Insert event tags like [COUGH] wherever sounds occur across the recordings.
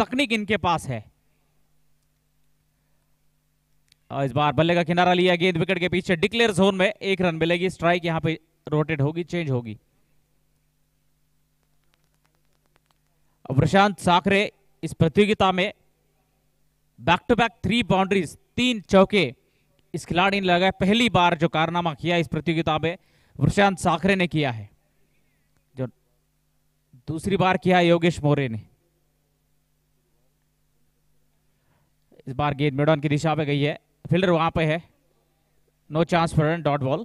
तकनीक इनके पास है। और इस बार बल्ले का किनारा लिया गेंद विकेट के पीछे डिक्लेयर जोन में एक रन मिलेगी। स्ट्राइक यहाँ पे रोटेट होगी, चेंज होगी। प्रशांत साकरे इस प्रतियोगिता में back to back three boundaries तीन चौके इस खिलाड़ी ने लगाया पहली बार जो कारनामा किया इस प्रतियोगिता में, प्रशांत साखरे ने किया है। जो दूसरी बार किया योगेश मोरे ने। इस बार गेंद मिडॉन की दिशा में गई है। फील्डर वहाँ पे है। No chance for run dot ball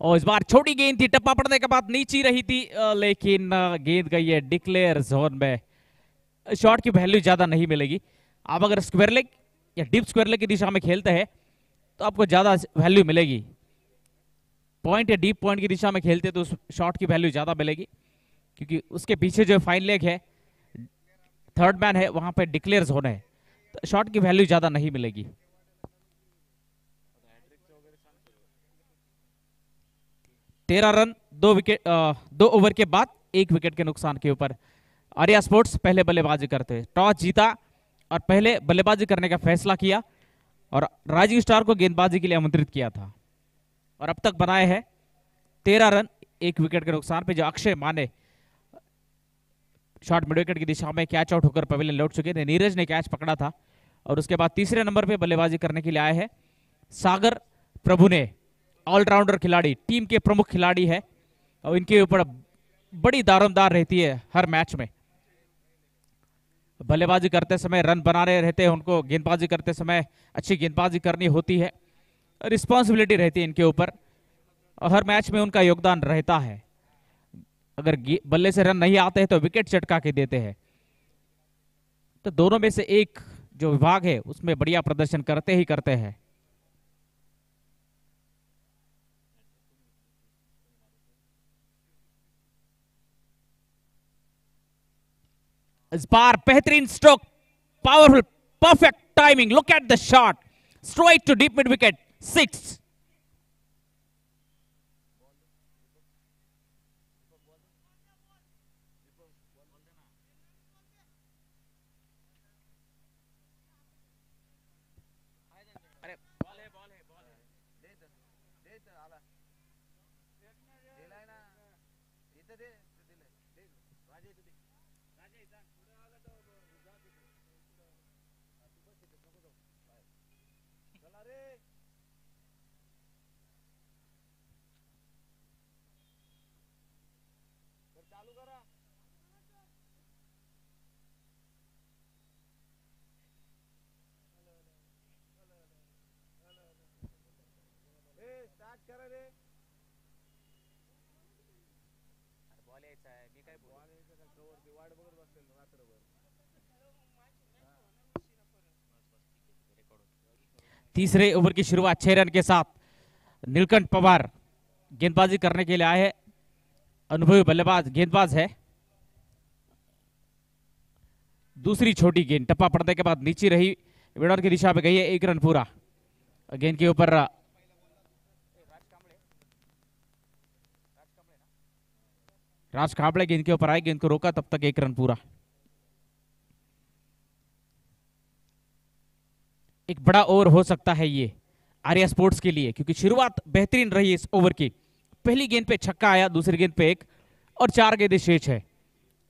और इस बार छोटी गेंद थी, टप्पा पड़ने के बाद नीचे रही थी लेकिन गेंद गई है डिक्लेयर जोन में। शॉट की वैल्यू ज़्यादा नहीं मिलेगी। आप अगर स्क्वायर लेग या डीप स्क्वायर लेग की दिशा में खेलते हैं तो आपको ज़्यादा वैल्यू मिलेगी। पॉइंट या डीप पॉइंट की दिशा में खेलते तो उस शॉट की वैल्यू ज़्यादा मिलेगी, क्योंकि उसके पीछे जो फाइन लेग है थर्ड मैन है, वहाँ पे डिक्लेयर जोन है तो शॉट की वैल्यू ज़्यादा नहीं मिलेगी। तेरह रन, दो विकेट दो ओवर के बाद एक विकेट के नुकसान के ऊपर। आर्या स्पोर्ट्स पहले बल्लेबाजी करते टॉस जीता और पहले बल्लेबाजी करने का फैसला किया और राजीव स्टार को गेंदबाजी के लिए आमंत्रित किया था। और अब तक बनाए हैं। तेरह रन, एक विकेट के नुकसान पे, जो Akshay Mane. Short mid wicket की दिशा में कैच आउट होकर पवेलियन लौट चुके थे। नीरज ने कैच पकड़ा था और उसके बाद तीसरे नंबर पे बल्लेबाजी करने के लिए आए हैं। सागर प्रभु ने ऑलराउंडर खिलाड़ी टीम के प्रमुख खिलाड़ी है और इनके ऊपर बड़ी दारोमदार रहती है हर मैच में। बल्लेबाजी करते समय रन बनाने रहते हैं, उनको गेंदबाजी करते समय अच्छी गेंदबाजी करनी होती है। रिस्पॉन्सिबिलिटी रहती है इनके ऊपर हर मैच में उनका योगदान रहता है। अगर बल्ले से रन नहीं आते हैं तो विकेट चटका के देते हैं। तो दोनों में से एक जो विभाग है, उसमें बढ़िया प्रदर्शन करते ही करते हैं। इस बार बेहतरीन stroke powerful perfect timing look at the shot straight to deep mid wicket six. Six तीसरे ओवर की शुरुआत छह रन के साथ नीलकंठ पवार गेंदबाजी करने के लिए आए हैं। अनुभवी बल्लेबाज गेंदबाज है। दूसरी छोटी गेंद टप्पा पड़ने के बाद नीचे रही विडर की दिशा में गई है एक रन पूरा। गेंद के ऊपर राज कांबळे गेंद के ऊपर आए गेंद को रोका, तब तक एक रन पूरा। एक बड़ा ओवर हो सकता है ये आर्या स्पोर्ट्स के लिए, क्योंकि शुरुआत बेहतरीन रही इस ओवर की। पहली गेंद पे छक्का आया, दूसरी गेंद पे एक, और चार गेंदें शेष है।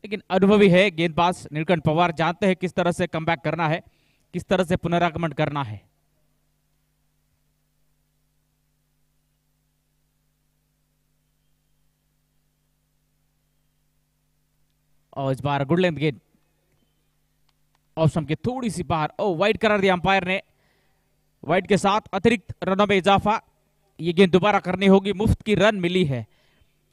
लेकिन अनुभवी है गेंदबाज नीलकंठ पवार, जानते हैं किस तरह से कमबैक करना है, किस तरह से पुनरागमन करना है। और इस बार गुड लेंथ गेंद ऑप्शन के थोड़ी सी बाहर. ओ वाइट करार दिया अंपायर ने. वाइट के साथ अतिरिक्त रनों में इजाफा. ये गेंद दोबारा करनी होगी. मुफ़्त की रन मिली है.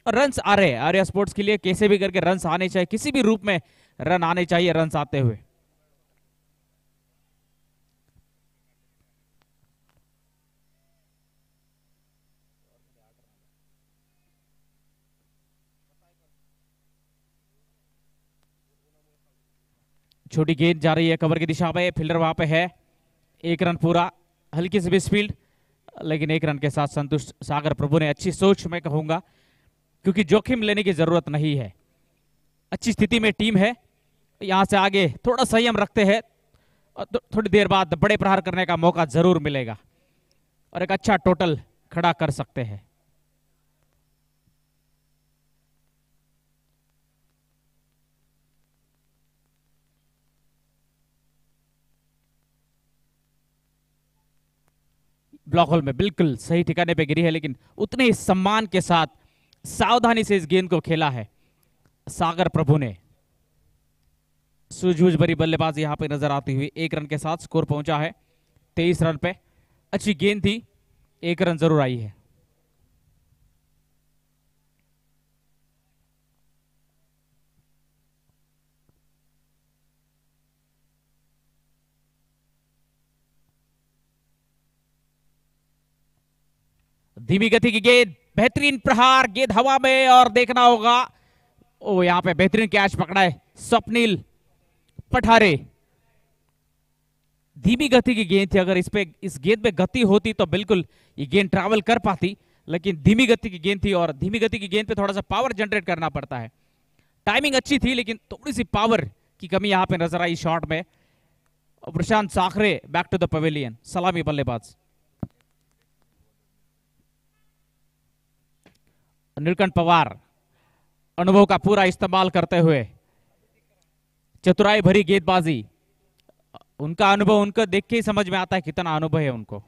और रन आ रहे हैं. आर्या स्पोर्ट्स के लिए कैसे भी करके रन आने चाहिए. किसी भी रूप में रन आने चाहिए रन आते हुए. छोटी गेंद जा रही है, कवर की दिशा में, फील्डर वहाँ पे है। एक रन पूरा, हल्की सी स्पीड लेकिन एक रन के साथ संतुष्ट सागर प्रभु ने अच्छी सोच मैं कहूँगा, क्योंकि जोखिम लेने की ज़रूरत नहीं है। अच्छी स्थिति में टीम है, यहाँ से आगे थोड़ा संयम रखते हैं थो- थोड़ी देर बाद बड़े प्रहार करने का मौका ज़रूर मिलेगा, और एक अच्छा टोटल खड़ा कर सकते हैं। ब्लॉक होल में बिल्कुल सही ठिकाने पे गिरी है, लेकिन उतने ही सम्मान के साथ सावधानी से इस गेंद को खेला है सागर प्रभु ने। सूझबूझ भरी बल्लेबाज यहाँ पे नज़र आती हुई, एक रन के साथ स्कोर पहुँचा है, तेईस रन पे, अच्छी गेंद थी, एक रन ज़रूर आई है। धीमी गति की गेंद बेहतरीन प्रहार गेंद हवा में और देखना होगा। ओ, यहाँ पे बेहतरीन कैच पकड़ा है स्वप्निल पठारे। धीमी गति की गेंद थी, अगर इस पे, इस गेंद पे गति होती तो बिल्कुल ये गेंद ट्रैवल कर पाती, लेकिन धीमी गति की गेंद थी और धीमी गति की गेंद पे थोड़ा सा पावर जनरेट करना पड़ता है। टाइमिंग अच्छी थी, लेकिन थोड़ी सी पावर की कमी यहाँ पे नज़र आई शॉट में। Prashant Sakhare back to the pavilion सलामी बल्लेबाज। नीलकंठ पवार अनुभव का पूरा इस्तेमाल करते हुए चतुराई भरी गेंदबाजी उनका अनुभव उनको देख के ही समझ में आता है कितना अनुभव है उनको।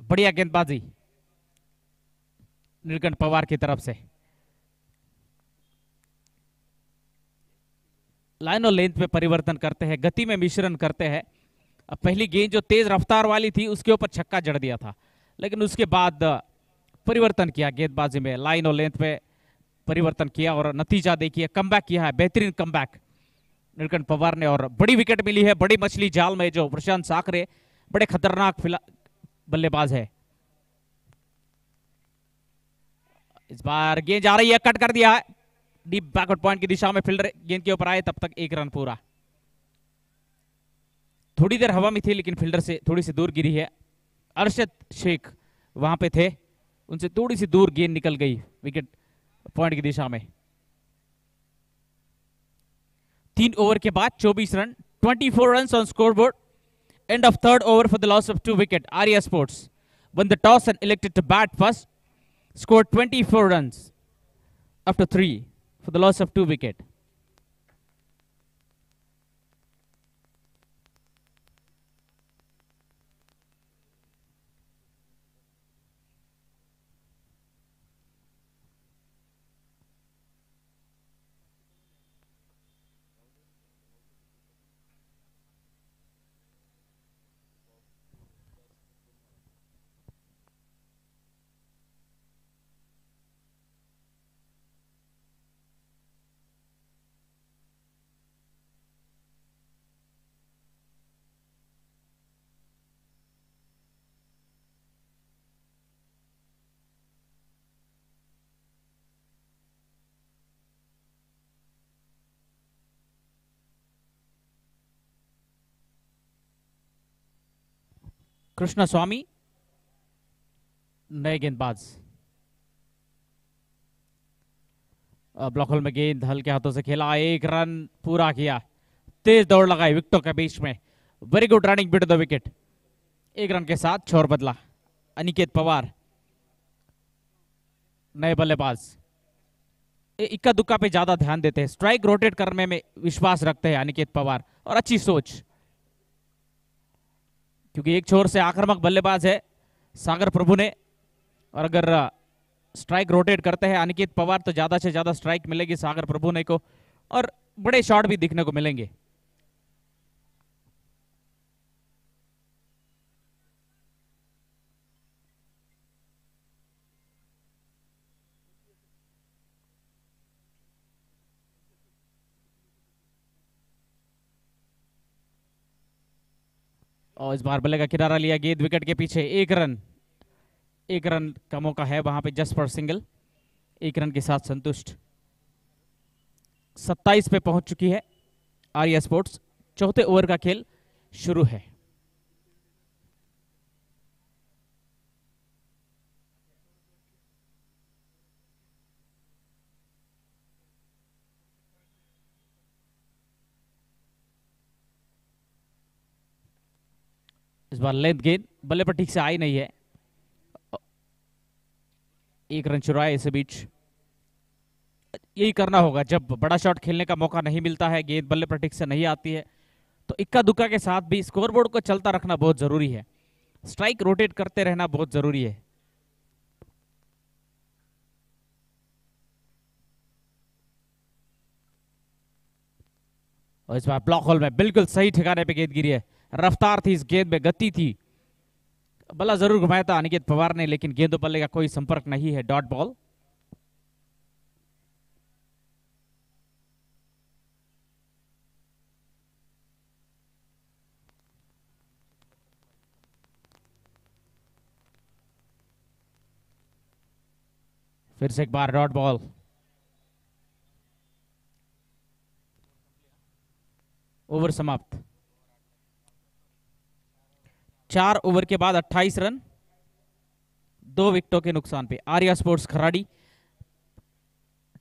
बढ़िया गेंदबाजी। नीलकंठ पवार की तरफ़ से। लाइन और लेंथ में परिवर्तन करते हैं, गति में मिश्रण करते हैं। पहली गेंद जो तेज रफ्तार वाली थी, उसके ऊपर छक्का जड़ दिया था। लेकिन उसके बाद परिवर्तन किया गेंदबाजी में। लाइन और लेंथ में परिवर्तन किया और नतीजा देखिए कमबैक किया है, बेहतरीन कमबैक नीलकंठ पवार ने और बड़ी विकेट मिली है, बड़ी मछली जाल में जो प्रशांत साकरे, बड़े खतरनाक बल्लेबाज है। इस बार गेंद जा रही है, कट कर दिया डीप बैकवर्ड पॉइंट की दिशा में फील्डर गेंद के ऊपर आए, तब तक एक रन पूरा। थोड़ी देर हवा में थी, लेकिन फील्डर से थोड़ी सी दूर गिरी है। अरशद शेख वहाँ पे थे। उनसे थोड़ी सी दूर गेंद निकल गई विकेट पॉइंट की दिशा में। तीन ओवर के बाद 24 run 24 run on scoreboard end of third over for the loss of two wicket Arya sports won the toss and elected to bat first scored 24 runs after three for the loss of two wicket. Krishna Swami नए गेंदबाज block hole में गेंद हल्के हाथों से खेला एक run पूरा KIA तेज दौड़ लगाई विकेटों के बीच में very good running between the wicket एक रन के साथ छोर बदला अनिकेत पवार नए बल्लेबाज इक्का दुक्का पे ज़्यादा ध्यान देते हैं स्ट्राइक रोटेट करने में विश्वास रखते हैं अनिकेत पवार और अच्छी सोच क्योंकि एक छोर से आक्रमक बल्लेबाज है सागर प्रभु ने। और अगर स्ट्राइक रोटेट करते हैं अनिकेत पवार तो ज़्यादा से ज़्यादा स्ट्राइक मिलेगी सागर प्रभु ने को। और बड़े शॉट भी दिखने को मिलेंगे। और इस बार बल्ले का किनारा लिया गेंद विकेट के पीछे एक रन एक रन का मौका है वहाँ पे जस्ट फॉर सिंगल एक रन के साथ संतुष्ट। 27 पे पहुँच चुकी है आर्या स्पोर्ट्स। चौथे ओवर का खेल शुरू है। बार लेंथ गेंद, बल्ले पर ठीक से आई नहीं है। एक रन चुराए इस बीच। यही करना होगा, जब बड़ा शॉट खेलने का मौका नहीं मिलता है, गेंद बल्ले पर ठीक से नहीं आती है तो इक्का दुक्का के साथ भी स्कोरबोर्ड को चलता रखना बहुत ज़रूरी है। स्ट्राइक रोटेट करते रहना बहुत ज़रूरी है। और इस बार ब्लॉक होल में बिल्कुल सही ठिकाने पे गेंद गिरी है। रफ्तार थी, इस गेंद में गति थी। बल्ला ज़रूर घुमाया था अनिकेत पवार ने, लेकिन गेंदों बल्ले का कोई संपर्क नहीं है, डॉट बॉल। फिर से एक बार डॉट बॉल। ओवर समाप्त। चार ओवर के बाद 28 रन, दो विकेटों के नुकसान पे। आर्या स्पोर्ट्स खराड़ी,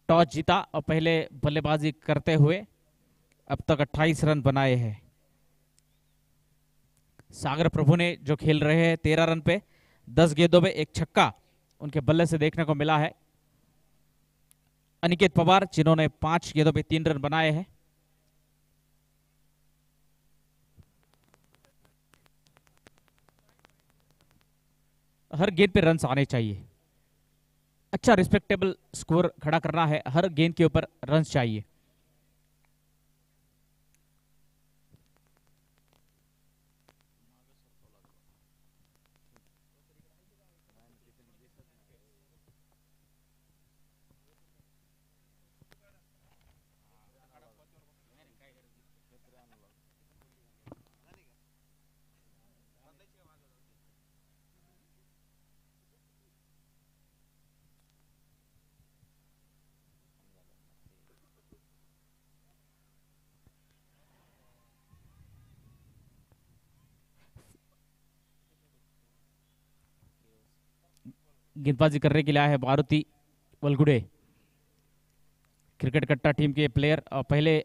टॉस जीता और पहले बल्लेबाजी करते हुए अब तक 28 रन बनाए हैं। सागर प्रभु ने जो खेल रहे हैं, तेरह रन पे, दस गेंदों में एक छक्का उनके बल्ले से देखने को मिला है। अनिकेत पवार, जिन्होंने पाँच गेंदों पे तीन रन बनाए हैं। हर गेंद पे रन्स आने चाहिए। अच्छा रिस्पेक्टेबल स्कोर खड़ा करना है हर गेंद के ऊपर रन्स चाहिए। गेंदबाजी करने के लिए आए हैं मारुति वलगुडे। क्रिकेट कट्टा टीम के प्लेयर पहले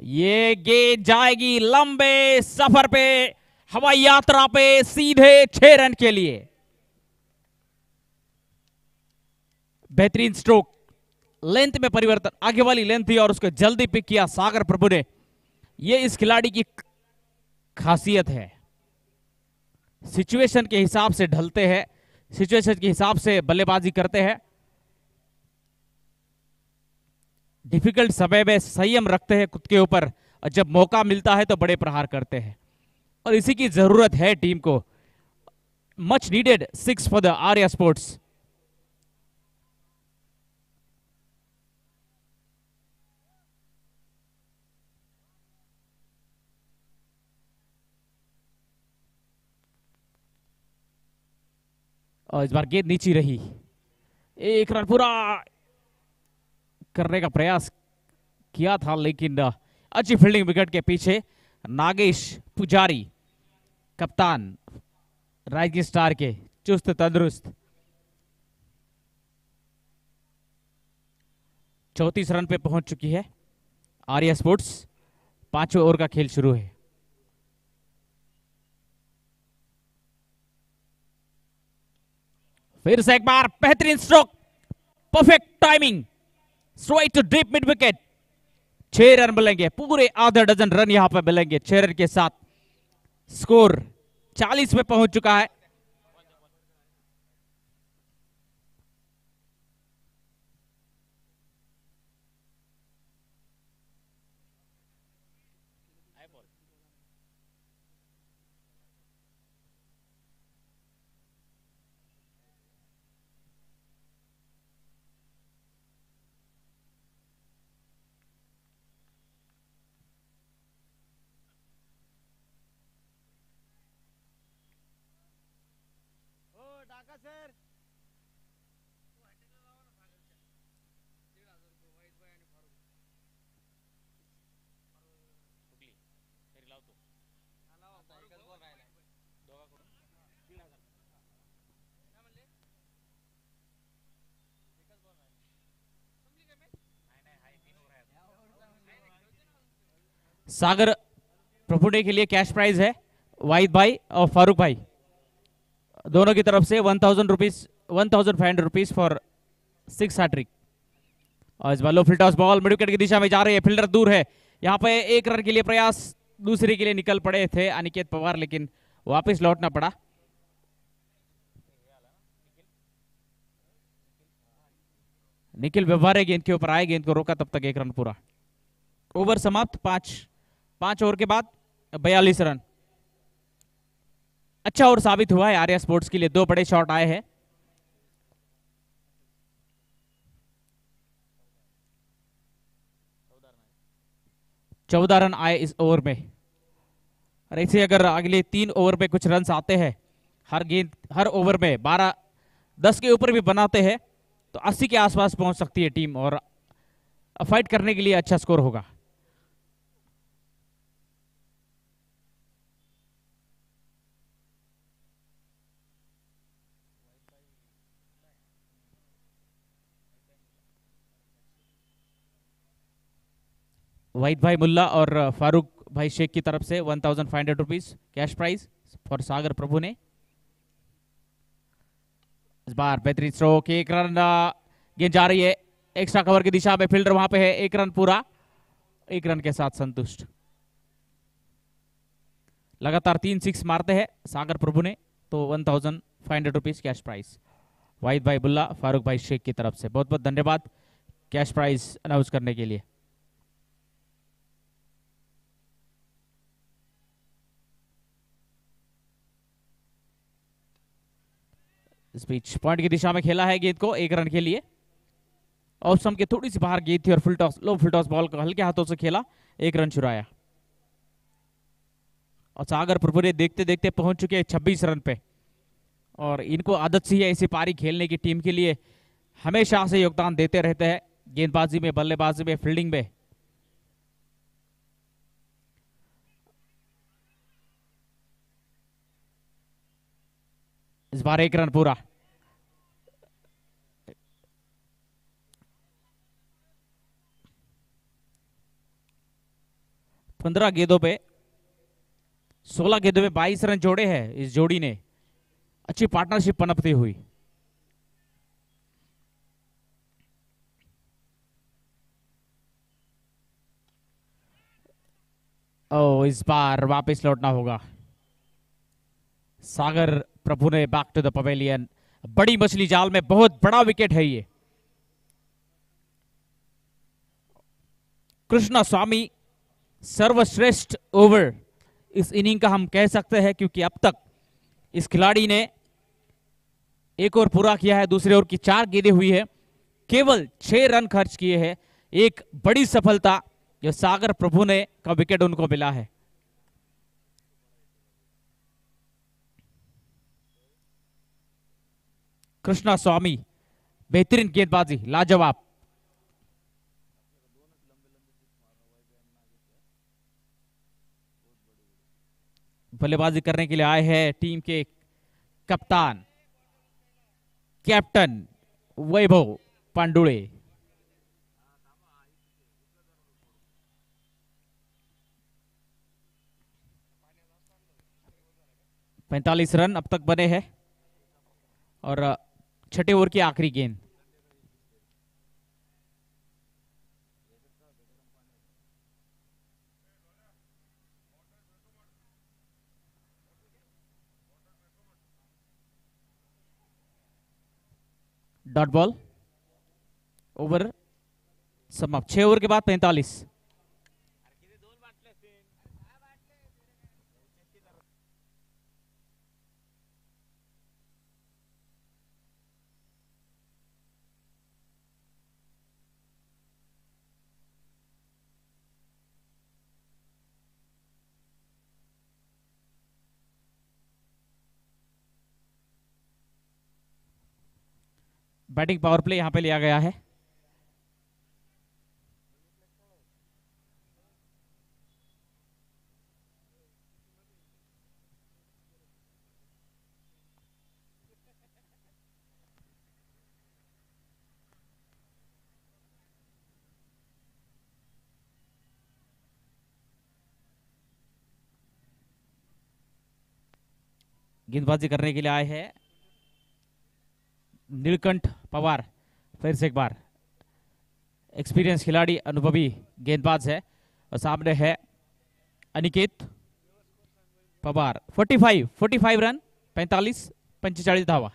ये गेंद जाएगी लंबे सफ़र पे, हवाई यात्रा पे सीधे छह रन के लिए। बेहतरीन स्ट्रोक लेंथ में परिवर्तन, आगे वाली लेंथ थी और उसको जल्दी पिक किया सागर प्रभु ने। ये इस खिलाड़ी की खासियत है। सिचुएशन के हिसाब से ढलते हैं, सिचुएशन के हिसाब से बल्लेबाजी करते हैं। डिफ़िकल्ट समय में संयम रखते हैं खुद के ऊपर, और जब मौका मिलता है तो बड़े प्रहार करते हैं। और इसी की ज़रूरत है टीम को। Much needed six for the Arya sports और इस बार गेंद नीची रही। एक रन पूरा करने का प्रयास किया था, लेकिन अच्छी फील्डिंग विकेट के पीछे नागेश पुजारी, कप्तान राजगी स्टार के चुस्त तंदुरुस्त। चौतीस रन पे पहुँच चुकी है आर्या स्पोर्ट्स। पाँचवें ओवर का खेल शुरू है। फिर से एक बार बेहतरीन stroke perfect timing straight to deep mid wicket छह रन मिलेंगे, पूरे आधा डजन रन यहाँ पर मिलेंगे। छह रन के साथ स्कोर 40 में पहुँच चुका है। सागर प्रभुडे के लिए कैश प्राइज है, वाहिद भाई और फारूक भाई। दोनों की तरफ़ से one thousand rupees one thousand five hundred rupees for six hat trick और इस बार low full toss ball mid wicket की दिशा में जा रही है फील्डर दूर है। यहाँ पे एक रन के लिए प्रयास, दूसरे के लिए निकल पड़े थे अनिकेत पवार, लेकिन वापस लौटना पड़ा। निखिल व्यवहार गेंद के ऊपर, आए गेंद को रोका, तब तक एक रन पूरा। ओवर समाप्त, पाँच पाँच ओवर के बाद बयालीस रन। अच्छा और साबित हुआ है आर्या स्पोर्ट्स के लिए। दो बड़े शॉट आए हैं। चौदह रन आए इस ओवर में। और ऐसे अगर अगले तीन ओवर में कुछ रन आते हैं, हर गेंद, हर ओवर में बारह, दस के ऊपर भी बनाते हैं तो अस्सी के आसपास पहुँच सकती है टीम और फाइट करने के लिए अच्छा स्कोर होगा। वाहिद भाई मुल्ला और फारूक भाई शेख की तरफ़ से one thousand five hundred rupees cash prize for Sagar Prabhu ने। इस बार बेहतरीन स्ट्रोक एक रन गेंद जा रही है। एक्स्ट्रा कवर की दिशा में फील्डर वहाँ पे है। एक रन पूरा, एक रन के साथ संतुष्ट। लगातार तीन सिक्स मारते हैं सागर प्रभु ने तो one thousand five hundred rupees cash prize Wahid भाई बुल्ला फारूक भाई शेख की तरफ़ से बहुत बहुत धन्यवाद कैश प्राइज अनाउंस करने के लिए। इस बीच पॉइंट की दिशा में खेला है गेंद को, एक रन के लिए। ऑफ़ स्टंप के थोड़ी सी बाहर गेंद थी और full toss, low full toss ball को हल्के हाथों से खेला, एक रन चुराया। और सागर प्रभुरे देखते देखते पहुँच चुके हैं छब्बीस रन पे। और इनको आदत सी है ऐसी पारी खेलने की टीम के लिए। हमेशा से योगदान देते रहते हैं गेंदबाजी में, बल्लेबाजी में, फील्डिंग में। इस बार एक रन पूरा। पंद्रह गेंदों पे, सोलह गेंदों में बाईस रन जोड़े हैं इस जोड़ी ने। अच्छी पार्टनरशिप पनपती हुई। ओ, इस बार वापस लौटना होगा। सागर प्रभु ने बैक टू द पवेलियन बड़ी मछली जाल में बहुत बड़ा विकेट है ये। कृष्णा स्वामी सर्वश्रेष्ठ ओवर इस इनिंग का हम कह सकते हैं क्योंकि अब तक इस खिलाड़ी ने एक ओवर पूरा किया है, दूसरे ओवर की चार गेंदें हुई है। केवल छह रन खर्च किए हैं। एक बड़ी सफलता जो सागर प्रभु ने का विकेट उनको मिला है। कृष्णा स्वामी बेहतरीन गेंदबाजी लाजवाब बल्लेबाजी करने के लिए आए हैं टीम के कप्तान कैप्टन वैभव पांडुड़े पैंतालीस रन अब तक बने हैं और छठे ओवर की आखिरी गेंद। Dot ball. ओवर समाप्त। छह ओवर के बाद पैंतालीस। बैटिंग पावर प्ले यहाँ पे लिया गया है। गेंदबाजी करने के लिए आए हैं। नीलकंठ पवार फिर से एक बार। एक्सपीरियंस खिलाड़ी अनुभवी गेंदबाज है और सामने है अनिकेत पवार। 45 45 रन 45 पंचचालीस धावा।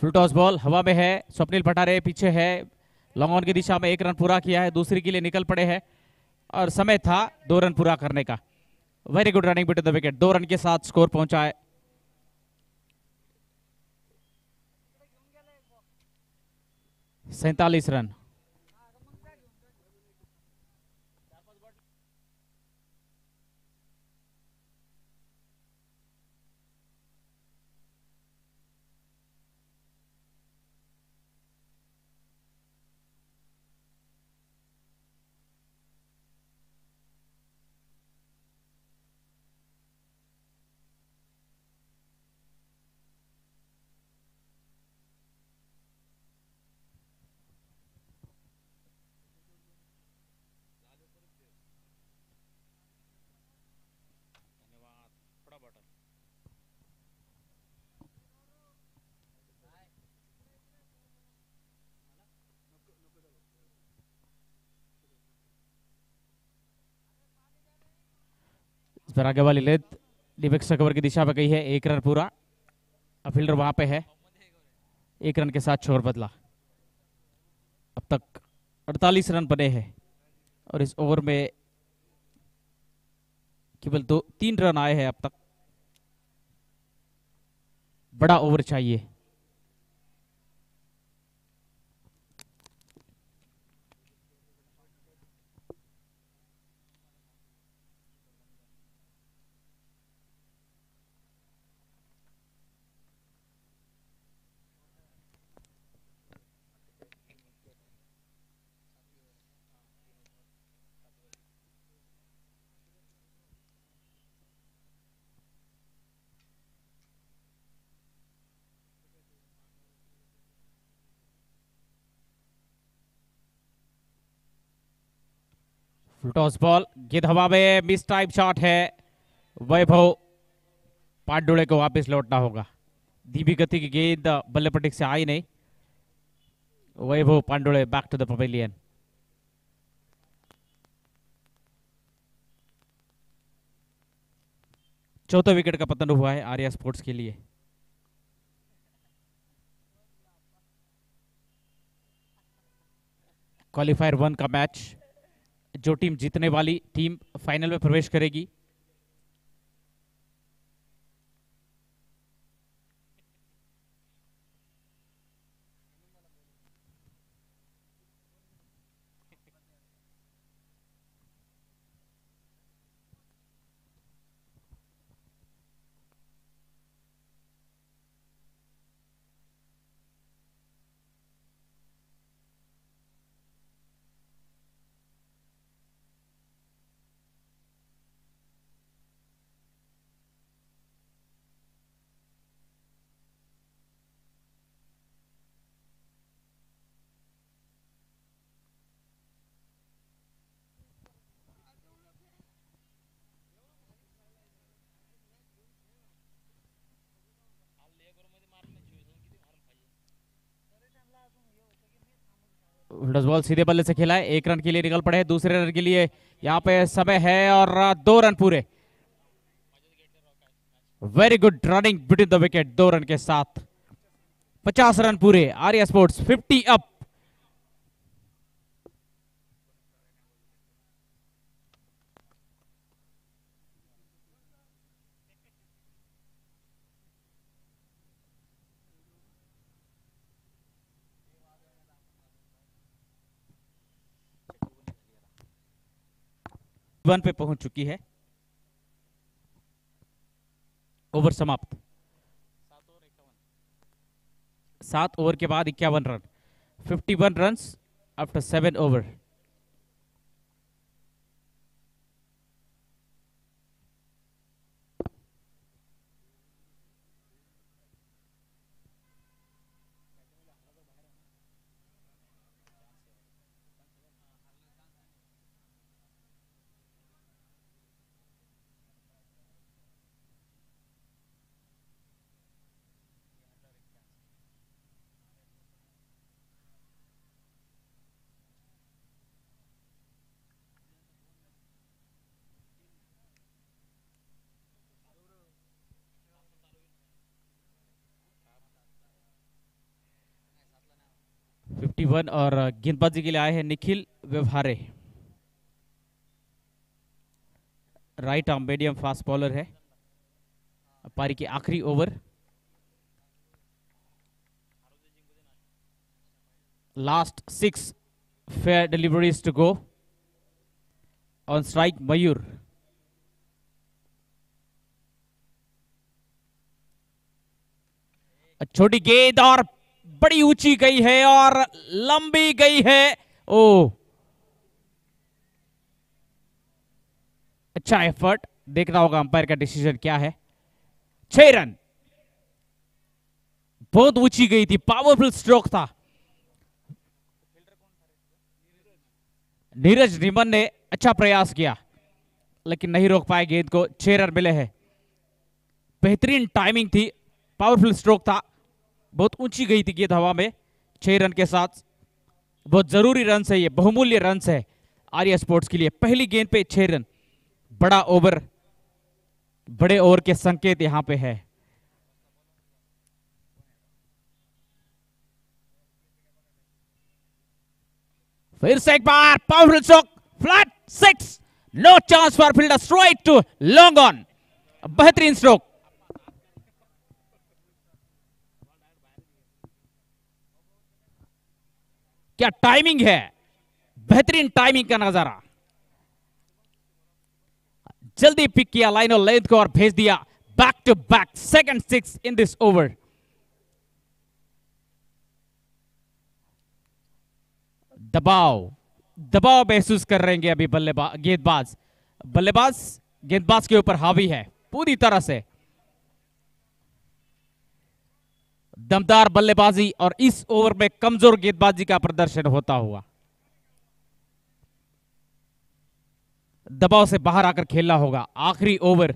फुल टॉस बॉल हवा में है, स्वप्निल पटारे पीछे है, लॉन्ग ऑन की दिशा में एक रन पूरा किया है, दूसरी के लिए निकल पड़े हैं, और समय था दो रन पूरा करने का। Very good running between the wicket though run के साथ स्कोर पहुँचा है। सैतालीस रन। पर आगे वाली लेद दीपक सकवर की दिशा पे गई है, एक रन पूरा। अब फील्डर वहाँ पे है। एक रन के साथ छोर बदला। अब तक 48 रन बने हैं। और इस ओवर में केवल दो, तीन रन आए हैं अब तक। बड़ा ओवर चाहिए। टॉस बॉल गेंद हवा में मिस टाइप शॉट है। वैभव पांडुड़े को वापस लौटना होगा। धीमी गति की गेंद बल्ले पट्टी से आई नहीं। Vaibhav Pandude back to the pavilion चौथा विकेट का पतन हुआ है आर्या स्पोर्ट्स के लिए। क्वालिफायर वन का मैच जो टीम जीतने वाली टीम फाइनल में प्रवेश करेगी। बॉल सीधे बल्ले से खेला है एक रन के लिए निकल पड़े दूसरे रन के लिए यहाँ पे समय है और दो रन पूरे। Very good running between the wicket though run के साथ। पचास रन पूरे, Arya sports fifty up one पे पहुँच चुकी है। ओवर समाप्त। सात ओवर के बाद इक्यावन run. 51 run after seven over 31 और गेंदबाजी के लिए आए हैं Nikhil Vyavahare. Right arm medium fast bowler है। पारी की आखिरी over last six fair deliveries to go on strike Mayur छोटी गेंद और बड़ी ऊँची गई है और लंबी गई है। ओ। अच्छा एफर्ट देखना होगा अंपायर का डिसीज़न क्या है। छह रन। बहुत ऊँची गई थी पावरफुल स्ट्रोक था। नीरज निमन ने अच्छा प्रयास किया, लेकिन नहीं रोक पाए गेंद को छह रन मिले हैं। बेहतरीन टाइमिंग थी पावरफुल स्ट्रोक था। बहुत ऊँची गई थी गेंद हवा में, छह रन के साथ। बहुत ज़रूरी रन है ये, बहुमूल्य रन है आर्या स्पोर्ट्स के लिए। पहली गेंद पे छह रन, बड़ा ओवर बड़े ओवर के संकेत यहाँ पे है। फिर से एक बार powerful stroke flat six no chance for fielder strike to long on बेहतरीन स्ट्रोक क्या टाइमिंग है? बेहतरीन टाइमिंग का नज़ारा। जल्दी पिक किया लाइन और लेंथ को और भेज दिया। Back to back second six in this over दबाव। दबाव महसूस कर रहे हैं अभी बल्लेबाज गेंदबाज। बल्लेबाज, गेंदबाज के ऊपर हावी है, पूरी तरह से। दमदार बल्लेबाजी और इस ओवर में कमज़ोर गेंदबाजी का प्रदर्शन होता हुआ। दबाव से बाहर आकर खेलना होगा। आखिरी ओवर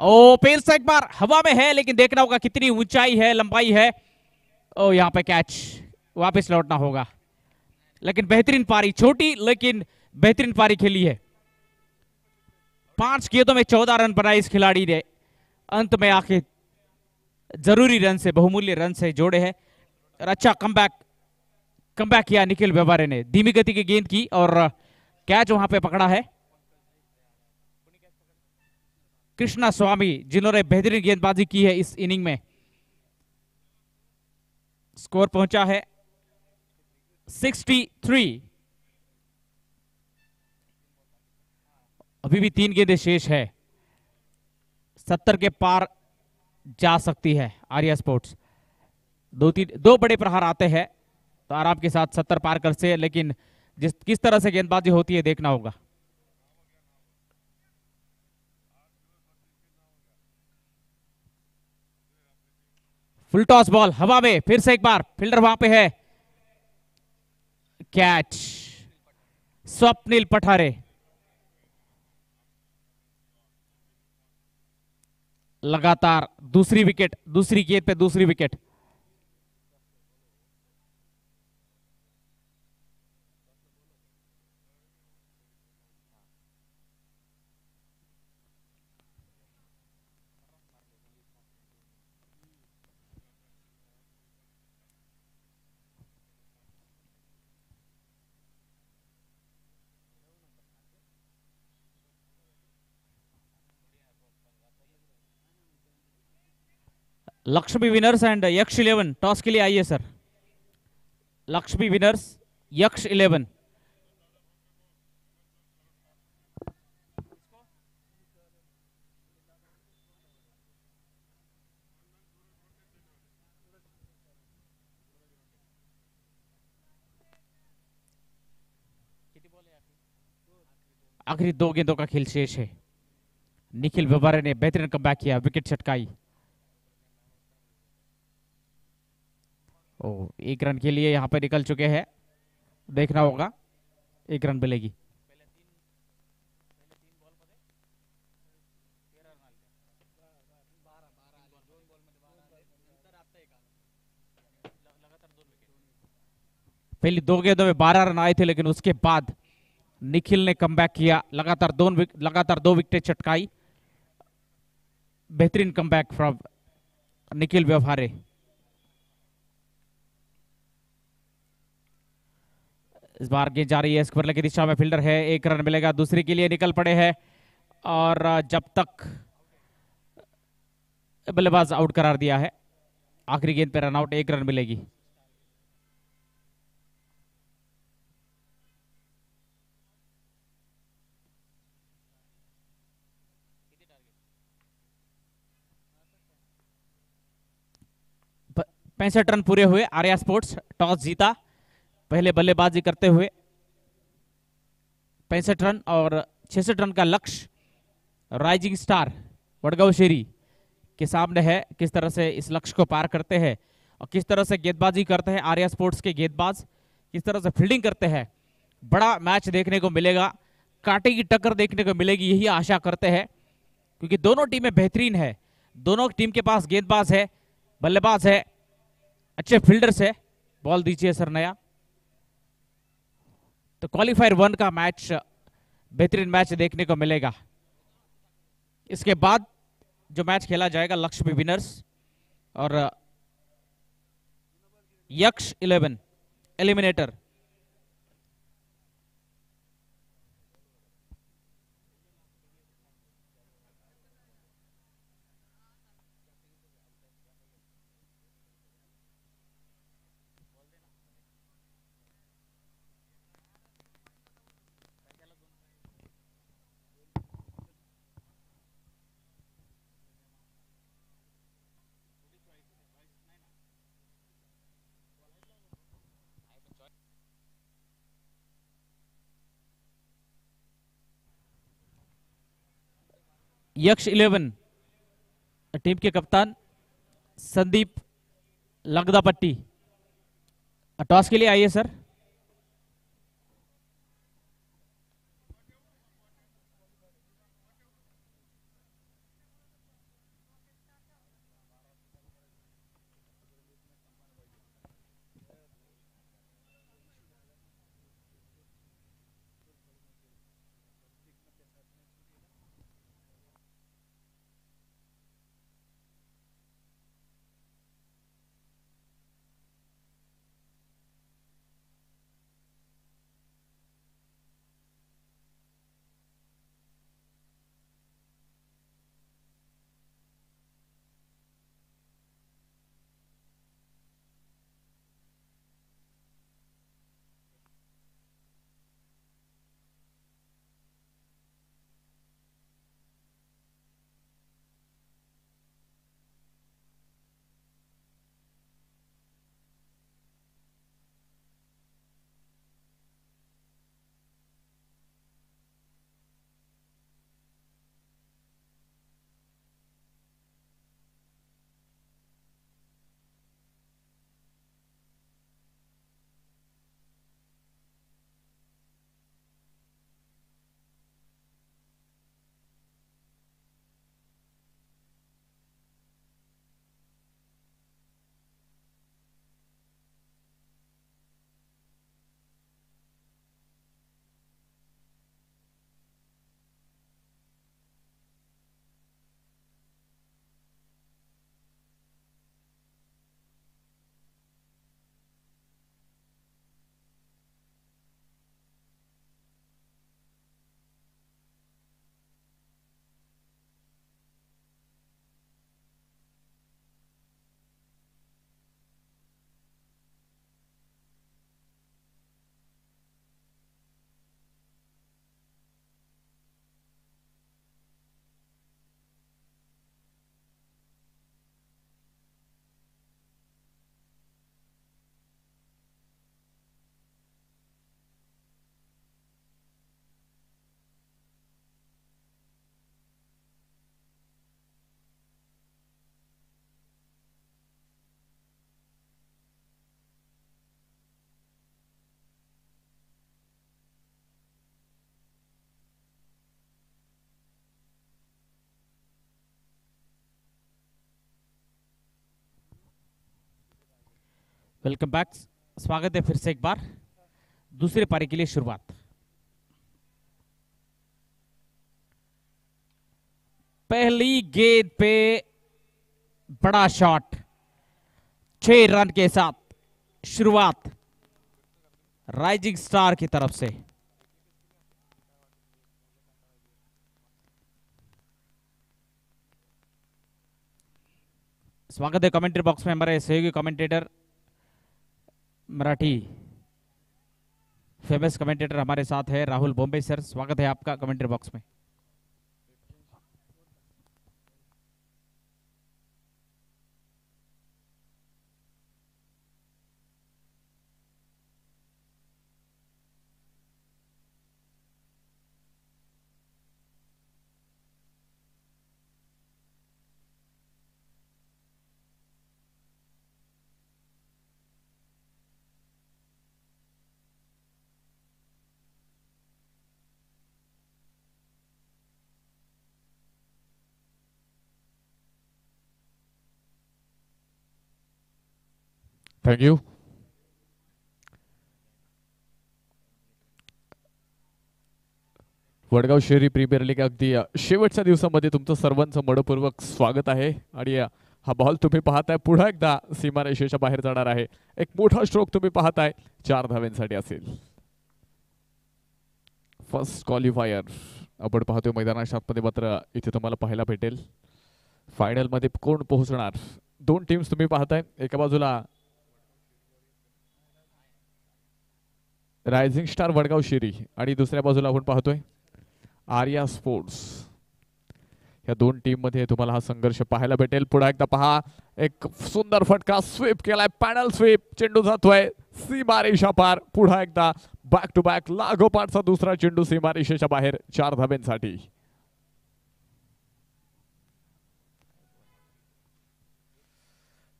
ओ से एक बार हवा में है, लेकिन देखना होगा कितनी ऊंचाई है, लंबाई है। ओ यहाँ पे कैच वापस लौटना होगा। लेकिन बेहतरीन पारी, छोटी लेकिन बेहतरीन पारी खेली है। पाँच गेंदों में चौदह रन बनाए इस खिलाड़ी ने। अंत में आखिर ज़रूरी रन से, बहुमूल्य रन से जोड़े हैं। और अच्छा कम बैक कम बैक किया निखिल व्यवहारे ने। धीमी गति की गेंद की और कैच वहाँ पे पकड़ा है। कृष्णा स्वामी, जिन्होंने बेहतरीन गेंदबाजी की है इस इनिंग में। स्कोर पहुँचा है 63 अभी भी तीन गेंदें शेष है। सत्तर के पार जा सकती है आर्या स्पोर्ट्स। दो तीन, दो बड़े प्रहार आते हैं तो आराम के साथ सत्तर पार कर से, लेकिन जिस, किस तरह से गेंदबाजी होती है, देखना होगा। फुल टॉस बॉल, हवा में, फिर से एक बार, फील्डर वहाँ पे है। कैच, स्वप्निल पठारे। लगातार दूसरी विकेट, दूसरी गेंद पे दूसरी wicket. Laxmi winners and Yaksh eleven toss के लिए आइए sir Laxmi winners Yaksh eleven आखिरी दो गेंदों का खेल शेष है। निखिल व्यवहारे ने बेहतरीन कम किया विकेट छटकाई। ओ, एक रन के लिए यहाँ पे निकल चुके हैं। देखना होगा, एक रन मिलेगी। पहले दो गेंदों में बारह रन आए थे, लेकिन उसके बाद निखिल ने कम किया। लगातार दो लगातार दो विकेट चटकाई। बेहतरीन कम फ्रॉम निखिल व्यवहारे। इस बार गेंद जा रही है स्क्वायर की दिशा में फील्डर है, एक रन मिलेगा, दूसरे के लिए निकल पड़े हैं, और जब तक बल्लेबाज आउट करार दिया है, आखिरी गेंद पर रन आउट, एक रन मिलेगी। पैंसठ रन पूरे हुए, आर्या स्पोर्ट्स, टॉस जीता। पहले बल्लेबाजी करते हुए पैंसठ रन और छिसठ रन का लक्ष्य राइजिंग स्टार वडगांव शेरी के सामने है। किस तरह से इस लक्ष्य को पार करते हैं और किस तरह से गेंदबाजी करते हैं आर्या स्पोर्ट्स के गेंदबाज, किस तरह से फील्डिंग करते हैं, बड़ा मैच देखने को मिलेगा, कांटे की टक्कर देखने को मिलेगी, यही आशा करते हैं। क्योंकि दोनों टीमें बेहतरीन है, दोनों टीम के पास गेंदबाज है, बल्लेबाज है, अच्छे फील्डर्स है। बॉल दीजिए सर नया। तो क्वालिफायर वन का मैच बेहतरीन मैच देखने को मिलेगा। इसके बाद जो मैच खेला जाएगा लक्ष्मी विनर्स और, Yaksh eleven eliminator Yaksh eleven team के कप्तान संदीप लगदापट्टी। टॉस के लिए आइए सर। वेलकम बैक स्वागत है फिर से एक बार। दूसरे पारी के लिए शुरुआत। पहली गेंद पे बड़ा शॉट छह रन के साथ शुरुआत। राइजिंग स्टार की तरफ़ से। स्वागत है कमेंट्री बॉक्स में हमारे सहयोगी कमेंटेटर मराठी फेमस कमेंटेटर हमारे साथ है राहुल बॉम्बे सर स्वागत है आपका कमेंट्री बॉक्स में। Thank you Wadgaon Sheri premier league अगदी शेवटच्या दिवसामध्ये तुमचं सर्वांचं मनपूर्वक स्वागत आहे. आणि हा बॉल तुम्ही पाहताय. पुन्हा एकदा सीमारेषेच्या बाहेर जाणार आहे. एक मोठा स्ट्रोक तुम्ही पाहताय. चार धाव्यांसाठी असेल. फर्स्ट क्वालिफायर आपण पाहतोय मैदानाच्या आतमध्ये मात्र इथे तुम्हाला पाहायला भेटेल. फायनलमध्ये कोण पोहोचणार? दोन टीम्स तुम्ही पाहताय. एका बाजूला रायझिंग स्टार वडगाव शिरी. आणि दुसऱ्या बाजूला आपण पाहतोय आर्या स्पोर्ट्स. या दोन टीममध्ये तुम्हाला हा संघर्ष पाहायला भेटेल. पुन्हा एकदा पहा. एक सुंदर फटका. स्वीप केलाय. पॅनल स्वीप चेंडू जातोय. सीमारेषा पार. पुन्हा एकदा बॅक टू बॅक लागोपाठचा दुसरा चेंडू सीमारेषेच्या बाहेर चार धाब्यांसाठी.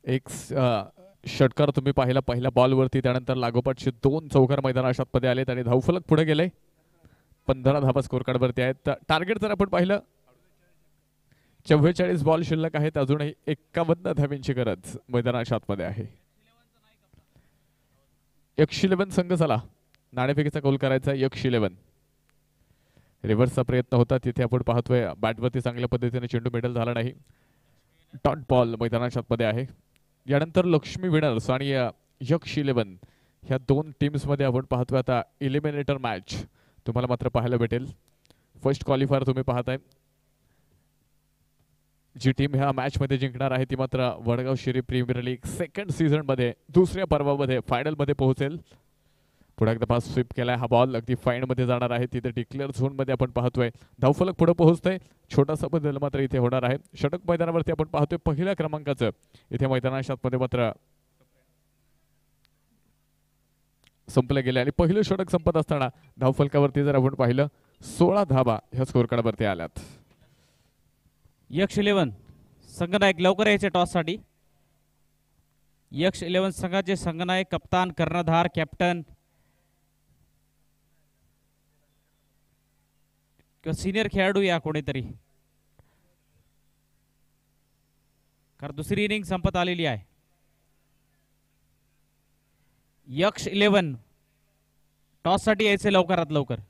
एक षटकार तुम्ही पाहिला पहिल्या बॉलवरती त्यानंतर लागोपाठचे दोन चौकार मैदानमध्ये आलेत आणि धावफलक पुढे गेले पंधरा धाबा स्कोर कार्डवरती आहेत. टार्गेट जर आपण पाहिलं चव्वेचाळीस बॉल शिल्लक आहेत. अजूनही एक्कावन्न धाब्यांची गरज मैदानाच्या आतमध्ये आहे. यक्ष इलेव्हन संघ झाला नाणेफेकीचा गोल करायचा यक्ष इलेव्हन. रिव्हर्सचा प्रयत्न होता. तिथे आपण पाहतोय बॅटवरती चांगल्या पद्धतीने चेंडू मेडल झाला नाही. डॉट बॉल मैदानाच्या आतमध्ये आहे. यानंतर लक्ष्मी विनर्स आणि यक्ष इलेवन ह्या दोन टीम्समध्ये आपण पाहतोय आता इलिमिनेटर मॅच तुम्हाला मात्र पाहायला भेटेल. फर्स्ट क्वालिफायर तुम्ही पाहताय. जी टीम ह्या मॅचमध्ये जिंकणार आहे ती मात्र Vadgaon Sheri premier league second सीझनमध्ये दुसऱ्या पर्वामध्ये फायनलमध्ये पोहोचेल. पुढे एकदा पास स्वीप केलाय. हा बॉल अगदी फाईनमध्ये जाणार आहे. तिथे डिक्लेअर झोनमध्ये आपण पाहतोय. धावफलक पुढे पोहोचतोय. छोटासा बदल मात्र इथे होणार आहे. षटक मैदानावरती आपण पाहतोय पहिल्या क्रमांकाचं. इथे मैदानाशातमध्ये मात्र संपलं गेले आणि पहिलं षटक संपत असताना धावफलकावरती जर आपण पाहिलं सोळा धाबा ह्या स्कोर कार्डवरती आल्यात. यक्ष इलेव्हन संघनायक लवकर यायचे टॉससाठी यक्ष इलेव्हन संघाचे संघनायक कप्तान कर्णधार कॅप्टन किंवा सिनियर खेळाडू या कोणीतरी. कारण दुसरी इनिंग संपत आलेली आहे. यक्ष इलेव्हन टॉससाठी यायचे लवकरात लवकर.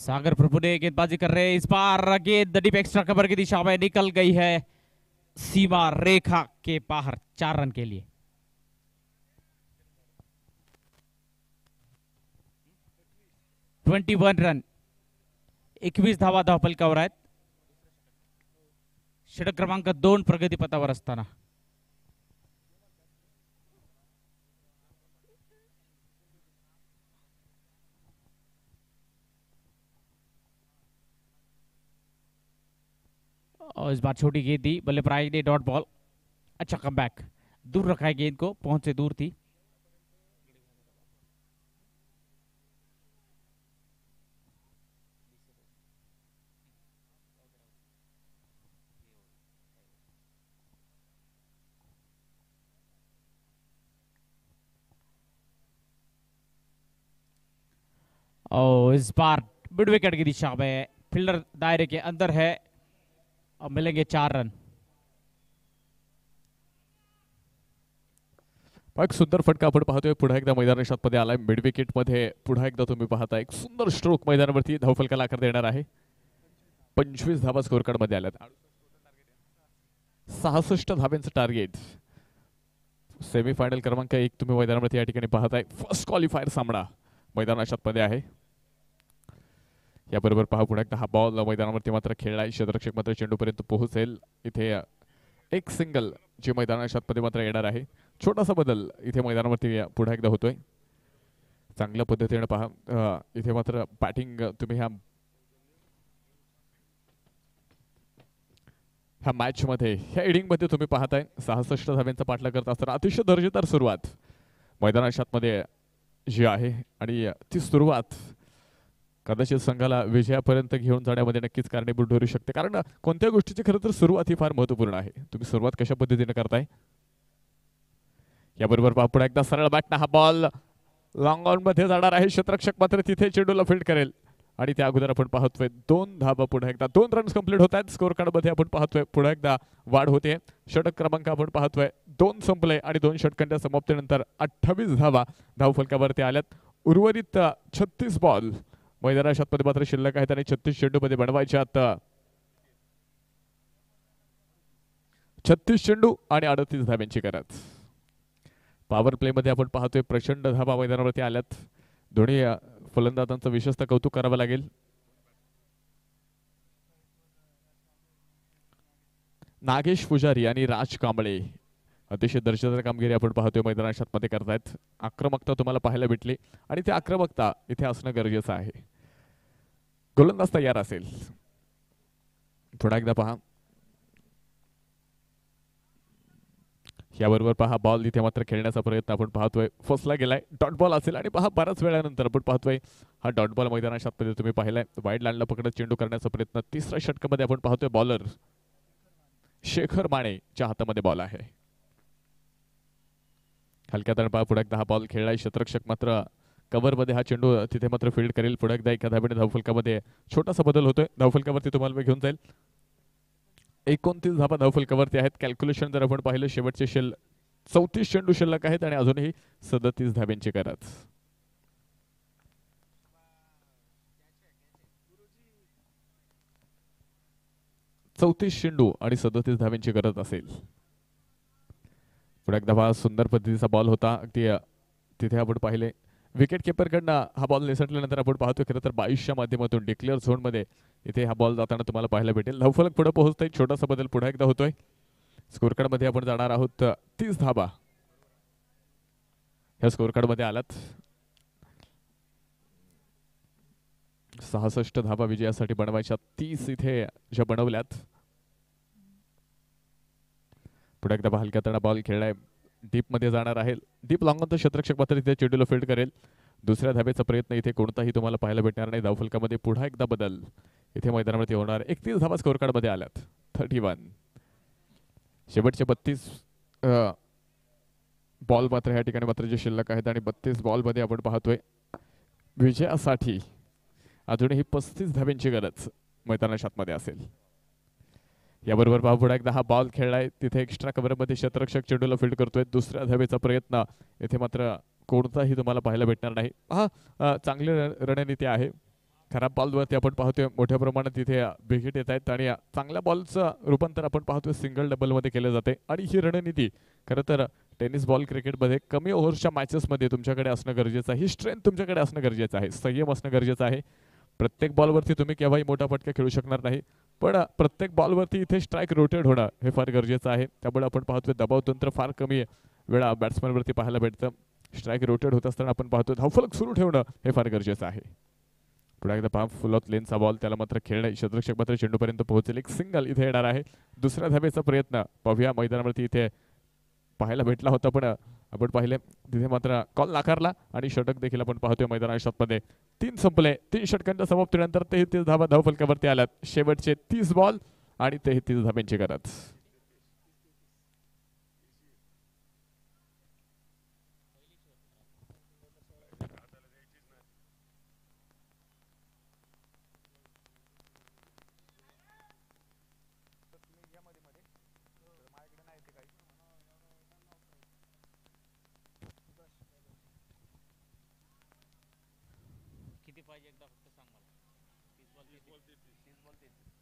सागर प्रभु ने गेंदबाजी कर रहे इस बार गेंद डीप एक्स्ट्रा कवर की दिशा में निकल गई है। सीमा रेखा के बाहर, चार रन के लिए। Twenty one run. एकवीस धावा धावपलकावर आहेत षटक क्रमांक दोन प्रगतीपथावर असताना। और इस बार छोटी गेंद दी बल्लेबाज ने डॉट बॉल अच्छा कम बैक दूर रखा है गेंद को, पहुँच से दूर थी। और इस बार मिड विकेट की दिशा में फील्डर दायरे के अंदर है। और मिलेंगे चार रन। एक सुंदर फटका आपण पाहतोय. पुन्हा एकदा मैदानाच्या मध्ये आलाय. मिड विकेटमध्ये पुन्हा एकदा तुम्ही पाहता एक सुंदर स्ट्रोक मैदानावरती धावफलकाला आकार देणार आहे. पंचवीस धाबा स्कोर कार्डमध्ये आल्यात. सहासष्ट धाब्यांचं टार्गेट सेमीफायनल क्रमांक एक तुम्ही मैदानावरती या ठिकाणी पाहताय. फर्स्ट क्वालिफायर सामना मैदानाच्या मध्ये आहे. याबरोबर पहा पुन्हा एकदा हा बॉल मैदानावरती मात्र खेळलाय क्षेत्ररक्षक मात्र चेंडूपर्यंत पोहोचेल. इथे एक सिंगल जे मैदानाच्या मध्ये मात्र येणार आहे. छोटासा बदल इथे मैदानावरती पुन्हा एकदा होतोय. चांगल्या पद्धतीने पहा इथे मात्र बॅटिंग तुम्ही ह्या ह्या मॅचमध्ये ह्या इडिंगमध्ये तुम्ही पाहताय. सहासष्ट धाव्यांचा पाठला करत असताना अतिशय दर्जेदार सुरुवात मैदानाच्या आतमध्ये जी आहे. आणि ती सुरुवात कदाचित संघाला विजयापर्यंत घेऊन जाण्यामध्ये नक्कीच कारणीभूत ठरू शकते. कारण कोणत्या गोष्टीची खरं तर सुरुवात ही फार महत्त्वपूर्ण आहे. तुम्ही सुरुवात कशा पद्धतीने करताय? याबरोबर पुन्हा एकदा सरळ बॅटना हा बॉल लॉंग ऑनमध्ये जाणार आहे क्षेत्रक्षक मात्र तिथे चेंडूला फील्ड करेल. आणि त्या अगोदर आपण पाहतोय दोन धाबा पुन्हा एकदा. दोन रन्स कंप्लीट होत आहेत. स्कोर कार्डमध्ये आपण पाहतोय पुन्हा एकदा वाढ होते. षटक क्रमांक आपण पाहतोय दोन संपले आणि दोन षटकांच्या समाप्तीनंतर अठ्ठावीस धावा धावफलकावरती आल्यात. उर्वरित छत्तीस बॉल मैदानाच्या मध्ये मात्र शिल्लक आहेत आणि छत्तीस चेंडूमध्ये बनवायचे आता छत्तीस चेंडू आणि अडतीस धाब्यांची गरज. पॉवर प्लेमध्ये आपण पाहतोय प्रचंड धाबा मैदानावरती आल्यात. दोन्ही फलंदाजांचं विशेषतः कौतुक करावं लागेल. नागेश पुजारी आणि राज कांबळे अतिशय दर्जेदार कामगिरी आपण पाहतोय मैदानाच्या मध्ये करतायत. आक्रमकता तुम्हाला पाहायला भेटली आणि ती आक्रमकता इथे असणं गरजेचं आहे. गोलंदाज तयार असेल पुन्हा एकदा पहा याबरोबर पहा बॉल इथे मात्र खेळण्याचा प्रयत्न आपण पाहतोय. फसला गेलाय डॉट बॉल असेल आणि पहा बऱ्याच वेळानंतर आपण पाहतोय हा डॉट बॉल मैदानाच्या आतमध्ये तुम्ही पाहिलाय. वाईड लँडला पकडत चेंडू करण्याचा प्रयत्न. तिसऱ्या षटकामध्ये आपण पाहतोय बॉलर शेखर मानेच्या हातामध्ये बॉल आहे. हलक्या तळपा पुढे एकदा हा बॉल खेळलाय. शतरक्षक मात्र कव्हरमध्ये हा चेंडू तिथे मात्र फील्ड करेल. पुढे एकदा एका धाब्याने धावफलकामध्ये छोटासा बदल होतोय. धावफलकावरती तुम्हाला मी घेऊन जाईल. एकोणतीस धाबा धावफलकावरती आहेत. कॅल्क्युलेशन जर आपण पाहिलं शेवटचे शेल चौतीस चेंडू शिल्लक आहेत आणि अजूनही सदतीस धाब्यांची गरज. चौतीस चेंडू आणि सदतीस धाब्यांची गरज असेल. पुढे एकदा धाबा सुंदर पद्धतीचा बॉल होता. अगदी तिथे आपण पाहिले. विकेट किपरकडनं हा बॉल निसटल्यानंतर आपण पाहतो खरं तर बाईसच्या माध्यमातून डिक्लेअर झोनमध्ये इथे हा बॉल जाताना तुम्हाला पाहायला भेटेल. धावफलक पुढे पोहोचतोय छोटासा बदल पुन्हा एकदा होतोय. स्कोरकार्डमध्ये आपण जाणार आहोत तीस धाबा. ह्या स्कोरकार्डमध्ये मध्ये आलात. सहासष्ट धाबा विजयासाठी बनवायच्या तीस इथे ज्या बनवल्यात. पुढे एकदा हलक्या तणा बॉल खेळलाय. डीपमध्ये जाणार आहे. डीप तर क्षेत्ररक्षक मात्र इथे चेंडूला फील्ड करेल. दुसऱ्या धाब्याचा प्रयत्न इथे कोणताही तुम्हाला पाहायला भेटणार नाही. धावफलकामध्ये पुन्हा एकदा बदल. इथे मैदानावरती होणार एकतीस धाबा स्कोरमध्ये आल्यात. थर्टी वन शेवटचे बत्तीस बॉल मात्र या ठिकाणी मात्र जे शिल्लक आहेत आणि बत्तीस बॉलमध्ये आपण पाहतोय. विजयासाठी अजूनही पस्तीस धाब्यांची गरज मैदानाच्या आतमध्ये असेल. याबरोबर बाबुडा एकदा हा बॉल खेळलाय. तिथे एक्स्ट्रा कव्हरमध्ये क्षेत्ररक्षक चेंडूला फील्ड करतोय. दुसऱ्या धावेचा प्रयत्न येथे मात्र कोणताही तुम्हाला पाहायला भेटणार नाही. हा चांगली रणनीती आहे. खराब बॉलवरती आपण पाहतोय. मोठ्या प्रमाणात तिथे विकेट येत आहेत आणि चांगल्या बॉलचं रूपांतर आपण पाहतोय. सिंगल डबलमध्ये केलं जाते. आणि ही रणनीती खरं तर टेनिस बॉल क्रिकेटमध्ये कमी ओव्हरच्या मॅचेसमध्ये तुमच्याकडे असणं गरजेचं आहे. ही स्ट्रेंथ तुमच्याकडे असणं गरजेचं आहे. संयम असणं गरजेचं आहे. प्रत्येक बॉलवरती तुम्ही केव्हाही मोठा फटका खेळू शकणार नाही. पण प्रत्येक बॉलवरती इथे स्ट्राईक रोटेड होणं हे फार गरजेचं आहे. त्यामुळे आपण पाहतोय दबाव तंत्र फार कमी वेळा बॅट्समॅनवरती पाहायला भेटतं. स्ट्राईक रोटेड होत असताना आपण पाहतो धावफलक सुरू ठेवणं हे फार गरजेचं आहे. पुढे एकदा पहा फुल ऑफ लेनचा बॉल त्याला मात्र खेळणे क्षेत्ररक्षक मात्र चेंडूपर्यंत पोहोचेल. एक सिंगल इथे येणार आहे. दुसऱ्या धाब्याचा प्रयत्न पाहूया. मैदानावरती इथे पाहायला भेटला होता पण आपण पाहिले तिथे मात्र कॉल नाकारला आणि षटक देखील आपण पाहतोय मैदान मैदानामध्ये तीन संपले तीन षटकांच्या समाप्तीनंतर तेहतीस धाबा धावफलकावरती आल्यात. शेवटचे तीस बॉल आणि तेहतीस धाब्यांची गरज.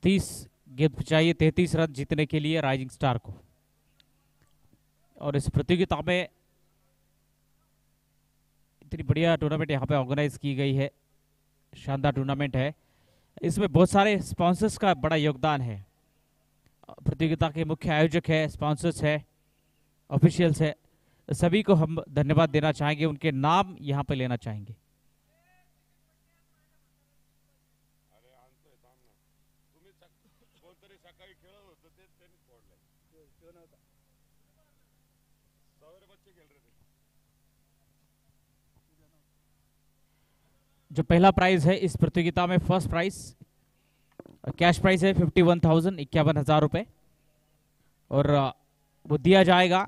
तीस गेंद चाहिए तैतीस रन जीतने के लिए राइजिंग स्टार को। और इस प्रतियोगिता में इतनी बढ़िया टूर्नामेंट यहाँ पे ऑर्गेनाइज की गई है। शानदार टूर्नामेंट है। इसमें बहुत सारे स्पॉन्सर्स का बड़ा योगदान है। प्रतियोगिता के मुख्य आयोजक है स्पॉन्सर्स है ऑफिशियल्स है। सभी को हम धन्यवाद देना चाहेंगे, उनके नाम यहाँ पे लेना चाहेंगे। जो पहला प्राइज है, इस प्रतियोगिता में फ़र्स्ट प्राइज कैश प्राइज है फिफ्टी वन थाउज़ेंड इक्यावन हज़ार रुपये और वो दिया जाएगा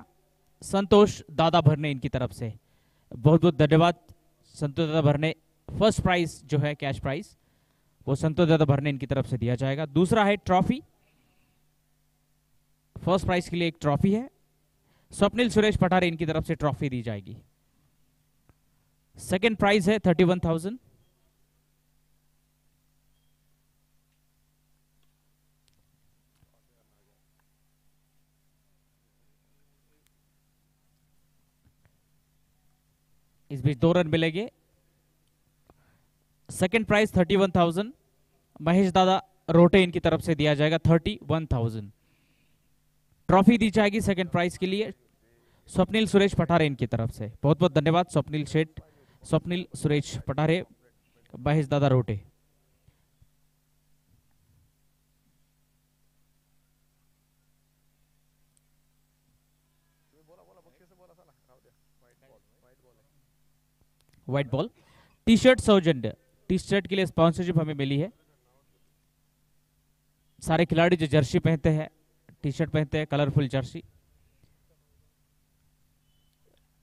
संतोष दादा भरने इनकी तरफ़ से। बहुत बहुत धन्यवाद, संतोष दादा भरने। फ़र्स्ट प्राइज जो है कैश प्राइज वो संतोष दादा भरने इनकी तरफ़ से दिया जाएगा। दूसरा है ट्रॉफी फ़र्स्ट प्राइज के लिए एक ट्रॉफी है। स्वप्निल सुरेश पठारे इनकी तरफ़ से ट्रॉफी दी जाएगी। सेकेंड प्राइज है थर्टी वन थाउज़ेंड इस बीच दो रन मिलेंगे। Second prize thirty one thousand Mahesh Dada, Rote इनकी तरफ़ से दिया जाएगा थर्टी वन थाउज़ेंड ट्रॉफी दी जाएगी सेकेंड प्राइज के लिए स्वप्निल सुरेश पठारे इनकी तरफ़ से। बहुत बहुत धन्यवाद स्वप्निल शेठ, Swapnil Suresh Pathare, Mahesh Dada, Rote. White ball T shirt सौजन्य टी शर्ट के लिए स्पॉन्सरशिप हमें मिली है। सारे खिलाड़ी जो जर्सी पहनते हैं टी शर्ट पहनते हैं कलरफुल जर्सी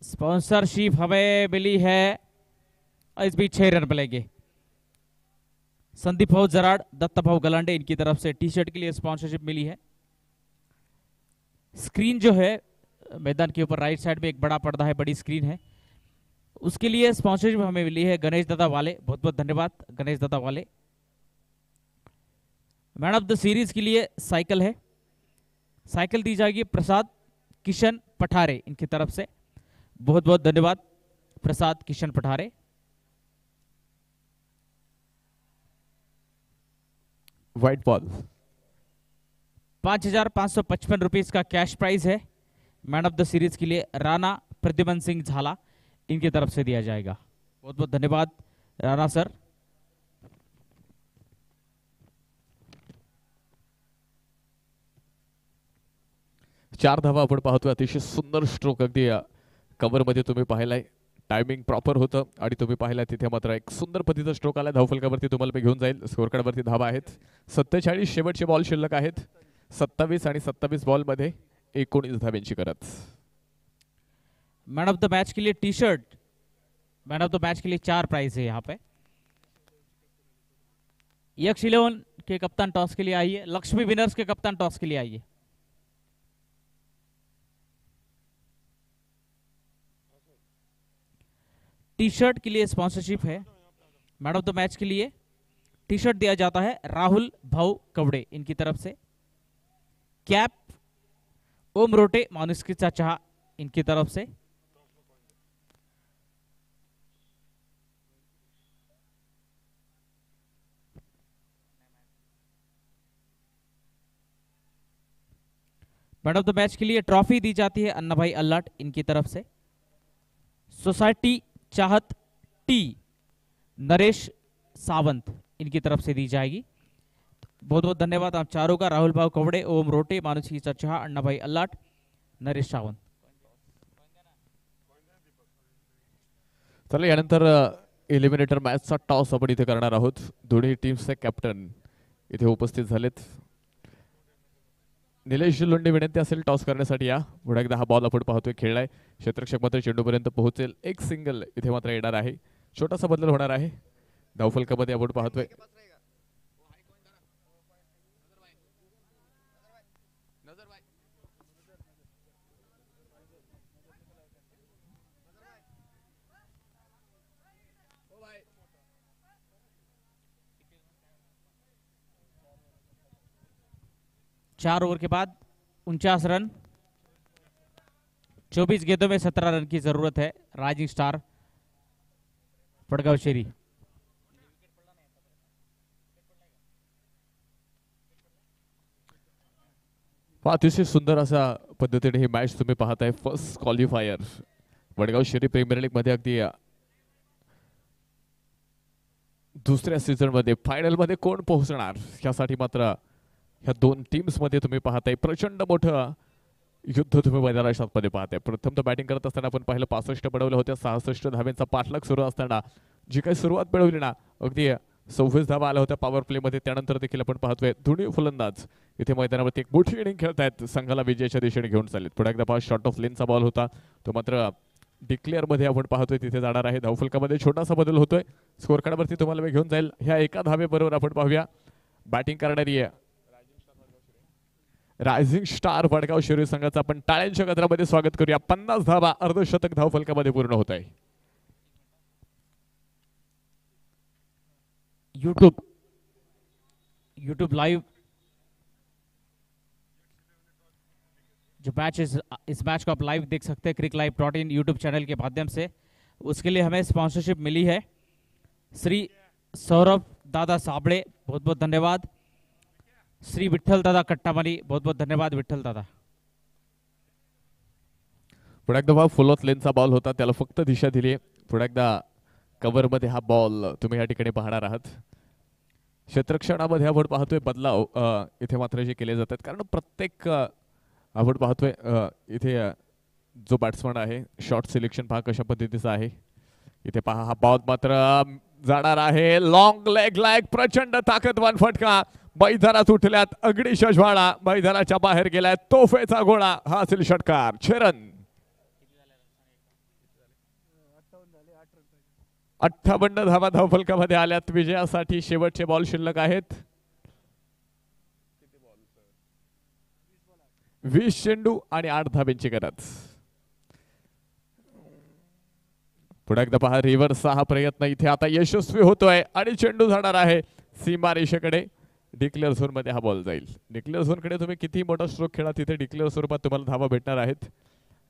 स्पॉन्सरशिप हमें मिली है। इस बीच छह रन मिलेंगे। संदीप भाव जराड, दत्ता भाव गलांडे, इनकी तरफ़ से टी शर्ट के लिए स्पॉन्सरशिप मिली है। स्क्रीन जो है, मैदान के ऊपर राइट साइड में एक बड़ा पर्दा है, बड़ी स्क्रीन है। उसके लिए स्पॉन्सरशिप हमें मिली है गणेश दादा वाले। बहुत बहुत धन्यवाद गणेश दादा वाले। मैन ऑफ़ द सीरीज़ के लिए साइकिल है। साइकिल दी जाएगी प्रसाद किशन पठारे इनकी तरफ़ से। बहुत बहुत धन्यवाद प्रसाद किशन पठारे। व्हाइट बॉल पाँच हज़ार पाँच सौ पचपन रुपीज़ का कैश प्राइज है। मैन ऑफ़ द सीरीज़ के लिए राणा प्रद्युमन सिंह झाला। इनकी तरफ से दिया जाएगा। बहुत बहुत धन्यवाद राणा सर। चार धावा आपण पाहतोय अतिशय सुंदर स्ट्रोक अगदी कव्हरमध्ये तुम्ही पाहिलाय. टायमिंग प्रॉपर होतं आणि तुम्ही पाहिलाय तिथे मात्र एक सुंदर पद्धतीचा स्ट्रोक आला धावफलकावरती तुम्हाला मी घेऊन जाईल. स्कोरकार्डवरती धावा आहेत. सत्तेचाळीस शेवटचे बॉल शिल्लक आहेत. सत्तावीस आणि सत्तावीस बॉलमध्ये एकोणीस धाव्यांची करत मैन ऑफ़ द मैच के लिए T shirt man of the match के लिए चार प्राइज है यहाँ पे। यक्ष इलेवन के कप्तान टॉस के लिए आइए लक्ष्मी विनर्स के कप्तान टॉस के लिए आइए टी शर्ट के लिए स्पॉन्सरशिप है, मैन ऑफ़ द मैच के लिए। टी शर्ट दिया जाता है राहुल भाऊ कवड़े इनकी तरफ़ से। कैप, ओम रोटे, मानुष की चाचा इनकी तरफ़ से। मैन ऑफ़ द मैच के लिए ट्रॉफी दी जाती है अन्ना भाई अल्लाट इनकी तरफ़ से। सोसाइटी चाहत टी नरेश सावंत इनकी तरफ़ से दी जाएगी। बहुत बहुत धन्यवाद आप चारों का, राहुल भाव कवड़े, ओम रोटे, मानुषी चर्चा अण्णा भाई अल्लाट, नरेश सावंत। चला यानंतर एलिमिनेटर मॅचचा टॉस आपण इथे करणार आहोत। दोन्ही टीम्सचे कॅप्टन इथे उपस्थित झालेत। निलेश लोंडे विनंती असेल टॉस करण्यासाठी या. पुढे एकदा हा बॉल आपण पाहतोय खेळलाय. क्षेत्रक्षक मात्र चेंडूपर्यंत पोहोचेल. एक सिंगल इथे मात्र येणार आहे. छोटासा बदल होणार आहे. धावफलकामध्ये आपण पाहतोय. चार ओवर के बाद उनचास रन। चौबीस गेंदों में सत्रह रन की ज़रूरत है, राइजिंग स्टार पड़गाव शेरी अतिशय सुंदर अशा पद्धतीने ही मॅच तुम्ही पाहताय first qualifier Vadgaon Sheri premier league मध्ये अगदी दुसऱ्या सीझन मध्ये फायनल मध्ये कोण पोहोचणार? यासाठी मात्र ह्या दोन टीम्समध्ये तुम्ही पाहताय प्रचंड मोठं युद्ध तुम्ही मैदानाच्या मध्ये पाहताय. प्रथम तर बॅटिंग करत असताना आपण पाहिलं पासष्ट बनवलं होत्या सहासष्ट धाव्यांचा पाठलाग सुरू असताना जी काही सुरुवात मिळवली ना अगदी सव्वीस धावा आल्या होत्या पॉवर प्लेमध्ये त्यानंतर देखील आपण पाहतोय धुणी फलंदाज. इथे मैदानावरती एक मोठी इनिंग खेळतायत संघाला विजयाच्या दिशेने घेऊन चाललेत. पुढे एकदा पहा शॉर्ट ऑफ लेनचा बॉल होता. तो मात्र डिक्लेअरमध्ये आपण पाहतोय तिथे जाणार आहे. धावफलकामध्ये छोटासा बदल होतोय. स्कोरकार्डवरती तुम्हाला मी घेऊन जाईल. ह्या एका धावेबरोबर आपण पाहूया. बॅटिंग करणारी आहे रायझिंग स्टार वडगाव शिरोई संघाचं आपण टाळ्यांच्या गजरामध्ये स्वागत करूया. पन्नास धावा अर्धशतक धावफलकामध्ये पूर्ण होत आहे. यूट्यूब यूट्यूब लाइव जो मैच इस इस मैच को आप लाइव देख सकते हैं. Cric live dot in YouTube channel के माध्यम से. उसके लिए हमें स्पॉन्सरशिप मिली है. श्री सौरभ दादा साबड़े बहुत बहुत धन्यवाद. श्री विठ्ठल दादा कट्टामाली बहुत बहुत धन्यवाद विठ्ठल दादा. पुढे एकदा फुल ऑफ लेनचा बॉल होता. त्याला फक्त दिशा दिली पुढे एकदा कव्हरमध्ये हा बॉल तुम्ही या ठिकाणी पाहणार आहात. क्षेत्रक्षणामध्ये आपण पाहतोय बदलाव इथे मात्र जे केले जातात. कारण प्रत्येक आपण पाहतोय इथे जो बॅट्समन आहे शॉर्ट सिलेक्शन पहा कशा पद्धतीचा आहे. इथे पहा हा बॉल मात्र जाणार आहे. लॉंग लेग लाईक प्रचंड ताकदवान फटका मैदानात उठल्यात अगडी शजवाळा मैदानाच्या बाहेर गेलाय तोफेचा गोळा हा असेल षटकार छेरन. अठ्ठावन्न धावा धावफलकामध्ये आल्यात विजयासाठी शेवटचे बॉल शिल्लक आहेत. वीस चेंडू आणि आठ धाबेंची गरज. पुढे एकदा पहा रिव्हर्सचा हा प्रयत्न इथे आता यशस्वी होतोय आणि चेंडू जाणार आहे सीमा रेषेकडे डिक्लेअर झोनमध्ये हा बॉल जाईल. डिक्लेअर झोनकडे तुम्ही किती मोठा स्ट्रोक खेळा तिथे डिक्लेअर स्वरूपात तुम्हाला धावा भेटणार आहेत.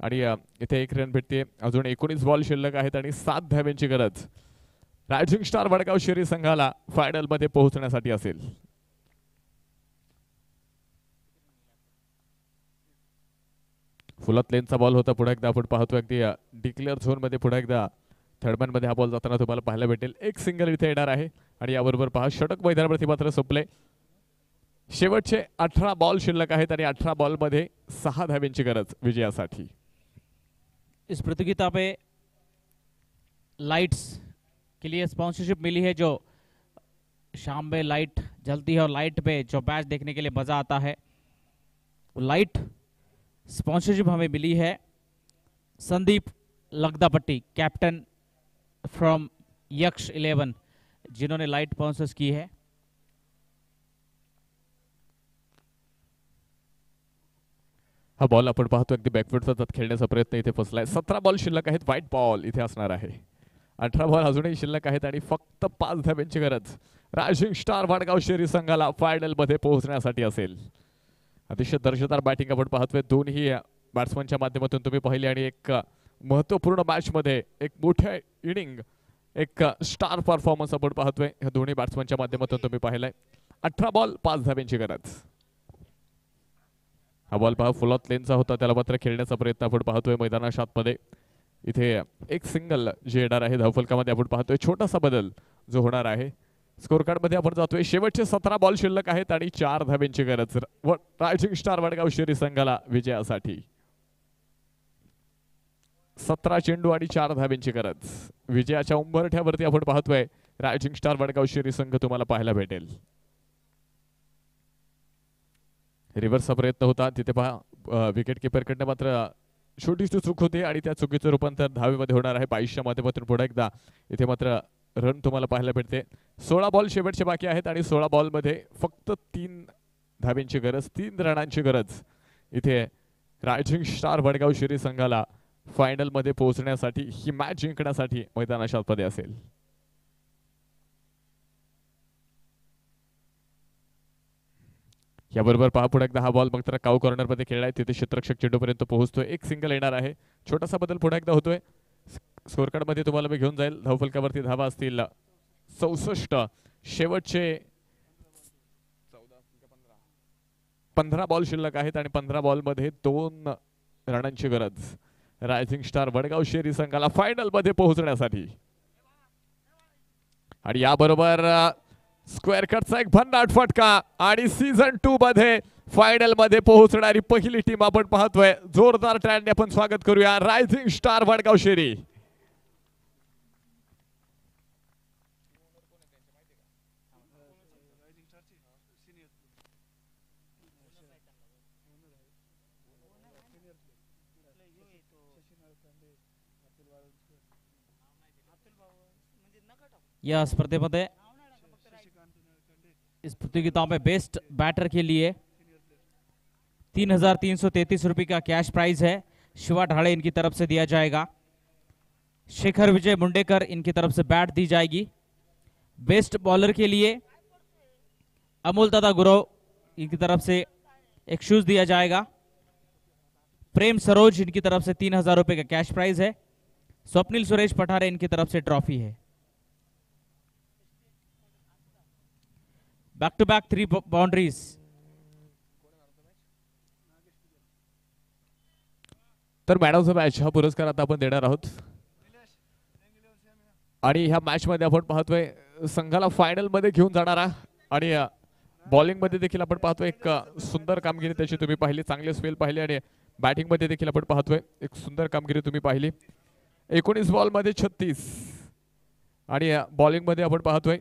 आणि इथे एक रन भेटते. अजून एकोणीस बॉल शिल्लक आहेत आणि सात धाव्यांची गरज. रायझिंग स्टार वडगाव शहरी संघाला फायनलमध्ये पोहोचण्यासाठी असेल. फुलात लेनचा बॉल होता. पुढे एकदा आपण पाहतो. अगदी डिक्लेअर झोनमध्ये पुढे एकदा थर्डमॅनमध्ये हा बॉल जाताना तुम्हाला पाहायला भेटेल. एक सिंगल इथे येणार आहे. आणि याबरोबर पहा षटक मैदानावरती मात्र संपले. शेवटचे अठरा बॉल शिल्लक आहेत आणि अठरा बॉल मध्ये सहा धाव्यांची गरज विजयासाठी. इस प्रतियोगिता पे लाइट्स के लिए स्पॉन्सरशिप मिली है जो शाम में लाइट जलती है और लाइट पे जो मैच देखने के लिए मज़ा आता है। लाइट स्पॉन्सरशिप हमें मिली है Sandeep Lagdapatti captain from Yaksh eleven, जिन्होंने लाइट स्पॉन्सर्स की है। हा बॉल आपण पाहतो अगदी बॅकवर्ड जातात खेळण्याचा प्रयत्न इथे फसलाय. सतरा बॉल शिल्लक आहेत व्हाईट बॉल इथे असणार आहे. अठरा बॉल अजूनही शिल्लक आहेत आणि फक्त पाच धाब्यांची गरज. रायझिंग स्टार वाडगाव शहरी संघाला फायनलमध्ये पोहोचण्यासाठी असेल. अतिशय दर्जेदार बॅटिंग आपण पाहतोय. दोन्ही बॅट्समनच्या माध्यमातून तुम्ही पाहिली आणि एक महत्त्वपूर्ण मॅच मध्ये एक मोठ्या इनिंग एक स्टार परफॉर्मन्स आपण पाहतोय. ह्या दोन्ही बॅट्समनच्या माध्यमातून तुम्ही पाहिलाय. अठरा बॉल पाच धाब्यांची गरज. हा बॉल पहा फुल ऑफ लेनचा होता. त्याला मात्र खेळण्याचा प्रयत्न आपण पाहतोय मैदानाच्या आतमध्ये इथे एक सिंगल जे येणार आहे धावफलकामध्ये आपण पाहतोय. छोटासा बदल जो होणार आहे. स्कोर कार्डमध्ये आपण जातोय. शेवटचे सतरा बॉल शिल्लक आहेत आणि चार धाब्यांची गरज. व रायझिंग स्टार वडगाव शिरी संघाला विजयासाठी. सतरा चेंडू आणि चार धाब्यांची गरज. विजयाच्या उंबरठ्यावरती आपण पाहतोय. रायझिंग स्टार वडगाव शिरी संघ तुम्हाला पाहायला भेटेल. रिव्हर्सचा प्रयत्न होता. तिथे पहा विकेट किपरकडनं मात्र छोटीशी चूक होती आणि त्या चुकीचं रूपांतर दहावीमध्ये होणार आहे. बाईसच्या माध्यमातून पुढे एकदा इथे मात्र रन तुम्हाला पाहायला भेटते सोळा बॉल शेवटचे बाकी आहेत आणि सोळा बॉलमध्ये फक्त तीन धाब्यांची गरज तीन रनांची गरज. इथे रायझिंग स्टार वडगाव शिरी संघाला फायनलमध्ये पोहोचण्यासाठी ही मॅच जिंकण्यासाठी मैदानाच्या आतमध्ये असेल. याबरोबर पहा पुढे एकदा हा बॉल मग तर काऊ कॉर्नरमध्ये खेळलाय. तिथे क्षेत्रक्षक चेंडूपर्यंत पोहोचतोय. एक सिंगल येणार आहे. छोटासा बदल पुढे एकदा होतोय. स्कोरकार्डमध्ये तुम्हाला मी घेऊन जाईल. धावफलकावरती धावा असतील. चौसष्ट. शेवटचे पंधरा बॉल शिल्लक आहेत आणि पंधरा बॉलमध्ये दोन रनांची गरज. रायझिंग स्टार वडगाव शेरी संघाला फायनलमध्ये पोहोचण्यासाठी. आणि याबरोबर स्क्वेअर कटचा एक भन्नाट फटका आणि सीझन टू मध्ये फायनलमध्ये पोहोचणारी पहिली टीम आपण पाहतोय. जोरदार ट्रॅनने आपण स्वागत करूया. रायझिंग स्टार वडगाव शेरी या स्पर्धेमध्ये इस प्रतियोगिताओं में बेस्ट बैटर के लिए तीन हज़ार तीन सौ तैतीस रुपये का कैश प्राइज है। शिवा ढाड़े इनकी तरफ़ से दिया जाएगा। शेखर विजय मुंडेकर इनकी तरफ़ से बैट दी जाएगी। बेस्ट बॉलर के लिए अमोल दादा गुरव इनकी तरफ़ से एक शूज़ दिया जाएगा। प्रेम सरोज इनकी तरफ़ से तीन हज़ार रुपये का कैश प्राइज है। स्वप्निल सुरेश पठारे इनकी तरफ़ से ट्रॉफी है। Back to back three boundaries. तर मॅन ऑफ द मॅच हा पुरस्कार आता आपण देणार आहोत. आणि ह्या मॅच मध्ये आपण पाहतोय संघाला फायनलमध्ये घेऊन जाणारा आणि बॉलिंगमध्ये देखील आपण पाहतोय एक सुंदर कामगिरी त्याची तुम्ही पाहिली चांगले स्पेल पाहिले आणि बॅटिंगमध्ये देखील आपण पाहतोय एक सुंदर कामगिरी तुम्ही पाहिली. एकोणीस बॉलमध्ये छत्तीस. आणि बॉलिंगमध्ये आपण पाहतोय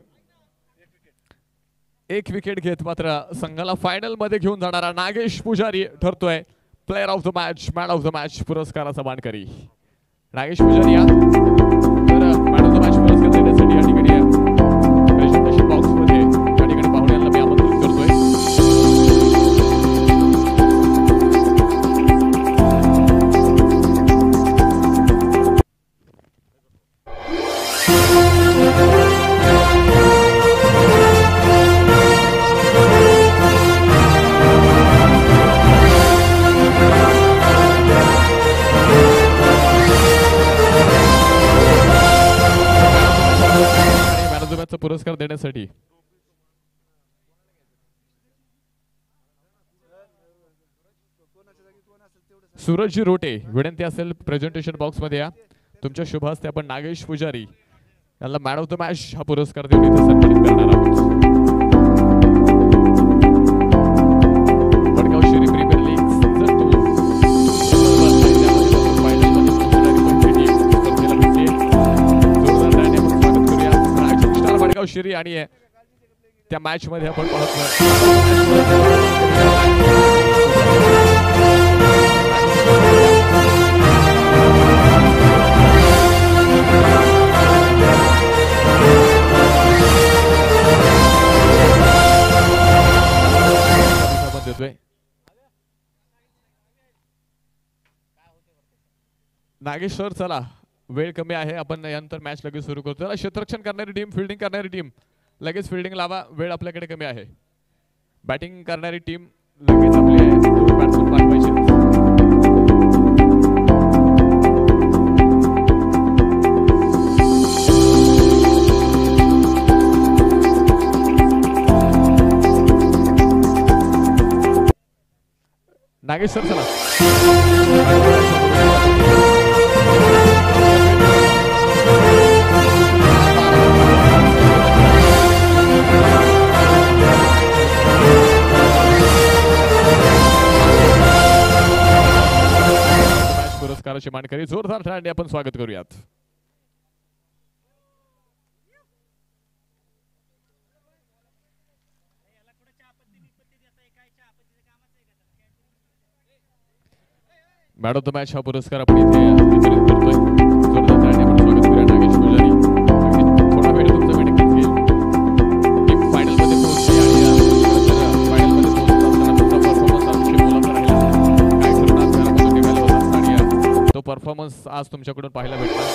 एक विकेट घेत मात्र संघाला फायनलमध्ये घेऊन जाणारा Nagesh Pujari ठरतोय. Player of the match man of the match पुरस्काराचा मानकरी. नागेश पुजारी या. तर मॅन ऑफ द मॅच पुरस्कार देण्यासाठी आणि पुरस्कार देण्यासाठी. सूरजजी रोटे विनंती असेल प्रेझेंटेशन बॉक्समध्ये या. तुमच्या शुभ हस्ते आपण नागेश पुजारी यांना मॅन ऑफ द मॅच हा पुरस्कार देऊन इथे सन्मानित करणार आहोत. वडगाव शिरी आणि त्या मॅच मध्ये आपण देतोय. नागेश्वर चला. वेळ कमी आहे आपण यानंतर मॅच लगेच सुरू करतो. चला क्षेत्ररक्षण करणारी टीम फिल्डिंग करणारी टीम लगेच फिल्डिंग लावा वेळ आपल्याकडे कमी आहे. बॅटिंग करणारी टीम लगेच आपली बॅट्समन पाठवायचे. नागेश्वर चला. पुरस्काराची मानकरी जोरदार टाळ्यांनी आपण स्वागत करूयात. मॅडम ऑफ द मॅच हा पुरस्कार आपण इथे वितरित करतोय. तो परफॉर्मन्स आज तुमच्याकडून पाहायला भेटला.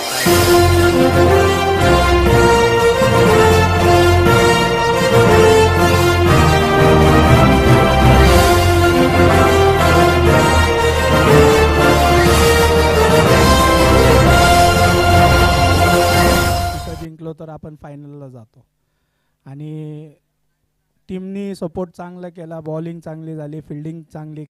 जिंकलो तर आपण फायनलला जातो. आणि टीमनी सपोर्ट चांगला केला बॉलिंग चांगली झाली फिल्डिंग चांगली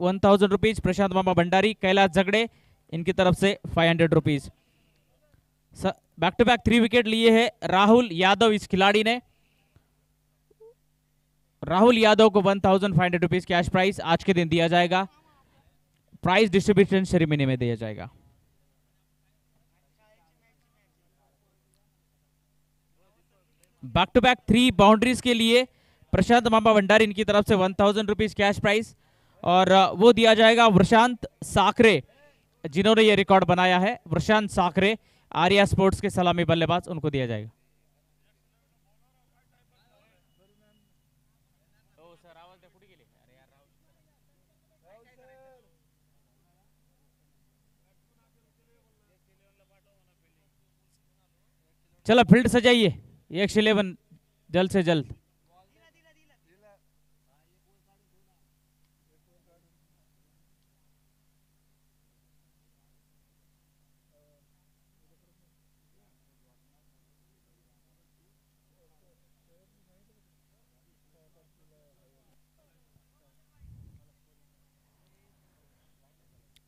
वन थाउज़ेंड रुपीज़, प्रशांत मामा भंडारी, कैलाश झगड़े, इनकी तरफ़ से five hundred rupees. Back to back three wicket लिए है राहुल यादव इस खिलाड़ी ने। राहुल यादव को one thousand five hundred rupees cash price आज के दिन दिया जाएगा। प्राइस डिस्ट्रीब्यूशन सेरेमनी में दिया जाएगा। Back to back three boundaries के लिए प्रशांत मामा भंडारी इनकी तरफ़ से one thousand rupees cash price और वो दिया जाएगा वृशांत साकरे, जिन्होंने ये रिकॉर्ड बनाया है। वृशांत साकरे, आर्या स्पोर्ट्स के सलामी बल्लेबाज, उनको दिया जाएगा। चलो, फ़ील्ड सजाइए एक इलेवन, जल्द से जल्द।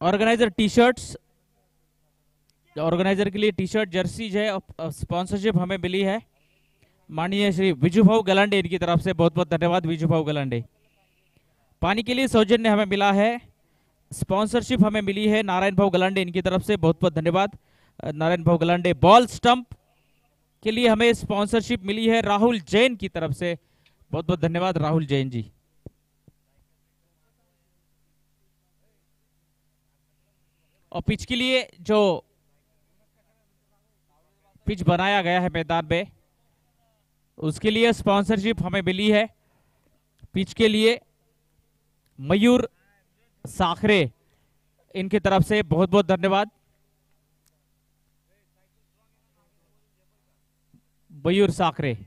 ऑर्गेनाइजर टी शर्ट्स ऑर्गेनाइजर के लिए टी शर्ट जर्सीज है स्पॉन्सरशिप हमें मिली है। माननीय श्री विजू भाऊ गलांडे, इनकी तरफ़ से बहुत बहुत धन्यवाद विजू भाऊ गलांडे। पानी के लिए सौजन्य हमें मिला है। स्पॉन्सरशिप हमें मिली है। नारायण भाऊ गलांडे, इनकी तरफ़ से बहुत बहुत धन्यवाद। नारायण भाऊ गलांडे, बॉल स्टंप के लिए हमें स्पॉन्सरशिप मिली है। राहुल जैन की तरफ़ से बहुत बहुत धन्यवाद। राहुल जैन जी। और पिच के लिए जो पिच बनाया गया है मैदान में, उसके लिए स्पॉन्सरशिप हमें मिली है। पिच के लिए मयूर साखरे, इनकी तरफ़ से बहुत बहुत धन्यवाद। मयूर साखरे।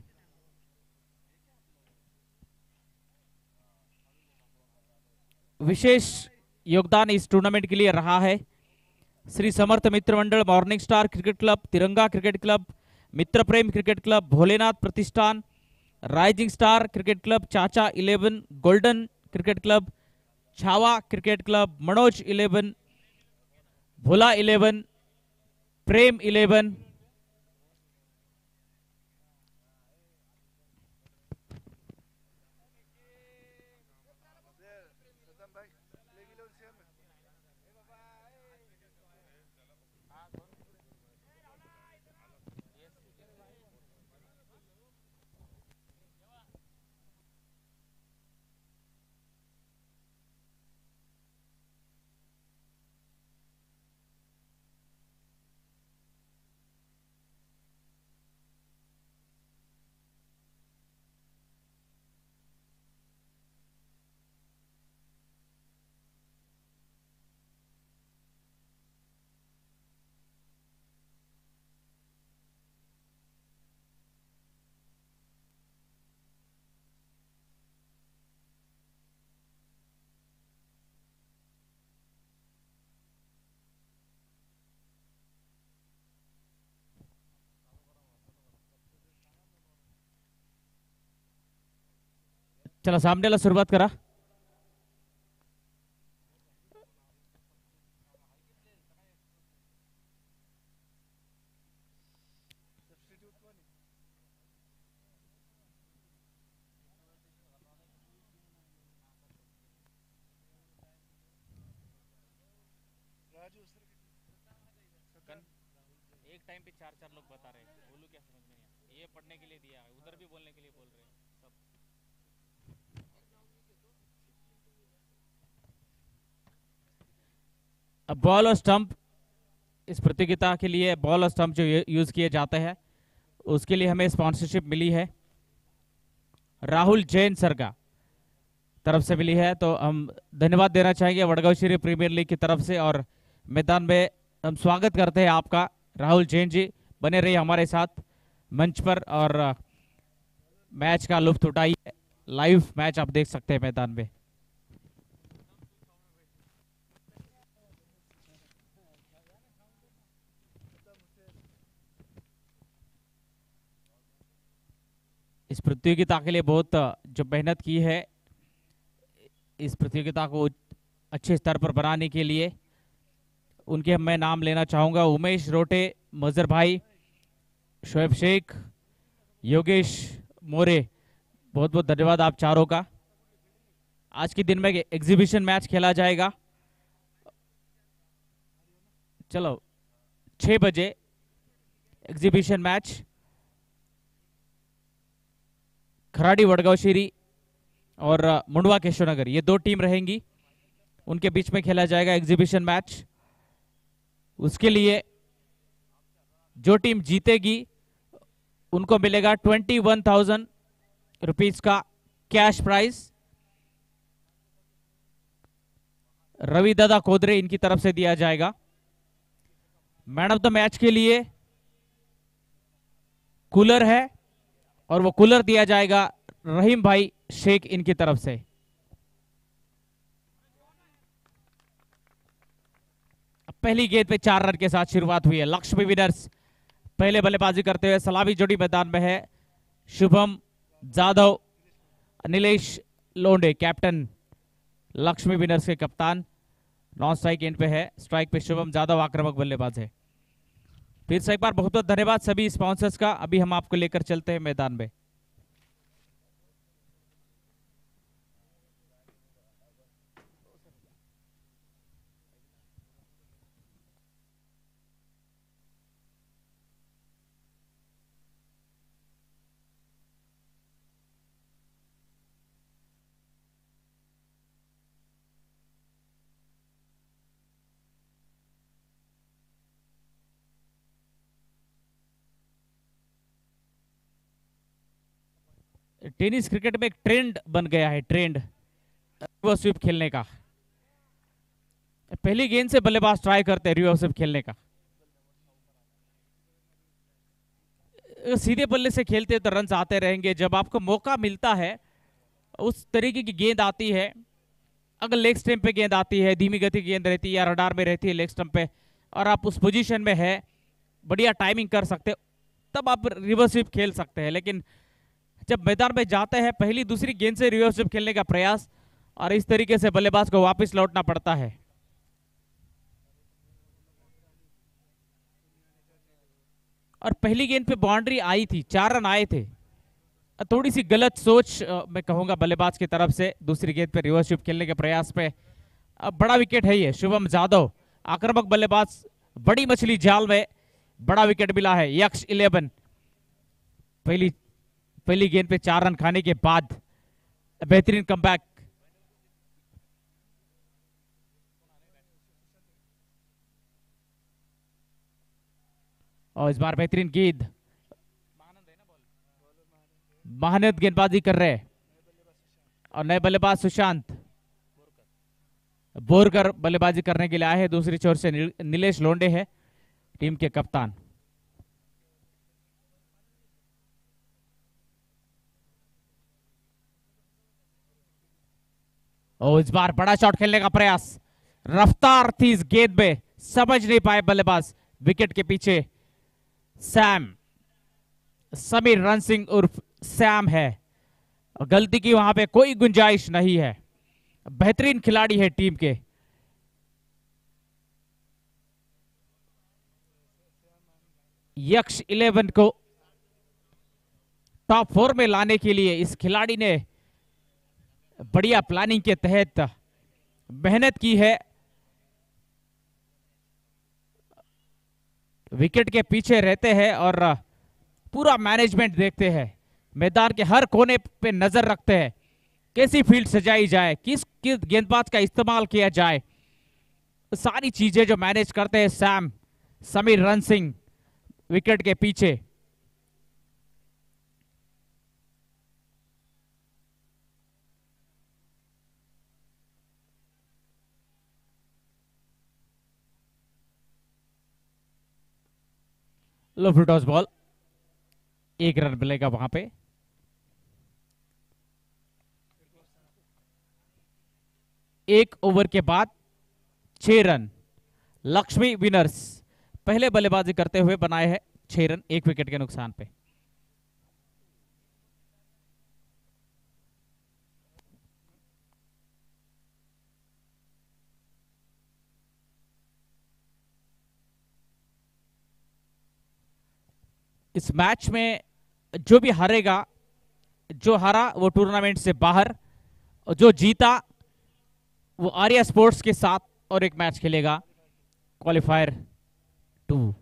विशेष योगदान इस टूर्नामेंट के लिए रहा है। Shri Samarth Mitra Mandal morning star cricket club Tiranga cricket club, Mitra Prem cricket club, Bholenath Pratishthan rising star cricket club Chacha eleven golden cricket club Chhava cricket club, Manoj eleven, Bhola eleven, Prem eleven चला सामन्याला सुरुवात करा. अब ball और stump इस प्रतियोगिता के लिए बॉल और स्टंप जो यूज़ किए जाते हैं, उसके लिए हमें स्पॉन्सरशिप मिली है। राहुल जैन सर का तरफ़ से मिली है तो हम धन्यवाद देना चाहेंगे वडगांव श्री प्रीमियर लीग की तरफ़ से और मैदान में हम स्वागत करते हैं आपका, राहुल जैन जी, बने रहिए हमारे साथ मंच पर और मैच का लुफ्त उठाइए। लाइव मैच आप देख सकते हैं मैदान में। इस प्रतियोगिता के लिए बहुत जो मेहनत की है, इस प्रतियोगिता को अच्छे स्तर पर बनाने के लिए, उनके मैं नाम लेना चाहूँगा उमेश रोटे, मजर भाई, शोएब शेख, योगेश मोरे। बहुत बहुत धन्यवाद आप चारों का। आज के दिन में एग्जीबिशन मैच खेला जाएगा। चलो, छह बजे एग्जीबिशन मैच खराड़ी वडगांव शेरी और मुंडवा, केशवनगर, ये दो टीम रहेंगी। उनके बीच में खेला जाएगा एग्जीबिशन मैच उसके लिए जो टीम जीतेगी, उनको मिलेगा ट्वेंटी वन थाउज़ेंड रुपीज़ का कैश प्राइज रवि दादा कोदरे इनकी तरफ़ से दिया जाएगा। मैन ऑफ़ द मैच के लिए कूलर है। और वो कूलर दिया जाएगा रहीम भाई शेख इनकी तरफ़ से। पहली गेंद पे चार रन के साथ शुरुआत हुई है। लक्ष्मी विनर्स पहले बल्लेबाजी करते हुए सलामी जोड़ी मैदान में है। शुभम जाधव नीलेश लोंडे कैप्टन लक्ष्मी विनर्स के कप्तान। नॉन स्ट्राइक एंड पे है। स्ट्राइक पे शुभम जाधव आक्रामक बल्लेबाज है। फिर से एक बार बहुत बहुत धन्यवाद सभी स्पॉन्सर्स का। अभी हम आपको लेकर चलते हैं मैदान में। टेनिस क्रिकेट में एक ट्रेंड बन गया है, ट्रेंड। रिवर्स स्वीप खेलने का। पहली गेंद से बल्लेबाज ट्राई करते हैं रिवर्स स्वीप खेलने का। सीधे बल्ले से खेलते हैं तो रन आते रहेंगे। जब आपको मौका मिलता है, उस तरीके की गेंद आती है। अगर लेग स्टम्प पे गेंद आती है, धीमी गति की गेंद रहती है या रडार में रहती है लेग स्टम्प पे, और आप उस पोजीशन में है, बढ़िया टाइमिंग कर सकते तब आप रिवर्स स्वीप खेल सकते हैं। लेकिन जब मैदान में जाते हैं, पहली दूसरी गेंद से रिवर्स स्वीप खेलने का प्रयास, और इस तरीके से बल्लेबाज को वापस लौटना पड़ता है। और पहली गेंद पे बाउंड्री आई थी, चार रन आए थे। थोड़ी सी गलत सोच मैं कहूँगा बल्लेबाज की तरफ़ से, दूसरी गेंद पे रिवर्स स्वीप खेलने के प्रयास पे। अब बड़ा विकेट है ये, शुभम जाधव, आक्रामक बल्लेबाज, बड़ी मछली जाल में बड़ा विकेट मिला है, यक्ष इलेवन। पहली पहली गेंद पे चार रन खाने के बाद बेहतरीन कमबैक और इस बार बेहतरीन गेंद महानत गेंदबाजी कर रहे और नए बल्लेबाज सुशांत। बोरकर बल्लेबाजी करने के लिए आए हैं। दूसरी छोर से नील- नीलेश लोंडे है। टीम के कप्तान। और इस बार बड़ा शॉट खेलने का प्रयास। रफ्तार थी इस गेंद में। समझ नहीं पाए बल्लेबाज विकेट के पीछे। सैम। समीर रन सिंह उर्फ़ सैम है। गलती की वहाँ पे कोई गुंजाइश नहीं है। बेहतरीन खिलाड़ी है टीम के। यक्ष इलेवन को टॉप फोर में लाने के लिए इस खिलाड़ी ने बढ़िया प्लानिंग के तहत मेहनत की है। विकेट के पीछे रहते हैं और पूरा मैनेजमेंट देखते हैं। मैदान के हर कोने पे नज़र रखते हैं। कैसी फ़ील्ड सजाई जाए, किस किस गेंदबाज का इस्तेमाल किया जाए। सारी चीज़ें जो मैनेज करते हैं Sam Sameer run Singh wicket के पीछे। Low full toss ball. एक रन मिलेगा वहाँ पे। एक ओवर के बाद छह रन। लक्ष्मी विनर्स, पहले बल्लेबाजी करते हुए बनाए हैं छह रन एक विकेट के नुकसान पे। इस मैच में जो भी हारेगा, जो हारा वो टूर्नामेंट से बाहर, और जो जीता, वो आर्या स्पोर्ट्स के साथ और एक मैच खेलेगा क्वालिफायर टू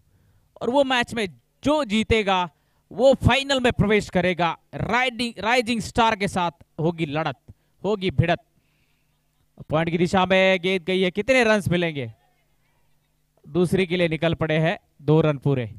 और वो मैच में जो जीतेगा, वो फाइनल में प्रवेश करेगा राइडिंग राइजिंग स्टार के साथ होगी लड़त, होगी भिड़त. पॉइंट की दिशा में गेंद गई है, कितने रन मिलेंगे? दूसरी के लिए निकल पड़े हैं, दो रन पूरे.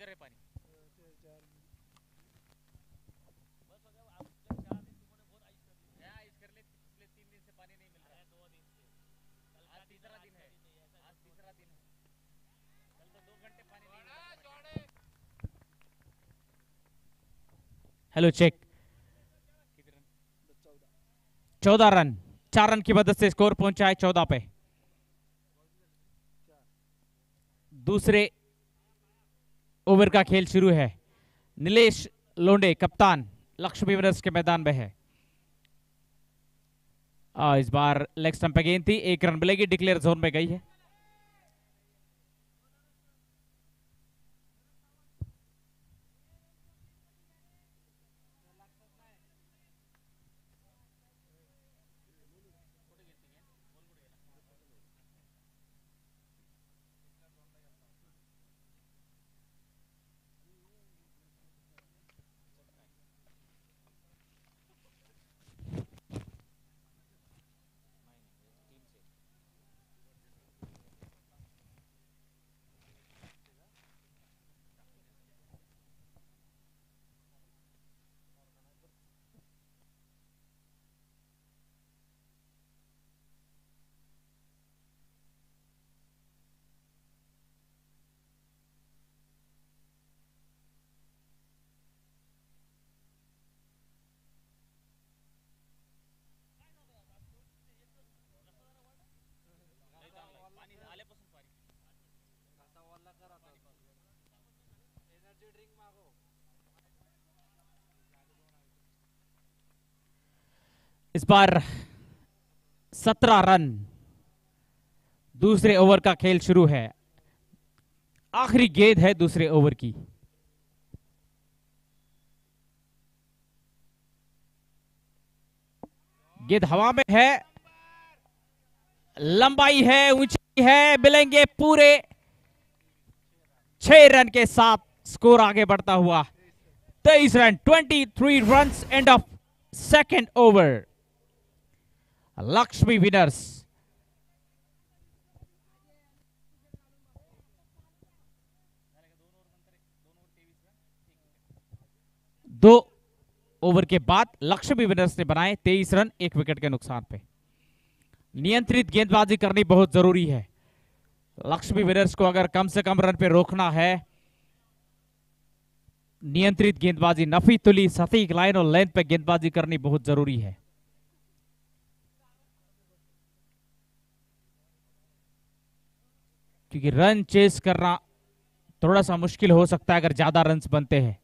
किधर है पानी। हेलो चेक चौदह रन। चार रन की मदद से स्कोर पहुँचा है चौदह पे। दूसरे ओवर का खेल शुरू है। नीलेश लोंडे कप्तान लक्ष्मी विनर्स के मैदान में है। आ, इस बार लेग स्टंप गेंद थी एक रन मिलेगी डिक्लेयर जोन में गई है। इस बार सत्रह रन दूसरे ओवर का खेल शुरू है। आखिरी गेंद है दूसरे ओवर की। गेंद हवा में है, लंबाई है, ऊंचाई है, मिलेंगे पूरे छह रन के साथ स्कोर आगे बढ़ता हुआ। तेईस run twenty three run end of second over Laxmi winners though over के बाद लक्ष्मी विनर्स ने बनाए तेईस रन, एक विकेट के नुकसान पे। नियंत्रित गेंदबाजी करनी बहुत ज़रूरी है। लक्ष्मी विनर्स को अगर कम से कम रन पे रोकना है, नियंत्रित गेंदबाजी नफी तुली सटीक लाइन और लेंथ पे गेंदबाजी करनी बहुत ज़रूरी है। क्योंकि रन चेस करना थोड़ा सा मुश्किल हो सकता है अगर ज़्यादा रन बनते हैं।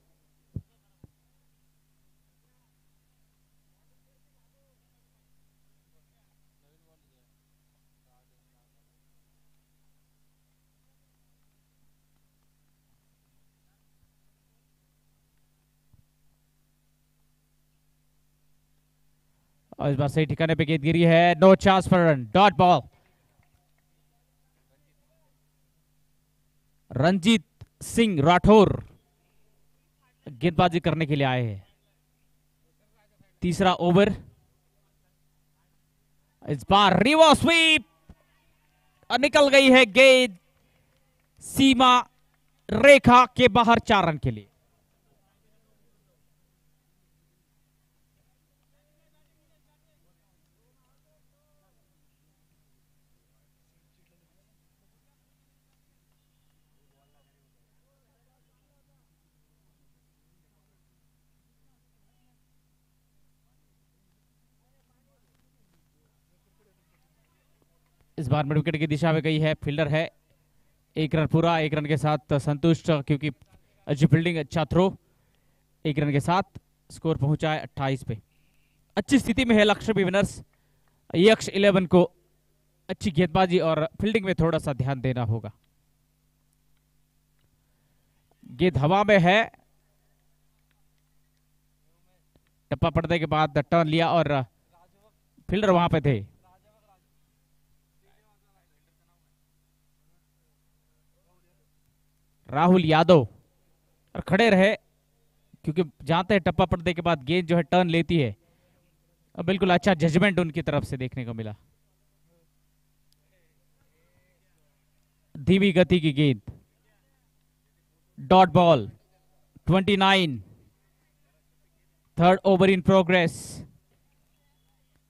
और इस बार सही ठिकाने पे गेंद गिरी है। No chance for run dot ball Ranjit Singh Rathore गेंदबाजी करने के लिए आए हैं। तीसरा ओवर। इस बार रिवर स्वीप। निकल गई है गेंद। सीमा रेखा के बाहर चार रन के लिए। इस बार मिड विकेट की दिशा में गई है, फील्डर है। एक रन पूरा, एक रन के साथ संतुष्ट, क्योंकि अच्छी फील्डिंग अच्छा थ्रो एक रन के साथ स्कोर पहुँचा है अट्ठाईस पे। अच्छी स्थिति में है लक्ष्य भी विनर्स यक्ष इलेवन को अच्छी गेंदबाजी और फील्डिंग में थोड़ा सा ध्यान देना होगा। गेंद हवा में है। टप्पा पड़ने के बाद टर्न लिया और फील्डर वहाँ पे थे। राहुल यादव और खड़े रहे, क्योंकि जानते हैं टप्पा पड़ने के बाद गेंद जो है टर्न लेती है। और बिल्कुल अच्छा जजमेंट उनकी तरफ़ से देखने को मिला। धीमी गति की गेंद। Dot ball 29 third over in progress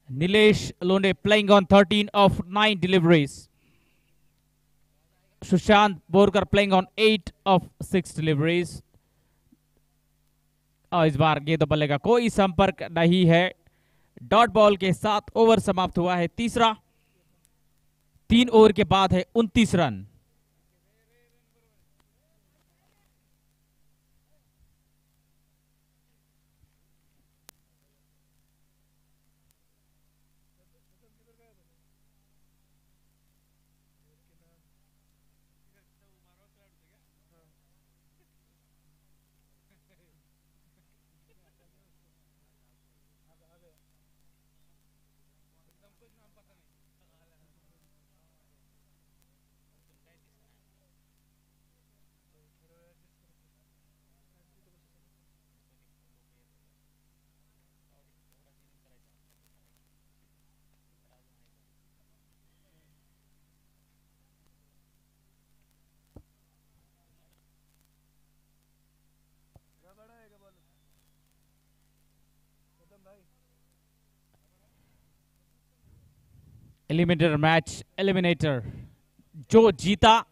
Nilesh Londhe playing on 13 of 9 deliveries Sushant Borkar playing on eight of six deliveries. और इस बार गेंद बल्ले का कोई संपर्क नहीं है। डॉट बॉल के साथ ओवर समाप्त हुआ है तीसरा। तीन ओवर के बाद है उनतीस रन। एलिमिनेटर मैच एलिमिनेटर जो जीता,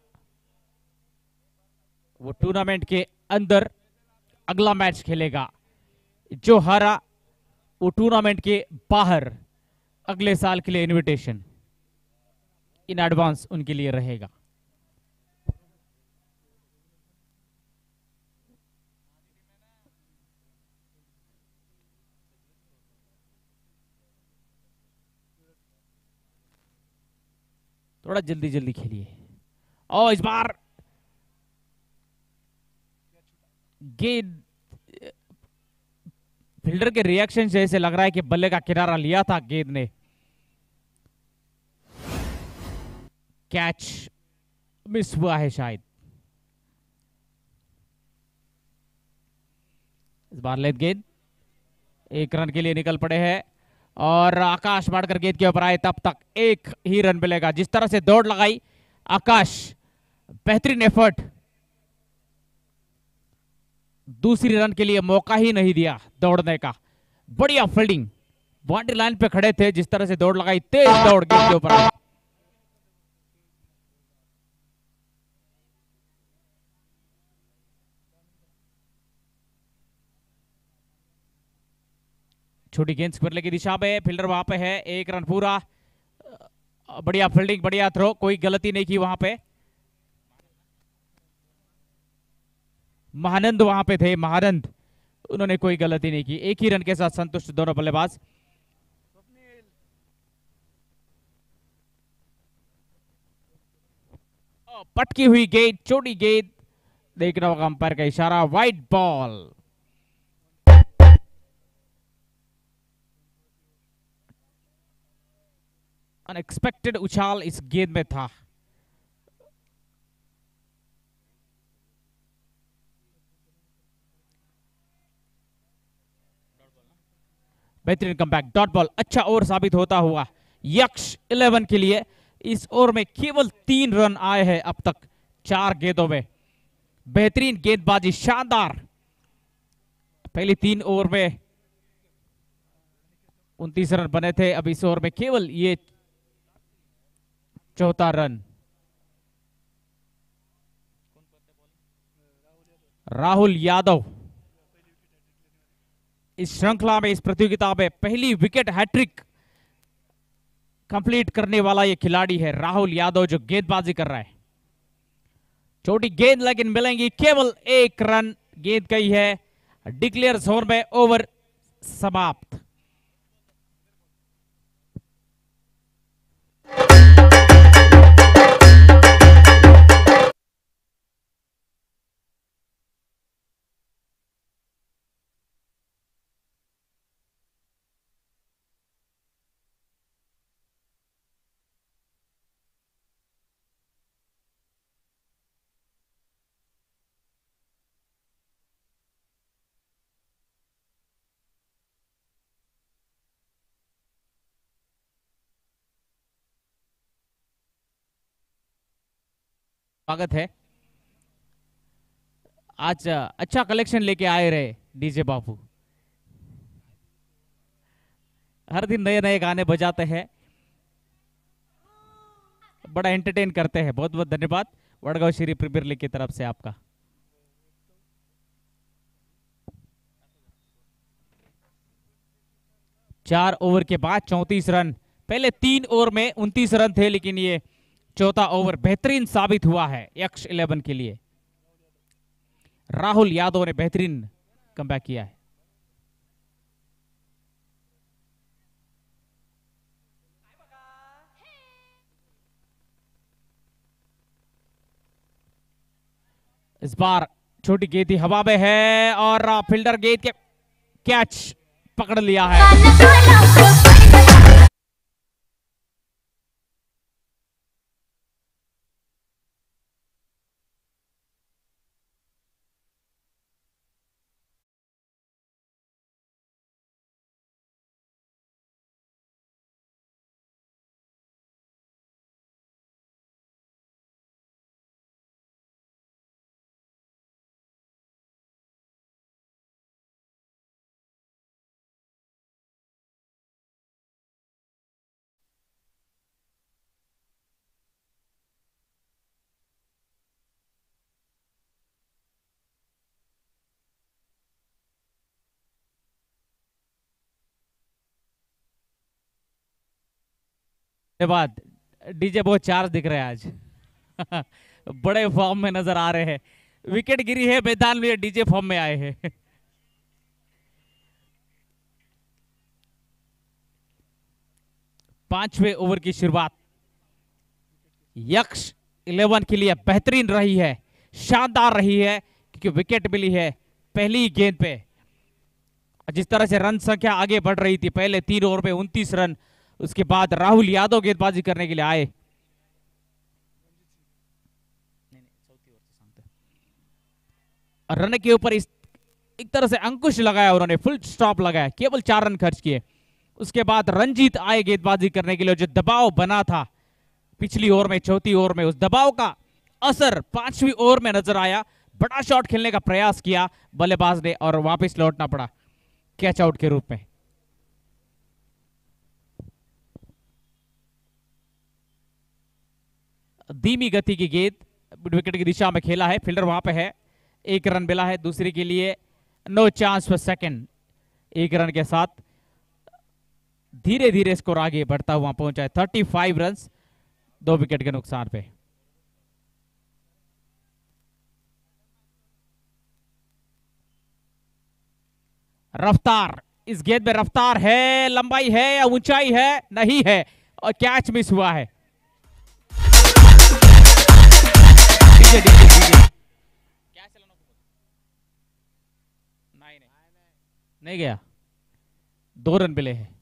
वो टूर्नामेंट के अंदर अगला मैच खेलेगा। जो हारा, वो टूर्नामेंट के बाहर अगले साल के लिए इनविटेशन इन एडवांस उनके लिए रहेगा। थोड़ा जल्दी जल्दी खेलिए। और इस बार गेंद, फील्डर के रिएक्शन से ऐसे लग रहा है कि बल्ले का किनारा लिया था गेंद ने। कैच मिस हुआ है शायद। इस बार लेद गेंद, एक रन के लिए निकल पड़े हैं। और आकाश मारकर गेंद के ऊपर आए, तब तक एक ही रन मिलेगा। जिस तरह से दौड़ लगाई, आकाश बेहतरीन एफर्ट दूसरी रन के लिए मौका ही नहीं दिया दौड़ने का। बढ़िया फील्डिंग बाउंड्री लाइन पे खड़े थे, जिस तरह से दौड़ लगाई, तेज दौड़ गेंद के ऊपर आई छोटी गेंद स्क्वेयर की दिशा में फील्डर वहाँ पे है, एक रन पूरा। बढ़िया फील्डिंग बढ़िया थ्रो कोई गलती नहीं की वहाँ पे। महानंद वहाँ पे थे, महानंद। उन्होंने कोई गलती नहीं की, एक ही रन के साथ संतुष्ट दोनों बल्लेबाज। पटकी हुई गेंद छोटी गेंद। देखना होगा अंपायर का इशारा व्हाइट बॉल अनएक्सपेक्टेड उछाल इस गेंद में था बेहतरीन कमबैक डॉट बॉल अच्छा ओवर साबित होता हुआ। यक्ष 11 के लिए इस ओवर में केवल तीन रन आए हैं अब तक, चार गेंदों में। बेहतरीन गेंदबाजी, शानदार। पहले तीन ओवर में उनतीस रन बने थे, अब इस ओवर में केवल ये चौथा रन राहुल यादव इस श्रृंखला में, इस प्रतियोगिता में पहली विकेट हैट्रिक कंप्लीट करने वाला ये खिलाड़ी है राहुल यादव, जो गेंदबाजी कर रहा है। छोटी गेंद लेकिन मिलेंगी, केवल एक रन गेंद गई है। डिक्लेयर जोन में ओवर समाप्त। स्वागत है। आज अच्छा कलेक्शन लेके आए रहे डीजे बापू हर दिन नए नए गाने बजाते हैं। बड़ा एंटरटेन करते हैं। बहुत बहुत धन्यवाद। वडगांव श्री प्रीमियर लीग की तरफ़ से आपका। चार ओवर के बाद चौंतीस रन। पहले तीन ओवर में उनतीस रन थे, लेकिन ये चौथा ओवर बेहतरीन साबित हुआ है यक्ष इलेवन के लिए। राहुल यादव ने बेहतरीन कमबैक किया है। इस बार छोटी गेंद ही हवा में है और फील्डर गेंद के कैच पकड़ लिया है। बाद डीजे बहुत चार्ज दिख रहे हैं आज। [LAUGHS] बड़े फॉर्म में नज़र आ रहे हैं। विकेट गिरी है, मैदान में डीजे फॉर्म में आए हैं। [LAUGHS] पाँचवें ओवर की शुरुआत। यक्ष इलेवन के लिए बेहतरीन रही है, शानदार रही है, क्योंकि विकेट मिली है पहली गेंद पे। जिस तरह से रन संख्या आगे बढ़ रही थी, पहले तीन ओवर में उनतीस रन उसके बाद राहुल यादव गेंदबाजी करने के लिए आए। रन के ऊपर इस, एक तरह से अंकुश लगाया उन्होंने फुल स्टॉप लगाया, केवल चार रन खर्च किए। उसके बाद रंजीत आए गेंदबाजी करने के लिए, जो दबाव बना था पिछली ओवर में, चौथी ओवर में, उस दबाव का असर पांचवी ओवर में नज़र आया। बड़ा शॉट खेलने का प्रयास किया बल्लेबाज ने और वापस लौटना पड़ा कैच आउट के रूप में। धीमी गति की गेंद विकेट की दिशा में खेला है फील्डर वहाँ पे है, एक रन मिला है दूसरे के लिए नो चांस फॉर सेकंड एक रन के साथ धीरे धीरे स्कोर आगे बढ़ता हुआ पहुँचा है थर्टी फाइव रन दो विकेट के नुकसान पे। रफ्तार, इस गेंद में रफ्तार है, लंबाई है या ऊंचाई है, नहीं है, और कैच मिस हुआ है। नहीं गया। दो रन मिले हैं।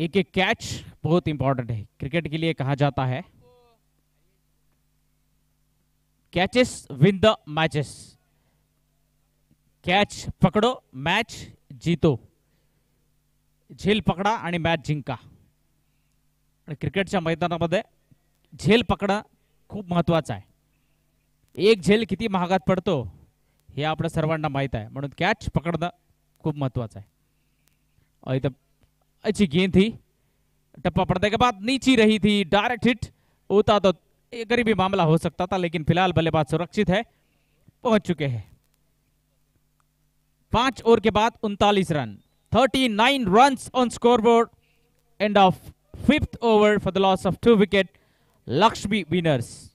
एक एक कैच बहुत इंपॉर्टेंट है। क्रिकेट के लिए कहा जाता है। Catches win the matches catch पकडो match जितो। झेल पकडा आणि मॅच जिंका. आणि क्रिकेटच्या मैदानामध्ये झेल पकडणं खूप महत्त्वाचं आहे. एक झेल किती महागात पडतो हे आपल्या सर्वांना माहीत आहे. म्हणून कॅच पकडणं खूप महत्त्वाचं आहे. और इधर अच्छी गेंद थी टप्पा पड़ने के बाद नीची रही थी डायरेक्ट हिट होता तो ये गरीबी मामला हो सकता था लेकिन फिलहाल बल्लेबाज सुरक्षित है पहुंच चुके हैं. पांच ओवर के बाद उनतालीस run. 39 runs on scoreboard. End of fifth over for the loss of two wicket. Lakshmi winners.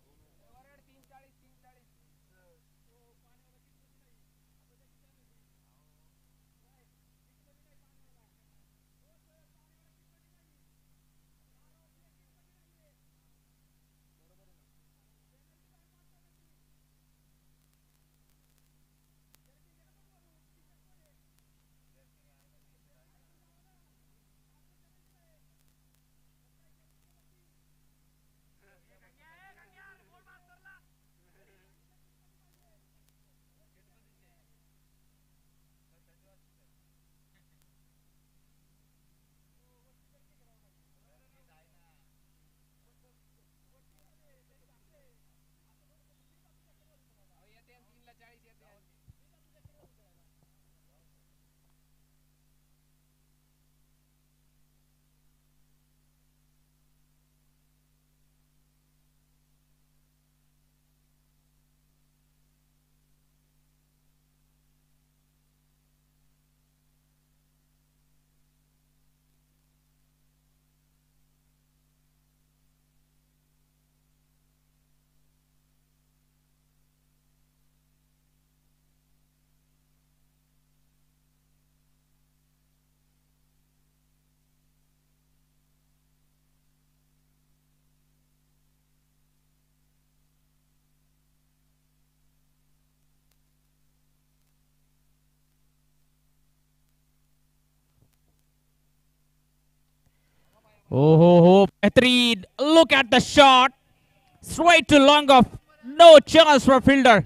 Oh, Petrid, look at the shot. Straight to long off. No chance for fielder.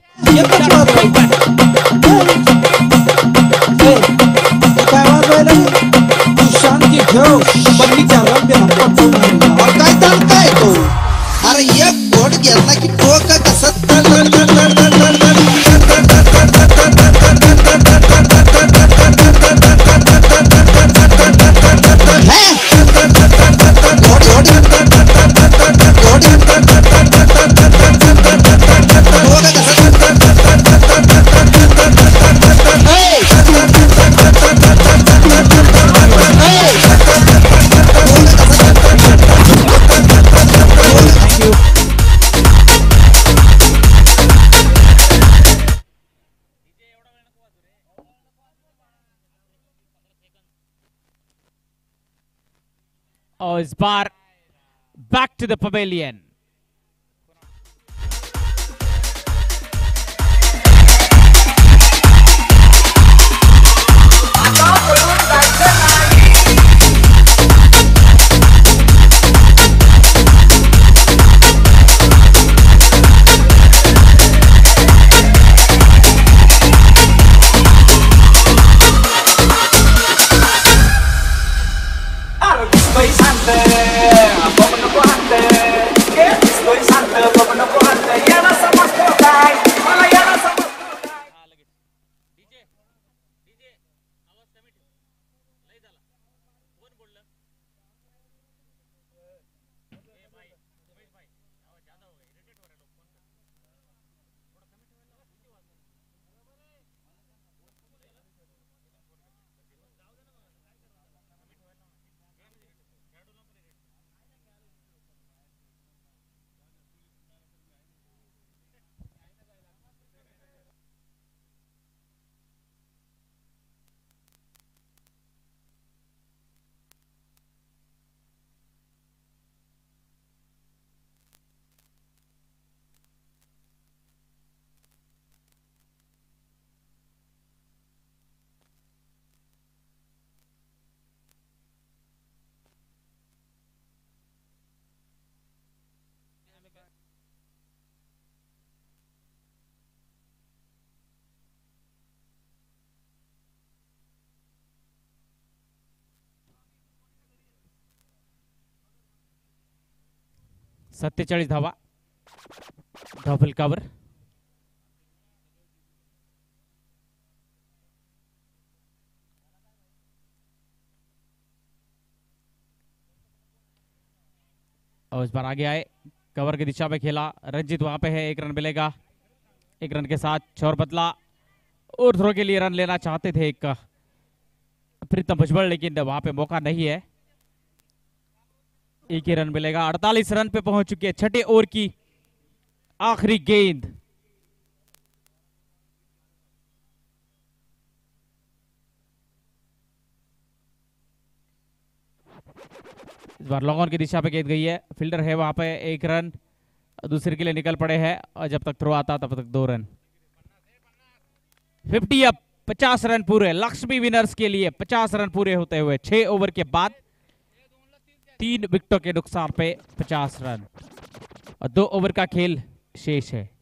Oh, it's bar back to the pavilion. सत्तेचाळीस धावा। Cover और इस बार आगे आए। Cover की दिशा में खेला। रंजित वहाँ पे है, एक रन मिलेगा। एक रन के साथ छोर बदला। और थ्रो के लिए रन लेना चाहते थे एक। प्रीतम भुजबल, लेकिन वहाँ पे मौका नहीं है। एक ही रन मिलेगा। 48 रन पे पहुँच चुकी है छठे ओवर की आखिरी गेंद। इस बार लॉन्ग ऑन की दिशा पे गेंद गई है। फील्डर है वहाँ पे, एक रन, दूसरे के लिए निकल पड़े हैं, और जब तक थ्रो आता तब तक दो रन। 50 अब 50 रन पूरे लक्ष्मी विनर्स के लिए 50 रन पूरे होते हुए, छह ओवर के बाद तीन विकेटों के नुकसान पे 50 रन। और दो ओवर का खेल शेष है।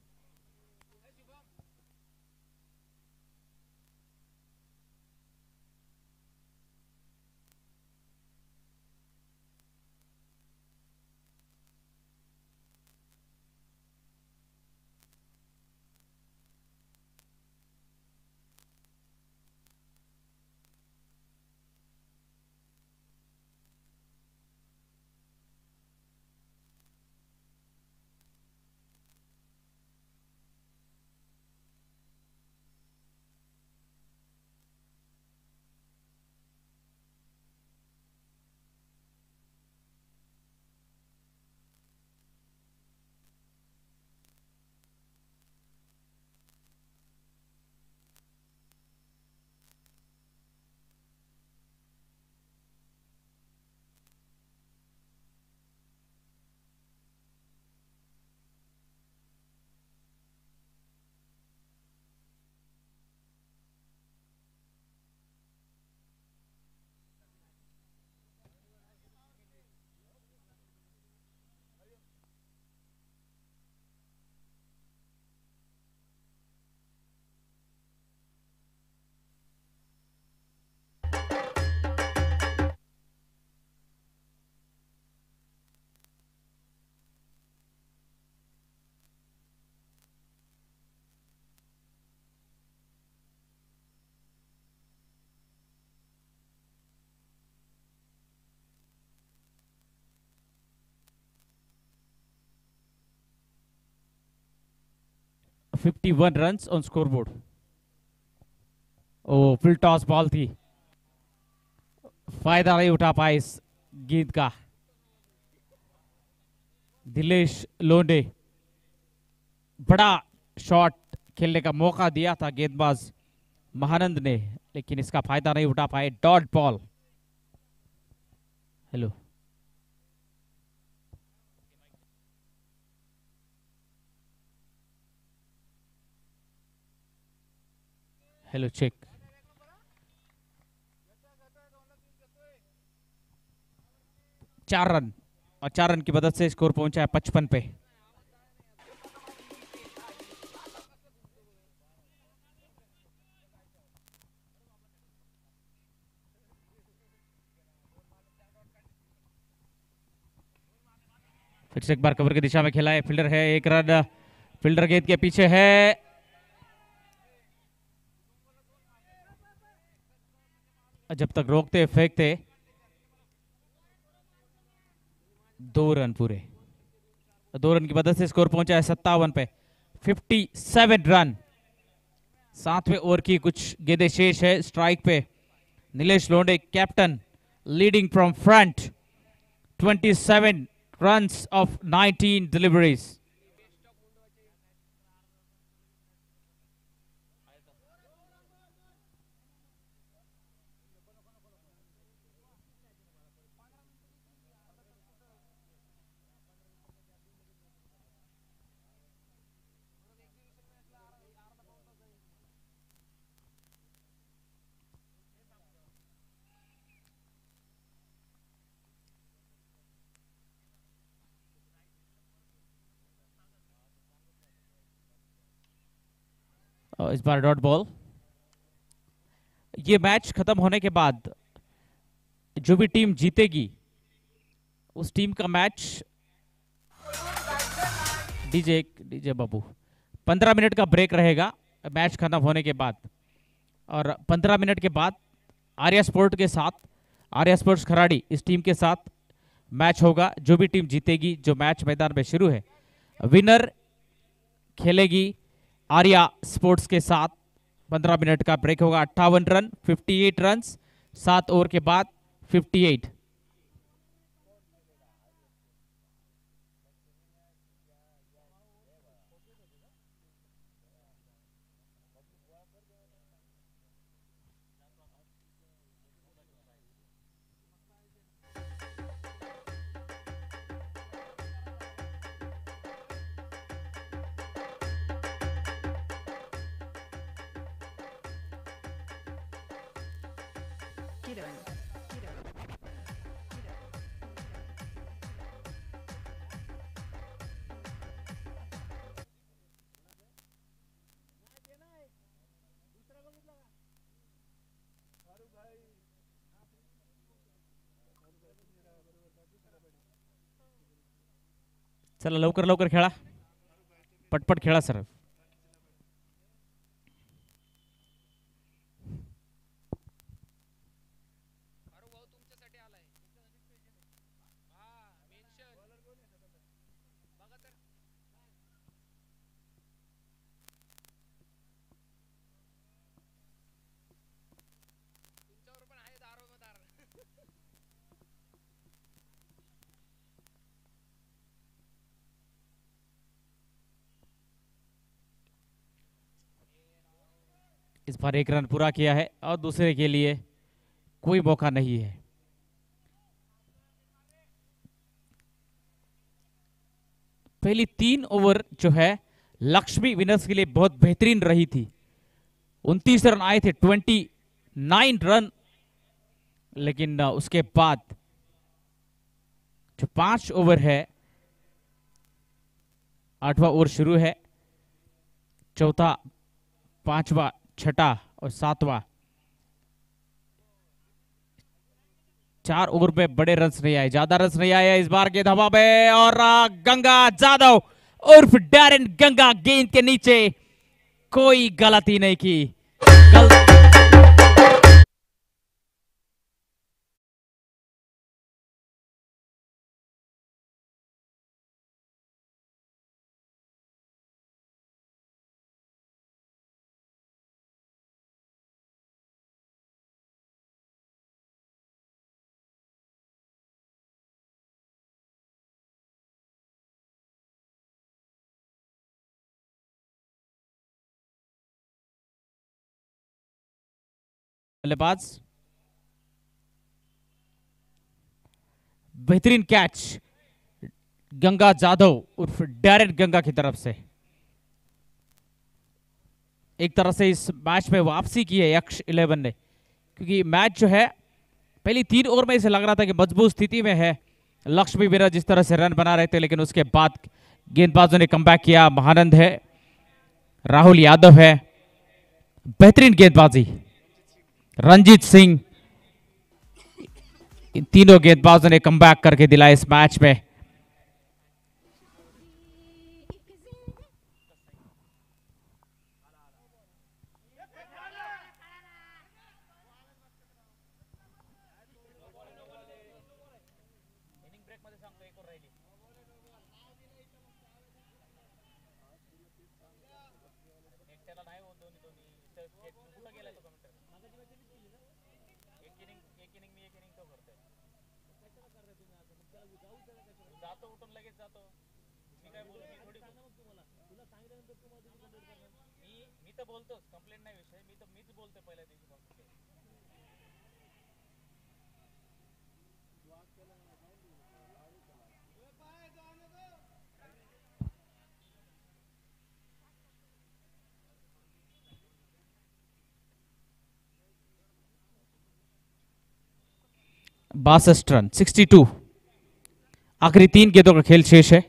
51 runs on scoreboard. Oh, full toss ball थी फ़ायदा नहीं उठा पाए इस गेंद का दिलेश लोंडे, बड़ा शॉट खेलने का मौका दिया था गेंदबाज महानंद ने लेकिन इसका फ़ायदा नहीं उठा पाए dot ball. Hello. Hello, check. चार रन और चार रन की मदद से स्कोर पहुँचा है पचपन पे। फिर से एक बार कवर की दिशा में खेला है। फील्डर है एक रन। फील्डर गेंद के पीछे है। जब तक रोकते, फेंकते दो रन पूरे। दो रन की मदद से स्कोर पहुँचा है सत्तावन पे। 57 रन सातवें ओवर की कुछ गेदे शेष है strike pay. Nilesh Londe captain leading from front 27 run off 19 deliveries. इस बार डॉट बॉल। ये मैच खत्म होने के बाद जो भी टीम जीतेगी, उस टीम का मैच डीजे डीजे बाबू, पंद्रह मिनट का ब्रेक रहेगा, मैच खत्म होने के बाद। और पंद्रह मिनट के बाद आर्या स्पोर्ट के साथ, आर्या स्पोर्ट्स खराड़ी इस टीम के साथ मैच होगा, जो भी टीम जीतेगी, जो मैच मैदान में शुरू है। विनर खेलेगी आर्या स्पोर्ट्स के साथ 15 मिनट का ब्रेक होगा अट्ठावन रन 58 रन सात ओवर के बाद 58 चला लवकर लवकर खेळा. पटपट खेळा सर. इस बार एक रन पूरा किया है और दूसरे के लिए कोई मौका नहीं है। पहली तीन ओवर जो है, लक्ष्मी विनर्स के लिए बहुत बेहतरीन रही थी। उनतीस रन आए थे ट्वेंटी नाइन रन। लेकिन उसके बाद जो पाँच ओवर है, आठवां ओवर शुरू है, चौथा, पांचवा छठा और सातवा। चार ओवर में बड़े रन्स नहीं आए, ज़्यादा रन्स नहीं आए इस बार के धबा में और गंगा जादव उर्फ़ डैरन गंगा गेंद के नीचे। कोई गलती नहीं की। गल... बल्लेबाज बेहतरीन कैच गंगा जाधव उर्फ़ डैरेन गंगा की तरफ़ से। एक तरह से इस मैच में वापसी की है यक्ष इलेवन ने, क्योंकि मैच जो है, पहली तीन ओवर में इसे लग रहा था कि मज़बूत स्थिति में है। लक्ष्मी वीरा जिस तरह से रन बना रहे थे, लेकिन उसके बाद गेंदबाजों ने कमबैक किया। महानंद है, राहुल यादव है। बेहतरीन गेंदबाजी। रंजीत सिंह इन तीनों गेंदबाजों ने कमबैक करके दिलाया इस मैच में। बासठ रन 62 आखिरी तीन गेंदों का खेल शेष है।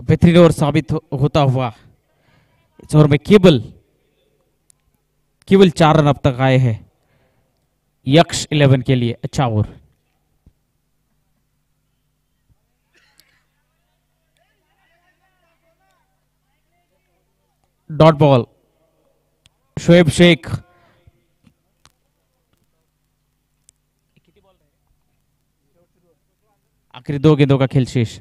बेहतरीन ओवर साबित हो, होता हुआ इस ओवर में केवल केवल चार रन अब तक आए हैं। यक्ष इलेवन के लिए। अच्छा over dot ball. Shoaib Shaikh. आखिरी दो गेंदों का खेल शेष।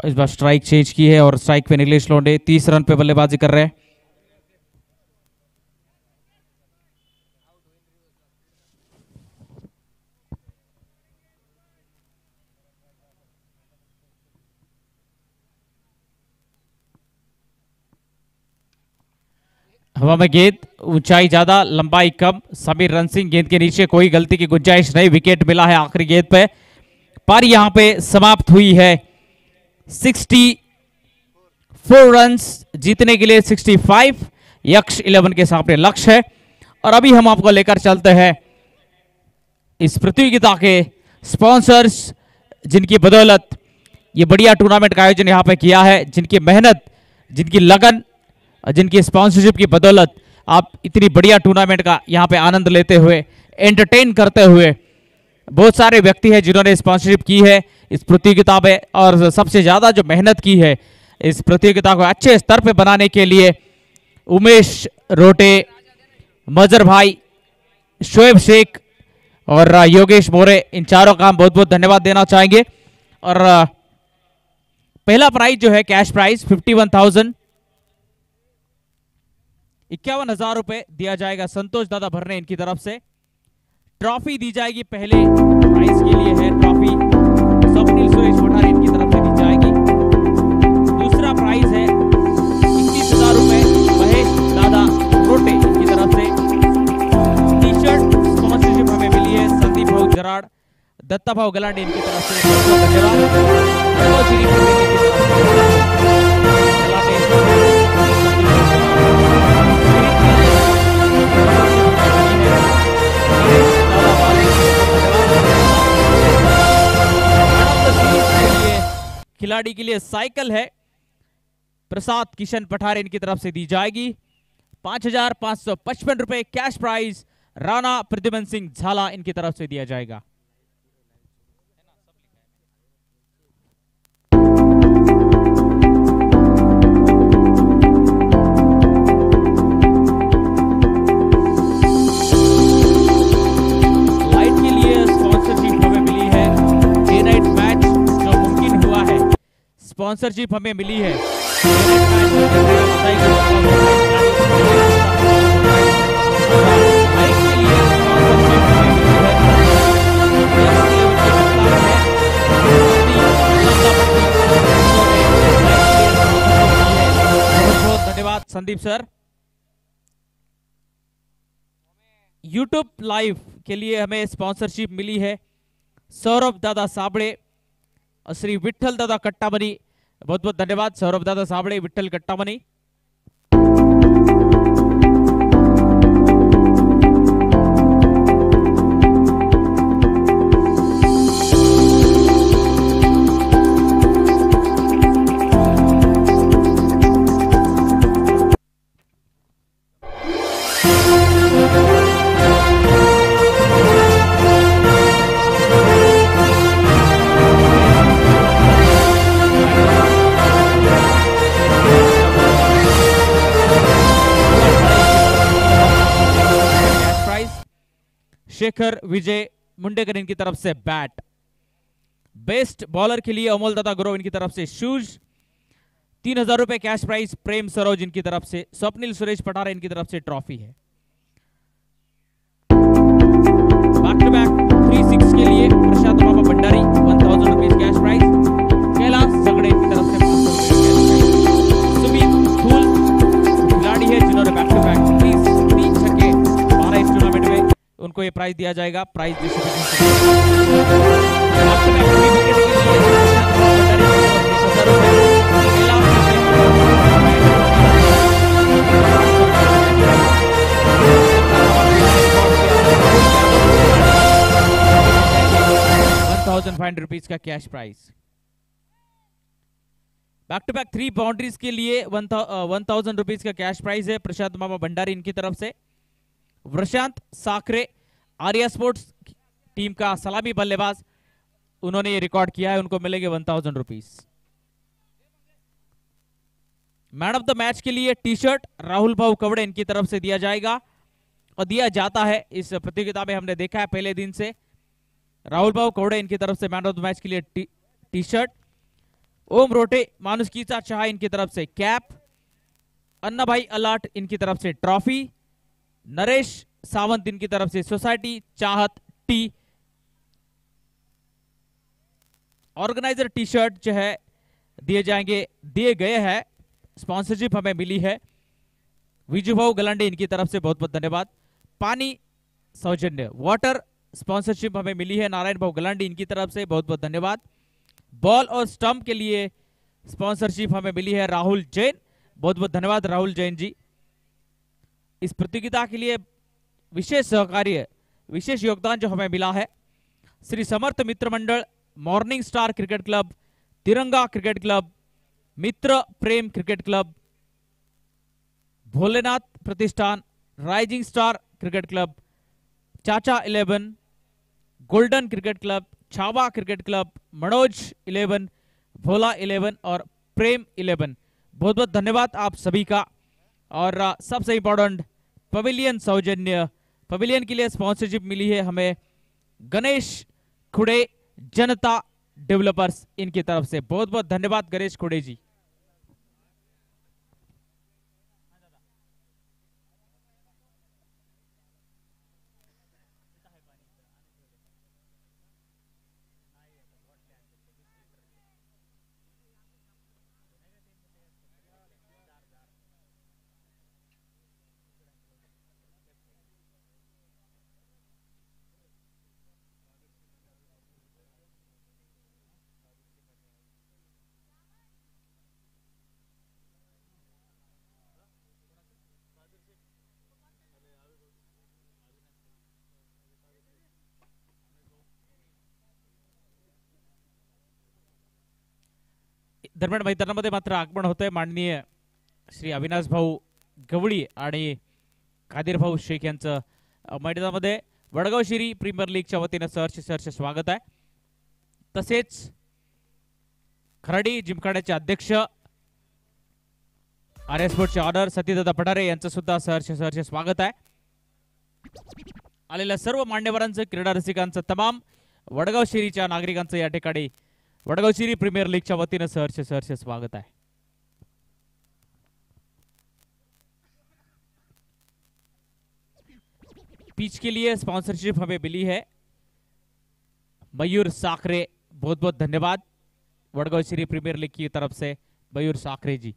इस बार स्ट्राइक चेंज की है और स्ट्राइक पे नीलेश लोंडे तीस रन पे बल्लेबाजी कर रहे हैं। हवा में गेंद, ऊंचाई ज़्यादा, लंबाई कम। समीर रन सिंह गेंद के नीचे, कोई गलती की गुंजाइश नहीं। विकेट मिला है आखिरी गेंद पे। पर यहाँ पे समाप्त हुई है। 64 रन्स जीतने के लिए 65 यक्ष 11 के सामने लक्ष्य है। और अभी हम आपको लेकर चलते हैं इस प्रतियोगिता के स्पॉन्सर्स जिनकी बदौलत ये बढ़िया टूर्नामेंट का आयोजन यहाँ पे किया है, जिनकी मेहनत, जिनकी लगन जिनकी स्पॉन्सरशिप की बदौलत आप इतनी बढ़िया टूर्नामेंट का यहाँ पे आनंद लेते हुए एंटरटेन करते हुए बहुत सारे व्यक्ति हैं जिन्होंने स्पॉन्सरशिप की है। इस प्रतियोगिता में और सबसे ज़्यादा जो मेहनत की है इस प्रतियोगिता को अच्छे स्तर पे बनाने के लिए उमेश रोटे, मजर भाई, शोएब शेख और योगेश मोरे, इन चारों का हम बहुत बहुत धन्यवाद देना चाहेंगे। और पहला प्राइज जो है cash prize fifty one thousand. इक्यावन हज़ार रुपए दिया जाएगा। संतोष दादा भरने इनकी तरफ़ से। ट्रॉफी दी जाएगी पहले। प्राइज के लिए है ट्रॉफी। स्वप्निल सुरेश इनकी तरफ़ से दी जाएगी। दूसरा प्राइज है इक्कीस हज़ार रुपए महेश दादा रोटे इनकी तरफ़ से। टी शर्ट स्पॉन्सरशिप हमें मिली है संदीप भाऊ जराड़, दत्ता भाऊ गलांडे इनकी तरफ़ से। खिलाड़ी के लिए साइकिल है। प्रसाद किशन पठारे इनकी तरफ़ से दी जाएगी। पाँच हज़ार पाँच सौ पचपन रुपए कैश प्राइज राणा प्रद्युमन सिंह झाला इनकी तरफ़ से दिया जाएगा। स्पॉन्सरशिप हमें मिली है। बहुत धन्यवाद संदीप सर। यूट्यूब लाइव के लिए हमें स्पॉन्सरशिप मिली है। सौरभ दादा साबड़े श्री विठ्ठल दादा कट्टामनी. बहुत बहुत धन्यवाद सौरभ दादा साबड़े विठल कट्टामनी. कैश शेखर, विजय मुंडेकर इनकी तरफ़ से बैट बेस्ट बॉलर के लिए अमोल दत्ता गुरु इनकी तरफ़ से शूज़ तीन हज़ार रुपए कैश प्राइज प्रेम सरोज इनकी तरफ़ से. स्वप्निल सुरेश पटारा इनकी तरफ़ से ट्रॉफी है। उनको ये प्राइज दिया जाएगा। प्राइज थाउज़ेंड फाइव रुपीज़ का cash price back to back three boundaries के लिए वन थाउज़ेंड रुपीज़ का कैश प्राइस uh, है। प्रसाद मामा भंडारी इनकी तरफ़ से। प्रशांत साकरे आर्या स्पोर्ट्स टीम का सलामी बल्लेबाज। उन्होंने ये रिकॉर्ड किया है उनको मिलेंगे one thousand rupees man of the match के लिए टी शर्ट राहुल भाऊ कवड़े इनकी तरफ़ से दिया जाएगा और दिया जाता है। इस प्रतियोगिता में हमने देखा है पहले दिन से। राहुल भाऊ कवड़े इनकी तरफ़ से मैन ऑफ़ द मैच के लिए टी, शर्ट ओम रोटे मानुष कीचा चाह इनकी तरफ़ से कैप। अन्ना भाई अलाट इनकी तरफ़ से ट्रॉफी। नरेश सावंत इनकी तरफ़ से, सोसाइटी चाहत टी। ऑर्गेनाइजर टी शर्ट जो है, दिए जाएँगे, दिए गए हैं। स्पॉन्सरशिप हमें मिली है। विजू भाऊ गलांडे इनकी तरफ़ से बहुत बहुत धन्यवाद। पानी सौजन्य वाटर स्पॉन्सरशिप हमें मिली है। नारायण भाऊ गलांडी इनकी तरफ़ से बहुत बहुत धन्यवाद। बॉल और स्टंप के लिए स्पॉन्सरशिप हमें मिली है राहुल जैन। बहुत बहुत धन्यवाद राहुल जैन जी। इस प्रतियोगिता के लिए विशेष सहकार्य विशेष योगदान जो हमें मिला है। Shri Samarth Mitra Mandal, morning star cricket club, Tiranga cricket club, Mitra Prem cricket club, Bholenath प्रतिष्ठान, राइजिंग स्टार क्रिकेट क्लब, चाचा eleven, golden cricket club, Chhava cricket club, Manoj eleven, Bhola eleven और Prem eleven. बहुत बहुत धन्यवाद आप सभी का। और सबसे important pavilion सौजन्य पवेलियन के लिए स्पॉन्सरशिप मिली है हमें गणेश खुड़े जनता डेवलपर्स इनकी तरफ़ से। बहुत बहुत धन्यवाद गणेश खुड़े जी। दरम्यान मैदानामध्ये मात्र आगमन होत आहे माननीय श्री अविनाश भाऊ गवळी आणि कादीर भाऊ शेख यांचं मैदानामध्ये वडगाव शिरी प्रीमियर लीगच्या वतीनं सहर्ष सहर्ष स्वागत आहे. तसेच खराडी जिमखाड्याचे अध्यक्ष आर एस बोर्डचे ऑनर सतीदादा पठारे यांचं सुद्धा सहर्ष सहर्ष स्वागत आहे. आलेल्या सर्व मान्यवरांचं क्रीडा रसिकांचं तमाम वडगाव शिरीच्या नागरिकांचं या ठिकाणी वडगाव सिरी प्रीमियर लीगच्या वतीनं सहर्ष सहर्ष स्वागत है पिच के लिए स्पॉन्सरशिप हमें मिली है. मयूर साखरे बहुत बहुत धन्यवाद. वडगाव श्री प्रीमियर लीग की तरफ़ से Mayur Sakhare ji.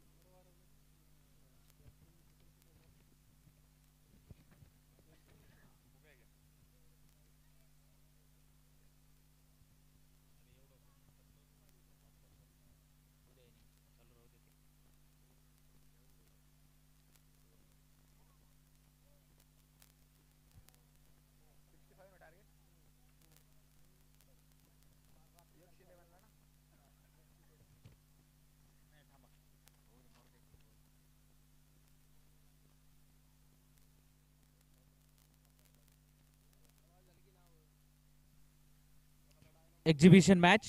Exhibition match.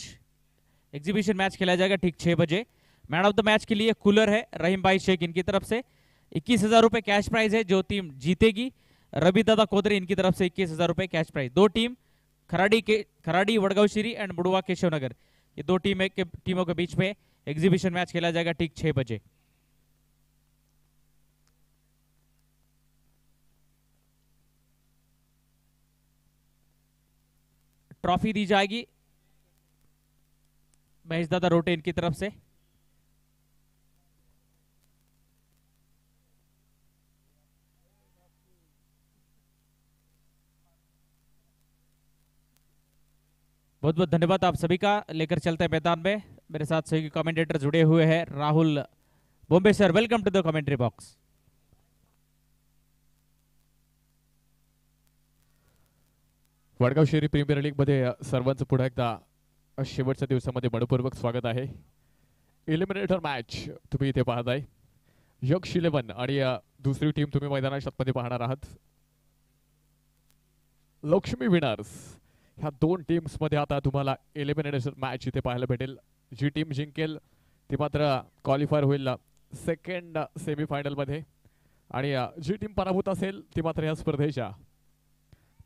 Exhibition match खेला जाएगा ठीक छह बजे। मैन ऑफ़ द मैच के लिए कूलर है रहीम भाई शेख इनकी तरफ़ से। इक्कीस हज़ार रुपए कैश प्राइज है, जो टीम जीतेगी। रवि दादा कोदरे इनकी तरफ़ से इक्कीस हज़ार रुपए कैश प्राइज दो टीम, खराड़ी के, खराड़ी वडगांव श्री एंड बुड़वा केशवनगर। ये दो टीम के, टीमों के बीच में एग्जीबिशन मैच खेला जाएगा ठीक छह बजे। ट्रॉफी दी जाएगी। महेश दादा रोटे इनकी तरफ़ से। बहुत बहुत धन्यवाद आप सभी का लेकर चलते हैं मैदान में। मेरे साथ सही कमेंटेटर जुड़े हुए हैं Rahul Bombay sir welcome to the commentary box Wadgaon Sheri premier league मध्ये एकदा अ, शेवटच्या दिवसामध्ये मनपूर्वक स्वागत आहे. इलिमिनेटर मॅच तुम्ही इथे पाहताय. यक्ष इलेव्हन आणि दुसरी टीम तुम्ही मैदाना शतमध्ये पाहणार आहात. लक्ष्मी विनर्स ह्या दोन टीम्समध्ये आता तुम्हाला एलिमिनेशन मॅच इथे पाहायला भेटेल. जी टीम जिंकेल ती मात्र क्वालिफायर होईल सेकंड सेमीफायनलमध्ये आणि जी टीम पराभूत असेल ती मात्र या स्पर्धेच्या.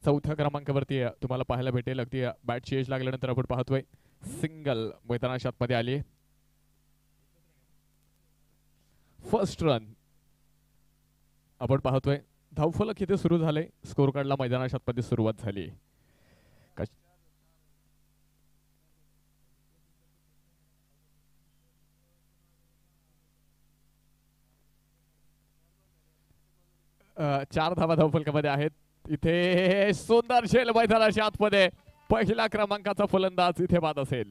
चौथ्या क्रमांकावरती तुम्हाला पाहायला भेटेल. अगदी बॅटची एज लागल्यानंतर आपण पाहतोय. सिंगल मैदानाच्या आतमध्ये आली फर्स्ट रन आपण पाहतोय. धावफलक इथे सुरू झाले स्कोर कार्डला मैदानाच्या आतमध्ये सुरुवात झाली. चार धावा धावफलकामध्ये आहेत. इथे सुंदर शेल मैदानाच्या आतमध्ये. पहिला क्रमांकाचा फलंदाज इथे बाद असेल.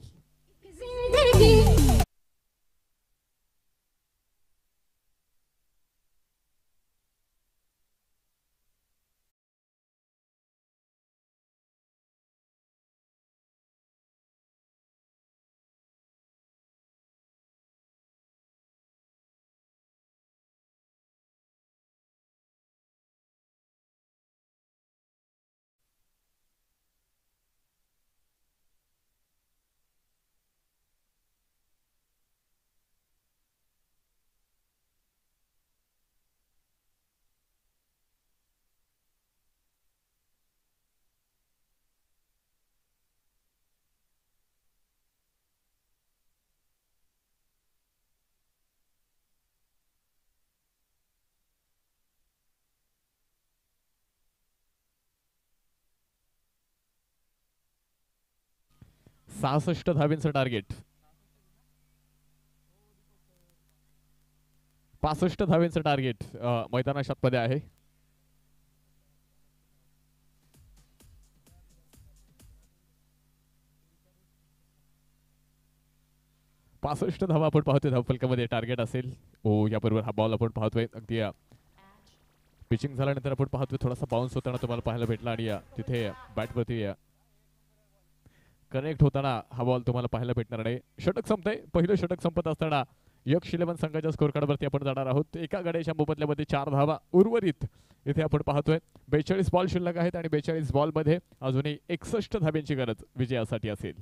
सहासष्ट धावेंचं टार्गेट पासष्ट धावेंचं टार्गेट मैदानाच्या मध्ये आहे. पासष्ट धावा आपण पाहतोय धावफलकामध्ये टार्गेट असेल. ओ याबरोबर हा बॉल आपण पाहतोय. अगदी पिचिंग झाल्यानंतर आपण पाहतोय थोडासा बाउन्स होताना तुम्हाला पाहायला भेटला आणि तिथे बॅटवरती कनेक्ट होताना हा बॉल तुम्हाला पाहायला भेटणार नाही. षटक संपतंय. पहिलं षटक संपत असताना यक्ष इलेव्हन संघाच्या स्कोर कार्डवरती आपण जाणार आहोत. एका गड्याच्या मोबदल्यामध्ये चार धावा उर्वरित इथे आपण पाहतोय. बेचाळीस बॉल शिल्लक आहेत आणि बेचाळीस बॉलमध्ये अजूनही एकसष्ट धाब्यांची गरज विजयासाठी असेल.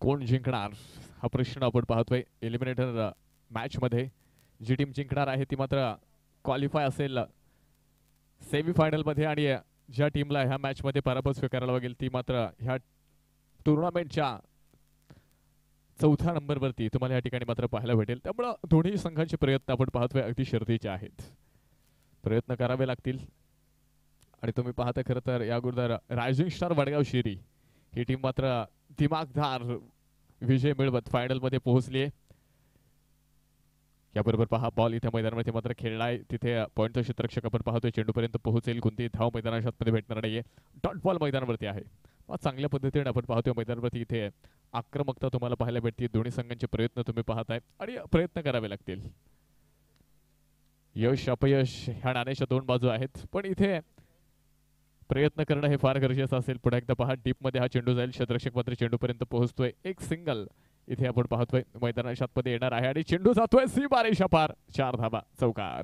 कोण जिंकणार? हा प्रश्न आपण पाहतोय. एलिमिनेटर मॅच uh, मध्ये जी टीम जिंकणार आहे ती मात्र क्वालिफाय असेल. सेमीफायनलमध्ये आणि ज्या टीमला ह्या मॅचमध्ये पराभव स्वीकारायला लागेल ती मात्र ह्या टुर्नामेंटच्या चौथ्या नंबरवरती तुम्हाला या ठिकाणी मात्र पाहायला भेटेल. त्यामुळं दोन्ही संघांचे प्रयत्न आपण पाहतोय. अगदी शर्दीचे आहेत. प्रयत्न करावे लागतील. आणि तुम्ही पाहता खरं तर या अगोदर रायझिंग स्टार वडगाव शिरी ही टीम मात्र दिमागदार विजय मिळवत फायनलमध्ये पोहोचली आहे याबरोबर पहा बॉल इथे मैदानामध्ये मात्र खेळलाय तिथे पॉईंटचा क्षेत्ररक्षक आपण पाहतोय चेंडूपर्यंत पोहोचेल. कोणती धाव मैदानाशातमध्ये भेटणार नाहीये. डॉट बॉल मैदानावरती आहे. चांगल्या पद्धतीने आपण पाहतोय मैदानावरती इथे आक्रमकता तुम्हाला पाहायला भेटते. दोन्ही संघांचे प्रयत्न तुम्ही पाहताय आणि प्रयत्न करावे लागतील. यश अपयश ह्या नाण्याच्या दोन बाजू आहेत. पण इथे प्रयत्न करणं हे फार गरजेचं असेल. पुढे एकदा पहा डीपमध्ये हा चेंडू जाईल. क्षेत्रक्षक मात्र चेंडूपर्यंत पोहोचतोय. एक सिंगल इथे आपण पाहतोय मैदानाच्या आतमध्ये येणार आहे आणि चेंडू जातोय सी बारेशा पार चार धाबा चौकार.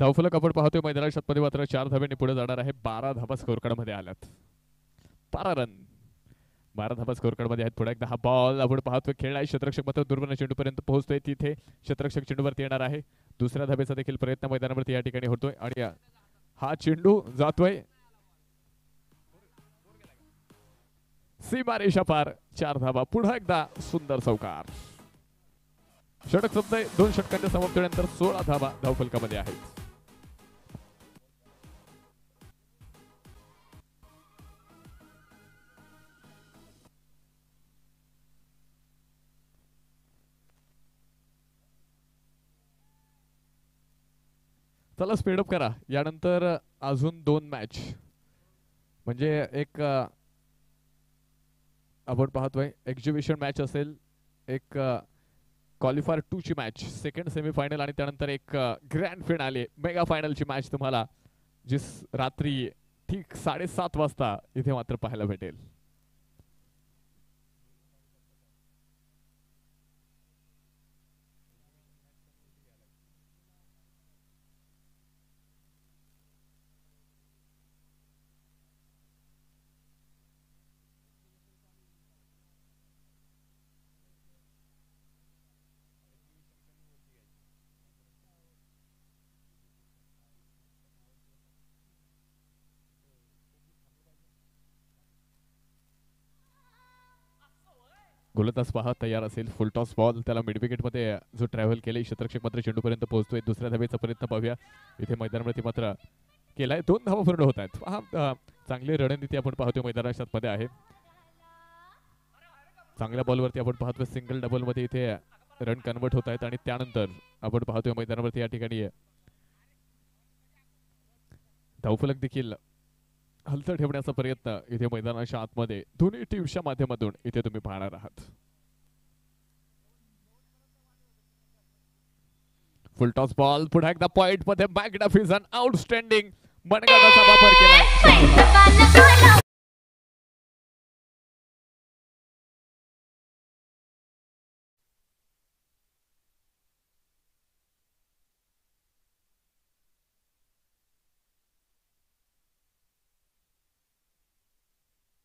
धावफलक आपण पाहतोय मैदान षटमध्ये मात्र चार धाब्यांनी पुढे जाणार आहे. बारा धाबा स्कोरकडमध्ये आल्यात. बारा रन. बारा धाबा स्कोरकडमध्ये आहेत पुढे. एकदा हा बॉल आपण पाहतोय खेळ शत्रक्षक मात्र दुर्बल चेंडूपर्यंत पोहोचतोय. तिथे शत्रक्षक चेंडूवरती येणार आहे. दुसऱ्या धाब्याचा देखील प्रयत्न मैदानावरती या ठिकाणी होतोय आणि हा चेंडू जातोय. सीमारेषा पार. चार धाबा पुन्हा एकदा सुंदर चौकार षटक संपतय. दोन षटकांच्या समाप्तीनंतर सोळा धाबा धावफलकामध्ये आहेत. चला स्पीडअप करा. यानंतर अजून दोन मॅच म्हणजे एक आपण पाहतोय एक्झिबिशन मॅच असेल एक क्वालिफायर टू ची मॅच सेकंड सेमीफायनल आणि त्यानंतर एक ग्रँड फिनाले मेगा फायनलची मॅच तुम्हाला जी रात्री ठीक साडेसात वाजता इथे मात्र पाहायला भेटेल. गोलंदाज पहा तयार असेल. फुल टॉस बॉल त्याला मिडविकेटमध्ये मध्ये जो ट्रॅव्हल केले क्षेत्रक्षक मात्र चेंडूपर्यंत पोहोचतोय. दुसऱ्या धावेचा प्रयत्न पाहूया. इथे मैदानावरती मात्र केलाय. दोन धावा पूर्ण होत आहेत. पहा चांगली रणनीती आपण पाहतोय मैदानाच्या मध्ये आहे. चांगल्या बॉलवरती आपण पाहतोय सिंगल डबलमध्ये इथे रन कन्वर्ट होत आहेत आणि त्यानंतर आपण पाहतोय मैदानावरती या ठिकाणी धावफलक देखील हलतं ठेवण्याचा प्रयत्न इथे मैदानाच्या आतमध्ये दोन्ही टीमच्या माध्यमातून इथे तुम्ही पाहणार आहात. फुल टॉस बॉल पुढे एकदा पॉइंटमध्ये. बॅक डफिजन आउटस्टँडिंग बनगाचा वापर केला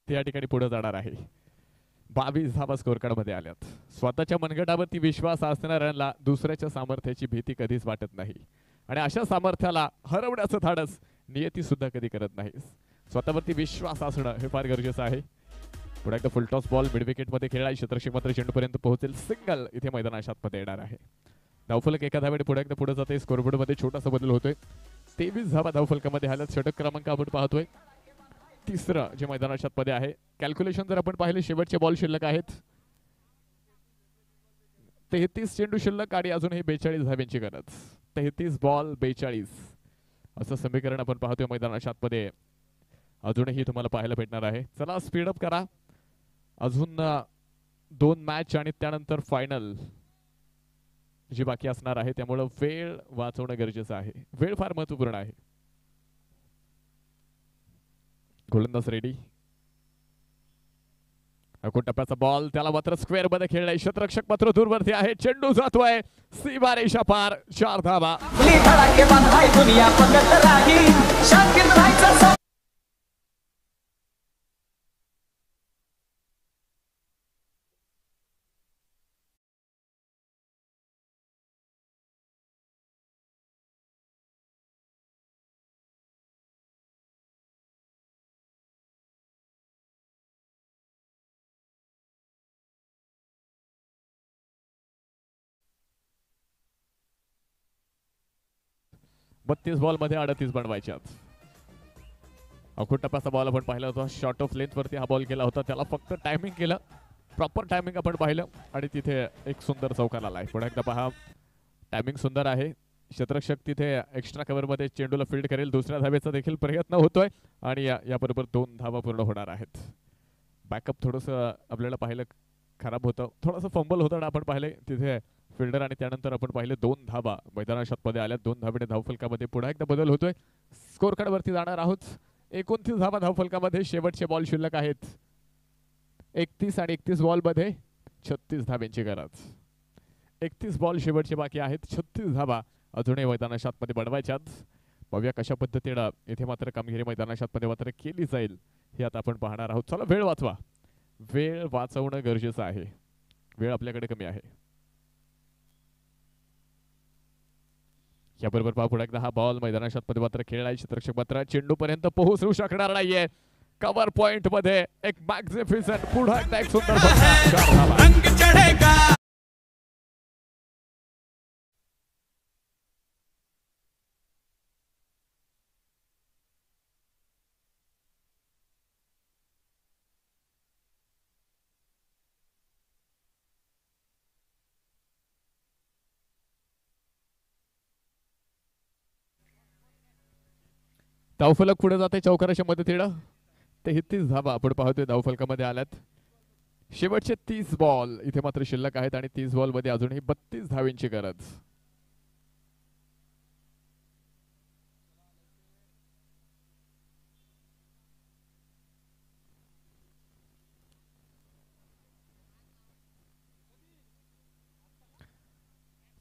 ते या ठिकाणी पुढे जाणार आहे. बावीस धावा स्कोरकार्डमध्ये मध्ये आल्यात. स्वतःच्या मनगटावरती विश्वास असणाऱ्यांना दुसऱ्याच्या सामर्थ्याची भीती कधीच वाटत नाही. आणि अशा सामर्थ्याला हरवण्याचं धाडस नियती सुद्धा कधी करत नाही स्वतःवरती विश्वास असणं हे फार गरजेचं आहे. पुढे एकदा फुलटॉस बॉल मिडविकेटमध्ये खेळला क्षेत्रक्षक मात्र चेंडूपर्यंत पोहोचेल. सिंगल इथे मैदानात मध्ये येणार आहे. धावफलक एका धावेने पुढे एकदा पुढे जाते. स्कोरबोर्डमध्ये छोटासा बदल होतोय. तेवीस धावा धावफलकामध्ये आल्यात. षटक क्रमांक आपण पाहतोय. तिसरं जे मैदानाच्या मध्ये आहे. कॅल्क्युलेशन जर आपण पाहिले शेवटचे बॉल शिल्लक आहेत. तेहतीस चेंडू शिल्लक आणि अजूनही बेचाळीस धाव्यांची गरज. तेहतीस बॉल बेचाळीस. असं समीकरण आपण पाहतोय मैदानाच्या आतमध्ये. अजूनही तुम्हाला पाहायला भेटणार आहे. चला स्पीडअप करा. अजून दोन मॅच आणि त्यानंतर फायनल जी बाकी असणार आहे त्यामुळं वेळ वाचवणं गरजेचं आहे. वेळ फार महत्त्वपूर्ण आहे. गोलंदाज रेडी टप्प्याचा बॉल त्याला मात्र स्क्वेअरमध्ये खेळलाय. शतरक्षक मात्र दूरवरती आहे. चेंडू जातोय. सीमारेषा पार. चार धाबा बत्तीस बॉलमध्ये अडतीस बनवायच्यात अकोट टप्प्याचा बॉल आपण पाहिला होता. शॉर्ट ऑफ लेंथ वरती हा बॉल केला होता. त्याला फक्त टायमिंग केलं. प्रॉपर टायमिंग आपण पाहिलं. आणि तिथे एक सुंदर चौकार आला आहे. पुढे एकदा पहा. टायमिंग सुंदर आहे. शतरक्षक तिथे एक्स्ट्रा कव्हरमध्ये चेंडूला फील्ड करेल. दुसऱ्या धावेचा देखील प्रयत्न होतोय. आणि या- याबरोबर दोन धावा पूर्ण होणार आहेत. बॅकअप थोडंसं आपल्याला पाहिलं खराब होतं. थोडंसं फंबल होतं आपण पाहिले. तिथे फिल्डर आणि त्यानंतर आपण पाहिले दोन धाबा. मैदानाशातमध्ये आल्या दोन धाबेने धावफलकामध्ये पुन्हा एकदा बदल होतोय. स्कोर कार्ड जाणार आहोत. एकोणतीस धाबा धावफलकामध्ये शेवटचे बॉल शिल्लक आहेत. एकतीस आणि एकतीस बॉलमध्ये छत्तीस धाब्यांची गरज. एकतीस बॉल शेवटचे बाकी आहेत. छत्तीस धाबा अजूनही मैदानाशातमध्ये बनवायच्यात. बघूया कशा पद्धतीनं इथे मात्र कामगिरी मैदानाशतमध्ये मात्र केली जाईल हे आता आपण पाहणार आहोत. चला वेळ वाचवा. वेळ वाचवणं गरजेचं आहे. वेळ आपल्याकडे कमी आहे. याबरोबर पहा पुढे एकदा हा बॉल मैदानात मध्ये मात्र खेळलाय क्षेत्रक्षक मात्र चेंडू पर्यंत पोहोचू शकणार नाहीये. कव्हर पॉइंटमध्ये एक मॅग्झिफिसन पुन्हा एकदा एक सुंदर धावफलक पुढे जाते चौकाराच्या मदतीनं तेहतीस धावा आपण पाहतोय धावफलकामध्ये आल्यात. शेवटचे तीस बॉल इथे मात्र शिल्लक आहेत आणि तीस बॉलमध्ये अजूनही बत्तीस धावींची गरज.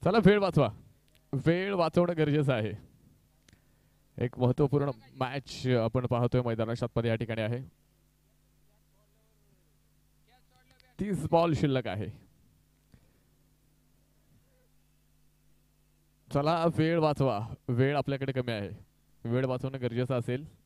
चला वेळ वाचवा. वेळ वाचवणं गरजेचं आहे. एक महत्त्वपूर्ण मॅच आपण पाहतोय मैदानात मध्ये या ठिकाणी आहे. तीस बॉल शिल्लक आहे. चला वेळ वाचवा. वेळ आपल्याकडे कमी आहे. वेळ वाचवणं गरजेचं असेल.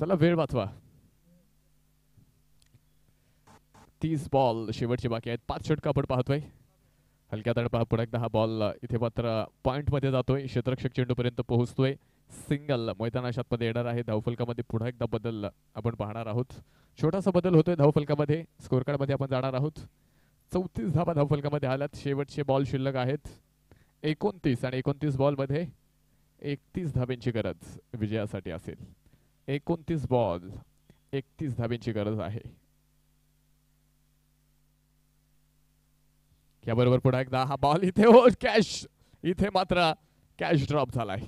चला वेळ वाचवा. तीस बॉल शेवटचे बाकी आहेत. पाच षटकं आपण पाहतोय. हलक्या तडपा पुढे एकदा हा बॉल इथे मात्र पॉइंटमध्ये जातोय. क्षेत्रक्षक चेंडूपर्यंत पोहोचतोय. सिंगल मैदानाशात मध्ये येणार आहे. धावफलकामध्ये पुन्हा एकदा बदल आपण पाहणार आहोत. छोटासा बदल होतोय धावफलकामध्ये. स्कोर कार्डमध्ये आपण जाणार आहोत. चौतीस धाबा धावफलकामध्ये आल्यात. शेवटचे बॉल शिल्लक आहेत. एकोणतीस आणि एकोणतीस बॉलमध्ये एकतीस धाब्यांची गरज विजयासाठी असेल. एकोणतीस बॉल एकतीस धाब्यांची गरज आहे. याबरोबर पुन्हा एकदा हा बॉल इथे हो कॅश इथे मात्र कॅश ड्रॉप झालाय.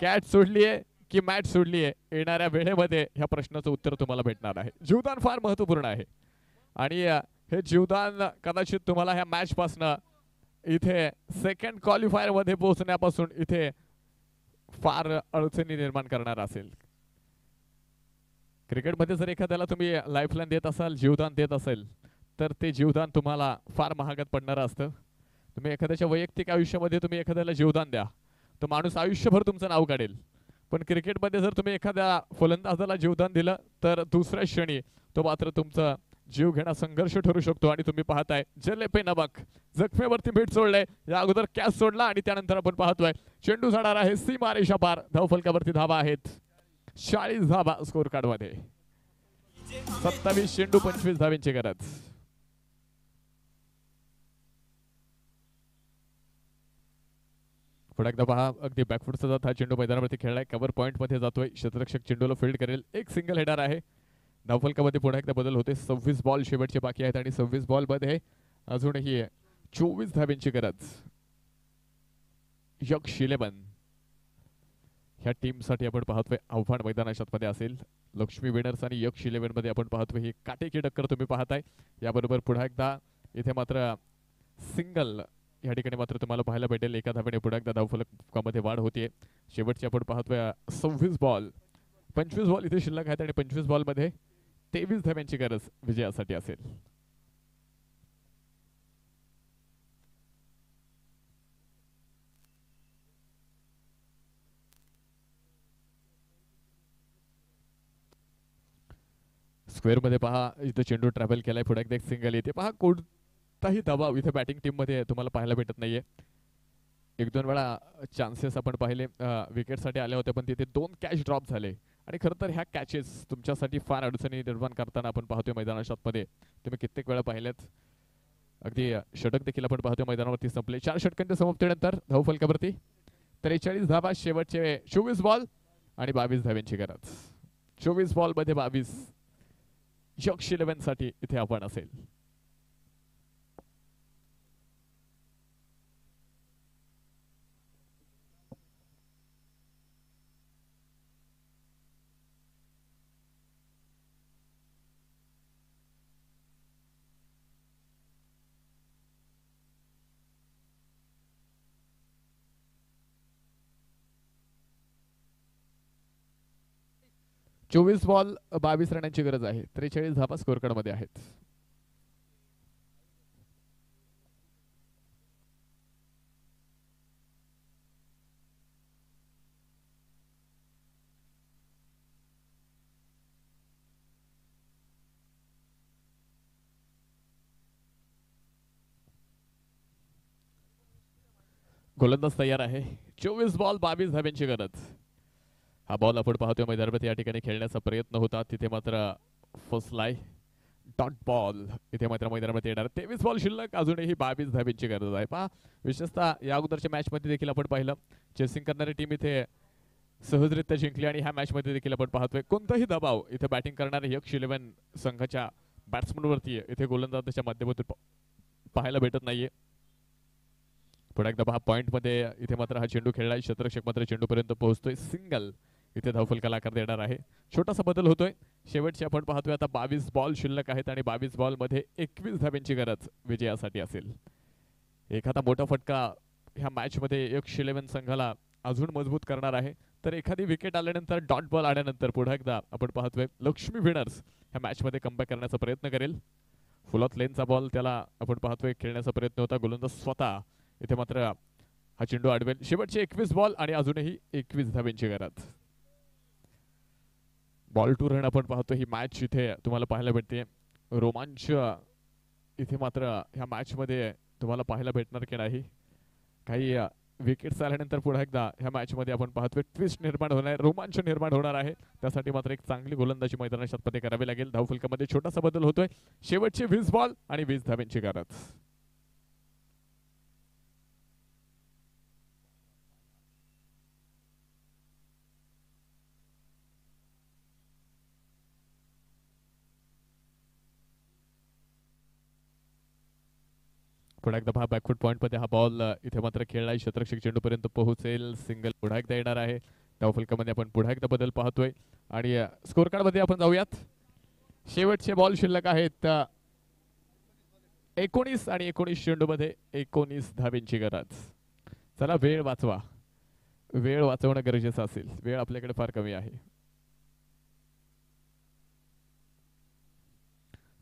कॅच सोडलीये की मॅच सोडलीये? येणाऱ्या वेळेमध्ये ह्या प्रश्नाचं उत्तर तुम्हाला भेटणार आहे. जीवदान फार महत्त्वपूर्ण आहे. आणि हे जीवदान कदाचित तुम्हाला ह्या मॅच पासनं इथे सेकंड क्वालिफायरमध्ये पोहोचण्यापासून इथे फार अडचणी निर्माण करणार असेल. क्रिकेटमध्ये जर एखाद्याला तुम्ही लाईफलाईन देत असाल जीवदान देत असेल तर ते जीवदान तुम्हाला फार महागात पडणारं असतं. तुम्ही एखाद्याच्या वैयक्तिक आयुष्यामध्ये तुम्ही एखाद्याला जीवदान द्या. तो माणूस आयुष्यभर तुमचं नाव काढेल. पण क्रिकेटमध्ये जर तुम्ही एखाद्या फलंदाजाला जीवदान दिलं तर दुसऱ्या क्षणी तो मात्र तुमचा जीव घेणा संघर्ष ठरू शकतो आणि तुम्ही पाहताय जले पे नमक. जखमेवरती मीठ सोडलंय. या अगोदर कॅच सोडला आणि त्यानंतर आपण पाहतोय चेंडू जाणार आहे सी रेषा पार धावफलकावरती धावा आहेत. चाळीस धाबा स्कोर कार्डमध्ये. सत्तावीस चेंडू पंचवीस धाव्यांची गरज. पुढे एकदा पहा अगदी बॅकफुटचा जात हा चेंडू मैदानावरती खेळलाय. कव्हर पॉईंटमध्ये जातोय. क्षेत्ररक्षक चेंडूला फील्ड करेल. एक सिंगल हेडर आहे. धावफलकामध्ये पुन्हा एकदा बदल होते. सव्वीस बॉल शेवटचे बाकी आहेत आणि सव्वीस बॉलमध्ये अजूनही चोवीस धाब्यांची गरज. यक्ष इलेवन ह्या टीमसाठी आपण पाहतोय आव्हान मैदानाशात मध्ये असेल. लक्ष्मी विनर्स आणि यक्ष इलेव्हनमध्ये आपण पाहतोय ही काटेकी टक्कर तुम्ही पाहताय. याबरोबर पुन्हा एकदा इथे मात्र सिंगल या ठिकाणी मात्र तुम्हाला पाहायला भेटेल. एका धावेने पुन्हा एकदा धावफलकामध्ये वाढ होतीये. शेवटची आपण पाहतोय सव्वीस बॉल पंचवीस बॉल इथे शिल्लक आहेत आणि पंचवीस बॉलमध्ये तेवीस धाव्यांची गरज विजयासाठी असेल. स्क्वेअरमध्ये पहा इथं चेंडू ट्रॅव्हल केलाय पुढे एकदा एक सिंगल येते. पहा कोणताही दबाव इथे बॅटिंग टीममध्ये तुम्हाला पाहायला भेटत नाहीये. एक दोन वेळा चान्सेस आपण पाहिले. विकेटसाठी आले होते पण तिथे दोन कॅच ड्रॉप झाले. आणि खरं तर ह्या कॅचेस तुमच्यासाठी फार अडचणी निर्माण करताना आपण पाहतोय मैदानाशात मध्ये तुम्ही कित्येक वेळा पाहिलेत. अगदी षटक देखील आपण पाहतोय मैदानावरती संपले. चार षटकांच्या समाप्तीनंतर धावफलकावरती त्रेचाळीस धावा शेवटचे चोवीस बॉल आणि बावीस धाव्यांची गरज. चोवीस बॉलमध्ये बावीस यक्ष इलेव्हन साठी इथे आपण असेल चोवीस बॉल बावीस रनांची गरज आहे. त्रेचाळीस धापा स्कोरमध्ये आहेत. गोलंदाज तयार आहे. चोवीस बॉल बावीस धाब्यांची गरज. हा बॉल आपण पाहतोय मैदानावरती या ठिकाणी खेळण्याचा प्रयत्न होता. तिथे मात्र फसलाय डॉट बॉल इथे मात्र मैदानामध्ये येणार. तेवीस बॉल शिल्लक. अजूनही बावीस धाब्यांची गरज आहे. पहा विशेषतः या अगोदरच्या मॅच मध्ये देखील आपण पाहिलं. चेसिंग करणारी टीम इथे सहजरित्या जिंकली आणि ह्या मॅच मध्ये देखील आपण पाहतोय. कोणताही दबाव इथे बॅटिंग करणारे यक्ष इलेव्हन संघाच्या बॅट्समनवरती इथे गोलंदाजाच्या माध्यमातून पाहायला भेटत नाहीये. पुन्हा एकदा पहा पॉइंटमध्ये इथे मात्र हा चेंडू खेळलाय क्षेत्ररक्षक मात्र चेंडू पर्यंत पोहोचतोय. सिंगल इथे धावफल आकार देणार आहे. छोटासा बदल होतोय. शेवटचे आपण पाहतोय आता बावीस बॉल शिल्लक आहेत आणि बावीस बॉलमध्ये एकवीस धाब्यांची गरज विजयासाठी असेल. एखादा मोठा फटका ह्या मॅचमध्ये यक्ष इलेव्हन संघाला अजून मजबूत करणार आहे. तर एखादी विकेट आल्यानंतर डॉट बॉल आल्यानंतर पुन्हा एकदा आपण पाहतोय लक्ष्मी विनर्स ह्या मॅचमध्ये कमबॅक करण्याचा प्रयत्न करेल. फुलात लेनचा बॉल त्याला आपण पाहतोय खेळण्याचा प्रयत्न होता. गोलंदाज स्वतः इथे मात्र हा चेंडू अडवेल शेवटचे एकवीस बॉल आणि अजूनही एकवीस धाब्यांची गरज. बॉल टू रन आपण पाहतो ही मॅच इथे तुम्हाला पाहायला भेटते. रोमांच इथे मात्र ह्या मॅच मध्ये तुम्हाला पाहायला भेटणार की नाही. काही विकेट आल्यानंतर पुन्हा एकदा ह्या मॅच मध्ये आपण पाहतोय ट्विस्ट निर्माण होणार आहे रोमांच निर्माण होणार आहे. त्यासाठी मात्र एक चांगली गोलंदाजी मैदानात मध्ये करावी लागेल. धावफुलकामध्ये छोटासा बदल होतोय. शेवटचे वीस बॉल आणि वीस धाव्यांची गरज. पुन्हा एकदा हा बॅकफुट पॉईंटमध्ये हा बॉल इथे मात्र खेळलाय क्षेत्रक्षक चेंडूपर्यंत पोहोचेल. सिंगल पुन्हा एकदा येणार आहे. त्या धावफलकामध्ये आपण पुन्हा एकदा बदल पाहतोय. आणि स्कोर कार्डमध्ये आपण जाऊयात. शेवटचे बॉल शिल्लक आहेत एकोणीस आणि एकोणीस चेंडू मध्ये एकोणीस धावेंची गरज. चला वेळ वाचवा. वेळ वाचवणं गरजेचं असेल. वेळ आपल्याकडे फार कमी आहे.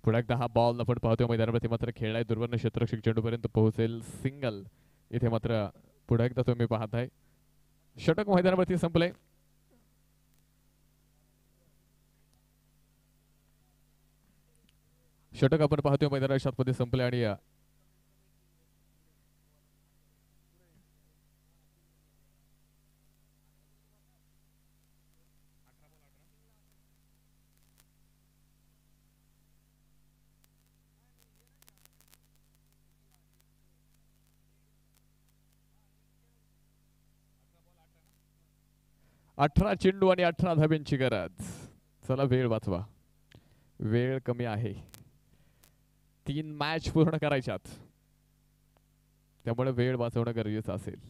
पुन्हा एकदा हा बॉल आपण पाहतोय मैदानावरती मात्र खेळलाय. दुर्वर्ण क्षेत्रक्षक चेंडूपर्यंत पोहोचेल. सिंगल इथे मात्र पुढे एकदा तुम्ही पाहताय. षटक मैदानावरती संपलंय. षटक आपण पाहतोय. मैदानाच्या आतमध्ये संपले आणि अठरा चेंडू आणि अठरा धाब्यांची गरज. चला वेळ वाचवा. वेळ कमी आहे. तीन मॅच पूर्ण करायच्यात. त्यामुळे वेळ वाचवणं गरजेचं असेल.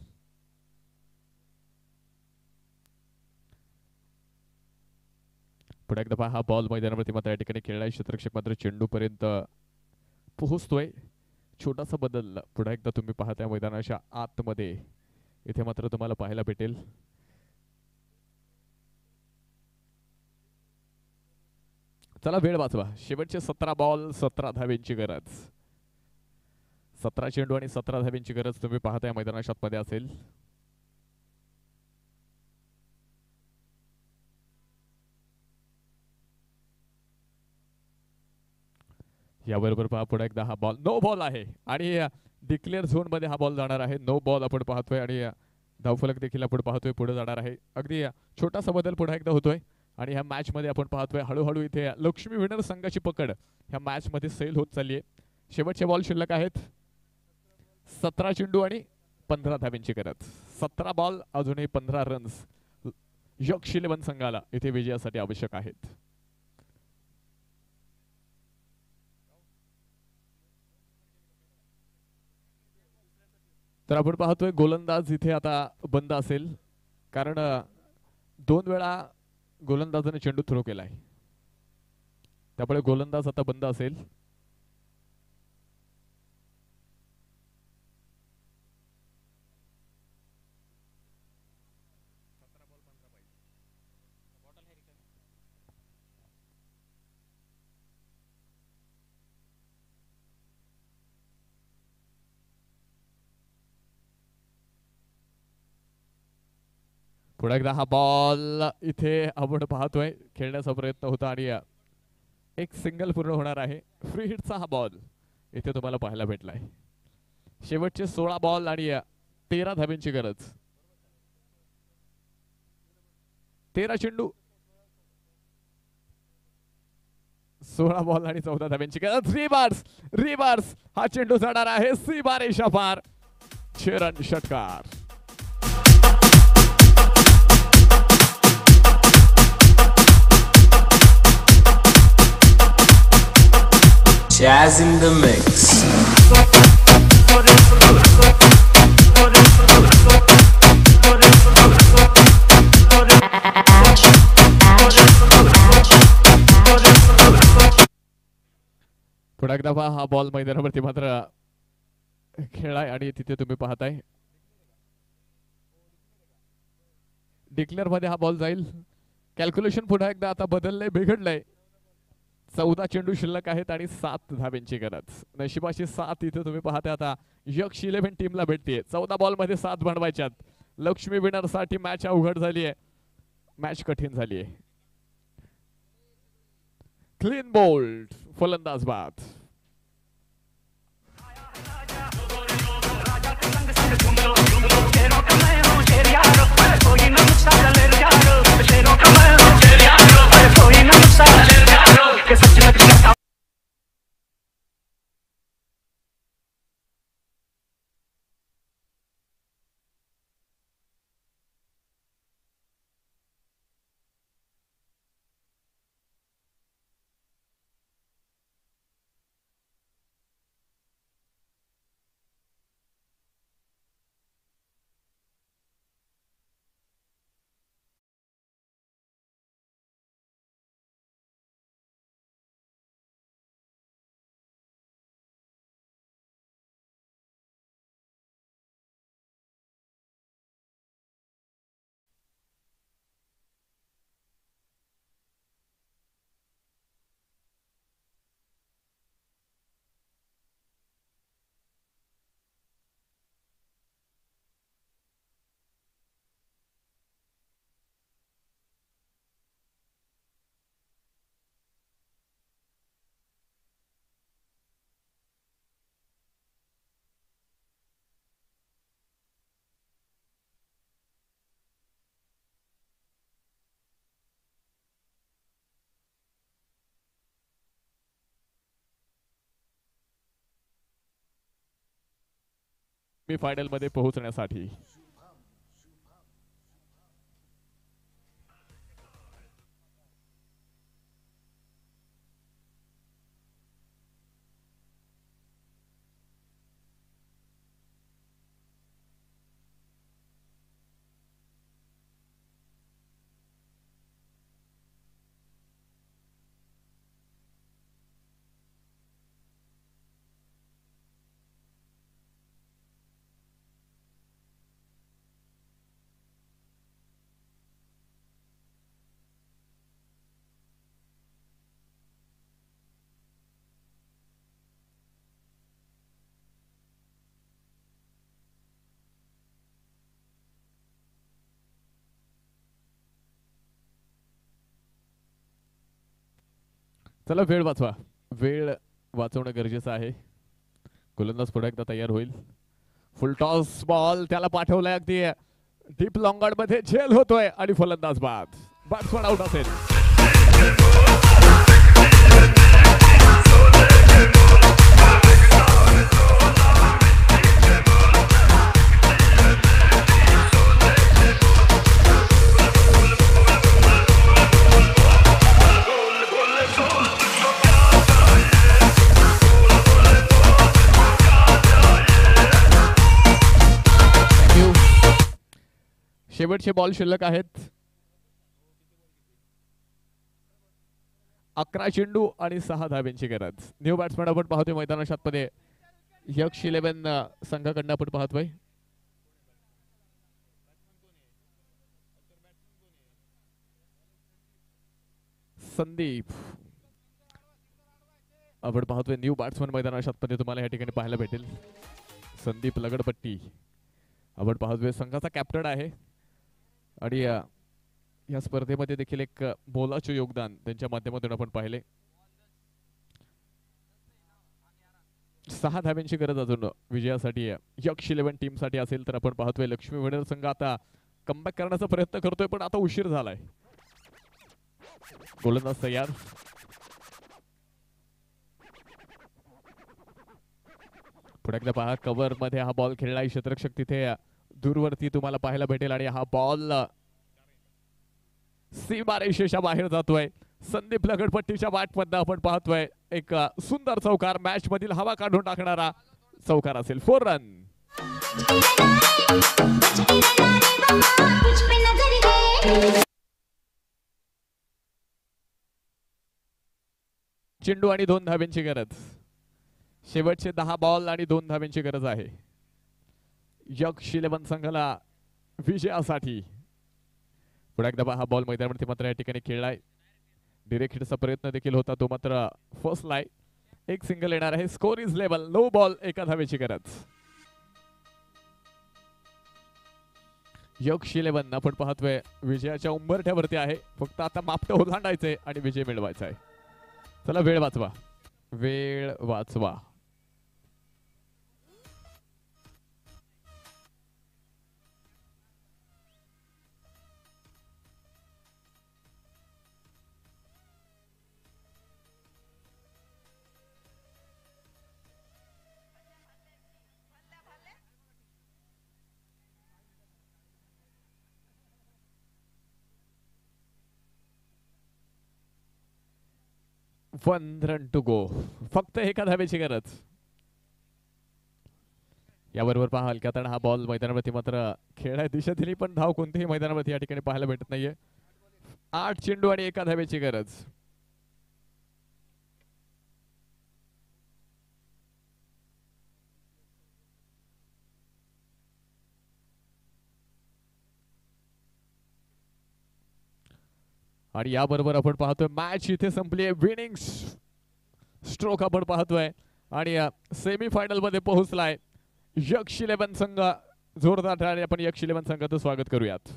पुढे एकदा पहा हा बॉल मैदानावरती मात्र या ठिकाणी खेळलाय क्षेत्रक्षक मात्र चेंडू पर्यंत पोहोचतोय. छोटासा बदल पुन्हा एकदा तुम्ही पाहता मैदानाच्या आतमध्ये. इथे मात्र तुम्हाला पाहायला भेटेल. चला वेळ वाचवा. शेवटचे सतरा बॉल सतरा धावेंची गरज. सतरा चेंडू आणि सतरा धावेंची गरज तुम्ही पाहताय मैदानाशात मध्ये असेल. याबरोबर पहा पुढे एकदा हा बॉल नो बॉल आहे. आणि डिक्लेअर झोनमध्ये हा बॉल जाणार आहे. नो बॉल आपण पाहतोय आणि धावफलक देखील आपण पाहतोय पुढे जाणार आहे. अगदी छोटासा बदल पुन्हा एकदा होतोय. आणि ह्या मॅच मध्ये आपण पाहतोय हळूहळू इथे लक्ष्मी विनर संघाची पकड. ह्या मॅच मध्ये सैल होत चालली आहे शेवटचे बॉल शिल्लक आहेत. सतरा चेंडू आणि पंधरा धाब्यांची गरज. सतरा बॉल अजूनही पंधरा रन्स यक्ष इलेव्हन संघाला इथे विजयासाठी आवश्यक आहेत. तर आपण पाहतोय गोलंदाज इथे आता बंद असेल. कारण दोन वेळा गोलंदाजाने चेंडू थ्रो केलाय. त्यामुळे गोलंदाज आता बंद असेल. पुढे एकदा हा बॉल इथे आपण पाहतोय. खेळण्याचा प्रयत्न होता आणि एक सिंगल पूर्ण होणार आहे. फ्री हिटचा हा बॉल इथे तुम्हाला पाहायला भेटलाय. शेवटचे सोळा बॉल आणि तेरा धाब्यांची गरज. तेरा चेंडू. सोळा बॉल आणि चौदा धाब्यांची गरज. रिबार्स रिबार्स हा चेंडू जाणार आहे. सी बारेशा पार. चरण षटकार. Jazz in the mix. पुन्हा एकदा हा बॉल मैदानावरती मात्र खेळाय आणि तिथे तुम्ही पाहताय. डिक्लेअरमध्ये हा बॉल जाईल. कॅल्क्युलेशन पुन्हा एकदा आता बदललंय बिघडलंय. चौदा चेंडू शिल्लक आहेत आणि सात धाब्यांची गरज. नशिबाशी सात इथे तुम्ही पाहता आता यक्ष इलेव्हन टीमला भेटते चौदा बॉलमध्ये सात बनवायच्यात. लक्ष्मी विनरसाठी मॅच अवघड झालीये. मॅच कठीण झालीय. क्लीन बोल्ड फलंदाज बाद Cause i'm a dream मी फायनलमध्ये पोहोचण्यासाठी. चला वेळ वाचवा. वेळ वाचवणं गरजेचं आहे. गोलंदाज पुढे एकदा तयार होईल. फुल टॉस बॉल त्याला पाठवलाय अगदी. डीप लॉंगॉडमध्ये झेल होतोय आणि फलंदाज बाद. बॅट्समन आउट असेल. शेवटचे बॉल शिल्लक आहेत. अकरा चेंडू आणि सहा धाब्यांची गरज. न्यू बॅट्समॅन आपण पाहतोय मैदानाशातमध्ये यक्ष इलेव्हन संघाकडनं आपण पाहतोय. संदीप. आपण पाहतोय न्यू बॅट्समन मैदानात मध्ये तुम्हाला या ठिकाणी पाहायला भेटेल. संदीप लगडपट्टी. आपण पाहतोय संघाचा कॅप्टन आहे. आणि या स्पर्धेमध्ये देखील एक बोलाचे योगदान त्यांच्या माध्यमातून आपण पाहिले. सहा धाब्यांची गरज अजून विजयासाठी यक्ष इलेव्हन टीमसाठी असेल तर आपण पाहतोय लक्ष्मी विनर संघ आता कमबॅक करण्याचा प्रयत्न करतोय पण आता उशीर झालाय. गोलंदाज तयार. पुढे एकदा पहा कव्हरमध्ये हा बॉल खेळलाय क्षेत्रक्षक तिथे दूरवरती तुम्हाला पाहायला भेटेल आणि हा बॉल सीमा रेषेच्या बाहेर जातोय. संदीप लगडपट्टीच्या बॅटमधनं आपण पाहतोय एक सुंदर चौकार मॅच मधील हवा काढून टाकणारा चौकार असेल. फोर रन चेंडू आणि दोन धाब्यांची गरज. शेवटचे दहा बॉल आणि दोन धाब्यांची गरज आहे. यक्ष इलेव्हन संघाला विजयासाठी पुढे एकदा हा बॉल मैदानावरती मात्र या ठिकाणी खेळलाय डिरेक्ट हिटचा प्रयत्न देखील होता तो मात्र फर्स्ट लाय एक सिंगल येणार आहे. Score is level no ball एका धावेची गरज. यक्ष इलेव्हन आपण पाहतोय विजयाच्या उंबरठ्यावरती आहे. फक्त आता मापटं ओलांडायचंय आणि विजय मिळवायचा आहे. चला वेळ वाचवा. वेळ वाचवा. वन रन टू गो फक्त एका धाब्याची गरज. याबरोबर पहा हलक्या तण हा बॉल मैदानावरती मात्र खेळाय दिशा दिली पण धाव कोणतीही मैदानावरती या ठिकाणी पाहायला भेटत नाहीये. आठ चेंडू आणि एका धाब्याची गरज. आणि याबरोबर आपण पाहतोय मॅच इथे संपली आहे विनिंग स्ट्रोक आपण पाहतोय. आणि सेमी फायनलमध्ये पोहोचलाय. यक्ष इलेव्हन संघ. जोरदार आणि आपण यक्ष इलेव्हन संघाचं स्वागत करूयात.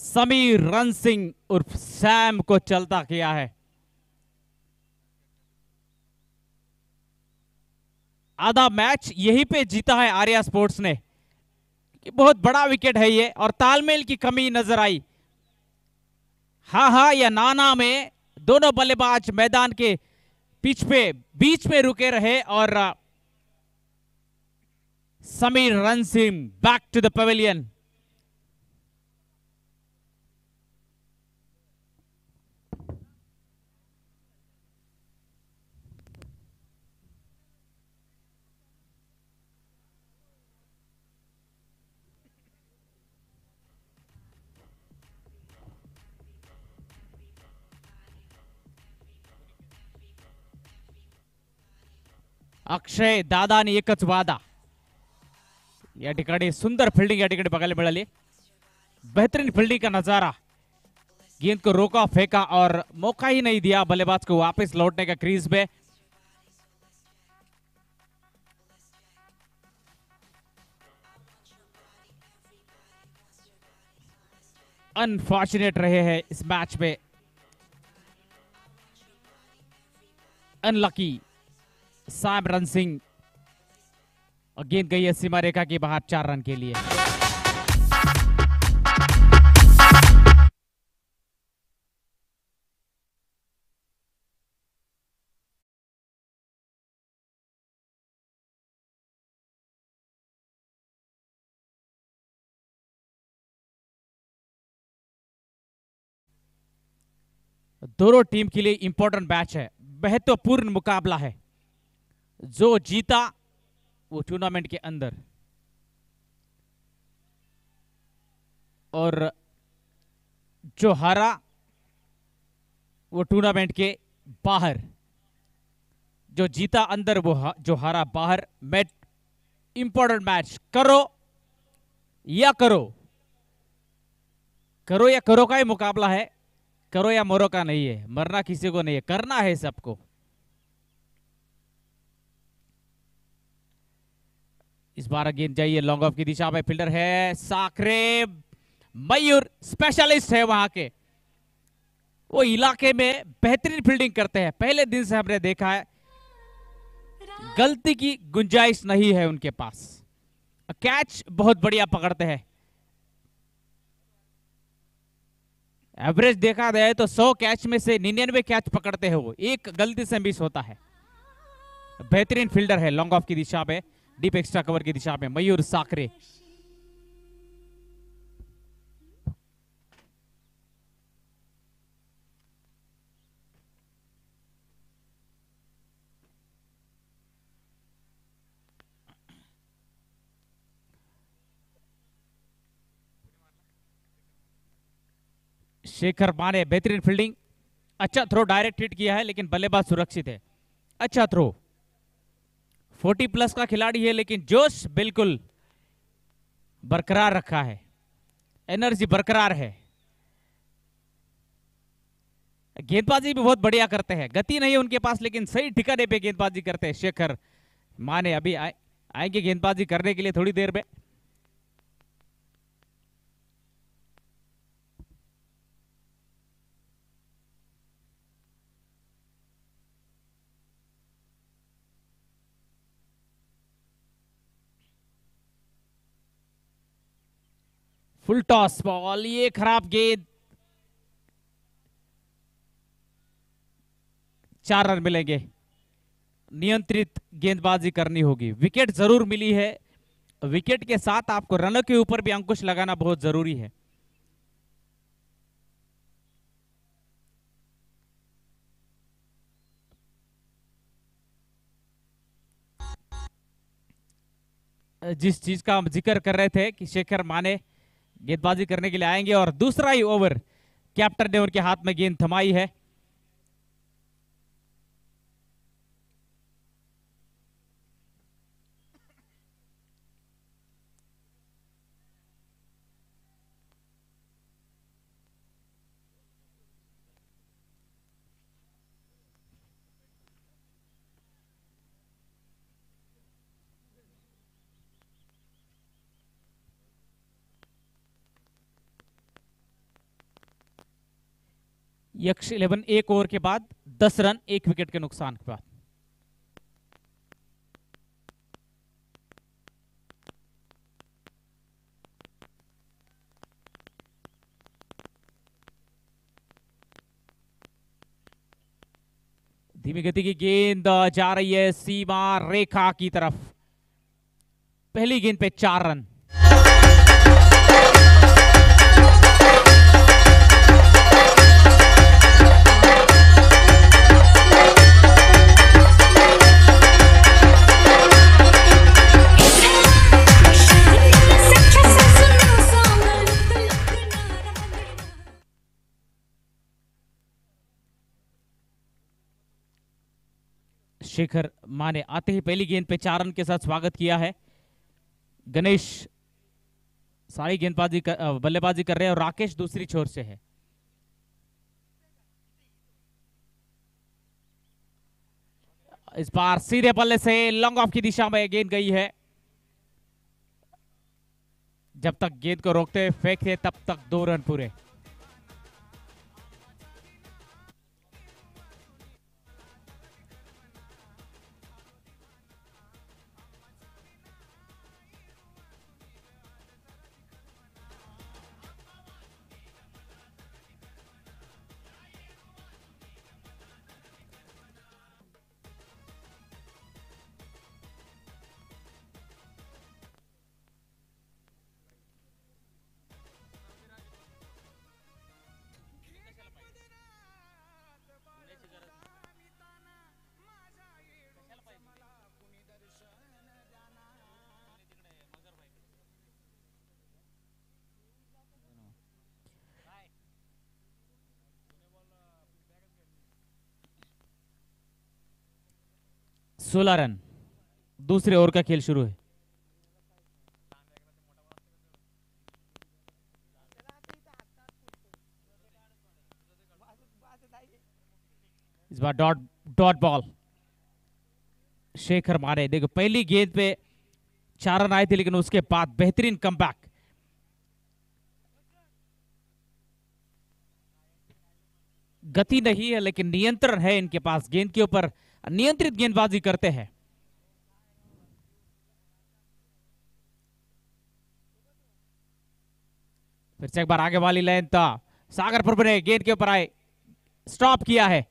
समीर रन सिंह उर्फ़ सैम को चलता किया है। आधा मैच यहीं पे जीता है आर्या स्पोर्ट्स ने। कि बहुत बड़ा विकेट है ये और तालमेल की कमी नज़र आई। हाँ हाँ या नाना में दोनों बल्लेबाज मैदान के पिच पे, बीच में रुके रहे और Sameer Ran Singh back to the pavilion Akshay दादा आणि एकच वादा. या ठिकाणी सुंदर फिल्डिंग या ठिकाणी बघायला मिळाली. बेहतरीन फिल्डिंग का नजारा. गेंद को रोका फेंका और मौका ही नहीं दिया बल्लेबाज को वापस लौटने का क्रीज में. अनफॉर्चुनेट रहे हैं इस मैच में. अनलकी सैम रन सिंह और गेंद गई है सीमा रेखा के बाहर चार रन के लिए। दोनों टीम के लिए इंपॉर्टेंट मैच है। महत्वपूर्ण मुकाबला है। जो जीता वो टूर्नामेंट के अंदर। और जो हारा वो टूर्नामेंट के बाहर। जो जीता अंदर वो हा, जो हारा बाहर मैच इंपॉर्टेंट मैच करो या करो। करो या करो का ही मुकाबला है करो या मरो का नहीं है मरना किसी को नहीं है करना है सबको। इस बार गेंद जाइए लॉन्ग ऑफ़ की दिशा में फील्डर है साकरे मयूर स्पेशलिस्ट है वहाँ के। वो इलाके में बेहतरीन फील्डिंग करते हैं। पहले दिन से हमने देखा है, गलती की गुंजाइश नहीं है उनके पास। कैच बहुत बढ़िया पकड़ते हैं। एवरेज देखा जाए तो 100 कैच में से निन्यानवे कैच पकड़ते हैं वो। एक गलती से मिस होता है। बेहतरीन फील्डर है लॉन्ग ऑफ़ की दिशा में। डीप एक्स्ट्रा कवर की दिशा में, मयूर साकरे। शेखर माने बेहतरीन फील्डिंग अच्छा थ्रो डायरेक्ट हिट किया है, लेकिन बल्लेबाज सुरक्षित है। अच्छा थ्रो 40 प्लस का खिलाड़ी है, लेकिन जोश बिल्कुल बरकरार रखा है। एनर्जी बरकरार है। गेंदबाजी भी बहुत बढ़िया करते हैं। गति नहीं है उनके पास, लेकिन सही ठिकाने पे गेंदबाजी करते हैं। शेखर माने अभी आए आएँगे गेंदबाजी करने के लिए थोड़ी देर में। फुल टॉस बॉल ये खराब गेंद। चार रन मिलेंगे। नियंत्रित गेंदबाजी करनी होगी। विकेट ज़रूर मिली है। विकेट के साथ आपको रनों के ऊपर भी अंकुश लगाना बहुत ज़रूरी है। जिस चीज़ का हम ज़िक्र कर रहे थे कि शेखर माने गेंदबाजी करने के लिए आएंगे और दूसरा ही ओवर कैप्टन ने उनके हाथ में गेंद थमाई है। यक्ष इलेवन, एक ओवर के बाद दस रन, एक विकेट के नुकसान के बाद। धीमी गति की गेंद जा रही है सीमा रेखा की तरफ़। पहली गेंद पे चार रन। शेखर माँ ने आते ही पहली गेंद पे चार रन के साथ स्वागत किया है। गणेश सारी गेंदबाजी बल्लेबाजी कर रहे हैं और राकेश दूसरी छोर से है। इस बार सीधे बल्ले से लॉन्ग ऑफ़ की दिशा में गेंद गई है। जब तक गेंद को रोकते, फेंकते, तब तक दो रन पूरे। सोलह रन। दूसरे ओवर का खेल शुरू है। इस बार डॉट डॉट बॉल। शेखर मारे। देखो, पहली गेंद पे चार रन आए थे, लेकिन उसके बाद बेहतरीन कमबैक गति नहीं है, लेकिन नियंत्रण है इनके पास। गेंद के ऊपर नियंत्रित गेंदबाजी करते हैं। फिर से एक बार आगे वाली लाइन था सागर प्रभु ने गेंद के ऊपर आए स्टॉप किया है।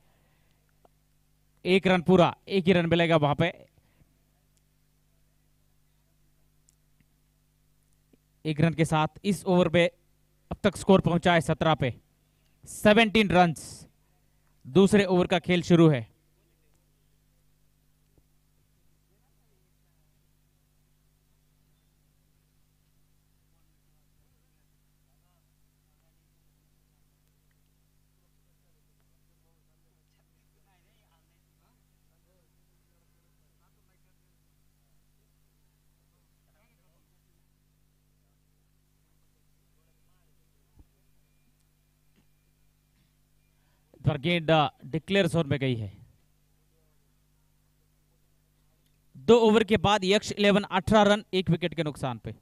एक रन पूरा, एक ही रन मिलेगा वहाँ पे। एक रन के साथ इस ओवर में अब तक स्कोर पहुँचा है सत्रह पे। 17 रन दूसरे ओवर का खेल शुरू है। पर गेंद डिक्लेयर जोन में गई है। दो ओवर के बाद यक्ष इलेवन अठारह रन एक विकेट के नुकसान पे।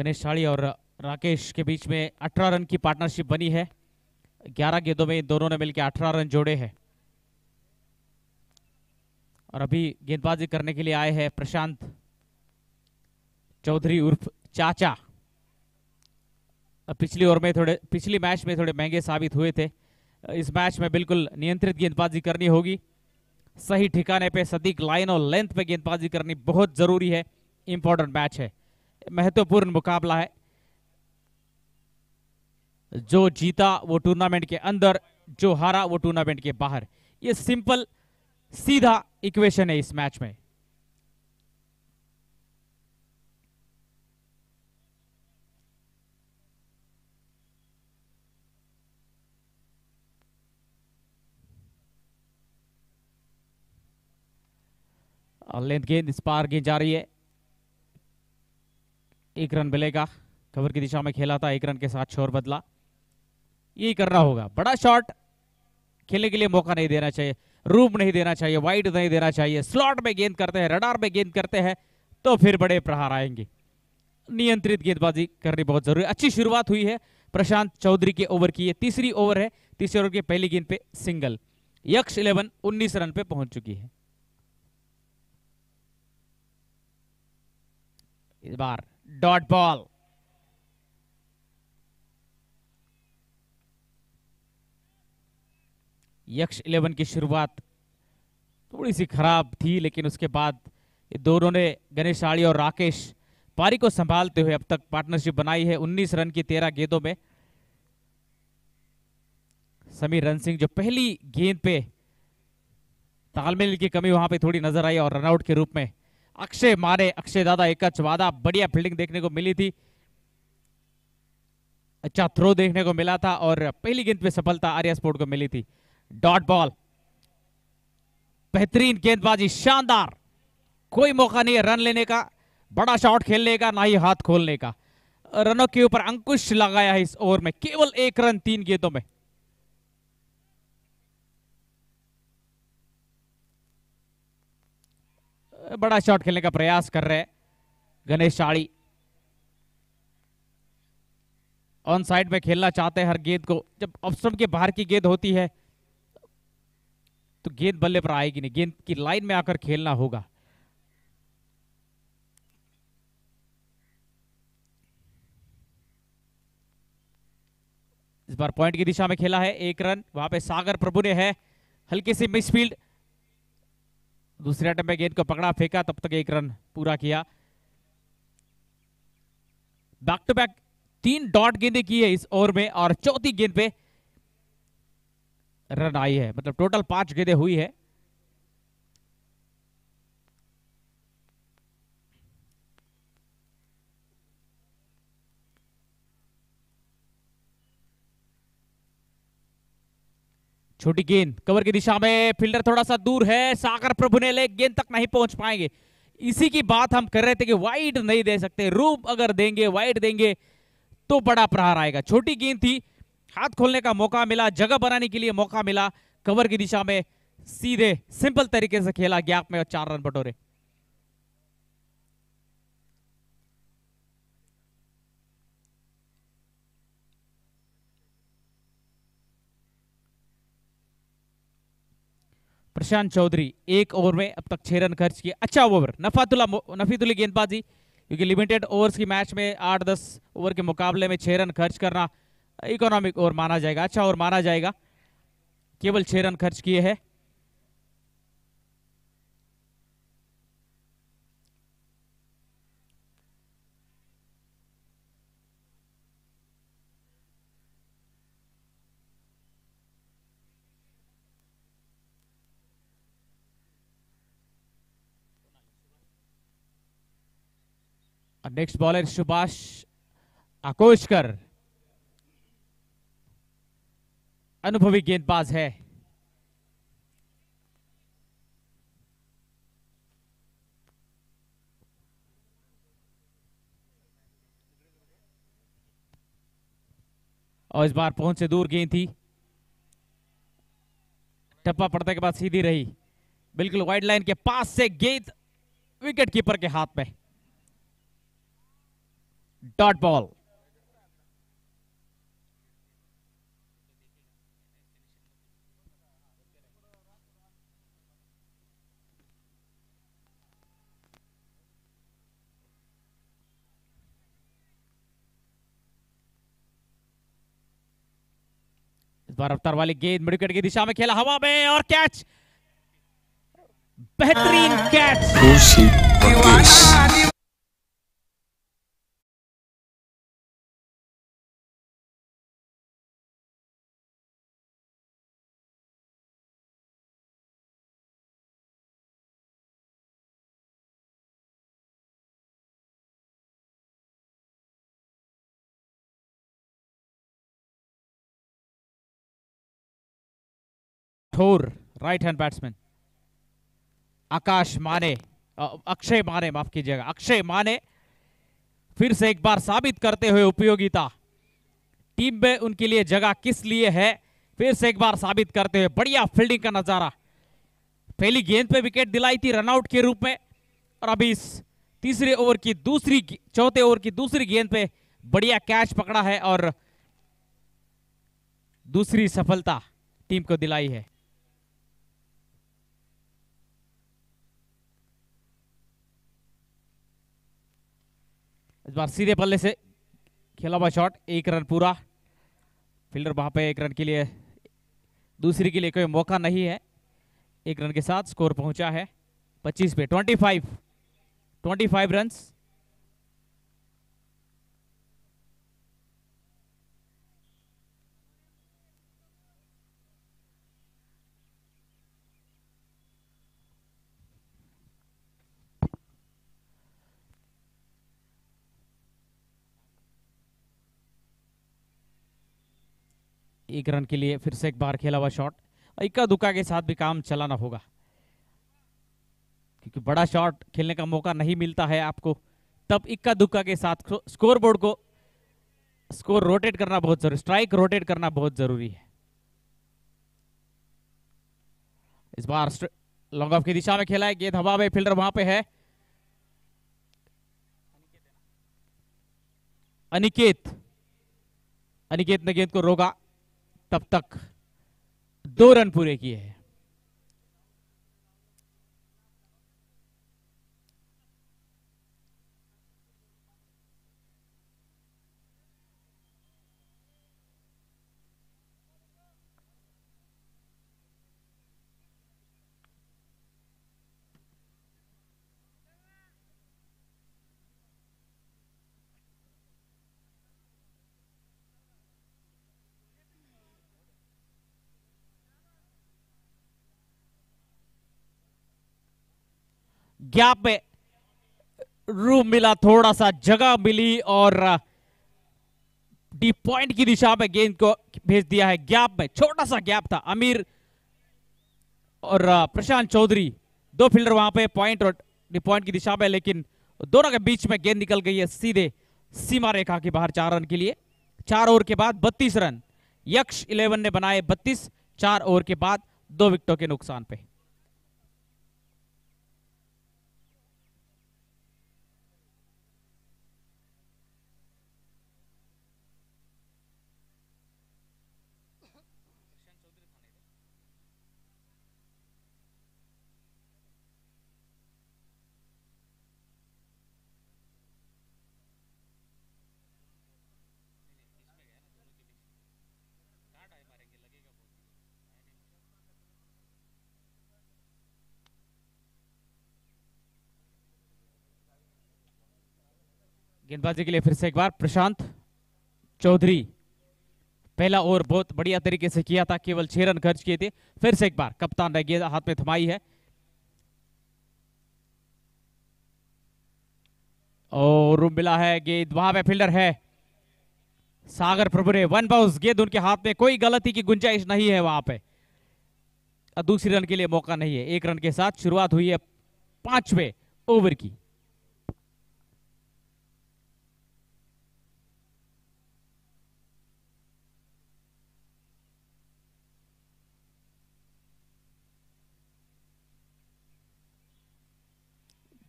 गणेश शाड़ी और राकेश के बीच में 18 रन की पार्टनरशिप बनी है। 11 गेंदों में इन दोनों ने मिलकर 18 रन जोड़े हैं। और अभी गेंदबाजी करने के लिए आए हैं प्रशांत चौधरी उर्फ़ चाचा। पिछली ओवर में थोड़े, पिछली मैच में थोड़े महँगे साबित हुए थे। इस मैच में बिल्कुल नियंत्रित गेंदबाजी करनी होगी। सही ठिकाने पे सटीक लाइन और लेंथ पे गेंदबाजी करनी बहुत ज़रूरी है। इंपॉर्टेंट मैच है। महत्वपूर्ण मुकाबला है। जो जीता वो टूर्नामेंट के अंदर, जो हारा वो टूर्नामेंट के बाहर। ये सिंपल, सीधा इक्वेशन है इस मैच में। लेंथ गेंद इस पार गेंद जा रही है। एक रन मिलेगा। कवर की दिशा में खेला था, एक रन के साथ छोर बदला। यही करना होगा। बड़ा शॉट खेलने के लिए मौका नहीं देना चाहिए। रूम नहीं देना चाहिए। वाइड नहीं देना चाहिए। स्लॉट में गेंद करते हैं रडार में गेंद करते हैं तो फिर बड़े प्रहार आएँगे। नियंत्रित गेंदबाजी करनी बहुत ज़रूरी है। अच्छी शुरुआत हुई है। प्रशांत चौधरी के ओवर की ये तीसरी ओवर है। तीसरे ओवर की पहली गेंद पे सिंगल यक्ष इलेवन 19 रन पे पहुँच चुकी है। इस बार डॉट बॉल यक्ष इलेवन की शुरुआत थोड़ी सी खराब थी, लेकिन उसके बाद दोनों ने गणेश आड़ी और राकेश पारी को संभालते हुए अब तक पार्टनरशिप बनाई है। 19 रन की 13 गेंदों में। समीर रन सिंह जो पहली गेंद पे तालमेल की कमी वहाँ पे थोड़ी नज़र आई और रनआउट के रूप में अक्षय मारे, अक्षय दादा एक वादा बढ़िया फील्डिंग देखने को मिली थी। अच्छा थ्रो देखने को मिला था और पहली गेंद पे सफलता आर्या स्पोर्ट को मिली थी। डॉट बॉल बेहतरीन गेंदबाजी, शानदार। कोई मौका नहीं है रन लेने का, बड़ा शॉट खेलने का, ना ही हाथ खोलने का। रनों के ऊपर अंकुश लगाया है इस ओवर में, केवल एक रन तीन गेंदों में। बड़ा शॉट खेलने का प्रयास कर रहे हैं। गणेश चाड़ी ऑन साइड में खेलना चाहते हैं हर गेंद को। जब ऑप्शन के बाहर की गेंद होती है तो गेंद बल्ले पर आएगी नहीं। गेंद की लाइन में आकर खेलना होगा। इस बार पॉइंट की दिशा में खेला है। एक रन वहाँ पे सागर प्रभु ने है। हल्की सी मिसफील्ड। दूसरे अटैम्प में गेंद को पकड़ा, फेंका, तब तक एक रन पूरा किया। बैक टू बैक तीन डॉट गेंदे की है इस ओवर में, और चौथी गेंद पे रन आई है। मतलब टोटल पाँच गेंदे हुई है। छोटी गेंद, कवर की दिशा में, फील्डर थोड़ा सा दूर है, सागर प्रभु ने ले गेंद तक नहीं पहुँच पाएँगे। इसी की बात हम कर रहे थे कि वाइड नहीं दे सकते, रूप अगर देंगे, वाइड देंगे तो बड़ा प्रहार आएगा। छोटी गेंद थी, हाथ खोलने का मौका मिला, जगह बनाने के लिए मौका मिला, कवर की दिशा में सीधे, सिंपल तरीके से खेला गैप में और चार रन बटोरे। प्रशांत चौधरी, एक ओवर में अब तक छह रन खर्च किए। अच्छा ओवर नफातुल्ला नफीतुल्ली गेंदबाजी, क्योंकि लिमिटेड ओवर्स की मैच में आठ दस ओवर के मुकाबले में छह रन खर्च करना इकोनॉमिक ओवर माना जाएगा। अच्छा ओवर माना जाएगा। केवल छह रन खर्च किए हैं। Next bowler Subhash Akoshkar. अनुभवी गेंदबाज है। और इस बार पहुँच से दूर गेंद थी। टप्पा पड़ने के बाद सीधी रही। बिल्कुल वाइड लाइन के पास से गेंद विकेट कीपर के हाथ में। Dot ball. इस बार रफ्तार वाली गेंद मिड विकेट की दिशा में खेला हवा में और कैच बेहतरीन कैच ठोर right hand batsman Akash Mane Akshay Mane, माफ़ कीजिएगा, अक्षय माने फिर से एक बार साबित करते हुए उपयोगिता। टीम में उनके लिए जगह किस लिए है, फिर से एक बार साबित करते हुए बढ़िया फील्डिंग का नज़ारा। पहली गेंद पे विकेट दिलाई थी रनआउट के रूप में, और अभी इस तीसरे ओवर की दूसरी चौथे ओवर की दूसरी गेंद पे बढ़िया कैच पकड़ा है और दूसरी सफलता टीम को दिलाई है। इस बार सीधे पल्ले से खेला हुआ शॉट एक रन पूरा। फील्डर वहाँ पे एक रन के लिए, दूसरी के लिए कोई मौका नहीं है। एक रन के साथ स्कोर पहुँचा है। 25 पे 25 25 रन्स एक रन के लिए फिर से एक बार खेला हुआ शॉट इक्का दुक्का के साथ भी काम चलाना होगा। क्योंकि बड़ा शॉट खेलने का मौका नहीं मिलता है आपको। तब इक्का दुक्का के साथ स्कोर बोर्ड को स्कोर रोटेट करना बहुत ज़रूरी स्ट्राइक रोटेट करना बहुत ज़रूरी है। इस बार लॉन्ग ऑफ़ की दिशा में खेला है, गेंद हवा में फील्डर वहाँ पे है। अनिकेत। अनिकेत ने गेंद को रोका। तब तक दो रन पूरे किए हैं। गैप में रूम मिला, थोड़ा सा जगह मिली और डीप पॉइंट की दिशा में गेंद को भेज दिया है गैप में। छोटा सा गैप था। अमीर और प्रशांत चौधरी, दो फील्डर वहाँ पे पॉइंट और डीप पॉइंट की दिशा में, लेकिन दोनों के बीच में गेंद निकल गई है सीधे सीमा रेखा के बाहर चार रन के लिए। चार ओवर के बाद बत्तीस रन। यक्ष इलेवन ने बनाए बत्तीस, चार ओवर के बाद दो विकेटों के नुकसान पे। गेंदबाजी के लिए फिर से एक बार प्रशांत चौधरी। पहला ओवर बहुत बढ़िया तरीके से किया था, केवल छह रन खर्च किए थे, फिर से एक बार कप्तान ने गेंद हाथ में थमाई है। और मिला है, गेंद वहाँ पे फील्डर है। सागर प्रभु ने वन बाउंस, गेंद उनके हाथ में, कोई गलती की गुंजाइश नहीं है वहाँ पे। दूसरी रन के लिए मौका नहीं है, एक रन के साथ शुरुआत हुई है पाँचवें ओवर की।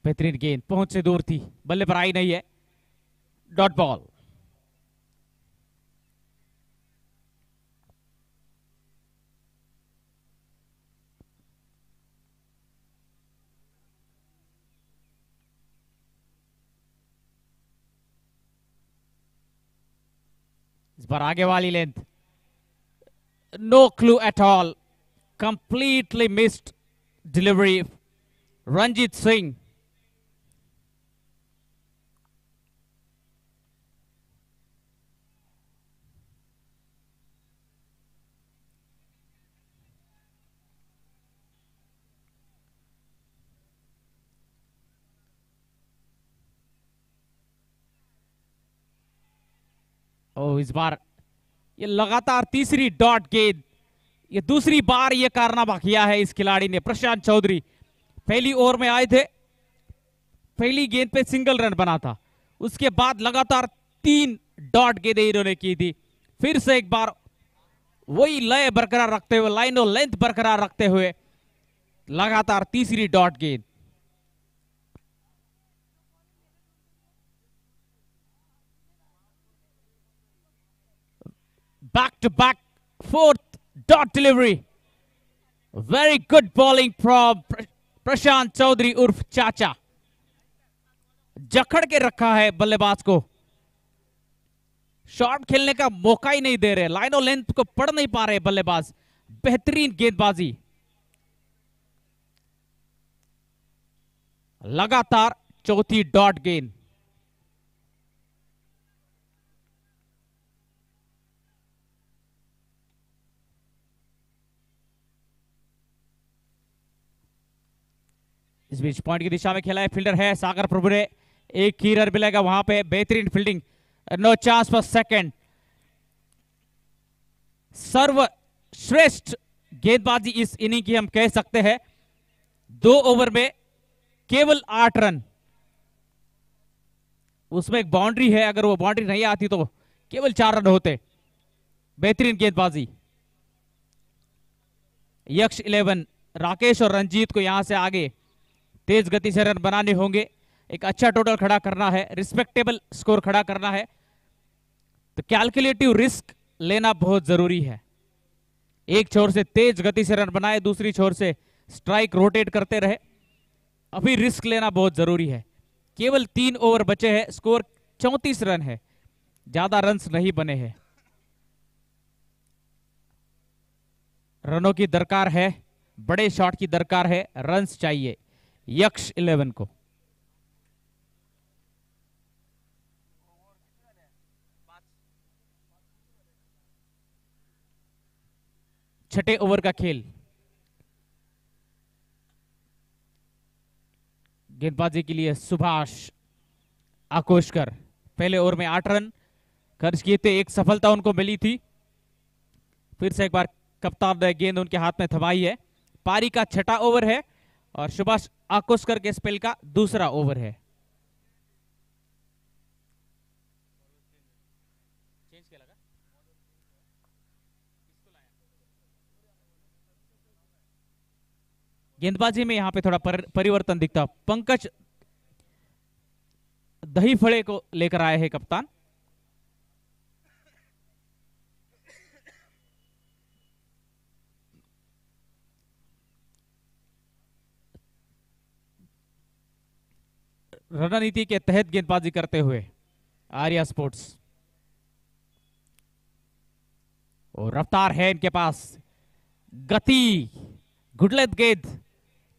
बेहतरीन गेंद, पहुँच से दूर थी, बल्ले पर आई नहीं है। डॉट बॉल इस बार आगे वाली length no clue at all completely missed delivery Ranjeet Singh ओ इस बार ये लगातार तीसरी डॉट गेंद, ये दूसरी बार ये कारनामा किया है इस खिलाड़ी ने। प्रशांत चौधरी पहली ओवर में आए थे, पहली गेंद पे सिंगल रन बना था। उसके बाद लगातार तीन डॉट गेंदें इन्होंने की थी। फिर से एक बार वही लय बरकरार रखते हुए, लाइन और लेंथ बरकरार रखते हुए लगातार तीसरी डॉट गेंद। Back to back, fourth dot delivery. Very good bowling from Prashant Chaudhary उर्फ़ चाचा जकड़ के रखा है बल्लेबाज को। शॉट खेलने का मौका ही नहीं दे रहे। लाइन और लेंथ को पढ़ नहीं पा रहे बल्लेबाज। बेहतरीन गेंदबाजी। लगातार चौथी डॉट गेंद इस बीच पॉइंट की दिशा में खेला है फील्डर है सागर प्रभु ने। एक ही रन मिलेगा वहाँ पे, बेहतरीन fielding no chance for second सर्वश्रेष्ठ गेंदबाजी इस इनिंग की हम कह सकते हैं। दो ओवर में केवल आठ रन। उसमें एक बाउंड्री है, अगर वो बाउंड्री नहीं आती तो केवल चार रन होते। बेहतरीन गेंदबाजी। यक्ष इलेवन, राकेश और रंजीत को यहाँ से आगे तेज गति से रन बनाने होंगे। एक अच्छा टोटल खड़ा करना है रिस्पेक्टेबल स्कोर खड़ा करना है। तो कैलकुलेटिव रिस्क लेना बहुत ज़रूरी है। एक छोर से तेज गति से रन बनाए, दूसरी छोर से स्ट्राइक रोटेट करते रहे। अभी रिस्क लेना बहुत ज़रूरी है। केवल तीन ओवर बचे हैं स्कोर चौंतीस रन है। ज़्यादा रन नहीं बने हैं। रनों की दरकार है, बड़े शॉट की दरकार है रन्स चाहिए। यक्ष इलेवन को। छठे ओवर का खेल। गेंदबाजी के लिए सुभाष आकोशकर पहले ओवर में आठ रन खर्च किए थे, एक सफलता उनको मिली थी। फिर से एक बार कप्तान गेंद उनके हाथ में थमाई है। पारी का छठा ओवर है। और सुभाष आकोस्कर के स्पेल का दूसरा ओवर है। गेंदबाजी में यहाँ पे थोड़ा पर, परिवर्तन दिखता। पंकज दही फड़े को लेकर आए हैं कप्तान। रणनीति के तहत गेंदबाजी करते हुए आर्या स्पोर्ट्स। और रफ्तार है इनके पास। गति गुडलेत गेंद,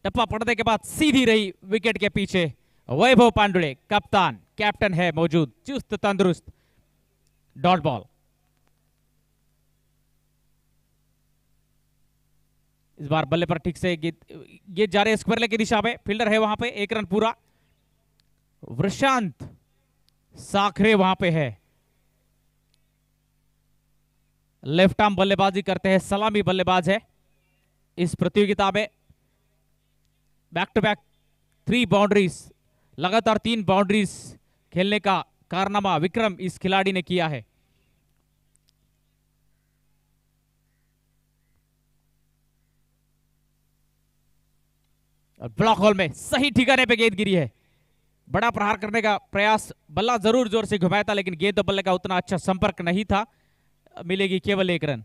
टप्पा पड़ने के बाद सीधी रही विकेट के पीछे। वैभव पांडुले कप्तान, कैप्टन है मौजूद, चुस्त, तंदुरुस्त, डॉट बॉल। इस बार बल्ले पर ठीक से गेंद जा रहे स्क्वायर की दिशा में। फील्डर है वहाँ पे, एक रन पूरा। वृशांत साखरे वहाँ पे है। लेफ़्ट आर्म बल्लेबाजी करते हैं, सलामी बल्लेबाज है। इस प्रतियोगिता में back to back three boundaries लगातार तीन बाउंड्रीज खेलने का कारनामा विक्रम इस खिलाड़ी ने किया है। ब्लॉक होल में सही ठिकाने पे गेंद गिरी है। बड़ा प्रहार करने का प्रयास, बल्ला ज़रूर ज़ोर से घुमाया था, लेकिन गेंद बल्ले का उतना अच्छा संपर्क नहीं था। मिलेगी केवल एक रन।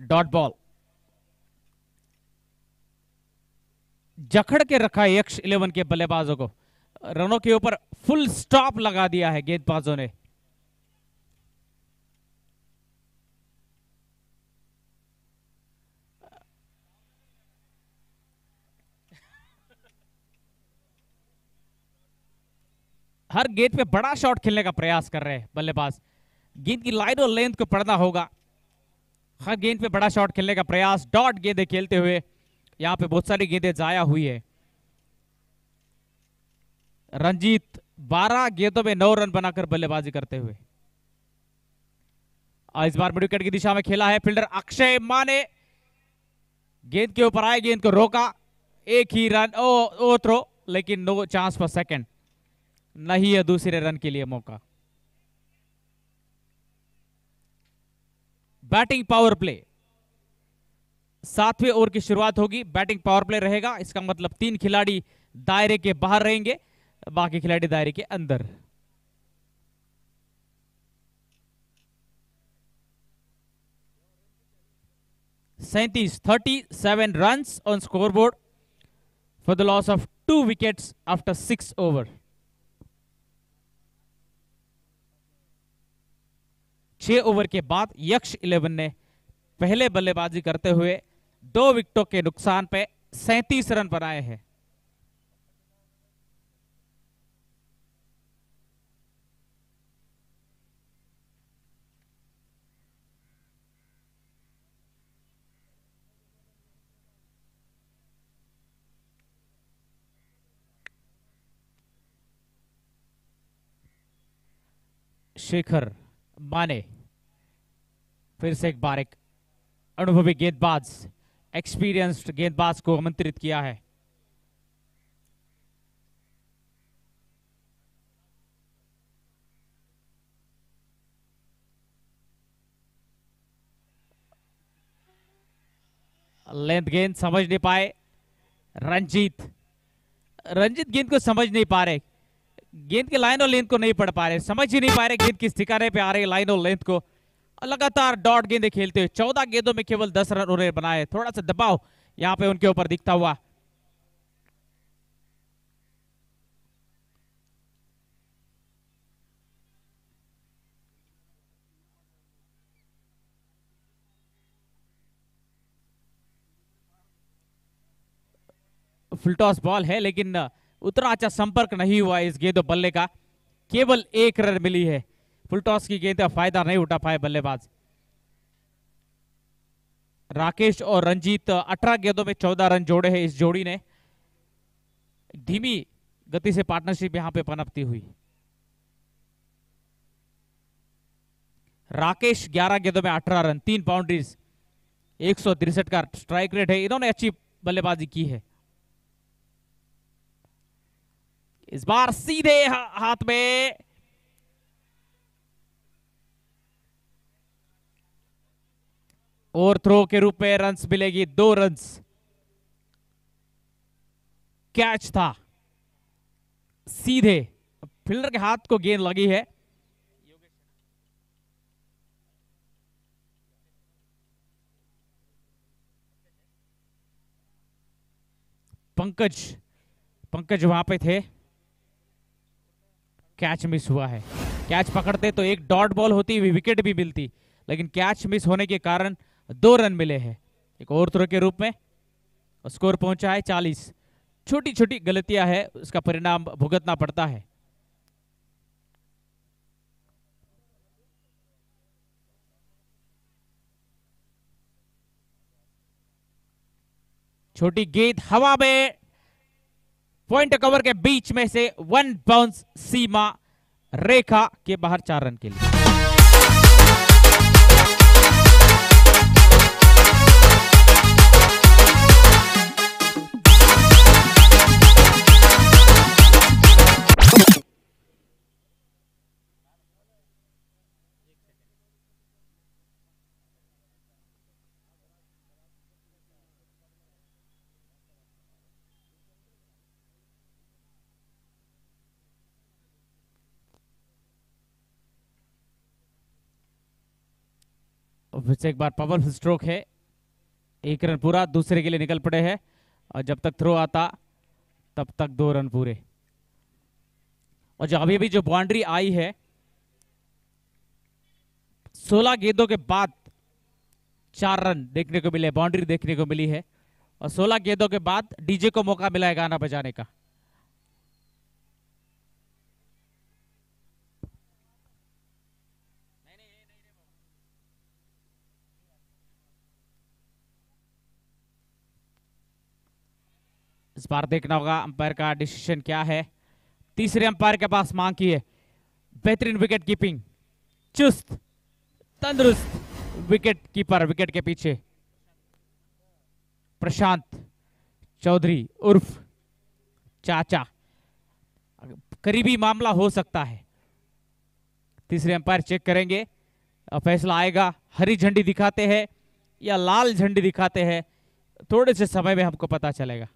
Dot ball. जखड़ के रखा है यक्ष इलेवन के बल्लेबाजों को। रनों के ऊपर फुल स्टॉप लगा दिया है गेंदबाजों ने। हर गेंद पे बड़ा शॉट खेलने का प्रयास कर रहे हैं बल्लेबाज। गेंद की लाइन और लेंथ को पढ़ना होगा। हर गेंद पे बड़ा शॉट खेलने का प्रयास। डॉट गेंदें खेलते हुए यहाँ पे बहुत सारी गेंदें जाया हुई है। रंजीत 12 गेंदों में 9 रन बनाकर बल्लेबाजी करते हुए। और इस बार मिड विकेट की दिशा में खेला है फील्डर अक्षय माने। गेंद के ऊपर आए, गेंद को रोका। एक ही रन, ओ ओ, थ्रो, लेकिन नो चांस फॉर सेकंड। नहीं है दूसरे रन के लिए मौका। Batting power play. सातवें ओवर की शुरुआत होगी। बैटिंग पावर प्ले रहेगा। इसका मतलब तीन खिलाड़ी दायरे के बाहर रहेंगे। बाकी खिलाड़ी दायरे के अंदर। सैंतीस, thirty seven run on scoreboard for the loss of two wickets after six over छह ओवर के बाद यक्ष इलेवन ने पहले बल्लेबाजी करते हुए दो विकेटों के नुकसान पे सैंतीस रन बनाए हैं। शेखर माने, फिर से एक बार एक अनुभवी गेंदबाज एक्सपीरियंस्ड गेंदबाज को आमंत्रित किया है। लेंथ गेंद समझ नहीं पाए। रंजीत रंजीत गेंद को समझ नहीं पा रहे। गेंद के लाइन और लेंथ को नहीं पढ़ पा रहे। समझ ही नहीं पा रहे गेंद किस ठिकाने पे आ रही लाइन और लेंथ को। लगातार डॉट गेंदे खेलते हुए चौदह गेंदों में केवल दस रन उन्होंने बनाए। थोड़ा सा दबाव यहाँ पे उनके ऊपर दिखता हुआ। फुलटॉस बॉल है, लेकिन उतना अच्छा संपर्क नहीं हुआ इस गेंद बल्ले का। केवल एक रन मिली है। फुलटॉस की गेंद का फ़ायदा नहीं उठा पाए बल्लेबाज। राकेश और रंजीत अठारह गेंदों में चौदह रन जोड़े हैं इस जोड़ी ने। धीमी गति से पार्टनरशिप यहाँ पे पनपती हुई। राकेश 11 गेंदों में 18 रन, तीन बाउंड्रीज एक का स्ट्राइक रेट है। इन्होंने अच्छी बल्लेबाजी की है। इस बार सीधे हाथ में और थ्रो के रूप में रन्स मिलेगी, दो रन्स कैच था. सीधे. फील्डर के हाथ को गेंद लगी है. पंकज. पंकज वहाँ पे थे. कैच मिस हुआ है. कैच पकड़ते तो एक डॉट बॉल होती, विकेट भी मिलती. लेकिन कैच मिस होने के कारण दो रन मिले हैं। एक और थ्रो के रूप में स्कोर पहुँचा है चालीस। छोटी छोटी गलतियाँ है, उसका परिणाम भुगतना पड़ता है। छोटी गेंद हवा में, पॉइंट कवर के बीच में से वन बाउंस सीमा रेखा के बाहर चार रन के लिए। और फिर से एक बार पावरफुल स्ट्रोक है। एक रन पूरा, दूसरे के लिए निकल पड़े हैं। और जब तक थ्रो आता, तब तक दो रन पूरे। और जो अभी अभी जो बाउंड्री आई है 16 गेंदों के बाद चार रन देखने को मिले बाउंड्री देखने को मिली है। और 16 गेंदों के बाद डीजे को मौका मिला है गाना बजाने का। इस बार देखना होगा, अंपायर का डिसीज़न क्या है। तीसरे अंपायर के पास मांग की है, बेहतरीन विकेट कीपिंग चुस्त, तंदुरुस्त विकेट कीपर विकेट के पीछे। प्रशांत चौधरी उर्फ़ चाचा। करीबी मामला हो सकता है। तीसरे अंपायर चेक करेंगे फैसला आएगा, हरी झंडी दिखाते हैं या लाल झंडी दिखाते हैं, थोड़े से समय में हमको पता चलेगा।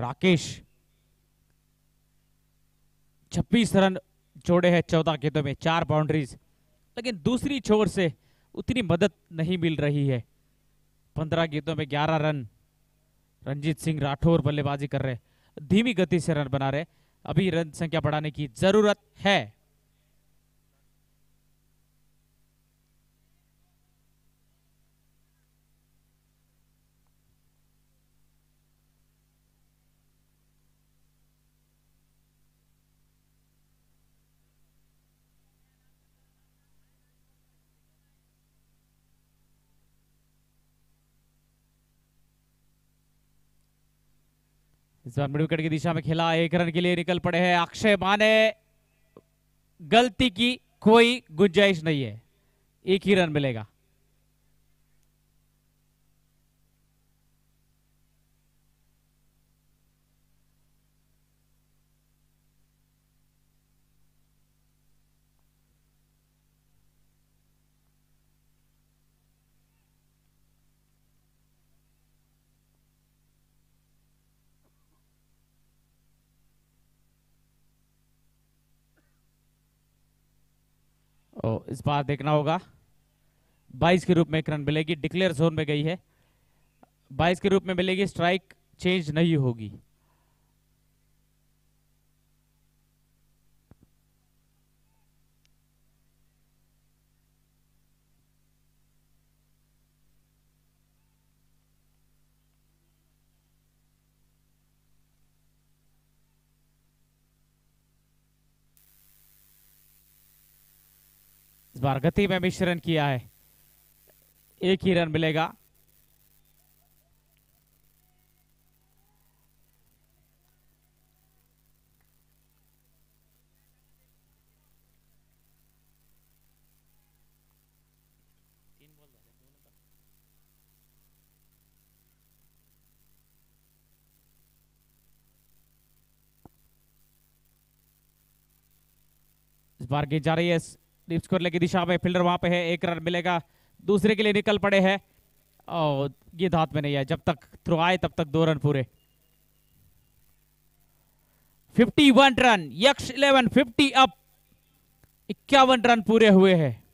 राकेश 26 रन जोड़े हैं चौदह गेंदों में, चार बाउंड्रीज लेकिन दूसरी छोर से उतनी मदद नहीं मिल रही है। पंद्रह गेंदों में ग्यारह रन। रंजीत सिंह राठौर बल्लेबाजी कर रहे धीमी गति से रन बना रहे अभी रन संख्या बढ़ाने की ज़रूरत है। इस बार मिड विकेट की दिशा में खेला एक रन के लिए निकल पड़े हैं अक्षय माने। गलती की कोई गुंजाइश नहीं है। एक ही रन मिलेगा। इस बार देखना होगा। 22 के रूप में एक रन मिलेगी। डिक्लेयर जोन में गई है। 22 के रूप में मिलेगी। स्ट्राइक चेंज नहीं होगी। बार गति में मिश्रण किया है। एक ही रन मिलेगा। इस बार गेंद जा रही है। डीप स्कोर की दिशा में फील्डर वहाँ पे है, एक रन मिलेगा। दूसरे के लिए निकल पड़े है। और ये धात में नहीं है जब तक थ्रो आए, तब तक दो रन पूरे। 51 रन यक्ष 11 50 अप इक्यावन रन पूरे हुए हैं।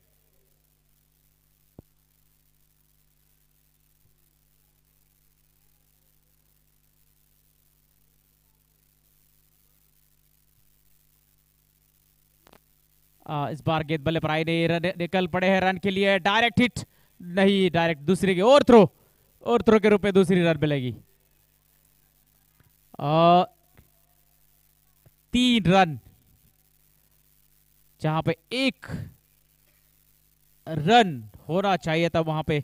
इस बार गेंद बल्ले पर आई नहीं, रन निकल पड़े हैं रन के लिए। डायरेक्ट हिट नहीं डायरेक्ट दूसरी की, और थ्रो और थ्रो के रूप में दूसरी रन मिलेगी। तीन रन, जहाँ पे एक रन होना चाहिए था, वहाँ पे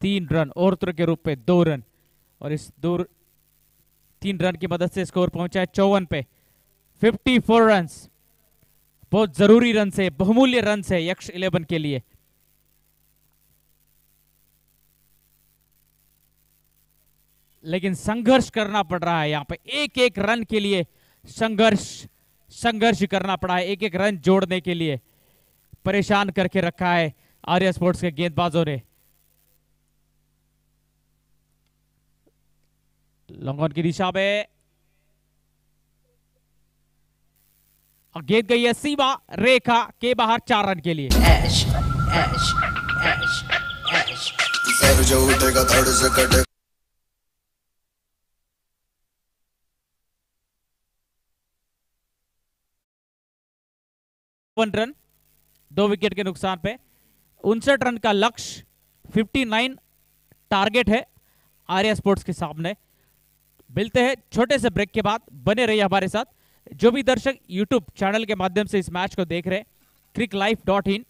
तीन रन, और थ्रो के रूप में दो रन। और इस दो तीन रन की मदद से स्कोर पहुँचा है चौवन पे। 54 रन्स बहुत ज़रूरी रन से बहुमूल्य रन से यक्ष इलेवन के लिए। लेकिन संघर्ष करना पड़ रहा है यहाँ पे। एक एक रन के लिए संघर्ष संघर्ष करना पड़ा है एक एक रन जोड़ने के लिए। परेशान करके रखा है आर्य स्पोर्ट्स के गेंदबाजों ने। लॉन्ग ऑन की दिशा में। और गेंद गई है सीमा रेखा के बाहर चार रन के लिए। वन रन दो विकेट के नुकसान पे। उनसठ रन का लक्ष्य 59 टारगेट है आर्या स्पोर्ट्स के सामने। मिलते हैं छोटे से ब्रेक के बाद बने रहिए हमारे साथ। जो भी दर्शक यूट्यूब चैनल के माध्यम से इस मैच को देख रहे क्रिक लाइफ डॉट इन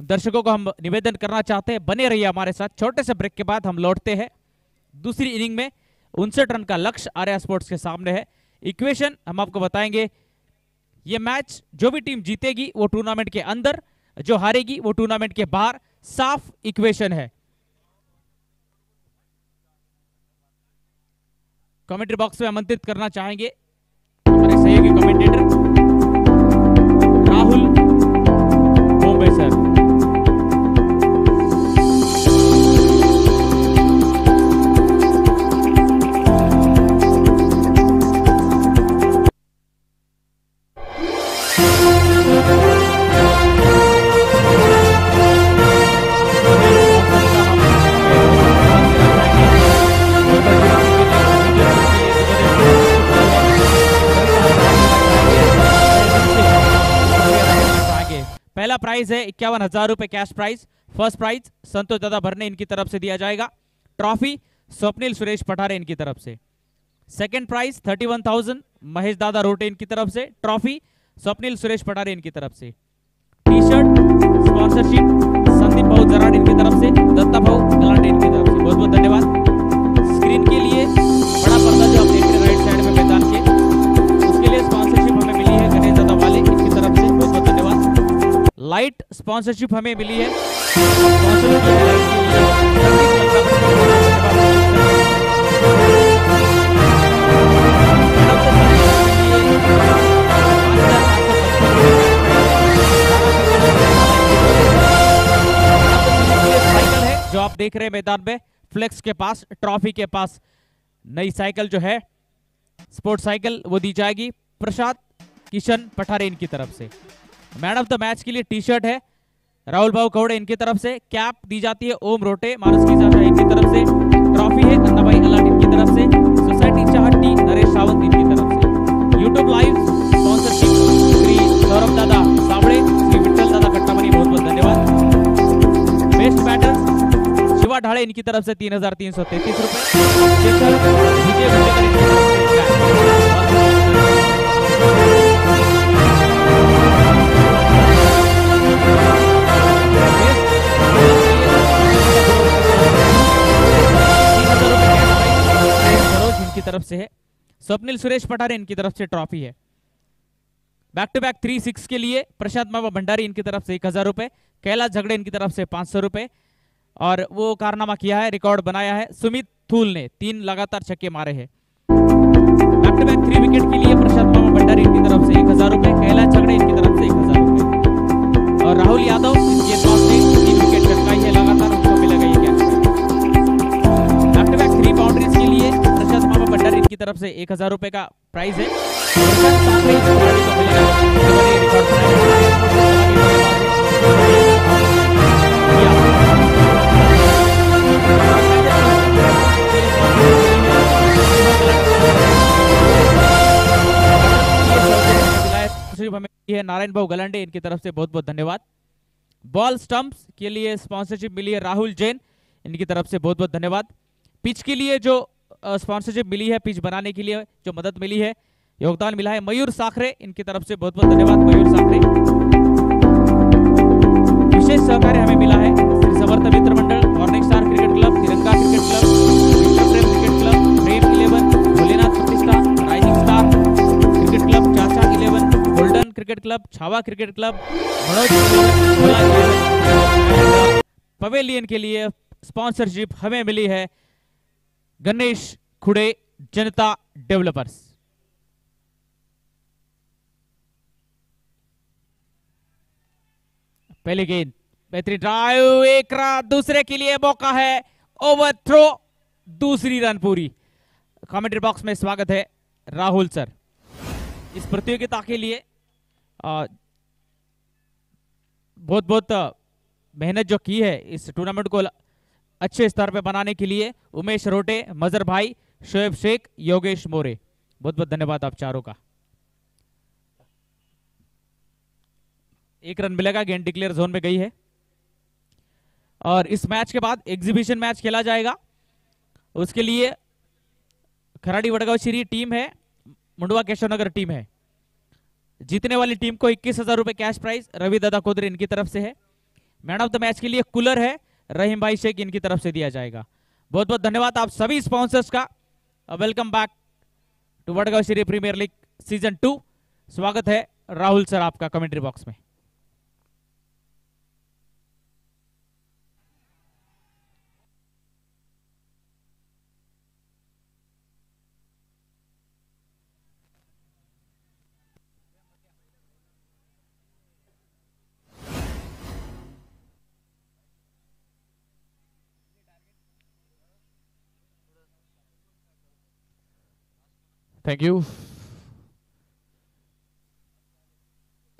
दर्शकों को हम निवेदन करना चाहते हैं, बने रहिए हमारे साथ। छोटे से ब्रेक के बाद हम लौटते हैं। दूसरी इनिंग में उनसठ रन का लक्ष्य आर्या स्पोर्ट्स के सामने है। इक्वेशन हम आपको बताएँगे, ये मैच जो भी टीम जीतेगी, वो टूर्नामेंट के अंदर, जो हारेगी, वो टूर्नामेंट के बाहर, साफ़ इक्वेशन है। कमेंट्री बॉक्स में आमंत्रित करना चाहेंगे हमारे सहयोगी कमेंटेटर प्राइज है, इक्यावन हज़ार रुपए cash prize first prize Santosh दादा भरने इनकी तरफ़ से दिया जाएगा। ट्रॉफी स्वप्निल सुरेश पठारे इनकी तरफ़ से। Second prize thirty one thousand Mahesh दादा रोटे इनकी तरफ़ से। ट्रॉफी स्वप्निल सुरेश पठारे इनकी तरफ़ से। टी शर्ट स्पॉन्सरशिप संदीप भाऊ जराड इनकी तरफ़ से। दत्ता भाऊ गलांडे इनकी तरफ़ से। बहुत बहुत धन्यवाद। स्क्रीन के लिए बड़ा पर्दा जो आप लाइट स्पॉन्सरशिप हमें मिली है। जो आप देख रहे हैं मैदान में, फ्लेक्स के पास, ट्रॉफी के पास, नई साइकिल जो है, स्पोर्ट्स साइकिल वो दी जाएगी। प्रसाद, किशन पठारे इनकी तरफ़ से। Man of the match T लिए टी शर्ट है राहुल भाव कौड़े इनकी तरफ़ से कैप दी जाती है ओम रोटे मानस की इनकी तरफ़ से ट्रॉफी है अन्ना भाई अलाट इनकी तरफ़ से सोसाइटी चाहटी नरेश सावंत इनकी तरफ़ से यूट्यूब लाइव श्री सौरभ दादा सावड़े श्री विठल दादा बहुत बहुत धन्यवाद बेस्ट बैटर शिवा ढाळे इनकी तरफ़ से तीन हज़ार तीन सौ तैतीस रुपए इनकी तरफ़ से है। स्वप्निल सुरेश पठारे इनकी तरफ़ से ट्रॉफी है। Back to back three six के लिए प्रशांत मामा भंडारी, इनकी तरफ़ से एक हज़ार रुपए। कैलाश झगड़े, इनकी तरफ़ से पाँच सौ रुपए। और वो कारनामा किया है, रिकॉर्ड बनाया है। सुमित थूल ने तीन लगातार छक्के मारे हैं। Back to back three wicket के लिए प्रशांत मामा भंडारी, इनकी तरफ़ से एक हज़ार रुपए। कैलाश झगड़े, इनकी तरफ़ से एक हज़ार और राहुल यादव इनके पास ने तीन विकेट चटकाई है, लगातार उनको मिलेगा ये catch back to back three boundaries के लिए प्रशांत मामा भंडारी, इनकी तरफ़ से एक हज़ार रुपए का प्राइज है। प्रशांत स्पॉन्सरशिप हमें मिली है नारायण भाऊ गलांडे, इनकी तरफ़ से बहुत बहुत धन्यवाद। बॉल स्टंप्स के लिए स्पॉन्सरशिप मिली है राहुल जैन, इनकी तरफ़ से बहुत बहुत धन्यवाद। पिच के लिए जो स्पॉन्सरशिप मिली है पिच बनाने के लिए, जो मदद मिली है, योगदान मिला है मयूर साखरे, इनकी तरफ़ से बहुत बहुत धन्यवाद मयूर साखरे। विशेष सहकार्य हमें मिला है Samarth Mitra Mandal morning star cricket club Tiranga cricket club cricket cricket club Chhava cricket club Manoj 11, Bhola 11, pavilion के लिए स्पॉन्सरशिप हमें मिली है गणेश खुड़े जनता डेवलपर्स। पहली गेंद बेहतरीन ड्राइव एक रन दूसरे के लिए मौका है ओवर थ्रो दूसरी रन पूरी। कमेंट्री बॉक्स में स्वागत है राहुल सर। इस प्रतियोगिता के लिए बहुत बहुत मेहनत जो की है इस टूर्नामेंट को अच्छे स्तर पे बनाने के लिए उमेश रोटे, मजर भाई, शोएब शेख, योगेश मोरे। बहुत बहुत धन्यवाद आप चारों का। एक रन मिलेगा, गेंद डिक्लेयर जोन में गई है। और इस मैच के बाद एग्जीबिशन मैच खेला जाएगा। उसके लिए खराड़ी वडगांव श्री टीम है, मुंडवा केशवनगर टीम है। जीतने वाली टीम को इक्कीस हज़ार रुपए कैश प्राइज रवि दादा कोदर इनकी तरफ़ से है। मैन ऑफ़ द मैच के लिए कूलर है, रहीम भाई शेख इनकी तरफ़ से दिया जाएगा। बहुत बहुत धन्यवाद आप सभी स्पॉन्सर्स का। Welcome back to Wadgaon Shri premier league season two स्वागत है राहुल सर आपका कमेंट्री बॉक्स में। थँक यू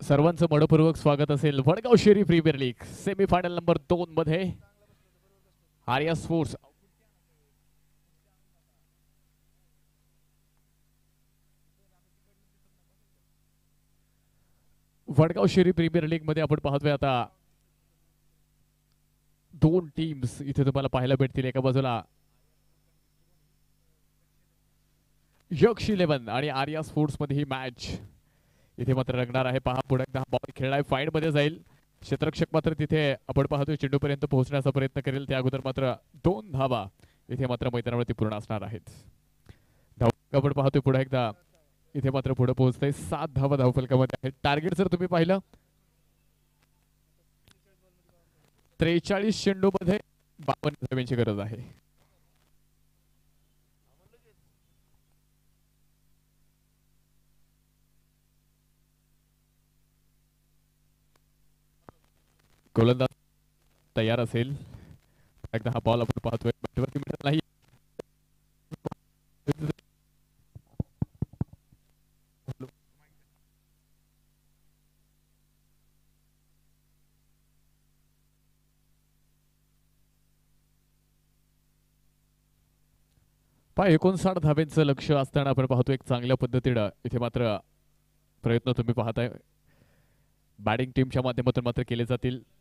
सर्वांचं मनपूर्वक स्वागत असेल. Wadgaon Sheri premier league semifinal number दोन मध्ये आर्या स्पोर्ट्स वडगाव शेरी प्रीमियर लीगमध्ये आपण पाहतोय आता दोन टीम्स इथे तुम्हाला पाहायला भेटतील. एका बाजूला यक्ष इलेव्हन आणि आर्या स्पोर्ट्समध्ये ही मॅच इथे मात्र रंगणार आहे. पहा पुढे एकदा बॉल खेळलाय फाईडमध्ये जाईल. क्षेत्रक्षक मात्र तिथे आपण पाहतोय चेंडूपर्यंत पोहोचण्याचा प्रयत्न करेल. त्या अगोदर मात्र दोन धावा इथे मात्र मैदानावरती पूर्ण असणार आहेत. धाव आपण पाहतोय पुढे एकदा इथे मात्र पुढे पोहोचतंय. सात धावा धावफलकामध्ये आहे टार्गेट जर तुम्ही पाहिलं त्रेचाळीस चेंडू मध्ये बावन्न धाव्यांची गरज आहे. गोलंदाज तयार असेल. एकदा हा बॉल आपण पाहतोय. बॅटवरती मिळत नाही. पाय एकोणसाठ धाब्यांचं लक्ष असताना आपण पाहतो एक चांगल्या पद्धतीनं. इथे मात्र प्रयत्न तुम्ही पाहताय. बॅटिंग टीमच्या माध्यमातून मात्र केले जातील.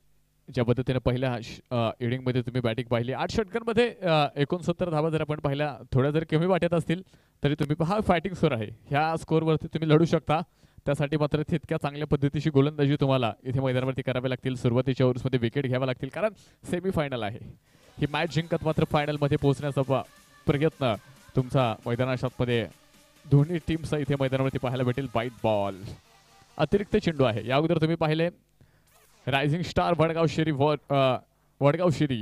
ज्या पद्धतीने पहिल्या इनिंगमध्ये तुम्ही बॅटिंग पाहिली. आठ षटकांमध्ये एकोणसत्तर धावा जर आपण पाहिल्या थोड्या जर कमी वाटत असतील तरी तुम्ही पहा फायटिंग स्कोर आहे. ह्या स्कोअरवरती तुम्ही लढू शकता. त्यासाठी मात्र तितक्या चांगल्या पद्धतीची गोलंदाजी तुम्हाला इथे मैदानावरती करावी लागतील. सुरुवातीच्या ओव्हर्समध्ये विकेट घ्याव्या लागतील कारण सेमीफायनल आहे. ही मॅच जिंकत मात्र फायनलमध्ये पोहोचण्याचा प- प्रयत्न तुमचा मैदानाशातमध्ये दोन्ही टीम्स इथे मैदानावरती पाहायला भेटेल. वाईट बॉल अतिरिक्त चेंडू आहे. या अगोदर तुम्ही पाहिले रायझिंग स्टार वडगाव शिरी वडगाव शिरी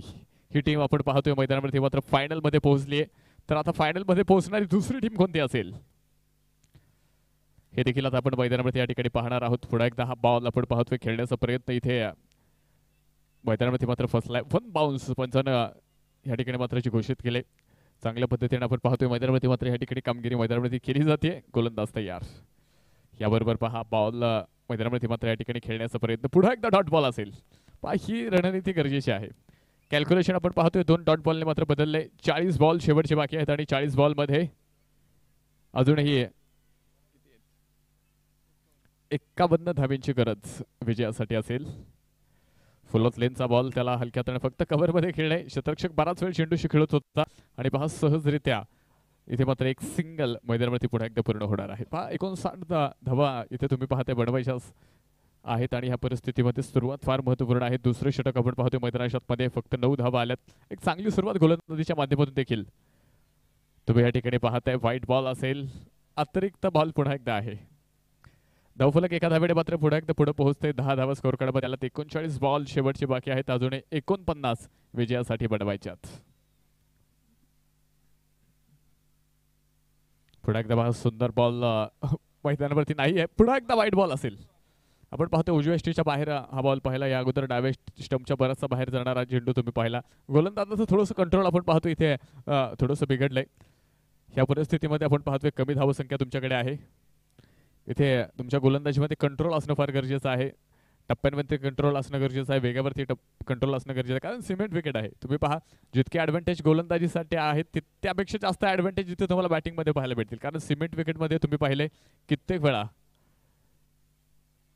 ही टीम आपण पाहतोय मैदानावरती. मात्र फायनलमध्ये पोहोचली आहे तर आता फायनलमध्ये पोहोचणारी दुसरी टीम कोणती असेल? हे देखील आता आपण मैदानावरती या ठिकाणी पाहणार आहोत. पुन्हा एकदा हा बॉल आपण पाहतोय खेळण्याचा प्रयत्न इथे मैदानामध्ये मात्र फसलाय. वन बाउन्स पंचानं या ठिकाणी मात्र जी घोषित केले. चांगल्या पद्धतीने आपण पाहतोय मैदानावरती मात्र या ठिकाणी कामगिरी मैदानावरती केली जाते. गोलंदाज तयार. याबरोबर पहा बॉल मैदानामध्ये मात्र या ठिकाणी खेळण्याचा प्रयत्न. पुन्हा एकदा डॉट बॉल असेल. ही रणनीती गरजेची आहे. कॅल्क्युलेशन आपण पाहतोय दोन डॉट बॉलने मात्र बदलले. चाळीस बॉल शेवटचे बाकी आहेत आणि चाळीस बॉलमध्ये अजूनही एक्कावन्न धाब्यांची गरज विजयासाठी असेल. फुलत लेनचा बॉल त्याला हलक्यात फक्त कव्हरमध्ये खेळणे. शतरक्षक बराच वेळ चेंडूशी खेळत होता. आणि पहा सहजरित्या इथे मात्र एक सिंगल मैदानावरती पुन्हा एकदा पूर्ण होणार आहे. पहा एकोणसाठ धा- धावा इथे तुम्ही पाहताय बडवायच्या आहेत आणि ह्या परिस्थितीमध्ये सुरुवात फार महत्त्वपूर्ण आहे. दुसरं षटक आपण पाहतोय मैदानाशातमध्ये फक्त नऊ धावा आल्यात. एक चांगली सुरुवात गोलंदाजीच्या माध्यमातून देखील. तुम्ही या ठिकाणी पाहताय व्हाईट बॉल असेल. अतिरिक्त बॉल पुन्हा एकदा आहे. धावफलक एका धावेने मात्र पुढे एकदा पुढे पोहोचते दहा धावा स्कोर कडमध्ये आला एकोणचाळीस बॉल शेवटचे बाकी आहेत. अजून एकोणपन्नास विजयासाठी बनवायच्यात. पुन्हा एकदा पहा सुंदर बॉल मैदानावरती नाही आहे पुन्हा एकदा वाईट बॉल असेल. आपण पाहतो उजव्या स्टीच्या बाहेर हा बॉल पाहिला. या अगोदर डाव्या स्टम्पच्या बराचसा बाहेर जाणारा झेंडू तुम्ही पाहिला. गोलंदाजाचं थोडंसं कंट्रोल आपण पाहतो इथे थोडंसं बिघडलंय. ह्या परिस्थितीमध्ये आपण पाहतोय कमी धावसंख्या तुमच्याकडे आहे. इथे तुमच्या गोलंदाजीमध्ये कंट्रोल असणं फार गरजेचं आहे. टप्प्यांवरती कंट्रोल असणं गरजेचं आहे वेगावरती टप कंट्रोल असणं गरजेचं आहे. कारण सिमेंट विकेट आहे. तुम्ही पहा जितके ॲडव्हान्टेज गोलंदाजीसाठी आहेत ति- त्यापेक्षा जास्त ॲडव्हान्टेज जिथे तुम्हाला बॅटिंगमध्ये पाहायला भेटतील. कारण सिमेंट विकेटमध्ये तुम्ही पाहिले कित्येक वेळा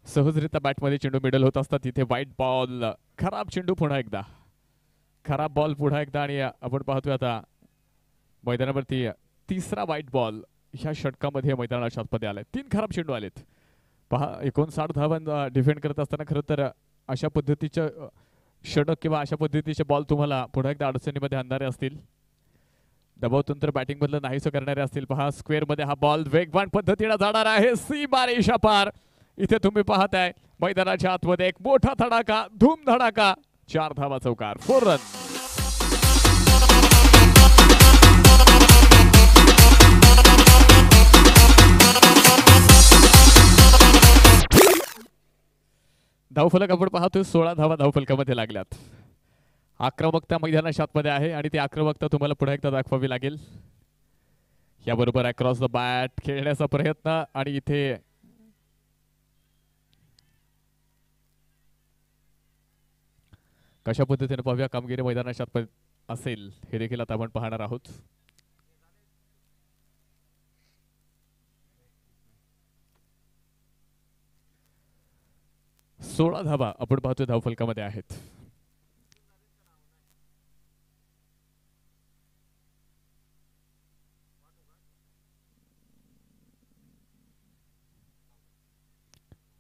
सहजरित्या बॅटमध्ये चेंडू मिडल होत असतात. तिथे वाईट बॉल खराब चेंडू पुन्हा एकदा. खराब बॉल पुन्हा एकदा आणि आपण पाहतोय आता मैदानावरती तिसरा वाईट बॉल ह्या षटकामध्ये मैदानाला शातमध्ये आलाय. तीन खराब चेंडू आलेत. पहा एकोणसाठ धावन डिफेंड करत असताना खरं तर अशा पद्धतीच्या षटक किंवा अशा पद्धतीचे बॉल तुम्हाला पुन्हा एकदा अडचणीमध्ये आणणारे असतील. दबाव तंत्र बॅटिंग मधलं नाहीसं करणारे असतील. पहा स्क्वेअरमध्ये हा बॉल वेगवान पद्धतीने जाणार आहे. सी बारेशा पार इथे तुम्ही पाहताय मैदानाच्या आतमध्ये एक मोठा धडाका धूम धडाका. चार धावा चौकार. फोर रन धावफलक आपण पाहतो सोळा धावा धावफलकामध्ये लागल्यात. आक्रमकता मैदानाच्या आतमध्ये आहे आणि ती आक्रमकता तुम्हाला पुन्हा एकदा दाखवावी लागेल. याबरोबर अक्रॉस द बॅट खेळण्याचा प्रयत्न आणि इथे कशा पद्धतीने पाहूया कामगिरी मैदानाच्या आतमध्ये असेल हे देखील आता आपण पाहणार आहोत. सोळा धावा आपण पाहतोय धावफलकामध्ये आहेत.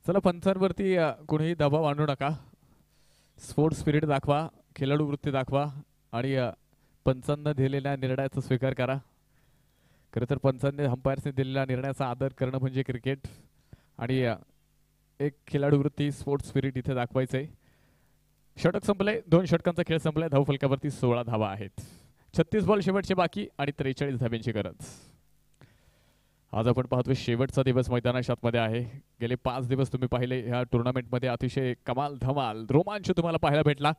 चला पंचांवरती कोणीही दबाव आणू नका. स्पोर्ट्स स्पिरिट दाखवा खेळाडू वृत्ती दाखवा आणि पंचांना दिलेल्या निर्णयाचा स्वीकार करा. खरं तर पंचांनी अंपायर्सने दिलेल्या निर्णयाचा आदर करणं म्हणजे क्रिकेट आणि एक खेळाडूवृत्ती स्पोर्ट्स स्पिरिट इथे दाखवायचं आहे षटक संपलंय. दोन षटकांचा खेळ संपलाय. धावफलकावरती सोळा धावा आहेत. छत्तीस बॉल शेवटचे बाकी आणि त्रेचाळीस धाब्यांची गरज. आज आपण पाहतोय शेवटचा दिवस मैदानाशातमध्ये आहे. गेले पाच दिवस तुम्ही पाहिले ह्या टुर्नामेंटमध्ये अतिशय कमाल धमाल रोमांच तुम्हाला पाहायला भेटला.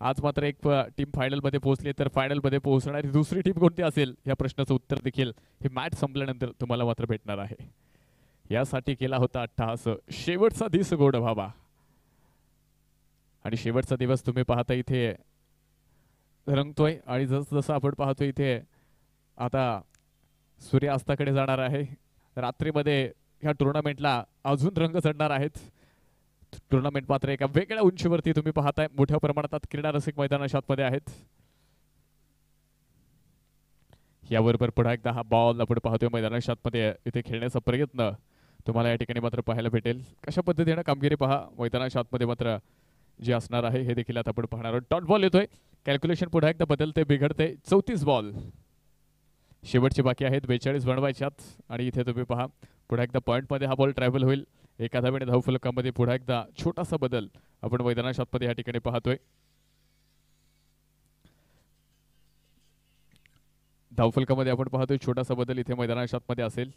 आज मात्र एक टीम फायनलमध्ये पोहोचली तर फायनलमध्ये पोहोचणारी दुसरी टीम कोणती असेल? या प्रश्नाचं उत्तर देखील हे मॅच संपल्यानंतर तुम्हाला मात्र भेटणार आहे. यासाठी केला होता अट्टहास. शेवटचा दिस गोड व्हावा. आणि शेवटचा दिवस तुम्ही पाहता इथे रंगतोय आणि जस जसं आपण पाहतो इथे आता सूर्यास्ताकडे जाणार आहे. रात्रीमध्ये ह्या टुर्नामेंटला अजून रंग चढणार आहेत. टुर्नामेंट मात्र एका वेगळ्या उंचीवरती तुम्ही पाहताय. मोठ्या प्रमाणात आज क्रीडा रसिक मैदाना मध्ये आहेत. याबरोबर पुन्हा एकदा हा बॉल आपण पाहतोय मैदाना मध्ये इथे खेळण्याचा प्रयत्न. तुम्हाला या ठिकाणी मात्र पाहायला भेटेल. कशा पद्धतीने कामगिरी पहा. मैदानाच्या मध्ये मात्र जे असणार आहे हे देखील आता आपण पाहणार आहोत. डॉट बॉल येतोय. कॅल्क्युलेशन पुन्हा एकदा बदलते बिघडते. चौतीस बॉल शेवटचे बाकी आहेत. बेचाळीस बनवायच्यात. आणि इथे तुम्ही पहा. पुन्हा एकदा पॉईंटमध्ये हा बॉल ट्रॅव्हल होईल. एका धावेने धावफलकामध्ये पुन्हा एकदा छोटासा बदल आपण मैदाना मध्ये या ठिकाणी पाहतोय. धावफलकामध्ये आपण पाहतोय छोटासा बदल इथे मैदाना मध्ये असेल.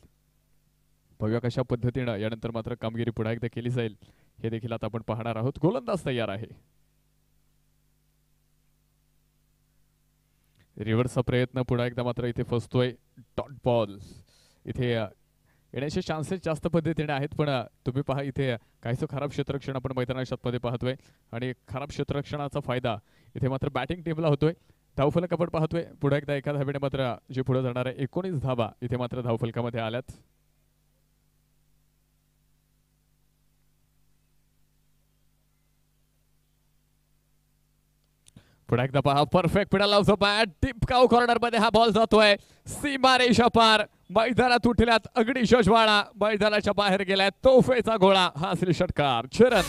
भव्य कशा पद्धतीनं यानंतर मात्र कामगिरी पुन्हा एकदा केली जाईल. हे देखील आता आपण पाहणार आहोत. गोलंदाज तयार आहे. रिव्हर्सचा प्रयत्न पुन्हा एकदा मात्र इथे फसतोय डॉट बॉल. इथे येण्याचे चान्सेस जास्त पद्धतीने आहेत पण तुम्ही पहा इथे काहीसं खराब क्षेत्ररक्षण आपण मैदानाशातमध्ये पाहतोय. आणि खराब क्षेत्ररक्षणाचा फायदा इथे मात्र बॅटिंग टीमला होतोय. धावफलक आपण पाहतोय. पुढे एकदा एका धावेने मात्र जे पुढे जाणार आहे एकोणीस धावा इथे मात्र धावफलकामध्ये आल्यात. पुन्हा एकदा पहा. परफेक्ट पिढा लावतो बॅट टिपकाऊ कॉर्नरमध्ये हा बॉल जातोय. सीमा रेषा पार. मैदानात उठल्यात अगदी शोषवाळा मैदानाच्या बाहेर गेलाय तोफेचा गोळा. हा असेल षटकार. चरण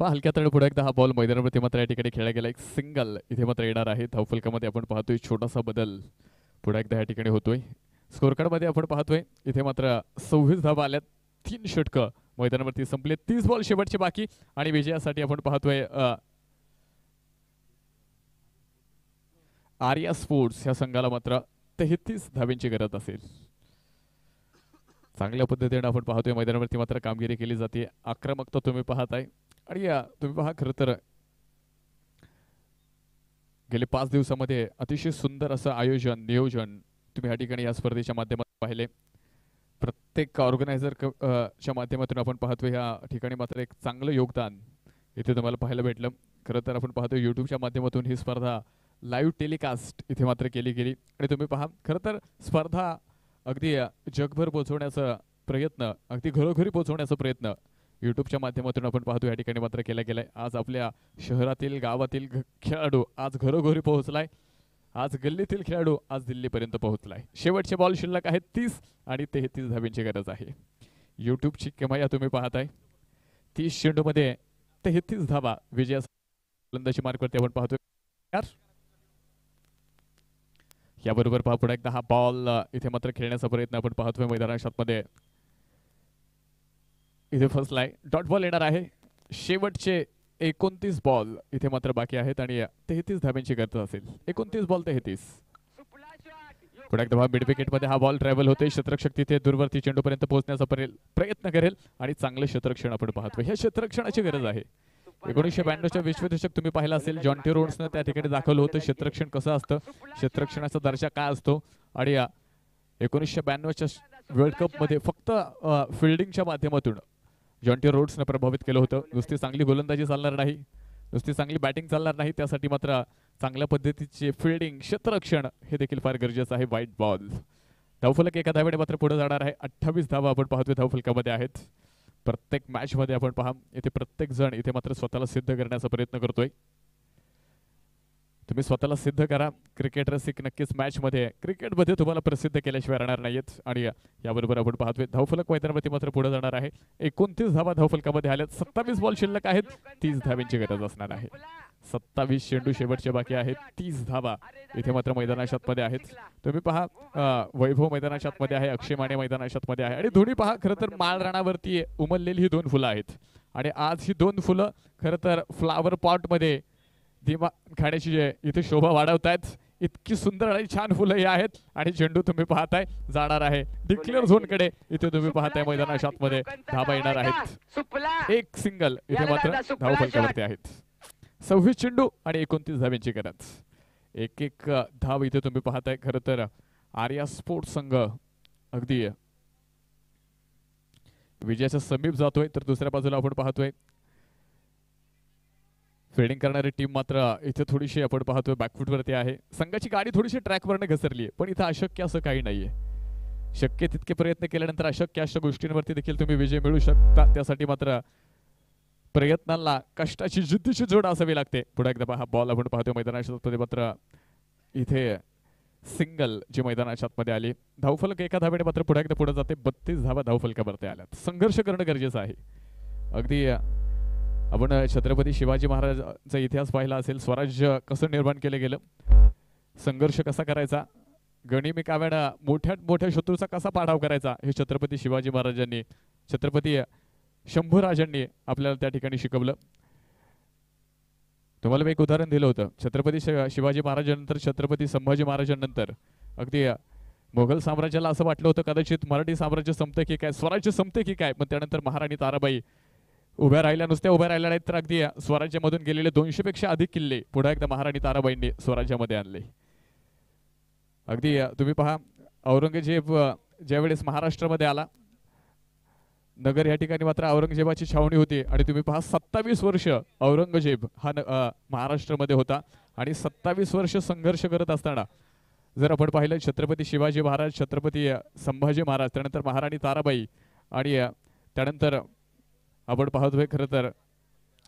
पहा हलक्या तळ पुढे एकदा हा बॉल मैदानावरती मात्र या ठिकाणी खेळला गेला. एक सिंगल इथे मात्र येणार आहे. धावफलकामध्ये आपण पाहतोय छोटासा बदल पुढे एकदा या ठिकाणी होतोय. स्कोरकार्डमध्ये आपण पाहतोय इथे मात्र सव्वीस धावा आल्यात. तीन षटकं मैदानावरती संपले. तीस बॉल शेवटचे बाकी. आणि विजयासाठी आपण पाहतोय आर्या स्पोर्ट्स या संघाला मात्र तेहतीस धाव्यांची गरज असेल. चांगल्या पद्धतीने आपण पाहतोय मैदानावरती मात्र कामगिरी केली जाते. आक्रमकता तुम्ही पाहताय. आणि या तुम्ही पहा खरं तर गेले पाच दिवसामध्ये अतिशय सुंदर असं आयोजन नियोजन तुम्ही या ठिकाणी या स्पर्धेच्या माध्यमातून पाहिले. प्रत्येक ऑर्गनायझर च्या माध्यमातून आपण पाहतो या ठिकाणी मात्र एक चांगलं योगदान इथे तुम्हाला पाहायला भेटलं. खरं तर आपण पाहतो युट्यूबच्या माध्यमातून ही स्पर्धा लाईव्ह टेलिकास्ट इथे मात्र केली गेली. आणि तुम्ही पहा खरं तर स्पर्धा अगदी जगभर पोहोचवण्याचा प्रयत्न अगदी घरोघरी पोहोचवण्याचा प्रयत्न युट्यूबच्या माध्यमातून आपण पाहतो या ठिकाणी मात्र केला आहे आज आपल्या शहरातील गावातील खेळाडू आज घरोघरी पोहोचलाय. आज गल्लीतील खेळाडू आज दिल्लीपर्यंत पोहोचलाय. शेवटचे बॉल शिल्लक आहेत तीस आणि तेहतीस धाव्यांची गरज आहे. यूट्यूबची किमया तुम्ही पाहताय. तीस चेंडूमध्ये तेहतीस धावा. विजया गोलंदाजी मार्कवरती आपण पाहतोय. यार. याबरोबर पहा पुन्हा एकदा हा बॉल इथे मात्र खेळण्याचा प्रयत्न आपण पाहतोय मैदानात. इथे फसलाय डॉट बॉल येणार आहे. शेवटचे एकोणतीस बॉल इथे मात्र बाकी आहेत आणि तेहतीस धाब्यांची गरज असेल. एकोणतीस बॉल तेहतीस. पुढे एकदा मिड विकेटमध्ये हा बॉल ट्रॅव्हल होते क्षेत्ररक्षक तिथे दूरवरती चेंडूपर्यंत पोहोचण्याचा प्रयत्न करेल आणि चांगलं क्षेत्रक्षण आपण पाहतो ह्या क्षेत्ररक्षणाची गरज आहे. एकोणीसशे ब्याण्णवच्या विश्वचषक तुम्ही पाहिला असेल. जॉन्टी रोड्सनं त्या ठिकाणी दाखवलं होतं क्षेत्रक्षण कसं असतं क्षेत्रक्षणाचा दर्जा काय असतो आणि एकोणीसशे ब्याण्णवच्या वर्ल्ड कपमध्ये फक्त फिल्डिंगच्या माध्यमातून जॉन्टी रोड्सनं प्रभावित केलं होतं. नुसती चांगली गोलंदाजी चालणार नाही. नुसती चांगली बॅटिंग चालणार नाही. त्यासाठी मात्र चांगल्या पद्धतीचे फिल्डिंग क्षेत्ररक्षण हे देखील फार गरजेचं आहे. वाईट बॉल धावफलक एका धावेने मात्र पुढे जाणार आहे. अठ्ठावीस धावा आपण पाहतोय धावफलकामध्ये आहेत. प्रत्येक मॅचमध्ये आपण पहा. इथे प्रत्येक जण इथे मात्र स्वतःला सिद्ध करण्याचा प्रयत्न करतोय. तुम्ही स्वतःला सिद्ध करा. क्रिकेट रसिक नक्कीच मॅचमध्ये क्रिकेटमध्ये तुम्हाला प्रसिद्ध केल्याशिवाय राहणार नाहीत आणि याबरोबर आपण पाहतोय धावफलक मैदानावरती मात्र पुढे जाणार आहे. एकोणतीस धावा धावफलकामध्ये आल्यात. सत्तावीस बॉल शिल्लक आहेत. तीस धाव्यांची गरज असणार आहे. सत्तावीस चेंडू शेवटचे बाकी आहेत. तीस धावा इथे मात्र मैदानाशात मध्ये आहेत. तुम्ही पहा वैभव मैदानाशात आहे अक्षय माने मैदानाशात आहे. आणि दोन्ही पहा खरं तर माळराणावरती उमललेली ही दोन फुलं आहेत. आणि आज ही दोन फुलं खरं तर फ्लावर पॉटमध्ये धीमा खाण्याची जे इथे शोभा वाढवत आहेत इतकी सुंदर आणि छान फुलं ही आहेत. आणि चेंडू तुम्ही पाहताय जाणार आहे. डिक्लेअर झोनकडे इथे तुम्ही पाहताय मैदानाशात मध्ये धाबा येणार आहेत. एक सिंगल इथे मात्र धाव फलकावरती आहेत. सव्वीस चेंडू आणि एकोणतीस धाव्यांची गरज. एक एक धाव इथे तुम्ही पाहताय. खरं तर आर्या स्पोर्ट्स संघ अगदी विजयाच्या समीप जातोय. तर दुसऱ्या बाजूला आपण पाहतोय फिल्डिंग करणारी टीम मात्र इथे थोडीशी आपण पाहतोय बॅकफूटवरती आहे. संघाची गाडी थोडीशी ट्रॅकवरनं घसरली आहे पण इथं अशक्य असं काही नाहीये. शक्य तितके प्रयत्न केल्यानंतर अशक्य अशा गोष्टींवरती देखील तुम्ही विजय मिळू शकता. त्यासाठी मात्र प्रयत्नांना कष्टाची जिद्दीची जोड असावी लागते. पुढे एकदा पहा बॉल आपण पाहतोय मैदानाच्या मात्र इथे सिंगल जी मैदानाच्या आतमध्ये आली. धावफलक एका धावेने मात्र पुढे एकदा पुढे जाते. बत्तीस धावा धावफलकावरती आल्यात. संघर्ष करणं गरजेचं आहे. अगदी आपण छत्रपती शिवाजी महाराजांचा इतिहास पाहिला असेल स्वराज्य कसं निर्माण केलं गेलं संघर्ष कसा करायचा गणिमी काव्यानं मोठ्या मोठ्या शत्रूचा कसा पाडाव करायचा हे छत्रपती शिवाजी महाराजांनी छत्रपती शंभूराजांनी आपल्याला त्या ठिकाणी शिकवलं. तुम्हाला मी एक उदाहरण दिलं होतं. छत्रपती शिवाजी महाराजांनंतर छत्रपती संभाजी महाराजांनंतर अगदी मोगल साम्राज्याला असं वाटलं होतं कदाचित मराठी साम्राज्य संपतं की काय स्वराज्य संपतं की काय पण त्यानंतर महाराणी ताराबाई उभ्या राहिल्या नुसत्या उभ्या राहिल्या नाहीत तर अगदी स्वराज्यामधून गेलेले दोनशे पेक्षा अधिक किल्ले पुन्हा एकदा महाराणी ताराबाईंनी स्वराज्यामध्ये आणले. अगदी तुम्ही पहा औरंगजेब ज्यावेळेस महाराष्ट्रामध्ये आला नगर या ठिकाणी मात्र औरंगजेबाची छावणी होती आणि तुम्ही पहा सत्तावीस वर्ष औरंगजेब हा महाराष्ट्रामध्ये होता आणि सत्तावीस वर्ष संघर्ष करत असताना जर आपण पाहिलं छत्रपती शिवाजी महाराज छत्रपती संभाजी महाराज त्यानंतर महाराणी ताराबाई आणि त्यानंतर आपण पाहतोय खरं तर.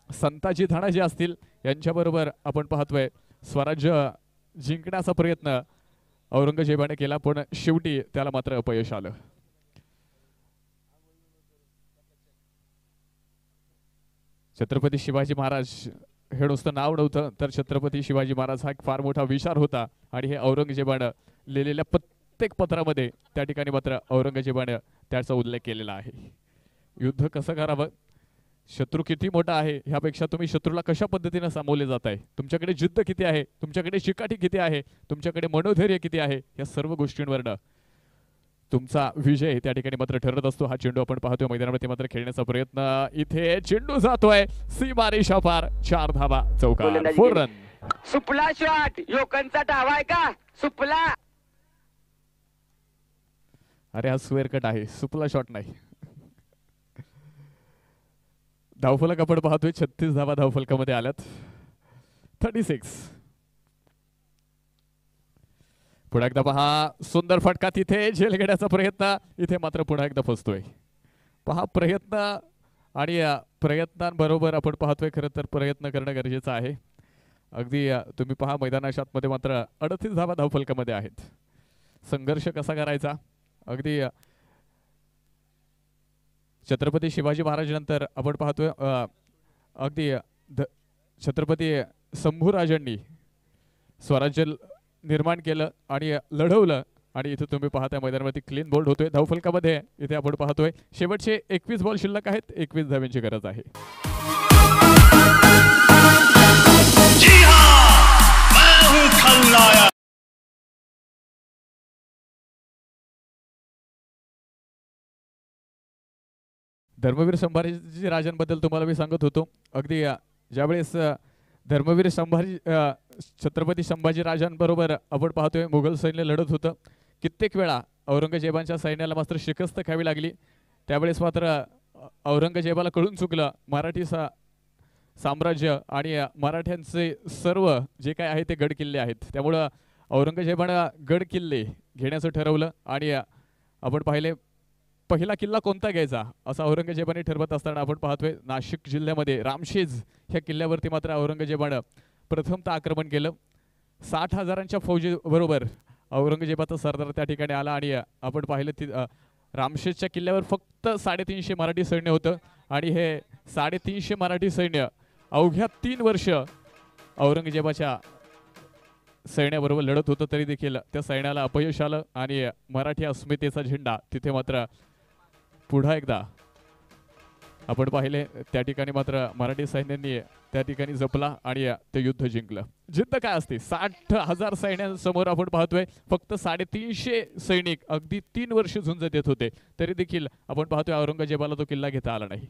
संताजी धाणा जे असतील यांच्याबरोबर आपण पाहतोय स्वराज्य जिंकण्याचा प्रयत्न औरंगजेबाने केला पण शेवटी त्याला मात्र अपयश आलं. छत्रपती शिवाजी महाराज हे नुसतं नाव नव्हतं तर छत्रपती शिवाजी महाराज हा एक फार मोठा विचार होता आणि हे औरंगजेबानं लिहिलेल्या प्रत्येक पत्रामध्ये त्या ठिकाणी मात्र औरंगजेबानं त्याचा उल्लेख केलेला आहे. युद्ध कसं करावं? शत्रू किती मोठा आहे ह्यापेक्षा तुम्ही शत्रूला कशा पद्धतीने सामोले जात आहे तुमच्याकडे जिद्द किती आहे? तुमच्याकडे चिकाटी किती आहे? तुमच्याकडे मनोधैर्य किती आहे? या सर्व गोष्टींवरनं तुमचा विजय त्या ठिकाणी मात्र ठरत असतो. हा चेंडू आपण पाहतोय मैदानामध्ये मात्र खेळण्याचा प्रयत्न. इथे चेंडू जातोय. सीमा रेषा पार चार धावा गोलंदाजी फोर. रन. सुपला शॉट योकनचा डावा आहे का? सुपला. अरे हा स्क्वेअर कट आहे. सुपला शॉट नाही. धावफलक आपण पाहतोय. छत्तीस धावा धावफलकामध्ये आल्यात. Thirty six. पुन्हा एकदा पहा. सुंदर फटका तिथे. झेल घेण्याचा प्रयत्न. इथे मात्र पुन्हा एकदा फसतोय. पहा प्रयत्न आणि प्रयत्नांबरोबर आपण पाहतोय खरं तर प्रयत्न करणं गरजेचं आहे. अगदी तुम्ही पहा मैदानाच्या आतमध्ये मात्र अडतीस धावा धावफलकामध्ये आहेत. संघर्ष कसा करायचा? अगदी छत्रपती शिवाजी महाराजांनंतर आपण पाहतोय अगदी ध- छत्रपती शंभूराजांनी स्वराज्य निर्माण केलं आणि लढवलं आणि इथे तुम्ही पाहताय मैदानावरती क्लीन बोल्ड होतोय. धावफलकामध्ये इथे आपण पाहतोय. शेवटचे एकवीस बॉल शिल्लक आहेत. एकवीस धाव्यांची गरज आहे. धर्मवीर संभाजी राजांबद्दल तुम्हाला मी सांगत होतो. अगदी ज्यावेळेस धर्मवीर संभाजी छत्रपती संभाजी राजांबरोबर आपण पाहतोय मुघल सैन्य लढत होतं. कित्येक वेळा औरंगजेबांच्या सैन्याला मात्र शिकस्त खावी लागली. त्यावेळेस मात्र औरंगजेबाला कळून चुकलं मराठी सा साम्राज्य आणि मराठ्यांचे सर्व जे काय आहे ते गड किल्ले आहेत. त्यामुळं औरंगजेबानं गड किल्ले घेण्याचं ठरवलं आणि आपण पाहिले पहिला किल्ला कोणता घ्यायचा? असं औरंगजेबाने ठरवत असताना आपण पाहतोय नाशिक जिल्ह्यामध्ये रामशेज ह्या किल्ल्यावरती मात्र औरंगजेबानं प्रथमतः आक्रमण केलं. साठ हजारांच्या फौजी बरोबर औरंगजेबाचा सरदार त्या ठिकाणी आला आणि आपण पाहिलं ती रामशेजच्या किल्ल्यावर फक्त साडेतीनशे मराठी सैन्य होतं आणि हे साडेतीनशे मराठी सैन्य अवघ्या तीन वर्ष औरंगजेबाच्या सैन्याबरोबर लढत होतं तरी देखील त्या सैन्याला अपयश आलं आणि मराठी अस्मितेचा झेंडा तिथे मात्र पुन्हा एकदा. आपण पाहिले त्या ठिकाणी मात्र मराठी सैन्यांनी त्या ठिकाणी जपला आणि ते युद्ध जिंकलं. जिद्द काय असते? साठ हजार सैन्यांसमोर आपण पाहतोय फक्त साडेतीनशे सैनिक अगदी तीन वर्ष झुंज देत होते. तरी देखील आपण पाहतोय औरंगजेबाला तो किल्ला घेता आला नाही.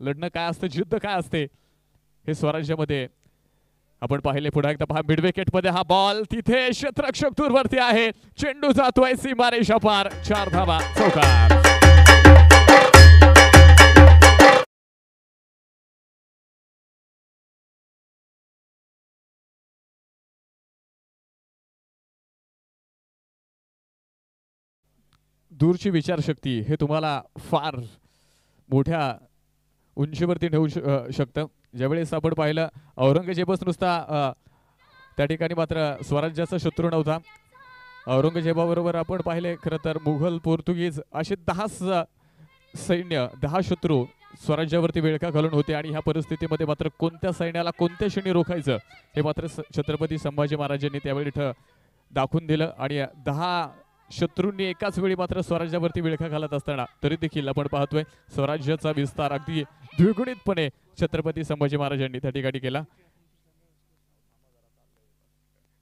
लढणं काय असतं? जिद्द काय असते? हे स्वराज्यामध्ये आपण पाहिले पुढे एकदा पहा मिडविकेटमध्ये हा बॉल तिथे क्षेत्रक्षक दूरवरती आहे. चेंडू जातोय सीमारेषा पार. चार धावा चौकार. दूरची विचारशक्ती हे तुम्हाला फार मोठ्या उंचीवरती ठेवू श शकतं. ज्यावेळेस आपण पाहिलं औरंगजेबच नुसता त्या ठिकाणी मात्र स्वराज्याचा शत्रू नव्हता. औरंगजेबाबरोबर आपण पाहिले खरं तर मुघल पोर्तुगीज असे दहा सैन्य दहा शत्रू स्वराज्यावरती वेळका घालून होते आणि ह्या परिस्थितीमध्ये मात्र कोणत्या सैन्याला कोणत्या क्षणी रोखायचं हे मात्र छत्रपती संभाजी महाराजांनी त्यावेळी इथं दाखवून दिलं. आणि दहा शत्रूंनी एकाच वेळी मात्र स्वराज्यावरती विळखा घालत असताना तरी देखील आपण पाहतोय स्वराज्याचा विस्तार अगदी द्विगुणितपणे छत्रपती संभाजी महाराजांनी त्या ठिकाणी केला.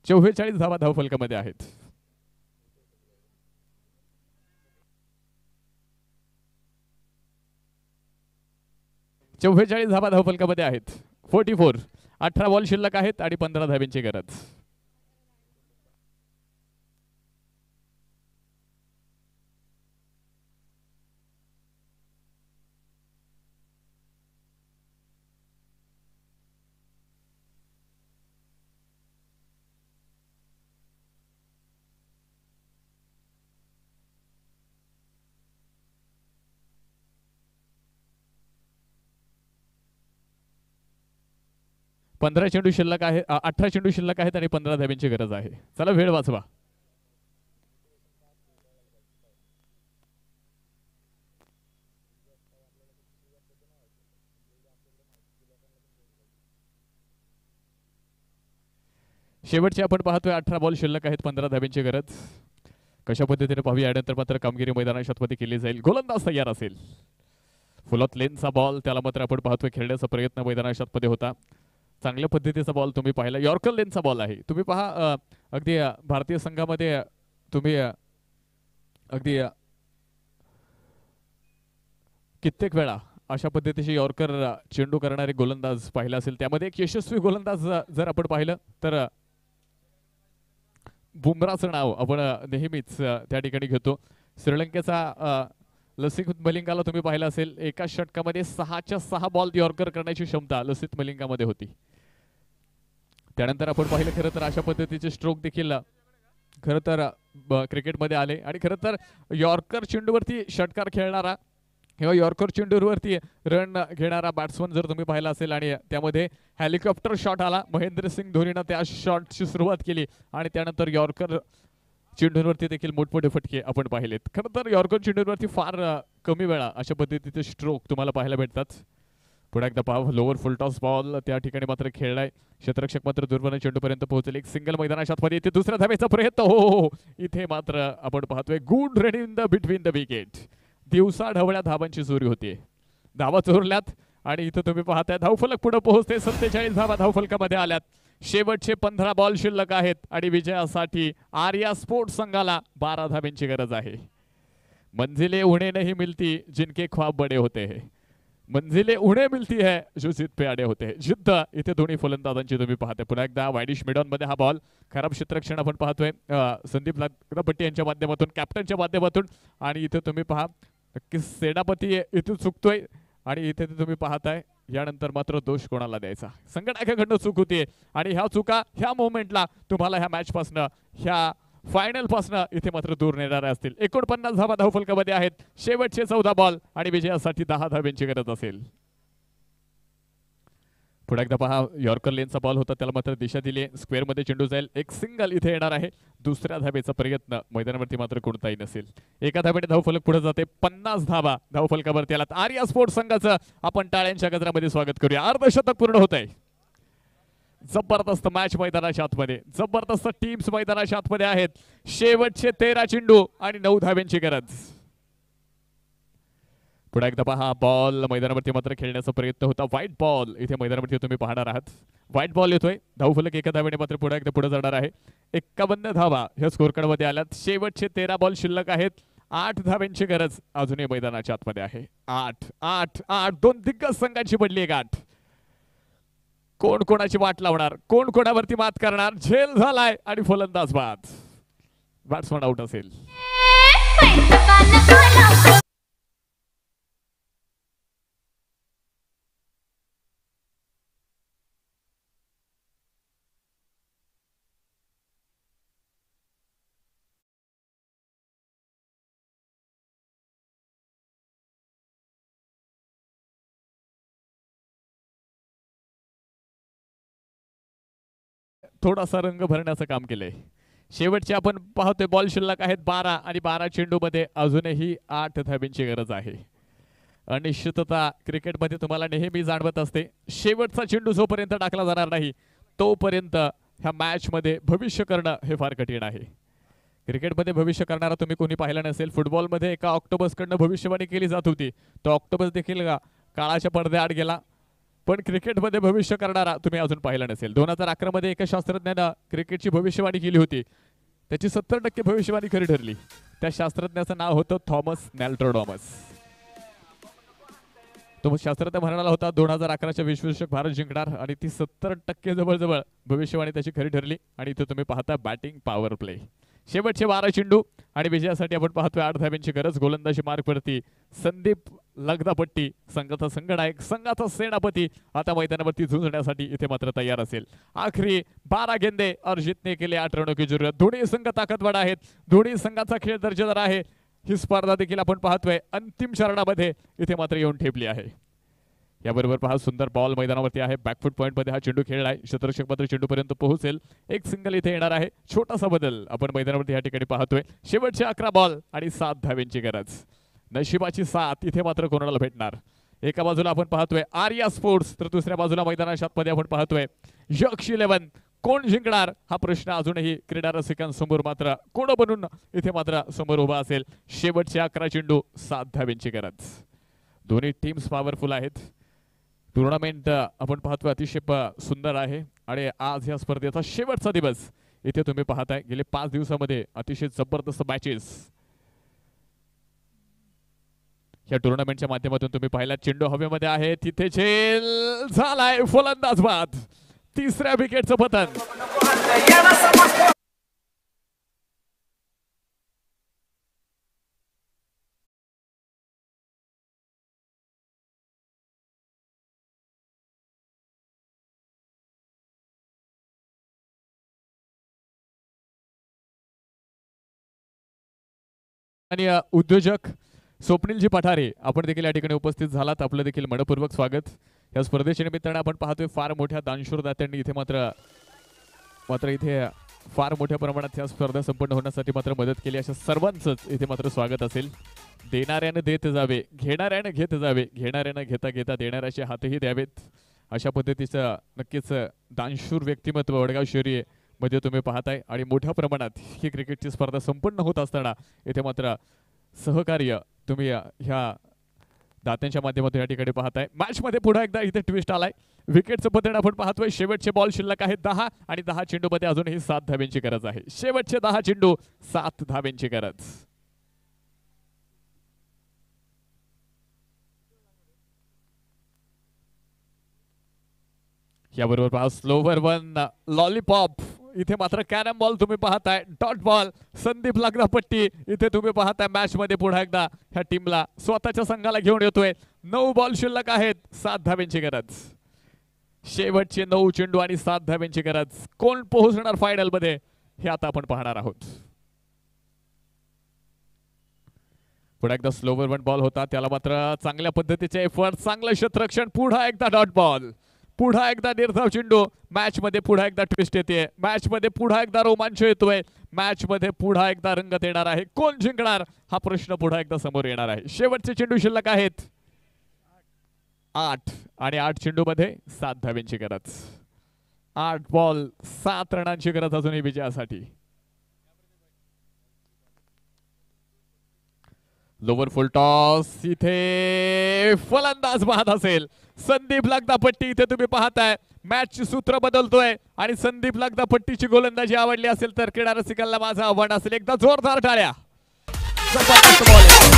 चव्वेचाळीस धावा धावफलकामध्ये आहेत. चव्वेचाळीस धावा धावफलकामध्ये आहेत. फोर्टी फोर अठरा बॉल शिल्लक आहेत आणि पंधरा धाब्यांची गरज. पंधरा चेंडू शिल्लक आहे अठरा चेंडू शिल्लक आहेत आणि पंधरा धाब्यांची गरज आहे. चला वेळ वाचवा. शेवटचे आपण पाहतोय अठरा बॉल शिल्लक आहेत पंधरा धाब्यांची गरज. कशा पद्धतीने पाहू यानंतर मात्र कामगिरी मैदानाशतमध्ये केली जाईल. गोलंदाज तयार असेल. फुलत लेनचा बॉल त्याला मात्र आपण पाहतोय खेळण्याचा प्रयत्न मैदानाशतमध्ये होता. चांगल्या पद्धतीचा बॉल तुम्ही पाहिला. यॉर्कर लेनचा बॉल आहे. तुम्ही पहा अगदी भारतीय संघामध्ये तुम्ही अगदी कित्येक वेळा अशा पद्धतीचे यॉर्कर चेंडू करणारे गोलंदाज पाहिला असेल. त्यामध्ये एक यशस्वी गोलंदाज जर आपण पाहिलं तर बुमराचं नाव आपण नेहमीच त्या ठिकाणी घेतो. श्रीलंकेचा लसित मलिंगाला तुम्ही पाहिलं असेल एका षटकामध्ये सहाच्या सहा बॉल यॉर्कर करण्याची क्षमता लसित मलिंगामध्ये होती. त्यानंतर आपण पाहिलं खरं तर अशा पद्धतीचे स्ट्रोक देखील खरं तर क्रिकेटमध्ये आले. आणि खरं तर यॉर्कर चेंडूवरती षटकार खेळणारा किंवा यॉर्कर चेंडूवरती रन घेणारा बॅट्समन जर तुम्ही पाहिला असेल आणि त्यामध्ये हेलिकॉप्टर शॉट आला. महेंद्र सिंग धोनीनं त्या शॉटची सुरुवात केली. आणि त्यानंतर यॉर्कर चेंडूंवरती देखील मोठमोठे फटके आपण पाहिलेत. खरं तर यॉर्कर चेंडूंवरती फार कमी वेळा अशा पद्धतीचे स्ट्रोक तुम्हाला पाहायला भेटतात. पुन्हा एकदा पाव लोअर फुलटॉस बॉल त्या ठिकाणी मात्र खेळलाय. क्षेत्रक्षक मात्र दुर्बल चेंडूपर्यंत पोहोचले. एक सिंगल मैदानाच्या मध्ये येते. दुसऱ्या धावेचा प्रयत्न. हो, हो, हो इथे मात्र आपण पाहतोय good run in the between the wicket दिवसा ढवळ्या धावांची चोरी होते. धावा चोरल्यात आणि इथं तुम्ही पाहताय धावफलक पुढे पोहोचते. सत्तेचाळीस धावा धावफलकामध्ये आल्यात. शेवटचे पंधरा बॉल शिल्लक आहेत आणि विजयासाठी आर्या स्पोर्ट्स संघाला बारा धाब्यांची गरज आहे. मंजिले उन्हें नहीं मिलती जिनके ख्वाब बडे होते हैं. मंजिले उन्हें मिलती है जो जिद पे आडे होते हैं. जिद्द इथे दोन्ही फलंदाजांची तुम्ही पाहते. पुन्हा एकदा वायडिश मिडॉनमध्ये हा बॉल. खराब क्षेत्रक्षण आपण पाहतोय. संदीप लग्नपट्टी यांच्या माध्यमातून कॅप्टनच्या माध्यमातून. आणि इथे तुम्ही पहा की सेनापती इथे चुकतोय. आणि इथे तुम्ही पाहताय यानंतर मात्र दोष कोणाला द्यायचा? संघटनाकडनं चूक होतीये. आणि ह्या चुका ह्या मोमेंटला तुम्हाला ह्या मॅच पासनं ह्या फायनल पासनं इथे मात्र दूर नेणारे असतील. एकोणपन्नास धावा धावफलकामध्ये आहेत. शेवटचे चौदा बॉल आणि विजयासाठी दहा धाव्यांची गरज असेल. पुढे एकदा पहा यॉर्कर लेनचा बॉल होता त्याला मात्र दिशा दिली स्क्वेअरमध्ये चेंडू जाईल. एक सिंगल इथे येणार आहे. दुसऱ्या धाबेचा प्रयत्न मैदानावरती मात्र कोणताही नसेल. एका धाब्याने धावफलक पुढे जाते. पन्नास धाबा धावफलकावरती आला आर्या स्पोर्ट्स संघाचं आपण टाळ्यांच्या गजरामध्ये स्वागत करूया. अर्धशतक पूर्ण होत आहे जबरदस्त मॅच मैदानाच्या आतमध्ये. जबरदस्त टीम्स मैदानाच्या आतमध्ये आहेत. शेवटचे तेरा चेंडू आणि नऊ धाब्यांची गरज. पुढे एकदा पहा बॉल मैदानावरती मात्र खेळण्याचा प्रयत्न होता. व्हाईट बॉल इथे मैदानावरती तुम्ही पाहणार आहात. व्हाईट बॉल येतोय. धावफलक एका धावेने मात्र पुढे एकदा पुढे जाणार आहे. एक्कावन्न धावा ह्या स्कोरकडमध्ये आल्यात. शेवटचे तेरा बॉल शिल्लक आहेत. आठ धाव्यांची गरज अजूनही मैदानाच्या आतमध्ये आहे. आठ आठ आठ दोन दिग्गज संघांची पडली एक आठ. कोण कोणाची वाट लावणार? कोण कोणावरती मात करणार? झेल झालाय आणि फलंदाज बाद. बॅट्समन आउट असेल. थोडासा रंग भरण्याचं काम केलंय. शेवटचे आपण पाहतोय बॉल शिल्लक आहेत बारा आणि बारा चेंडूमध्ये अजूनही आठ धाबींची गरज आहे. अनिश्चितता क्रिकेटमध्ये तुम्हाला नेहमी जाणवत असते. शेवटचा चेंडू जोपर्यंत टाकला जाणार नाही तोपर्यंत ह्या मॅचमध्ये भविष्य करणं हे फार कठीण आहे. क्रिकेटमध्ये भविष्य करणारा तुम्ही कोणी पाहिला नसेल फुटबॉलमध्ये एका ऑक्टोबसकडनं भविष्यवाणी केली जात होती. तो ऑक्टोबस देखील का काळाच्या पडद्याआड गेला. पण क्रिकेटमध्ये भविष्य करणारा तुम्ही अजून पाहिला नसेल. दोन हजार अकरा मध्ये एका शास्त्रज्ञानं क्रिकेटची भविष्यवाणी केली होती. त्याची सत्तर टक्के भविष्यवाणी खरी ठरली. त्या शास्त्रज्ञाचं नाव होतं थॉमस नॅल्ट्रोडॉमस. तो शास्त्रज्ञ म्हणाला होता दोन हजार अकराच्या विश्वचषक भारत जिंकणार आणि ती सत्तर टक्के जवळजवळ भविष्यवाणी त्याची खरी ठरली आणि इथे तुम्ही पाहता बॅटिंग पॉवर प्ले. शेवटचे बारा चेंडू. आणि विजयासाठी आपण पाहतोय आठ धाब्यांची गरज गोलंदाजी मार्गवरती संदीप लगदापट्टी संघाचा संघनायक संघाचा सेनापती. आता मैदानावरती झुंजण्यासाठी इथे मात्र तयार असेल. आखरी बारा गेंदे अर्जितने केले आठ रणकी जरूरत दोन्ही संघ ताकदवाड आहेत. दोन्ही संघाचा खेळ दर्जेदार आहे. ही स्पर्धा देखील आपण पाहतोय. अंतिम चरणामध्ये इथे मात्र येऊन ठेपली आहे. याबरोबर पहा सुंदर बॉल मैदानावरती आहे. बॅकफुट पॉईंटमध्ये हा चेंडू खेळलाय. शतरक्षक मात्र चेंडू पर्यंत पोहोचेल. एक सिंगल इथे येणार आहे. छोटासा बदल आपण मैदानावरती या ठिकाणी पाहतोय. शेवटचे अकरा बॉल आणि सात धाव्यांची गरज. नशिबाची सात इथे मात्र कोणाला भेटणार? एका बाजूला आपण पाहतोय आर्या स्पोर्ट्स तर दुसऱ्या बाजूला मैदानाच्या आतमध्ये आपण पाहतोय यक्ष इलेव्हन कोण जिंकणार? हा प्रश्न अजूनही क्रीडा रसिकांसमोर मात्र कोण बनून इथे मात्र समोर उभा असेल? शेवटचे अकरा चेंडू सात धाव्यांची गरज. दोन्ही टीम्स पॉवरफुल आहेत. टुर्नामेंट आपण पाहतोय अतिशय सुंदर आहे. आणि आज या स्पर्धेचा शेवटचा दिवस इथे तुम्ही पाहताय. गेले पाच दिवसामध्ये अतिशय जबरदस्त मॅचेस या टुर्नामेंटच्या माध्यमातून तुम्ही पाहिला चेंडू हवेमध्ये आहे. तिथे झेल झालाय फलंदाज बाद तिसऱ्या विकेटचं पतन. आणि उद्योजक स्वप्नीलजी पठारे आपण देखील या ठिकाणी उपस्थित झालात. आपलं देखील मनपूर्वक स्वागत. या स्पर्धेच्या निमित्तानं आपण पाहतोय फार मोठ्या दानशूर दात्यांनी इथे मात्र मात्र इथे फार मोठ्या प्रमाणात या स्पर्धा संपन्न होण्यासाठी मात्र मदत केली. अशा सर्वांचंच इथे मात्र स्वागत असेल. देणाऱ्यानं देत जावे घेणाऱ्यानं घेत जावे घेणाऱ्यानं घेता घेता देणाऱ्याचे हातही द्यावेत. अशा पद्धतीचं नक्कीच दानशूर व्यक्तिमत्व वडगाव शहरी मध्ये तुम्ही पाहताय. आणि मोठ्या प्रमाणात ही क्रिकेटची स्पर्धा संपन्न होत असताना इथे मात्र सहकार्य तुम्ही ह्या दात्यांच्या माध्यमातून या ठिकाणी पाहताय. मॅचमध्ये पुन्हा एकदा इथे ट्विस्ट आलाय. विकेटचं पतन आपण पाहतोय. शेवटचे बॉल शिल्लक आहेत दहा आणि दहा चेंडूमध्ये अजूनही सात धाब्यांची गरज आहे. शेवटचे दहा चेंडू सात धाब्यांची गरज. याबरोबर पहा स्लोवर वन लॉलीपॉप इथे मात्र कॅरम बॉल तुम्ही पाहताय डॉट बॉल संदीप लागदापट्टी इथे तुम्ही पाहताय मॅच मध्ये पुन्हा एकदा ह्या टीमला स्वतःच्या संघाला घेऊन येतोय. नऊ बॉल शिल्लक आहेत सात धाब्यांची गरज. शेवटचे नऊ चेंडू आणि सात धाब्यांची गरज. कोण पोहोचणार फायनलमध्ये हे आता आपण पाहणार आहोत. पुढे एकदा स्लोवर वन बॉल होता त्याला मात्र चांगल्या पद्धतीचे एफर्ट चांगलं क्षेत्ररक्षण पुन्हा एकदा डॉट बॉल पुन्हा एकदा निर्धाव चेंडू. मॅच मध्ये पुन्हा एकदा ट्विस्ट येते मॅच मध्ये पुन्हा एकदा रोमांच येतोय. मॅच मध्ये पुन्हा एकदा रंगत येणार आहे. कोण जिंकणार? हा प्रश्न पुन्हा एकदा समोर येणार आहे. शेवटचे चेंडू शिल्लक आहेत. आठ. आणि आठ चेंडू मध्ये सात धाव्यांची गरज. आठ बॉल सात रनांची गरज अजूनही विजयासाठी. लोवर फुल टॉस इथे फलंदाज पाहत असेल संदीप लगदापट्टी इथे तुम्ही पाहताय मॅच सूत्र बदलतोय आणि संदीप लगदापट्टीची गोलंदाजी आवडली असेल तर क्रीडा रसिकांना माझं आव्हान असेल एकदा जोरदार टाळ्या ball.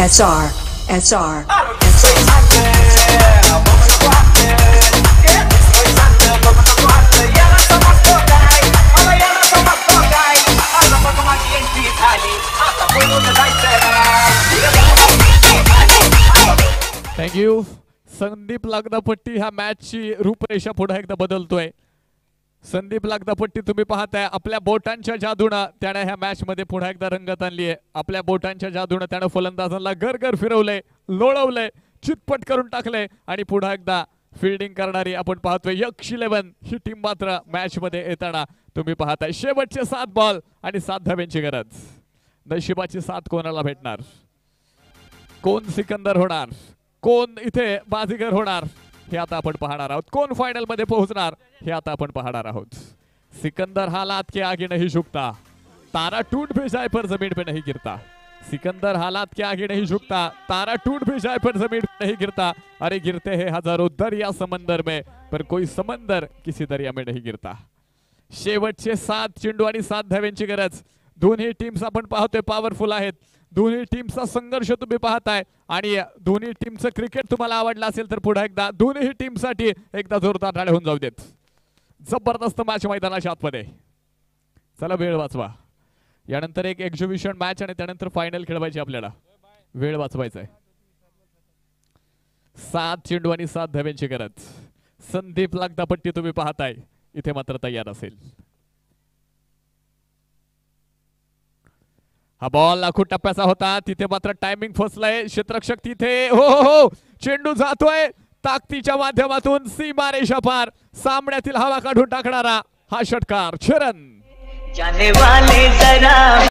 SR, SR, thank you Sandeep लागदापट्टी ह्या मॅचची रूपरेषा पुन्हा एकदा बदलतोय. संदीप लागदापट्टी तुम्ही पाहताय आपल्या बोटांच्या जादूनं त्याने ह्या मॅच मध्ये पुन्हा एकदा रंगत आणली आहे. आपल्या बोटांच्या जादूनं त्यानं फलंदाजांना घर घर फिरवलंय लोळवलंय चितपट करून टाकलंय आणि पुन्हा एकदा फिल्डिंग करणारी आपण पाहतोय यक्ष इलेव्हन ही टीम मात्र मॅच मध्ये येताना तुम्ही पाहताय. शेवटचे सात बॉल आणि सात धाब्यांची गरज. नशिबाची साथ कोणाला भेटणार? कोण सिकंदर होणार? कोण इथे बाजीगर होणार? हे आता आपण पाहणार आहोत. कोण फायनलमध्ये पोहोचणार? हे आता आपण पाहणार आहोत. सिकंदर हा लात के आगे नाही झुकता. तारा टूट भेजाय पर जमीन पे नाही गिरता. सिकंदर हालात के आगे नहीं झुकता। तारा टूट भी जाए पर जमीन नहीं गिरता। अरे गिरते हैं हजारों दरिया समंदर में पर कोई समंदर किसी दरिया में नहीं गिरता। शेवटचे सात चेंडू आणि सात धाव्यांची गरज। दोन्ही टीम्स आपण पाहतोय पॉवरफुल आहेत. दोन्ही टीमचा संघर्ष तुम्ही पाहताय. आणि दोन्ही टीमचं क्रिकेट तुम्हाला आवडलं असेल तर पुढे एकदा दोन्ही टीमसाठी एकदा जोरदार टाळे होऊन जाऊ देत. जबरदस्त मॅच मैदानाच्या आतमध्ये. चला वेळ वाचवा. यानंतर एक एक्झिबिशन मॅच आणि त्यानंतर फायनल खेळवायची आपल्याला. वेळ वाचवायचा आहे सात चेंडू आणि सात धाव्यांची गरज. संदीप लागदापट्टी तुम्ही पाहताय. इथे मात्र तयार असेल. हा बॉल लाखो टप्प्याचा होता. तिथे मात्र टायमिंग फसलाय. क्षेत्रक्षक तिथे. हो हो हो. चेंडू जातोय. ताकदीच्या माध्यमातून सीमा रेषा पार. सामन्यातील हवा काढून टाकणारा हा षटकार चरण जाने वाले जरा।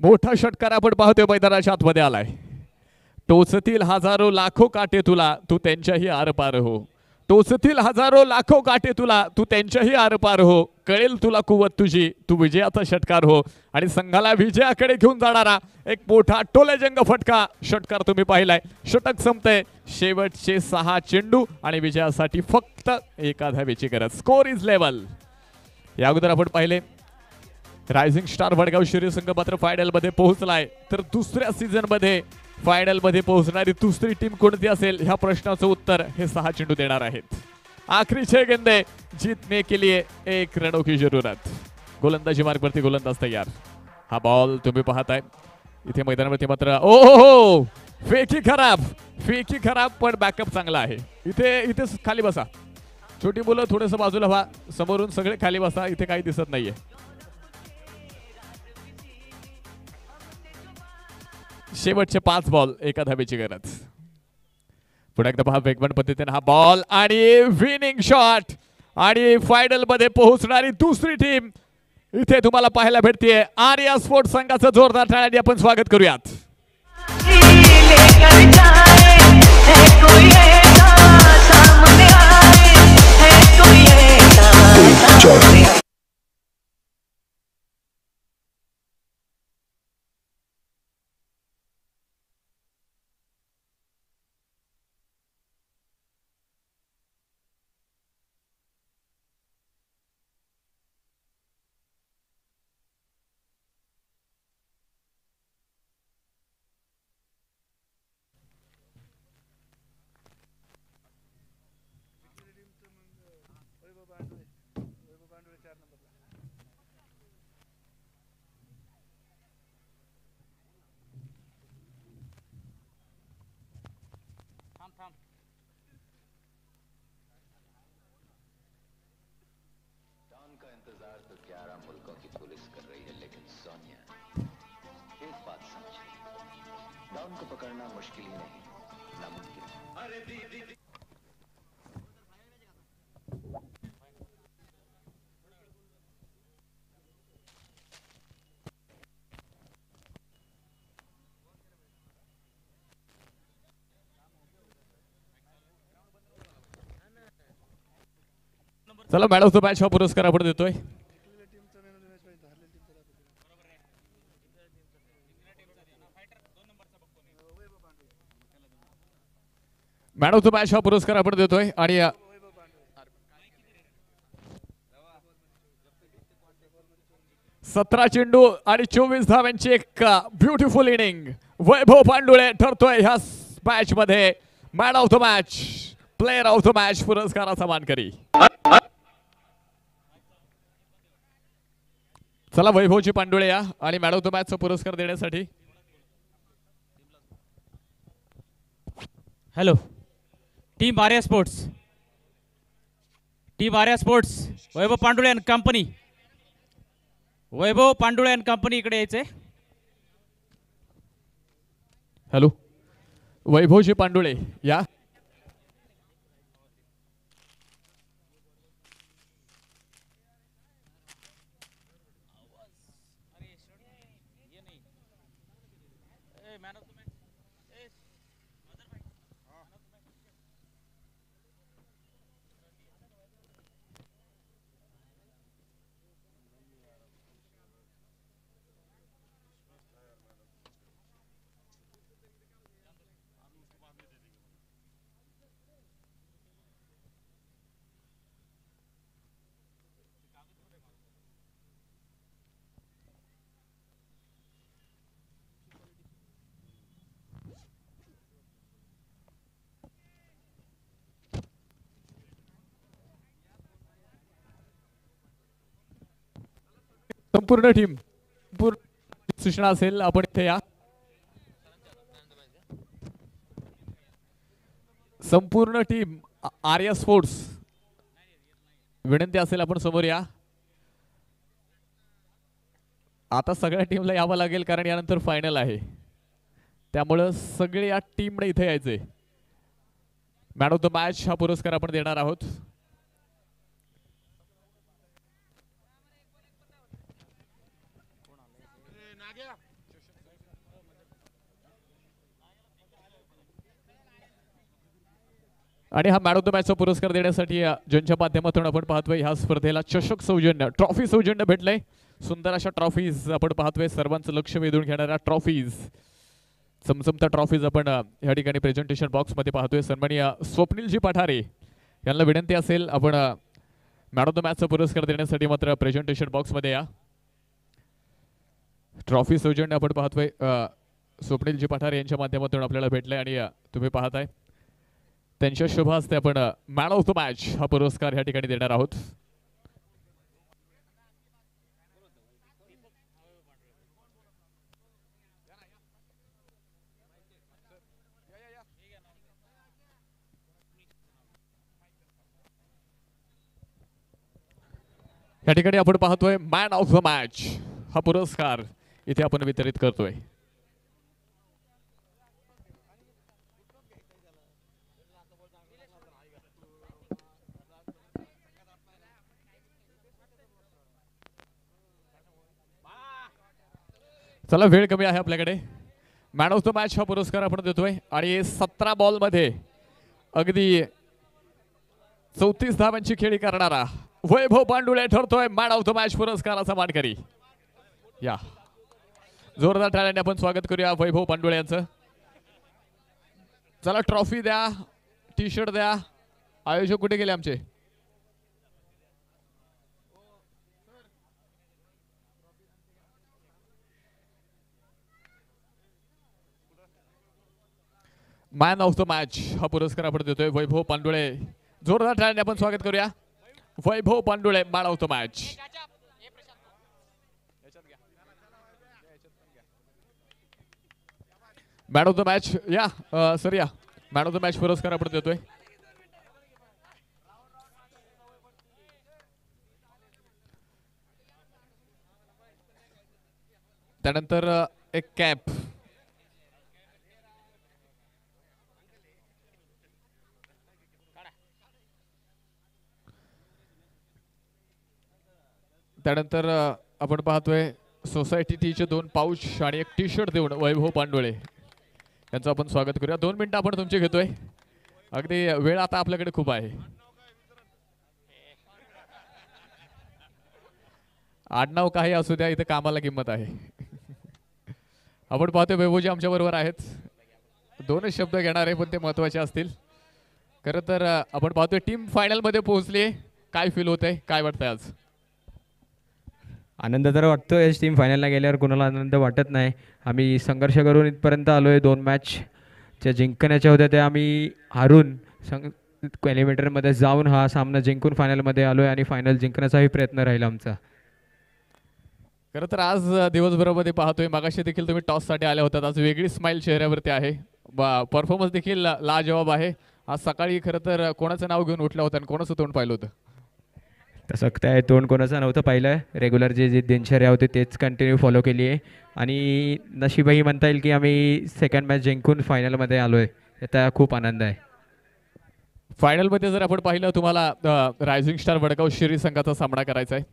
मोठा षटकार आपण पाहतोय मैदानाच्या आतमध्ये आलाय. टोचतील हजारो लाखो काटे तुला तू त्यांच्याही आरपार हो. टोचतील हजारो लाखो काटे तुला. तू त्यांच्याही आरपार हो. कळेल तुला कुवत तुझी. तू विजयाचा षटकार हो. आणि संघाला विजयाकडे घेऊन जाणारा एक मोठा टोलेजंग फटका षटकार तुम्ही पाहिलाय. षटक संपतंय. शेवटचे सहा चेंडू आणि विजयासाठी फक्त एका धावेची गरज. स्कोर इज लेवल या अगोदर आपण पाहिले. रायझिंग स्टार वडगाव शिरी संघ मात्र फायनलमध्ये पोहोचलाय. तर दुसऱ्या सीझनमध्ये फायनलमध्ये फायनलमध्ये पोहोचणारी दुसरी टीम कोणती असेल? ह्या प्रश्नाचं उत्तर हे सहा चेंडू देणार आहेत. आखरी छे गेंदे जीतने के लिए एक रणो की जरूरत. गोलंदाजी मार्गवरती गोलंदाज तयार. हा बॉल तुम्ही पाहताय. इथे मैदानावरती मात्र ओ हो हो! फेकी खराब! फेकी खराब पण बॅकअप चांगला आहे. इथे इथे खाली बसा. छोटी मुलं थोडंसं बाजूला व्हा. समोरून सगळे खाली बसा. इथे काही दिसत नाहीये. शेवटचे पाच बॉल एका धाबीची गरज. पुन्हा एकदा पहा वेगवान पद्धतीने हा बॉल आणि विनिंग शॉट आणि फायनलमध्ये पोहोचणारी दुसरी टीम इथे तुम्हाला पाहायला भेटते आर्या स्पोर्ट्स संघाचं जोरदार टाळ्यांनी आपण स्वागत करूयात. लेकर चला मॅन ऑफ द मॅच हा पुरस्कार आपण देतोय. मॅन ऑफ द मॅच हा पुरस्कार आपण देतोय आणि सतरा चेंडू आणि चोवीस धाव्यांची एक ब्युटिफुल इनिंग वैभव पांडुळे ठरतोय ह्या मॅच मध्ये. Man of the match player of the match पुरस्काराचा मानकरी. चला वैभवची पांडुळे या आणि ऑफ द मॅचचा पुरस्कार देण्यासाठी. Hello team Arya sports team Arya sports Vaibhav Pandule and company Vaibhav Pandule and company इकडे यायचंय हॅलो वैभवजी पांडुळे या. संपूर्ण टीम पूर्ण सूचना असेल आपण इथे या. संपूर्ण टीम आर्या स्पोर्ट्स. विनंती असेल आपण समोर या. आता सगळ्या टीमला यावं लागेल कारण यानंतर फायनल आहे. त्यामुळं सगळे या टीमने इथे यायचे मॅन ऑफ द मॅच हा पुरस्कार आपण देणार आहोत. आणि हा मॅन ऑफ द मॅचचा पुरस्कार देण्यासाठी ज्यांच्या माध्यमातून आपण पाहतोय ह्या स्पर्धेला चषक सौजन्य ट्रॉफी सौजन्य भेटलंय. सुंदर अशा ट्रॉफीज आपण पाहतोय सर्वांचं लक्ष वेधून घेणाऱ्या ट्रॉफीज. चमचमता ट्रॉफीज आपण या ठिकाणी प्रेझेंटेशन बॉक्समध्ये पाहतोय. सन्माननीय स्वप्नीलजी पठारे यांना विनंती असेल आपण मॅन ऑफ द मॅचचा पुरस्कार देण्यासाठी मात्र प्रेझेंटेशन बॉक्समध्ये या. ट्रॉफी सौजन्य आपण पाहतोय स्वप्नीलजी पठारे यांच्या माध्यमातून आपल्याला भेटलंय आणि तुम्ही पाहताय. त्यांच्या शुभ हस्ते आपण मॅन ऑफ द मॅच हा पुरस्कार या ठिकाणी देणार आहोत. या ठिकाणी आपण पाहतोय मॅन ऑफ द मॅच हा पुरस्कार इथे आपण वितरित करतोय. चला वेळ कमी आहे आपल्याकडे. मॅन ऑफ द मॅच हा पुरस्कार आपण देतोय. आणि सतरा बॉलमध्ये अगदी चौतीस धावांची खेळी करणारा वैभव पांडुळे ठरतोय मॅन ऑफ द मॅच पुरस्काराचा मानकरी. या. जोरदार टाळ्याने आपण स्वागत करूया वैभव पांडुळे यांचं. चला ट्रॉफी द्या टी शर्ट द्या. आयोजक कुठे गेले आमचे? मॅन ऑफ द मॅच हा पुरस्कार आपण देतोय वैभव पांडुळे. जोरदार टाळ्याने आपण स्वागत करूया. Vaibhav Pandule man of the match man of the match या सर या. मॅन ऑफ द मॅच पुरस्कार आपण देतोय. त्यानंतर एक कॅप त्यानंतर आपण पाहतोय सोसायटी टीचे दोन पाऊच आणि एक टी शर्ट देऊन वैभव पांडोळे. यांचं आपण स्वागत करूया. दोन मिनिटं आपण तुमचे घेतोय. अगदी वेळ आता आपल्याकडे खूप आहे. आडनाव काही असू द्या इथे कामाला किंमत आहे. आपण पाहतोय वैभवजी आमच्या बरोबर आहेत. दोनच शब्द घेणार आहे पण ते महत्त्वाचे असतील. खरं तर आपण पाहतोय टीम फायनलमध्ये पोहोचली काय फील होत आहे काय वाटतंय आज? आनंद तर वाटतो एस टीम फायनलला गेल्यावर कोणाला आनंद वाटत नाही. आम्ही संघर्ष करून इथपर्यंत आलो आहे दोन मॅच ज्या जिंकण्याच्या होत्या त्या आम्ही हारून संग एलिमिनेटरमध्ये जाऊन हा सामना जिंकून फायनलमध्ये आलो आहे आणि फायनल जिंकण्याचाही प्रयत्न राहील आमचा. खरं तर आज दिवसभरामध्ये पाहतोय. मागाशी देखील तुम्ही टॉससाठी आल्या होतात आज वेगळी स्माईल चेहऱ्यावरती आहे. परफॉर्मन्स देखील लाजवाब आहे. आज सकाळी खरं तर कोणाचं नाव घेऊन उठला होता आणि कोणाचं तोंड पाहिलं होतं? तसं काय तोंड कोणाचं नव्हतं पाहिलं. रेग्युलर जे जे दिनचर्या होती तेच कंटिन्यू फॉलो केली आहे. आणि नशीबही म्हणता येईल की आम्ही सेकंड मॅच जिंकून फायनलमध्ये आलो आहे याचा खूप आनंद आहे. फायनलमध्ये जर आपण पाहिलं तुम्हाला रायझिंग स्टार वडगाव शिरी संघाचा सामना करायचा आहे.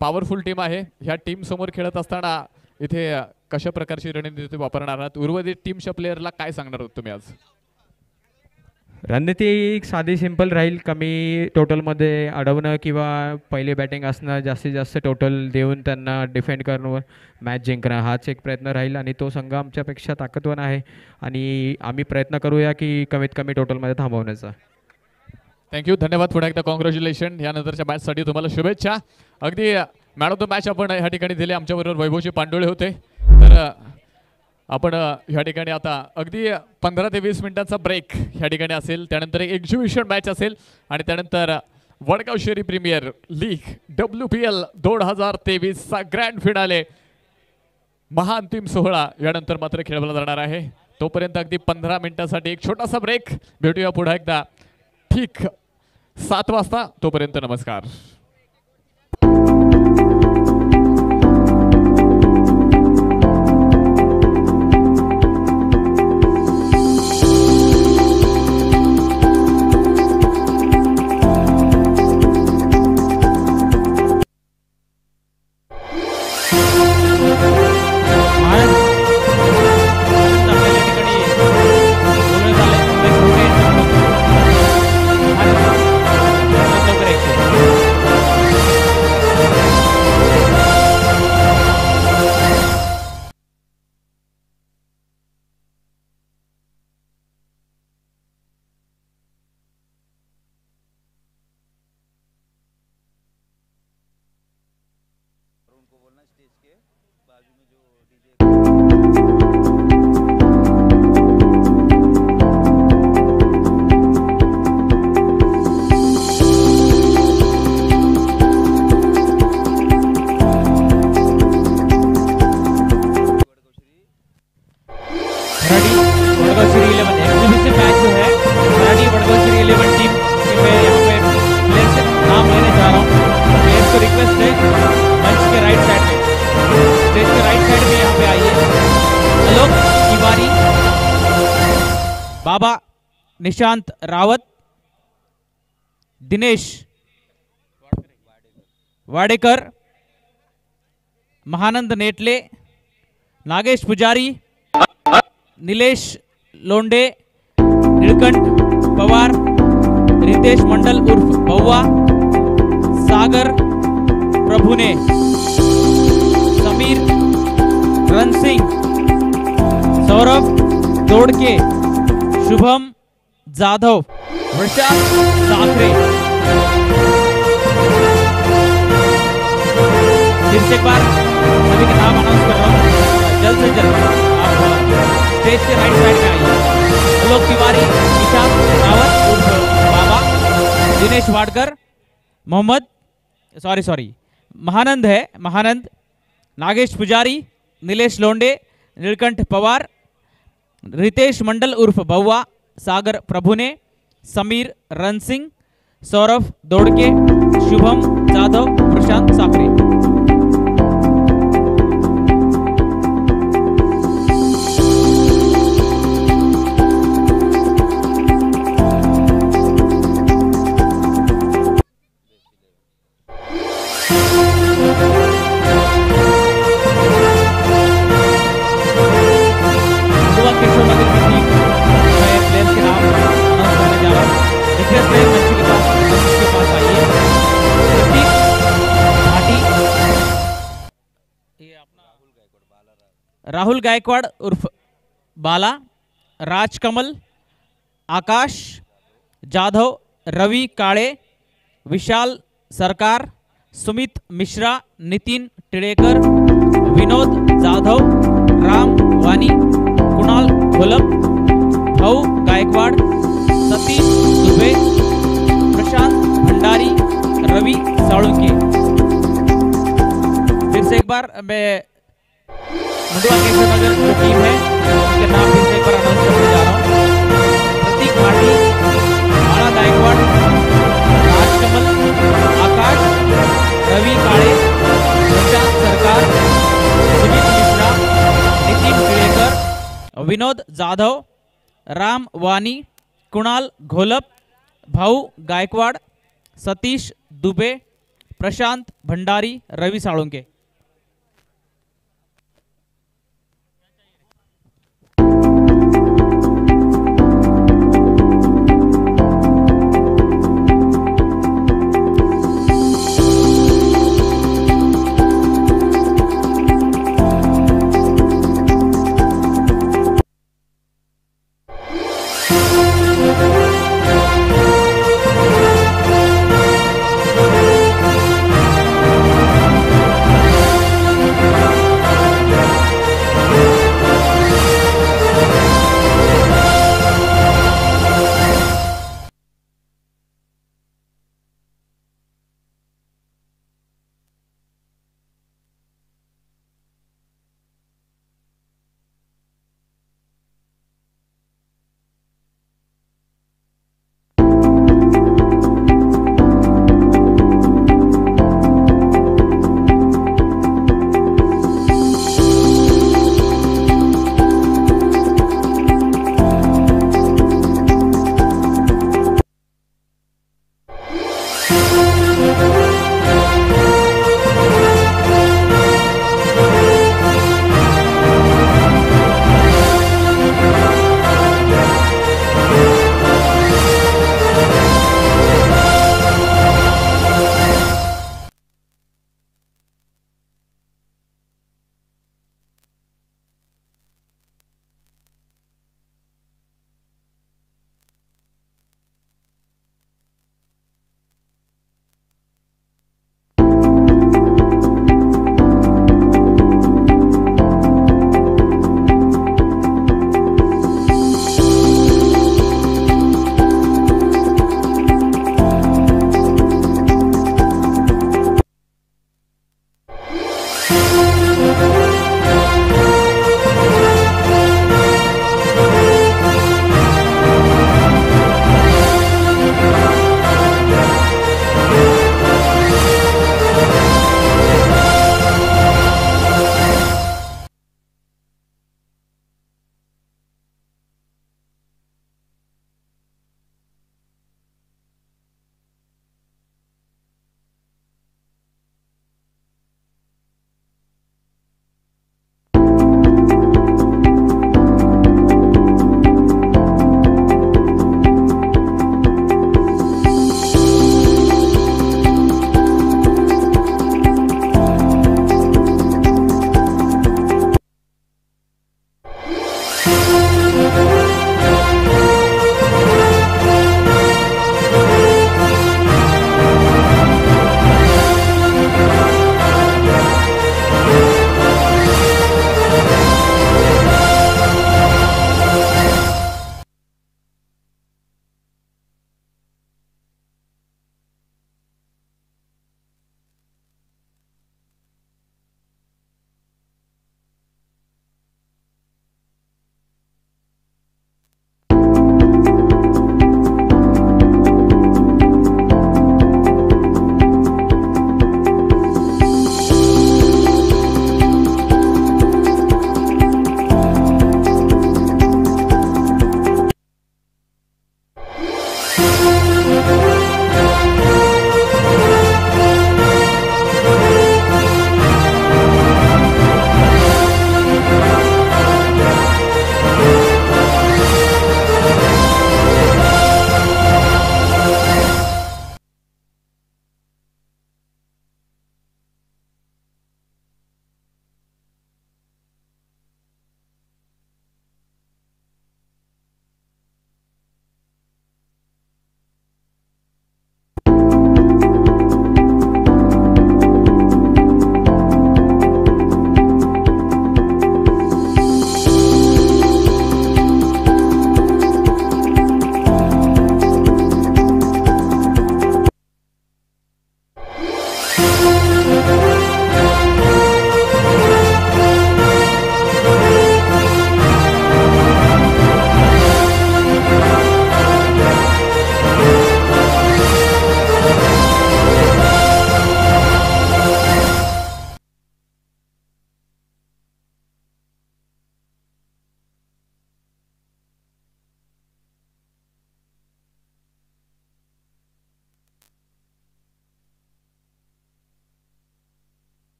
पॉवरफुल टीम आहे. ह्या टीम समोर खेळत असताना इथे कशा प्रकारची रणनीती वापरणार आहात? उर्वरित टीमच्या प्लेअरला काय सांगणार आहोत तुम्ही आज? रणनीती एक साधी सिंपल राहील. कमी टोटलमध्ये अडवणं किंवा पहिले बॅटिंग असणं जास्तीत जास्त टोटल देऊन त्यांना डिफेंड करणं मॅच जिंकणं हाच एक प्रयत्न राहील आणि तो संघ आमच्यापेक्षा ताकदवान आहे. आणि आम्ही प्रयत्न करूया की कमीत कमी टोटलमध्ये थांबवण्याचा. थँक्यू धन्यवाद पुन्हा एकदा. कॉंग्रॅच्युलेशन यानंतरच्या मॅचसाठी तुम्हाला शुभेच्छा. अगदी मॅडम तो मॅच आपण ह्या ठिकाणी दिले. आमच्याबरोबर वैभवजी पांडोळे होते. तर आपण ह्या ठिकाणी आता अगदी पंधरा ते वीस मिनिटांचा ब्रेक ह्या ठिकाणी असेल त्यानंतर एक एक्झिबिशन मॅच असेल आणि त्यानंतर Wadgaon Sheri premier league W P L दोन हजार तेवीसचा ग्रँड फिनाले महाअंतिम सोहळा यानंतर मात्र खेळवला जाणार आहे. तोपर्यंत अगदी पंधरा मिनिटांसाठी एक छोटासा ब्रेक भेटूया पुन्हा एकदा. ठीक सात वाजता. तोपर्यंत नमस्कार. निशांत रावत दिनेश वाडेकर महानंद नेटले नागेश पुजारी निलेश लोंडे निळकंठ पवार रितेश मंडल उर्फ बौवा सागर प्रभुने समीर रणसिंग सौरभ दोडके शुभम जाधव बार सभी का नाम अनाउंस जल्द से जल्द आप राइट साइड में आइए। तिवारी रावत बाबा, दिनेश वाडकर, मोहम्मद सॉरी सॉरी महानंद है, महानंद, नागेश पुजारी, नीलेश लोंडे, नीलकंठ पवार, रितेश मंडल उर्फ़ बउआ सागर प्रभुने समीर रणसिंग सौरभ दोडके शुभम जाधव प्रशांत साखरे. राहुल गायकवाड उर्फ़ बाला राजकमल आकाश, जाधव, रवी काळे, विशाल सरकार, सुमित मिश्रा, नितीन टिळेकर, विनोद जाधव, राम वाणी, कुणाल घोलप भाऊ गायकवाड, सतीश दुबे, प्रशांत भंडारी, रवि साळुंके. फिर से एक बार मैं मुंडवा केसर नगर जो है। उनके नाम फिर से एक बार अनाउंस करने जा रहा हूँ। प्रतीक भाटी बाला गायकवाड राजकमल आकाश रवि काळे प्रशांत सरकार सुमित मिश्रा नितीन टिळेकर विनोद जाधव राम कुणाल घोलप भाऊ गायकवाड सतीश दुबे प्रशांत भंडारी रवी साळुंके।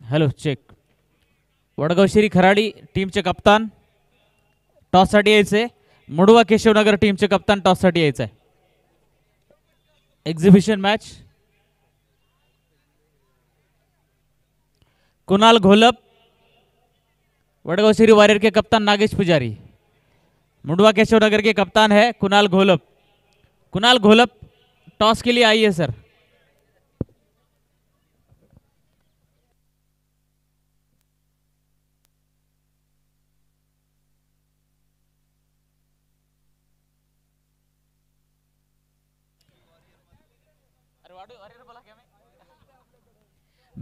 हॅलो चेक वडगाव श्री खराडी टीमचे कप्तान. टॉससाठी यायचे मुडवा केशवनगर टीमचे कप्तान टॉससाठी यायचं आहे exhibition match Kunal Gholap? Wadgaon Shri warrior के कप्तान नागेश पुजारी. मुंडवा केशवनगर के कप्तान है कुणाल घोलप. कुणाल घोलप टॉस के लिए आइए sir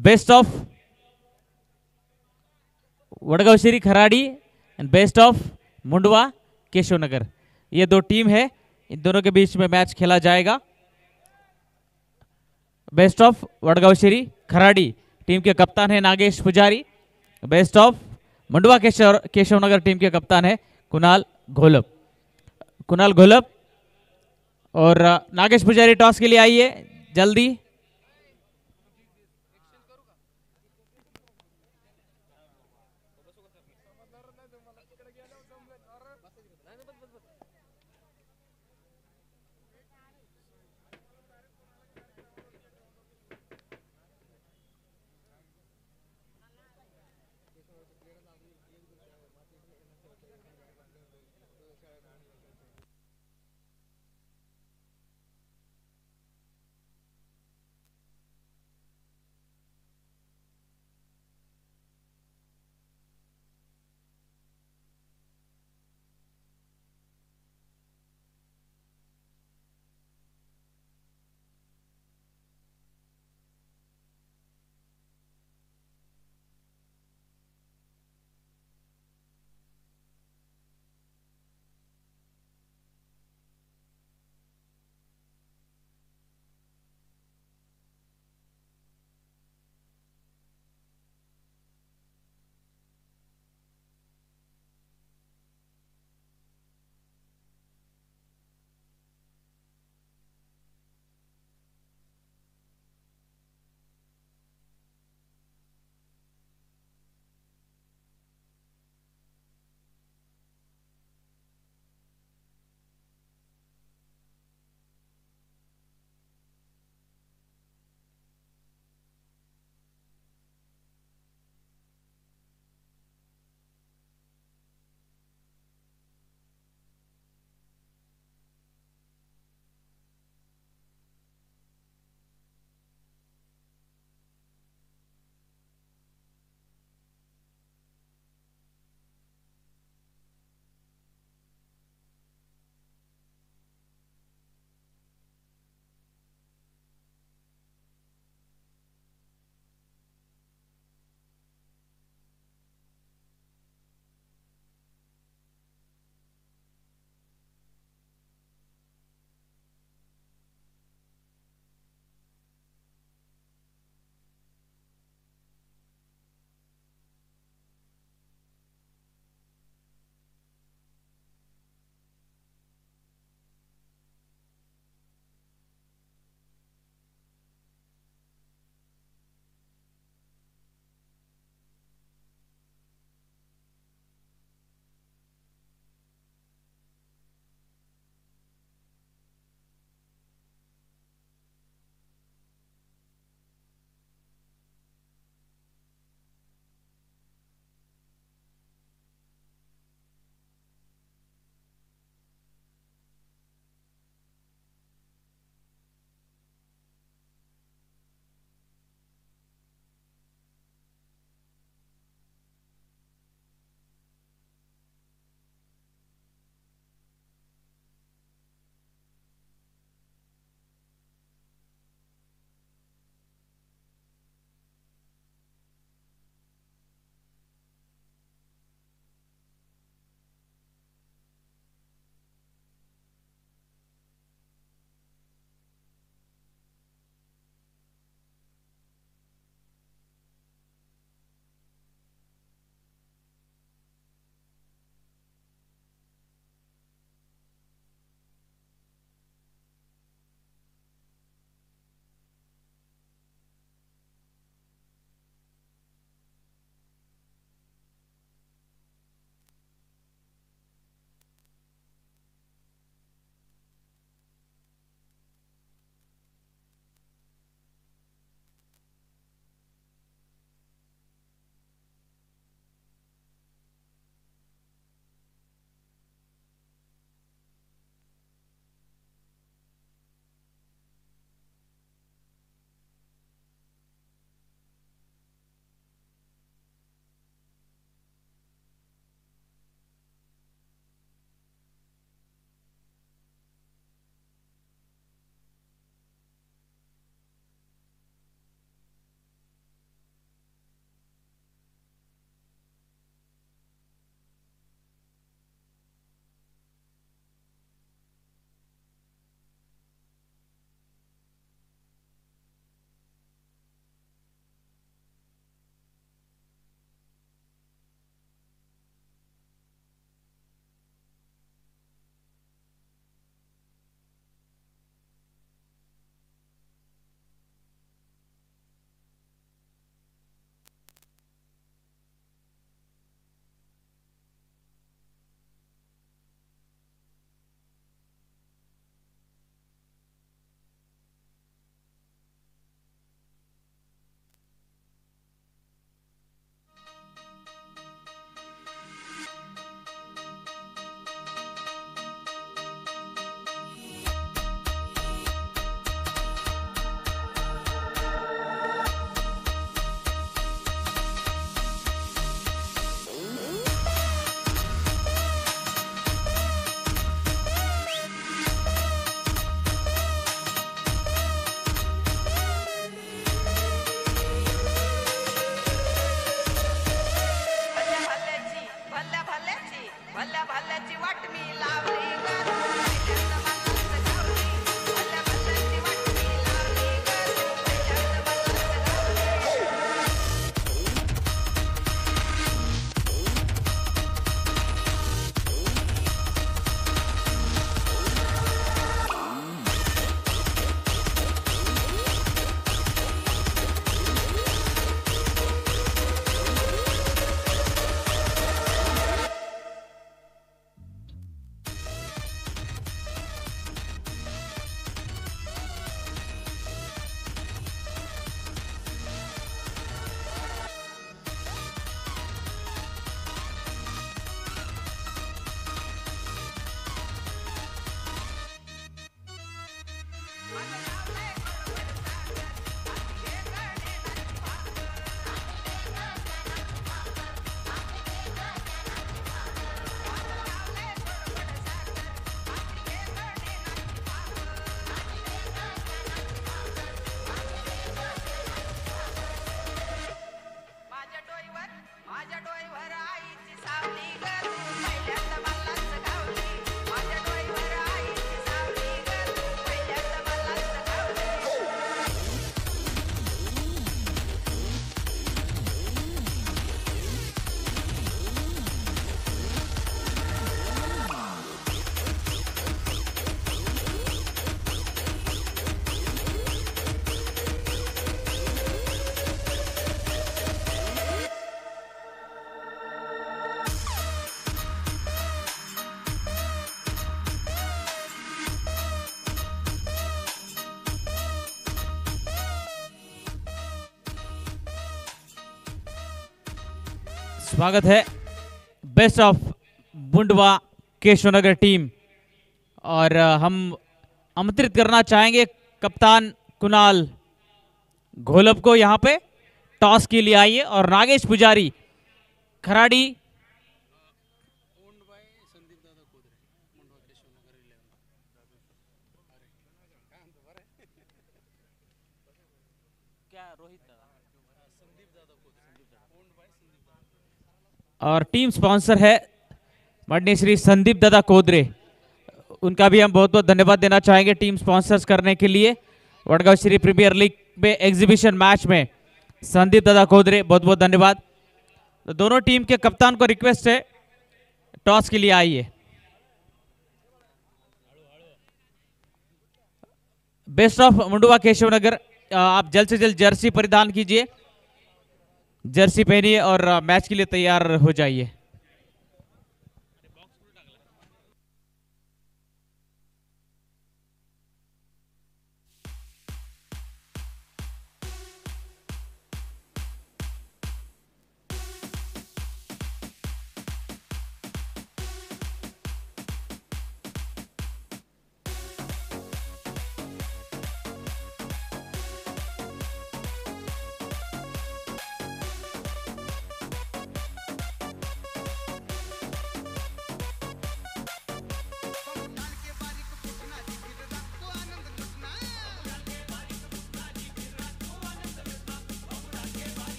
best of Wadgaon Shri Kharadi and best of Mundhwa, Keshavnagar. ये दो टीम है. इन दोनों के बीच में मैच खेला जाएगा. Best of Wadgaon Shri Kharadi. Team के कप्तान है Nagesh Pujari. Best of Mundhwa, Keshav, Keshavnagar team के कप्तान है कुणाल घोलप. कुणाल घोलप और, नागेश पुजारी टॉस के लिए आइए जल्दी. स्वागत है। Best of Mundhwa Keshavnagar team और हम आमंत्रित करना चाहेंगे कप्तान कुणाल घोलब को यहाँ पे। टॉस के लिए आइए। और नागेश पुजारी, खराड़ी और टीम स्पॉन्सर है माननीय श्री संदीप दादा कोदरे। उनका भी हम बहुत बहुत धन्यवाद देना चाहेंगे टीम स्पॉन्सर्स करने के लिए। वडगांव श्री प्रीमियर लीग में एग्जीबिशन मैच में संदीप दादा कोदरे बहुत बहुत धन्यवाद। तो दोनों टीम के कप्तान को रिक्वेस्ट है टॉस के लिए आइए। बेस्ट ऑफ़ मुंडुआ केशवनगर, आप जल्द से जल्द जर्सी परिधान कीजिए। जर्सी पहनिए और मैच के लिए तैयार हो जाइए।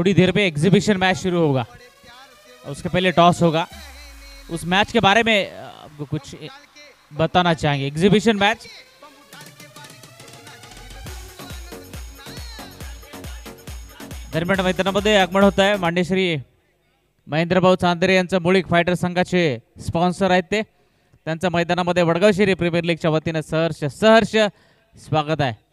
थोड़ी देर में एग्जीबिशन मैच शुरू होगा। उसके पहले टॉस होगा। उस मैच के बारे में आपको कुछ बताना चाहेंगे। एग्जीबिशन मैच दरम्यान मैदानामध्ये आगमन होत आहे. मांडेश्री महेंद्रभाऊ चांदरे यांचं मुळीक फायटर संघाचे स्पॉन्सर आहेत ते. त्यांचं मैदानामध्ये वडगाव शिरी प्रीमियर लीगच्या वतीनं सहर्ष सहर्ष स्वागत आहे.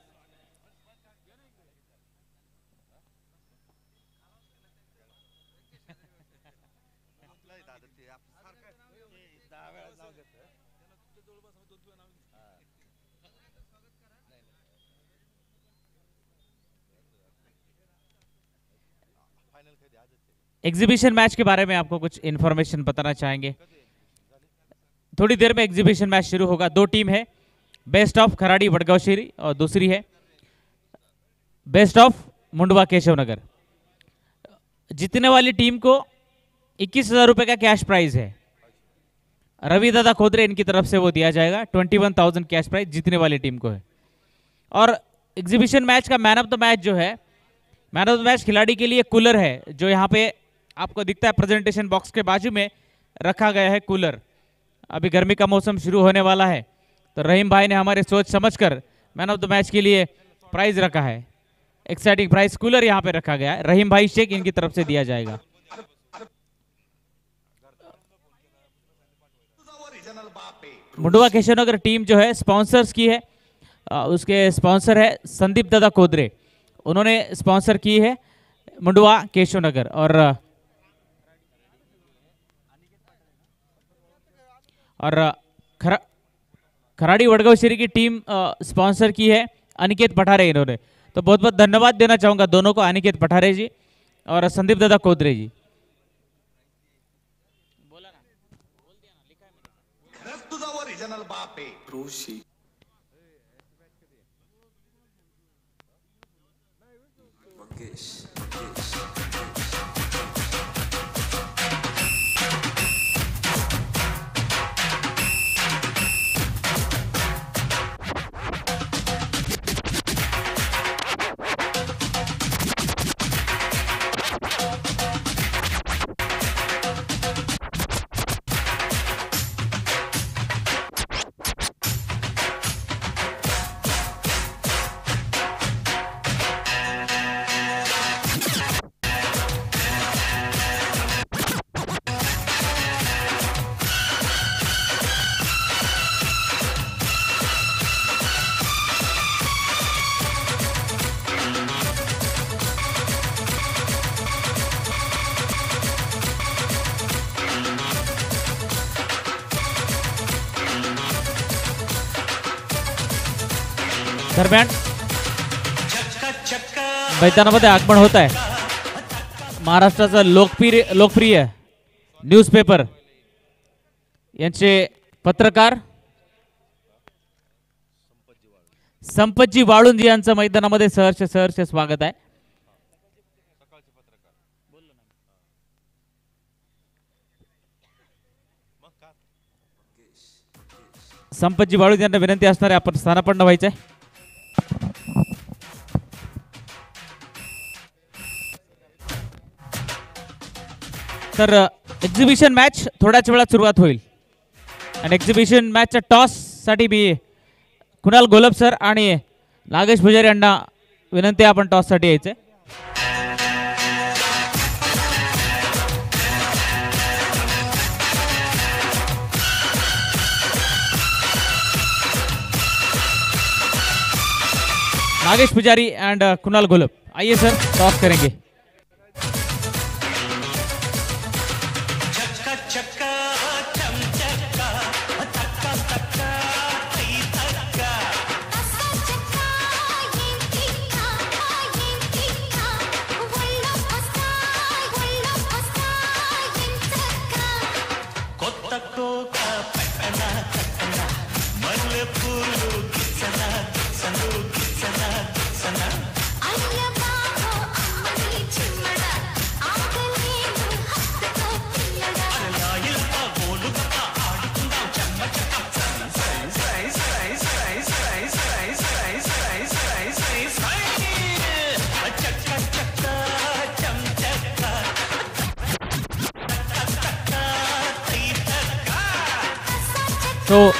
एग्जीबिशन मैच के बारे में आपको कुछ इन्फॉर्मेशन बताना चाहेंगे। थोड़ी देर में एग्जीबिशन मैच शुरू होगा। दो टीम है। बेस्ट ऑफ़ खराड़ी वडगांव शेरी और दूसरी है। बेस्ट ऑफ़ मुंडवा केशव नगर जीतने वाली टीम को इक्कीस हज़ार रुपये का कैश प्राइज है। रवि दादा खोदरे, इनकी तरफ़ से वो दिया जाएगा। Twenty one thousand cash prize जीतने वाली टीम को है। और एग्जीबिशन मैच का मैन ऑफ़ द मैच जो है मैन ऑफ़ द मैच खिलाड़ी के लिए कूलर है, जो यहाँ पे आपको दिखता है प्रेजेंटेशन बॉक्स के बाजू में रखा गया है कूलर अभी गर्मी का मौसम शुरू होने वाला है। तो रहीम भाई ने हमारे सोच समझकर मैन ऑफ़ द मैच के लिए प्राइज रखा है। एक्साइटिंग प्राइज कूलर यहाँ पे रखा गया है। रहीम भाई शेख इनकी तरफ़ से दिया जाएगा। मुंडवा केशवनगर टीम जो है स्पॉन्सर्स की है। अ, उसके स्पॉन्सर है संदीप दादा कोदरे। उन्होंने स्पॉन्सर की है मुंडवा केशवनगर और और खरा खराड़ी वड़गव श्री की टीम स्पॉन्सर की है अनिकेत पठारे इन्होंने। तो बहुत बहुत धन्यवाद देना चाहूँगा दोनों को अनिकेत पठारे जी और संदीप दादा कोदरे जी। बोला ना। बोल दिया ना, लिखा मंगेश मैदानामध्ये आगमन होत आहे. महाराष्ट्राचा लोकप्रिय लोकप्रिय न्यूजपेपर यांचे पत्रकार संपतजी वाळुंजी यांचं मैदानामध्ये सहर्ष सहर्ष स्वागत आहे. संपतजी वाळुंजी यांना विनंती असणारे आपण स्थानापन्न व्हायचंय. तर एक्झिबिशन मॅच थोड्याच वेळात सुरुवात होईल. आणि एक्झिबिशन मॅचच्या टॉससाठी मी कुणाल गोलब सर आणि नागेश पुजारी यांना विनंती आहे आपण टॉससाठी यायचे. नागेश पुजारी अँड कुणाल गोलब आइए सर टॉस करेंगे.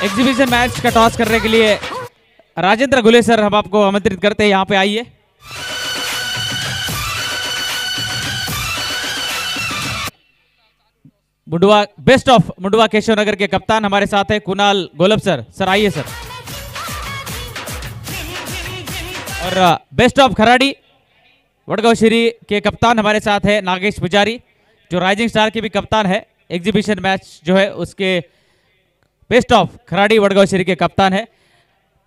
एग्जीबिशन मैच का टॉस करने के लिए राजेंद्र गुले सर हम आपको आमंत्रित करते हैं, यहाँ पे आइए। मुंडवा बेस्ट ऑफ़ मुंडवा केशव नगर के कप्तान हमारे साथ है, कुणाल गोलब सर। सर, आइए सर। और बेस्ट ऑफ़ खराड़ी, वडगांव श्री के कप्तान हमारे साथ है, नागेश पुजारी, जो राइजिंग स्टार के भी कप्तान है। एग्जीबिशन मैच जो है, उसके बेस्ट ऑफ खराड़ी वडगांव श्री के कप्तान है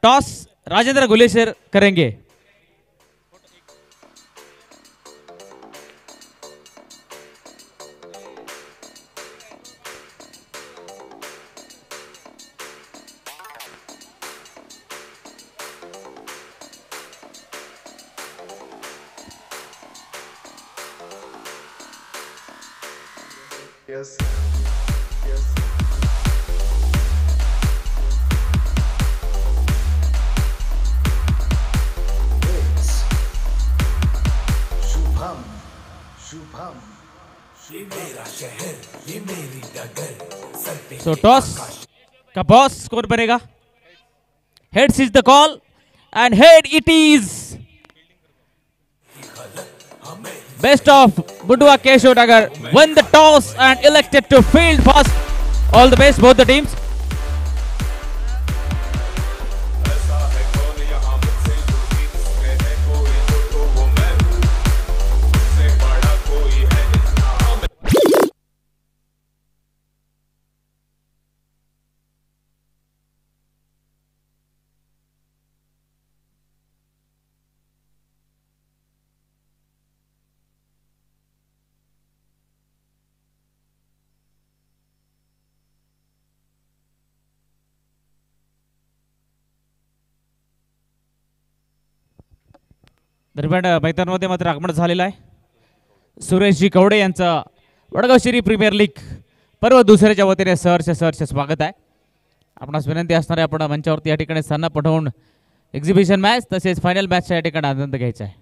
टॉस राजेंद्र गुलेसर करेंगे टॉस का बॉस कौन बनेगा heads is the call and head it is best of Budwa Keshav Nagar won the toss and elected to field first all the best both the teams दरम्यान मैदानामध्ये मात्र आगमन झालेलं आहे. सुरेशजी कवडे यांचं वडगाव श्री प्रीमियर लीग पर्व दुसऱ्याच्या वतीने सहर्ष सहर्ष स्वागत आहे. आपणास विनंती असणारे आपण मंचावरती या ठिकाणी स्थान पठवून एक्झिबिशन मॅच तसेच फायनल मॅचचा या ठिकाणी आनंद घ्यायचा आहे.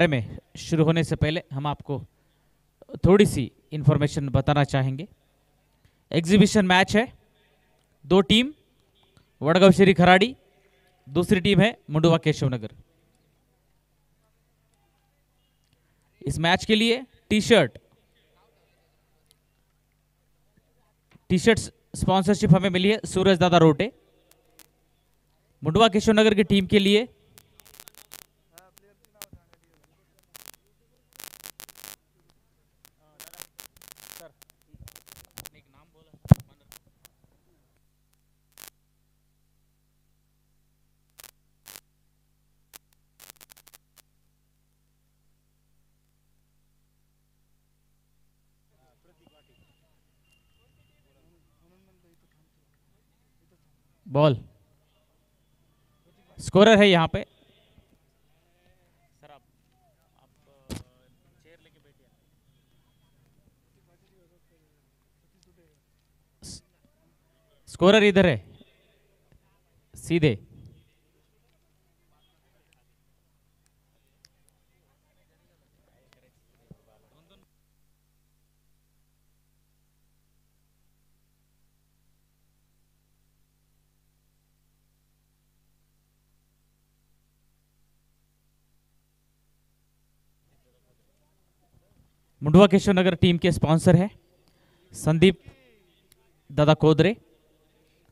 में, शुरू होने से पहले हम आपको थोड़ी सी इंफॉर्मेशन बताना चाहेंगे। एग्जीबिशन मैच है। दो टीम वडगांव श्री खराड़ी, दूसरी टीम है मुंडुवा केशवनगर इस मैच के लिए T shirt T shirt sponsorship हमें मिली है सूरज दादा रोटे। मुंडवा केशवनगर की टीम के लिए बॉल स्कोरर है यहाँ पे। स्कोरर इधर है। सीधे। मुंडवा केशव नगर टीम के स्पॉन्सर है संदीप, दादा कोदरे।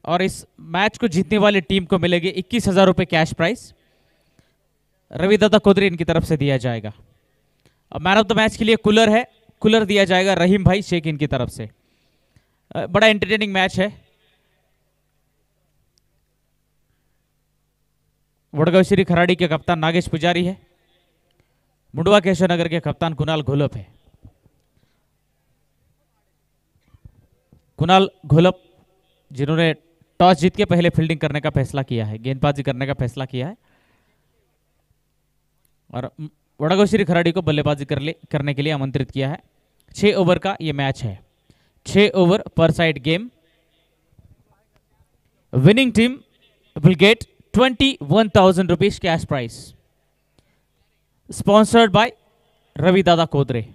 और इस मैच को जीतने वाली टीम को मिलेगी इक्कीस हज़ार रुपये कैश प्राइस। रवि दादा कोदरे इनकी तरफ़ से दिया जाएगा। अब मैन ऑफ़ द मैच के लिए कूलर है, कूलर दिया जाएगा रहीम भाई शेख इनकी तरफ़ से। बड़ा एंटरटेनिंग मैच है। वडगांव श्री खराड़ी के कप्तान नागेश पुजारी है। मुंडवा केशवनगर के कप्तान कुणाल घोलप है। कुणाल घोलप, जिन्होंने टॉस जीत के पहले फील्डिंग करने का फैसला किया है, गेंदबाजी करने का फैसला किया है, और वडगांव खराड़ी को बल्लेबाजी कर ले, करने के लिए आमंत्रित किया है। छः ओवर का ये मैच है। छः over per side game winning team will get twenty one thousand rupees cash price sponsored by Ravi Dada Kodre.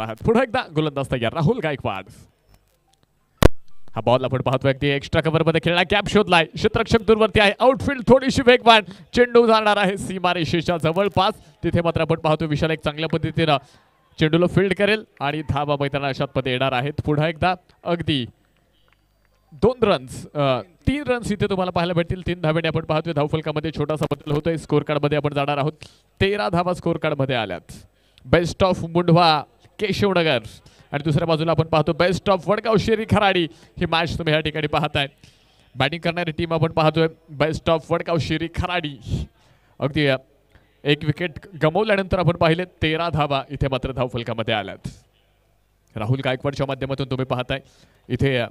आहात पुन्हा एकदा गोलंदाज तयार. राहुल गायकवाड. हा बॉल आपण पाहतोय अगदी एक्स्ट्रा कव्हरमध्ये खेळला. कॅप शोधलाय. क्षेत्रक्षक दूरवरती आहे. आउटफील्ड थोडीशी वेगवान. चेंडू जाणार आहे. सीमारेषेच्या जवळपास. तिथे मात्र आपण पाहतो विशाल एक चांगल्या पद्धतीनं चेंडूला फील्ड करेल आणि धाबा मैदाना अशात मध्ये येणार आहेत. पुन्हा एकदा अगदी दोन रन्स तीन रन्स इथे तुम्हाला पाहायला भेटतील. तीन धाब्याने आपण पाहतोय. धावफलकामध्ये छोटासा बदल होतोय. स्कोर कार्डमध्ये आपण जाणार आहोत. तेरा धावा स्कोर कार्डमध्ये आल्यात. Best of Mundhwa. केशवनगर आणि दुसऱ्या बाजूला आपण पाहतो बेस्ट ऑफ वडगाव शेरी खराडी. ही मॅच तुम्ही या ठिकाणी पाहताय. बॅटिंग करणारी टीम आपण पाहतोय बेस्ट ऑफ वडगाव शेरी खराडी. अगदी एक विकेट गमवल्यानंतर आपण पाहिले तेरा धावा इथे मात्र धावफलकामध्ये आल्यात. राहुल गायकवाडच्या माध्यमातून तुम्ही पाहताय. इथे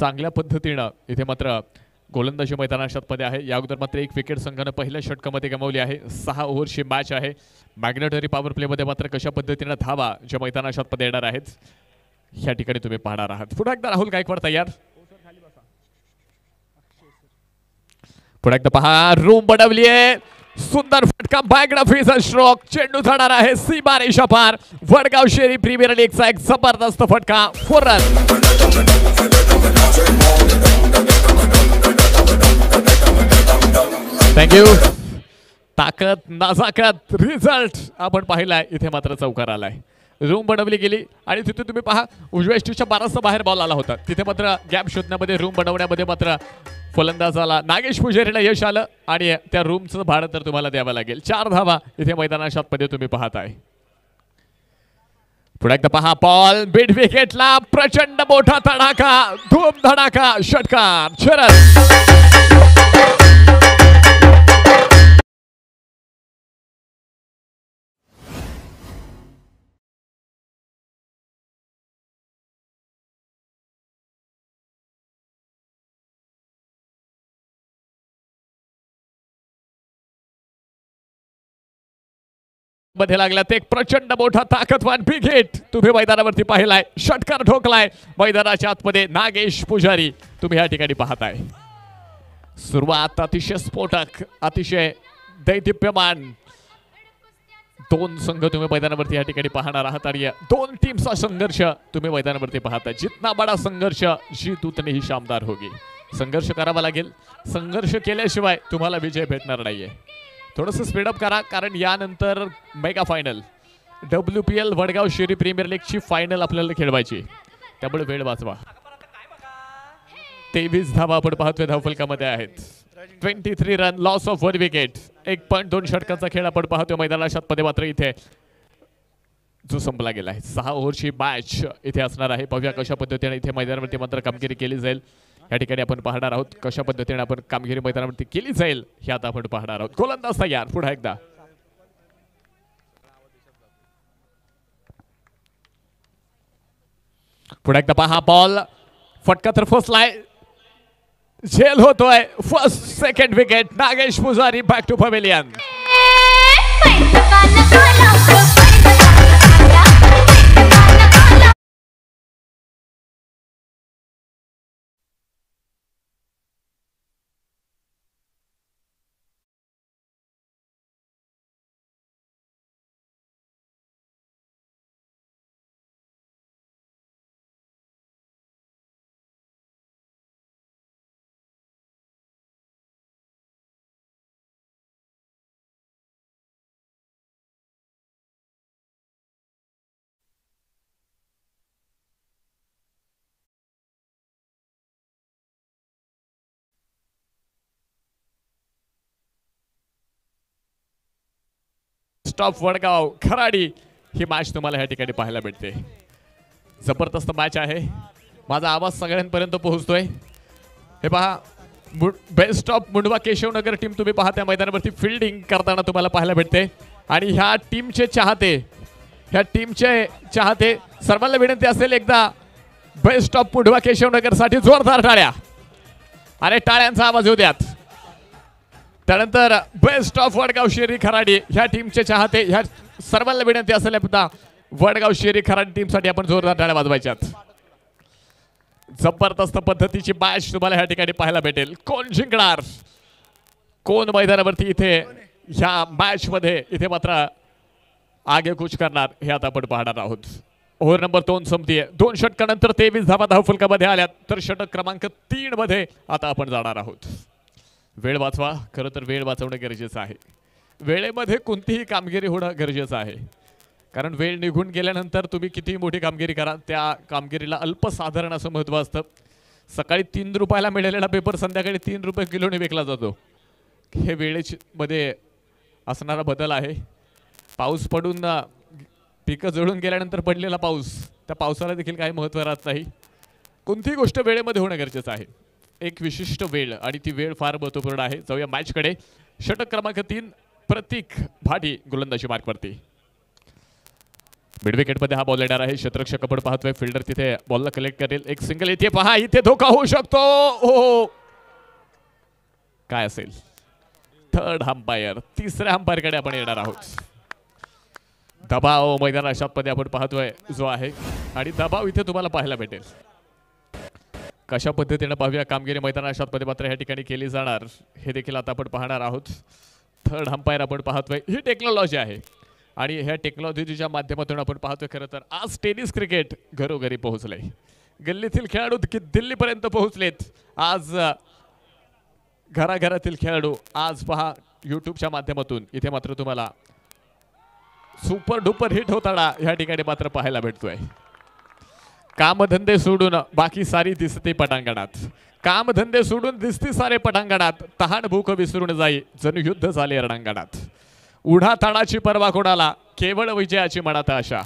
चांगल्या पद्धतीनं इथे मात्र गोलंदाजी मैदानाशातमध्ये आहे. या अगोदर मात्र एक विकेट संघानं पहिल्या षटकामध्ये गमावली आहे. सहा ओव्हरची मॅच आहे. मॅग्नेटरी पॉवर प्लेमध्ये मात्र कशा पद्धतीनं धावा ज्या मैदानाशातमध्ये येणार आहेत या ठिकाणी तुम्ही पाहणार आहात. पुन्हा एकदा राहुल गायकवाड तयार. पुन्हा एकदा पहा रूम बडवली आहे सुंदर फटका बायोग्राफीचा स्ट्रोक चेंडू जाणार आहे सीमा रेषा पार वडगाव शेरी प्रीमियर लीगचा एक जबरदस्त फटका. फोर रन थँक्यू ताकद नाजाकत रिझल्ट आपण पाहिलाय. इथे मात्र चौकार आलाय. रूम बनवली गेली आणि तिथे तुम्ही पहा उजव्या स्टीच्या बाराचा बाहेर बॉल आला होता. तिथे मात्र गॅप शोधण्यामध्ये रूम बनवण्यामध्ये मात्र फलंदाजाला नागेश पुजारीला यश आलं आणि त्या रूमचं भाडं तर तुम्हाला द्यावं लागेल. चार धावा इथे मैदानाशात तुम्ही पाहताय. पुढे एकदा पहा बॉल बिड विकेटला प्रचंड मोठा तडाखा धूम धडाका षटकार शरद. मध्ये लागल्यात एक प्रचंड मोठा ताकदवान बिगेट तुम्ही मैदानावरती पाहिलाय षटकार ठोकलाय. मैदानाच्या आतमध्ये नागेश पुजारी तुम्ही या ठिकाणी पाहताय. सुरुवात अतिशय स्फोटक अतिशय दैदिप्यमान. दोन संघ तुम्ही मैदानावरती या ठिकाणी पाहणार आहात आणि दोन टीमचा संघर्ष तुम्ही मैदानावरती पाहताय. जितना बडा संघर्ष जी उतनी ही शामदार होगी. संघर्ष करावा लागेल. संघर्ष केल्याशिवाय तुम्हाला विजय भेटणार नाहीये. थोडंसं स्पीडअप करा कारण यानंतर mega final W P L Wadgaon Sheri premier लीगची final आपल्याला खेळवायची. त्यामुळे वेळ वाचवा. तेवीस धावा आपण पाहतोय धावफलकामध्ये आहेत. Twenty three run loss of one wicket एक पॉईंट दोन षटकांचा खेळ आपण पाहतोय मैदानाशात मध्ये मात्र इथे जो संपला गेला आहे. सहा ओव्हरची मॅच इथे असणार आहे. पाहूया कशा पद्धतीने इथे मैदानावरती मात्र कामगिरी केली जाईल. या ठिकाणी आपण पाहणार आहोत कशा पद्धतीने आपण कामगिरी मैदानावरती केली जाईल हे आता आपण पाहणार आहोत. गोलंदाज तयार पुन्हा एकदा. पुन्हा एकदा पहा बॉल फटका तर फसलाय झेल होतोय. First second wicket Nagesh Pujari back to pavilion stop Wadgaon Kharadi he match तुम्हाला या ठिकाणी पाहायला भेटते जबरदस्त मॅच आहे. माझा आवाज सगळ्यांपर्यंत पोहोचतोय. हे पहा best of Mundhwa Keshavnagar team तुम्ही पहा त्या मैदानावरती फिल्डिंग करताना तुम्हाला पाहायला भेटते आणि ह्या टीमचे चाहते ह्या टीमचे चाहते सर्वांना विनंती असेल एकदा बेस्ट ऑफ मुंडवा केशवनगरसाठी जोरदार टाळ्या. अरे टाळ्यांचा आवाज येऊ द्यात. त्यानंतर बेस्ट ऑफ वडगाव शेरी खराडी ह्या टीमचे चाहते ह्या सर्वांना विनंती असेल पुन्हा वडगाव शेरी खराडी टीमसाठी आपण जोरदार टाळ्या वाजवायच्यात. जबरदस्त पद्धतीची मॅच तुम्हाला ह्या ठिकाणी पाहायला भेटेल. कोण जिंकणार? कोण मैदानावरती इथे ह्या मॅच मध्ये इथे मात्र आगे कुछ करणार हे आता आपण पाहणार आहोत. ओव्हर नंबर दोन संपतीये. दोन षटकानंतर तेवीस धावा धावफलकामध्ये आल्यात. तर षटक क्रमांक तीन मध्ये आता आपण जाणार आहोत. वेळ वाचवा. खरं तर वेळ वाचवणं गरजेचं आहे. वेळेमध्ये कोणतीही कामगिरी होणं गरजेचं आहे. कारण वेळ निघून गेल्यानंतर तुम्ही कितीही मोठी कामगिरी करा त्या कामगिरीला अल्पसाधारण असं महत्त्व असतं. सकाळी तीन रुपयाला मिळालेला पेपर संध्याकाळी तीन रुपये किलोने विकला जातो. हे वेळेची मध्ये असणारा बदल आहे. पाऊस पडून पिकं जळून गेल्यानंतर पडलेला पाऊस त्या पावसाला देखील काही महत्त्व राहत नाही. कोणतीही गोष्ट वेळेमध्ये होणं गरजेचं आहे. एक विशिष्ट वेळ आणि ती वेळ फार महत्त्वपूर्ण आहे. जाऊया मॅचकडे षटक क्रमांक तीन प्रतीक भाटी गोलंदाजी मार्कवरती मिड विकेटमध्ये हा बॉल येणार आहे. क्षेत्ररक्षक आपण पाहतोय. फिल्डर तिथे बॉलला कलेक्ट करेल. एक सिंगल इथे पहा इथे धोका होऊ शकतो. हो. काय असेल? थर्ड अंपायर तिसऱ्या अंपायरकडे आपण येणार आहोत. दबाव मैदान अशामध्ये आपण पाहतोय जो आहे. आणि दबाव इथे तुम्हाला पाहायला भेटेल. कशा पद्धतीनं पाहूया कामगिरी मैदान अशामध्ये मात्र या ठिकाणी केली जाणार. हे देखील आता आपण पाहणार आहोत. थर्ड अंपायर आपण पाहतोय. ही टेक्नॉलॉजी आहे. आणि ह्या टेक्नॉलॉजीच्या माध्यमातून आपण पाहतोय खरं तर आज टेनिस क्रिकेट घरोघरी पोहोचले गल्लीतील खेळाडू की दिल्लीपर्यंत पोहोचलेत. आज घराघरातील खेळाडू आज पहा यूट्यूबच्या माध्यमातून. इथे मात्र तुम्हाला सुपर डुपर हिट होताना ह्या ठिकाणी मात्र पाहायला भेटतोय. कामधंदे सोडून बाकी सारी दिसते पटांगणात. कामधंदे सोडून दिसती सारे पटांगणात. तहान भूक विसरून जाई जण युद्ध झाले रणांगणात. उढा ताणाची पर्वा कोणाला केवळ विजयाची मनात आशा.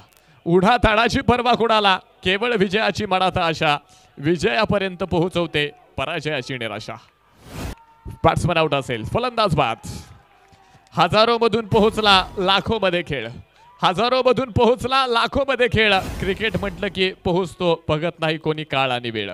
उढा ताणाची पर्वा कोणाला केवळ विजयाची मनात आशा. विजयापर्यंत पोहोचवते पराजयाची निराशा. बॅट्समन आउट असेल. फलंदाज बाद. हजारो मधून पोहोचला लाखो मध्ये खेळ. हजारो मधून पोहोचला लाखो मध्ये खेळ. क्रिकेट म्हटलं की पोहोचतो बघत नाही कोणी काळ आणि वेळ.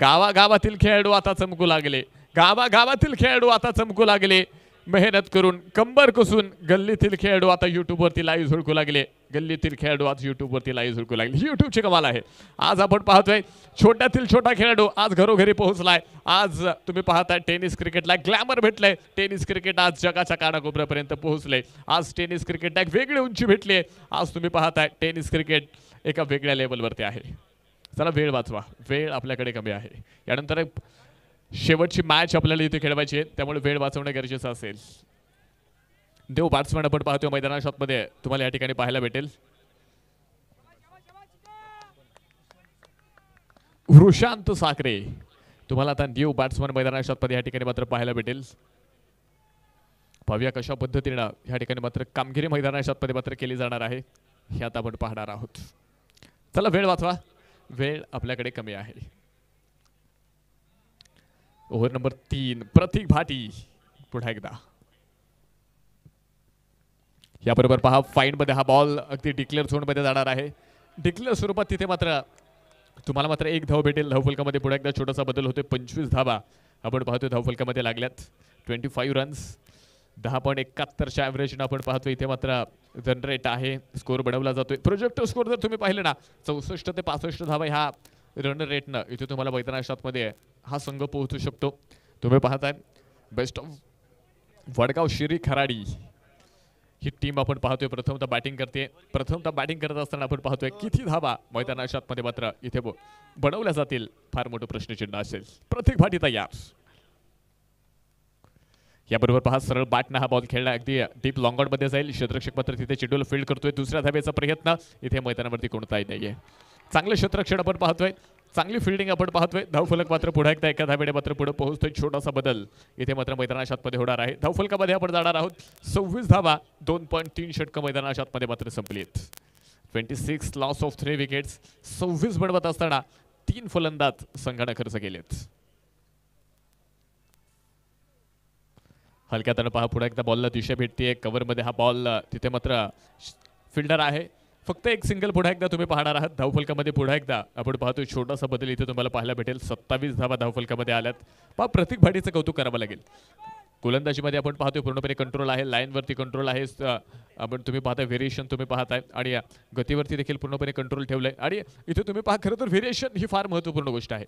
गावागावातील खेळाडू आता चमकू लागले. गावागावातील खेळाडू आता चमकू लागले. मेहनत करून कंबर कसून गल्लीतील खेळाडू आता युट्यूबवरती लाईव्ह झुळकू लागले. गल्लीतील खेळाडू आज युट्यूबवरती लाईव्ह झुळकू लागले. ही युट्यूबची कमाल आहे. आज आपण पाहतोय छोट्यातील छोटा खेळाडू आज घरोघरी पोहोचलाय. आज तुम्ही पाहताय टेनिस क्रिकेटला ग्लॅमर भेटलंय. टेनिस क्रिकेट आज जगाच्या कानाकोपऱ्यापर्यंत पोहोचले आज टेनिस क्रिकेटला एक वेगळी उंची भेटली आहे आज तुम्ही पाहताय टेनिस क्रिकेट एका वेगळ्या लेवलवरती आहे. चला वेळ वाचवा. वेळ आपल्याकडे कमी आहे. यानंतर एक शेवटची मॅच आपल्याला इथे खेळवायची आहे. त्यामुळे वेळ वाचवणं गरजेचं असेल. देव बॅट्समॅन आपण पाहतो मैदाना शॉटमध्ये तुम्हाला या ठिकाणी पाहायला भेटेल. वृशांत साखरे. तुम्हाला आता न्यू बॅट्समन मैदाना शॉटमध्ये या ठिकाणी मात्र पाहायला भेटेल. पाहूया कशा पद्धतीनं या ठिकाणी मात्र कामगिरी मैदाना शॉटमध्ये मात्र केली जाणार आहे. हे आता आपण पाहणार आहोत. चला वेळ वाचवा. वेळ आपल्याकडे कमी आहे. ओव्हर नंबर तीन प्रतीक भाटी पुन्हा एकदा. याबरोबर पहा मध्ये हा बॉल अगदी डिक्लेअर झोनमध्ये जाणार आहे. डिक्लेअर स्वरूपात तिथे मात्र तुम्हाला मात्र एक धाव भेटेल. धावफलकामध्ये पुढे एकदा छोटासा बदल होतोय. पंचवीस धावा आपण पाहतोय धावफलकामध्ये लागल्यात. ट्वेंटी फाईव्ह रन्स दहा पॉईंट एकाहत्तरच्या ॲव्हरेजनं आपण पाहतोय. इथे मात्र जनरेट आहे. स्कोर बनवला जातोय. प्रोजेक्ट स्कोर जर तुम्ही पाहिले ना चौसष्ट ते पासष्ट धावा ह्या रन रेटनं इथे तुम्हाला मैदानाशातमध्ये हा संघ पोहोचू शकतो. तुम्ही पाहताय बेस्ट ऑफ वडगाव शिरी खराडी. ही टीम आपण पाहतोय प्रथमतः बॅटिंग करते. प्रथमतः बॅटिंग करत असताना आपण पाहतोय किती धावा मैदानाशातमध्ये मात्र इथे बनवल्या जातील. फार मोठं प्रश्नचिन्ह असेल. प्रत्येक भाटी तयार याबरोबर पहा सरळ बाटना हा बॉल खेळला अगदी डीपमध्ये जाईल. क्षेत्रक्षक मात्र तिथे चेंडूला फील्ड करतोय. दुसऱ्या धाब्याचा प्रयत्न. इथे मैदानावरती कोणताही नाहीये. चांगलं क्षेत्रक्षण आपण पाहतोय. चांगली फिल्डिंग आपण पाहतोय. धावफलक मात्र पुढे एकदा एका धाब्याने मात्र पुढे पोहोचतोय. छोटासा बदल इथे मात्र मैदानाशातमध्ये होणार आहे. धावफलकामध्ये आपण जाणार आहोत. सव्वीस धावा दोन पॉईंट तीन षटकं मैदानाशातमध्ये मात्र संपलीत twenty six loss of three wickets सव्वीस बनवत असताना तीन फलंदाज संघानं खर्च केलेत. हलक्यात पहा पुढे एकदा बॉलला दिशा भेटते कव्हरमध्ये हा बॉल तिथे मात्र फिल्डर आहे. फक्त एक सिंगल पुढे एकदा तुम्ही पाहणार आहात. धावफलकामध्ये पुढे एकदा आपण पाहतो छोटासा बदल इथे तुम्हाला पाहायला भेटेल. सत्तावीस धावा धावफलकामध्ये आल्यात. पहा प्रत्येक भाडीचं कौतुक करावं लागेल. गोलंदाजीमध्ये आपण पाहतोय पूर्णपणे कंट्रोल आहे. लाईनवरती कंट्रोल आहे. आपण तुम्ही पाहताय व्हेरिएशन तुम्ही पाहताय. आणि गतीवरती देखील पूर्णपणे कंट्रोल ठेवलंय. आणि इथे तुम्ही पहा खरं तर व्हेरिएशन ही फार महत्त्वपूर्ण गोष्ट आहे.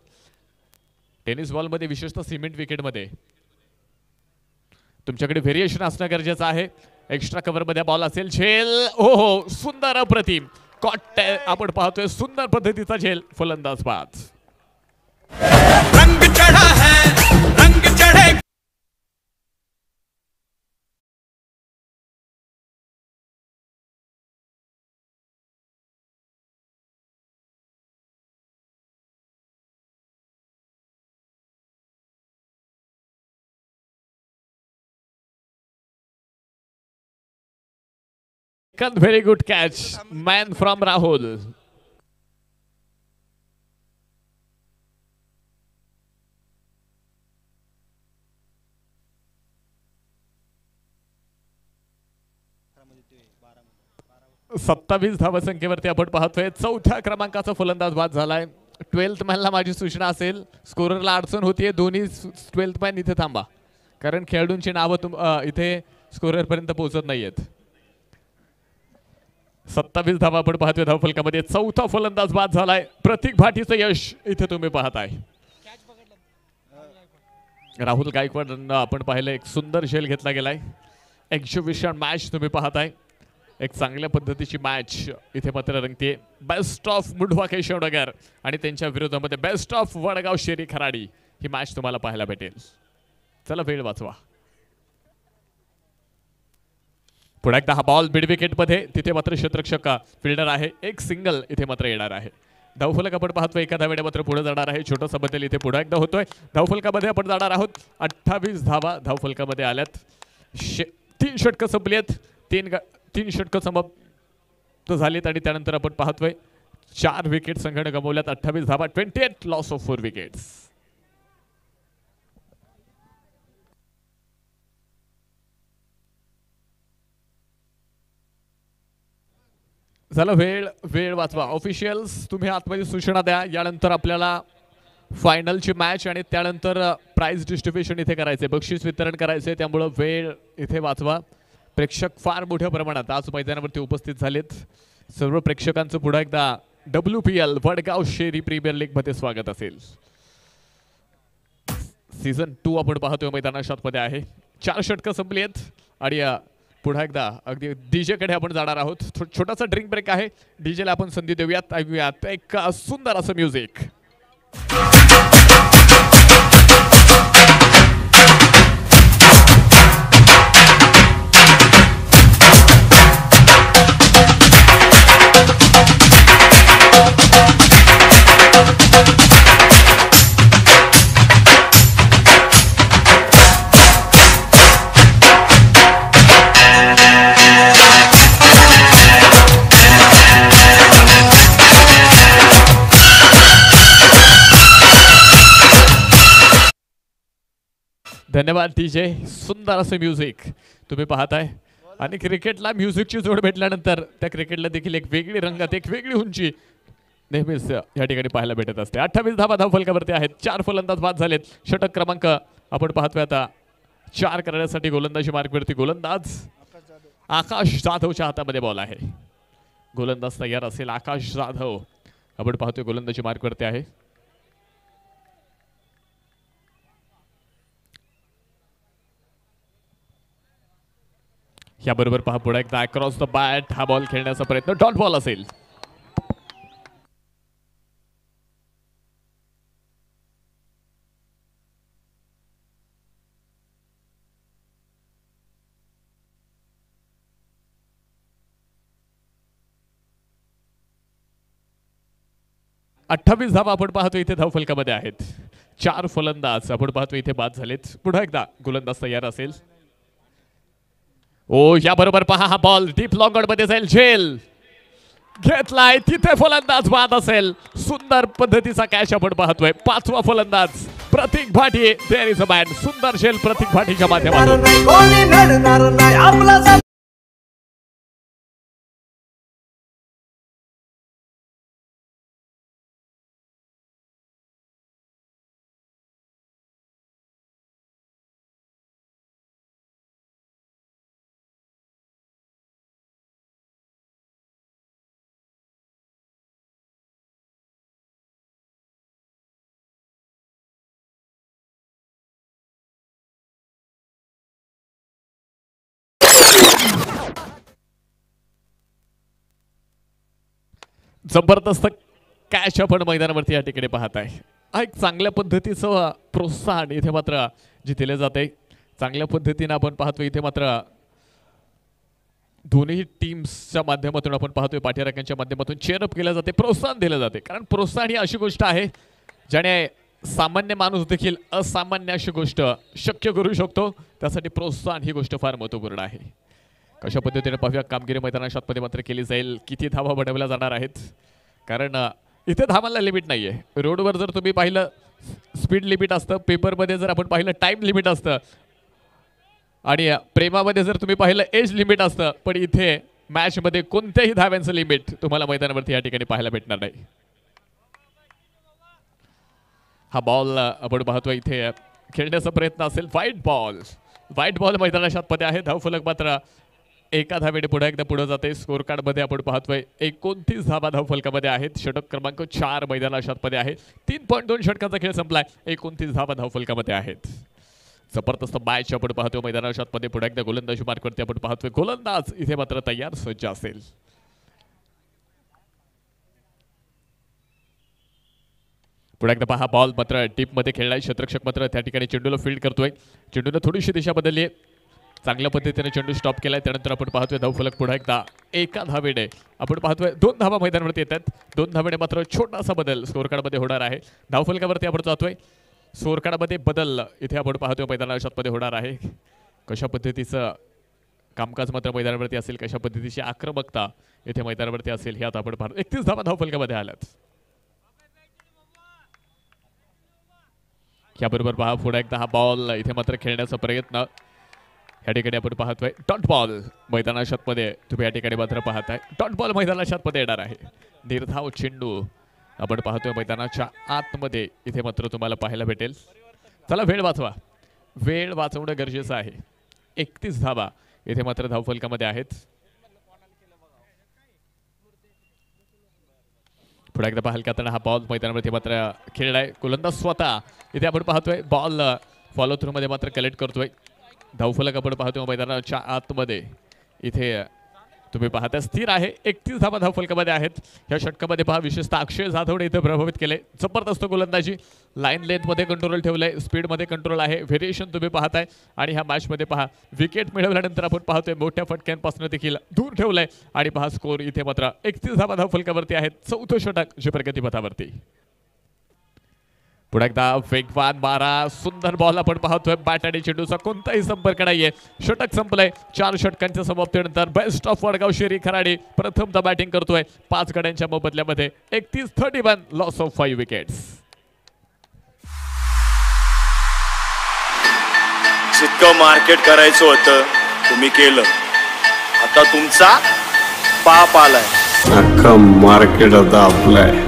टेनिस बॉलमध्ये विशेषतः सिमेंट विकेटमध्ये तुमच्याकडे व्हेरिएशन असणं गरजेचं आहे. एक्स्ट्रा कव्हरमध्ये बॉल असेल झेल. हो हो सुंदर अप्रतिम. कॉट आपण पाहतोय सुंदर पद्धतीचा झेल. फलंदाज पाच रंग चढ़ा है रंग चढ़े Second very good catch. Man from Rahul. सत्तावीस धावसंख्येवरती आपण पाहतोय. चौथ्या क्रमांकाचा फलंदाज बाद झालाय. ट्वेल्थ मॅनला माझी सूचना असेल. स्कोररला अडचण होतीये. दोन्ही ट्वेल्थ मॅन इथे थांबा. कारण खेळाडूंची नावं तुम इथे स्कोररपर्यंत पोहोचत पोहोचत नाहीयेत. सत्तावीस धावा आपण पाहतोय. धावफलकामध्ये चौथा फलंदाज बाद झालाय. प्रतीक भाटीचं यश इथे तुम्ही पाहताय. राहुल गायकवाड आपण पाहिलं एक सुंदर शेल घेतला गेलाय. एक्झिबिशन मॅच तुम्ही पाहताय. एक चांगल्या पद्धतीची मॅच इथे मात्र रंगते बेस्ट ऑफ मुंढवा केशवनगर आणि त्यांच्या विरोधामध्ये बेस्ट ऑफ वडगाव शेरी खराडी ही मॅच तुम्हाला पाहायला भेटेल. चला वेळ वाचवा. पुन्हा एकदा हा बॉल मिडविकेटमध्ये तिथे मात्र क्षेत्रक्षक फिल्डर आहे. एक सिंगल इथे मात्र येणार आहे. धावफलक आपण पाहतो एका धावेने मात्र पुढे जाणार आहे. छोटासा बदल इथे पुन्हा एकदा होतोय. धावफलकामध्ये आपण जाणार आहोत. अठ्ठावीस धावा धावफलकामध्ये आल्यात. शे तीन षटकं संपली आहेत. तीन ग- तीन षटकं समाप्त झालीत आणि त्यानंतर आपण पाहतोय चार विकेट संघाने गमवल्यात. अठ्ठावीस धावा twenty eight loss of four wickets झालं वेळ वेळ वाचवा. ऑफिशियल्स तुम्ही आतमध्ये सूचना द्या. यानंतर आपल्याला फायनलची मॅच आणि त्यानंतर प्राईज डिस्ट्रीब्युशन इथे करायचे बक्षीस वितरण करायचे त्यामुळं वेळ इथे वाचवा. प्रेक्षक फार मोठ्या प्रमाणात आज मैदानावरती उपस्थित झालेत. सर्व प्रेक्षकांचं पुन्हा एकदा W P L Wadgaon Sheri premier लीगमध्ये स्वागत असेल. सीझन टू आपण पाहतोय मैदानात मध्ये आहे. चार षटकं संपली आहेत. आणि पुन्हा एकदा अगदी डी जेकडे आपण जाणार आहोत. थो- छोटासा ड्रिंक ब्रेक आहे. डीजेला आपण संधी देऊयात. ऐकूयात. एक सुंदर असं म्युझिक धन्यवाद डीजे सुंदर असं म्युझिक तुम्ही पाहताय. आणि क्रिकेटला म्युझिकची जोड भेटल्यानंतर त्या क्रिकेटला देखील एक वेगळी रंगात एक वेगळी उंची नेहमीच या ठिकाणी पाहायला भेटत असते. अठ्ठावीस धाबा धाव फलकावरती आहेत. चार फलंदाज बाद झालेत. षटक क्रमांक आपण पाहतोय आता. चार करण्यासाठी गोलंदाजी मार्गवरती गोलंदाज. आकाश जाधवच्या हातामध्ये बॉल आहे. गोलंदाज तयार असेल. आकाश जाधव. आपण पाहतोय गोलंदाजी मार्गवरती आहे. याबरोबर पहा पुढे एकदा अक्रॉस द बॅट हा बॉल खेळण्याचा प्रयत्न. डॉट बॉल असेल. अठ्ठावीस धावा आपण पाहतो इथे धाव फलकामध्ये आहेत. चार फलंदाज आपण पाहतो इथे बाद झालेत. पुन्हा एकदा गोलंदाज तयार असेल. ओ याबरोबर पहा हा बॉल डीप लॉंगडमध्ये जाईल झेल घेतलाय तिथे फलंदाज बाद असेल. सुंदर पद्धतीचा कॅश आपण पाहतोय. पाचवा फलंदाज Prateek Bhati there is a man सुंदर झेल प्रतीक भाटीच्या माध्यमातून. जबरदस्त कॅश आपण मैदानावरती या ठिकाणी पाहत आहे हा एक चांगल्या पद्धतीचं प्रोत्साहन इथे मात्र जे जात जाते चांगल्या पद्धतीने आपण पाहतो इथे मात्र दोन्ही टीम्सच्या माध्यमातून आपण पाहतोय पाठीराख्यांच्या माध्यमातून चेअरअप केलं जाते प्रोत्साहन दिलं जाते. कारण प्रोत्साहन ही अशी गोष्ट आहे ज्याने सामान्य माणूस देखील असामान्य अशी गोष्ट शक्य करू शकतो. त्यासाठी प्रोत्साहन ही गोष्ट फार महत्त्वपूर्ण आहे. कशा पद्धतीने पाहूया कामगिरी मैदाना शॉटमध्ये मात्र केली जाईल. किती धावा बनवल्या जाणार आहेत? कारण इथे धावांना लिमिट नाही आहे रोडवर जर तुम्ही पाहिलं स्पीड लिमिट असतं. पेपरमध्ये जर आपण पाहिलं टाईम लिमिट असतं. आणि प्रेमामध्ये जर तुम्ही पाहिलं एज लिमिट असतं. पण इथे मॅचमध्ये कोणत्याही धाव्यांचं लिमिट तुम्हाला मैदानावरती या ठिकाणी पाहायला भेटणार नाही. हा बॉल आपण पाहतो इथे खेळण्याचा प्रयत्न असेल. व्हाईट बॉल व्हाईट बॉल मैदानाशात मध्ये आहे. धावफलक मात्र एका धावेने पुढे एकदा पुढे जाते. स्कोर कार्डमध्ये आपण पाहतोय एकोणतीस धावा धावफलकामध्ये आहेत. षटक क्रमांक चार मैदाना मध्ये आहे. तीन पॉईंट दोन षटकाचा खेळ संपलाय. एकोणतीस धावा धावफलकामध्ये आहेत. जबरदस्त मॅच आपण पाहतोय मैदाना मध्ये पुढे एकदा गोलंदाजी मार्कवरती आपण पाहतोय. गोलंदाज इथे मात्र तयार सज्ज असेल. पुढे एकदा पहा बॉल मात्रमध्ये खेळलाय. क्षेत्ररक्षक मात्र त्या ठिकाणी चेंडूला फील्ड करतोय. चेंडूला थोडीशी दिशा बदलली आहे. चांगल्या पद्धतीने चेंडू स्टॉप केलाय. त्यानंतर आपण पाहतोय धावफलक पुढे एकदा. एका धावेने आपण पाहतोय दोन धावा मैदानावरती येतात. दोन धावेने मात्र छोटासा बदल स्कोरकार्डमध्ये होणार आहे. धावफलकावरती आपण जातोय. स्कोरकार्डमध्ये बदल इथे आपण पाहतोय मैदानाशातमध्ये होणार आहे. कशा पद्धतीचं कामकाज मात्र मैदानावरती असेल कशा पद्धतीची आक्रमकता इथे मैदानावरती असेल हे आता आपण पाहतो एकतीस धावा धावफलकामध्ये आल्यात. याबरोबर पहा पुढे एकदा हा बॉल इथे मात्र खेळण्याचा प्रयत्न. या ठिकाणी आपण पाहतोय डॉट बॉल मैदानाशातमध्ये तुम्ही या ठिकाणी मात्र पाहताय. डॉट बॉल मैदानाशातमध्ये येणार आहे. निर्धाव चेंडू आपण पाहतोय मैदानाच्या आतमध्ये. इथे मात्र तुम्हाला पाहायला भेटेल. चला वेळ वाचवा. वेळ वाचवणं गरजेचं आहे. एकतीस धावा इथे मात्र धावफलकामध्ये आहेत. पुढे एकदा पाहाल का तर हा बॉल मैदानावरती मात्र खेळलाय. गोलंदाज स्वतः. इथे आपण पाहतोय बॉल फॉलो थ्रू मध्ये मात्र कलेक्ट करतोय. धावफलक आपण पाहतो मैदानाच्या आतमध्ये. इथे तुम्ही पाहता स्थिर आहे. एकतीस धावा धावफलकामध्ये आहेत. या षटकामध्ये पहा विशेषतः अक्षय जाधवने इथे प्रभावित केले. जबरदस्त गोलंदाजी. लाईन लेंथमध्ये कंट्रोल ठेवलंय. स्पीडमध्ये कंट्रोल आहे. व्हेरिएशन तुम्ही पाहताय. आणि ह्या मॅचमध्ये पहा विकेट मिळवल्यानंतर आपण पाहतोय मोठ्या फटक्यांपासून देखील दूर ठेवलंय. आणि पहा स्कोर इथे मात्र एकतीस धावा धावफलकावरती आहेत. चौथं षटक जे प्रगतीपथावरती. पुढे एकदा वेगवान मारा. सुंदर बॉल आपण पाहतोय. बॅट आणि चेंडूचा कोणताही संपर्क नाहीये. षटक संपलंय. चार षटकांच्या समाप्तीनंतर बेस्ट ऑफ वडगाव शेरी खराडी प्रथमदा बॅटिंग करतोय. पाच गड्यांच्या मोबदल्यामध्ये एकतीस thirty one loss of five wickets जितकं मार्केट करायचं होतं तुम्ही केलं. आता तुमचा पाप आलाय. अख्खं मार्केट आता आपलं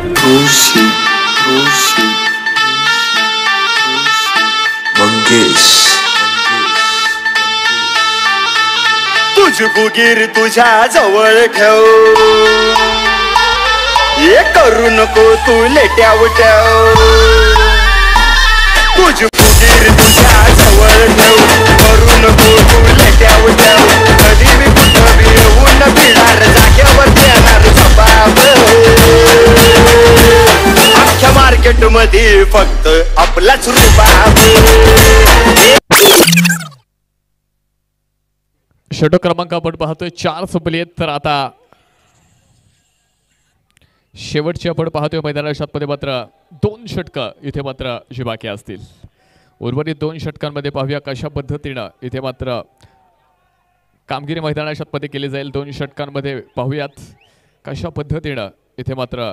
तुझ बुगीर तुझ्या जवळ ठेव. हे करू नको तू लेट्याव ठेव. तुझ बुगीर तुझ्या जवळ ठेव. करू नको तू लेट्याव ठेव. कधी मी कुठं बी येऊन पिणार जाग्यावर देणार जबाब मार्केटमध्ये फक्त आपलाच रुबाब षटक क्रमांक आपण पाहतोय चार संपली आहेत. तर आता शेवटची आपण पाहतोय मैदानाशातमध्ये मात्र दोन षटकं इथे मात्र जी बाकी असतील. उर्वरित दोन षटकांमध्ये पाहूया कशा पद्धतीनं इथे मात्र कामगिरी मैदाना मैदानाशातमध्ये केली जाईल. दोन षटकांमध्ये पाहूयात कशा पद्धतीनं इथे मात्र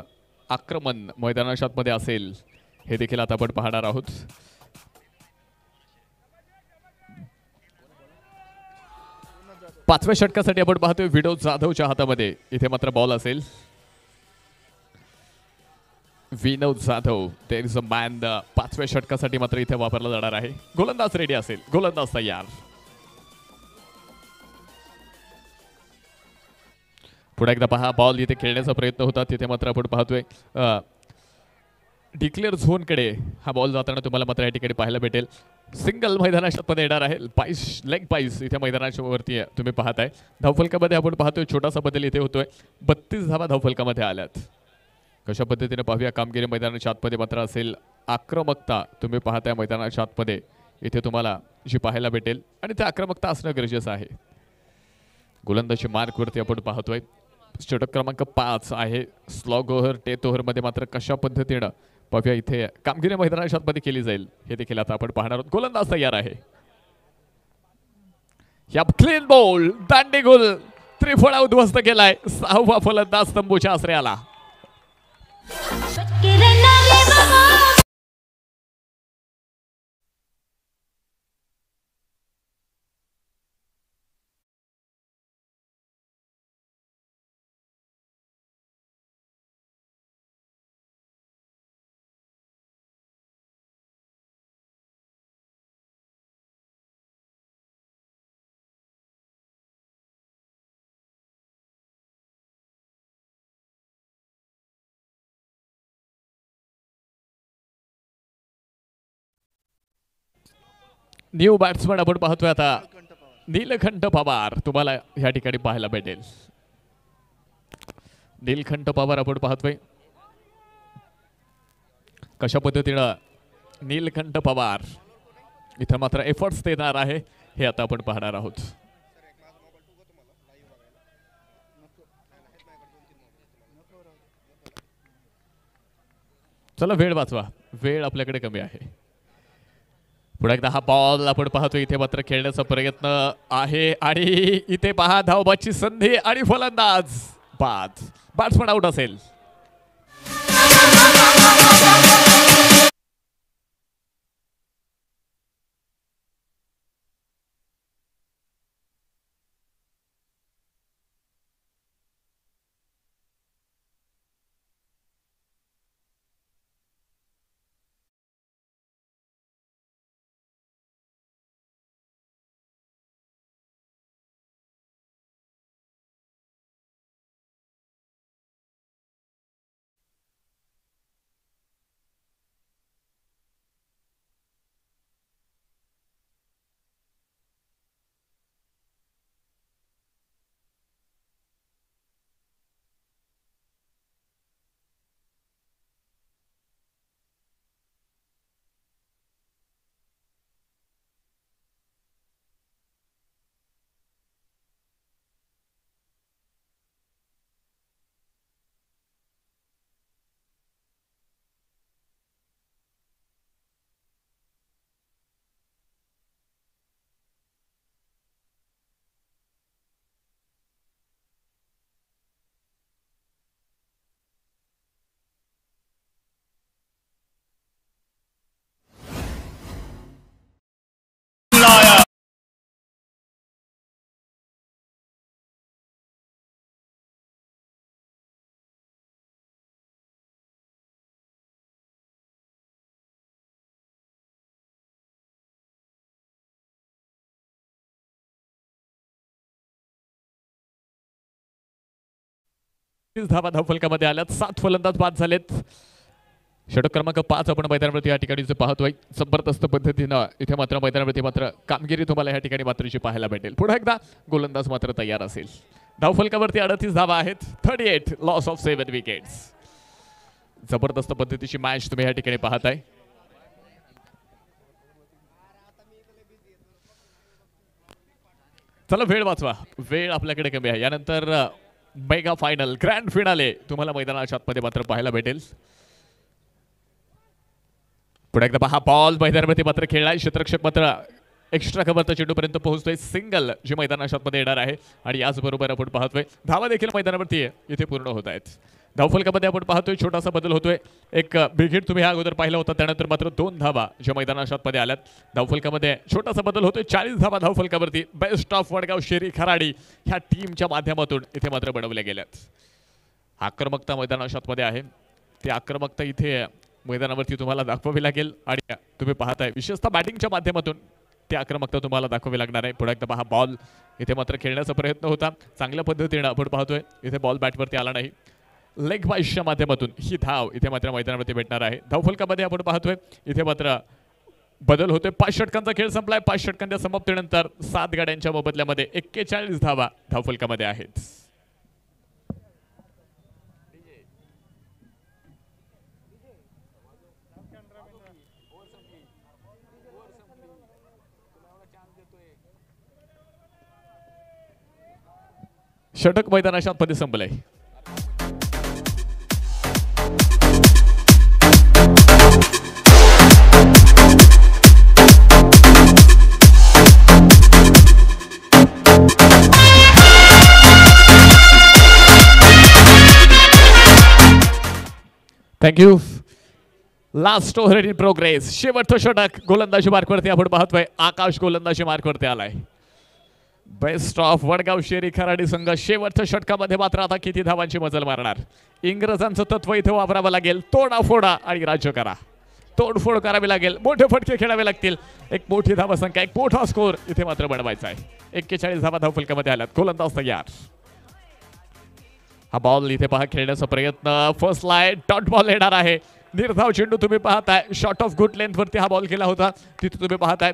आक्रमण मैदानाशातमध्ये असेल हे देखील आता आपण पाहणार आहोत. पाचव्या षटकासाठी आपण पाहतोय विनोद जाधवच्या हातामध्ये. इथे मात्र बॉल असेल. Vinod Jadhav there is a man पाचव्या षटकासाठी मात्र इथे वापरला जाणार आहे. गोलंदाज रेडी असेल. गोलंदाज तयार. पुढे एकदा पहा बॉल इथे खेळण्याचा प्रयत्न होता तिथे मात्र आपण पाहतोय डिक्लेअर झोनकडे हा बॉल जाताना तुम्हाला मात्र या ठिकाणी पाहायला भेटेल. सिंगल मैदानामध्ये येणार आहे. पाईस लेग पाईस इथे मैदानाच्या वरती आहे. तुम्ही पाहताय. धावफलकामध्ये आपण पाहतोय छोटासा बदल इथे होतोय. बत्तीस धावा धावफलकामध्ये आल्यात. कशा पद्धतीने पाहूया कामगिरी मैदानाच्या आतमध्ये मात्र असेल आक्रमकता. तुम्ही पाहताय मैदानाच्या आतमध्ये इथे तुम्हाला जी पाहायला भेटेल. आणि ते आक्रमकता असणं गरजेचं आहे. गोलंदाजी मार्कवरती आपण पाहतोय. षटक क्रमांक पाच आहे. स्लॉग ओव्हर टेथ ओव्हरमध्ये मात्र कशा पद्धतीनं पाहूया इथे कामगिरी मैदानाच्या आतमध्ये केली जाईल हे देखील आता आपण पाहणार आहोत. गोलंदाज तयार आहे. या क्लीन बॉल दांडी गोल त्रिफळा उद्ध्वस्त केलाय. सहावा फलंदाज तंबूच्या आश्रयाला न्यू बॅट्समन आपण पाहतोय आता. नीलकंठ पवार तुम्हाला या ठिकाणी पाहायला भेटेल. नीलकंठ पवार आपण पाहतोय. कशा पद्धतीनं नीलकंठ पवार इथं मात्र एफर्ट्स देणार आहे हे आता आपण पाहणार आहोत. चला वेळ वाचवा. वेळ आपल्याकडे कमी आहे. पुढे एकदा हा बॉल आपण पाहतो इथे मात्र खेळण्याचा प्रयत्न आहे. आणि इथे पहा धावबाची संधी आणि फलंदाज. बाद. बॅट्समन आउट असेल. धाबा धावा धावफलकामध्ये आल्यात. सात फलंदाज बाद झालेत. षटक क्रमांक पाच आपण मैदानावरती या ठिकाणी जे पाहतोय जबरदस्त पद्धतीनं इथे मात्र मैदानावरती मात्र कामगिरी तुम्हाला या ठिकाणी मात्र जी पाहायला भेटेल. पुन्हा एकदा गोलंदाज मात्र तयार असेल. धावफलकावरती अडतीस धावा आहेत. Thirty eight loss of seven wickets जबरदस्त पद्धतीची मॅच तुम्ही या ठिकाणी पाहताय. चला वेळ वाचवा. वेळ आपल्याकडे कमी आहे. यानंतर मेगा फायनल ग्रँड फिनाले तुम्हाला मैदानाच्या आतमध्ये मात्र पाहायला भेटेल. पुढे एकदा पहा बॉल मैदानावरती मात्र खेळलाय. क्षेत्रक्षक मात्र एक्स्ट्रा खबरचा चेंडूपर्यंत पोहोचतोय. सिंगल जे मैदानाच्या आतमध्ये येणार आहे. आणि याचबरोबर आपण पाहतोय धावा देखील मैदानावरती इथे पूर्ण होत आहेत. धावफलकामध्ये आपण पाहतोय छोटासा बदल होतोय. एक बिघेट तुम्ही ह्या अगोदर पाहिला होता त्यानंतर मात्र दोन धावा ज्या मैदानाशातमध्ये आल्यात. धावफलकामध्ये छोटासा बदल होतोय चाळीस धावा धावफलकावरती. बेस्ट ऑफ वडगाव शेरी खराडी ह्या टीमच्या माध्यमातून इथे मात्र बनवल्या गेल्यात. आक्रमकता मैदानाशातमध्ये आहे. ती आक्रमकता इथे मैदानावरती तुम्हाला दाखवावी लागेल आणि तुम्ही पाहताय. विशेषतः बॅटिंगच्या माध्यमातून ती आक्रमकता तुम्हाला दाखवावी लागणार आहे. पुढे एकदा पहा बॉल इथे मात्र खेळण्याचा प्रयत्न होता. चांगल्या पद्धतीनं आपण पाहतोय इथे बॉल बॅटवरती आला नाही. लेग बाईसच्या माध्यमातून. ही धाव इथे मात्र मैदानावरती भेटणार आहे. धावफलकामध्ये आपण पाहतोय इथे मात्र बदल होतोय. पाच षटकांचा खेळ संपलाय. पाच षटकांच्या समाप्तीनंतर सात गाड्यांच्या मोबदल्यामध्ये एक्केचाळीस धावा धावफलकामध्ये आहेत. षटक मैदान अशा पद्धती संपलंय. Thank you last over in progress शेवटचं षटक गोलंदाजी मार्कवरती आपण पाहतोय आकाश गोलंदाजी मार्कवरती आलाय बेस्ट ऑफ वडगाव शेरी खराडी संघ शेवटच्या षटकामध्ये मात्र आता किती धावांची मजल मारणार इंग्रजांचं तत्व इथं वापरावं लागेल तोडाफोडा आणि राज्य करा तोडफोड करावी लागेल मोठे फटके खेळावे लागतील एक मोठी धावसंख्या एक मोठा स्कोर इथे मात्र बनवायचा आहे एक्केचाळीस धावा धावफलकामध्ये आल्यात गोलंदाज तयार हा बॉल इथे पहा खेळण्याचा प्रयत्न. फर्स्ट लाईन डॉट बॉल येणार आहे. निर्धाव चेंडू तुम्ही पाहताय. शॉर्ट ऑफ गुड लेंथवरती हा बॉल केला होता. तिथे तुम्ही पाहताय.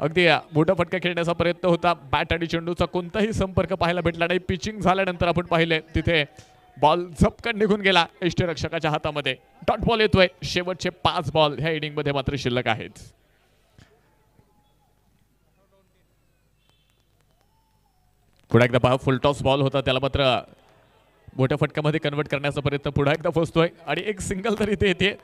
अगदी मोठा फटका खेळण्याचा प्रयत्न होता. बॅट आणि चेंडूचा कोणताही संपर्क पाहायला भेटला नाही. पिचिंग झाल्यानंतर आपण पाहिले तिथे बॉल झपकन निघून गेला यष्टीरक्षकाच्या हातामध्ये. डॉट बॉल येतोय. शेवटचे पाच बॉल ह्या इनिंगमध्ये मात्र शिल्लक आहेत. पुन्हा एकदा पहा फुल टॉस बॉल होता. त्याला मात्र मोठ्या फटक्यामध्ये कन्वर्ट करण्याचा प्रयत्न पुन्हा एकदा पोचतोय आणि एक सिंगल तर इथे येते.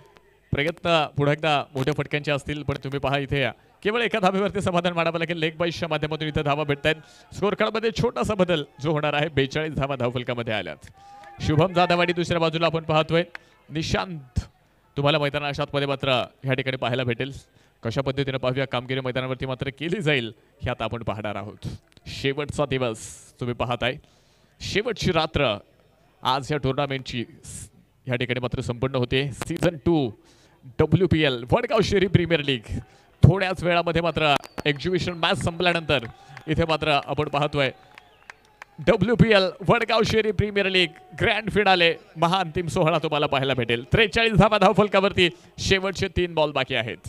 प्रयत्न पुन्हा एकदा मोठ्या फटक्यांचे असतील पण तुम्ही पहा इथे केवळ एका धाब्यावरती समाधान मानावं लागेल. लेग बाईसच्या माध्यमातून इथे धावा भेटत आहेत स्कोर छोटासा बदल जो होणार आहे. बेचाळीस धावा धावफलकामध्ये आल्यात. शुभम जाधवाडी दुसऱ्या बाजूला आपण पाहतोय. निशांत तुम्हाला मैदान अशातमध्ये मात्र ह्या ठिकाणी पाहायला भेटेल. कशा पद्धतीने पाहूया? कामगिरी मैदानावरती मात्र केली जाईल. हे आता आपण पाहणार आहोत. शेवटचा दिवस तुम्ही पाहताय. शेवटची रात्र आज या टुर्नामेंटची ह्या ठिकाणी मात्र संपन्न होते. Season two W P L Wadgaon Sheri premier league थोड्याच वेळामध्ये मात्र एक्झिबिशन मॅच संपल्यानंतर इथे मात्र आपण पाहतोय. W P L Wadgaon Sheri premier league grand finale महाअंतिम सोहळा तुम्हाला पाहायला भेटेल. त्रेचाळीस धावा धावफलकावरती शेवटचे तीन बॉल बाकी आहेत.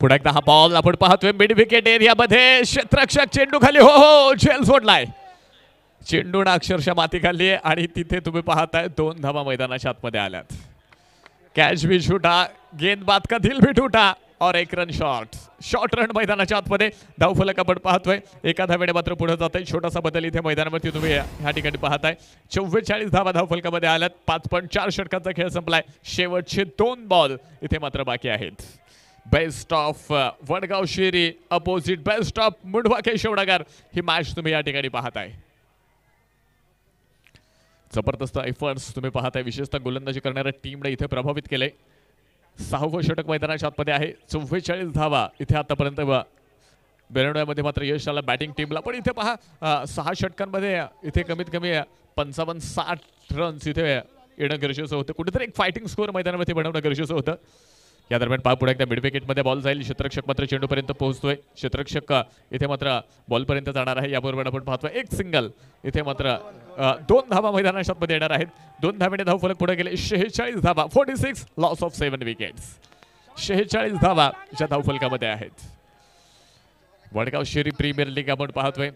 पुढे एकदा हा बॉल आपण पाहतोय. मिड विकेट एरियामध्ये क्षेत्रक्षक चेंडू खाली. हो हो झेल सोडलाय. चेंडून अक्षरशः माती खाल्ली आहे आणि तिथे तुम्ही पाहताय दोन धावा मैदानाच्या आतमध्ये आल्यात. कॅच भी छुटा गेंद बात का दिल भी ठुटा और एक रन शॉर्ट शॉर्ट रन मैदानाच्या आतमध्ये धावफलक आपण पाहतोय. एका धावेने मात्र पुढे जात आहे छोटासा बदल इथे मैदानावरती तुम्ही ह्या ठिकाणी पाहताय. चव्वेचाळीस धावा धावफलकामध्ये आल्यात. पाच पॉईंट चार षटकांचा खेळ संपलाय. शेवटचे दोन बॉल इथे मात्र बाकी आहेत. Best of uh, Wadgaon Sheri opposite best of Mundhwa Keshavnagar. He match तुम्ही या ठिकाणी पाहताय. जबरदस्त एफर्ट्स तुम्ही पाहताय. विशेषतः गोलंदाजी करणाऱ्या टीमने इथे प्रभावित केले. सहावं षटक मैदानाच्या आतमध्ये आहे. चव्वेचाळीस धावा इथे आतापर्यंत बेरवण्यामध्ये मात्र यश आलं. बॅटिंग टीमला पण इथे पहा सहा षटकांमध्ये इथे कमीत कमी पंचावन्न साठ रन्स इथे येणं गरजेचं होतं. कुठेतरी एक फायटिंग स्कोअर मैदानामध्ये बनवणं गरजेचं होतं. या दरम्यान पहा पुढे एकदा मिडविकेटमध्ये बॉल जाईल. क्षेत्रक्षक मात्र चेंडूपर्यंत पोहोचतोय. क्षेत्रक्षक इथे मात्र बॉलपर्यंत जाणार आहे. याबरोबर आपण पाहतोय एक सिंगल इथे मात्र दोन धावा मैदानाच्या आतमध्ये येणार आहेत. दोन धावेने धाव फलक पुढे गेले. शेहेचाळीस धावा forty six loss of seven wickets शेहेचाळीस धावा ज्या धावफलकामध्ये आहेत. वडगाव शेरी प्रीमियर लीग आपण पाहतोय.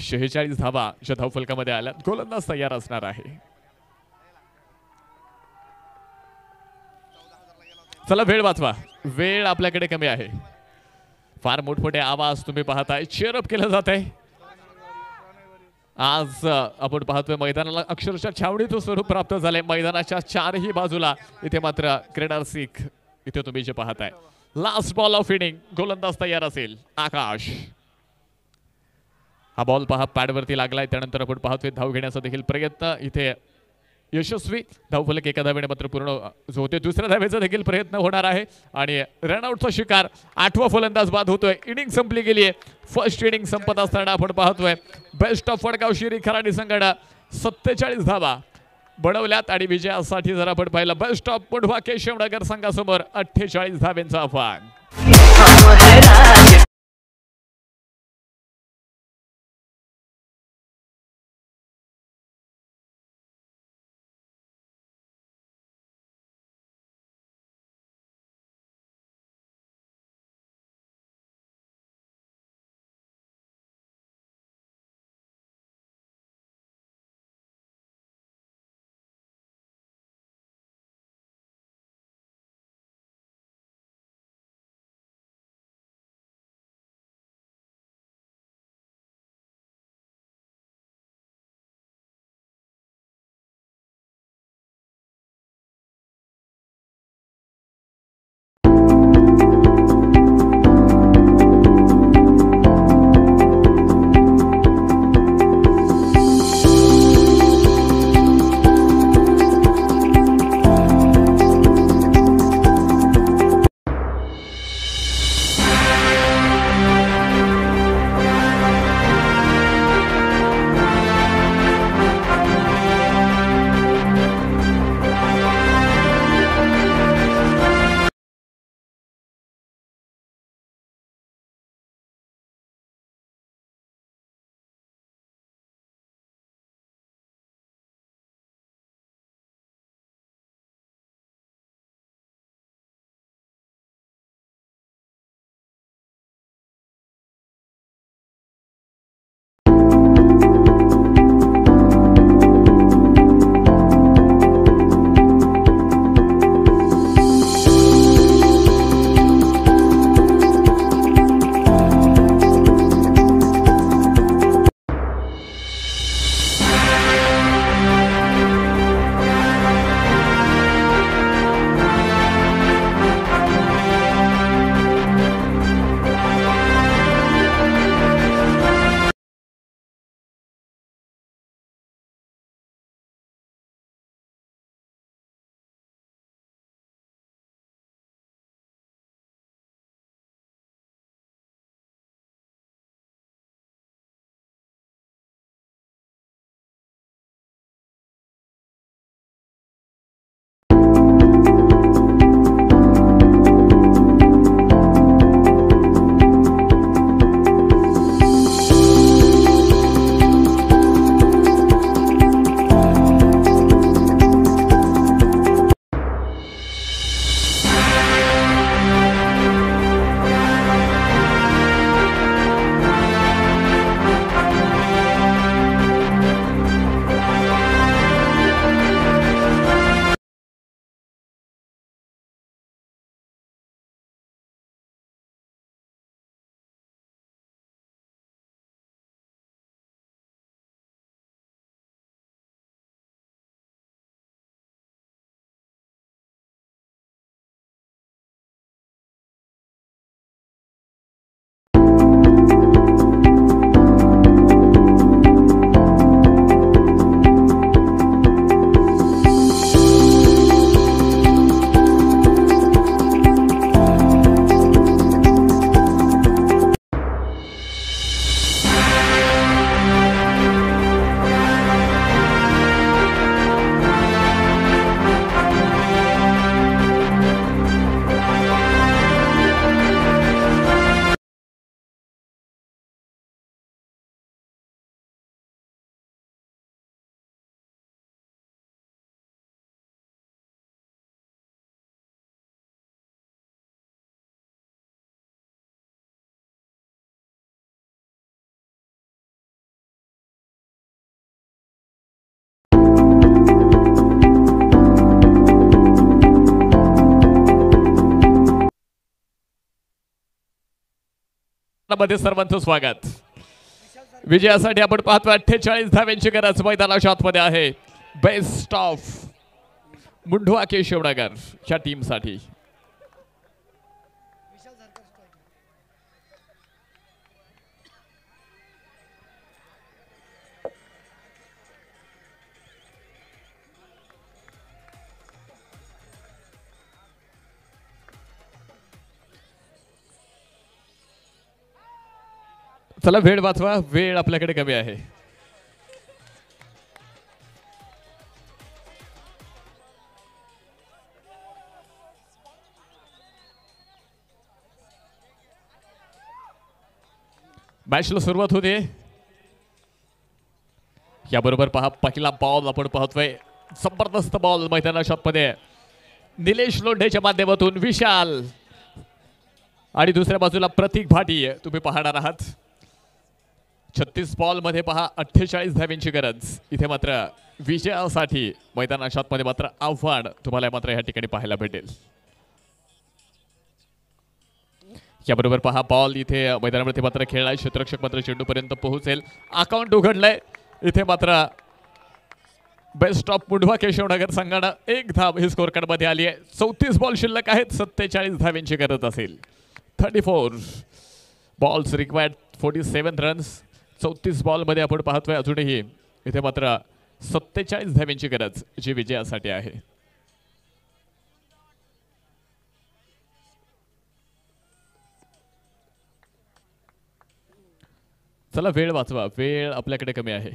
शेहेचाळीस धावा ज्या धावफलकामध्ये आल्या गोलंदाज तयार असणार आहे. चला वेळ वाचवा. वेळ आपल्याकडे कमी आहे. फार मोठमोठे आवाज तुम्ही पाहताय. चेअरअप केलं जात आहे आज आपण पाहतोय मैदानाला अक्षरशः छावणीचं स्वरूप प्राप्त झालंय. मैदानाच्या चारही बाजूला इथे मात्र क्रीडा सिख इथे तुम्ही जे पाहताय. लास्ट बॉल ऑफ इनिंग गोलंदाज तयार असेल. आकाश. हा बॉल पहा पॅडवरती लागलाय. त्यानंतर आपण पाहतोय धाव घेण्याचा देखील प्रयत्न. इथे यशस्वी. धावफलक एका धावेने मात्र पूर्ण जो होते दुसऱ्या धावेचा देखील प्रयत्न होणार आहे. आणि रनआउटचा शिकार आठवा फलंदाज बाद होतोय. इनिंग संपली गेली आहे. फर्स्ट इनिंग संपत असताना आपण पाहतोय. बेस्ट ऑफ वडगाव शिरी खराडी संघानं सत्तेचाळीस धावा बनवल्यात आणि विजयासाठी जर आपण पाहिलं बेस्ट ऑफ पुढवा केशवनगर संघासमोर अठ्ठेचाळीस धावेंचं आव्हान. मध्ये सर्वांचं स्वागत. विजयासाठी आपण पाहतो अठ्ठेचाळीस धाव्यांची गरज मैदानाच्या आतमध्ये आहे. बेस्ट ऑफ मुंढवा केशवनगर च्या टीमसाठी चला वेळ वाचवा. वेळ आपल्याकडे कमी आहे. मॅचला सुरुवात होते. याबरोबर पहा पहिला बॉल आपण पाहतोय. जबरदस्त बॉल मैदाना शॉटमध्ये निलेश लोंढेच्या माध्यमातून विशाल. आणि दुसऱ्या बाजूला प्रतीक भाटी. तुम्ही पाहणार आहात. छत्तीस बॉलमध्ये पहा अठ्ठेचाळीस धाव्यांची गरज. इथे मात्र विजयासाठी मैदानाच्या मध्ये मात्र आव्हान तुम्हाला मात्र या ठिकाणी पाहायला भेटेल. याबरोबर पहा बॉल इथे मैदानामध्ये मात्र खेळलाय. क्षेत्ररक्षक मात्र चेंडूपर्यंत पोहोचेल. अकाउंट उघडलंय. इथे मात्र बेस्ट ऑफ मुढवा केशवनगर संघानं एक धाव ही स्कोर कार्डमध्ये आली आहे. चौतीस बॉल शिल्लक आहेत. सत्तेचाळीस धाव्यांची गरज असेल. Thirty four balls required forty seven runs चौतीस बॉलमध्ये आपण पाहतोय अजूनही इथे मात्र सत्तेचाळीस धाव्यांची गरज जी विजयासाठी आहे. चला वेळ वाचवा. वेळ आपल्याकडे कमी आहे.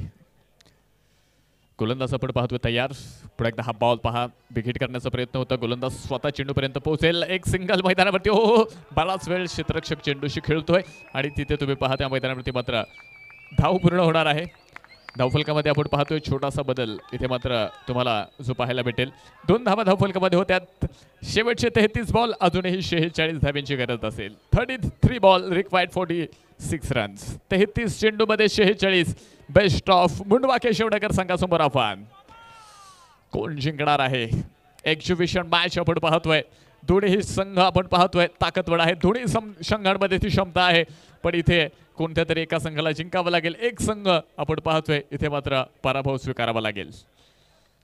गोलंदाज आपण पाहतोय तयार. पुढे एकदा हा बॉल पहा. विकेट करण्याचा प्रयत्न होता. गोलंदाज स्वतः चेंडूपर्यंत पोहोचेल. एक सिंगल मैदानावरती. हो, हो हो. बराच वेळ क्षेत्ररक्षक चेंडूशी खेळतोय. आणि तिथे तुम्ही पहा त्या मैदानावरती मात्र धाव पूर्ण होणार आहे. धावफलकामध्ये आपण पाहतोय छोटासा बदल. इथे मात्र तुम्हाला जो पाहायला भेटेल. दोन धावा धावफलकामध्ये होत्यात. शेवटचे तेहतीस बॉल अजूनही शेहेचाळीस धाव्यांची गरज असेल. Thirty three ball required forty six runs तेहतीस चेंडूमध्ये शेहेचाळीस. बेस्ट ऑफ मुंडवा केशवनगर संघासमोर आव्हान. कोण जिंकणार आहे? एक्झिबिशन मॅच आपण पाहतोय. दोन्ही संघ आपण पाहतोय. ताकदवर आहे. दोन्ही सं- संघांमध्ये ती क्षमता आहे. पण इथे कोणत्या तरी एका संघाला जिंकावं लागेल. एक संघ आपण पाहतोय. इथे मात्र पराभव स्वीकारावा लागेल.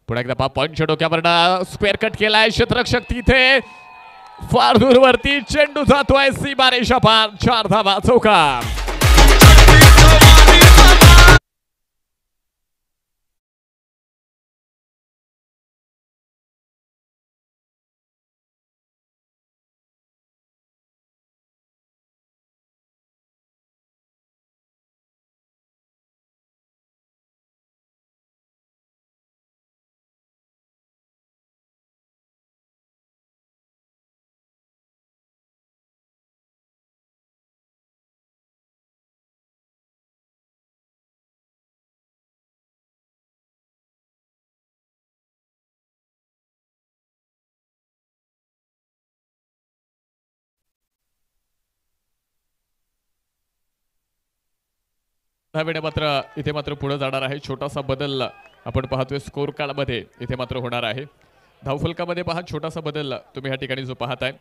पुढे एकदा पा पंच डोक्यावर स्क्वेअर कट केलाय. क्षेत्ररक्षक तिथे. फार दूरवरती. चेंडू जातोय. सीमा रेषा पार. चार धावा. चौका. ह्या मात्र इथे मात्र पुढे जाणार आहे. छोटासा बदल आपण पाहतोय स्कोर कार्डमध्ये इथे मात्र होणार आहे. धावफलकामध्ये पहा छोटासा बदल तुम्ही ह्या ठिकाणी जो पाहताय.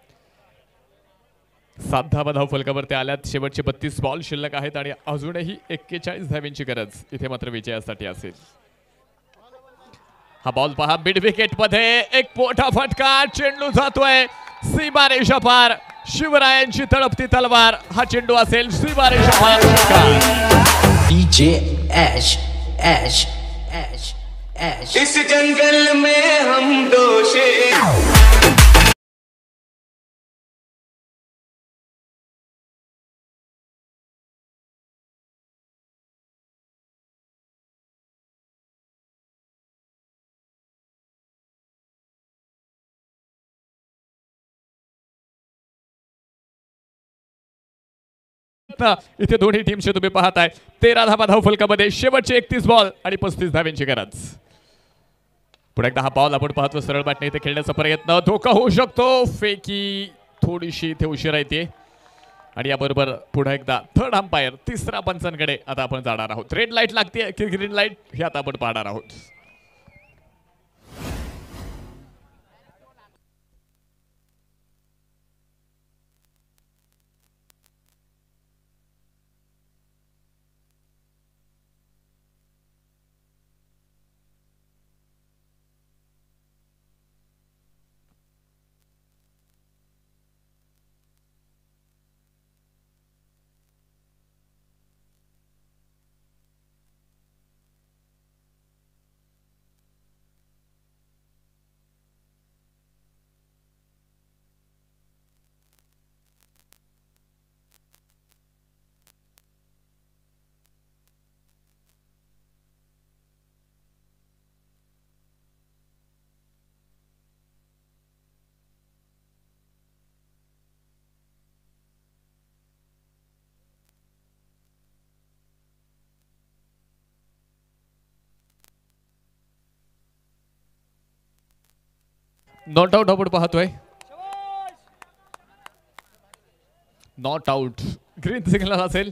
सात धावा धावफलकावर ते आल्यात. शेवटचे बत्तीस बॉल शिल्लक आहेत आणि अजूनही एक्केचाळीस धाव्यांची गरज इथे मात्र विजयासाठी असेल. हा बॉल पहा मिड विकेटमध्ये एक मोठा फटका चेंडू जातोय. सीमा पार शिवरायांची तळपती तलवार. हा चेंडू असेल सीमा पार जे ऐश ऐश ऐश ऐश इस जंगल में हम दो इथे दोन्ही टीमचे तुम्ही पाहताय. तेरा धावा धावफलकामध्ये शेवटचे एकतीस बॉल आणि पस्तीस धाव्यांची गरज. पुढे एकदा हा बॉल आपण पाहतो. सरळ बाटणे इथे खेळण्याचा प्रयत्न धोका होऊ शकतो. फेकी थोडीशी इथे उशिरा येते. आणि याबरोबर पुढे एकदा थर्ड अंपायर तिसरा पंचांकडे आता आपण जाणार आहोत. रेड लाइट लागते की ग्रीन लाइट हे आता आपण पाहणार आहोत. नॉट आउट आपण पाहतोय नॉट आउट ग्रीन सिग्नल असेल.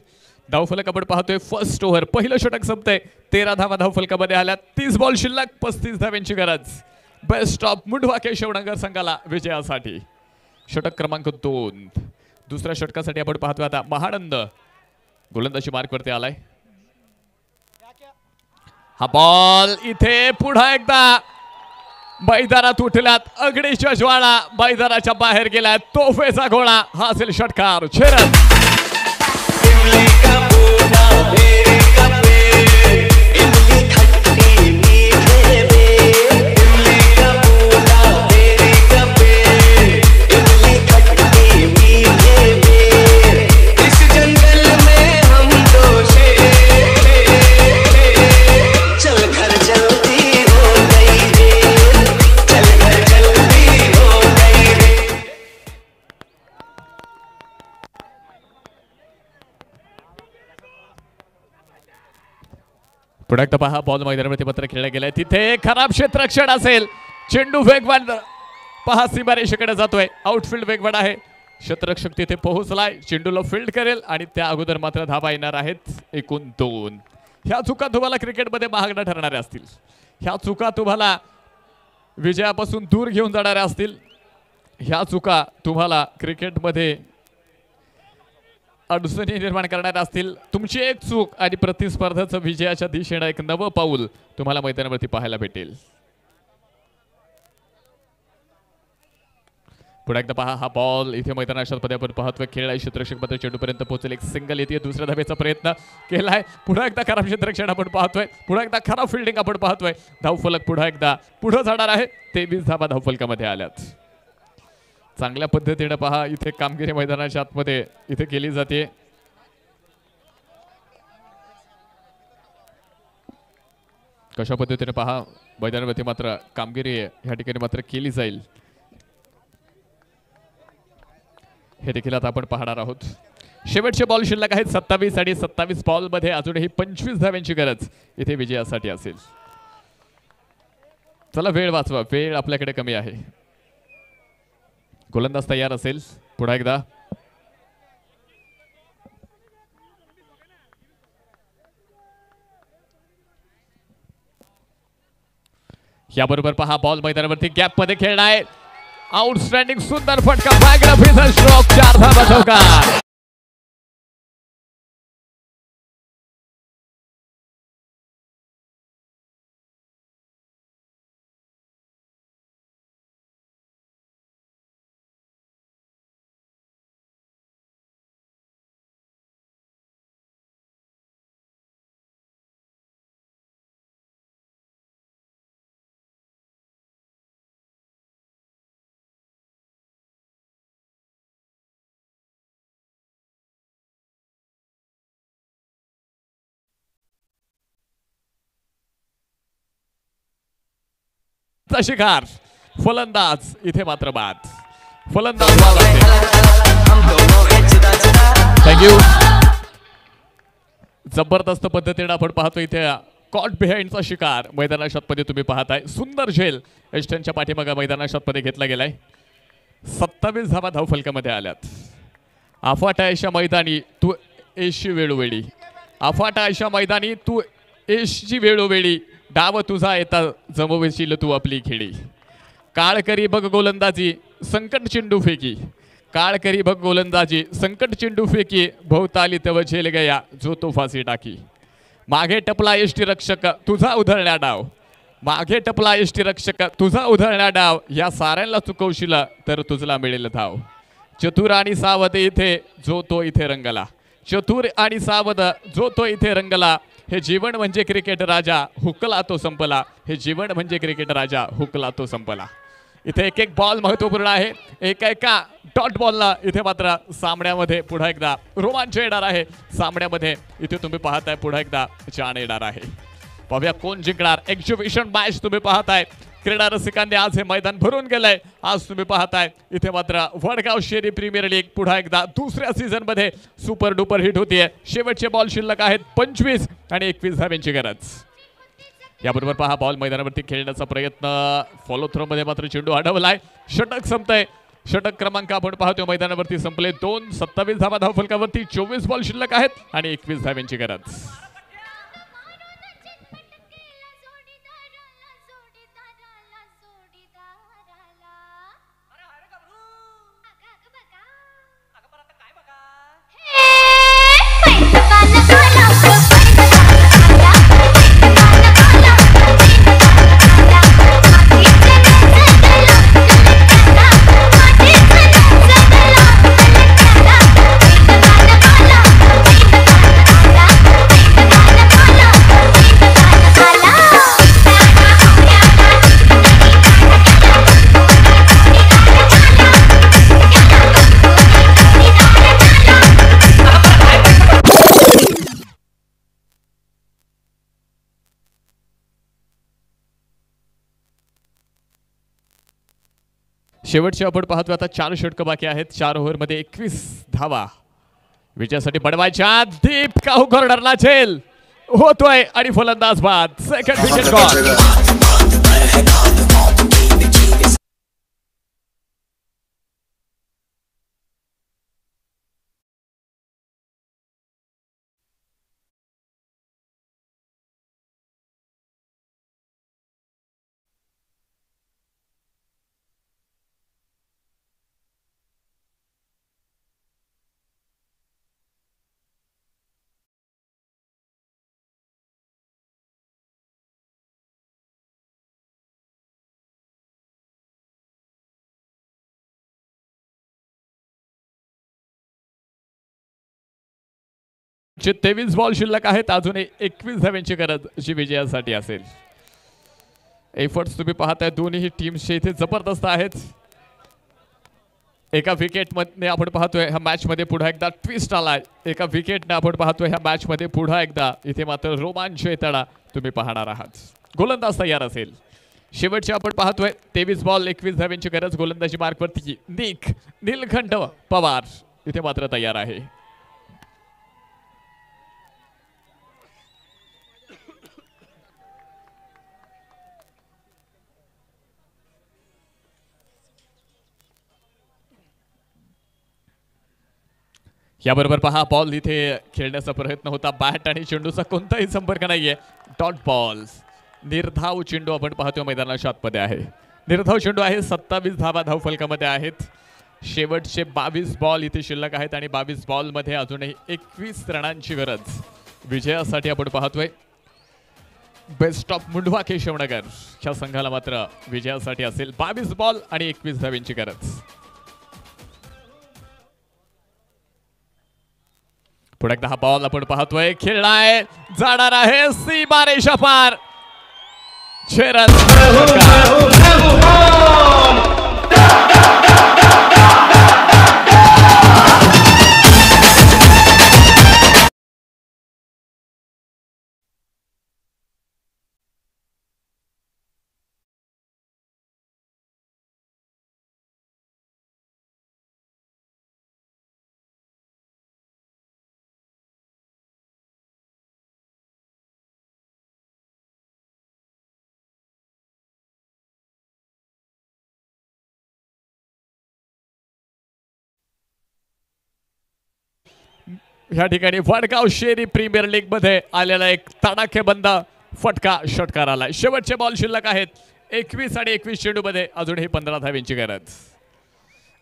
धावफलक आपण पाहतोय. फर्स्ट ओव्हर पहिलं षटक संपतंय. तेरा धावा धावफलकामध्ये आल्या तीस बॉल शिल्लक पस्तीस धाव्यांची गरज. बेस्ट ऑफ मुंडवा केशवडंगर संघाला विजयासाठी. षटक क्रमांक दोन. दुसऱ्या षटकासाठी आपण पाहतोय आता महानंद. गोलंदाजी मार्कवरती आलाय. हा बॉल इथे पुन्हा एकदा. मैदानात उठल्यात अग्नीच्या ज्वाळा मैदानाच्या बाहेर गेलाय तोफेचा घोडा हा असेल षटकार शेरन पुढे एकदा पहा बॉल मैदानावरती पत्र खेळला गेलाय. तिथे खराब क्षेत्रक्षण असेल. चेंडू वेगवान. पहा सीमारेषेकडे जातोय. आउटफील्ड वेगवान आहे. क्षेत्ररक्षक तिथे पोहोचलाय. चेंडूला फील्ड करेल आणि त्या अगोदर मात्र धाबा येणार आहेत. एकूण दोन. ह्या चुका तुम्हाला क्रिकेटमध्ये महागड्या ठरणाऱ्या असतील. ह्या चुका तुम्हाला विजयापासून दूर घेऊन जाणाऱ्या असतील. ह्या चुका तुम्हाला क्रिकेटमध्ये अडचणी निर्माण करणार असतील तुमची एक चूक आणि प्रतिस्पर्धाचं विजयाच्या दिशेनं एक नवं पाऊल तुम्हाला मैदानावरती पाहायला भेटेल. पुढे एकदा पहा हा बॉल इथे मैदानाच्या मध्ये आपण पाहतोय. खेळ आहे क्षेत्रक्षक मात्र चेंडूपर्यंत पोहोचेल. एक सिंगल येते दुसऱ्या धावेचा प्रयत्न केलाय. पुढे एकदा खराब क्षेत्रक्षण आपण पाहतोय. पुढे एकदा खराब फिल्डिंग आपण पाहतोय. धावफलक पुढे एकदा पुढे जाणार आहे. तेवीस धावा धावफलकामध्ये आल्यात. चांगल्या पद्धतीने पहा इथे कामगिरी मैदानाच्या आतमध्ये इथे केली जाते. कशा पद्धतीने पहा मैदानावरती मात्र कामगिरी ह्या ठिकाणी मात्र केली जाईल. हे देखील आता आपण पाहणार आहोत. शेवटचे बॉल शिल्लक आहेत सत्तावीस आणि सत्तावीस बॉलमध्ये अजूनही पंचवीस धाव्यांची गरज इथे विजयासाठी असेल. चला वेळ वाचवा. वेळ आपल्याकडे कमी आहे. गोलंदाज तयार असेल पुन्हा एकदा याबरोबर पहा बॉल मैदानावरती गॅपमध्ये खेळणार आउटस्टँडिंग सुंदर फटका बायोग्राफीचा चार धावा चौकार शिकार फलंदाज इथे मात्र बाद. फलंदाज थँक्यू जबरदस्त पद्धतीने आपण पाहतो इथे कॉट बिहाइंडचा शिकार मैदाना शॉटमध्ये तुम्ही पाहताय. सुंदर झेल एस्टनच्या पाठीमागा मैदाना शॉटमध्ये घेतला गेलाय. सत्तावीस धावा धावफलकामध्ये आल्यात. आफाटा आयशा मैदानी तू एशी वेळोवेळी. आफाटा आयशा मैदानी तू एशची वेळोवेळी. डाव तुझा येता जमवशील तू आपली खेळी. काळ करी बघ गोलंदाजी संकट चेंडू फेकी. काळ करी बघ गोलंदाजी संकट चेंडू फेकी. भोवताली तव झेल गया जो तो फासी टाकी. मागे टपला यष्टी रक्षक तुझा उधळण्या डाव. मागे टपला एष्टी रक्षक तुझा उधळण्या डाव. या साऱ्यांना चुकवशील तर तुझला मिळेल धाव. चतुर आणि सावध इथे जो तो इथे रंगला. चतुर आणि सावध जो तो इथे रंगला. हे जीवन म्हणजे क्रिकेट राजा हुकला तो संपला. हे जीवन म्हणजे क्रिकेट राजा हुकला तो संपला. इथे एक एक बॉल महत्त्वपूर्ण आहे. एका एका डॉट बॉलला इथे मात्र सामन्यामध्ये पुन्हा एकदा रोमांच येणार आहे. सामन्यामध्ये इथे तुम्ही पाहताय पुन्हा एकदा जाण येणार आहे. पाहूया कोण जिंकणार. एक्झिबिशन मॅच तुम्ही पाहताय. क्रीडा रसिकांनी आज हे मैदान भरून गेलंय. आज तुम्ही पाहताय इथे मात्र वडगाव शेरी प्रीमियर लीग पुन्हा एकदा दुसऱ्या सीझनमध्ये सुपर डुपर हिट होतीये. शेवटचे बॉल शिल्लक आहेत पंचवीस आणि एकवीस धाव्यांची गरज. याबरोबर पहा बॉल मैदानावरती खेळण्याचा प्रयत्न. फॉलो थ्रो मध्ये मात्र चेंडू अडवलाय. षटक संपतंय. षटक क्रमांक आपण पाहतो मैदानावरती संपले दोन सत्तावीस धावा धावफलकावरती चोवीस बॉल शिल्लक आहेत आणि एकवीस धाव्यांची गरज. शेवटचे आपण पाहतो आता चार षटकं बाकी आहेत. चार ओव्हरमध्ये एकवीस धावा. विजयासाठी बडवायच्या दीप काहू कॉर्नरला झेल. होतोय आणि फलंदाज बाद. सेकंड विकेट गॉल चे तेवीस बॉल शिल्लक आहेत अजून एकवीस धाव्यांची गरज जी विजयासाठी असेल. एफर्ट्स तुम्ही पाहताय दोन्ही टीम्सचे इथे जबरदस्त आहेत. एका विकेटमध्ये आपण पाहतोय ह्या मॅचमध्ये पुन्हा एकदा ट्विस्ट आलाय. एका विकेटने आपण पाहतोय ह्या मॅचमध्ये पुन्हा एकदा इथे मात्र रोमांच येताना तुम्ही पाहणार आहात. गोलंदाज तयार असेल. शेवटचे आपण पाहतोय तेवीस बॉल एकवीस धाव्यांची गरज. गोलंदाजी मार्कवरती निक नीलकंठ पवार इथे मात्र तयार आहे. याबरोबर पहा बॉल इथे खेळण्याचा प्रयत्न होता. बॅट आणि चेंडूचा कोणताही संपर्क नाहीये. डॉट बॉल्स निर्धाव चेंडू आपण पाहतो मैदानाच्या आतमध्ये आहे. निर्धाव चेंडू आहे. सत्तावीस धावा धावफलकामध्ये आहेत. शेवटचे बावीस बॉल इथे शिल्लक आहेत आणि बावीस बॉलमध्ये अजूनही एकवीस रणांची गरज. विजयासाठी आपण पाहतोय. Best of Mundhwa Keshavnagar. ह्या संघाला मात्र विजयासाठी असेल बावीस बॉल आणि एकवीस धावींची गरज. पुढे एकदा हा बॉल आपण पाहतोय खेळलाय जाणार आहे सी बारेशा पार ह्या या ठिकाणी वडगाव शेरी प्रीमियर लीगमध्ये आलेला एक तडाखेबंद फटका षटकार आलाय शेवटचे बॉल शिल्लक आहेत. एकवीस आणि एकवीस चेंडूमध्ये अजूनही पंधरा धाव्यांची गरज.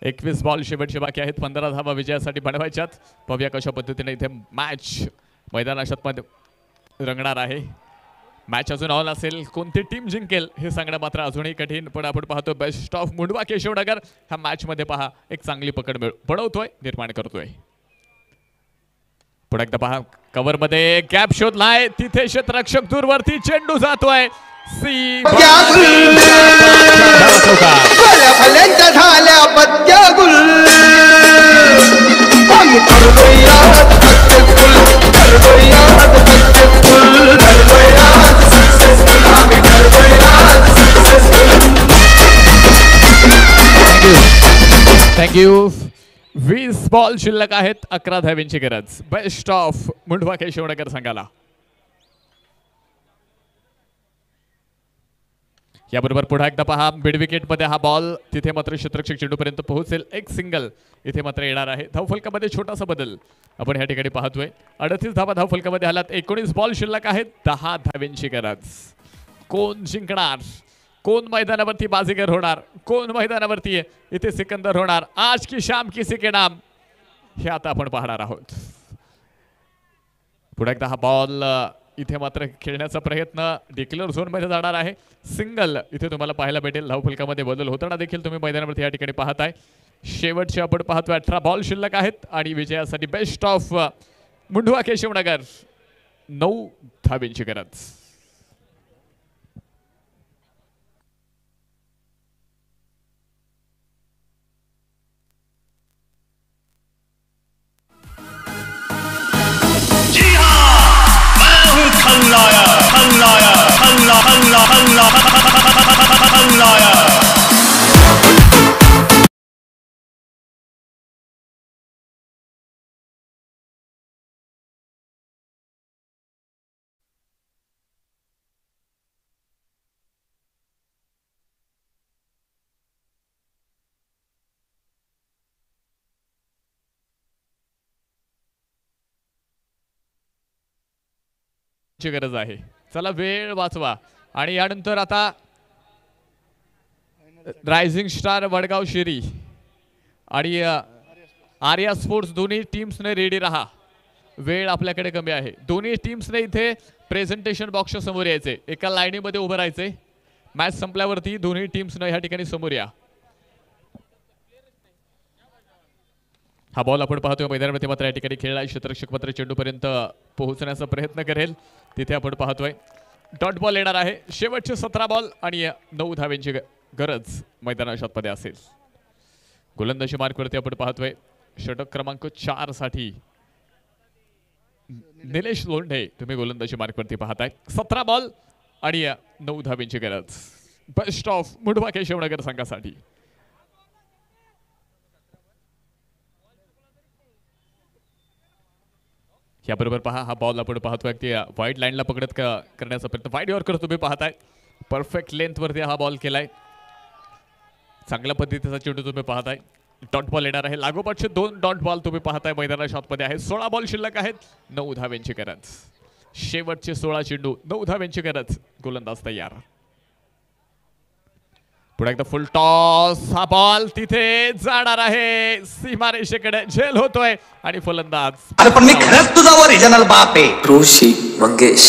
एकवीस बॉल शेवटचे बाकी आहेत. पंधरा धावा विजयासाठी बनवायच्यात. पाहूया कशा पद्धतीने इथे मॅच मैदानाशात मध्ये रंगणार आहे. मॅच अजून ऑल असेल. कोणती टीम जिंकेल हे सांगणं मात्र अजूनही कठीण. पण आपण पाहतो बेस्ट ऑफ मुंडवा केशवनगर. ह्या मॅचमध्ये पहा एक चांगली पकड मिळ बनवतोय निर्माण करतोय. पुढे एकदा पहा कव्हरमध्ये गॅप शोधलाय. तिथे क्षेत्ररक्षक दूरवरती चेंडू जातोय. सी. थँक्यू वीस बॉल शिल्लक आहेत अकरा धाव्यांची गरज. बेस्ट ऑफ मुंडवा केशवनगर संघाला. याबरोबर पुन्हा एकदा पहा मिड विकेटमध्ये हा बॉल तिथे मात्र क्षेत्रक्षक चेंडूपर्यंत पोहोचेल. एक सिंगल इथे मात्र येणार आहे. धावफलकामध्ये छोटासा बदल आपण या ठिकाणी पाहतोय. अडतीस धावा धावफलकामध्ये आलात. एकोणीस बॉल शिल्लक आहेत दहा धाव्यांची गरज. कोण जिंकणार? कोण मैदानावरती बाजीगर होणार? कोण मैदानावरती इथे सिकंदर होणार? आज की शाम किसी के नाम? हे आता आपण पाहणार आहोत. पुढे एकदा हा बॉल इथे मात्र खेळण्याचा प्रयत्न डिक्लेअर झोनमध्ये जाणार आहे. सिंगल इथे तुम्हाला पाहायला भेटेल. धावफलकामध्ये बदल होताना देखील तुम्ही मैदानावरती या ठिकाणी पाहताय. शेवटचे आपण पाहतोय अठरा बॉल शिल्लक आहेत आणि विजयासाठी बेस्ट ऑफ मुंढवा केशवनगर. नऊ धाबींची गरज. ची गरज आहे चला वेळ वाचवा आणि यानंतर आता रायझिंग स्टार वडगाव शेरी आणि आर्या स्पोर्ट्स दोन्ही टीम्सने रेडी राहा. वेळ आपल्याकडे कमी आहे. दोन्ही टीम्सने इथे प्रेझेंटेशन बॉक्सच्या समोर यायचे. एका लाईनीमध्ये उभं राहायचे. मॅच संपल्यावरती दोन्ही टीम्सनं ह्या ठिकाणी समोर या. हा बॉल आपण पाहतोय. मैदानामध्ये मात्र या ठिकाणी खेळला क्षेत्रक्षक मात्र चेंडूपर्यंत पोहोचण्याचा प्रयत्न करेल. तिथे आपण पाहतोय. डॉट बॉल येणार आहे. शेवटचे सतरा बॉल आणि नऊ धाव्यांची गरज मैदानामध्ये असेल. गोलंदाजी मार्कवरती आपण पाहतोय. षटक क्रमांक चारसाठी निलेश लोंढे तुम्ही गोलंदाजी मार्कवरती पाहताय. सतरा बॉल आणि नऊ धाव्यांची गरज. बेस्ट ऑफ मुंडवा केशवनगर संघासाठी. याबरोबर पहा हा बॉल आपण पाहतोय ते वाईट लाईनला पकडत क- करण्याचा प्रयत्न. वाईट यॉर्कर तुम्ही पाहताय. परफेक्ट लेंथवरती हा बॉल केलाय. चांगल्या पद्धतीचा चेंडू तुम्ही पाहताय. डॉट बॉल येणार आहे. लागोपाठचे दोन डॉट बॉल तुम्ही पाहताय मैदानाच्या शॉटमध्ये आहे. सोळा बॉल शिल्लक आहेत. नऊ धाव्यांची गरज. शेवटचे सोळा चेंडू नऊ धाव्यांची गरज. गोलंदाज तयार. पुढे एकदा फुल टॉस हा बॉल तिथे जाणार आहे. सीमारेषेकडे झेल होतोय आणि फलंदाज. अरे पण मी खरंच तुझा ओरिजिनल बाप आहे. ऋषी मंगेश.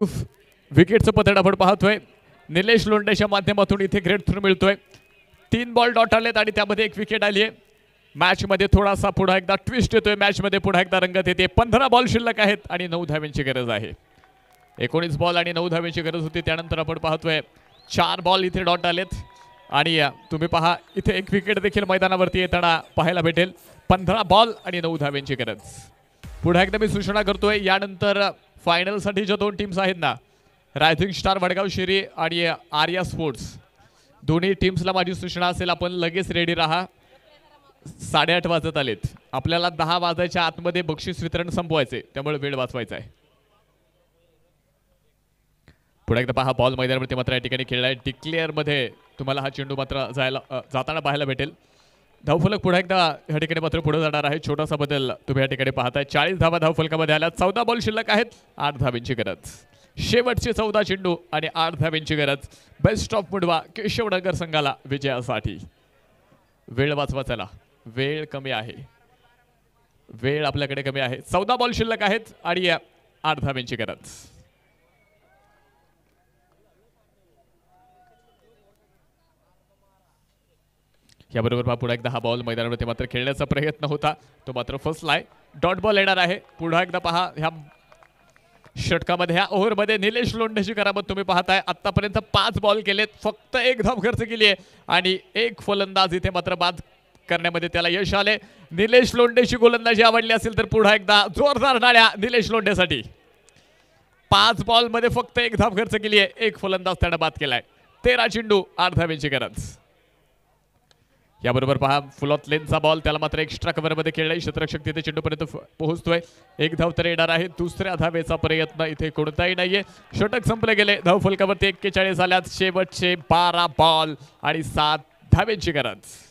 विकेटचं पतड आपण पाहतोय. निलेश लोंडेच्या माध्यमातून इथे ग्रेट थ्रू मिळतोय. तीन बॉल डॉट आलेत आणि त्यामध्ये एक विकेट आली आहे. मॅचमध्ये थोडासा पुन्हा एकदा ट्विस्ट येतोय. मॅचमध्ये पुन्हा एकदा रंगत येते. पंधरा बॉल शिल्लक आहेत आणि नऊ धाव्यांची गरज आहे. एकोणीस बॉल आणि नऊ धाव्यांची गरज होती. त्यानंतर आपण पाहतोय चार बॉल इथे डॉट आलेत. आणि तुम्ही पहा इथे एक विकेट देखील मैदानावरती येताना पाहायला भेटेल. पंधरा बॉल आणि नऊ धाव्यांची गरज. पुन्हा एकदा मी सूचना करतोय. यानंतर फायनलसाठी ज्या दोन टीम्स आहेत ना रायझिंग स्टार वडगाव शिरी आणि आर्या स्पोर्ट्स. दोन्ही टीम्सला माझी सूचना असेल आपण लगेच रेडी राहा. साडेआठ वाजत आलेत. आपल्याला दहा वाजायच्या आतमध्ये बक्षीस वितरण संपवायचे त्यामुळे वेळ वाचवायचा आहे. पुढे एकदा पहा बॉल मैदानावरती मात्र या ठिकाणी खेळला आहे डिक्लेअरमध्ये तुम्हाला हा चेंडू मात्र जायला जाताना पाहायला भेटेल. धावफलक पुन्हा एकदा या ठिकाणी मात्र पुढे जाणार आहे. छोटासा बदल तुम्ही या ठिकाणी पाहताय. चाळीस धावा धावफलकामध्ये आल्या चौदा बॉल शिल्लक आहेत. आठ धावेंची गरज. शेवटचे चौदा चेंडू आणि आठ धावेंची गरज. बेस्ट ऑफ मुडवा केशवनगर संघाला विजयासाठी. वेळ वाचवा चला. वेळ कमी आहे. वेळ आपल्याकडे कमी आहे. चौदा बॉल शिल्लक आहेत आणि आठ धावेंची गरज. याबरोबर पहा पुन्हा एकदा हा बॉल मैदानावरती मात्र खेळण्याचा प्रयत्न होता. तो मात्र फसलाय डॉट बॉल येणार आहे. पुन्हा एकदा पहा ह्या षटकामध्ये ह्या ओव्हरमध्ये निलेश लोंढेची करामत तुम्ही पाहताय. आतापर्यंत पाच बॉल केलेत. फक्त एक धाव खर्च केली आहे. आणि एक फलंदाज इथे मात्र बाद करण्यामध्ये त्याला यश आले. निलेश लोंढेची गोलंदाजी आवडली असेल तर पुन्हा एकदा जोरदार नाड्या निलेश लोंढेसाठी. पाच बॉलमध्ये फक्त एक धाव खर्च केली आहे. एक फलंदाज त्यानं बाद केलाय. तेरा चेंडू आठ धावेची गरज याबरोबर पहा फुलॉत लेनचा बॉल त्याला मात्र एक्स्ट्रा कव्हरमध्ये खेळलाय. शतरक्षक तिथे चेंडूपर्यंत पोहोचतोय. एक धाव तर येणार आहे दुसऱ्या धावेचा प्रयत्न इथे कोणताही नाहीये. षटक संपले गेले धाव फलकावरती एक्केचाळीस आल्यात. शेवटचे बारा बॉल आणि सात धावेची गरज.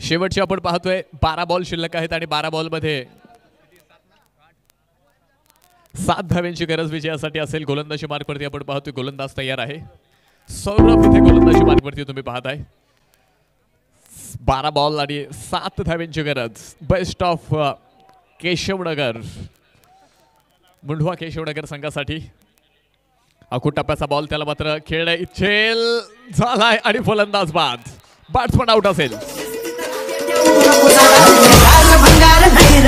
शेवटची आपण पाहतोय बारा बॉल शिल्लक आहेत आणि बारा बॉलमध्ये सात धाव्यांची गरज विजयासाठी असेल. गोलंदाजी मार्गवरती आपण पाहतोय गोलंदाज तयार आहे. सौरभ इथे गोलंदाजी मार्कवरती तुम्ही पाहताय. बारा बॉल आणि सात धाव्यांची गरज. Best of uh, Keshavnagar. Mundhwa Keshavnagar संघासाठी. अकूट टप्प्याचा बॉल त्याला मात्र खेळण्या इच्छेल. झालाय आणि फलंदाज बाद. बॅट्समन आउट असेल. भंगार नाही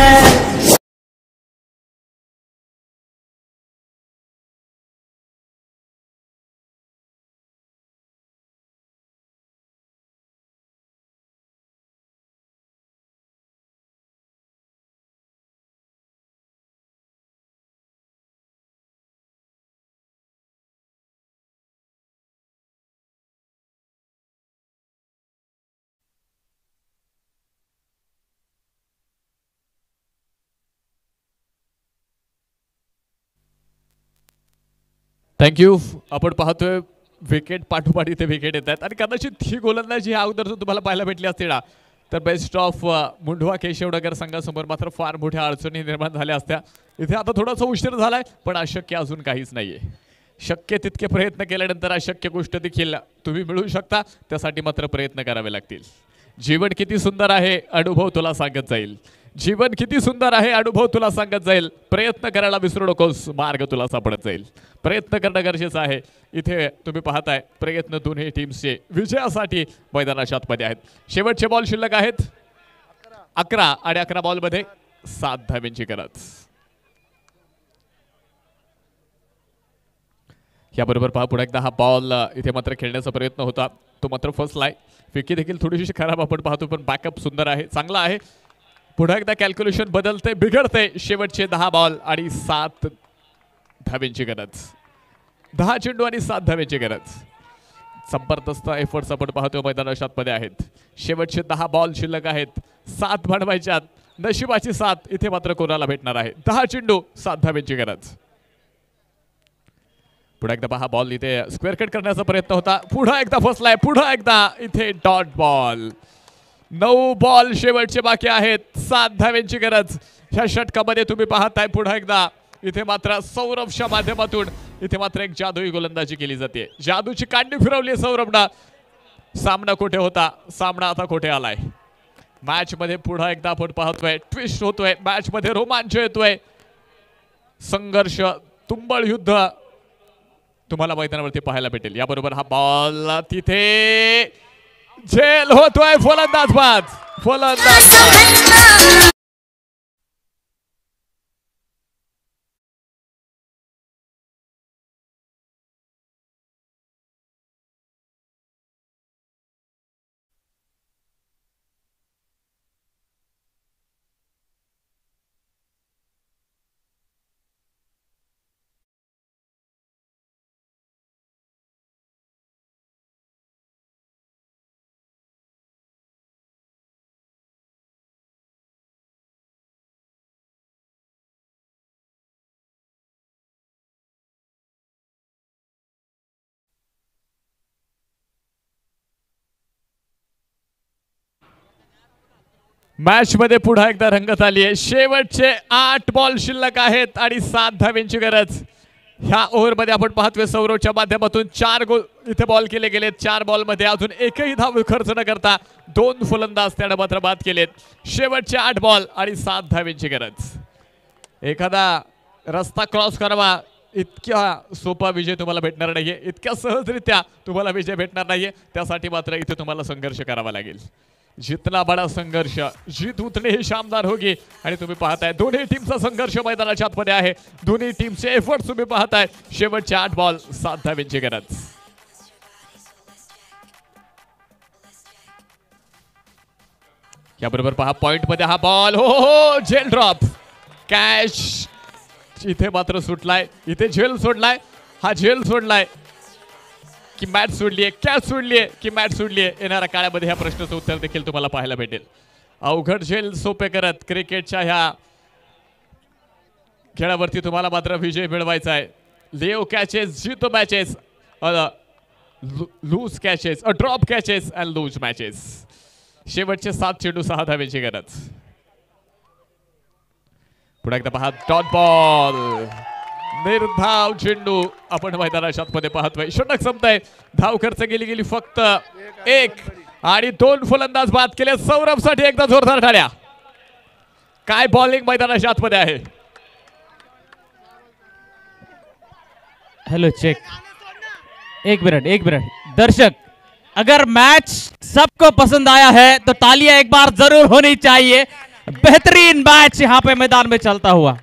थँक्यू आपण पाहतोय विकेट पाठोपाठ इथे विकेट येत आहेत. आणि कदाचित ही गोलंदाजी ह्या अगोदर जर तुम्हाला पाहायला भेटली असती ना. तर बेस्ट ऑफ मुंढवा केशवनगर संघासमोर मात्र फार मोठ्या अडचणी निर्माण झाल्या असत्या. इथे आता थोडासा उशीर झालाय पण अशक्य अजून काहीच नाहीये. शक्य तितके प्रयत्न केल्यानंतर अशक्य गोष्ट देखील तुम्ही मिळवू शकता. त्यासाठी मात्र प्रयत्न करावे लागतील. जीवन किती सुंदर आहे अनुभव तुला सांगत जाईल. जीवन किती सुंदर आहे अनुभव तुला सांगत जाईल. प्रयत्न करायला विसरू नकोस मार्ग तुला सापडत जाईल. प्रयत्न करणं गरजेचं आहे. इथे तुम्ही पाहताय प्रयत्न दोन्ही टीम्सचे विजयासाठी मैदानाच्या आतमध्ये आहेत. शेवटचे बॉल शिल्लक आहेत. अकरा आणि अकरा बॉलमध्ये सात धाव्यांची गरज. याबरोबर पहा पुढे एकदा हा बॉल इथे मात्र खेळण्याचा प्रयत्न होता. तो मात्र फसलाय फिकी देखील थोडीशी खराब आपण पाहतो पण बॅकअप सुंदर आहे चांगला आहे. पुन्हा एकदा कॅल्क्युलेशन बदलते बिघडते. शेवटचे दहा बॉल आणि सात धाव्यांची गरज. दहा चेंडू आणि सात धाव्यांची गरज. जबरदस्त एफर्ट्स आपण पाहतो मैदानाच्या आतमध्ये आहेत. शेवटचे दहा बॉल शिल्लक आहेत. सात बनवायच्यात. नशिबाची साथ इथे मात्र कोणाला भेटणार आहे? दहा चेंडू सात धाव्यांची गरज. पुन्हा एकदा पहा बॉल इथे स्क्वेअर कट करण्याचा प्रयत्न होता. पुन्हा एकदा फसलाय. पुन्हा एकदा इथे डॉट बॉल नऊ बॉल शेवटचे बाकी आहेत. सात धाव्यांची गरज. ह्या षटकामध्ये तुम्ही पाहताय पुन्हा एकदा. इथे मात्र सौरभच्या माध्यमातून इथे मात्र एक जादूई गोलंदाजी केली जाते. जादूची कांडी फिरवली सौरभनं. सामना कुठे होता? सामना आता कुठे आलाय? मॅच मध्ये पुन्हा एकदा आपण पाहतोय. ट्विस्ट होतोय. मॅच मध्ये रोमांच येतोय. संघर्ष तुंबळ युद्ध तुम्हाला मैदानावरती पाहायला भेटेल. याबरोबर हा बॉल तिथे. झेल होतोय फलंदाज बाद फलंदाज Match मध्ये पुन्हा एकदा रंगत आली आहे. शेवटचे आठ बॉल शिल्लक आहेत आणि सात धाव्यांची गरज. ह्या ओव्हरमध्ये आपण पाहतोय सौरवच्या माध्यमातून चार गोल इथे बॉल केले गेलेत. चार बॉलमध्ये अजून एकही धाव खर्च न करता दोन फलंदाज त्यानं मात्र बाद केलेत. शेवटचे आठ बॉल आणि सात धाव्यांची गरज. एखादा रस्ता क्रॉस करावा इतक्या सोपा विजय तुम्हाला भेटणार नाहीये. इतक्या सहजरित्या तुम्हाला विजय भेटणार नाहीये. त्यासाठी मात्र इथे तुम्हाला संघर्ष करावा लागेल. जितना बडा संघर्ष जीत उतने ही शानदार होगी। आणि तुम्ही पाहताय दोन्ही टीमचा संघर्ष मैदानाच्या आतमध्ये आहे. दोन्ही टीमचे एफर्ट तुम्ही पाहताय. शेवटचे आठ बॉल सात धाव्यांची गरज. याबरोबर पहा पॉइंटमध्ये हा बॉल हो हो, हो झेल ड्रॉप कॅश इथे मात्र सुटलाय. इथे झेल सोडलाय. हा झेल सोडलाय. की मॅच सोडलीये कॅच सोडलीये की मॅच सोडलीये येणाऱ्या काळामध्ये ह्या प्रश्नाचं उत्तर देखील तुम्हाला पाहायला भेटेल. अवघड झेल सोपे करत क्रिकेटच्या ह्या खेळावरती तुम्हाला मात्र विजय मिळवायचा आहे. लेव कॅचेस जितो matches lose catches a drop catches and lose matches शेवटचे सात चेंडू सहा धावेची गरज. पुढे एकदा पहा डॉट बॉल निर्धाव चेंडू आपण मैदानाच्या आतमध्ये पाहतोय. षटक संपताय. धाव खर्च गेली गेली फक्त एक आणि दोन फलंदाज बाद केले. सौरभसाठी एकदा जोरदार टाळ्या काय बॉलिंग मैदानाच्या आतमध्ये आहे? हेलो चेक एक मिनट एक मिनट. दर्शक अगर मैच सबको पसंद आया है तो तालियां एक बार जरूर होनी चाहिए। बेहतरीन मैच यहाँ पे मैदान में चलता हुआ।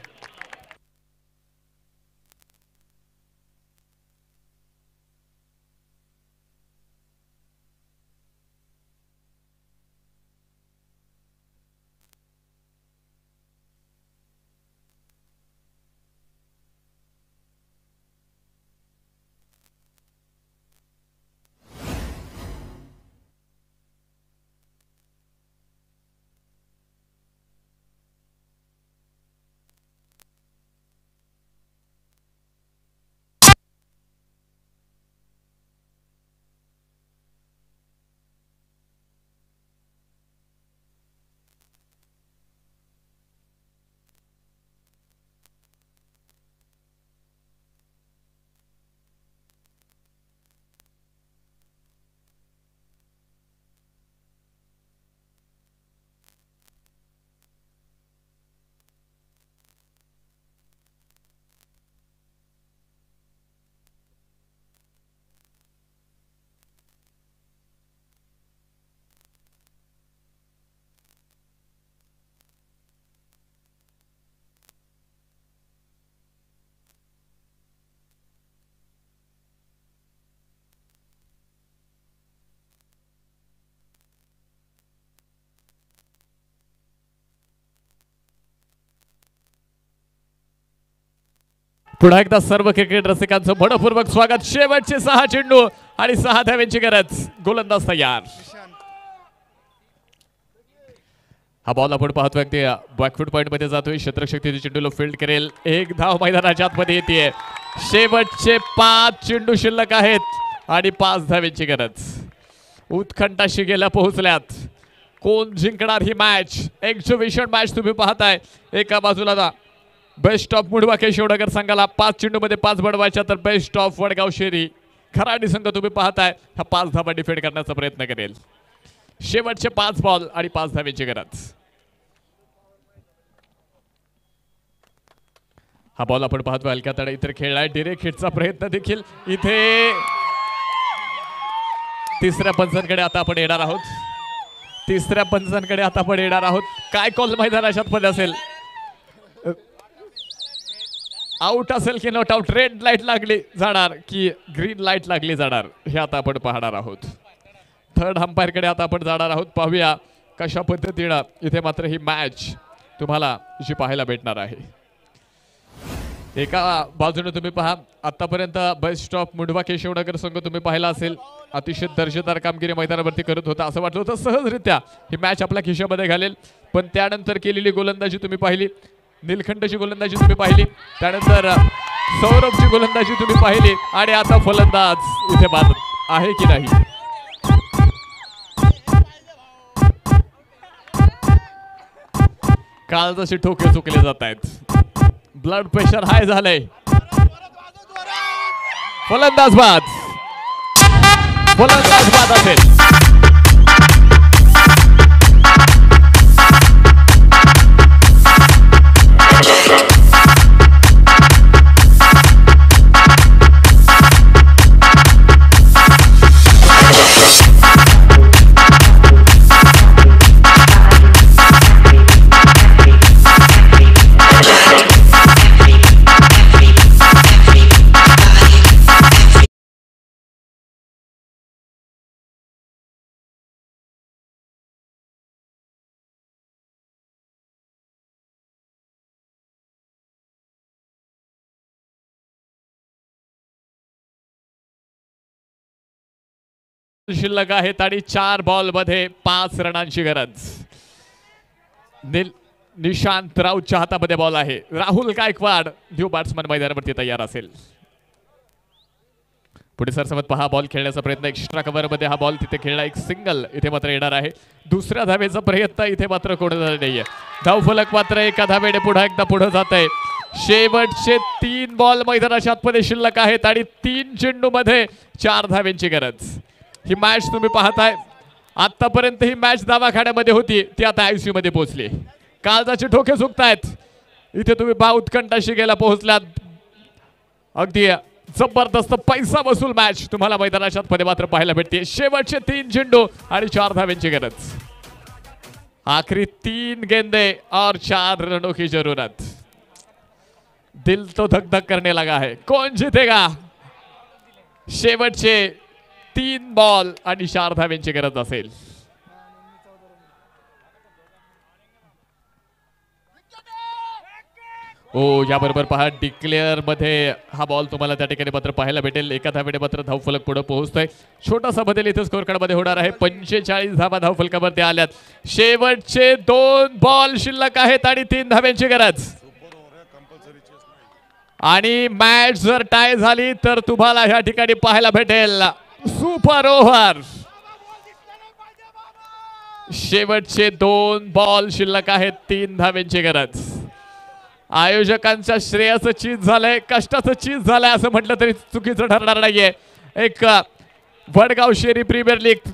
पुन्हा एकदा सर्व क्रिकेट रसिकांचं मनपूर्वक स्वागत. शेवटचे सहा चेंडू आणि सहा धाव्यांची गरज. गोलंदाज तयार. हा बॉल आपण पाहतोय अगदी बॅकफूट पॉइंटमध्ये जातोय. क्षेत्रशक्तीचे चेंडूला फील्ड करेल. एक धाव मैदानाच्या आतमध्ये येते शेवटचे पाच चेंडू शिल्लक आहेत आणि पाच धाव्यांची गरज. उत्कंठाशी गेल्या पोहोचल्यात. कोण जिंकणार ही मॅच एक्झिबिशन मॅच तुम्ही पाहताय एका बाजूला बेस्ट ऑफ मुडवा केशवनगर संघाला पाच चेंडूमध्ये पाच बडवायच्या तर बेस्ट ऑफ वडगाव शेरी खराडी संघ तुम्ही पाहताय. हा पाच धाबा डिफेंड करण्याचा प्रयत्न करेल. शेवटचे पाच बॉल आणि पाच धावेची गरज. हा बॉल आपण पाहतोय हलक्या तडा इतर खेळलाय. डिरेक्ट हिटचा प्रयत्न देखील इथे. तिसऱ्या पंचांकडे आता आपण येणार आहोत. तिसऱ्या पंचांकडे आता आपण येणार आहोत. काय कॉल मैदानाशात पण असेल? आउट असेल की नॉट आउट रेड लाइट लागली जाणार की ग्रीन लाइट लागली जाणार? हे आता आपण पाहणार आहोत. थर्ड अंपायरकडे आता आपण जाणार आहोत. पाहूया कशा पद्धतीनं इथे मात्र ही मॅच तुम्हाला जी पाहायला भेटणार आहे. एका बाजूने तुम्ही पहा. आतापर्यंत बेस्ट स्टॉप मुंडवा केशवनगर संघ तुम्ही पाहिला असेल. अतिशय दर्जेदार कामगिरी मैदानावरती करत होता असं वाटलं होतं. सहजरित्या ही मॅच आपल्या खिशामध्ये घालेल. पण त्यानंतर केलेली गोलंदाजी तुम्ही पाहिली. निलखंडची गोलंदाजी तुम्ही पाहिली. त्यानंतर सौरभची गोलंदाजी तुम्ही पाहिली. आणि आता फलंदाज इथे बाद आहे की नाही? काळजाचे ठोके चुकले जात आहेत ब्लड प्रेशर हाय झालंय. फलंदाज बाद. फलंदाज बाद असेल. शिल्लक आहेत आणि चार बॉलमध्ये पाच रनांची गरज. निशांत राऊतच्या हातामध्ये बॉल आहे. राहुल गायकवाड न्यू बॅट्समन मैदानावरती तयार असेल. पुढे सरसोबत पहा बॉल खेळण्याचा प्रयत्न एक्स्ट्रा कव्हरमध्ये हा बॉल तिथे खेळला एक सिंगल इथे मात्र येणार आहे. दुसऱ्या धावेचा प्रयत्न इथे मात्र कोण झाला नाहीये. धावफलक मात्र एका धावेने पुढे एकदा पुढे जात आहे शेवटचे तीन बॉल मैदानाच्या आतमध्ये शिल्लक आहेत आणि तीन चेंडू मध्ये चार धाव्यांची गरज. ही मॅच तुम्ही पाहताय. आतापर्यंत ही मॅच दवाखान्यामध्ये होती. ती आता आयसीयू मध्ये पोहोचली. काळजाचे ठोके चुकतायत इथे तुम्ही बा उत्कंठाशी गेला पोहोचल्यात अगदी जबरदस्त पैसा वसूल मॅच तुम्हाला मैदानाच्या मध्ये मात्र पाहायला भेटते. शेवटचे तीन चेंडू आणि चार धाव्यांची गरज. आखरी तीन गेंदे और चार रनों की जरूरत. दिल तो धक धक करने लगा है. कौन जीतेगा? शेवटचे तीन बॉल आणि चार धाव्यांची गरज असेल. ओ याबरोबर पहा डिक्लेअरमध्ये हा बॉल तुम्हाला त्या ठिकाणी मात्र पाहायला भेटेल. एका धावेने मात्र धावफलक पुढे पोहोचतोय. छोटासा बदल इथे स्कोर कार्डमध्ये होणार आहे. पंचेचाळीस धावा धावफलकावरती आल्यात. शेवटचे दोन बॉल शिल्लक आहेत आणि तीन धाव्यांची गरज. आणि मॅच जर टाय झाली तर तुम्हाला ह्या ठिकाणी पाहायला भेटेल. Super over. शेवटचे दोन बॉल शिल्लक आहेत तीन धाव्यांची गरज. आयोजकांच्या श्रेयाचं चीज झालंय कष्टाचं चीज झालंय असं म्हटलं तरी चुकीचं ठरणार नाहीये. एक Wadgaon Sheri premier league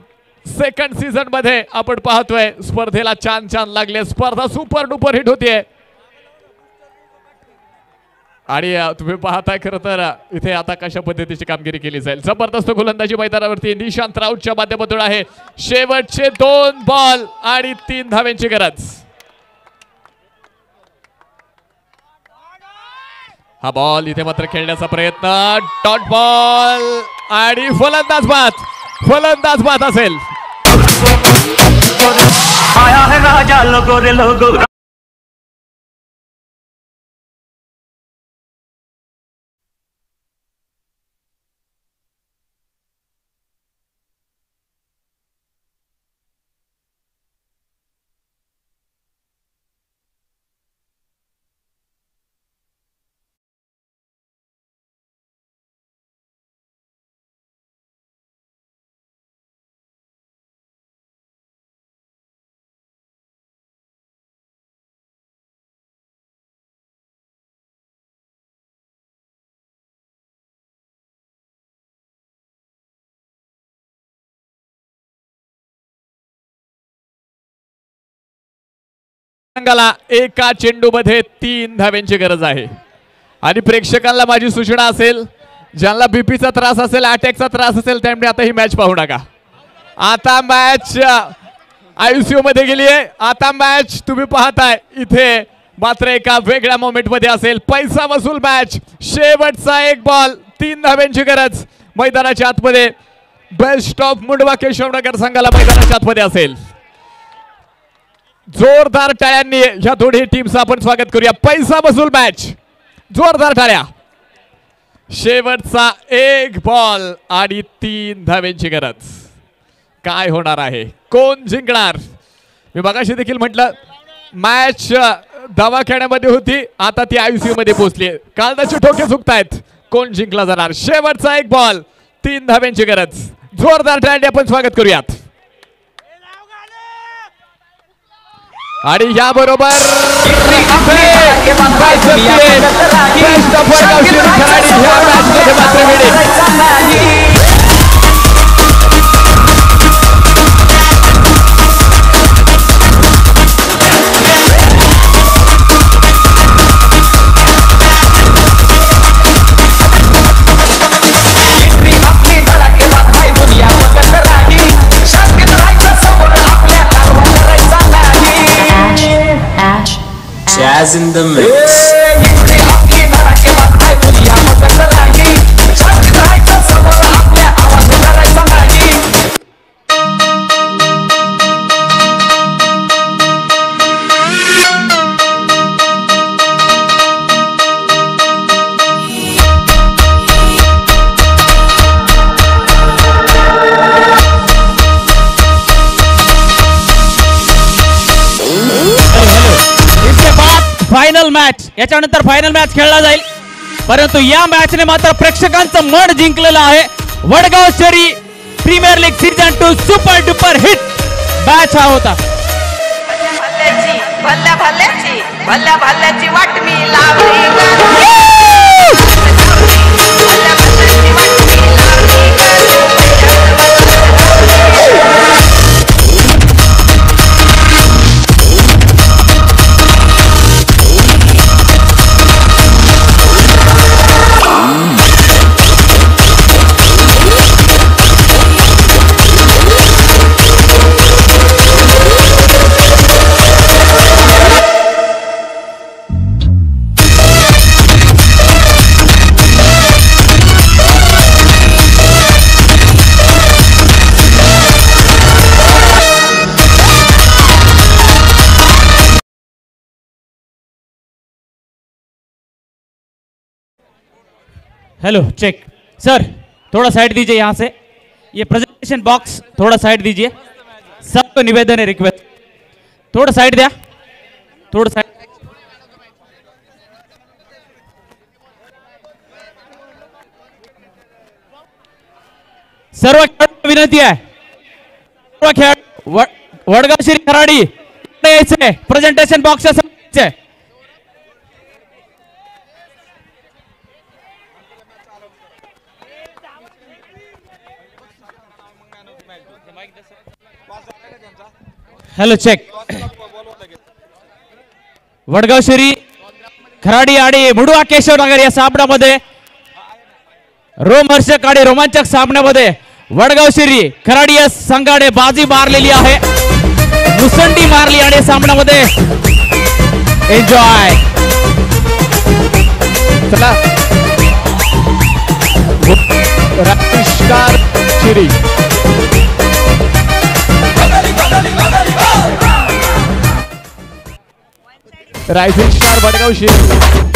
second सीझनमध्ये आपण पाहतोय स्पर्धेला छान छान लागले. स्पर्धा सुपर डुपर हिट होतीये. आणि तुम्ही पाहताय खरं तर इथे आता कशा पद्धतीची कामगिरी केली जाईल. जबरदस्त गोलंदाजी मैदानावरती निशांत राऊतच्या माध्यमातून आहे. शेवटचे दोन बॉल आणि तीन धाव्यांची गरज. हा बॉल इथे मात्र खेळण्याचा प्रयत्न. डॉट बॉल आणि फलंदाज बाद. फलंदाज बाद असेल. संघाला एका चेंडूमध्ये तीन धाव्यांची गरज आहे. आणि प्रेक्षकांना माझी सूचना असेल ज्यांना बीपीचा त्रास असेल अटॅकचा त्रास असेल त्यामुळे आता ही मॅच पाहू नका. आता मॅच आयुसीयू मध्ये गेली आहे आता मॅच तुम्ही पाहताय. इथे मात्र एका वेगळ्या मोमेंटमध्ये असेल. पैसा वसूल मॅच. शेवटचा एक बॉल तीन धाव्यांची गरज. मैदानाच्या आतमध्ये बेस्ट ऑफ मुंडवा केशवनगर संघाला मैदानाच्या आतमध्ये असेल. जोरदार टाळ्यांनी ह्या दोन्ही टीमचं आपण स्वागत करूया. पैसा वसूल मॅच जोरदार टाळ्या. शेवटचा एक बॉल आणि तीन धाव्यांची गरज. काय होणार आहे? कोण जिंकणार? मी बघाशी देखील म्हटलं मॅच दवाखान्यामध्ये होती. आता ती आयसीयू मध्ये पोहोचली कालदाचे ठोके चुकतायत. कोण जिंकला जाणार? शेवटचा एक बॉल तीन धाव्यांची गरज. जोरदार टाळ्यांनी आपण स्वागत करूयात. आणि याबरोबर बरोबर ह्या मॅच मध्ये मात्र मिळेल Jazz in the mix. Final match याच्यानंतर फायनल मॅच खेळला जाईल. परंतु या मॅचने मात्र प्रेक्षकांचं मन जिंकलेलं आहे. Vadgaon Sheri premier league season two super duper hit match हा होता. भल्ल्या भल्ल्याची भल्ल्या भल्ल्याची वाटणी लावली हेलो चेक सर थोड़ा साइड दीजिए यहाँ से ये प्रेजेंटेशन बॉक्स थोड़ा साइड दीजिए सबको निवेदन है रिक्वेस्ट थोड़ा साइड दिया थोड़ा साइड सर्व खेळाडूंना विनंती आहे सर्व खेळाडू वडगाव श्री खराडी यायचंय प्रेझेंटेशन बॉक्स समोर हॅलो चेक वडगाव शेरी खराडी आणि मुडवा केशवनगर या सामन्यामध्ये. रोमहर्षक आणि रोमांचक सामन्यामध्ये वडगाव शेरी खराडी या संघाने बाजी मारलेली आहे. मुसंडी मारली आणि या सामन्यामध्ये एन्जॉय. चला. Sheri rising star Vadgaon Sheri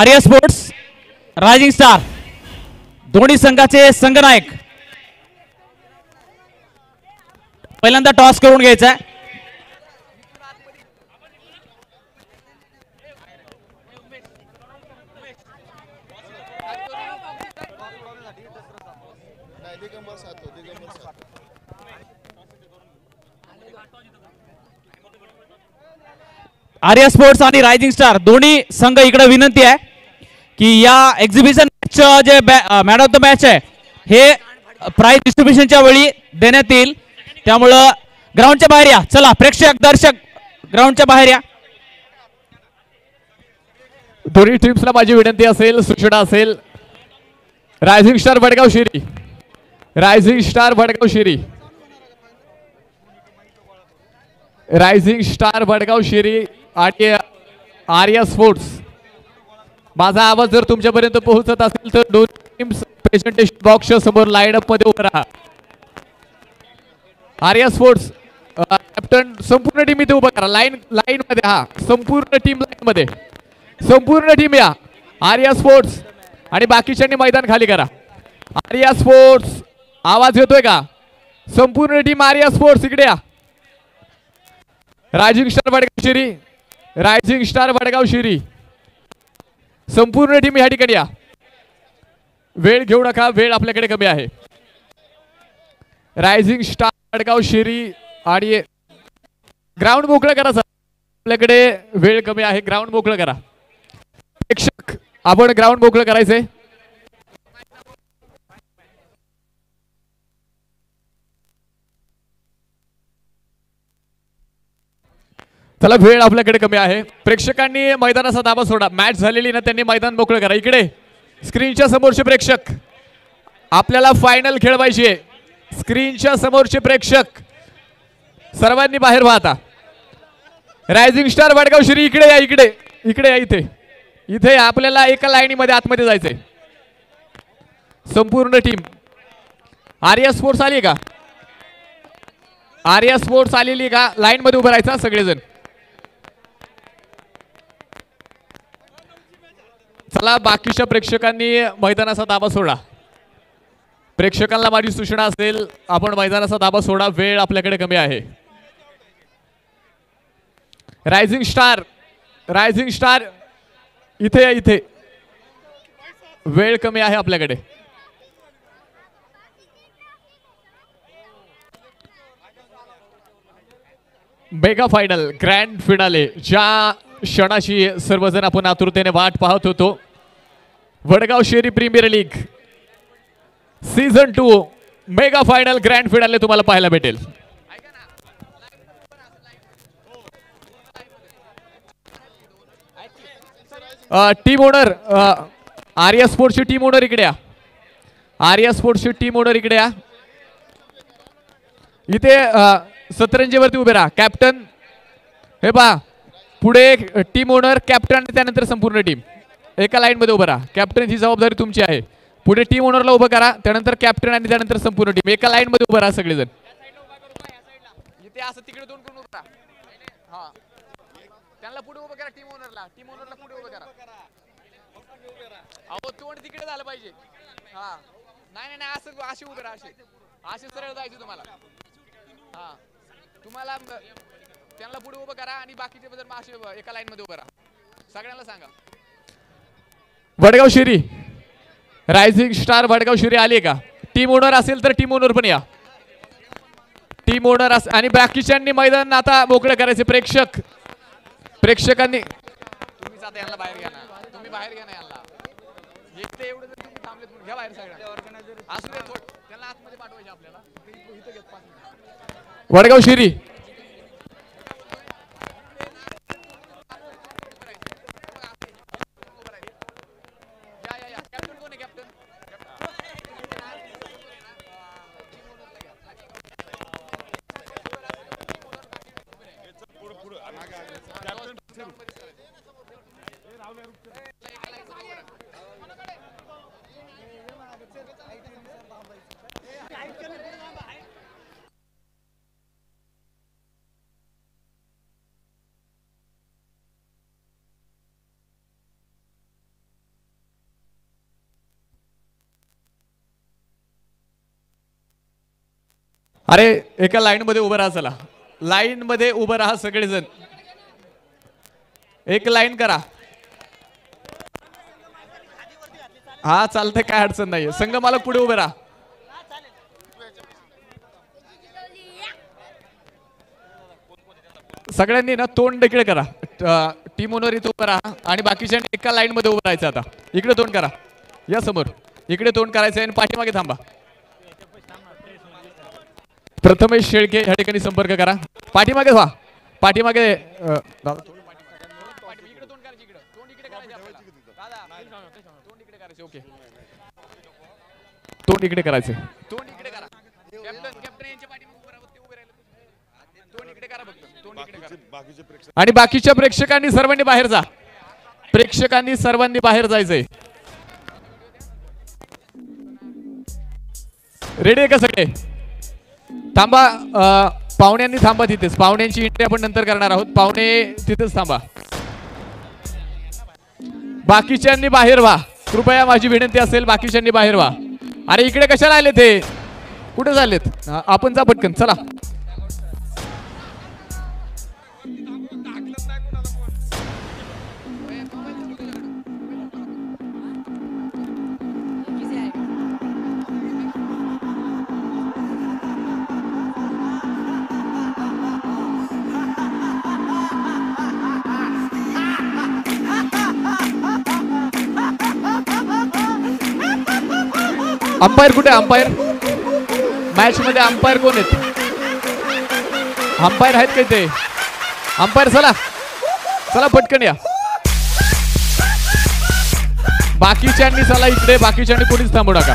Arya sports rising star दोन्ही संघाचे संघनायक. पहिल्यांदा टॉस करून घ्यायचा आहे. आर्या स्पोर्ट्स आणि रायझिंग स्टार दोन्ही संघ इकडे विनंती आहे की या एक्झिबिशन मॅच जे मॅन ऑफ द मॅच आहे हे प्राईज डिस्ट्रीब्युशनच्या वेळी देण्यात येईल. त्यामुळं ग्राउंडच्या बाहेर या. चला प्रेक्षक दर्शक ग्राउंडच्या बाहेर या. दोन्ही टीम्सला माझी विनंती असेल सूचना असेल. Rising star Bhadgaon Sheri. Rising star Bhadgaon Sheri. Rising star Bhadgaon Sheri आणि आर्या स्पोर्ट्स माझा आवाज जर तुमच्यापर्यंत पोहोचत असेल तर दोन टीम्स प्रेझेंटेशन बॉक्सच्या समोर लाईन अपमध्ये उभं राहा. आर्या स्पोर्ट्स कॅप्टन संपूर्ण टीम इथे उभं करा. लाईन लाईन मध्ये हा. संपूर्ण टीम लाईन मध्ये. संपूर्ण टीम या. आर्या स्पोर्ट्स आणि बाकीच्यांनी मैदान खाली करा. आर्या स्पोर्ट्स आवाज येतोय का? संपूर्ण टीम आर्या स्पोर्ट्स इकडे या. Rising star Vadgaon Sheri. Rising star Vadgaon Sheri. संपूर्ण टीम या ठिकाणी या. वेळ घेऊ नका वेळ आपल्याकडे कमी आहे. रायझिंग स्टार वडगाव शिरी आणि ग्राउंड मोकळं करा सर. आपल्याकडे वेळ कमी आहे ग्राउंड मोकळं करा. प्रेक्षक आपण ग्राउंड मोकळं करायचंय. चला वेळ आपल्याकडे कमी आहे. प्रेक्षकांनी मैदानाचा दाबा सोडा. मॅच झालेली ना त्यांनी मैदान मोकळं करा. इकडे. स्क्रीनच्या समोरचे प्रेक्षक. आपल्याला फायनल खेळवायची आहे. स्क्रीनच्या समोरचे प्रेक्षक. सर्वांनी बाहेर वाहता रायझिंग स्टार वडगाव श्री इकडे या इकडे. इकडे या इथे. इथे आपल्याला एका लाईनीमध्ये आतमध्ये जायचंय. संपूर्ण टीम आर्या स्पोर्ट्स आली का? आर्या स्पोर्ट्स आलेली का? लाईनमध्ये उभं राहायचा सगळेजण. चला बाकीच्या प्रेक्षकांनी मैदानाचा दाबा सोडा. प्रेक्षकांना माझी सूचना असेल आपण मैदानाचा दाबा सोडा वेळ आपल्याकडे कमी आहे. रायझिंग स्टार रायझिंग स्टार इथे या इथे. वेळ कमी आहे आपल्याकडे. मेगा फायनल ग्रँड फिनाले ज्या क्षणाची सर्वजण आपण आतुरतेने वाट पाहत होतो Vadgaon Sheri premier league. Season two mega final grand finale तुम्हाला पाहायला भेटेल. टीम ओनर आर्या स्पोर्ट्सची टीम ओनर इकडे या. आर्या स्पोर्ट्सची टीम ओनर इकडे या. इथे सतरंजीवरती उभे राहा. कॅप्टन हे पहा. पुढे टीम ओनर कॅप्टन आणि त्यानंतर संपूर्ण टीम एका लाईनमध्ये उभं राहा. कॅप्टन ही जबाबदारी तुमची आहे. पुढे टीम ओनरला उभं करा त्यानंतर कॅप्टन आणि त्यानंतर संपूर्ण टीम एका लाईन मध्ये उभं राहा सगळेजण. इथे असं तिकडे दोन करून उभं राहा. हा. त्यांना पुढे उभं करा टीम ओनरला टीम ओनरला पुढे उभं करा. अहो तोंड तिकडे झालं पाहिजे. हा. नाही नाही नाही असं अशी उभं राहा असे. असे सरळ जायचे तुम्हाला. हा. तुम्हाला त्यांना पुढे उभं करा आणि बाकीचे जर मग असे एका लाईनमध्ये उभं राहा. सगळ्यांना सांगा. वडगाव शिरी. रायझिंग स्टार वडगाव शिरी आली का? टीम ओनर असेल तर टीम ओनर पण या. टीम ओनर आणि बाकीच्यांनी मैदान आता मोकळं करायचे प्रेक्षक. प्रेक्षकांनी तुम्ही शिरी यांना बाहेर घ्या ना तुम्ही बाहेर घ्या ना यांना एक ते एवढं जर तुम्ही थांबलेत म्हणून घ्या बाहेर सगळ्या असू दे थोडं त्यांना आतमध्ये पाठवायचे आपल्याला इथं- इथं घेत पाच मिनिटं. वडगाव शिरी या या या कॅप्टन कोण आहे कॅप्टन अरे एका लाईन मध्ये उभं राहा चला. लाईन मध्ये उभं राहा सगळेजण. एक लाईन करा. हा चालतंय काय अडचण नाही संघ मला पुढे उभे राहा. सगळ्यांनी ना तोंड इकडे करा. टीम ओनर इथं उभं राहा आणि बाकीच्यांनी एका लाईन मध्ये उभं राहायचं आता. इकडे तोंड करा. या समोर. इकडे तोंड करायचं आणि पाठीमागे थांबा. प्रथमेश शेळके ह्या ठिकाणी संपर्क करा. पाठीमागे व्हा. पाठीमागे तोंड इकडे करायचे. आणि बाकीच्या प्रेक्षकांनी सर्वांनी बाहेर जा. प्रेक्षकांनी सर्वांनी बाहेर जायचंय. रेडी आहे का सगळे? थांबा पाहुण्यांनी थांबा तिथेच. पाहुण्यांची एंट्री आपण नंतर करणार आहोत. पाहुणे तिथेच थांबा. बाकीच्यांनी बाहेर व्हा. कृपया माझी विनंती असेल बाकीच्यांनी बाहेर व्हा. अरे इकडे कशाला आले ते कुठे झालेत आपण जा पटकन. चला. अंपायर कुठे अंपायर? मॅच मध्ये अंपायर कोण आहेत? अंपायर आहेत काय ते अंपायर चला. चला पटकन या. बाकीच्यांनी चला इकडे बाकीच्यांनी कोणीच थांबू नका.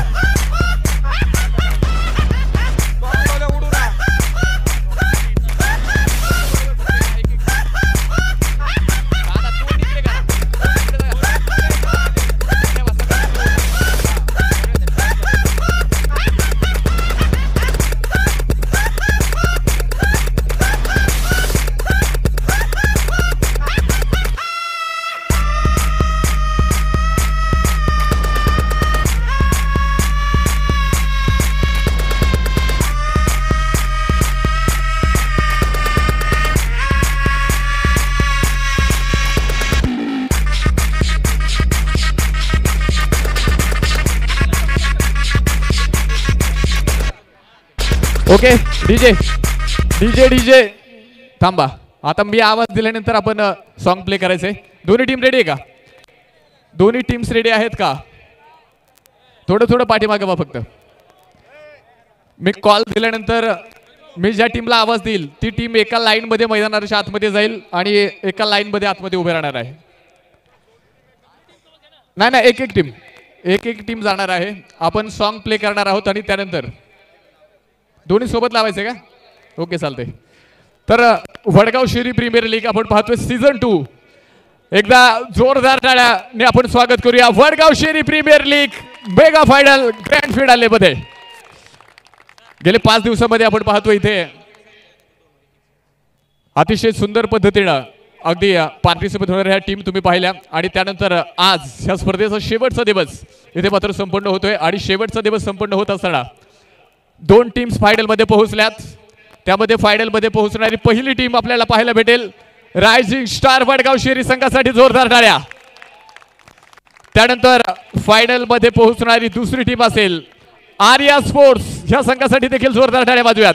DJ DJ DJ. थांबा. आता मी आवाज दिल्यानंतर आपण सॉन्ग प्ले करायचंय दोन्ही टीम रेडी आहे का? दोन्ही टीम्स रेडी आहेत का? थोडं थोडं पाठीमागे बा फक्त. मी कॉल दिल्यानंतर मी ज्या टीमला आवाज देईल ती टीम एका लाईनमध्ये मैदानाच्या आतमध्ये जाईल आणि एका लाईनमध्ये आतमध्ये उभे राहणार आहे. नाही नाही एक एक टीम एक एक टीम जाणार आहे. आपण सॉन्ग प्ले करणार आहोत आणि त्यानंतर दोन्ही सोबत लावायचे का? ओके चालतंय. तर वडगाव शिरी प्रीमियर लीग आपण पाहतोय सीझन टू एकदा जोरदार टाळ्याने आपण स्वागत करूया. Vadgaon Sheri premier league mega final grand finale मध्ये. गेले पाच दिवसामध्ये आपण पाहतो इथे. अतिशय सुंदर पद्धतीनं अगदी पार्टिसिपेट होणाऱ्या ह्या टीम तुम्ही पाहिल्या. आणि त्यानंतर आज ह्या स्पर्धेचा शेवटचा दिवस इथे मात्र संपन्न होतोय. आणि शेवटचा दिवस संपन्न होत असताना दोन टीम्स फायनलमध्ये पोहोचल्यात. त्यामध्ये फायनलमध्ये पोहोचणारी पहिली टीम आपल्याला पाहायला भेटेल. रायझिंग स्टार वडगाव शेरी संघासाठी जोरदार टाळ्या त्यानंतर फायनलमध्ये पोहोचणारी दुसरी टीम असेल आर्या स्पोर्ट्स ह्या संघासाठी देखील जोरदार टाळ्या वाजूयात.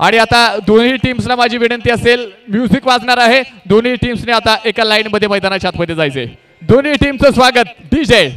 आणि आता दोन्ही टीम्सला माझी विनंती असेल म्युझिक वाजणार आहे. दोन्ही टीम्सने आता एका लाईनमध्ये मैदानाच्या आतमध्ये जायचे दोन्ही टीमचं स्वागत. डीजे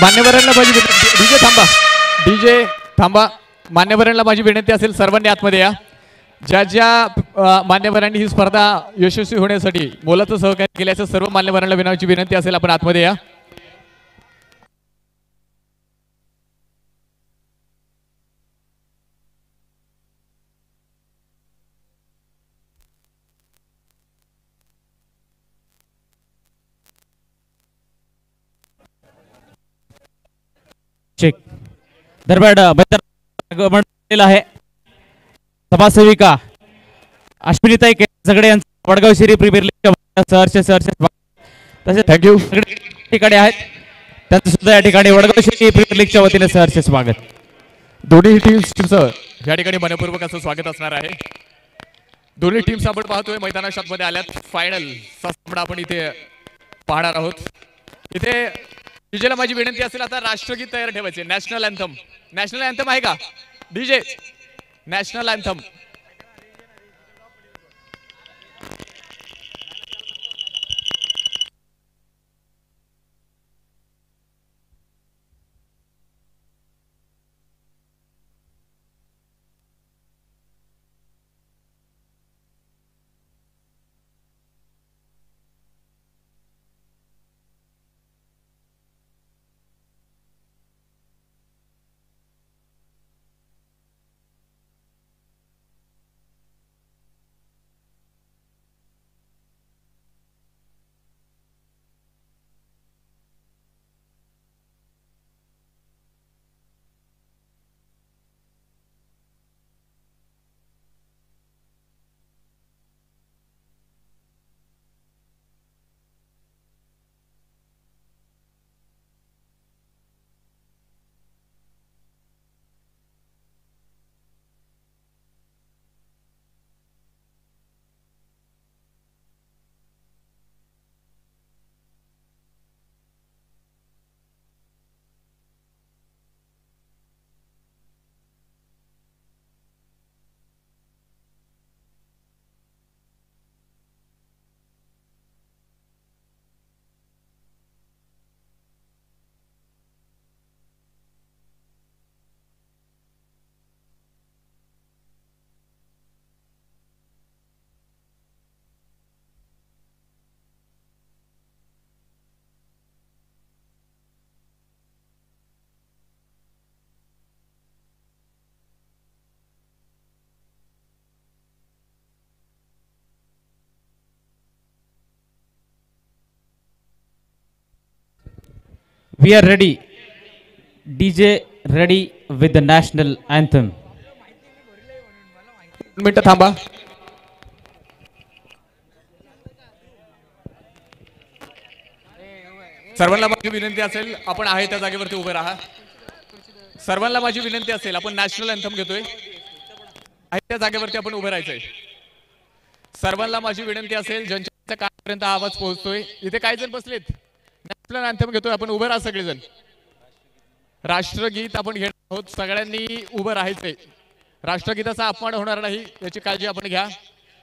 मान्यवरांना माझी डीजे थांबा. डीजे थांबा. मान्यवरांना माझी विनंती असेल सर्वांनी आतमध्ये या. ज्या ज्या मान्यवरांनी ही स्पर्धा यशस्वी होण्यासाठी मोलाचं सहकार्य केल्याचं सर्व मान्यवरांना विनवायची विनंती असेल आपण आतमध्ये या. चेक. दरम्यान मैदान मंडळलेलं आहे. समाजसेविका अश्विनीताई झगडे यांचं वडगाव शिरी प्रीमियर लीगच्या सहर्ष. तसेच थँक्यू ठिकाणी आहेत. त्यांचं सुद्धा या ठिकाणी वडगाव शिरी प्रीमियर लीगच्या वतीने सहर्ष स्वागत. दोन्ही टीम्सचं या ठिकाणी मनपूर्वक असं स्वागत असणार आहे. दोन्ही टीम्स आपण पाहतोय मैदानात मध्ये आल्यात. फायनल सामना आपण इथे पाहणार आहोत. इथे डीजेला माझी विनंती असेल आता राष्ट्रगीत तयार ठेवायचे. नॅशनल अँथम नॅशनल अँथम आहे का? DJ. National anthem We are ready. DJ ready with the national anthem. मिनिटं थांबा सर्वांना माझी विनंती असेल आपण आहे त्या जागेवरती उभे राहा. सर्वांना माझी विनंती असेल आपण नॅशनल अँथम घेतोय. आहे त्या जागेवरती आपण उभे राहायचंय. सर्वांना माझी विनंती असेल ज्यांच्या कानापर्यंत आवाज पोहोचतोय. इथे काही जण बसलेत? नॅशनल अँथम घेतोय आपण उभे राहा सगळेजण. राष्ट्रगीत आपण घेणार आहोत सगळ्यांनी उभं राहायचंय. राष्ट्रगीताचा अपमान होणार नाही याची काळजी आपण घ्या.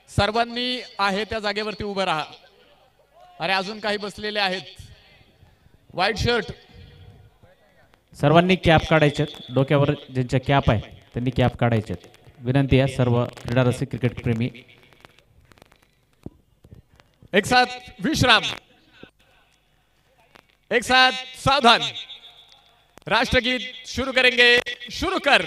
सर्वांनी आहे त्या जागेवरती उभं राहा. अरे अजून काही बसलेले आहेत. व्हाईट शर्ट सर्वांनी कॅप काढायच्यात डोक्यावर ज्यांच्या कॅप आहे त्यांनी कॅप काढायच्यात विनंती आहे सर्व क्रीडा रसिक क्रिकेट प्रेमी. एक साथ विश्राम. एक साथ सावधान। राष्ट्रगीत शुरू करेंगे। शुरू कर।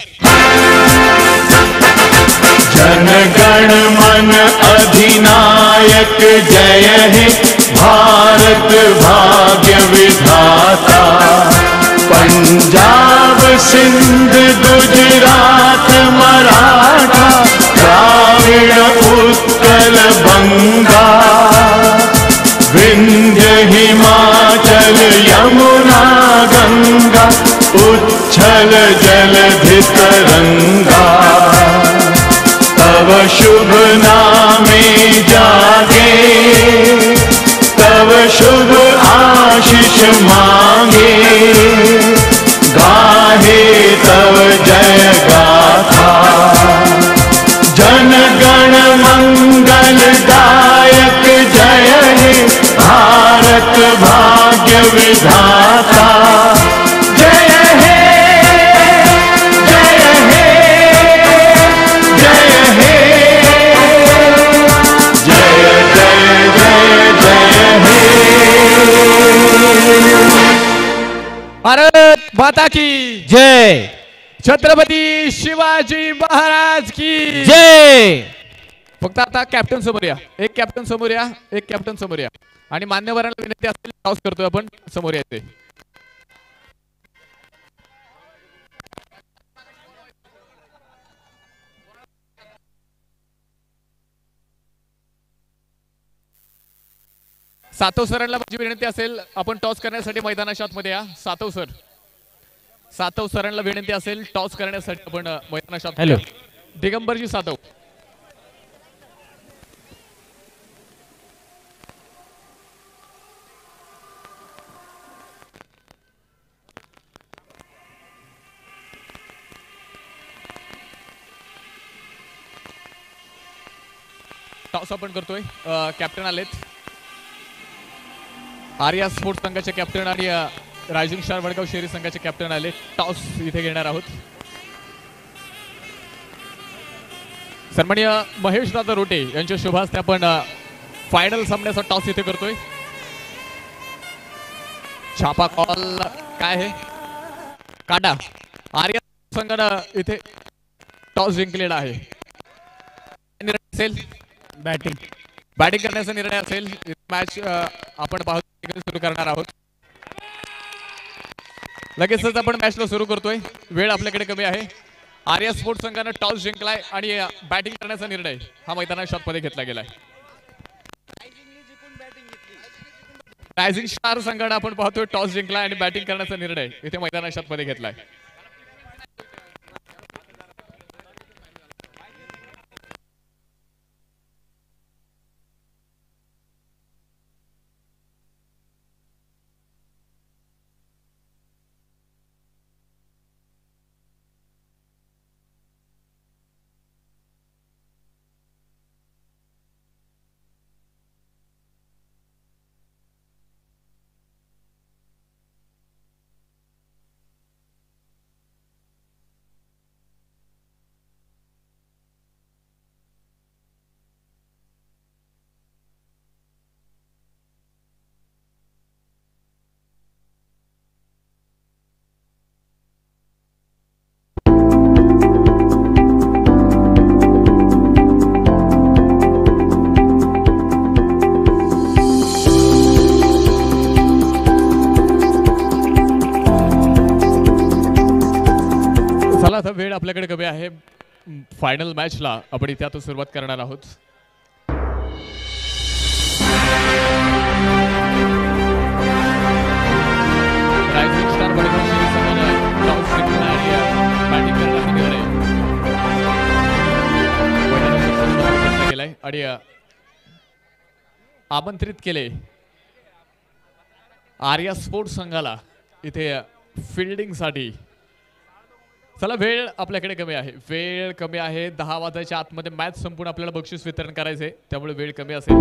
जनगण मन अधिनायक जय हे। भारत भाग्य विधाता। पंजाब सिंध गुजरात मराठा। द्राविड उत्कल बंगा। विंध्य हिमाचल यमुना गंगा उच्छल जलधि तरंगा तव शुभ नामे जागे तव शुभ आशीष मांगे। गाहे तव जय गाथा। जन गण भारत भाग्य विधाता। जय हे जय हे जय हे। जय जय जय जय हे। भारत माता की जय। छत्रपति शिवाजी महाराज की। जय। फक्त आता कॅप्टन समोर या. एक कॅप्टन समोर या एक कॅप्टन समोर या. आणि मान्यवरांना विनंती असेल पाऊस करतोय आपण समोर या ते सातव सरांना माझी विनंती असेल आपण टॉस करण्यासाठी मैदानाशात मध्ये या. सातव सर. सातव सरांना विनंती असेल टॉस करण्यासाठी आपण मैदानाच्या हॅलो दिगंबरजी सातव. टॉस आपण करतोय. कॅप्टन आलेत. आर्या स्पोर्ट्स संघाचे कॅप्टन आणि रायझिंग स्टार वडगाव शहरी संघाचे कॅप्टन आले टॉस इथे घेणार आहोत. सन्मान्य महेश दादा रोटे यांच्या शुभास्ते आपण फायनल सामन्याचा टॉस इथे करतोय. छापा कॉल काय आहे? काटा आर्या संघानं इथे टॉस जिंकलेला आहे. निर्णय असेल. बॅटिंग बॅटिंग करण्याचा निर्णय असेल. मॅच आपण पाहतो सुरू करणार आहोत. लगेचच आपण मॅचला सुरू करतोय. वेळ आपल्याकडे कमी आहे. आर्या स्पोर्ट्स संघानं टॉस जिंकलाय आणि बॅटिंग करण्याचा निर्णय हा मैदाना शॉटमध्ये घेतला गेलाय. रायझिंग स्टार संघानं आपण पाहतोय टॉस जिंकलाय आणि बॅटिंग करण्याचा निर्णय इथे मैदाना शॉटमध्ये घेतलाय. आपल्याकडे कमी आहे फायनल मॅचला आपण इथे आता सुरुवात करणार आहोत. आणि आमंत्रित केले आर्या स्पोर्ट्स संघाला इथे फिल्डिंगसाठी चला वेळ आपल्याकडे कमी आहे. वेळ कमी आहे. दहा वाजायच्या आतमध्ये मॅच संपून आपल्याला बक्षीस वितरण करायचे त्यामुळे वेळ कमी असेल.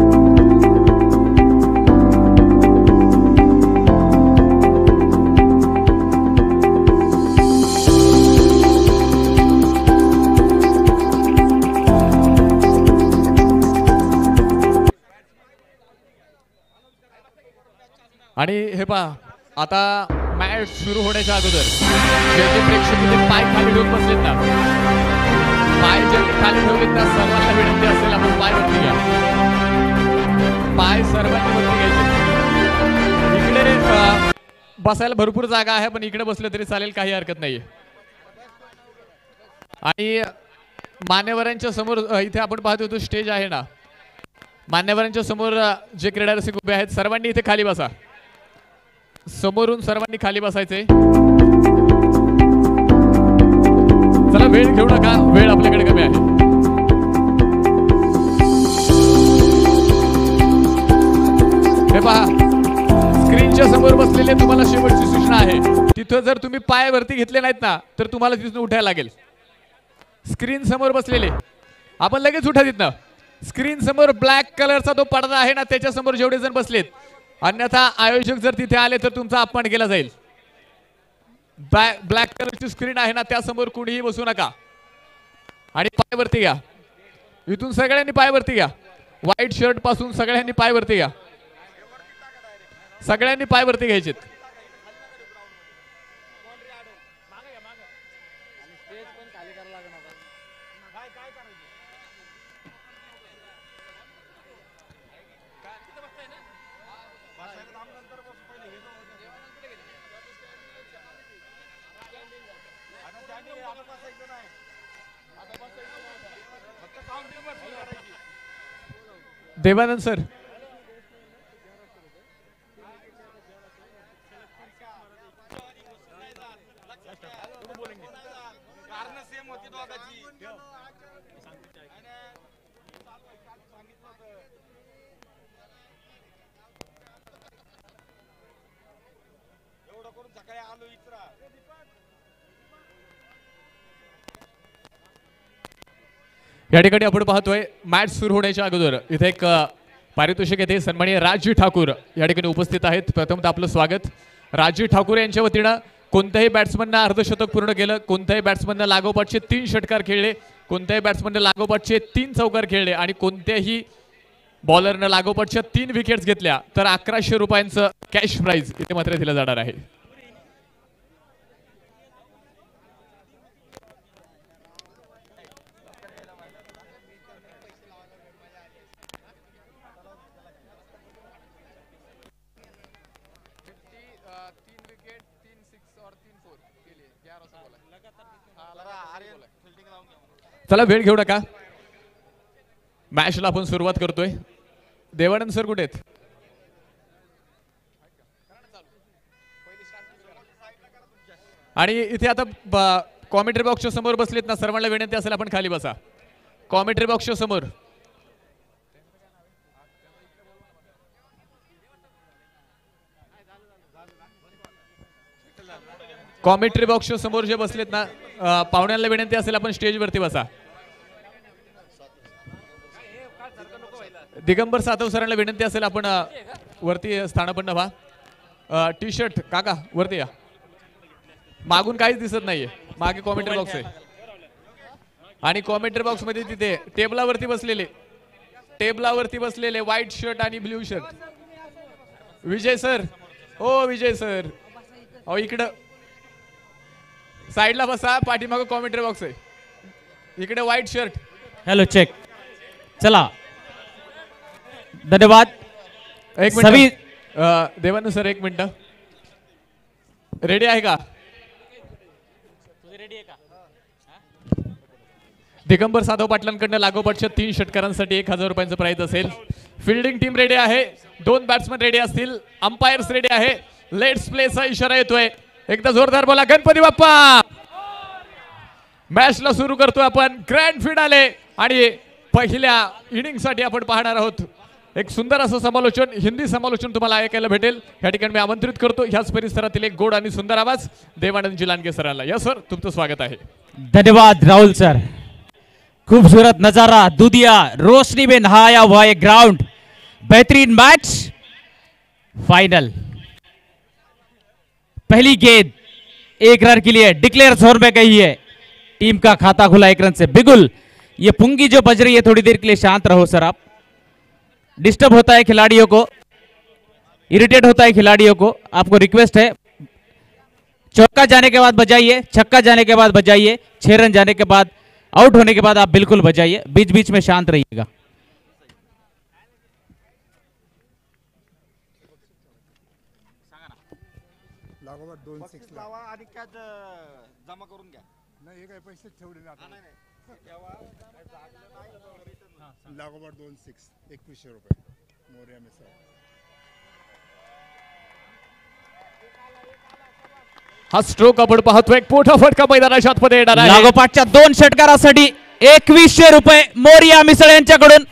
आणि हे पहा आता मॅच सुरू होण्याच्या अगोदर जे प्रेक्षक इथे पाय खाली ठेवून बसलेत ना पाय जे खाली ठेवलेत ना सर्वांना विनंती असेल आपण पाय वरती घ्या. पाय सर्वांनी वरती घ्यायचे. इकडे बसायला भरपूर जागा आहे पण इकडे बसलं तरी चालेल काही हरकत नाहीये. आणि मान्यवरांच्या समोर इथे आपण पाहतो होतो स्टेज आहे ना. मान्यवरांच्या समोर जे क्रीडा रसिक उभे आहेत सर्वांनी इथे खाली बसा. समोरून सर्वांनी खाली बसायचे. चला वेळ घेऊ नका. वेळ आपल्याकडे कमी आहे. हे पहा स्क्रीनच्या समोर बसलेले तुम्हाला शेवटची सूचना आहे. तिथं जर तुम्ही पाय वरती घेतले नाहीत ना तर तुम्हाला तिथून उठायला लागेल. स्क्रीन समोर बसलेले. आपण लगेच उठा तिथनं. स्क्रीन समोर ब्लॅक कलरचा तो पडदा आहे ना त्याच्यासमोर जेवढे जण बसलेत अन्यथा आयोजक जर तिथे आले तर तुमचा अपमान केला जाईल. ब्लॅक कलरची स्क्रीन आहे ना त्यासमोर कुणीही बसू नका. आणि पाय वरती घ्या. इथून सगळ्यांनी पाय वरती घ्या. व्हाईट शर्टपासून सगळ्यांनी पाय वरती घ्या. सगळ्यांनी पाय वरती घ्यायचे देवानंद सर या ठिकाणी आपण पाहतोय मॅच सुरू होण्याच्या अगोदर इथे एक पारितोषिक येथे सन्माननीय राजजी ठाकूर या ठिकाणी उपस्थित आहेत. प्रथमतः आपलं स्वागत. राजजी ठाकूर यांच्या वतीनं कोणत्याही बॅट्समननं अर्धशतक पूर्ण केलं कोणत्याही बॅट्समननं लागोपाठचे तीन षटकार खेळले कोणत्याही बॅट्समननं लागोपाठचे तीन चौकार खेळले आणि कोणत्याही बॉलरनं लागोपाठच्या तीन विकेट्स घेतल्या तर अकराशे रुपयांचं कॅश प्राईज इथे मात्र दिलं जाणार आहे. चला वेळ घेऊ नका. मॅचला आपण सुरुवात करतोय. देवानंद सर कुठे आहेत? आणि इथे आता कॉमेंट्री बॉक्सच्या समोर बसलेत ना सर्वांना विनंती असेल आपण खाली बसा. कॉमेंट्री बॉक्सच्या समोर. कॉमेंट्री बॉक्सच्या समोर जे बसलेत ना पाहुण्यांना विनंती असेल आपण स्टेजवरती बसा. दिगंबर सातव सरांना विनंती असेल आपण वरती स्थानापन्न व्हा. टी शर्ट काका वरती या. मागून काहीच दिसत नाहीये. मागे कॉमेंट्री बॉक्स आहे. आणि कॉमेंट्री बॉक्समध्ये तिथे टेबलावरती बसलेले टेबलावरती बसलेले व्हाईट शर्ट आणि ब्ल्यू शर्ट विजय सर. हो विजय सर. अहो इकडं साईडला बसा पाठीमागं कॉमेंट्री बॉक्स आहे. इकडे व्हाईट शर्ट हेलो चेक चला. धन्यवाद. एक सभी मिनिट देवानंद सर एक मिनिट. रेडी आहे का? दिगंबर साधव पाटलांकडनं लागोपाठच्या तीन षटकारांसाठी एक हजार रुपयांचं प्राइज असेल. फिल्डिंग टीम रेडी आहे. दोन बॅट्समन रेडी असतील. अंपायर्स रेडी आहे. लेट्स प्लेचा इशारा येतोय. एकदा जोरदार बोला गणपती बाप्पा! मॅचला सुरू करतो आपण. ग्रँड फिनाले आणि पहिल्या इनिंगसाठी आपण पाहणार आहोत. एक सुंदर असं समालोचन हिंदी समालोचन तुम्हाला ऐकायला भेटेल. या ठिकाणी मी आमंत्रित करतो. ह्याच परिसरातील एक गोड आणि सुंदर आवाज देवानंद जिलांगे सरांना. या सर तुमचं स्वागत आहे. धन्यवाद राहुल सर. खूबसूरत नजारा दुधिया रोशनी में नहाया हुआ ये ग्राउंड. बेहतरीन मैच फाइनल पहली गेंद एक रन के लिए डिक्लेयर जोन में गई है। टीम का खाता खुला एक रन से। बिगुल, ये पुंगी जो बज रही है थोड़ी देर के लिए शांत रहो सर आप। डिस्टर्ब होता है खिलाड़ियों को, इरिटेट होता है खिलाड़ियों को। आपको रिक्वेस्ट है, चौका जाने के बाद बजाइए, छक्का जाने के बाद बजाइए, छह रन जाने के बाद, आउट होने के बाद आप बिल्कुल बजाइए बीच बीच में शांत रहिएगा। हे लागोपाठ दोन सिक्स एकवीसशे रुपये. मोर्या मिसळ. हा स्ट्रोक आपण पाहतोय. एक मोठा फटका मैदानाच्या आतमध्ये येणार आहे. लागोपाठच्या दोन षटकारासाठी एकवीसशे रुपये मोरिया मिसळ यांच्याकडून.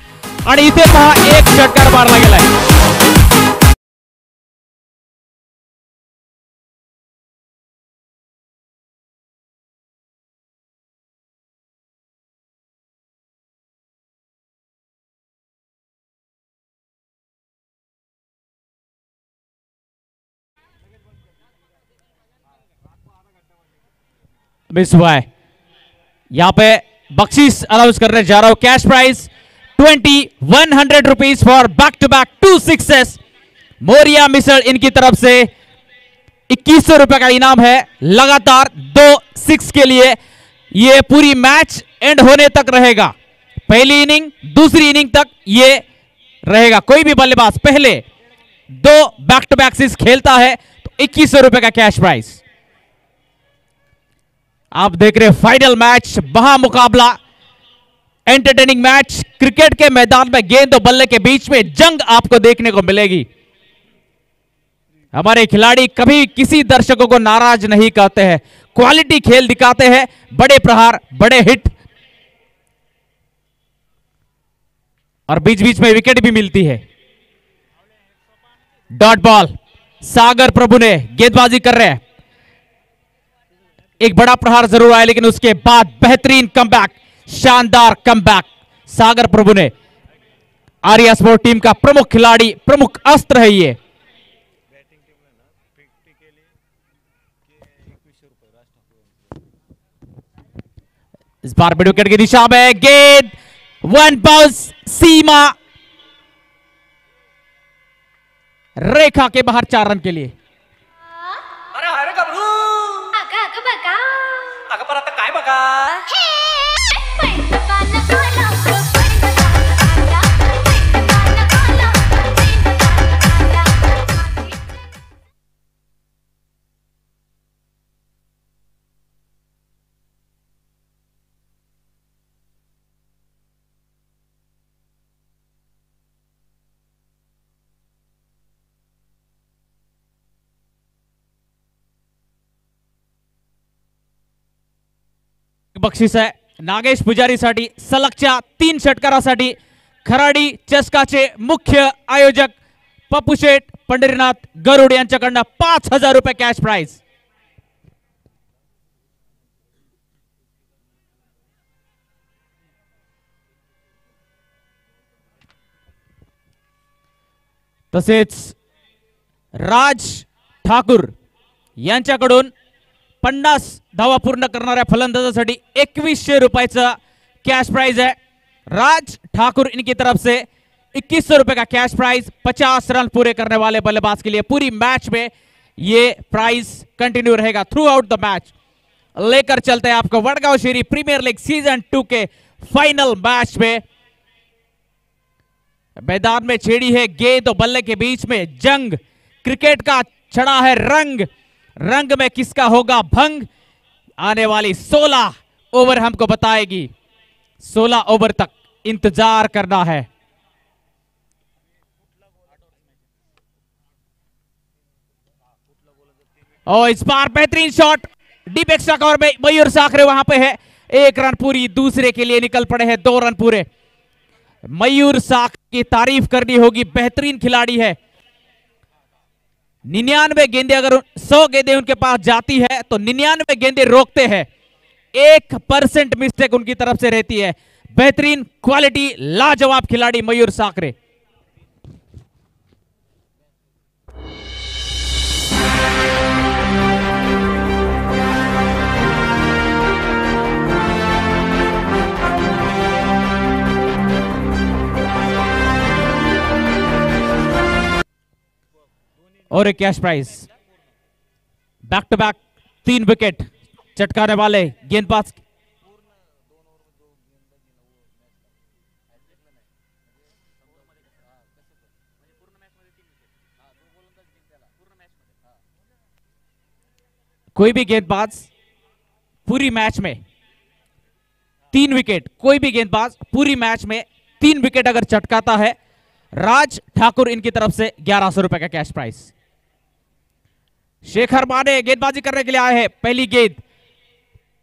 आणि इथे पहा एक षटकार मारला गेलाय. मिस हुआ है। यहाँ पे बख्शीश अनाउंस करने जा रहा हूँ। Cash prize twenty one hundred rupees for back to back two sixes Moriya misal इनकी तरफ़ से इक्कीस सौ रुपए का इनाम है। लगातार दो सिक्स के लिए ये पूरी मैच एंड होने तक रहेगा। पहली इनिंग, दूसरी इनिंग तक ये रहेगा। कोई भी बल्लेबाज पहले दो बैक टू बैक सिक्स खेलता है तो इक्कीस सौ रुपए का कैश प्राइस आप देख रहे फाइनल मैच महा मुकाबला एंटरटेनिंग मैच क्रिकेट के मैदान में गेंद और बल्ले के बीच में जंग आपको देखने को मिलेगी। हमारे खिलाड़ी कभी किसी दर्शकों को नाराज़ नहीं करते हैं। क्वालिटी खेल दिखाते हैं, बड़े प्रहार, बड़े हिट और बीच बीच में विकेट भी मिलती है। डॉट बॉल सागर प्रभु ने गेंदबाजी कर रहे हैं। एक बड़ा प्रहार ज़रूर आया, लेकिन उसके बाद बेहतरीन कमबैक शानदार कमबैक सागर प्रभु ने आर्या स्पोर्ट टीम का प्रमुख खिलाड़ी, प्रमुख अस्त्र है ये। इस बार मिड विकेट की दिशा में गेंद वन बाउंस सीमा। रेखा के बाहर चार रन के लिए। बक्षीस आहे. नागेश पुजारीसाठी सलगच्या तीन षटकारासाठी खराडी चस्काचे मुख्य आयोजक पप्पू शेठ पंढरीनाथ गरुड यांच्याकडनं पाच हजार रुपये कॅश प्राइज तसेच राज ठाकूर यांच्याकडून पन्नास धावा पूर्ण करणाऱ्या फलंदाजासाठी एकवीसशे रुपयाचा कैश प्राइज है राज ठाकुर इनकी तरफ़ से इक्कीस सौ रुपए का कैश प्राइज पचास रन पूरे करने वाले बल्लेबाज के लिए पूरी मैच में ये प्राइज कंटिन्यू रहेगा थ्रू आउट द मैच लेकर चलते हैं आपको Vadgaon Sheri premier league season two के फाइनल मैच में। मैदान में छेड़ी है गेंद और बल्ले के बीच में जंग। क्रिकेट का छड़ा है रंग। रंग में किसका होगा भंग? आने वाली 16 ओवर हमको बताएगी। 16 ओवर तक इंतज़ार करना है। और इस बार बेहतरीन शॉट। डीप एक्स्ट्रा कवर में मयूर साखरे वहाँ पे है। एक रन पूरी दूसरे के लिए निकल पड़े हैं दो रन पूरे। मयूर साख की तारीफ़ करनी होगी। बेहतरीन खिलाड़ी है। निन्यानवे गेंदे अगर सौ गेंदे उनके पास जाती है तो निन्यानवे गेंदे रोकते हैं। एक परसेंट मिस्टेक उनकी तरफ़ से रहती है। बेहतरीन क्वालिटी, लाजवाब खिलाड़ी मयूर साकरे। और एक cash prize back to back तीन विकेट चटकाने वाले गेंदबाज कोई भी गेंदबाज पूरी मैच में तीन विकेट कोई भी गेंदबाज पूरी मैच में तीन विकेट अगर चटकाता है, राज ठाकुर इनकी तरफ़ से ग्यारह सौ रुपए का कैश प्राइस शेखर माने गेंदबाजी करने के लिए आए हैं। पहली गेंद।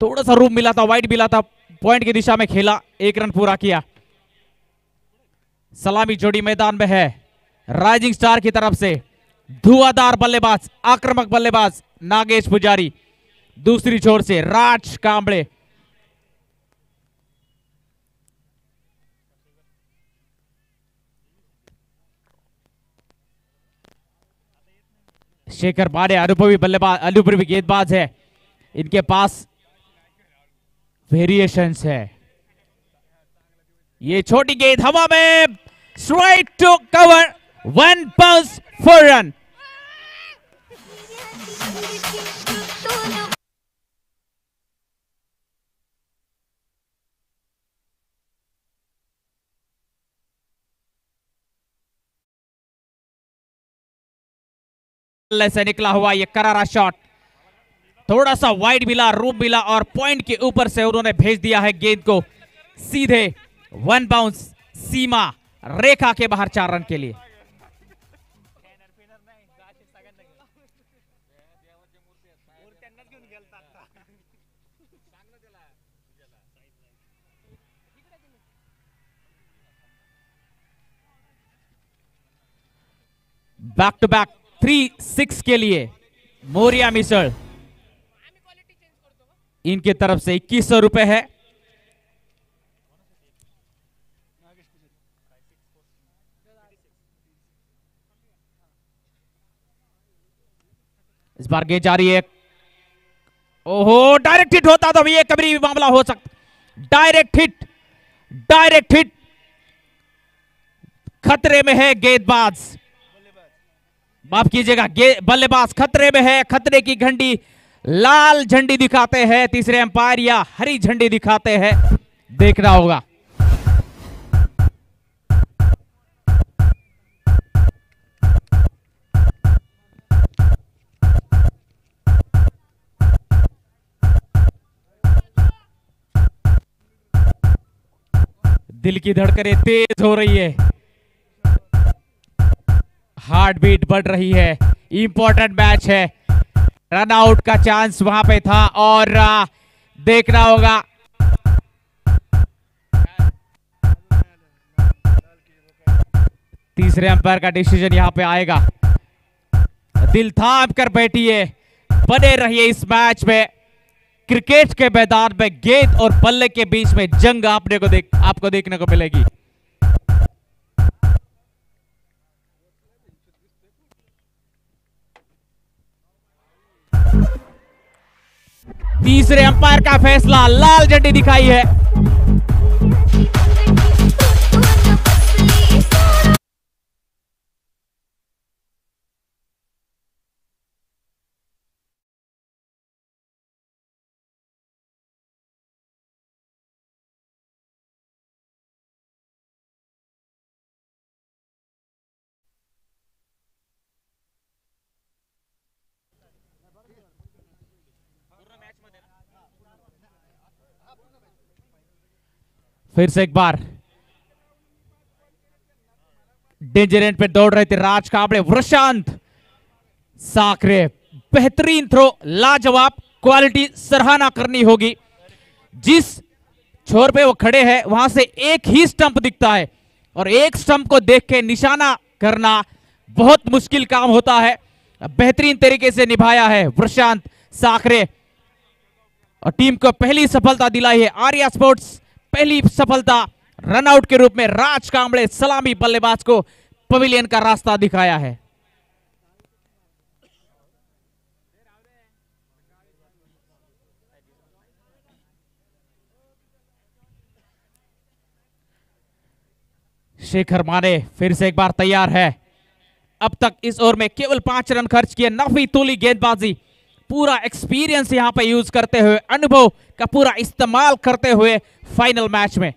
थोड़ा सा रूप मिला था वाइट मिला था। पॉइंट की दिशा में खेला। एक रन पूरा किया। सलामी जोड़ी मैदान में है। राइजिंग स्टार की तरफ़ से धुआंधार बल्लेबाज, आक्रमक बल्लेबाज नागेश पुजारी। दूसरी छोर से राज कांबड़े शेखर पांडे अनुभवी बल्लेबाज अनुभवी गेंदबाज है इनके पास वेरिएशंस है ये छोटी गेंद हवा में strike to cover one bounce four run से निकला हुआ ये करारा शॉट थोड़ा सा वाइड मिला रूप मिला और पॉइंट के ऊपर से उन्होंने भेज दिया है गेंद को. सीधे वन बाउंस सीमा, रेखा के बाहर चार रन के लिए. Back to back three six के लिए मोरिया मिसळ इनके तरफ़ से इक्कीस सौ रुपए है। इस बार गेंद जारी है। ओहो डायरेक्ट हिट होता तो ये कभी भी मामला हो सकता। डायरेक्ट हिट डायरेक्ट हिट खतरे में है गेंदबाज। माफ़ कीजिएगा बल्लेबाज खतरे में है, खतरे की घंटी, लाल झंडी दिखाते हैं, तीसरे अंपायर या हरी झंडी दिखाते हैं। देखना होगा। दिल की धड़कनें तेज हो रही है। हार्ट बीट बढ़ रही है इंपॉर्टेंट मैच है। रन आउट का चांस वहाँ पे था और देखना होगा। तीसरे अंपायर का डिसीज़न यहाँ पे आएगा। दिल थाम कर बैठिए, बने रहिए इस मैच में। क्रिकेट के मैदान में गेंद और बल्ले के बीच में जंग आपने को देख, आपको देखने को मिलेगी। तीसरे अंपायर का फैसला लाल झंडी दिखाई है। फिर से एक बार। डेंजर एंड पे दौड़ रहे थे राज काबड़े। वृशांत साकरे, बेहतरीन थ्रो लाजवाब क्वालिटी सराहना करनी होगी। जिस छोर पे वो खड़े हैं, वहाँ से एक ही स्टंप दिखता है और एक स्टंप को देख के निशाना करना बहुत मुश्किल काम होता है। बेहतरीन तरीके से निभाया है वृशांत साकरे और टीम को पहली सफलता दिलाई है आर्या स्पोर्ट्स। पहली सफलता रनआउट के रूप में राज कांबड़े सलामी बल्लेबाज को पवेलियन का रास्ता दिखाया है। शेखर माने फिर से एक बार तैयार है। अब तक इस ओवर में केवल पाँच रन खर्च किए, नफी तोली गेंदबाजी। पूरा एक्सपीरियंस यहाँ पर यूज़ करते हुए, अनुभव का पूरा इस्तेमाल करते हुए फाइनल मैच में।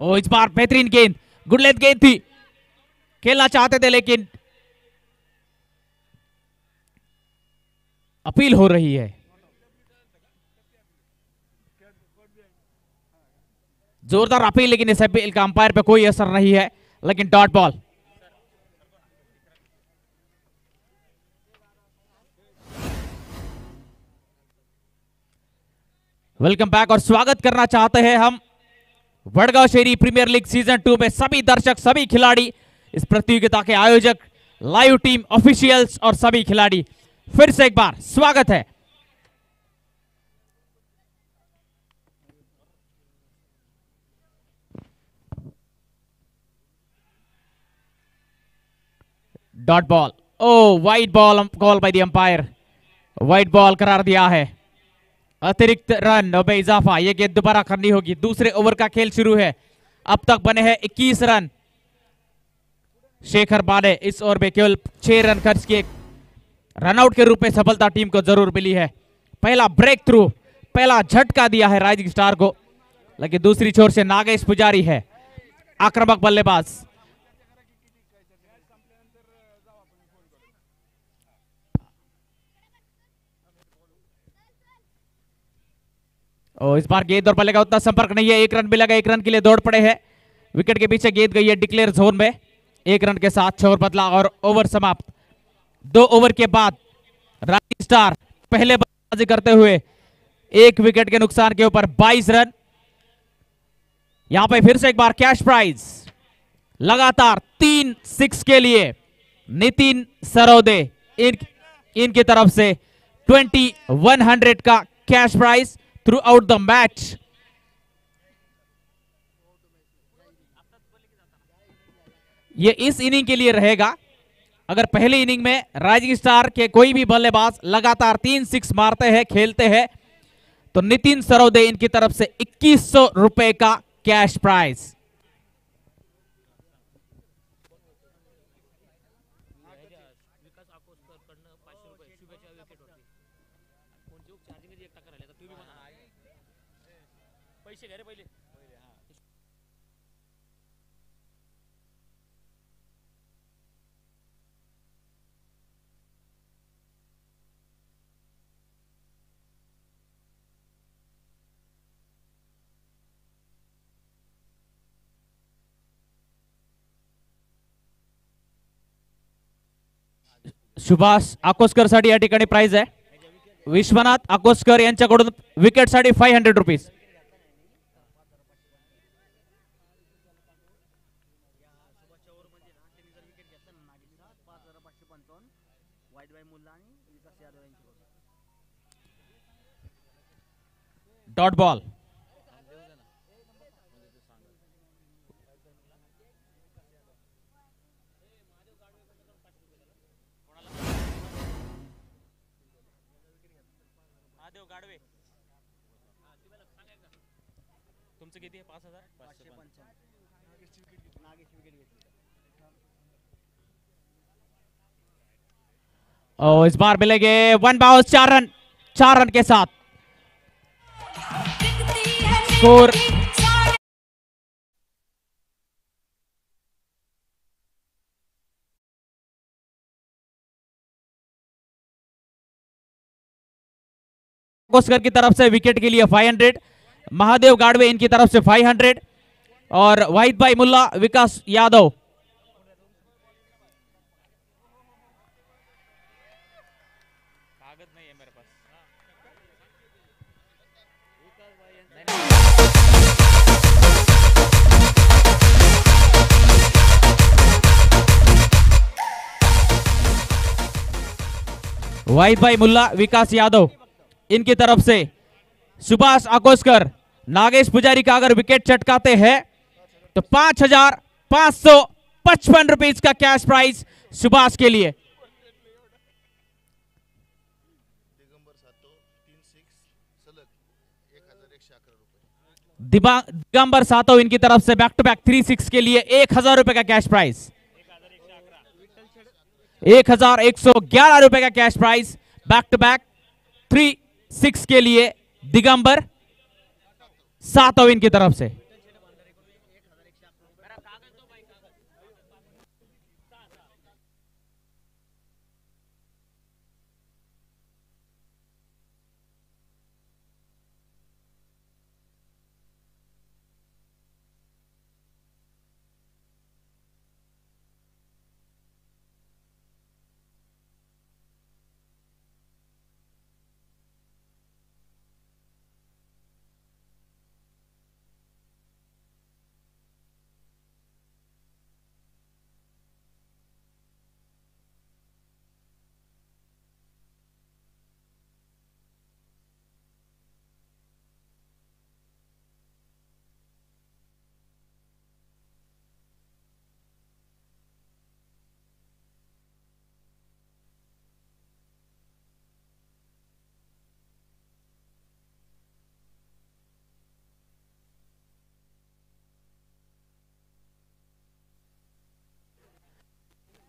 ओ इस बार बेहतरीन गेंद गुडलेंथ गेंद थी। खेलना चाहते थे लेकिन अपील हो रही है। जोरदार अपील, लेकिन इस अपील का अंपायर पे कोई असर नहीं है। लेकिन डॉट बॉल। वेलकम बैक और स्वागत करना चाहते हैं हम Vadgaon Sheri premier league season two में सभी दर्शक, सभी खिलाड़ी, इस प्रतियोगिता के आयोजक, लाइव टीम ऑफिशियल्स और सभी खिलाड़ी। फिर से एक बार स्वागत है। Dot ball oh wide ball call by the umpire wide ball करार दिया है। अतिरिक्त रन में इजाफा, ये गेंद दोबारा करनी होगी। दूसरे ओवर का खेल शुरू है। अब तक बने हैं 21 रन शेखर बाने इस ओवर में केवल छह रन खर्च किए। रनआउट के रूप में सफलता टीम को ज़रूर मिली है। पहला ब्रेक थ्रू पहला झटका दिया है राइजिंग स्टार को। लेकिन दूसरी छोर से नागेश पुजारी है। आक्रमक बल्लेबाज। और इस बार गेंद और बल्ले का उतना संपर्क नहीं है। एक रन मिलेगा एक रन के लिए दौड़ पड़े हैं। विकेट के पीछे गेंद गई है डिक्लेयर जोन में। एक रन के साथ छोर बदला और ओवर समाप्त। दो ओवर के बाद राइजिंग स्टार पहले बल्लेबाजी करते हुए एक विकेट के नुकसान के ऊपर 22 रन। यहाँ पे फिर से एक बार कैश प्राइज। लगातार तीन सिक्स के लिए नितिन सरोदे इन, इनकी तरफ़ से 2100 का cash prize. Out the match ये इस इनिंग के लिए रहेगा। अगर पहले इनिंग में राइजिंग स्टार के कोई भी बल्लेबाज लगातार तीन सिक्स मारते हैं, खेलते हैं तो नितिन सरोदे इनकी तरफ़ से इक्कीस सौ रुपए का कैश प्राइज सुभाष अकोस्करसाठी या ठिकाणी प्राइज आहे. विश्वनाथ अकोस्कर यांच्याकडून विकेटसाठी five hundred rupees dot ball और इस बार मिलेंगे वन बाउस चार रन चार रन के साथ। स्कोर की तरफ़ से विकेट के लिए 500 महादेव गाड़वे इनकी तरफ़ से 500 और वाहिद भाई मुल्ला, विकास यादव। भाई मुल्ला, विकास यादव, इनकी तरफ़ से सुभाष अकोस्कर, नागेश पुजारी का अगर विकेट चटकाते हैं तो पाँच हज़ार पाँच सौ पचपन रुपीज़ का कैश प्राइस सुभाष के लिए। दिगंबर सातव इनकी तरफ़ से back to back three six के लिए एक हज़ार रुपए का कैश प्राइज एक हजार एक सौ ग्यारह रुपए का cash prize back to back three six के लिए दिगंबर सात ओविन की तरफ से।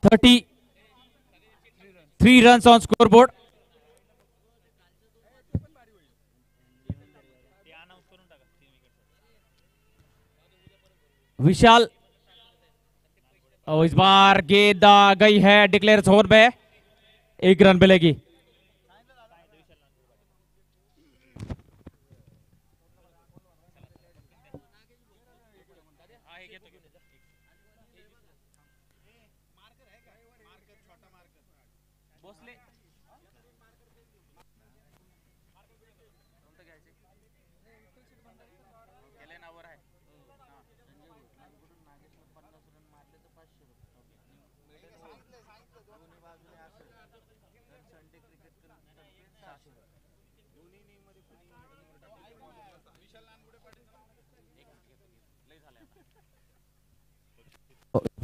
Thirty three run on scoreboard Vishal और इस बार गेंद आ गई है डिक्लेयर ओवर में। एक रन मिलेगी।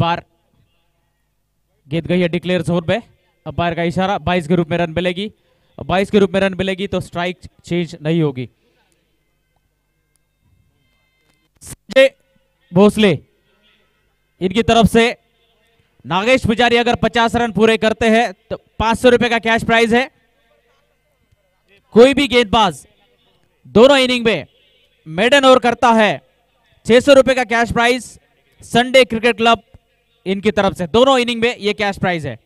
बार। गेंद गई है डिक्लेयर जोन में अंपायर का इशारा 22 के रूप में रन मिलेगी। 22 के रूप में रन मिलेगी तो स्ट्राइक चेंज नहीं होगी। संजय भोसले, इनकी तरफ़ से नागेश पुजारी अगर 50 रन पूरे करते हैं तो पाँच सौ रुपए का कैश प्राइज है। कोई भी गेंदबाज दोनों इनिंग में मेडन ओवर करता है। छह सौ रुपए का cash prize Sunday cricket club इनकी तरफ़ से। दोनों इनिंग में ये कैश प्राइज है।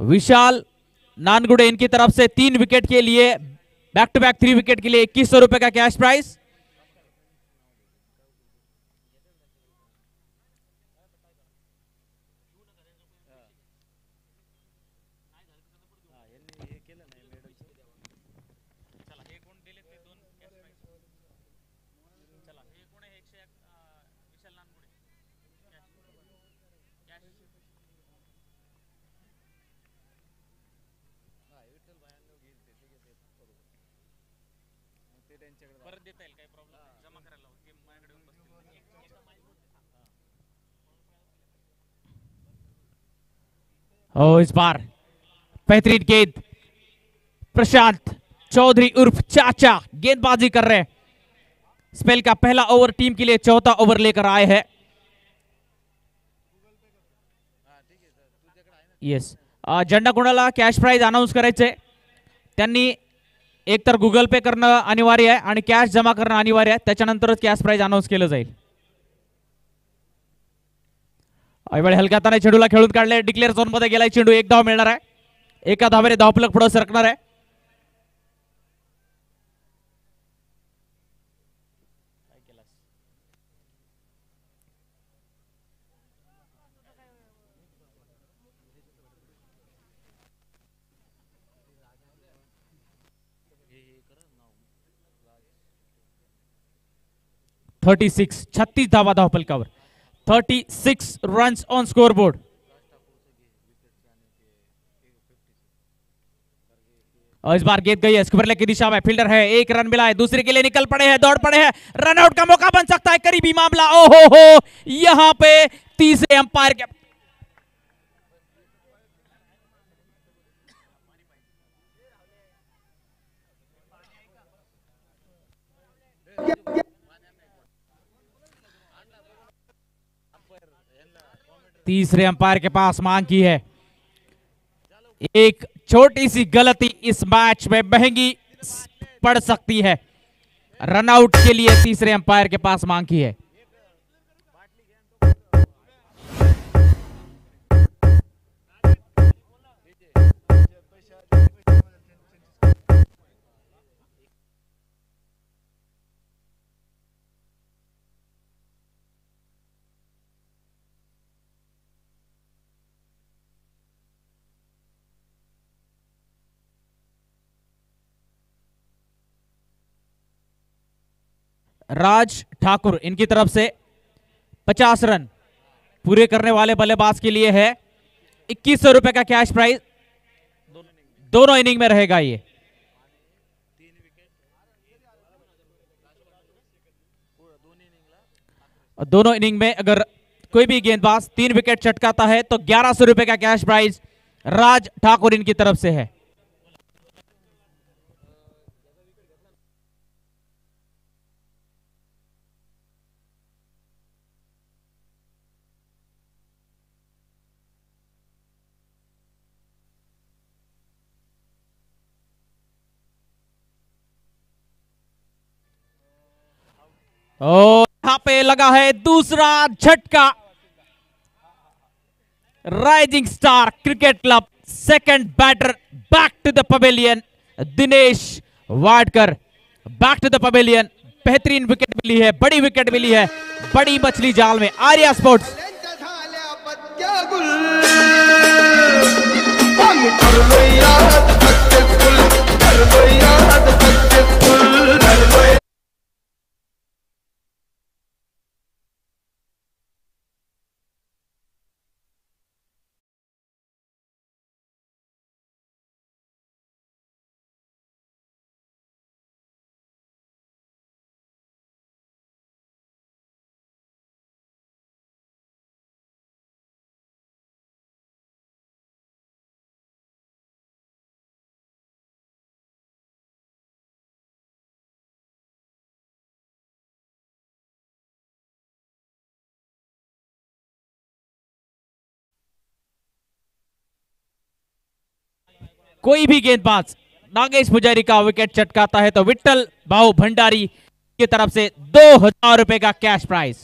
विशाल नानगुडे इनकी तरफ़ से तीन विकेट के लिए back to back three wicket के लिए इक्कीस सौ रुपए का कैश प्राइज और इस बार बेहतरीन गेंद प्रशांत चौधरी उर्फ चाचा गेंदबाजी कर रहे स्पेल का पहला ओवर टीम के लिए चौथा ओवर लेकर आए हैं। येस झंडा कोणाला कॅश प्राइज अनाऊन्स करायचंय. त्यांनी एकतर गुगल पे करणं अनिवार्य आहे आणि कॅश जमा करणं अनिवार्य आहे. त्याच्यानंतरच कॅश प्राईज अनाऊन्स केलं जाईल. ऐवळी हलकाताने चेंडूला खेळून काढले. डिक्लेअर झोनमध्ये गेलाय चेंडू. एक धाव मिळणार आहे. एका धावेने धावपलक पुढे सरकणार आहे. थर्टी सिक्स छत्तीस धावा धावपलकावर 36 runs on scoreboard. और इस बार गेंद गई है स्कूबर लेग की दिशा में फील्डर है, एक रन मिला है, दूसरे के लिए निकल पड़े हैं, दौड़ पड़े हैं, रनआउट का मौका बन सकता है, करीबी मामला, ओहो हो, यहाँ पे तीसरे अंपायर के तीसरे अंपायर के पास मांग की है। एक छोटी सी गलती इस मैच में महँगी पड़ सकती है। रनआउट के लिए तीसरे अंपायर के पास मांग की है। राज ठाकुर इनकी तरफ़ से 50 रन पूरे करने वाले बल्लेबाज के लिए है। इक्कीस सौ रुपए का कैश प्राइज दोनों इनिंग में रहेगा ये। और दोनों इनिंग में अगर कोई भी गेंदबाज तीन विकेट चटकाता है तो ग्यारह सौ रुपए का कैश प्राइज राज ठाकुर इनकी तरफ़ से है। और यहाँ पे लगा है दूसरा झटका। Rising star cricket club second batter back to the pavilion Dinesh Wadkar back to the pavilion बेहतरीन विकेट मिली है बड़ी विकेट मिली है बड़ी मछली जाल में। आर्या स्पोर्ट्स कर कोई भी गेंदबाज नागेश पुजारी का विकेट चटकाता है तो विट्ठल भाव भंडारी की तरफ से दो हजार रुपए का कैश प्राइज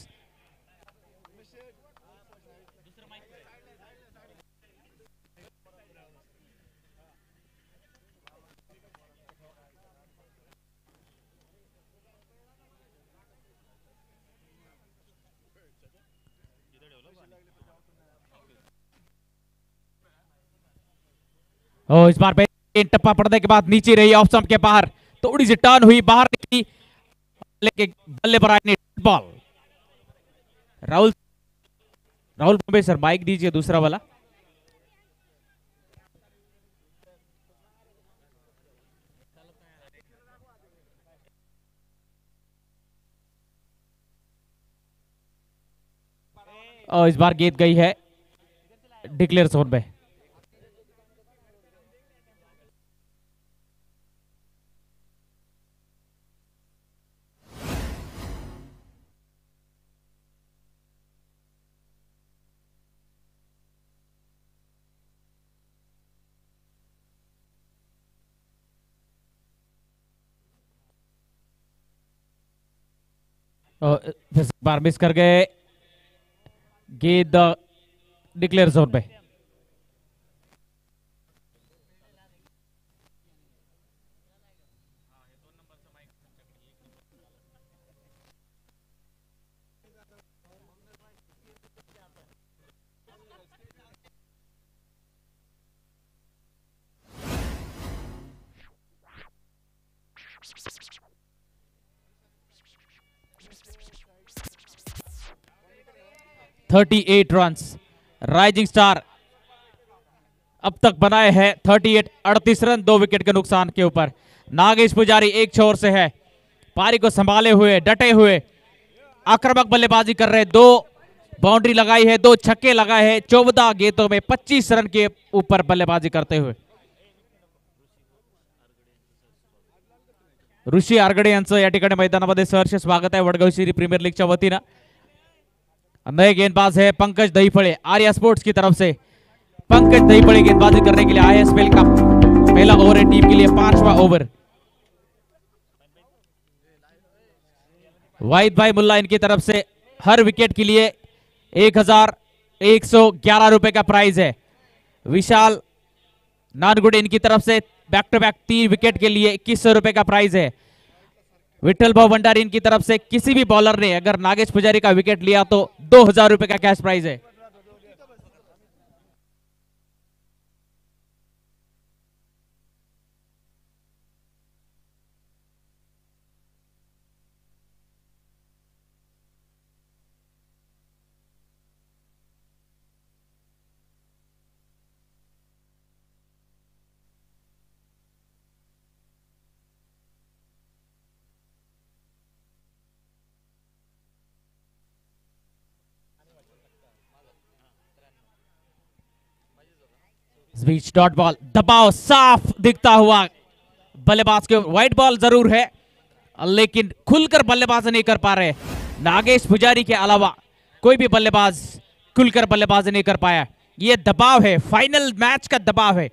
ओ, इस बार पे टप्पा पड़ने के बाद नीचे रही ऑफ़ स्टंप के बाहर। थोड़ी सी टर्न हुई बाहर निकली। लेके बल्ले पर आए ball Rahul Rahul Bombay sir, mike दीजिए दूसरा वाला। और इस बार गेंद गई है डिक्लेयर जोन में। और बार मिस कर गए गेंद डिक्लेयर जोन पे. Thirty eight run rising star अब तक बनाए हैं थर्टी एट अड़तीस रन, दो विकेट के नुकसान के ऊपर। नागेश पुजारी एक छोर से है। पारी को संभाले हुए, डटे हुए। आक्रामक बल्लेबाजी कर रहे दो बाउंड्री लगाई है, दो छक्के लगाए हैं। चौदह गेंदों में 25 रन के ऊपर बल्लेबाजी करते हुए। ऋषी आरगडे यांचं या सहर्ष स्वागत आहे. वडगाव श्री प्रीमियर लीगच्या वतीनं नए गेंदबाज है पंकज दहीफड़े, आर्या स्पोर्ट्स की तरफ़ से। पंकज दहीफड़े गेंदबाजी करने के लिए आए स्पेल का पहला ओवर है टीम के लिए, पांचवा ओवर। वाहिद भाई मुल्ला इनकी तरफ़ से हर विकेट के लिए एक हज़ार एक सौ ग्यारह रुपए का प्राइज है। विशाल नानगुडे इनकी तरफ़ से बैक टू बैक तीन विकेट के लिए इक्कीस सौ रुपए का प्राइज है। विठल भाव भंडारी इनकी तरफ से किसी भी बॉलर ने अगर नागेश पुजारी का विकेट लिया तो दो हजार रुपए का कैश प्राइज है। बीच डॉट बॉल, दबाव साफ़ दिखता हुआ। बल्लेबाज के व्हाइट बॉल ज़रूर है, लेकिन खुलकर बल्लेबाज नहीं कर पा रहे। नागेश पुजारी के अलावा कोई भी बल्लेबाज खुलकर बल्लेबाज नहीं कर पाया। ये दबाव है, फाइनल मैच का दबाव है।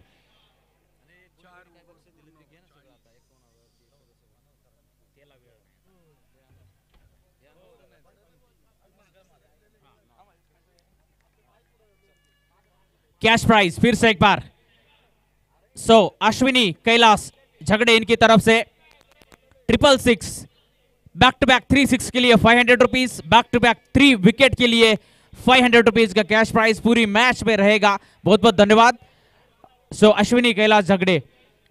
कैश प्राइज फिर से एक बार। सो so, अश्विनी कैलाश झगड़े इनकी तरफ़ से। Triple six back to back three six के लिए five hundred rupees back to back three wicket के लिए फाइव हंड्रेड रुपीज़ का कैश प्राइज पूरी मैच में रहेगा। बहुत बहुत धन्यवाद। सो so, अश्विनी कैलाश झगड़े।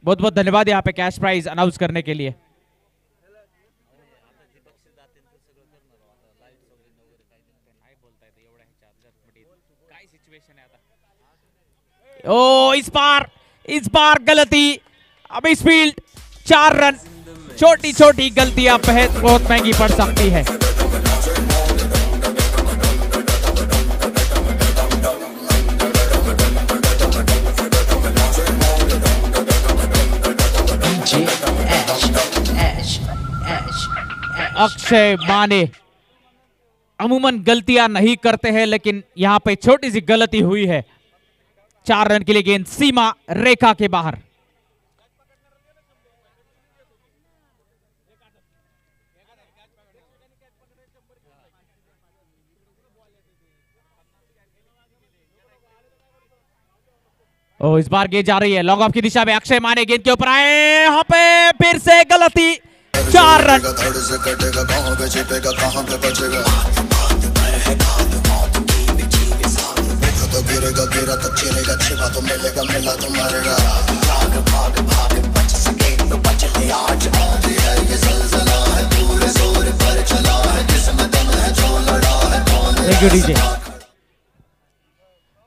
बहुत बहुत धन्यवाद यहाँ पे कैश प्राइज अनाउंस करने के लिए। ओ, इस बार इस बार गलती। अब इस फ़ील्ड चार रन। छोटी छोटी गलतियाँ बहुत बहुत महँगी पड़ सकती है. अक्षय माने, अमूमन गलतियाँ नहीं करते हैं, लेकिन यहाँ पे छोटी सी गलती हुई है। चार रन के लिए गेंद सीमा रेखा के बाहर। ओ, इस बार गेंद जा रही है। लॉग ऑफ़ की दिशा में अक्षय माने गेंद के ऊपर आए। यहाँ पे फिर से गलती। चार रन। गिरेगा गिरा तो चिरेगा छिपा तो मिलेगा, मिला तो मरेगा। भाग भाग भाग बच सके तो बच ले आज आंधी है ये जलजला है पूरे ज़ोर पर चला है जिसमें दम है जो लड़ा है कौन थैंक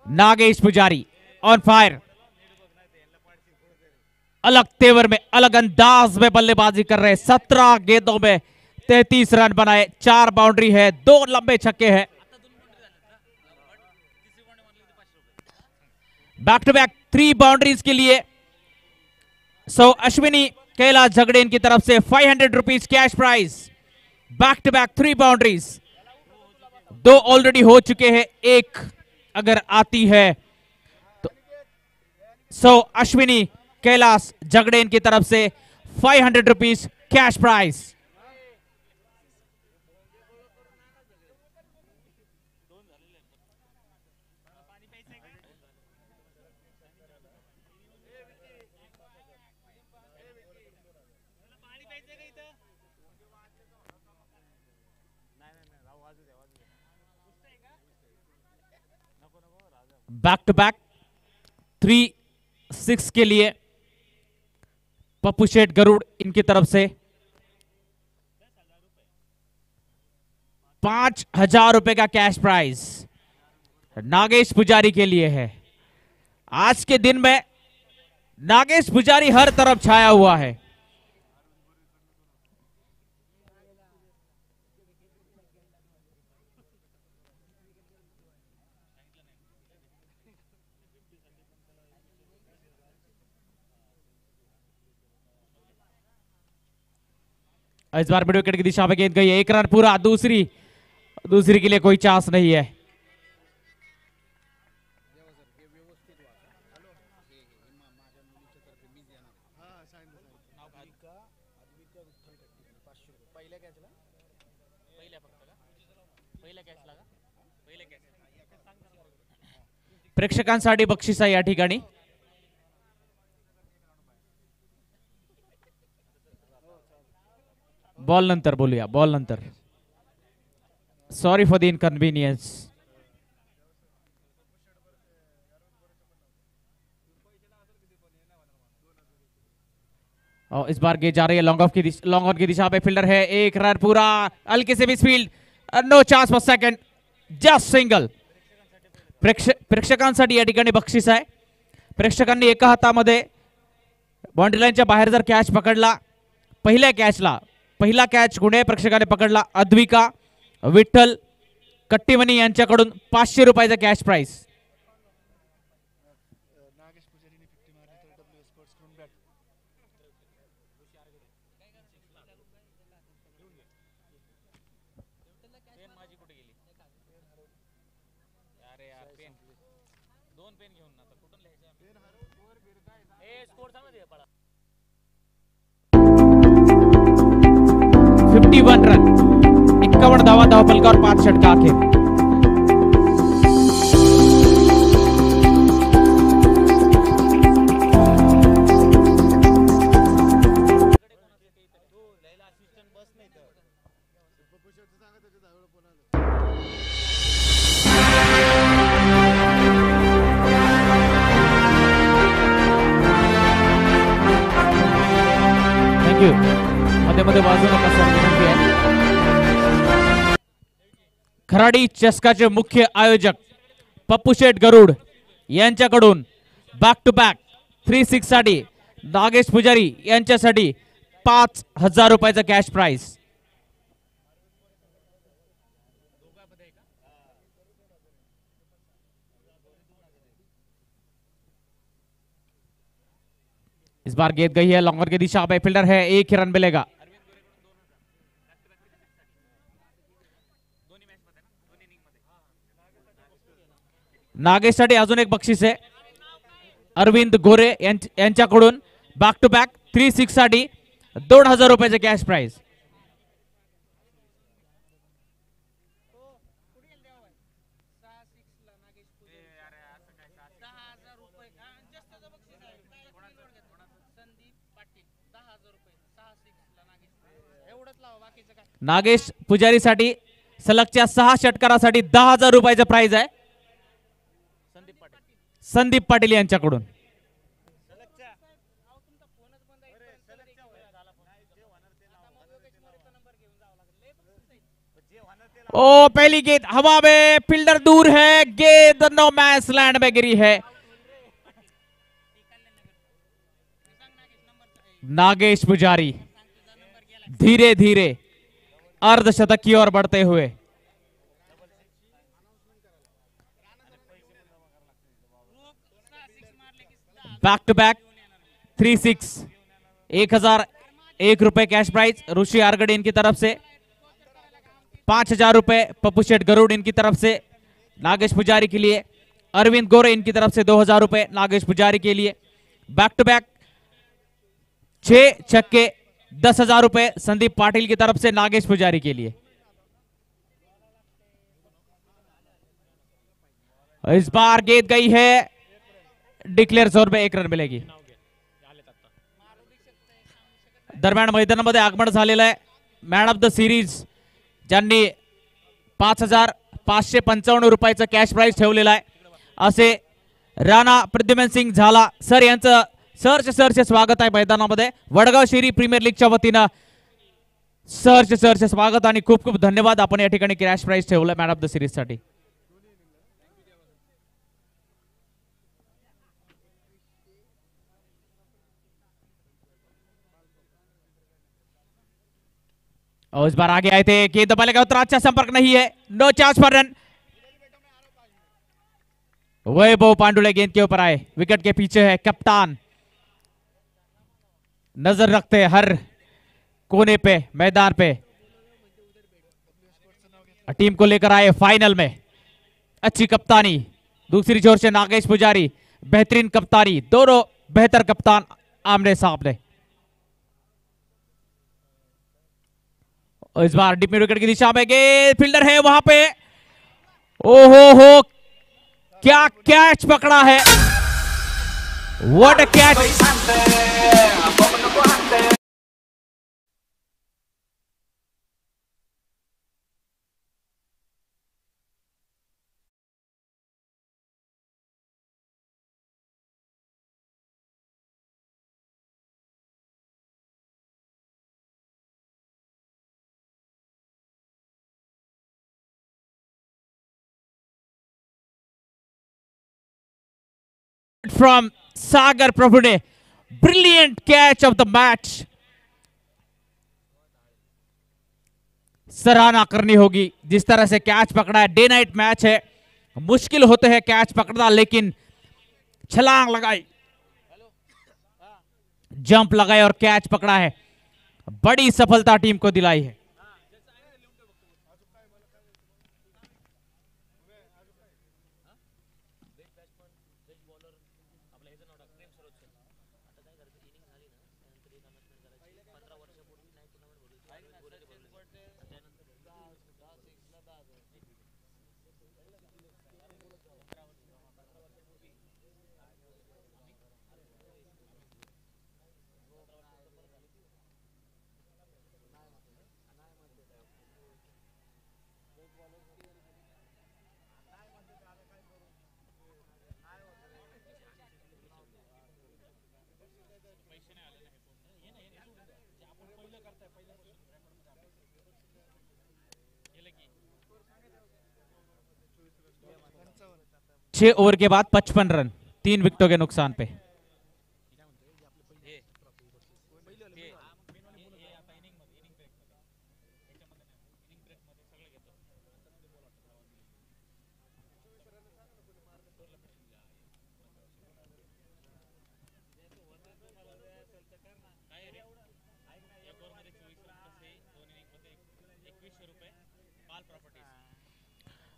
नागेश पुजारी ऑन फायर अलग तेवर में, अलग अंदाज में बल्लेबाजी कर रहे सत्रह गेंदों में तैतीस रन बनाए, चार बाउंड्री है, दो लंबे छक्के हैं। Back to back three boundaries के लिए. सो अश्विनी कैलाश झगड़े की तरफ़ से five hundred rupees cash prize back to back three boundaries though already हो चुके हैं, एक अगर आती है तो. सो अश्विनी कैलाश झगड़ेन की तरफ़ से five hundred rupees cash prize back to back three six के लिए पप्पू शेठ गरुड़ इनकी तरफ़ से, पाँच हज़ार रुपए का कैश प्राइज नागेश पुजारी के लिए है। आज के दिन में, नागेश पुजारी हर तरफ़ छाया हुआ है। इस बार मिड विकेट की दिशा में गेंद गई है। एक रन पूरा दूसरी। दूसरी के लिए कोई चांस नहीं है। प्रेक्षकांसाठी बक्षीस आहे या ठिकाणी। बॉल नंतर बोलूया बॉल नंतर. सॉरी फॉर द इनकन्व्हिनियन्स और इस बार गेंद जा रही है लॉन्ग ऑफ़ की लॉन्ग ऑन की दिशा पे फील्डर है, एक रन पूरा, हल्के से miss field no chance for second just single प्रेक्षक प्रेक्षकांसाठी या बक्षीस आहे. प्रेक्षकांनी एका हातामध्ये बाउंड्री लाईनच्या बाहेर जर कॅच पकडला, पहिल्या कॅचला पहिला कॅच गुन्हे प्रेक्षकाने पकडला अद्विका विठ्ठल कट्टीवनी यांच्याकडून पाचशे रुपयाचा कॅश प्राईस 41 रन। इक्यावन धावा धाव बल्का और पाँच षटका आखिर। थँक्यू मध्ये मध्ये वाजू नका सर खराडी चस्काचे मुख्य आयोजक पप्पू शेठ गरुड यांच्याकडून back to back three six Nagesh Pujari पाच हज़ार रुपयाचा कॅश प्राइज इस बार गेंद गई है लॉन्गर की दिशा में फील्डर है, एक ही रन मिलेगा। नागेशसाठी अजून एक बक्षीस आहे. अरविंद गोरे यांच्याकडून बॅक टू बॅक थ्री सिक्ससाठी दोन हजार रुपयाचे कॅश प्राइज नागेश पुजारीसाठी सलगच्या सहा षटकारासाठी दहा हजार रुपयाचं प्राइज आहे. संदीप पाटील ओ, पहली गेंद हवा में फील्डर दूर है गेंद नो मैच लैंड में गिरी है. नागेश पुजारी धीरे धीरे अर्धशतक की ओर बढ़ते हुए. Back to back three six एक हज़ार एक रुपए कैश प्राइज ऋषि आरगढ़ इनकी तरफ़ से। पाँच हज़ार रुपए पप्पू शेठ गरुड़ इनकी तरफ़ से नागेश पुजारी के लिए। अरविंद गोरे इनकी तरफ़ से दो हज़ार रुपए नागेश पुजारी के लिए। बैक टू बैक छह छक्के दस हज़ार रुपए संदीप पाटिल की तरफ़ से नागेश पुजारी के लिए। इस बार गेंद गई है डिक्लेअर जोन में एक रन मिलेगी. दरम्यान मैदानामध्ये आगमन झालेलं आहे. मॅन ऑफ द सिरीज ज्यांनी पाच हजार पाचशे पंचावन्न रुपयाचं कॅश प्राईज ठेवलेलं आहे. असे राणा प्रद्युमन सिंग झाला. सर यांचं सर्च सरचे स्वागत आहे मैदानामध्ये. वडगाव शिरी प्रीमियर लीगच्या वतीनं सर्च सरचे स्वागत आणि खूप खूप धन्यवाद. आपण या ठिकाणी कॅश प्राईज ठेवलं मॅन ऑफ द सिरीजसाठी और इस बार आगे आए थे कि दबाले का उतना अच्छा संपर्क नहीं है। नो चांस फॉर रन वही बहु पांडुले गेंद के ऊपर आए। विकेट के पीछे है कप्तान। नज़र रखते हर कोने पे, मैदान पे। टीम को लेकर आए फाइनल में। अच्छी कप्तानी। दूसरी ज़ोर से नागेश पुजारी। बेहतरीन कप्तानी। दोनों बेहतर कप्तान आमने सामने। और इस बार डिप विकेट की दिशा में गेंद, फील्डर है वहाँ पे। ओहो हो, क्या कैच पकड़ा है। What catch from Sagar Prabhude. Brilliant catch of the match. सराहना करनी होगी। जिस तरह से कैच पकड़ा है डे नाइट मैच है। मुश्किल होते हैं कैच पकड़ना, लेकिन छलांग लगाई। जंप लगाए और कैच पकड़ा है। बड़ी सफलता टीम को दिलाई है। छह ओवर के बाद पचपन रन, तीन विकेटों के नुकसान पे।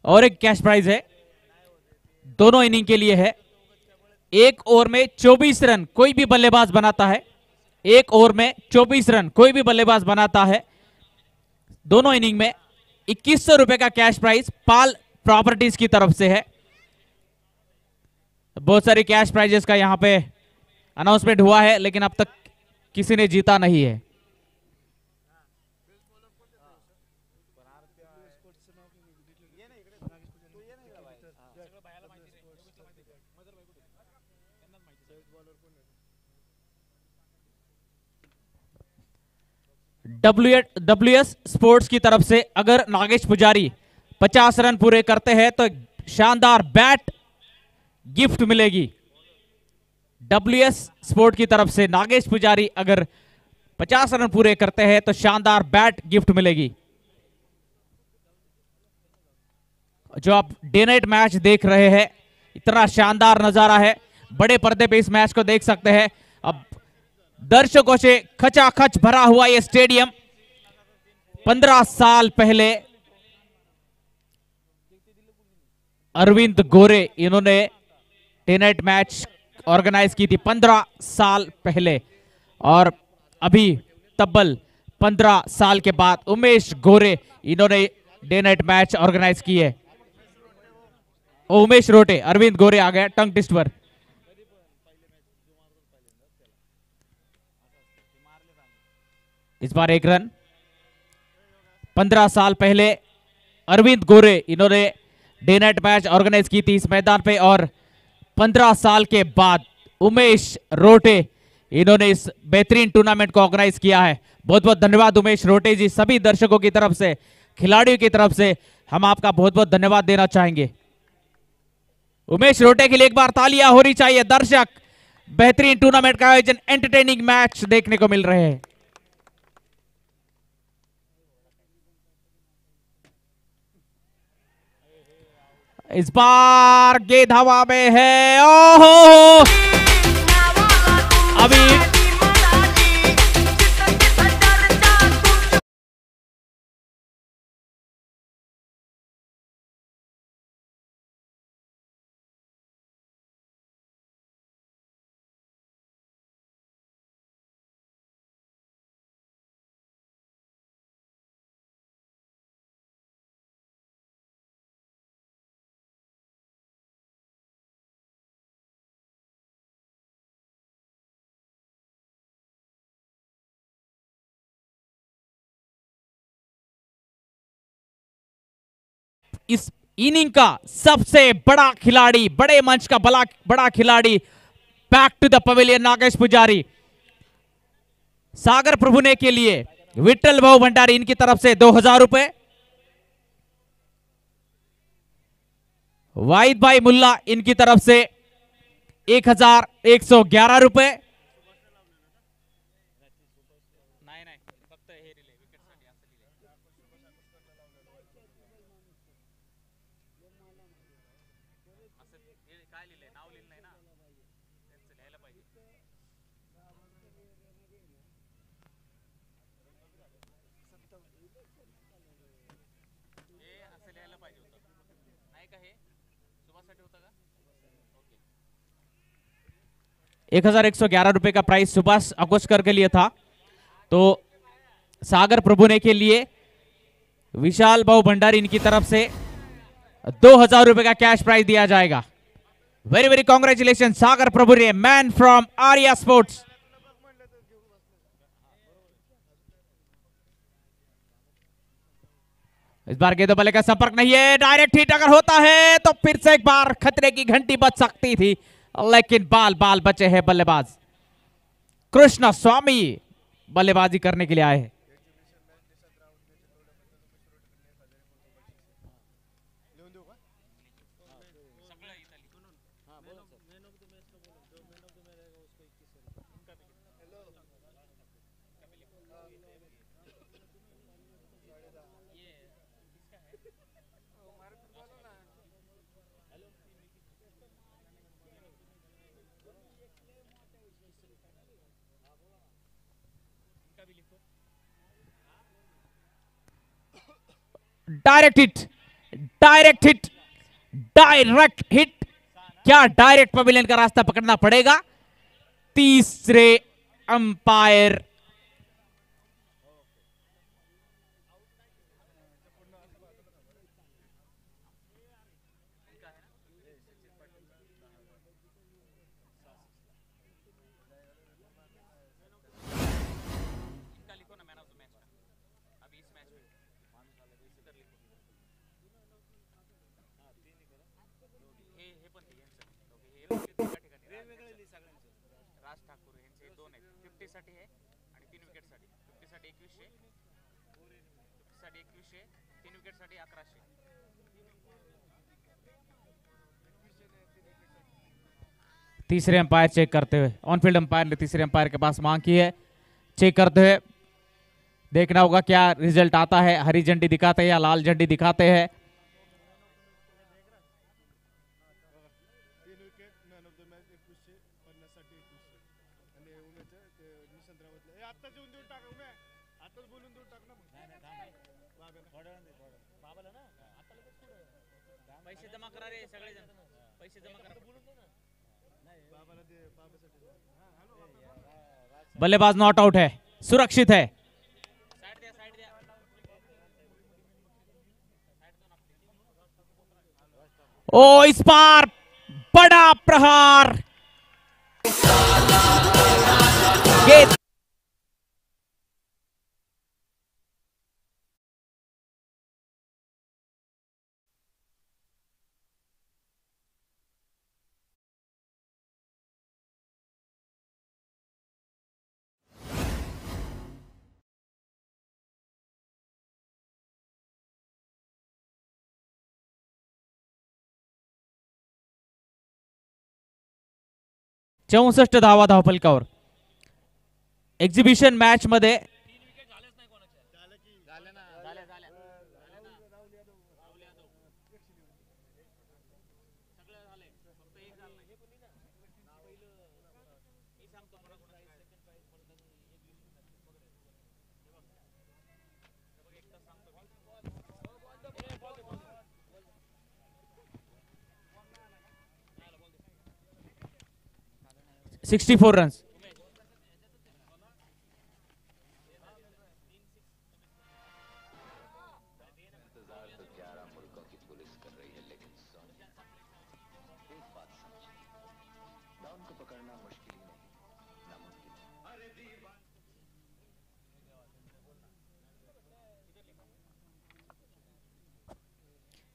और एक कैश प्राइज है। दोनों इनिंग के लिए है। एक ओवर में 24 रन कोई भी बल्लेबाज बनाता है। एक ओवर में 24 रन कोई भी बल्लेबाज बनाता है। दोनों इनिंग में इक्कीस सौ रुपए का कैश प्राइज पाल प्रॉपर्टीज़ की तरफ़ से है। बहुत सारी कैश प्राइजेस का यहाँ पे अनाउंसमेंट हुआ है, लेकिन अब तक किसी ने जीता नहीं है। डब्ल्यू डब्ल्यू एस स्पोर्ट्स की तरफ़ से अगर नागेश पुजारी 50 रन पूरे करते हैं तो शानदार बैट गिफ्ट मिलेगी। डब्ल्यू एस स्पोर्ट की तरफ़ से नागेश पुजारी अगर 50 रन पूरे करते हैं तो शानदार बैट गिफ्ट मिलेगी। जो आप डे नाइट मैच देख रहे हैं, इतना शानदार नज़ारा है। बड़े पर्दे पे इस मैच को देख सकते हैं। अब दर्शकों से खचाखच भरा हुआ यह स्टेडियम पंद्रह साल पहले अरविंद गोरे, इन्होंने डे नाइट मैच ऑर्गेनाइज की थी पंद्रह साल पहले। और अभी तब्बल पंद्रह साल के बाद उमेश गोरे, इन्होंने डे नाइट मैच ऑर्गेनाइज की है उमेश रोटे, अरविंद गोरे आ गए, टंग टिस्ट पर। इस बार एक रन। पंद्रह साल पहले अरविंद गोरे, इन्होंने डे नाइट मैच ऑर्गेनाइज की थी इस मैदान पे और पंद्रह साल के बाद उमेश रोटे, इन्होंने इस बेहतरीन टूर्नामेंट को ऑर्गेनाइज किया है। बहुत बहुत धन्यवाद उमेश रोटे जी, सभी दर्शकों की तरफ़ से, खिलाड़ियों की तरफ़ से हम आपका बहुत बहुत धन्यवाद देना चाहेंगे। उमेश रोटे के लिए एक बार तालियाँ होनी चाहिए, दर्शक, बेहतरीन टूर्नामेंट का आयोजन एंटरटेनिंग मैच देखने को मिल रहे हैं। इस बार गेंद हवा में है। ओहो! अभी इस इनिंग का सबसे बड़ा खिलाड़ी, बड़े मंच का बड़ा बड़ा खिलाड़ी back to the pavilion Nagesh Pujari. Sagar Prabhu ने के लिए विठल भाऊ भंडारी इनकी तरफ़ से दो हज़ार रुपए। वाहिद भाई मुल्ला इनकी तरफ़ से एक हज़ार एक सौ ग्यारह रुपए। एक हज़ार एक सौ ग्यारह रुपए का प्राइस सुभाष अगोस्कर के लिए था। तो सागर प्रभु ने के लिए विशाल भाऊ भंडारी इनकी तरफ़ से दो हज़ार रुपए का कैश प्राइज दिया जाएगा। Very very congratulation Sagar Prabhu ray man from Arya sports इस बार गेंदों बल्ले का संपर्क नहीं है डायरेक्ट हिट अगर होता है तो फिर से एक बार खतरे की घंटी बच सकती थी। लेकिन बाल बाल बचे हैं बल्लेबाज। कृष्ण स्वामी बल्लेबाजी करने के लिए आए हैं। Direct hit direct hit direct hit. क्या डायरेक्ट पवेलियन का रास्ता पकड़ना पड़ेगा? तीसरे अंपायर तीसरे अंपायर चेक करते हुए ऑन फील्ड अंपायर ने तीसरे अंपायर के पास मांग की है। चेक करते हुए देखना होगा क्या रिजल्ट आता है। हरी झंडी दिखाते हैं या लाल झंडी दिखाते हैं। बल्लेबाज नॉट आउट है सुरक्षित है। ओ इस बार बड़ा प्रहार। चौसष्ट धावा धावफलकावर एक्झिबिशन मॅचमध्ये नहीं फोर रन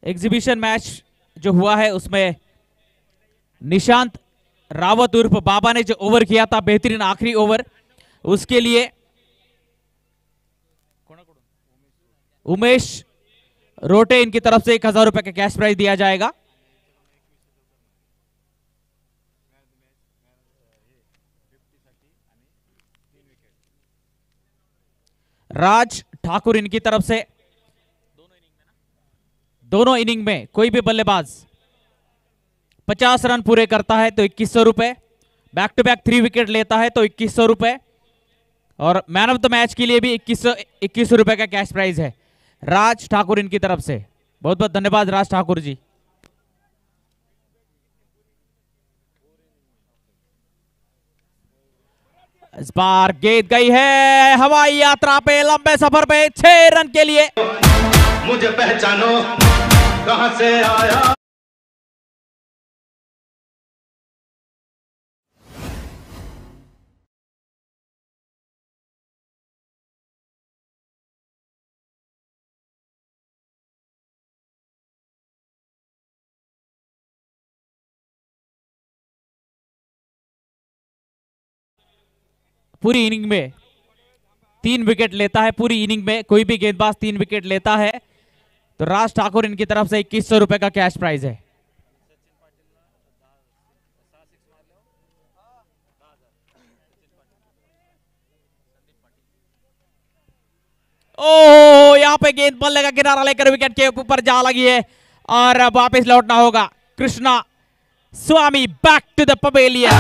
एग्जीबिशन मैच जो हुआ है उसमें निशांत रावत उर्फ़ बाबा ने जो ओवर किया था, बेहतरीन आखिरी ओवर। उसके लिए उमेश रोटे इनकी तरफ़ से एक हज़ार रुपए का कैश प्राइज दिया जाएगा। राज ठाकुर इनकी तरफ़ से। दोनों इनिंग में, कोई भी बल्लेबाज। 50 रन पूरे करता है तो इक्कीस सौ रुपए। Back to back three wicket लेता है तो इक्कीस सौ रुपए। और मैन ऑफ़ द मैच के लिए भी इक्कीस सौ इक्कीस सौ का कैश प्राइज है। राज ठाकुर इनकी तरफ़ से। बहुत बहुत धन्यवाद राज ठाकुर जी। इस बार गेंद गई है हवाई यात्रा पे, लंबे सफ़र पे, छह रन के लिए। मुझे पहचानो कहाँ से आया। पूरी इनिंग में तीन विकेट लेता है, पूरी इनिंग में कोई भी गेंदबाज तीन विकेट लेता है। तो राज ठाकुर इनकी तरफ़ से इक्कीस सौ रुपए का कैश प्राइज है। ओ यहाँ पे गेंद बल्ले का किनारा लेकर विकेट के ऊपर जा लगी है और वापस लौटना होगा। Krishna, Swami back to the pavilion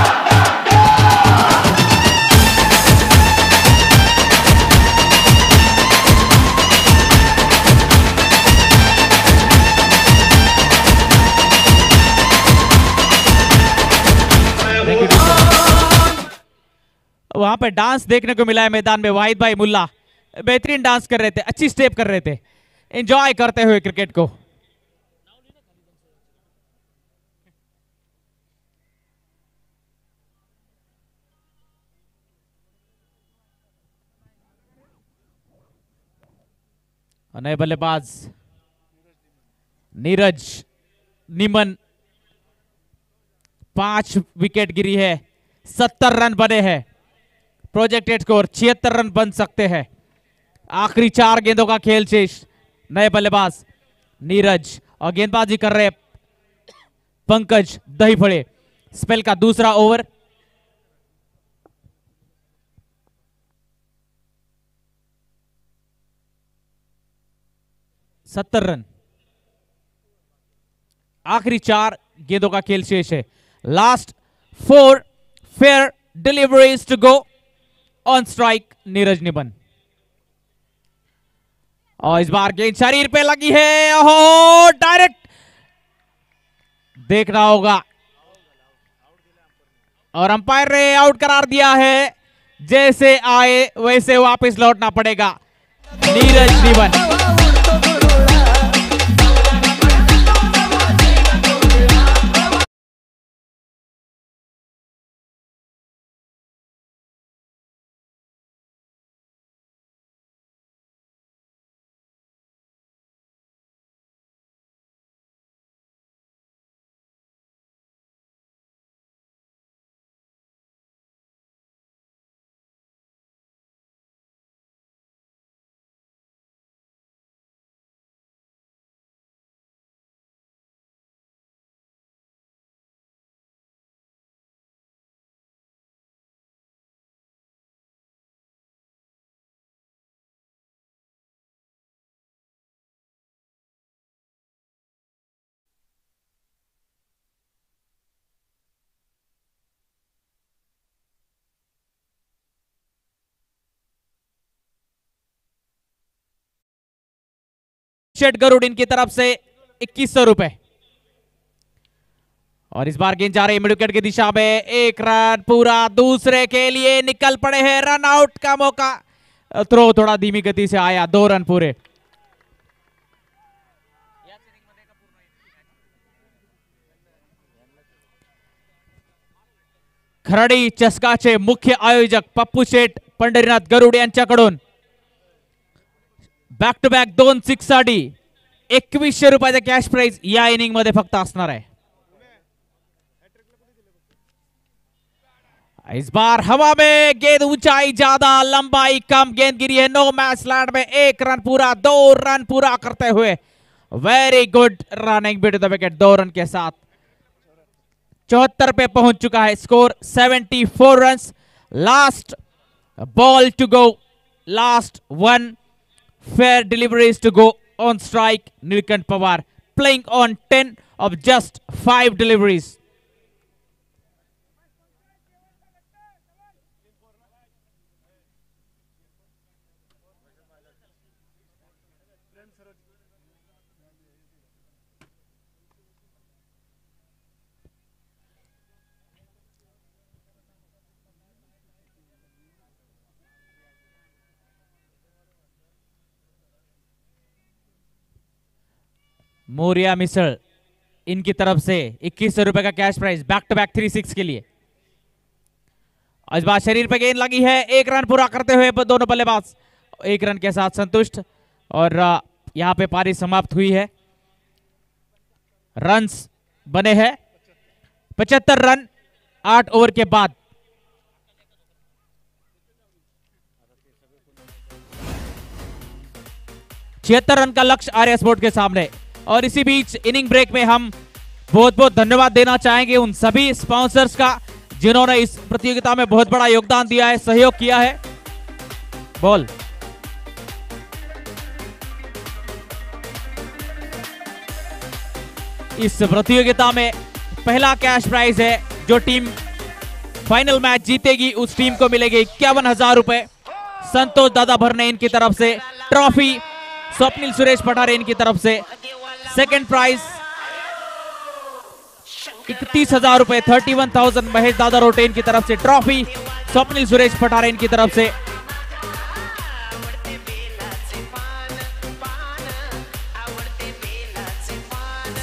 वहाँ पर डांस देखने को मिला है मैदान में, वाहिद भाई मुल्ला। बेहतरीन डांस कर रहे थे, अच्छी स्टेप कर रहे थे। एंजॉय करते हुए क्रिकेट को। नए बल्लेबाज, नीरज निमन, पाँच विकेट गिरी है, सत्तर रन बने हैं। प्रोजेक्टेड स्कोर छिहत्तर रन बन सकते हैं। आखिरी चार गेंदों का खेल शेष, नए बल्लेबाज नीरज, और गेंदबाजी कर रहे पंकज दही फड़े स्पेल का दूसरा ओवर। सत्तर रन। आखिरी चार गेंदों का खेल शेष है। Last four fair deliveries to go on strike Neeraj Niban और इस बार गेंद शरीर पे लगी है। ओहो, डायरेक्ट देखना होगा। और अंपायर ने आउट करार दिया है। जैसे आए, वैसे वापस लौटना पड़ेगा। नीरज निबन शेट गरुड़ इनकी तरफ़ से इक्कीस सौ रुपए। और इस बार गेंद जा रही है मिड विकेट की दिशा में। एक रन पूरा दूसरे के लिए निकल पड़े हैं। रन आउट का मौका। थ्रो थोड़ा धीमी गति से आया। दो रन पूरे। खराडी चस्काचे मुख्य आयोजक पप्पू शेठ, पंढरीनाथ गरुड यांच्याकडून। बॅक टू बॅक दोन सिक्स एकवीसशे रुपयाचा कॅश प्राइज या इनिंग मध्ये आहे. इस बार हवा में, गेंद ऊंचाई ज़्यादा, लंबाई कम गेंद गिरी है नो मैच लैंड में एक रन पूरा, दो रन पूरा करते हुए very good running between the wicket though run के साथ। चौहत्तर पे पहुँच चुका है स्कोर 74 run last ball to go last one fair deliveries to go on strike. Nilkant Pawar playing on 10 of just 5 deliveries Moriya misal इनकी तरफ़ से इक्कीस सौ रुपए का cash prize back to back three six के लिए। इस बार शरीर पे गेंद लगी है, एक रन पूरा करते हुए दोनों बल्लेबाज, एक रन के साथ संतुष्ट, और यहाँ पे पारी समाप्त हुई है। रन्स बने हैं, पचहत्तर रन, आठ ओवर के बाद। छिहत्तर रन का लक्ष्य आर्य स्पोर्ट के सामने। और इसी बीच इनिंग ब्रेक में हम बहुत बहुत धन्यवाद देना चाहेंगे उन सभी स्पॉन्सर्स का, जिन्होंने इस प्रतियोगिता में बहुत बड़ा योगदान दिया है, सहयोग किया है। बोल। इस प्रतियोगिता में पहला कैश प्राइज है, जो टीम फाइनल मैच जीतेगी, उस टीम को मिलेगी इक्यावन हज़ार रुपए। संतोष दादा भरने इनकी तरफ़ से, ट्रॉफी, स्वप्निल सुरेश पठारे इनकी तरफ़ से। सेकंड प्राइज इकतीस हज़ार रुपए थर्टी वन थाउज़ेंड महेश दादा रोटे इनकी तरफ़ से ट्रॉफी, स्वप्निल सुरेश पठारे इनकी तरफ़ से।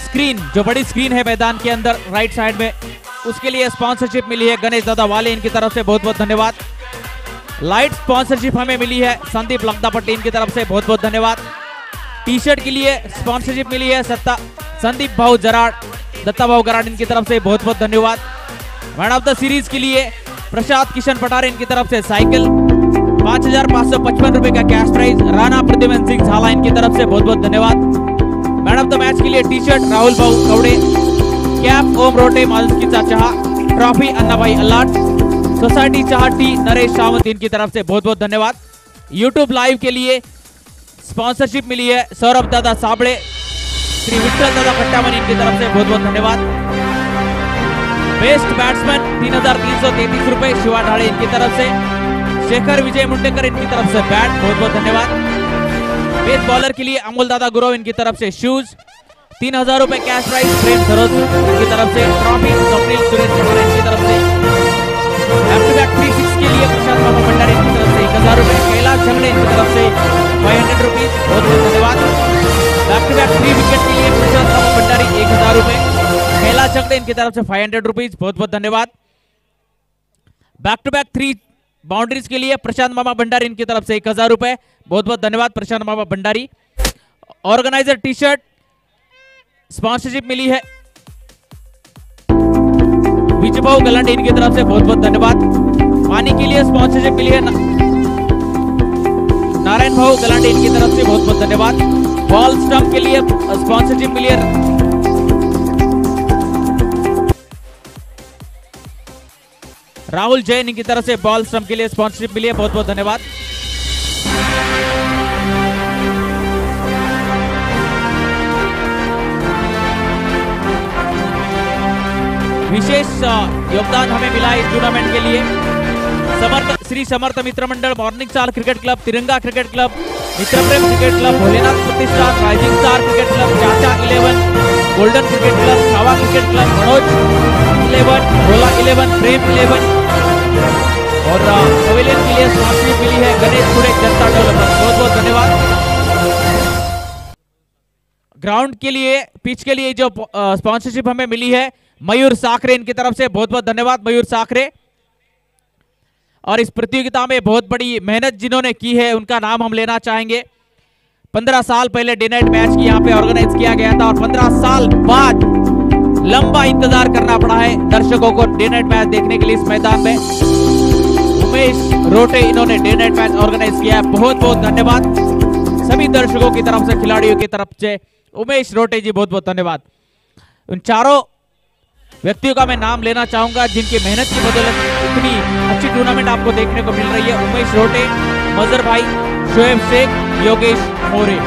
स्क्रीन, जो बड़ी स्क्रीन है मैदान के अंदर राइट साइड में, उसके लिए स्पॉन्सरशिप मिली है गणेश दादा वाले, इनकी तरफ़ से बहुत बहुत धन्यवाद। लाइट स्पॉन्सरशिप हमें मिली है, संदीप लंगदापट्टी इनकी तरफ़ से बहुत बहुत धन्यवाद। टी शर्ट के लिए स्पॉन्सरशिप मिली है सत्ता, संदीप भाऊ जराड़, दत्ता भाऊ गराड़ इनकी तरफ़ से बहुत बहुत धन्यवाद। मैन ऑफ़ द सीरीज़ के लिए प्रसाद किशन पटारे इनकी तरफ़ से साइकिल, पाँच हज़ार पाँच सौ पचपन रुपए का कैश प्राइज राणा प्रद्युमन सिंह झाला इनकी तरफ़ से बहुत बहुत धन्यवाद। मैन ऑफ़ द मैच के लिए टी शर्ट राहुल भाऊ कवड़े कैप, ओम रोटे मालुसकीचा चहा ट्रॉफी, अन्नाभाई अल्लाट सोसाइटी चाह टी नरेश सावंत इनकी तरफ़ से बहुत बहुत धन्यवाद। यूट्यूब लाइव के लिए स्पॉन्सरशिप मिली है सौरभ दादा साबड़े श्री विठल दादा खट्टामन इनकी तरफ़ से बहुत बहुत धन्यवाद। बेस्ट बैट्समैन तीन हज़ार तीन सौ तैतीस रुपए शिवा ढाड़े इनकी तरफ़ से। शेखर विजय मुंडेकर इनकी तरफ़ से बैट बहुत बहुत धन्यवाद। बेस्ट बॉलर के लिए अमोल दादा गुरव इनकी तरफ़ से शूज़ तीन हज़ार रुपए कैश प्राइज प्रेम सरोज इनकी तरफ़ से। ट्रॉफी स्वप्निल सुरेश पटेल इनकी तरफ़ से। बैक थ्री सिक्स के लिए प्रशांत बाबा भंडारी इनकी तरफ़ से एक हज़ार रुपए। कैलाश झगड़े इनकी तरफ़ से। फाइव हंड्रेड रुपीज़ बहुत बहुत धन्यवाद। Back to back three wicket के लिए प्रशांत बाबा भंडारी, एक हज़ार रुपए। कैलाश झगड़े इनकी तरफ़ से फाइव हंड्रेड रुपीज़ बहुत बहुत धन्यवाद। Back to back three boundaries के लिए प्रशांत मामा भंडारी इनकी तरफ़ से एक हज़ार रुपए। बहुत बहुत धन्यवाद प्रशांत मामा Bhandari. Organiser T shirt sponsorship milli है। विजय भाऊ गलांडे इनकी तरफ़ से बहुत बहुत धन्यवाद। पानी के लिए स्पॉन्सरशिप मिली है ना- नारायण भाऊ गलांडे इनकी तरफ़ से बहुत बहुत धन्यवाद। बॉल स्टंप के लिए स्पॉन्सरशिप मिली राहुल जैन इनकी तरफ़ से बॉल स्टंप के लिए स्पॉन्सरशिप मिली है बहुत बहुत धन्यवाद। विशेष योगदान हमें मिला इस टूर्नामेंट के लिए। Samarth, Shri Samarth Mitra Mandal morning star cricket club Tiranga cricket club Mitra Prem cricket club Bholenath Pratishthan rising star cricket club Chacha eleven golden cricket club Chhava cricket club Manoj eleven Bhola eleven Prem eleven और pavilion के लिए sponsorship मिली है गणेश पुरे, जनता development बहुत बहुत धन्यवाद। Ground के लिए पिच के लिए जो स्पॉन्सरशिप हमें मिली है, मयूर साकरे इनकी तरफ़ से, बहुत बहुत धन्यवाद मयूर साकरे और इस प्रतियोगिता में बहुत बड़ी मेहनत जिन्होंने की है, उनका नाम हम लेना चाहेंगे। पंद्रह साल पहले डे नाइट मैच की यहाँ पे ऑर्गेनाइज किया गया था और पंद्रह साल बाद लंबा इंतज़ार करना पड़ा है दर्शकों को डे नाइट मैच देखने के लिए इस मैदान में। उमेश रोटे इन्होंने डे नाइट मैच ऑर्गेनाइज किया है। बहुत बहुत धन्यवाद। सभी दर्शकों की तरफ़ से, खिलाड़ियों की तरफ़ से उमेश रोटे जी बहुत बहुत धन्यवाद। उन चारों व्यक्तियों का मैं नाम लेना चाहूंगा जिनकी मेहनत की बदौलत इतनी अच्छी टूर्नामेंट आपको देखने को मिल रही है। उमेश रोटे मजर भाई Shoaib Sheikh Yogesh More.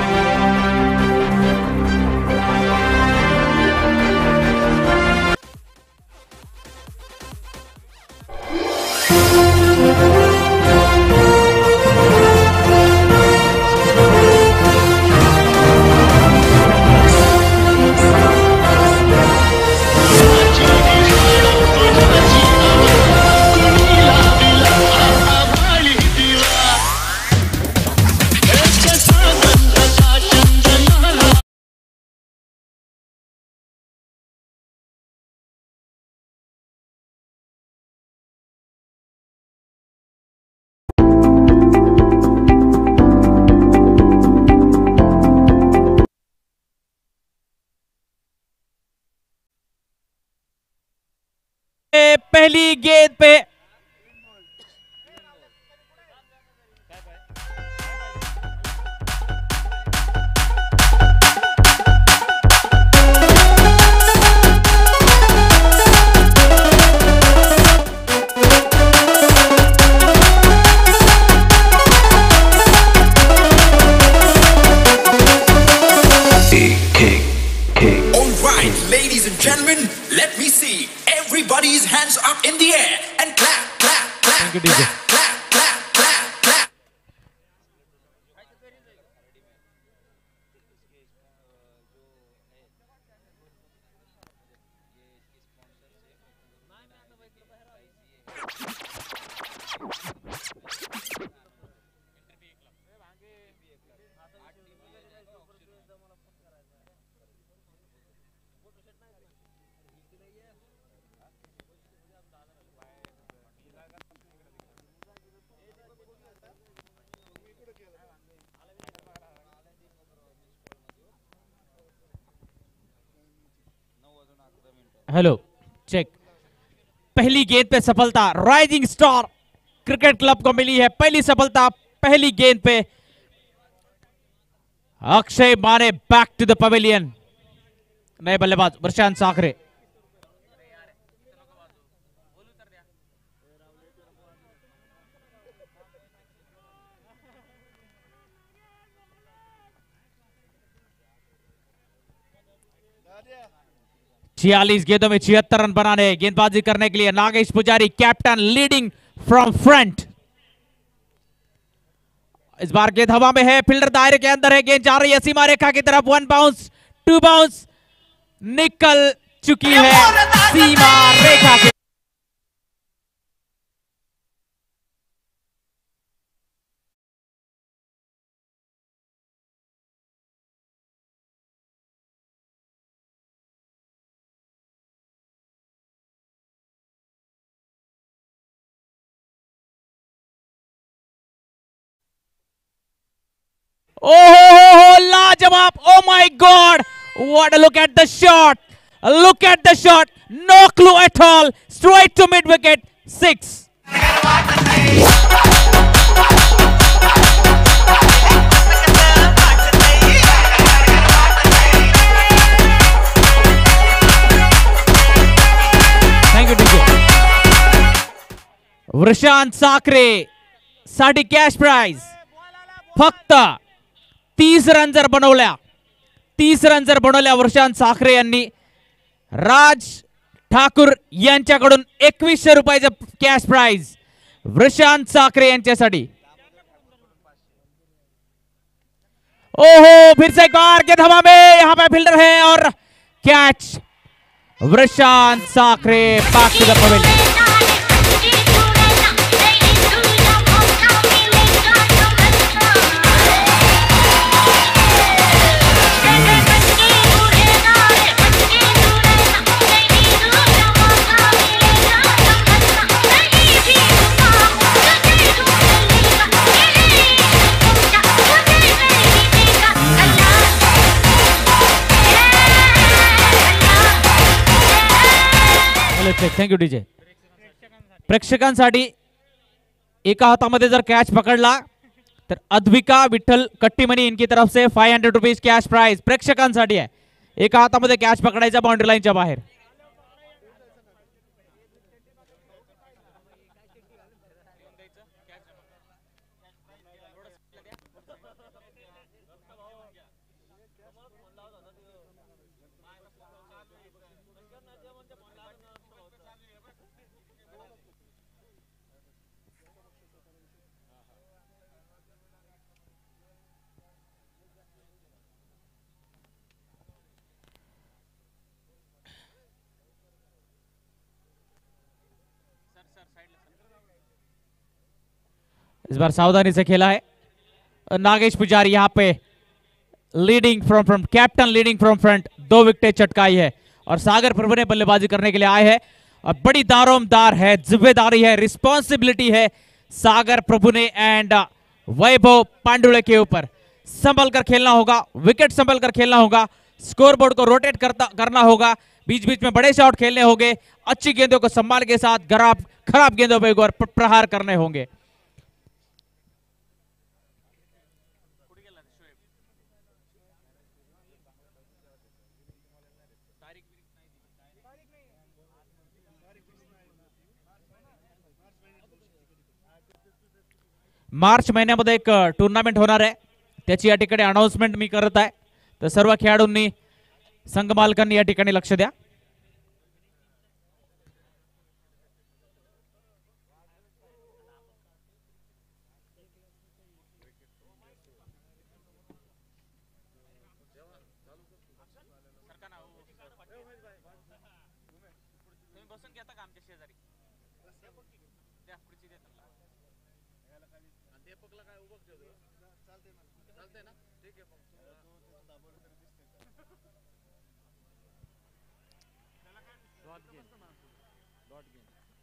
पहली गेंद पे Alright, ladies and gentlemen, let me see everybody's hands up in the air and clap, clap, clap, clap, clap, hello check पहली गेंद पे सफलता राइजिंग स्टार क्रिकेट क्लब को मिली है पहली सफलता, पहली गेंद पे। Akshay Mane back to the pavilion नए बल्लेबाज प्रशांत साखरे। छियालीस गेंदों में छिहत्तर रन बनाने गेंदबाजी करने के लिए Nagesh Pujari captain leading from front इस बार गेंद हवा में है फील्डर दायरे के अंदर है गेंद जा रही है सीमा रेखा की तरफ़ वन बाउंस टू बाउंस निकल चुकी है सीमा रेखा के Oh, Lajawab. Oh my God. What a look at the shot. Look at the shot. No clue at all. Straight to mid wicket. Six. Vrushant Sakhare sari cash prize ફક્ત तीस run जर बनवल्या तीस रन जर बनवल्या वर्षांत साखरे यांनी राज ठाकूर यांच्याकडून एकवीसशे रुपयाचं कॅश प्राइज वृशांत साखरे यांच्यासाठी. ओहो फिर से एक बार गेंद हवा में यहाँ पे फील्डर है और catch Vrushant Sakhare back to thank you DJ प्रेक्षकांसाठी एका हातामध्ये जर कॅच पकडला तर अद्विका विठ्ठल कट्टीमणी इनकी तरफ से five hundred rupees cash prize प्रेक्षकांसाठी आहे. एका हातामध्ये कॅच पकडायचा बाउंड्री लाईनच्या बाहेर. इस बार सावधानी से खेला है। नागेश पुजारी यहाँ पे leading from front captain leading from front दो विकेटें चटकाई है। और सागर प्रभु ने बल्लेबाजी करने के लिए आए हैं। और बड़ी दारोमदार है, ज़िम्मेदारी है रिस्पॉन्सिबिलिटी है सागर प्रभु ने एंड वैभव पांडुले के ऊपर। संभल कर खेलना होगा विकेट संभल कर खेलना होगा स्कोर बोर्ड को रोटेट करता, करना होगा बीच बीच में बड़े शॉट खेलने होंगे, अच्छी गेंदों को संभाल के साथ खराब गेंदों पर प्रहार करने होंगे। मार्च महिन्यामध्ये एक टुर्नामेंट होणार आहे. त्याची या ठिकाणी अनाऊन्समेंट मी करत आहे. तर सर्व खेळाडूंनी संघ मालकांनी या ठिकाणी लक्ष द्या.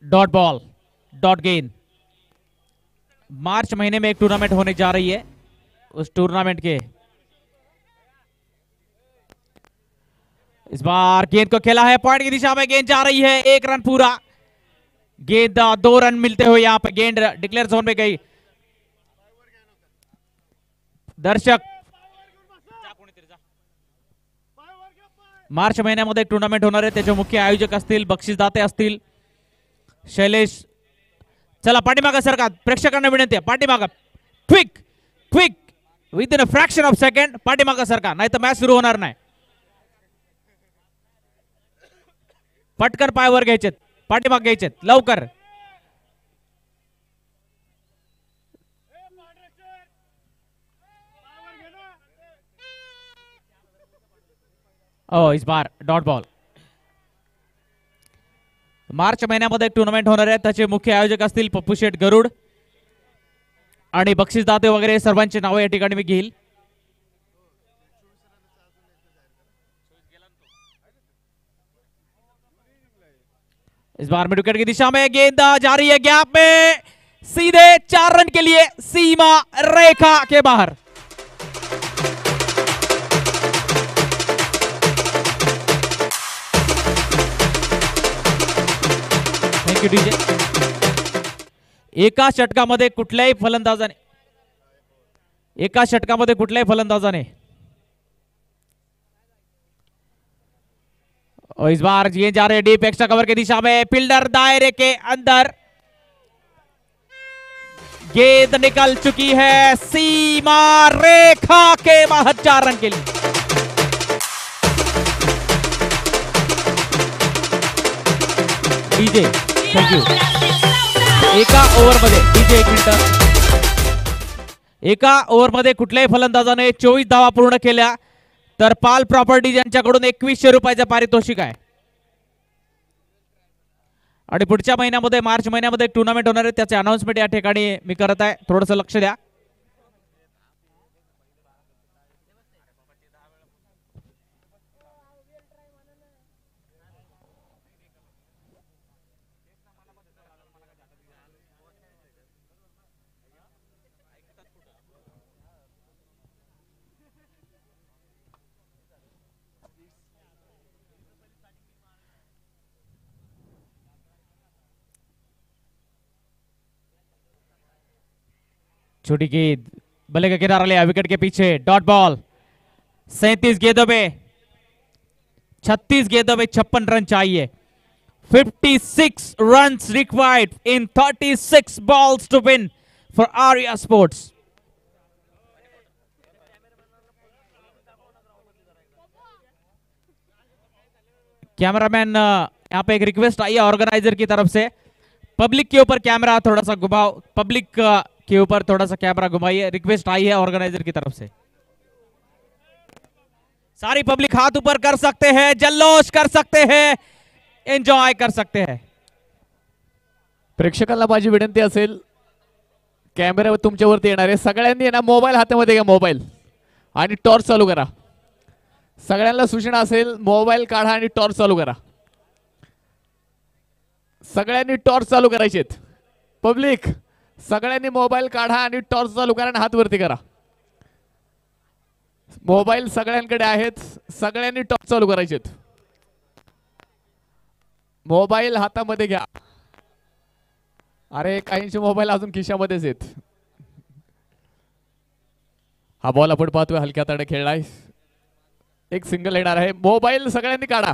डॉट बॉल, डॉट गेंद मार्च महीने में एक टूर्नामेंट होने जा रही है, उस टूर्नामेंट के। इस बार गेंद को खेला है, पॉइंट की दिशा में गेंद जा रही है, एक रन पूरा। गेंद दो रन मिलते हुए यहाँ पर गेंद डिक्लेयर जोन में गई। दर्शक, मार्च महिन्यामध्ये एक टुर्नामेंट होणार आहे मुख्य आयोजक असतील बक्षीसदाते शैलेश चला पाठीमागा सरकार. प्रेक्षकांना विनंती आहे पाठीमागा. Quick quick within a fraction of second पाठीमागा सरकार. नाही तर मॅच सुरू होणार नाही. पटकन पायावर घ्यायचेत. पाठीमाग घ्यायचेत. लवकर. ओ इस बार डॉट बॉल मार्च महिन्यामध्ये एक टुर्नामेंट होणार आहे. त्याचे मुख्य आयोजक असतील पप्पू शेठ गरुड आणि बक्षीसदाते वगैरे सर्वांची नावं या ठिकाणी मी घेईल. इस बार में विकेट की दिशा में गेंद जा रही है गैप में. सीधे चार रन के लिए सीमा रेखा के बाहर. थँक्यू डीजे एका षटकामध्ये कुठल्याही फलंदाजाने, एका षटकामध्ये कुठल्याही फलंदाजाने और इस बार ये जा रहे डीप एक्स्ट्रा कवर की दिशा में फील्डर दायरे के अंदर। गेंद निकल चुकी है सीमा रेखा के बाहर चार रन के लिए। डीजे एका ओव्हरमध्ये डीजे एक मिनिट. एका ओव्हरमध्ये कुठल्याही फलंदाजाने चोवीस धावा पूर्ण केल्या तर पाल प्रॉपर्टीज यांच्याकडून एकवीसशे रुपयाचं पारितोषिक आहे. आणि पुढच्या महिन्यामध्ये मार्च महिन्यामध्ये एक टुर्नामेंट होणार आहे त्याचे अनाऊन्समेंट या ठिकाणी मी करत आहे. थोडंसं लक्ष द्या. छोटी गेंद बल्ले का किनारा लिया विकेट के पीछे डॉट बॉल सैतीस गेंदों में, छत्तीस गेंदों में छप्पन रन चाहिए। 56 runs required in 36 balls to win for Arya Sports. Cameraman यहाँ पे एक रिक्वेस्ट आई है ऑर्गेनाइजर की तरफ़ से। पब्लिक के ऊपर कैमरा थोड़ा सा घुमाओ। पब्लिक के ऊपर थोड़ा सा कैमरा घुमाइए। रिक्वेस्ट आई है ऑर्गेनाइजर की तरफ से। सारी पब्लिक हाथ ऊपर कर सकते हैं जल्लोष कर सकते हैं एंजॉय कर सकते हैं। प्रेक्षकांना माझी विनंती असेल कॅमेरा तुमच्यावरती येणार आहे. सगळ्यांनी ना मोबाईल हातामध्ये घ्या मोबाईल. आणि टॉर्च चालू करा. सगळ्यांना सूचना असेल मोबाईल काढा आणि टॉर्च चालू करा. सगळ्यांनी टॉर्च चालू करायचे पब्लिक सगळ्यांनी मोबाईल काढा आणि टॉर्च चालू करा आणि हात वरती करा. मोबाईल सगळ्यांकडे आहेत सगळ्यांनी टॉर्च चालू करायचे मोबाईल हातामध्ये घ्या. अरे काहींचे मोबाईल अजून खिशामध्येच आहेत. हा बॉल आपण पाहतोय हलक्या तडे खेळलाय. एक सिंगल येणार आहे. मोबाईल सगळ्यांनी काढा.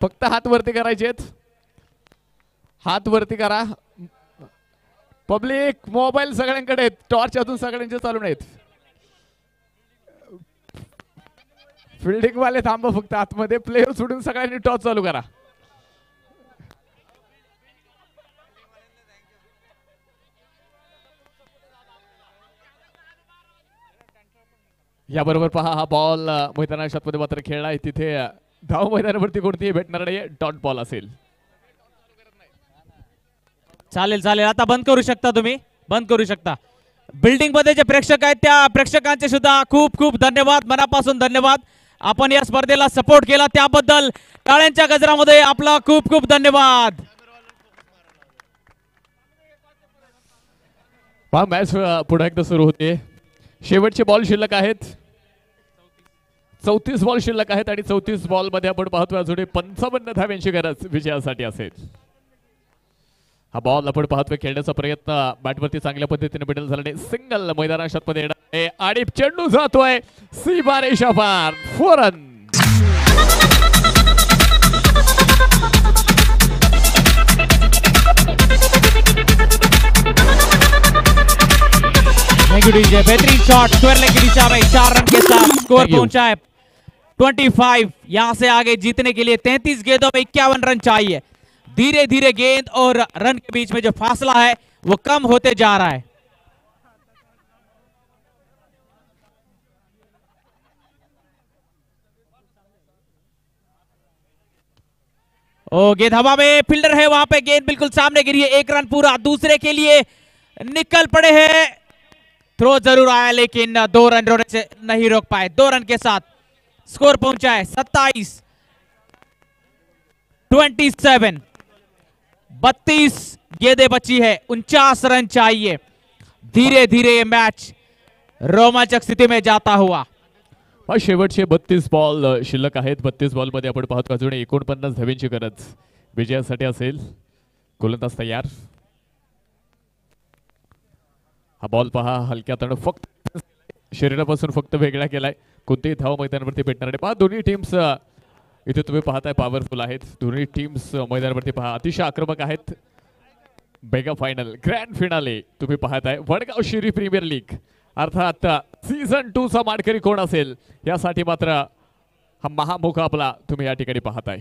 फक्त हात वरती करायचे हात वरती करा. पब्लिक मोबाईल सगळ्यांकडे आहेत. टॉर्च अजून सगळ्यांचे चालू नाहीत. फिल्डिंग वाले थांबा फक्त. आतमध्ये प्लेयर सोडून सगळ्यांनी टॉर्च चालू करा. याबरोबर पहा हा बॉल मैदानाच्या मध्ये मात्र खेळलाय तिथे धाव मैदानावरती कोणतीही भेटणार नाही डॉट बॉल असेल. चालेल चालेल. आता बंद करू शकता तुम्ही? बंद करू शकता. बिल्डिंगमध्ये जे प्रेक्षक आहेत त्या प्रेक्षकांचे सुद्धा खूप खूप धन्यवाद मनापासून धन्यवाद. आपण या स्पर्धेला सपोर्ट केला. त्याबद्दल टाळ्यांच्या गजरामध्ये आपला खूप खूप धन्यवाद. पहा मॅच पुन्हा एकदा सुरू होते. शेवटचे बॉल शिल्लक आहेत. चौतीस बॉल शिल्लक आहेत आणि चौतीस बॉलमध्ये आपण पाहतोय अजून पंचावन्न धाव्यांची गरज विजयासाठी असेल. हा बॉल आपण पाहतोय खेळण्याचा प्रयत्न बॅटवरती चांगल्या पद्धतीने झाल्याने सिंगल मैदानात मध्ये येणार आहे आणि चेंडू जातोय सीमा रेषा पार फोर रन थैंक बेहतरीन शॉट स्क्वायर लेग की दिशा में चार रन के साथ स्कोर पहुँचा है 25 यहाँ से आगे जीतने के लिए 33 गेंदों में इक्यावन रन चाहिए धीरे धीरे गेंद और रन के बीच में जो फासला है, वो कम होते जा रहा है। ओ, गेंद हवा में फील्डर है, वहाँ पे गेंद बिल्कुल सामने गिरी है, एक रन पूरा दूसरे के लिए निकल पड़े हैं। थ्रो ज़रूर आया, लेकिन दो रन रोने से नहीं रोक पाए, दो रन के साथ स्कोर पहुँचा है, सत्ताईस, ट्वेंटी सेवन। बत्तीस गेंदे बची है उनचास रन चाहिए। धीरे धीरे ये मैच रोमांचक स्थिति में जाता हुआ। शेवटचे बत्तीस बॉल शिल्लक आहेत. बत्तीस बॉलमध्ये आपण पाहतो अजून एकोणपन्नास धावींची गरज. विजयासाठी असेल. गोलंदाज तयार. हा बॉल पहा हलक्या तण फक्त शरीरापासून फक्त वेगळा केलाय. कोणतेही धाव मैदानावरती भेटणार नाही. पहा दोन्ही टीम्स इथे तुम्ही पाहताय पॉवरफुल आहेत. दोन्ही टीम्स मैदानावरती पहा. अतिशय आक्रमक आहेत. बेगा फायनल ग्रँड फिनाले तुम्ही पाहताय. वडगाव शिरी प्रीमियर लीग अर्थात सीझन टू चा माडकरी कोण असेल? यासाठी मात्र हा महामुकाबला तुम्ही या ठिकाणी पाहताय.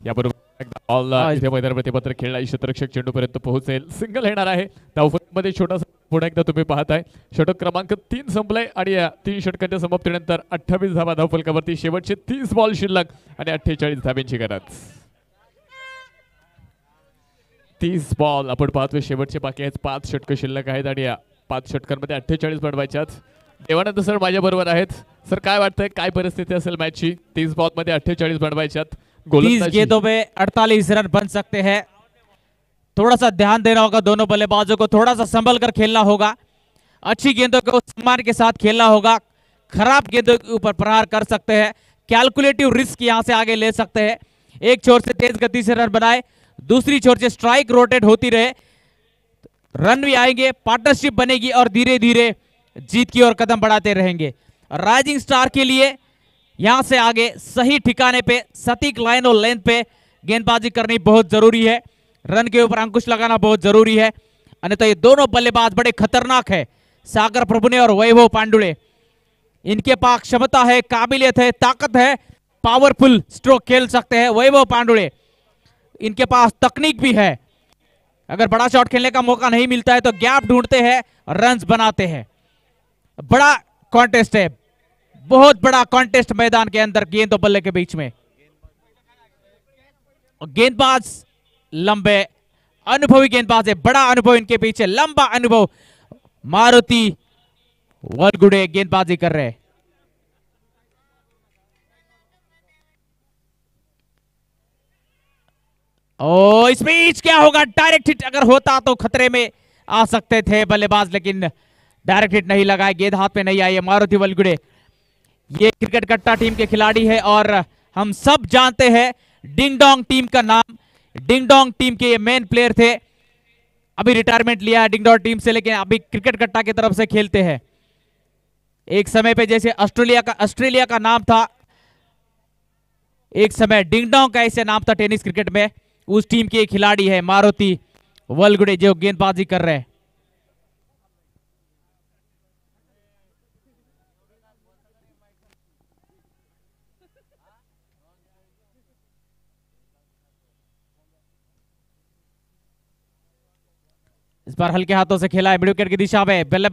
याबरोबर मैदानावरती मात्र खेळला क्षेत्ररक्षक चेंडूपर्यंत पोहोचेल. सिंगल येणार आहे. धावफलमध्ये छोटासा पुन्हा एकदा तुम्ही पाहताय. षटक क्रमांक तीन संपलाय आणि या तीन षटकांच्या समाप्तीनंतर अठ्ठावीस धावा धावफलकावरती शेवटचे तीस बॉल शिल्लक आणि अठ्ठेचाळीस धाब्यांची गरज. तीस बॉल आपण पाहतोय. शेवटचे बाकी आहेत. पाच षटकं शिल्लक आहेत आणि या पाच षटकांमध्ये अठ्ठेचाळीस बनवायच्यात देवानंद सर माझ्या बरोबर आहेत. सर काय वाटतंय? काय परिस्थिती असेल मॅचची तीस बॉलमध्ये अठ्ठेचाळीस बनवायच्यात में 48 रन बन सकते हैं. थोड़ा सा ध्यान देना होगा दोनों बल्लेबाजों को थोड़ा सा संभल कर खेलना होगा। अच्छी गेंदों को सम्मान के साथ खेलना होगा। खराब गेंदों के ऊपर प्रहार कर सकते हैं। कैलकुलेटिव रिस्क यहाँ से आगे ले सकते हैं। एक छोर से तेज गति से रन बनाए, दूसरी छोर से स्ट्राइक रोटेट होती रहे। रन भी आएँगे, पार्टनरशिप बनेगी और धीरे धीरे जीत की ओर कदम बढ़ाते रहेंगे। राइजिंग स्टार के लिए यहाँ से आगे सही ठिकाने पे, सटीक लाइन और लेंथ पे गेंदबाजी करनी बहुत ज़रूरी है। रन के ऊपर अंकुश लगाना बहुत ज़रूरी है। अन्यथा ये दोनों बल्लेबाज बड़े खतरनाक है, सागर प्रभुने और वैभव पांडुले। इनके पास क्षमता है, काबिलियत है, ताकत है पावरफुल स्ट्रोक खेल सकते हैं वैभव पांडुले। इनके पास तकनीक भी है। अगर बड़ा शॉट खेलने का मौका नहीं मिलता है तो गैप ढूंढते हैं रन बनाते हैं। बड़ा कॉन्टेस्ट है, बहुत बड़ा कॉन्टेस्ट मैदान के अंदर गेंद और बल्ले के बीच में। गेंदबाज लंबे अनुभवी गेंदबाज है बड़ा अनुभव इनके पीछे, लंबा अनुभव। मारुति वलगुडे गेंदबाजी कर रहे। ओ इस बीच क्या होगा? डायरेक्ट हिट अगर होता तो खतरे में आ सकते थे बल्लेबाज, लेकिन डायरेक्ट हिट नहीं लगाए, गेंद हाथ में नहीं आई है मारुति वलगुडे ये क्रिकेट कट्टा टीम के खिलाड़ी है और हम सब जानते हैं डिंग डोंग टीम का नाम डिंग डोंग टीम के ये मेन प्लेयर थे। अभी रिटायरमेंट लिया है डिंग डोंग टीम से, लेकिन अभी क्रिकेट कट्टा की तरफ़ से खेलते हैं। एक समय पे जैसे ऑस्ट्रेलिया का ऑस्ट्रेलिया का नाम था। एक समय डिंगडोंग का ऐसे नाम था टेनिस क्रिकेट में। उस टीम के खिलाड़ी है, मारुति वलगुडे, जो गेंदबाजी कर रहे हैं। इस बार हल्के हाथों से खेला है मिड की दिशा में। बल्ले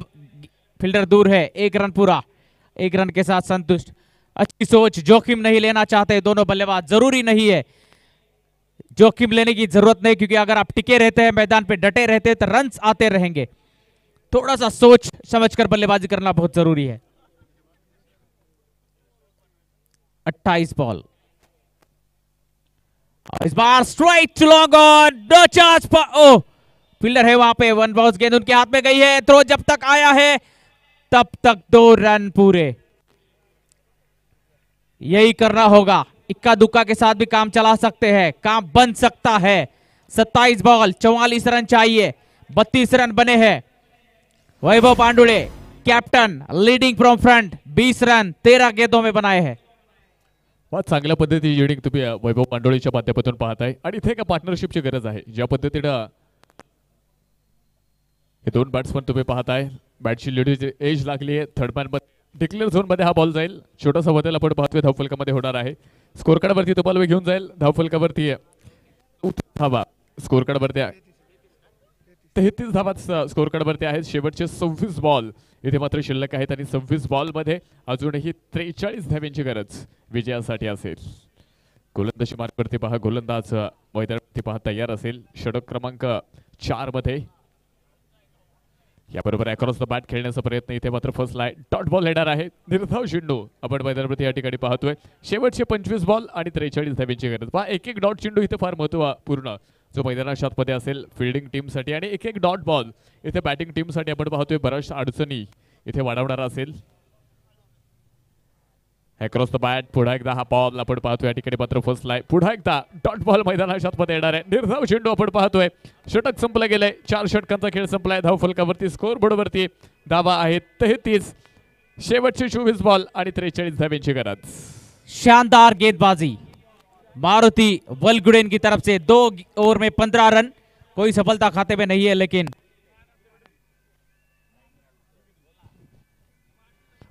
फील्डर दूर है। एक रन पूरा। एक रन के साथ संतुष्ट। अच्छी सोच। जोखिम नहीं लेना चाहते दोनों बल्लेबाज। ज़रूरी नहीं है। जोखिम लेने की ज़रूरत नहीं, क्योंकि अगर आप टिके रहते हैं, मैदान पे डटे रहते हैं तो रन आते रहेंगे। थोड़ा सा सोच समझकर बल्लेबाजी करना बहुत ज़रूरी है। 28 बॉल। इस बार strike to long on no chance O fielder है वहां पे वन बाउंस गेंद उनके हाथ में गई है थ्रो जब तक आया है तब तक दो रन पूरे। यही करना होगा। इक्का दुक्का के साथ भी काम चला सकते हैं काम बन सकता है। सत्ताईस बॉल चौवालीस रन चाहिए बत्तीस रन बने हैं। Vaibhav Pandude captain leading from front bees run तेरह गेंदों में बनाए हैं। बहुत चांगल्या पद्धतीची जिडिंग तुम्ही अ, वैभव पांडोळीच्या माध्यमातून पाहताय. आणि इथे एका पार्टनरशिपची गरज आहे. ज्या पद्धतीनं हे दोन बॅट्समन तुम्ही पाहताय. बॅटची लेडीज एज लागली आहे थर्ड मॅन डिक्लेअर झोनमध्ये हा बॉल जाईल. छोटासा बदल आपण पाहतोय धावफलकामध्ये होणार आहे. स्कोर कार्डवरती तो बॉल घेऊन जाईल. धावफलकावरती धावा. स्कोर कार्डवरती आहे. तेहतीस धावात स्कोर कार्डवरती आहेत. शेवटचे सव्वीस बॉल इथे मात्र शिल्लक आहेत आणि सव्वीस बॉलमध्ये अजूनही त्रेचाळीस धाव्यांची गरज विजयासाठी असेल. गोलंदाजी मार्गवरती पहा. गोलंदाज मैदानावरती पहा. तयार असेल. षटक क्रमांक चारमध्ये याबरोबर अक्रॉस द बॅट खेळण्याचा प्रयत्न इथे मात्र फर्स्ट लाईन डॉट बॉल येणार आहे. निर्धाव चेंडू आपण मैदानावरती या ठिकाणी पाहतोय. शेवटचे पंचवीस बॉल आणि त्रेचाळीस धाव्यांची गरज. पहा एक एक डॉट चेंडू इथे फार महत्त्वपूर्ण जो मैदानाच्या आतमध्ये असेल फिल्डिंग टीमसाठी आणि एक एक डॉट बॉल इथे बॅटिंग टीमसाठी आपण पाहतोय बऱ्याचशा अडचणी इथे वाढवणारा असेल. अक्रॉस द बॅट पुन्हा एकदा हा बॉल आपण पाहतोय. या ठिकाणी मात्र फसलाय लाईन पुन्हा एकदा डॉट बॉल मैदानाच्या आतमध्ये येणार आहे. निर्धाव चेंडू आपण पाहतोय. षटक संपलं गेलंय. चार षटकांचा खेळ संपलाय. धाव फलकावरती स्कोर बोर्डवरती धावा आहेत. तेहतीस शेवटचे चोवीस बॉल आणि त्रेचाळीस धाव्यांची गरज. शानदार गेंदबाजी. मारुति वलगुडेन की तरफ से दो ओवर में पंद्रह रन कोई सफलता खाते में नहीं है लेकिन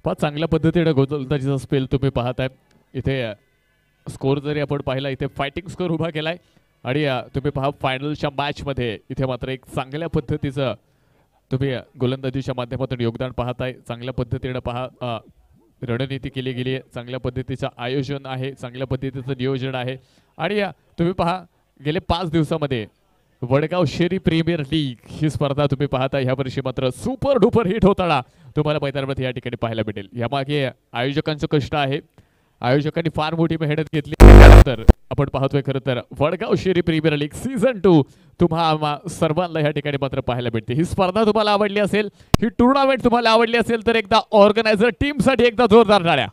फार चांगल्या पद्धतीने गोलंदाजीचा स्पेल तुम्ही पाहताय. इथे स्कोर जरी आपण पाहिला इथे फायटिंग स्कोर उभा केलाय. आणि तुम्ही पहा फायनलच्या मॅचमध्ये इथे मात्र एक चांगल्या पद्धतीचं तुम्ही गोलंदाजीच्या माध्यमातून योगदान पाहताय. चांगल्या पद्धतीनं पहा रणनीती केली गेली आहे. चांगल्या पद्धतीचं आयोजन आहे. चांगल्या पद्धतीचं नियोजन आहे. आणि तुम्ही पहा गेले पाच दिवसामध्ये वडगाव शेरी प्रीमियर लीग ही स्पर्धा तुम्ही पाहता ह्या वर्षी मात्र सुपर डुपर हिट होताना तुम्हाला मैदानामध्ये या ठिकाणी पाहायला भेटेल. यामागे आयोजकांचं कष्ट आहे. आयोजकांनी फार मोठी मेहनत घेतली. त्यानंतर आपण पाहतोय खरं तर Wadgaon Sheri premier league season two तुम्हा सर्वांना या ठिकाणी मात्र पाहायला भेटते. ही स्पर्धा तुम्हाला आवडली असेल ही टुर्नामेंट तुम्हाला आवडली असेल तर एकदा ऑर्गनायझर टीमसाठी एकदा जोरदार टाळ्या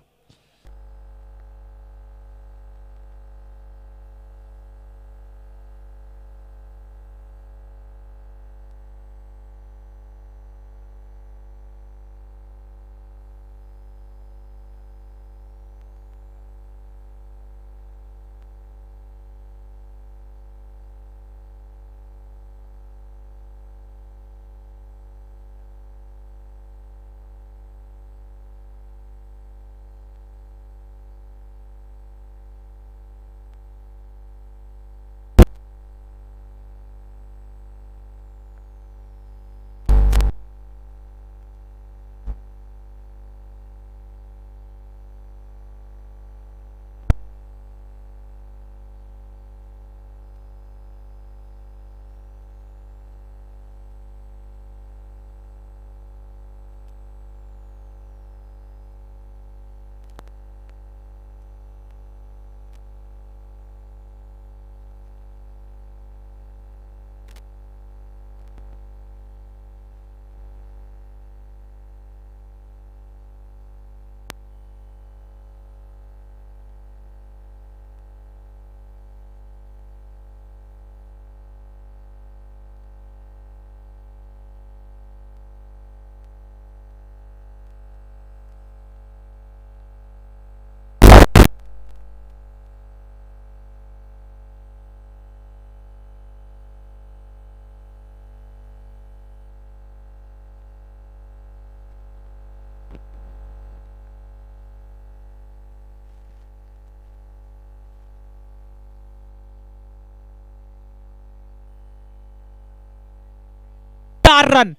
चार रन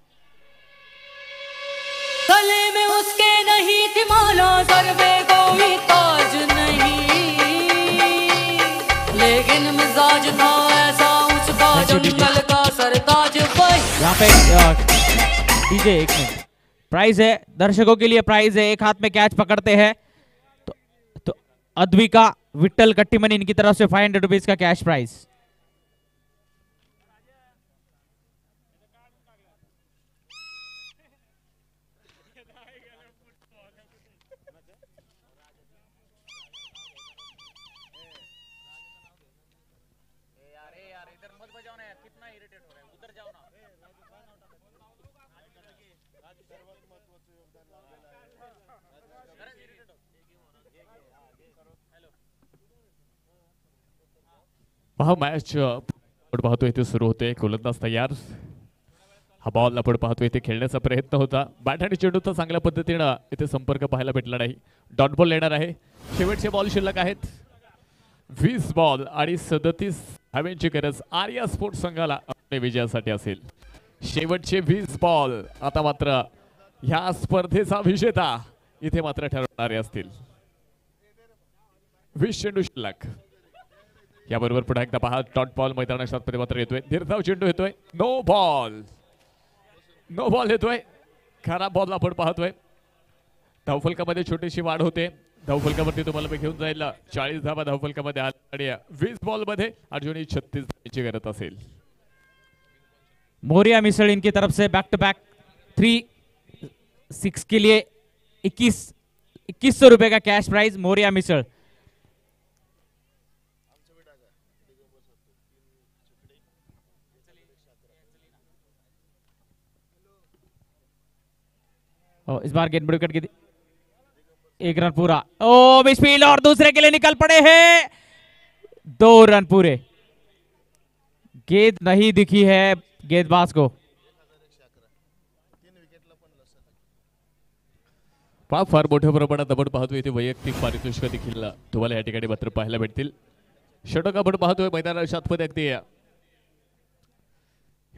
गले में उसके नहीं थी माला सर पे कोई ताज नहीं। लेकिन मिजाज था ऐसा उसका जंगल का सरताज यहाँ पे डीजे एक मिनट। प्राइज है दर्शकों के लिए प्राइज है एक हाथ में कैच पकड़ते हैं। तो, तो अद्विका विट्टल कट्टीमनी इनकी तरफ़ से फाइव हंड्रेड रुपीज़ का कैश प्राइज पहा मॅच आपण पाहतोय इथे सुरू होते गोलंदाज तयार. हा बॉल आपण पाहतोय इथे खेळण्याचा प्रयत्न होता. बॅट आणि चेंडूचा चांगल्या पद्धतीनं इथे संपर्क पाहायला भेटला नाही. डॉट बॉल येणार आहे. शेवटचे बॉल शिल्लक आहेत. वीस बॉल आणि सदतीस धाव्यांची गरज आर्या स्पोर्ट्स संघाला विजयासाठी असेल. शेवटचे वीस बॉल आता मात्र ह्या स्पर्धेचा विजेता इथे मात्र ठरवणारे असतील. वीस चेंडू शिल्लक. याबरोबर पुन्हा एकदा पहा टॉट बॉल मैदानाच्या मात्र येतोय. निर्धाव चेंडू येतोय. नो बॉल नो बॉल येतोय. खराब बॉल आपण पाहतोय. धावफलकामध्ये छोटीशी वाढ होते. धावफलकावरती तुम्हाला मी घेऊन जाईल. चाळीस धावा धावफलकामध्ये आल्या आणि वीस बॉलमध्ये अर्जुनी छत्तीस धावांची गरज असेल. मोरिया मिसळ इनकी तरफ से back to back three six के लिए इक्कीस इक्कीस सौ रुपये का कैश प्राइज मोरिया मिसळ. ओ, इस बार गेंद बड़ी विकेट थी। एक रन पूरा। ओ मिसफील्ड और दूसरे के लिए निकल पड़े हैं। दो रन पूरे। गेंद नहीं दिखी है गेंदबाज को। पहा फार मोठ्या प्रमाणात आपण पाहतोय इथे वैयक्तिक पारितोषिक देखील. तुम्हाला या ठिकाणी मात्र पाहायला भेटतील. षटक आपण पाहतोय मैदानाच्या आतमध्ये अगदी.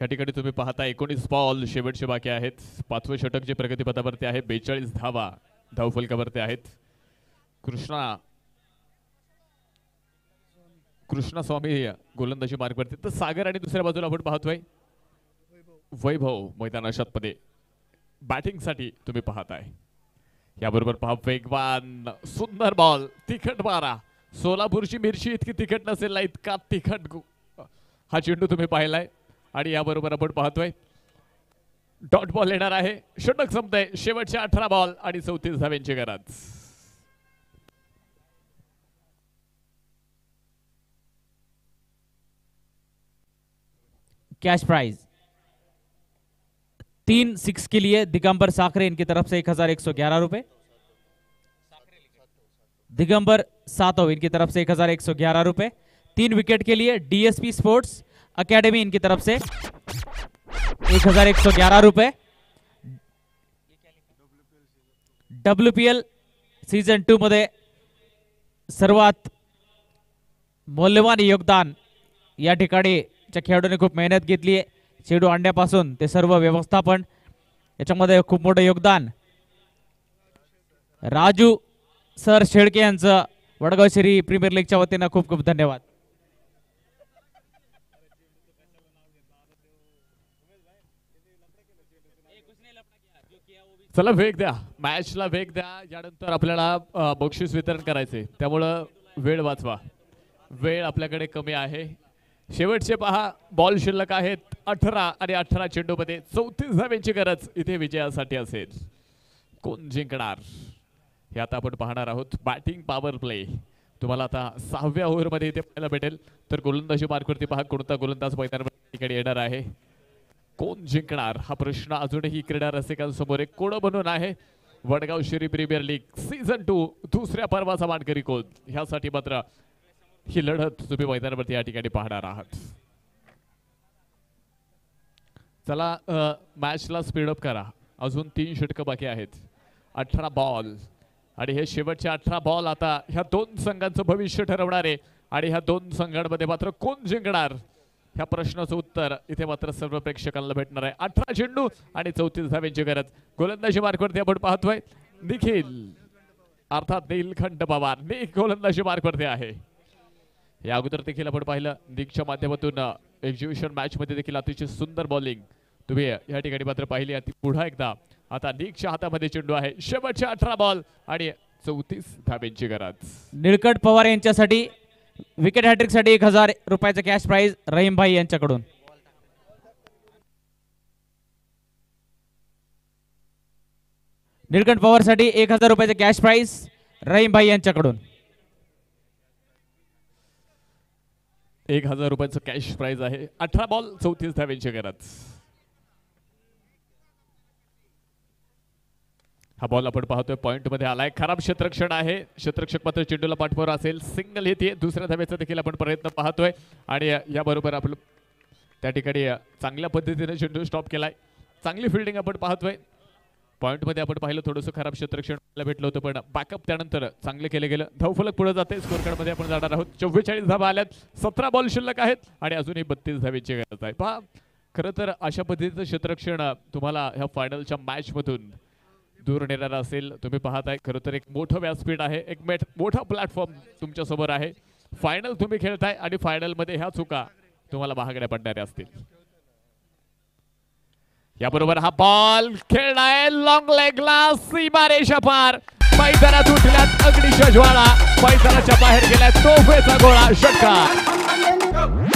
या ठिकाणी तुम्ही पाहता एकोणीस बॉल शेवटचे बाकी आहेत. पाचवे षटक जे प्रगतीपथावरती आहे बेचाळीस धावा धावफलकावरती आहेत. कृष्णा कृष्णा स्वामी गोलंदाजी मार्गवरती. तर सागर आणि दुसऱ्या बाजूला आपण पाहतोय. वैभव मैदान आतमध्ये बॅटिंगसाठी तुम्ही पाहताय. याबरोबर पहा वेगवान सुंदर बॉल तिखट मारा. सोलापूरची मिरची इतकी तिखट नसेल ना इतका तिखट हा चेंडू तुम्ही पाहिलाय. आणि याबरोबर आपण पाहतोय. डॉट बॉल येणार आहे. षटक संपतंय. शेवटचे अठरा बॉल आणि चौतीस धाव्यांची गरज. कैश प्राइज तीन सिक्स के लिए दिगंबर साकरे इनकी तरफ से एक हजार एक सौ ग्यारह रुपए. दिगंबर सातव इनकी तरफ से एक हजार एक सौ ग्यारह रुपए. तीन विकेट के लिए डीएसपी स्पोर्ट्स अकेडमी इनकी तरफ से। एक हजार एक सौ ग्यारह रुपए। डब्ल्यूपीएल सीझन टू मध्ये सर्वात मौल्यवान योगदान या ठिकाणी च्या खेळाडूने खूप मेहनत घेतली आहे. चेडू अंड्यापासून ते सर्व व्यवस्थापन याच्यामध्ये खूप मोठं योगदान. राजू सर शेळके यांचं वडगाव श्री प्रीमियर लीगच्या वतीनं खूप खूप धन्यवाद. चला वेग द्या. मॅचला वेग द्या. यानंतर आपल्याला बक्षीस वितरण करायचे त्यामुळं वेळ वाचवा. वेळ आपल्याकडे कमी आहे. शेवटचे पहा बॉल शिल्लक आहेत अठरा आणि अठरा चेंडूमध्ये. चौतीस धाव्यांची गरज इथे विजयासाठी असेल. कोण जिंकणार? हे आता आपण पाहणार आहोत. Batting power play. तुम्हाला आता सहाव्या ओव्हरमध्ये इथे पाहायला भेटेल. तर गोलंदाजी मार्कवरती पहा कोणता गोलंदाज मैदानावर ठिकाणी येणार आहे. कोण जिंकणार? हा प्रश्न अजूनही क्रीडा रसिकांसमोर एक कोण बनून आहे? Vadgaon Sheri premier league season two दुसऱ्या पर्वाचा मानकरी कोण? ह्यासाठी मात्र ही लढत तुम्ही मैदानावरती या ठिकाणी पाहणार आहात. चला मॅचला स्पीडअप करा. अजून तीन षटकं बाकी आहेत. अठरा बॉल आणि हे शेवटचे अठरा बॉल आता ह्या दोन संघांचं भविष्य ठरवणार आहे आणि ह्या दोन संघांमध्ये मात्र कोण जिंकणार? ह्या प्रश्नाचं उत्तर इथे मात्र सर्व प्रेक्षकांना भेटणार आहे. अठरा चेंडू आणि चौतीस धाव्यांची गरज. गोलंदाजी मार्कवरती आपण पाहतोय. निखिल अर्थात नीलखंड पवार. निक गोलंदाजी मार्कवरती आहे. या अगोदर देखील आपण पाहिलं निकच्या माध्यमातून एक्झिबिशन मॅच मध्ये देखील अतिशय सुंदर बॉलिंग तुम्ही या ठिकाणी मात्र पाहिली आणि पुन्हा एकदा. आता निकच्या हातामध्ये चेंडू आहे. शेवटचे अठरा बॉल आणि चौतीस धाब्यांची गरज. निळकट पवार यांच्यासाठी विकेट हॅट्रिकसाठी एक हजार रुपयाचा कॅश प्राइज रहीम भाई यांच्याकडून. निळकंठ पवारसाठी एक हजार रुपयाचा कॅश प्राइज रहीम भाई यांच्याकडून. एक हजार रुपयाचं कॅश प्राइज आहे. अठरा बॉल चौतीस धाव्यांची घरात. हा बॉल आपण पाहतोय. पॉईंटमध्ये आलाय. खराब क्षेत्रक्षण आहे. क्षेत्रक्षक मात्र चेंडूला पाठवर असेल. सिंगल येते. दुसऱ्या धाव्याचा देखील आपण प्रयत्न पाहतोय. आणि याबरोबर आपलं त्या ठिकाणी चांगल्या पद्धतीने चेंडू स्टॉप केलाय. चांगली फिल्डिंग आपण पाहतोय. पॉईंटमध्ये आपण पाहिलं थोडंसं खराब क्षेत्रक्षण भेटलं होतं पण बॅकअप त्यानंतर चांगले केले गेलं. धावफलक पुढे जाते. स्कोरमध्ये आपण जाणार आहोत. चव्वेचाळीस धावा आल्यात. सतरा बॉल शिल्लक आहेत. आणि अजूनही बत्तीस धावेची गरज आहे. पहा. खरं तर अशा पद्धतीचं क्षेत्रक्षण तुम्हाला ह्या फायनलच्या मॅचमधून दूर नेणारा असेल तुम्ही पाहताय खरं तर एक मोठं व्यासपीठ आहे एक मेठ मोठा प्लॅटफॉर्म तुमच्यासमोर आहे. फायनल तुम्ही खेळताय आणि फायनलमध्ये ह्या चुका तुम्हाला महागड्या पडणाऱ्या असतील. याबरोबर हा बॉल खेळलाय लॉंग लेगला सीमारेषा पार. मैदानात उठल्यात अग्निशा ज्वाळा. मैदानाच्या बाहेर गेल्या तोफेचा गोळा षटकार.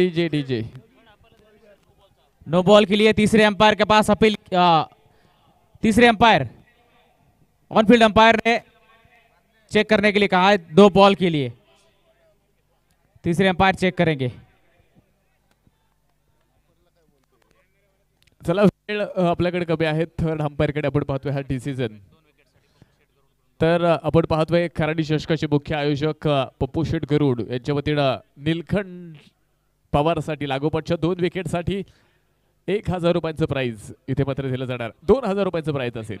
DJ DJ. नो बॉल के लिए तीसरे अंपायर के पास अपील तीसरे अंपायर ऑन फील्ड अंपायर ने चेक करने के लिए कहा है दो बॉल के लिए। तीसरे अंपायर चेक करेंगे। चला वेळ आपल्याकडे कमी आहे. थर्ड अंपायरकडे आपण पाहतोय हा डिसिजन तर आपण पाहतोय खराडी शशकाचे मुख्य आयोजक पप्पू शेट गरुड यांच्या वतीनं निलखंड पवारसाठी लागोपाठच्या दोन विकेटसाठी एक हजार रुपयांचं प्राईज इथे मात्र दिलं जाणार. दोन हजार रुपयांचं प्राईज असेल.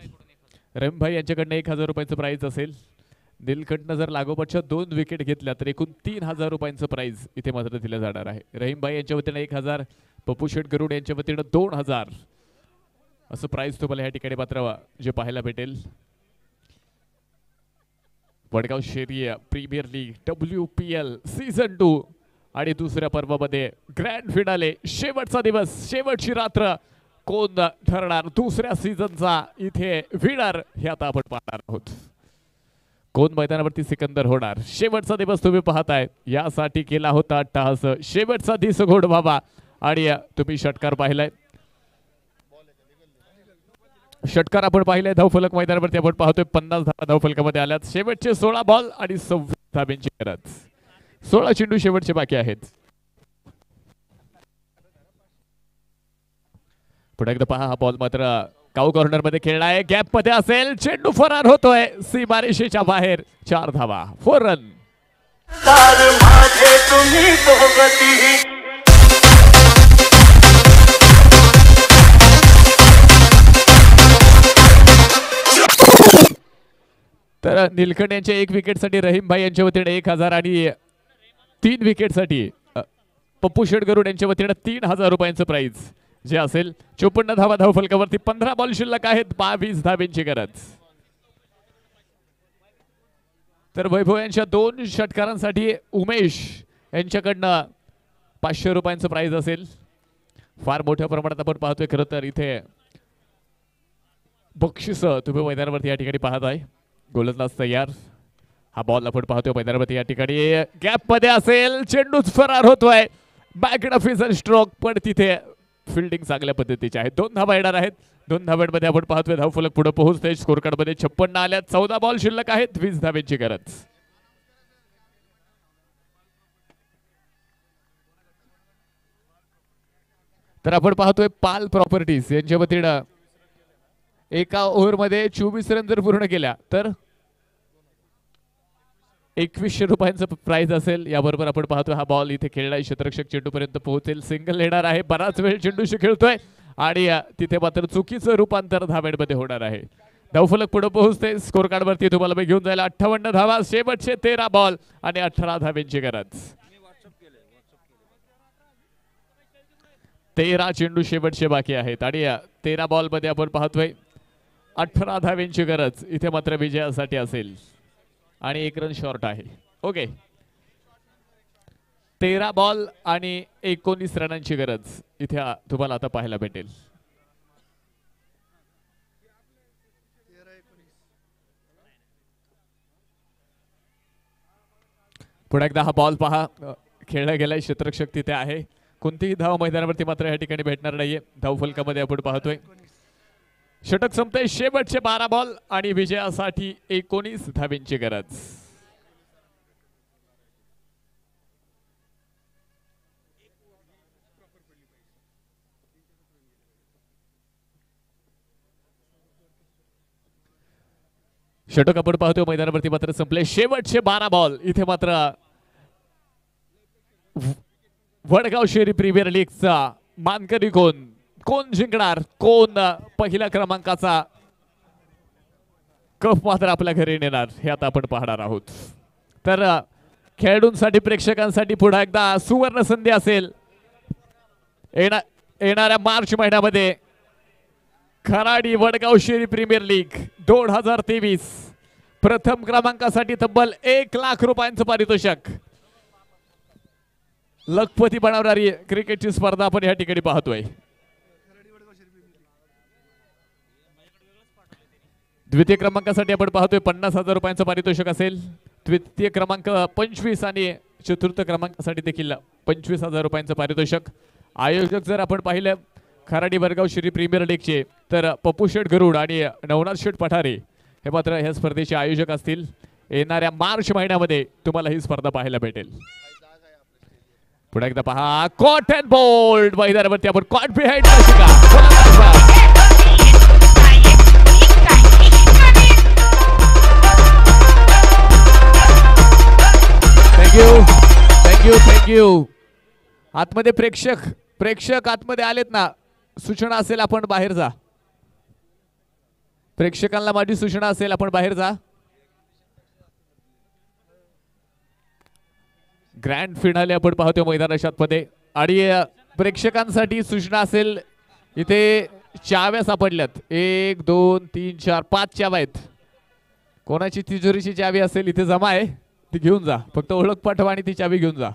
रमभाई यांच्याकडनं एक हजार रुपयांचं प्राईज असेल. निलखंडनं जर लागोपाठच्या दोन विकेट घेतल्या तर एकूण तीन हजार रुपयांचं प्राईज इथे मात्र दिलं जाणार आहे. रहीमभाई यांच्या वतीनं एक हजार पप्पू शेठ गरुड यांच्या वतीनं दोन हजार. असं प्राईज तुम्हाला या ठिकाणी मात्र जे पाहायला भेटेल. Wadgaon Sheriya premier league W P L season two आणि दुसऱ्या पर्वामध्ये ग्रँड फिनाले शेवटचा दिवस शेवटची रात्र. कोण ठरणार दुसऱ्या सीझनचा इथे विनर हे आता आपण पाहणार आहोत. कोण मैदानावरती सिकंदर होणार? शेवटचा दिवस तुम्ही पाहताय. यासाठी केला होता अट्टाहास. शेवटचा दिस घोड बाबा आणि तुम्ही षटकार पाहिलाय. षटकार आपण पाहिलाय. धावफलक मैदानावरती आपण पाहतोय. पन्नास धावा धावफलकामध्ये आल्यात. शेवटचे सोळा बॉल आणि सव्वीस धाब्यांची गरज. सोळा चेंडू शेवटचे बाकी आहेत. पुढे एकदा पहा हा बॉल मात्र काऊ कॉर्नरमध्ये खेळलाय. गॅपमध्ये असेल चेंडू फरार होतोय. सीमारेषेच्या बाहेर चार धावा फोर रन तर निलखंड यांच्या एक विकेटसाठी रहीम भाई यांच्या वतीने एक हजार आणि तीन विकेटसाठी पप्पू शेडगरुड यांच्या वतीनं तीन हजार रुपयांचं प्राईज जे असेल चोपन्न धावा धाव फलकावरती पंधरा बॉल शिल्लक आहेत बावीस धाब्यांची गरज. तर वैभव यांच्या दोन षटकारांसाठी उमेश यांच्याकडनं पाचशे रुपयांचं प्राईज असेल. फार मोठ्या प्रमाणात आपण पाहतोय खरं तर इथे बक्षिस तुम्ही मैदानावरती या ठिकाणी पाहत आहे गोलंदाज तयार. हा बॉल आपण पाहतोय मैदानामध्ये. या ठिकाणी गॅपमध्ये असेल. चेंडूच फरार होतोय. बॅक ऑफिसर स्ट्रोक पण तिथे फिल्डिंग चांगल्या पद्धतीची आहे. दोन धावा येणार आहेत. दोन धाव्यांमध्ये आपण पाहतोय धाव फलक पुढे पोहोचते स्कोर कार्डमध्ये छप्पन्न आल्यात. चौदा बॉल शिल्लक आहेत. वीस धाव्यांची गरज. तर आपण पाहतोय पाल प्रॉपर्टीज यांच्या वतीनं एका ओव्हरमध्ये चोवीस रन जर पूर्ण केल्या तर एकवीसशे रुपयांचं प्राइस असेल. याबरोबर आपण पाहतोय हा बॉल इथे खेळलाय क्षेत्ररक्षक चेंडूपर्यंत पोहोचेल. सिंगल येणार आहे. बराच वेळ चेंडूशी खेळतोय. आणि तिथे मात्र चुकीचं रूपांतर धावेमध्ये होणार आहे. धावफलक पुढे पोहोचते. स्कोर कार्ड वरती तुम्हाला मी घेऊन जायला अठ्ठावन्न धावा. शेवटचे तेरा बॉल आणि अठरा धाव्यांची गरज. तेरा चेंडू शेवटचे बाकी आहेत. आणि तेरा बॉलमध्ये आपण पाहतोय अठरा धाव्यांची गरज. इथे मात्र विजयासाठी असेल. आणि एक रन शॉर्ट आहे. ओके तेरा बॉल आणि एकोणीस रनांची गरज. इथे तुम्हाला आता पाहायला भेटेल. पुन्हा एकदा हा बॉल पहा. खेळला गेलाय क्षेत्रक्षक तिथे आहे. कोणतीही धाव मैदानावरती मात्र या ठिकाणी भेटणार नाहीये. धाव फलकामध्ये आपण पाहतोय. षटक संपते शेवटचे बारा बॉल आणि विजयासाठी एकोणीस धावींची गरज. षटक आपण पाहतो मैदानावरती मात्र संपले. शेवटचे बारा बॉल इथे मात्र वडगाव शेरी प्रीमियर लीगचा मानकरी कोण? कोण जिंकणार? कोण पहिल्या क्रमांकाचा कफ मात्र आपल्या घरी नेणार हे आता आपण पाहणार आहोत. तर खेळाडूंसाठी प्रेक्षकांसाठी पुन्हा एकदा सुवर्ण संधी असेल. येणार येणाऱ्या मार्च महिन्यामध्ये खराडी वडगाव शेरी प्रीमियर लीग दोन हजार तेवीस. प्रथम क्रमांकासाठी तब्बल एक लाख रुपयांचं पारितोषक. लखपती बनवणारी क्रिकेटची स्पर्धा आपण या ठिकाणी पाहतोय. द्वितीय क्रमांकासाठी आपण पाहतोय पन्नास हजार रुपयांचं पारितोषिक असेल. द्वितीय क्रमांक पंचवीस आणि चतुर्थ क्रमांकासाठी देखील पंचवीस हजार रुपयांचं पारितोषिक. आयोजक जर आपण पाहिलं खराडी बरगाव श्री प्रीमियर लीगचे तर पप्पू शेठ गरुड आणि नवनाथ शेठ पठारे हे मात्र ह्या स्पर्धेचे आयोजक असतील. येणाऱ्या मार्च महिन्यामध्ये तुम्हाला ही स्पर्धा पाहायला भेटेल. पुन्हा एकदा पहा कॉटन बोल्ड मैदानावरती आपण caught behind thank you thank you thank you आतमध्ये प्रेक्षक प्रेक्षक आतमध्ये आलेत ना. सूचना असेल आपण बाहेर जा. प्रेक्षकांना माझी सूचना असेल आपण बाहेर जा. ग्रँड फिनाले आपण पाहतो मैदानाच्या आतमध्ये आणि प्रेक्षकांसाठी सूचना असेल इथे चाव्या सापडल्यात. एक दोन तीन चार पाच चाव्या आहेत. कोणाची तिजोरीची चावी असेल इथे जमा आहे. ती घेऊन जा. फक्त ओळख पाठवा आणि ती चावी घेऊन जा.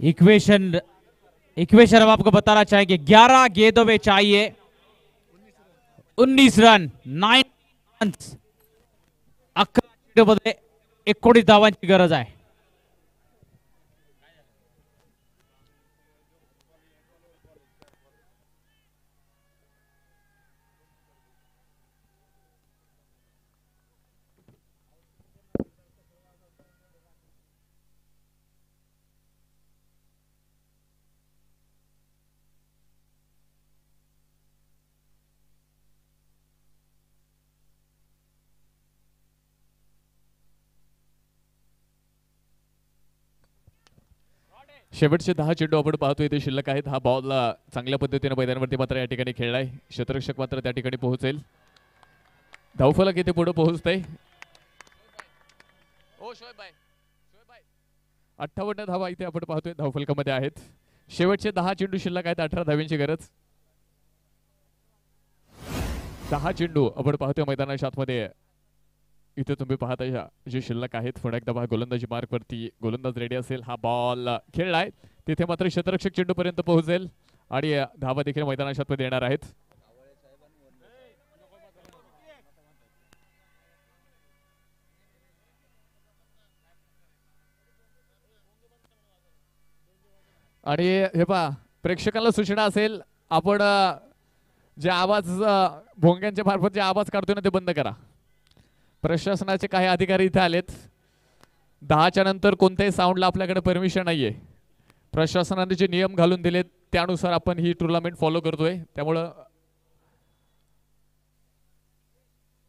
इक्वेशन इक्वेशन हम आपको बताना चाहेंगे 11 गेंदों में चाहिए 19 रन नाईन रन्स अकरा एकोणीस धावांची गरज आहे. शेवटचे दहा चेंडू आपण पाहतोय ते शिल्लक आहेत. हा बॉल चांगल्या पद्धतीने मैदानावरती मात्र या ठिकाणी खेळलाय. क्षेत्ररक्षक मात्र त्या ठिकाणी पोहोचेल. धावफलक इथे पुढे पोहोचतंय. अठ्ठावन्न धावा इथे आपण पाहतोय धावफलकामध्ये आहेत. शेवटचे दहा चेंडू शिल्लक आहेत अठरा धाव्यांची गरज. दहा चेंडू आपण पाहतोय मैदानाच्या आतमध्ये. इथे तुम्ही पाहता या जे शिल्लक आहेत पुन्हा एकदा पहा गोलंदाजी मार्कवरती गोलंदाज रेडी असेल. हा बॉल खेळलाय. तिथे मात्र क्षेत्ररक्षक चेंडूपर्यंत पोहोचेल आणि धावा देखील मैदानाच्या आतमध्ये येणार आहेत. आणि हे पहा प्रेक्षकांना सूचना असेल आपण जे आवाज भोंग्यांच्या मार्फत जे आवाज काढतोय ना ते बंद करा. प्रशासनाचे काही अधिकारी इथे आलेत. दहाच्या नंतर कोणत्याही साऊंडला आपल्याकडे परमिशन नाही आहे प्रशासनाने जे नियम घालून दिलेत त्यानुसार आपण ही टुर्नामेंट फॉलो करतोय. त्यामुळं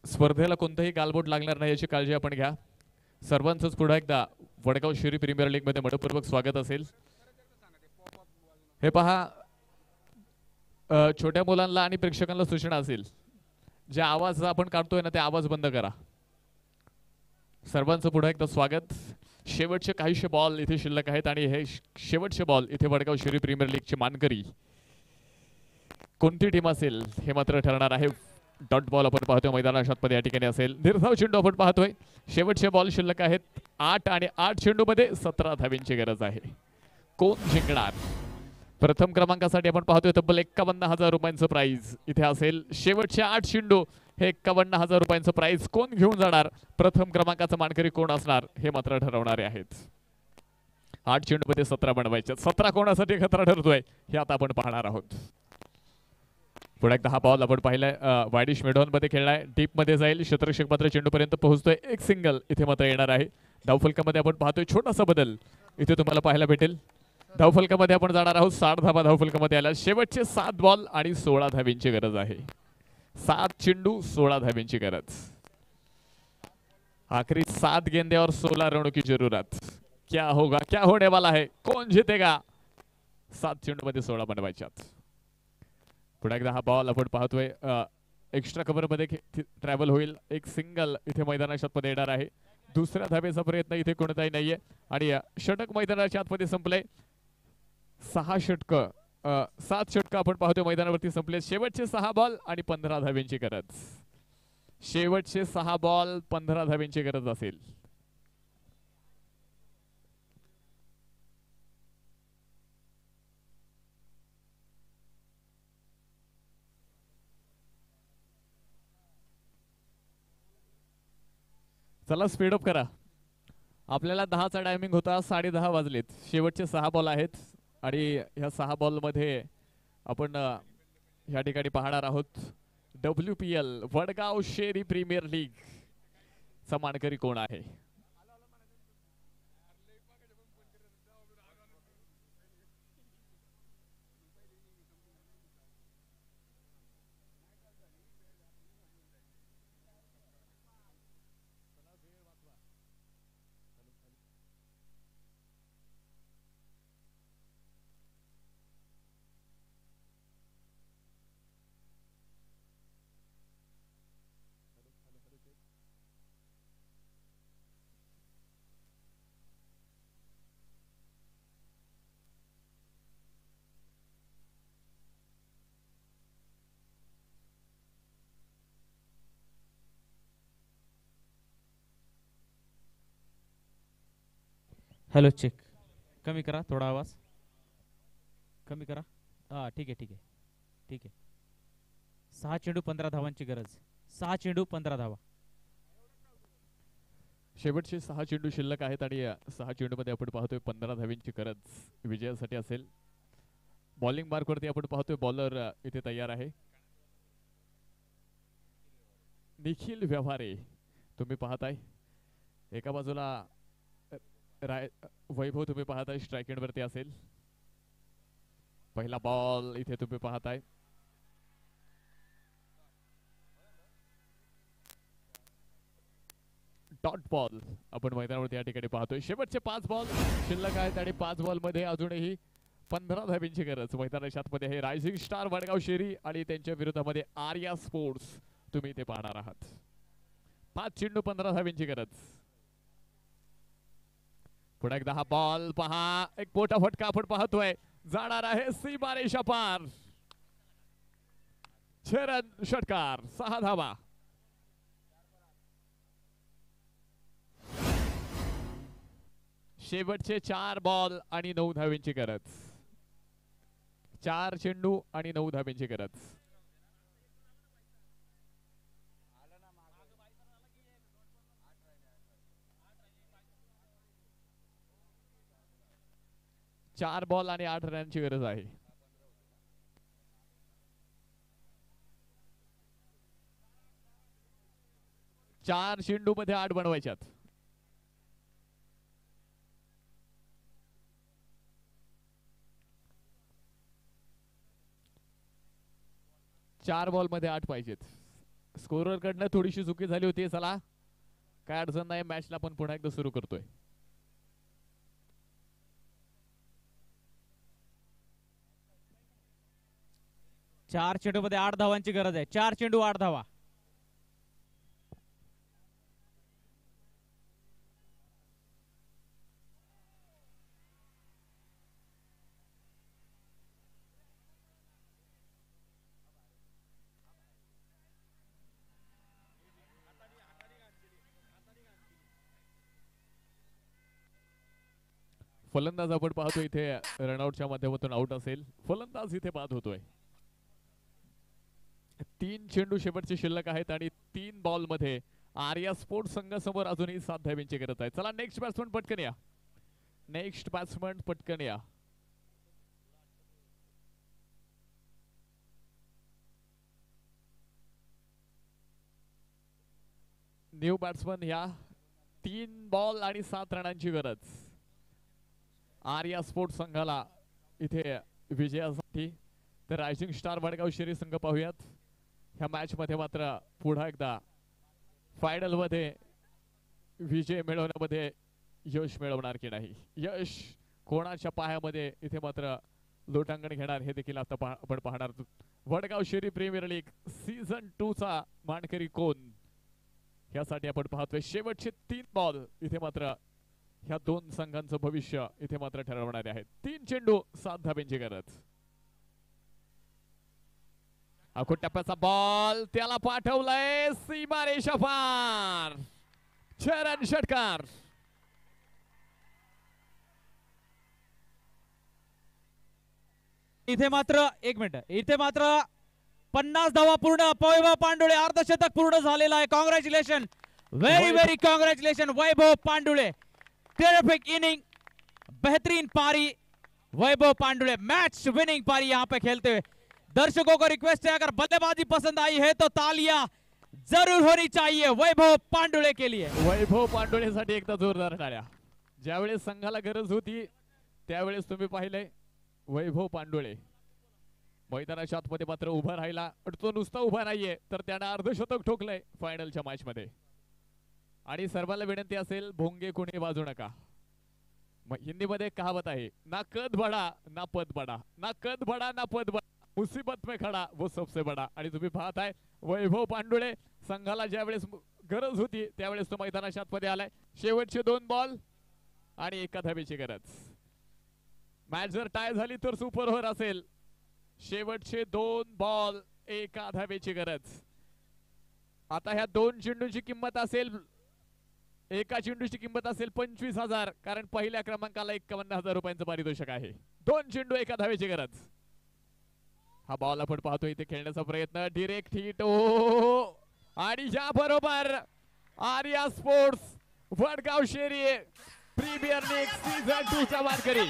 स्पर्धेला कोणतंही गालबोट लागणार नाही याची काळजी आपण घ्या. सर्वांचंच पुढं एकदा वडगाव शिरी प्रीमियर लीगमध्ये मनपूर्वक स्वागत असेल. हे पहा छोट्या मुलांना आणि प्रेक्षकांना सूचना असेल. जे आवाज आपण काढतोय ना ते आवाज बंद करा. सर्वांचं पुन्हा एकदा स्वागत. शेवटचे काहीशे बॉल इथे शिल्लक आहेत आणि हे शेवटचे बॉल इथे वडगाव शिरी प्रीमियर लीगचे मानकरी. कोणती टीम असेल हे मात्र ठरणार आहे. डॉट बॉल आपण पाहतोय मैदानात या ठिकाणी असेल. निर्धाव चेंडू आपण पाहतोय. शेवटचे बॉल शिल्लक आहेत. आठ आणि आठ चेंडूमध्ये सतरा धावींची गरज आहे. कोण जिंकणार? प्रथम क्रमांकासाठी आपण पाहतोय तब्बल एक्कावन्न हजार रुपयांचं प्राइज इथे असेल. शेवटचे आठ चेंडू हे एक्कावन्न हजार रुपयांचं प्राइस कोण घेऊन जाणार? प्रथम क्रमांकाचं मानकरी कोण असणार? हे मात्र ठरवणारे आहेत. आठ चेंडूमध्ये सतरा बनवायचे. सतरा कोणासाठी खतरा ठरतोय? हे आता आपण पाहणार आहोत. पुढे एकदा हा बॉल आपण पाहिलाय. वायडिश मेडॉनमध्ये खेळलाय डीपमध्ये जाईल. क्षेत्ररक्षक मात्र चेंडूपर्यंत पोहोचतोय. एक सिंगल इथे मात्र येणार आहे. धावफलकामध्ये आपण पाहतोय छोटासा बदल. इथे तुम्हाला पाहायला भेटेल. धावफलकामध्ये आपण जाणार आहोत. साठ धावा धावफलकामध्ये आल्या शेवटचे सात बॉल आणि सोळा धावींची गरज आहे. सात चेंडू सोळा धाब्यांची गरज. आखरी सात गेंद्यावर सोळा रनों की जरूरत. क्या होगा क्या होने वाला है कौन जीतेगा? सात चेंडू मध्ये सोळा बनवायच्यात. पुढे एकदा हा बॉल आपण पाहतोय. एक्स्ट्रा कव्हरमध्ये ट्रॅव्हल होईल. एक सिंगल इथे मैदानाच्या आतमध्ये येणार आहे. दुसऱ्या धाब्याचा प्रयत्न इथे कोणताही नाहीये. आणि षटक मैदानाच्या आतमध्ये संपलंय. सहा षटक. सात षटक आपण पाहतोय. मैदानावरती संपले शेवटचे सहा बॉल आणि पंधरा धाव्यांची गरज. शेवटचे सहा बॉल पंधरा धाव्यांची गरज असेल. चला स्पीडअप करा. आपल्याला दहाचा टायमिंग होता. साडे दहा वाजलेत. शेवटचे सहा बॉल आहेत. आणि ह्या सहा बॉलमध्ये आपण ह्या ठिकाणी पाहणार आहोत W P L Wadgaon Sheri premier league चा मानकरी कोण आहे? हॅलो चेक कमी करा थोडा आवाज. कमी करा. हां ठीक आहे ठीक आहे. ठीक आहे. सहा चेंडू पंधरा धावांची गरज. सहा चेंडू पंधरा धावा. शेवटचे सहा चेंडू शिल्लक आहेत आणि सहा चेंडूमध्ये आपण पाहतोय पंधरा धावींची गरज. विजयासाठी असेल. बॉलिंग मार्कवरती आपण पाहतोय बॉलर इथे तयार आहे. निखिल व्यवहारे तुम्ही पाहताय. एका बाजूला राय वैभव तुम्ही पाहताय स्ट्राईक वरती असेल. पहिला बॉल इथे तुम्ही पाहताय. डॉट बॉल आपण मैदानावरती या ठिकाणी पाहतोय. शेवटचे पाच बॉल शिल्लक आहेत आणि पाच बॉलमध्ये अजूनही पंधरा धाबींची गरज. मैदानाच्या आतमध्ये आहे रायझिंग स्टार वडगाव शेरी आणि त्यांच्या विरोधामध्ये आर्या स्पोर्ट्स तुम्ही इथे पाहणार आहात. पाच चेंडू पंधरा धाबींची गरज. पुढे एकदा हा बॉल पहा. एक मोठा फटका आपण पाहतोय. जाणार आहे सीमारेषा पार छेरन षटकार सहा धावा. शेवटचे चार बॉल आणि नऊ धावींची गरज. चार चेंडू आणि नऊ धावींची गरज. चार बॉल आणि आठ रनांची गरज आहे. चार चेंडू मध्ये आठ बनवायच्यात. चार बॉलमध्ये आठ पाहिजेत. स्कोरर कडनं थोडीशी चुकी झाली होती चला. काय अडचण नाही मॅचला पण पुन्हा एकदा सुरू करतोय. चार चेंडूमध्ये आठ धावांची गरज आहे. चार चेंडू आठ धावा. फलंदाज आपण पाहतो इथे रनआउटच्या माध्यमातून आउट असेल. फलंदाज इथे बाद होतोय. तीन चेंडू शेवटचे शिल्लक आहेत आणि तीन बॉलमध्ये आर्या स्पोर्ट्स संघासमोर अजूनही सात धाब्यांची गरज आहे. चला नेक्स्ट बॅट्समन पटकन या. नेक्स्ट बॅट्समन पटकन या. न्यू बॅट्समन या. तीन बॉल आणि सात रनांची गरज. आर्या स्पोर्ट्स संघाला इथे विजयासाठी. तर रायझिंग स्टार वडगाव शिरी संघ पाहूयात. ह्या मॅच मध्ये मात्र पुन्हा एकदा फायनलमध्ये विजय मिळवण्यामध्ये यश मिळवणार की नाही? यश कोणाच्या पायामध्ये इथे मात्र लोटांगण घेणार हे देखील आता आपण पाहणार Wadgaon Sheri premier league season two चा मानकरी कोण? यासाठी आपण पाहतोय शेवटचे तीन बॉल इथे मात्र ह्या दोन संघांचं भविष्य इथे मात्र ठरवणारे आहेत. तीन चेंडू सात धाब्यांची गरज. अखोट टप्प्याचा बॉल त्याला पाठवलाय सीमा रेषा पार चरण षटकार. इथे मात्र एक मिनिट. इथे मात्र पन्नास धावा पूर्ण. वैभव पांडुळे अर्धशतक पूर्ण झालेलं आहे. Congratulation very very congratulation Vaibhav Pandule. Terrific inning बेहतरीन पारी. वैभव पांडुळे मैच विनिंग पारी यहाँ पे खेलते हुए. दर्शकों को रिक्वेस्ट है अगर बल्लेबाजी पसंद आई है तो तालियां जरूर होनी चाहिए वैभव पांडुळे के लिए। वैभव पांडुळेसाठी एकदा जोरदार टाळ्या. ज्यावेळेस संघाला गरज होती त्यावेळेस तुम्ही पाहिले वैभव पांडुळे. मैदानाच्या आतमध्ये मात्र उभा राहिला. पण तो नुसता उभा नाहीये तर त्यानं अर्धशतक ठोकलंय फायनलच्या मॅच मध्ये आणि सर्वांना विनंती असेल भोंगे कोणी वाजू नका. हिंदीमध्ये कहावत आहे ना कद बडा ना पद बडा. ना कद बडा ना पद बडा. मुसीबत में खडा वो सबसे बडा। आणि तुम्ही पाहताय वैभव पांडुळे संघाला ज्यावेळेस गरज होती त्यावेळेस तो मैदानाच्या आतमध्ये आलाय. शेवटचे दोन बॉल आणि एका धाबेची गरज. मॅच जर टाय झाली तर सुपर ओव्हर असेल. शेवटचे दोन बॉल एका धाबेची गरज. आता ह्या दोन चेंडूची किंमत असेल एका चेंडूची किंमत असेल पंचवीस हजार कारण पहिल्या क्रमांकाला एक्कावन्न हजार रुपयांचं पारितोषिक आहे. दोन चेंडू एका धावेची गरज. हा बॉल आपण पाहतो इथे खेळण्याचा प्रयत्न. डिरेक्ट हिट ओ! आणि या बरोबर Arya sports Wadgaon Sheri premier league season two चा वारकरी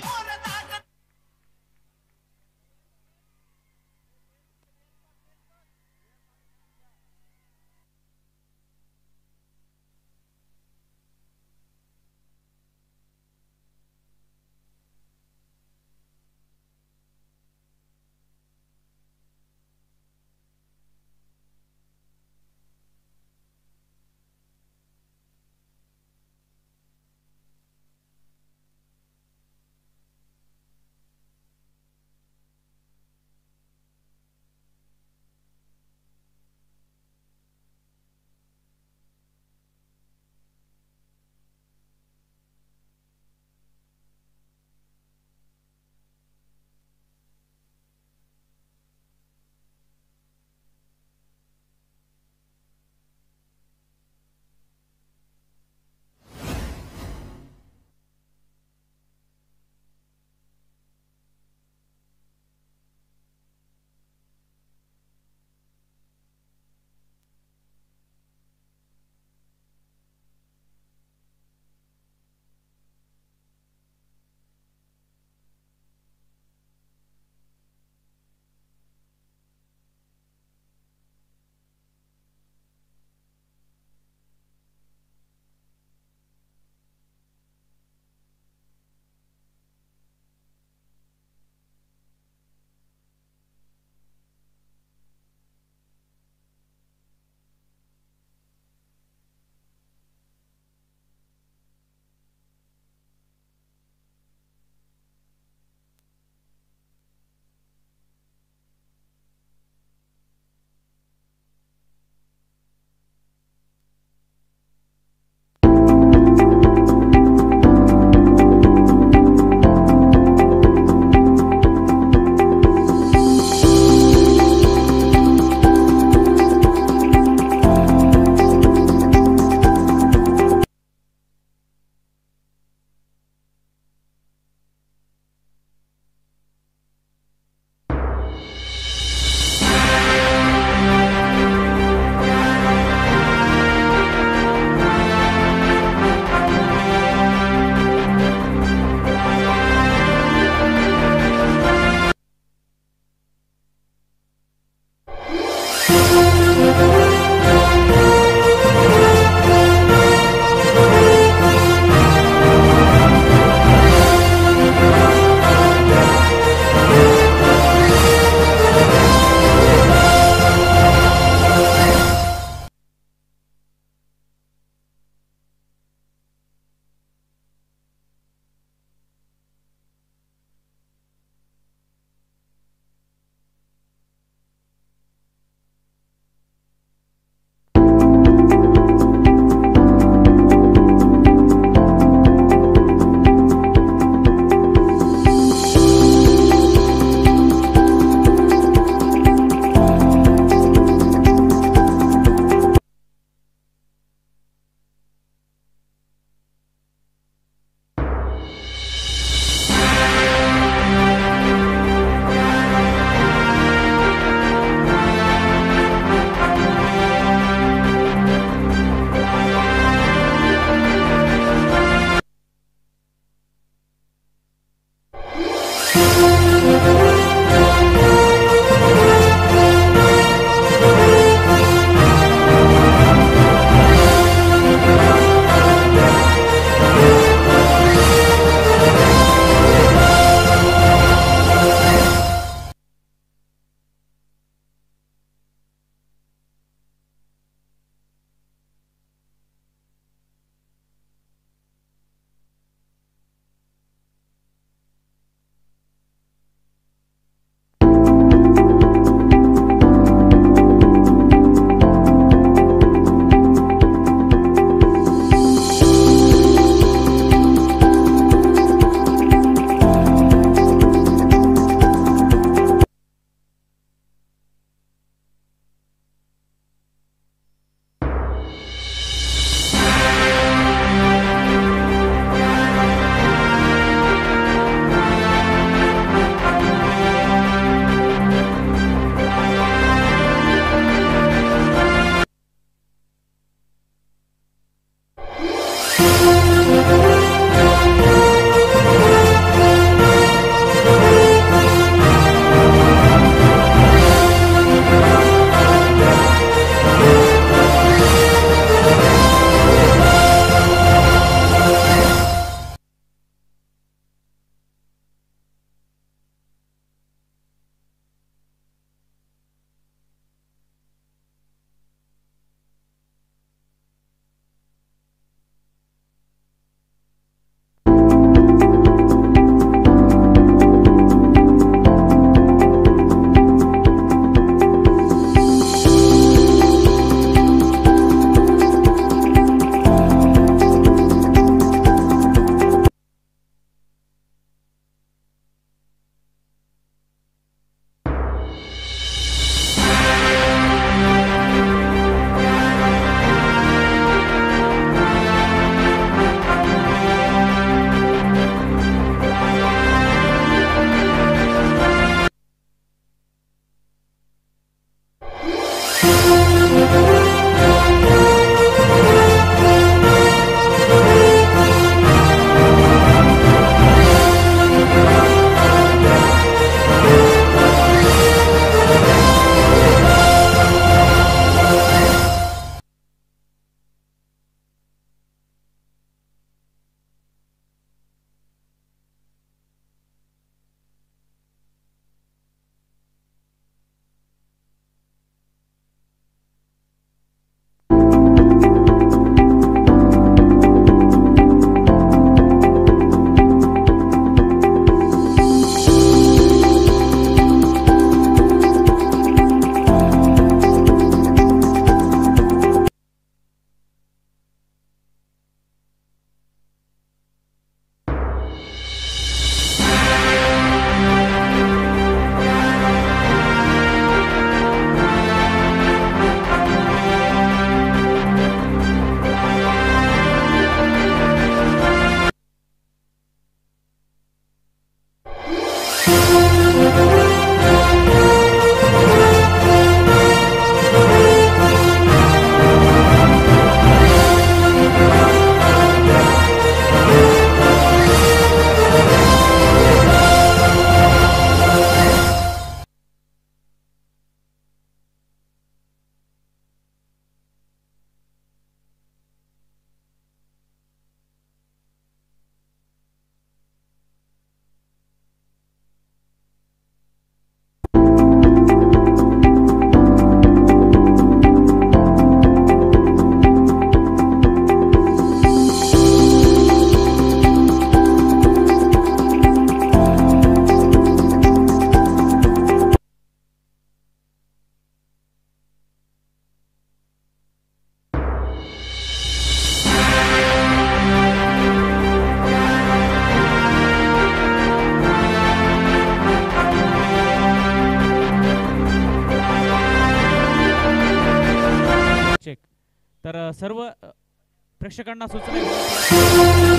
प्रेक्षकांना सूचना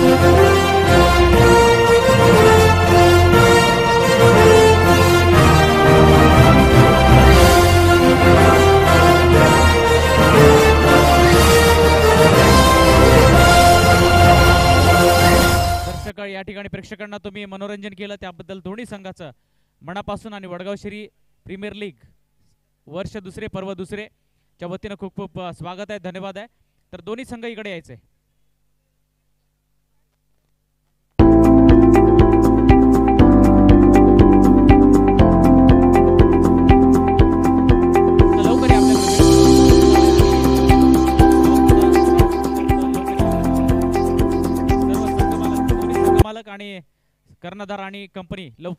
दर्शक या ठिकाणी प्रेक्षकांना तुम्ही मनोरंजन केलं त्याबद्दल दोन्ही संघाचं मनापासून आणि वडगाव श्री प्रीमियर लीग वर्ष दुसरे पर्व दुसरे च्या वतीनं खूप खूप स्वागत आहे धन्यवाद आहे. तर दोन्ही संघ इकडे यायचे. लवकर आणि कर्णधार आणि कंपनी लव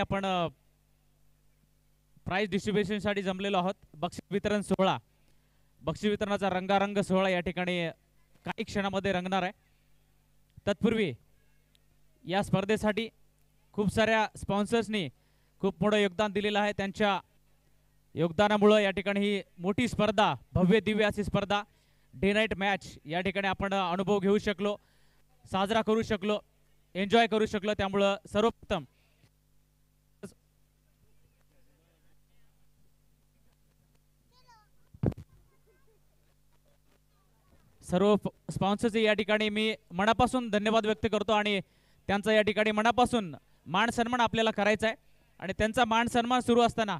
आपण प्राईज डिस्ट्रीब्युशनसाठी जमलेलो आहोत. बक्षीस वितरण सोहळा. बक्षीस वितरणाचा रंगारंग सोहळा या ठिकाणी काही क्षणामध्ये रंगणार आहे. तत्पूर्वी या स्पर्धेसाठी खूप साऱ्या स्पॉन्सर्सनी खूप मोठं योगदान दिलेलं आहे. त्यांच्या योगदानामुळं या ठिकाणी ही मोठी स्पर्धा भव्य दिव्य अशी स्पर्धा डे नाईट मॅच या ठिकाणी आपण अनुभव घेऊ शकलो साजरा करू शकलो एन्जॉय करू शकलो. त्यामुळं सर्वप्रथम सर्व स्पॉन्सरचे या ठिकाणी मी मनापासून धन्यवाद व्यक्त करतो आणि त्यांचा या ठिकाणी मनापासून मान सन्मान आपल्याला करायचा आहे आणि त्यांचा मान सन्मान सुरू असताना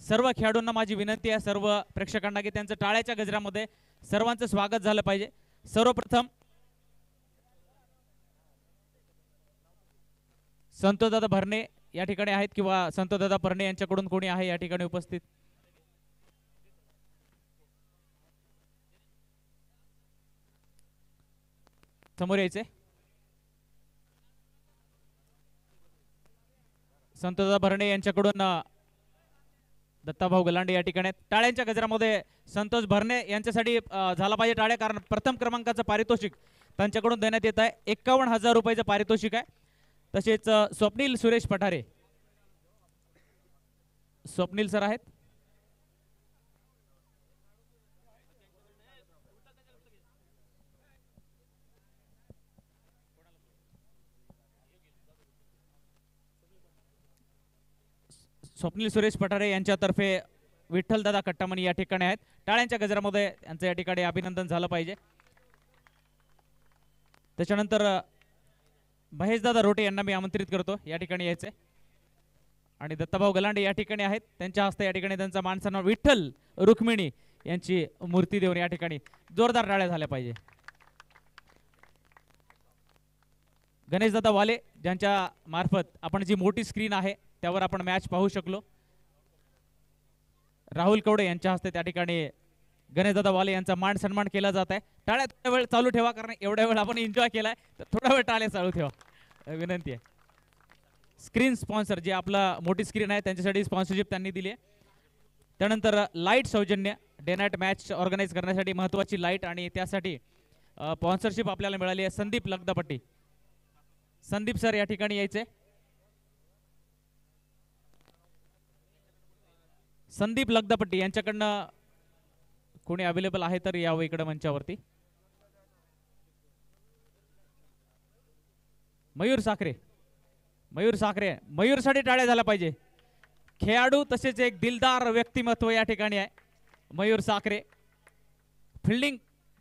सर्व खेळाडूंना माझी विनंती आहे सर्व प्रेक्षकांना की त्यांचं टाळ्याच्या गजरामध्ये सर्वांचं स्वागत झालं पाहिजे. सर्वप्रथम संतोषदादा भरणे या ठिकाणी आहेत किंवा संतोषदादा भरणे यांच्याकडून कोणी आहे या ठिकाणी उपस्थित? समोर यायचे संतोषदादा भरणे यांच्याकडून दत्ताभाऊ गलांडे या ठिकाणी आहेत. टाळ्यांच्या गजरामध्ये संतोष भरणे यांच्यासाठी झाला पाहिजे टाळ्या. कारण प्रथम क्रमांकाचं पारितोषिक त्यांच्याकडून देण्यात येत आहे. एकावन्न हजार रुपयाचं पारितोषिक आहे. तसेच स्वप्नील सुरेश पठारे. स्वप्नील सर आहेत. स्वप्नील सुरेश पठारे यांच्यातर्फे विठ्ठलदादा कट्टामणी या ठिकाणी आहेत. टाळ्यांच्या गजरामध्ये यांचं या ठिकाणी अभिनंदन झालं पाहिजे. त्याच्यानंतर महेशदादा रोटे यांना मी आमंत्रित करतो. या ठिकाणी यायचे. आणि दत्ताभाऊ गलांडे या ठिकाणी आहेत. त्यांच्या हस्ते या ठिकाणी त्यांचा माणसांना विठ्ठल रुक्मिणी यांची मूर्ती देऊन या ठिकाणी जोरदार टाळ्या झाल्या पाहिजे. गणेशदादा वाले ज्यांच्या मार्फत आपण जी मोठी स्क्रीन आहे त्यावर आपण मॅच पाहू शकलो. राहुल कवडे यांच्या हस्ते त्या ठिकाणी गणेशदादा वाले यांचा मान सन्मान केला जात आहे. टाळ्या थोड्या वेळ चालू ठेवा कारण एवढ्या वेळ आपण एन्जॉय केलाय. तर थोडा वेळ टाळ्या चालू ठेवा. विनंती आहे. स्क्रीन स्पॉन्सर जे आपला मोठी स्क्रीन आहे त्यांच्यासाठी स्पॉन्सरशिप त्यांनी दिली आहे. त्यानंतर लाइट सौजन्य डे नाईट मॅच ऑर्गनाईज करण्यासाठी महत्त्वाची लाइट आणि त्यासाठी स्पॉन्सरशिप आपल्याला मिळाली आहे. संदीप लगदापट्टी. संदीप सर या ठिकाणी यायचे. संदीप लगदापट्टी यांच्याकडनं कोणी अवेलेबल आहे तर यावं इकडं मंचावरती. मयूर साखरे. मयूर साखरे मयूरसाठी टाळ्या झाल्या पाहिजे. खेळाडू तसेच एक दिलदार व्यक्तिमत्व या ठिकाणी आहे. मयूर साखरे. फिल्डिंग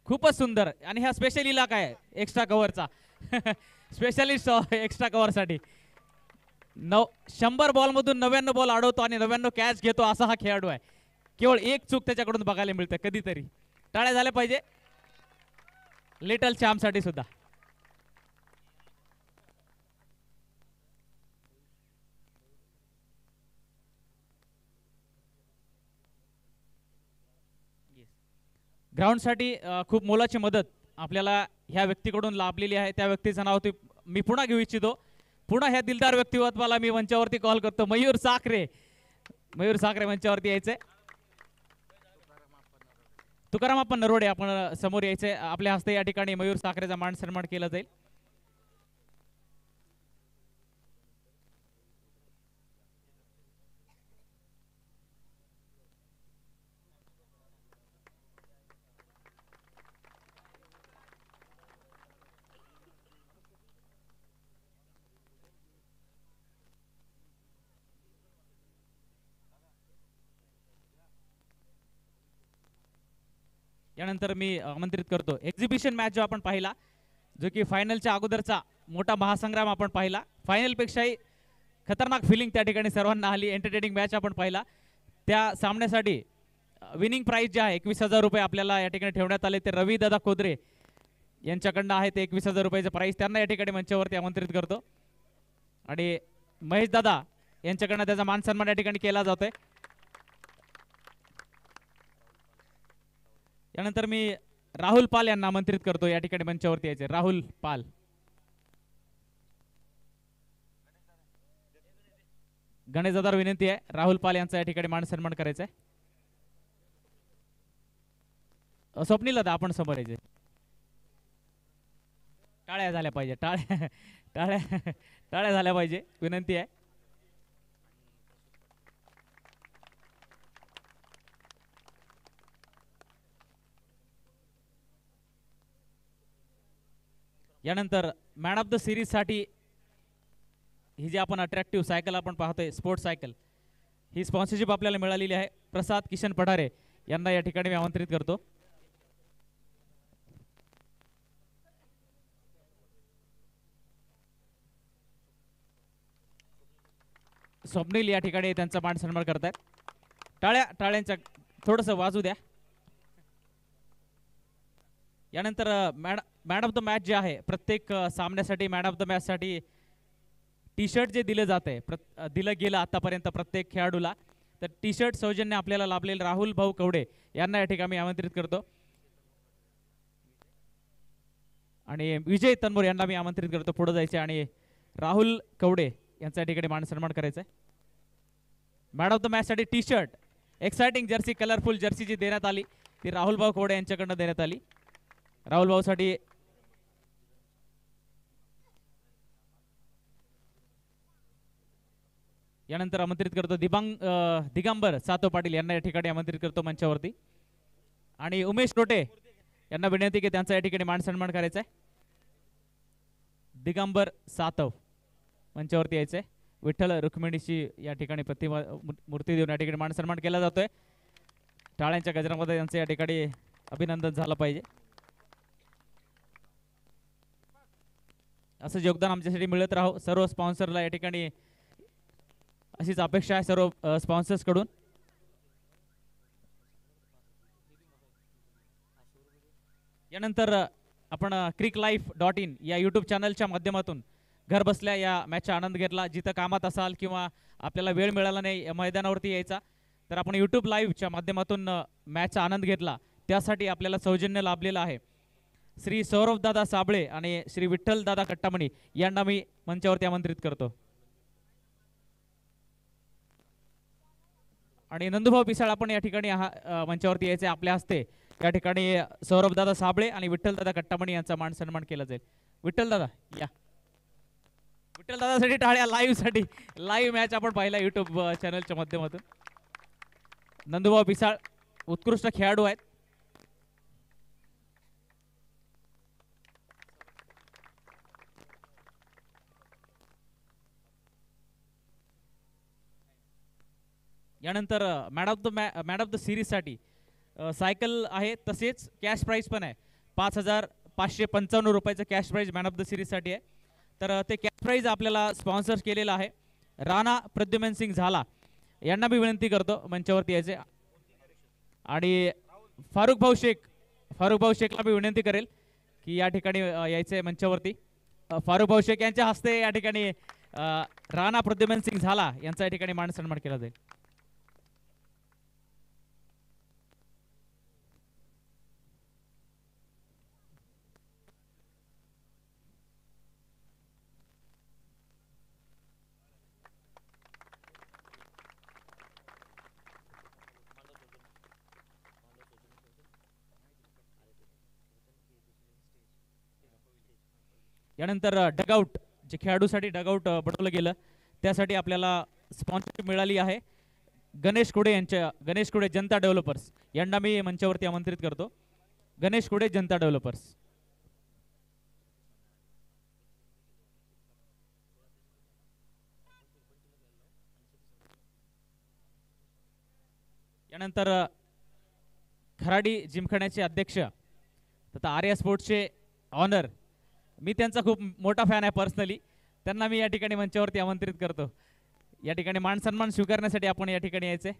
खूपच सुंदर आणि हा स्पेशल इलाका आहे एक्स्ट्रा कव्हरचा स्पेशलिस्ट एक्स्ट्रा कव्हरसाठी नव शंभर बॉलमधून नव्याण्णव बॉल अडवतो आणि नव्याण्णव कॅच घेतो असा हा खेळाडू आहे. केवळ एक चूक त्याच्याकडून बघायला मिळते कधीतरी. टाळ्या झाल्या पाहिजे. लिटल चॅम्पसाठी सुद्धा. ग्राउंडसाठी खूप मोलाची मदत आपल्याला ह्या व्यक्तीकडून लाभलेली आहे. त्या व्यक्तीचं नाव ते मी पुन्हा घेऊ इच्छितो. पुन्हा ह्या दिलदार व्यक्तिमत्वाला मी मंचावरती कॉल करतो. मयूर साखरे. मयूर साखरे मंचावरती यायचंय. तुकाराम आपण नरोडे आपण समोर यायचंय. आपल्या हस्ते या ठिकाणी मयूर साखरेचा मान सन्मान केला जाईल. यानंतर मी आमंत्रित करतो. एक्झिबिशन मॅच जो आपण पाहिला जो की फायनलच्या अगोदरचा मोठा महासंग्राम आपण पाहिला. फायनलपेक्षाही खतरनाक फिलिंग त्या ठिकाणी सर्वांना आली. एंटरटेनिंग मॅच आपण पाहिला. त्या सामन्यासाठी विनिंग प्राईज जे आहे एकवीस हजार रुपये आपल्याला या ठिकाणी ठेवण्यात आले. ते रवी दादा कोदरे यांच्याकडनं आहे ते एकवीस हजार रुपयाचं प्राईज त्यांना या ठिकाणी मंचावरती आमंत्रित करतो. आणि महेश दादा यांच्याकडनं त्याचा मान सन्मान या ठिकाणी केला जातोय. त्यानंतर मी राहुल पाल यांना आमंत्रित करतो. या ठिकाणी मंचावरती यायचे. राहुल पाल. गणेश दादावर विनंती आहे. राहुल पाल यांचा या ठिकाणी मान सन्मान करायचा आहे स्वप्नील दादा आपण समोर यायचे. टाळ्या झाल्या पाहिजे. टाळ्या टाळ्या टाळ्या झाल्या पाहिजे. विनंती आहे. यानंतर मॅन ऑफ द सिरीजसाठी ही जी आपण अट्रॅक्टिव्ह सायकल आपण पाहतोय स्पोर्ट्स सायकल ही स्पॉन्सरशिप आपल्याला मिळालेली आहे. प्रसाद किशन पठारे यांना या ठिकाणी मी आमंत्रित करतो. स्वप्नील या ठिकाणी त्यांचा मान सन्मान करतायत. टाळ्या टाळ्यांच्या थोडंसं वाजू द्या. यानंतर uh, mad man of the match जे आहे प्रत्येक सामन्यासाठी मॅन ऑफ द मॅचसाठी टी शर्ट जे दिलं जात आहे प्र दिलं गेलं आतापर्यंत प्रत्येक खेळाडूला तर टी शर्ट सौजन्य आपल्याला लाभलेले राहुल भाऊ कवडे यांना या ठिकाणी आमंत्रित करतो. आणि विजय तनमोर यांना मी आमंत्रित करतो पुढे जायचे आणि राहुल कवडे यांचा या ठिकाणी मान सन्मान करायचा आहे man of the मॅचसाठी T shirt exciting jersey colourful jersey जी देण्यात आली ती राहुल भाऊ कवडे यांच्याकडनं देण्यात आली. राहुल भाऊसाठी यानंतर आमंत्रित करतो दिबांग दिगंबर सातो पाटील यांना या ठिकाणी आमंत्रित करतो मंचावरती. आणि उमेश टोटे यांना विनंती की त्यांचा या ठिकाणी मान सन्मान करायचा आहे. दिगंबर सातव मंचावरती यायचंय. विठ्ठल रुक्मिणीची या ठिकाणी प्रतिमा मूर्ती देऊन या ठिकाणी मान सन्मान केला जातोय. टाळ्यांच्या गजरामध्ये त्यांचं या ठिकाणी अभिनंदन झालं पाहिजे. असं योगदान आमच्यासाठी मिळत राहो. सर्व स्पॉन्सरला या ठिकाणी अशीच अपेक्षा आहे सर्व स्पॉन्सर्सकडून. यानंतर आपण क्रिक लाईफ डॉट इन या यूट्यूब चॅनलच्या माध्यमातून घर बसल्या या मॅचचा आनंद घेतला. जिथं कामात असाल किंवा आपल्याला वेळ मिळाला नाही मैदानावरती यायचा तर आपण यूट्यूब लाईव्हच्या माध्यमातून मॅचचा आनंद घेतला. त्यासाठी आपल्याला सौजन्य लाभलेलं आहे. श्री सौरभ दादा साबळे आणि श्री विठ्ठल दादा कट्टामणी यांना मी मंचावरती आमंत्रित करतो. आणि नंदुभाऊ पिसाळ आपण या ठिकाणी मंचावरती यायचे. आपल्या हस्ते या ठिकाणी सौरभ दादा साबळे आणि विठ्ठलदादा कट्टामणी यांचा मान सन्मान केला जाईल. विठ्ठल दादा या. विठ्ठल दादासाठी टाळ्या लाईव्हसाठी लाईव्ह मॅच आपण पाहिला युट्यूब चॅनलच्या माध्यमातून. नंदुभाऊ पिसाळ उत्कृष्ट खेळाडू आहेत. यानंतर मॅड ऑफ द मॅ मॅड ऑफ द सिरीजसाठी सायकल आहे तसेच कॅश प्राईज पण आहे. पाच हजार पाचशे पंचावन्न रुपयाचं cash prize man of the सिरीजसाठी आहे. तर ते कॅश प्राईज आपल्याला स्पॉन्सर केलेलं आहे. राणा प्रद्युमन सिंग झाला. यांना मी विनंती करतो मंचावरती यायचे. आणि फारुख भाऊ शेख फारुख भाऊ शेखला मी विनंती करेल की या ठिकाणी यायचे मंचावरती. फारुख भाऊ शेख यांच्या हस्ते या ठिकाणी राणा प्रद्युमन सिंग झाला. यांचा या ठिकाणी मान सन्मान केला जाईल. यानंतर डगआउट जे खेळाडूसाठी डगआउट बनवलं गेलं त्यासाठी आपल्याला स्पॉन्सरशिप मिळाली आहे. गणेश कुडे यांच्या गणेश कुडे जनता डेव्हलपर्स यांना मी मंचावरती आमंत्रित करतो. गणेश कुडे जनता डेव्हलपर्स यानंतर खराडी जिमखान्याचे अध्यक्ष तथा आर्या स्पोर्ट्सचे ऑनर मी त्यांचा खूप मोठा फॅन आहे पर्सनली त्यांना मी या ठिकाणी मंचावरती आमंत्रित करतो. या ठिकाणी मान सन्मान स्वीकारण्यासाठी आपण या ठिकाणी यायचे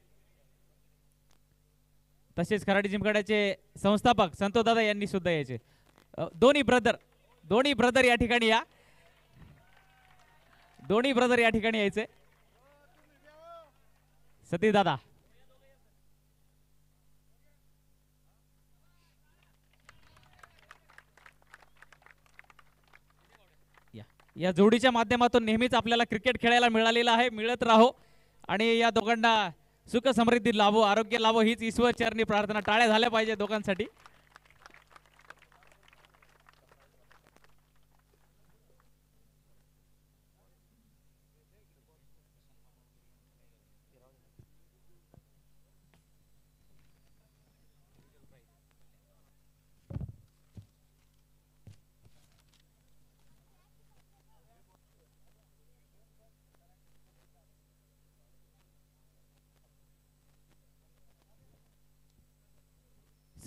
तसेच खराडी जिमखान्याचे संस्थापक संतो दादा यांनी सुद्धा यायचे. दोन्ही ब्रदर दोन्ही ब्रदर या ठिकाणी या. दोन्ही ब्रदर या ठिकाणी यायचे. सतीश दादा. या जोडीच्या माध्यमातून नेहमीच आपल्याला क्रिकेट खेळायला मिळालेलं आहे. मिळत राहो. आणि या दोघांना सुख समृद्धी लाभो आरोग्य लाभो हीच ईश्वर चरणी प्रार्थना टाळ्या झाल्या पाहिजे दोघांसाठी.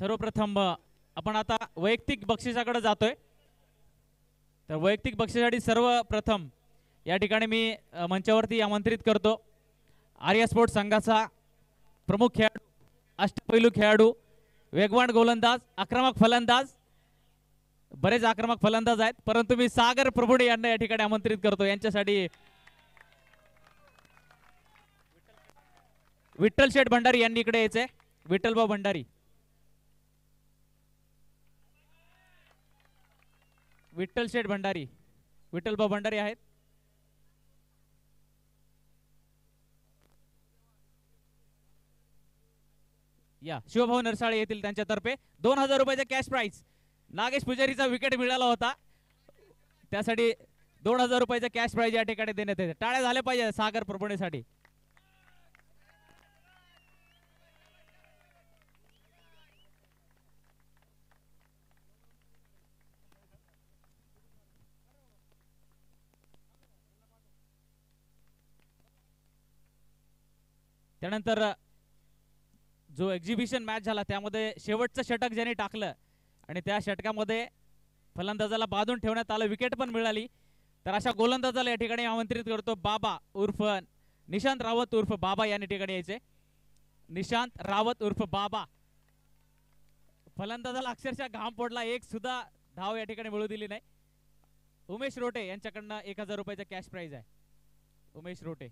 सर्वप्रथम आपण आता वैयक्तिक बक्षिसाकडे जातोय. तर वैयक्तिक बक्षिसासाठी सर्वप्रथम या ठिकाणी मी मंचावरती आमंत्रित करतो. आर्या स्पोर्ट्स संघाचा प्रमुख खेळाडू अष्टपैलू खेळाडू वेगवान गोलंदाज आक्रमक फलंदाज बरेच आक्रमक फलंदाज आहेत. परंतु मी सागर प्रभुडे यांना या ठिकाणी आमंत्रित करतो. यांच्यासाठी विठ्ठल शेठ भंडारी यांनी इकडे यायचंय. विठ्ठलभाऊ भंडारी. विठ्ठल शेठ भंडारी विठ्ठलभाऊ भंडारी आहेत? या शिवभाऊ नरसाळे येथील त्यांच्यातर्फे दोन हजार रुपयाचा कॅश प्राईज नागेश पुजारीचा विकेट मिळाला होता. त्यासाठी दोन हजार रुपयाचा कॅश प्राइज या ठिकाणी देण्यात येते. टाळ्या झाल्या पाहिजे सागर प्रभुणेसाठी त्यानंतर जो एक्झिबिशन मॅच झाला त्यामध्ये शेवटचं षटक ज्याने टाकलं आणि त्या षटकामध्ये फलंदाजाला बांधून ठेवण्यात आलं विकेट पण मिळाली. तर अशा गोलंदाजाला या ठिकाणी आमंत्रित करतो बाबा उर्फ निशांत रावत उर्फ बाबा या ठिकाणी यायचे. निशांत रावत उर्फ बाबा. फलंदाजाला अक्षरशः घाम पडला एक सुद्धा धाव या ठिकाणी मिळू दिली नाही. उमेश रोटे यांच्याकडनं एक हजार रुपयाचा कॅश प्राइज आहे. उमेश रोटे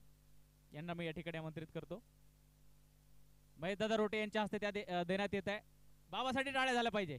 यांना मी या ठिकाणी आमंत्रित करतो. महेशदादा रोटे यांच्या हस्ते त्या देण्यात येत आहे. बाबासाठी टाळ्या झाल्या पाहिजे.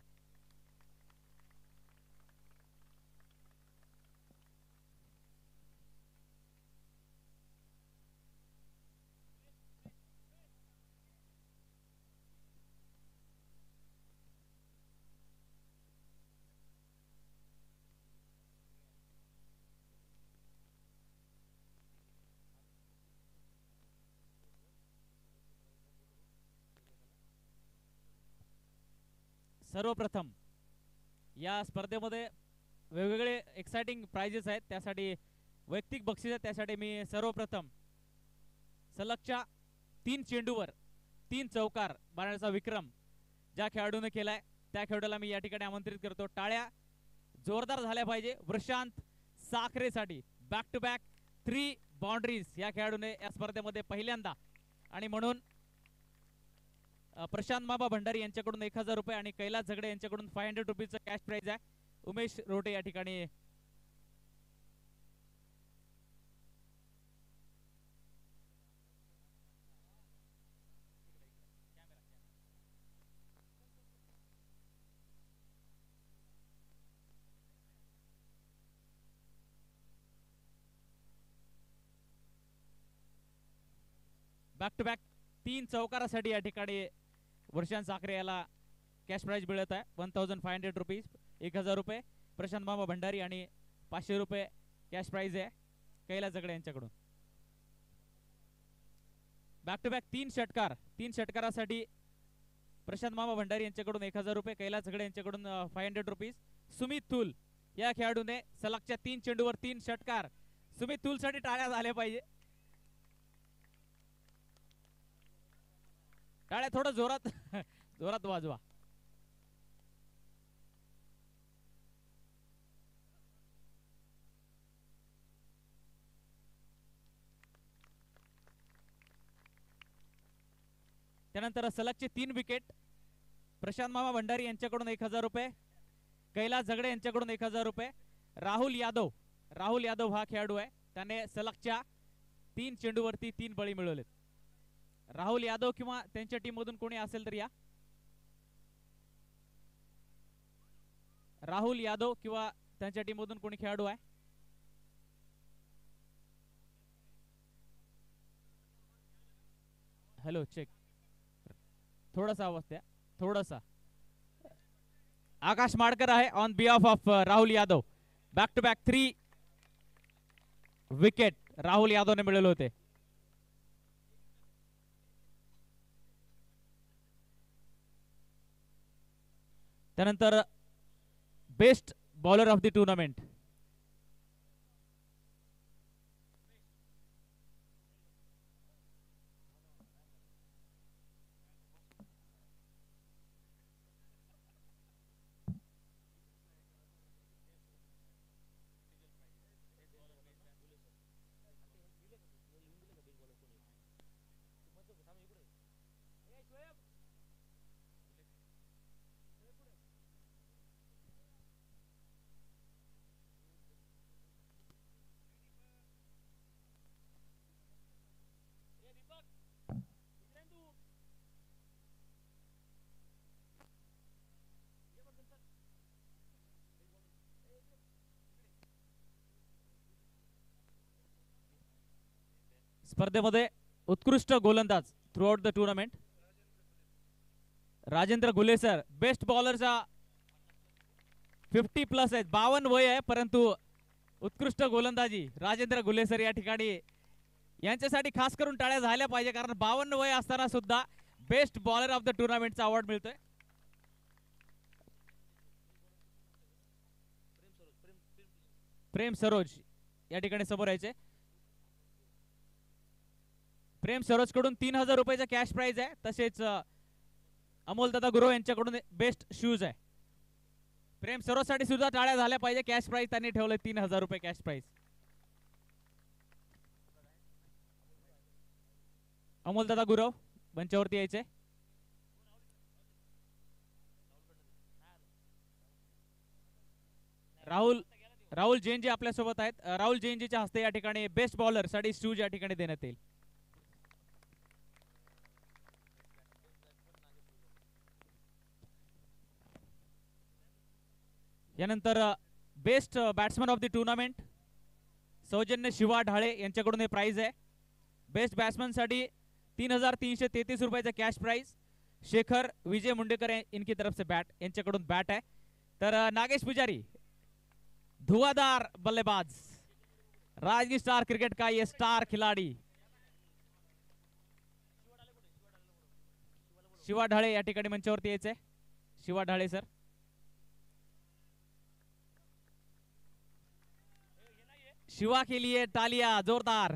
सर्वप्रथम या स्पर्धेमध्ये वेगवेगळे एक्सायटिंग प्राइजेस आहेत. त्यासाठी वैयक्तिक बक्षीस आहेत. त्यासाठी मी सर्वप्रथम सलगच्या तीन चेंडूवर तीन चौकार मारण्याचा विक्रम ज्या खेळाडूने केलाय त्या खेळाडूला मी या ठिकाणी आमंत्रित करतो. टाळ्या जोरदार झाल्या पाहिजे. Vrushant साखरेसाठी back to back three boundaries या खेळाडूने या स्पर्धेमध्ये पहिल्यांदा आणि म्हणून प्रशांत माबा भंडारी यांच्याकडून एक हजार रुपये आणि कैलास झगडे यांच्याकडून five hundred rupees cash prize आहे. उमेश रोटे या ठिकाणी. बॅक टू बॅक तीन चौकारासाठी या ठिकाणी वर्षांत साखरे याला कॅश प्राईज मिळत आहे. One thousand five hundred rupees एक हजार रुपये. प्रशांत मामा भंडारी आणि पाचशे रुपये कॅश प्राईज आहे. कैलास जगडे यांच्याकडून. बॅक टू बॅक तीन षटकार तीन षटकारासाठी प्रशांत मामा भंडारी यांच्याकडून एक हजार रुपये कैलास झगडे यांच्याकडून five hundred rupees Sumit Thul या खेळाडूने सलगच्या तीन चेंडूवर तीन षटकार. सुमित थुलसाठी टाळ्या झाल्या पाहिजे. टाळ्या थोडं जोरात. [LAUGHS] जोरात वाजवा. त्यानंतर सलगचे तीन विकेट प्रशांत मामा भंडारी यांच्याकडून एक हजार रुपये. कैलास झगडे यांच्याकडून एक हजार रुपये. राहुल यादव राहुल यादव हा खेळाडू आहे. त्याने सलगच्या तीन चेंडूवरती तीन बळी मिळवलेत. राहुल यादव किंवा त्यांच्या टीम मधून कोणी असेल तर या. राहुल यादव किंवा त्यांच्या टीम मधून कोणी खेळाडू आहे? हॅलो चेक थोडासा आवाज द्या. थोडासा. आकाश माडकर आहे on behalf of Rahul Yadav. Back to back three wicket Rahul यादवने मिळवले होते. त्यानंतर best bowler of the tournament स्पर्धेमध्ये उत्कृष्ट गोलंदाज throughout the tournament Rajendra Gule sir best बॉलरचा fifty plus आहेत. बावन्न वय आहे परंतु उत्कृष्ट गोलंदाजी राजेंद्र गुले सर या ठिकाणी यांच्यासाठी खास करून टाळ्या झाल्या पाहिजे कारण बावन्न वय असताना सुद्धा बेस्ट बॉलर ऑफ द टुर्नामेंटचा अवॉर्ड मिळतोय. प्रेम सरोज या ठिकाणी समोर यायचे. प्रेम सरोजकडून तीन हजार रुपयाचा कॅश प्राइज आहे. तसेच अमोल दादा गुरु यांच्याकडून बेस्ट शूज आहे. प्रेम सरोजसाठी सुद्धा टाळ्या झाल्या पाहिजे. कॅश प्राइज त्यांनी ठेवलंय तीन हजार रुपये कॅश प्राइज अमोल दादा गुरव मंचावरती यायचे. राहुल राहुल जैन जी आपल्यासोबत आहेत राहुल जैनजीच्या हस्ते या ठिकाणी बेस्ट बॉलरसाठी शूज या ठिकाणी देण्यात येईल. यानंतर best batsman of the tournament सौजन्य शिवा ढाळे यांच्याकडून हे प्राईज आहे. बेस्ट बॅट्समनसाठी तीन हजार तीनशे तेहतीस रुपयाचा कॅश प्राईज शेखर विजय मुंडेकर इनकी तरफ से बॅट यांच्याकडून बॅट आहे. तर नागेश पुजारी धुआधार बल्लेबाज राजगी स्टार क्रिकेट का ये स्टार खिलाड़ी? शिवा ढाळे या ठिकाणी मंचावरती यायचंय. शिवा ढाळे सर शिवा के लिए तालिया जोरदार।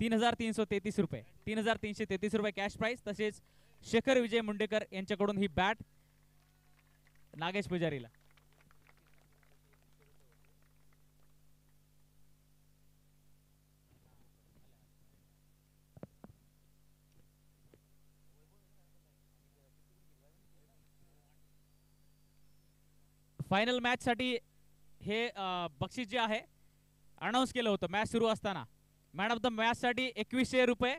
तीन हजार तीन सौ तेहतीस रुपये. तीन हजार तीनशे तेहतीस रुपये कॅश प्राइस तसेच शेखर विजय मुंडेकर यांच्याकडून ही बॅट नागेश पुजारीला. फायनल मॅच साठी हे बक्षीस जे आहे अनाऊन्स केलं होतं मॅच सुरू असताना. मॅन ऑफ द मॅचसाठी एकवीसशे रुपये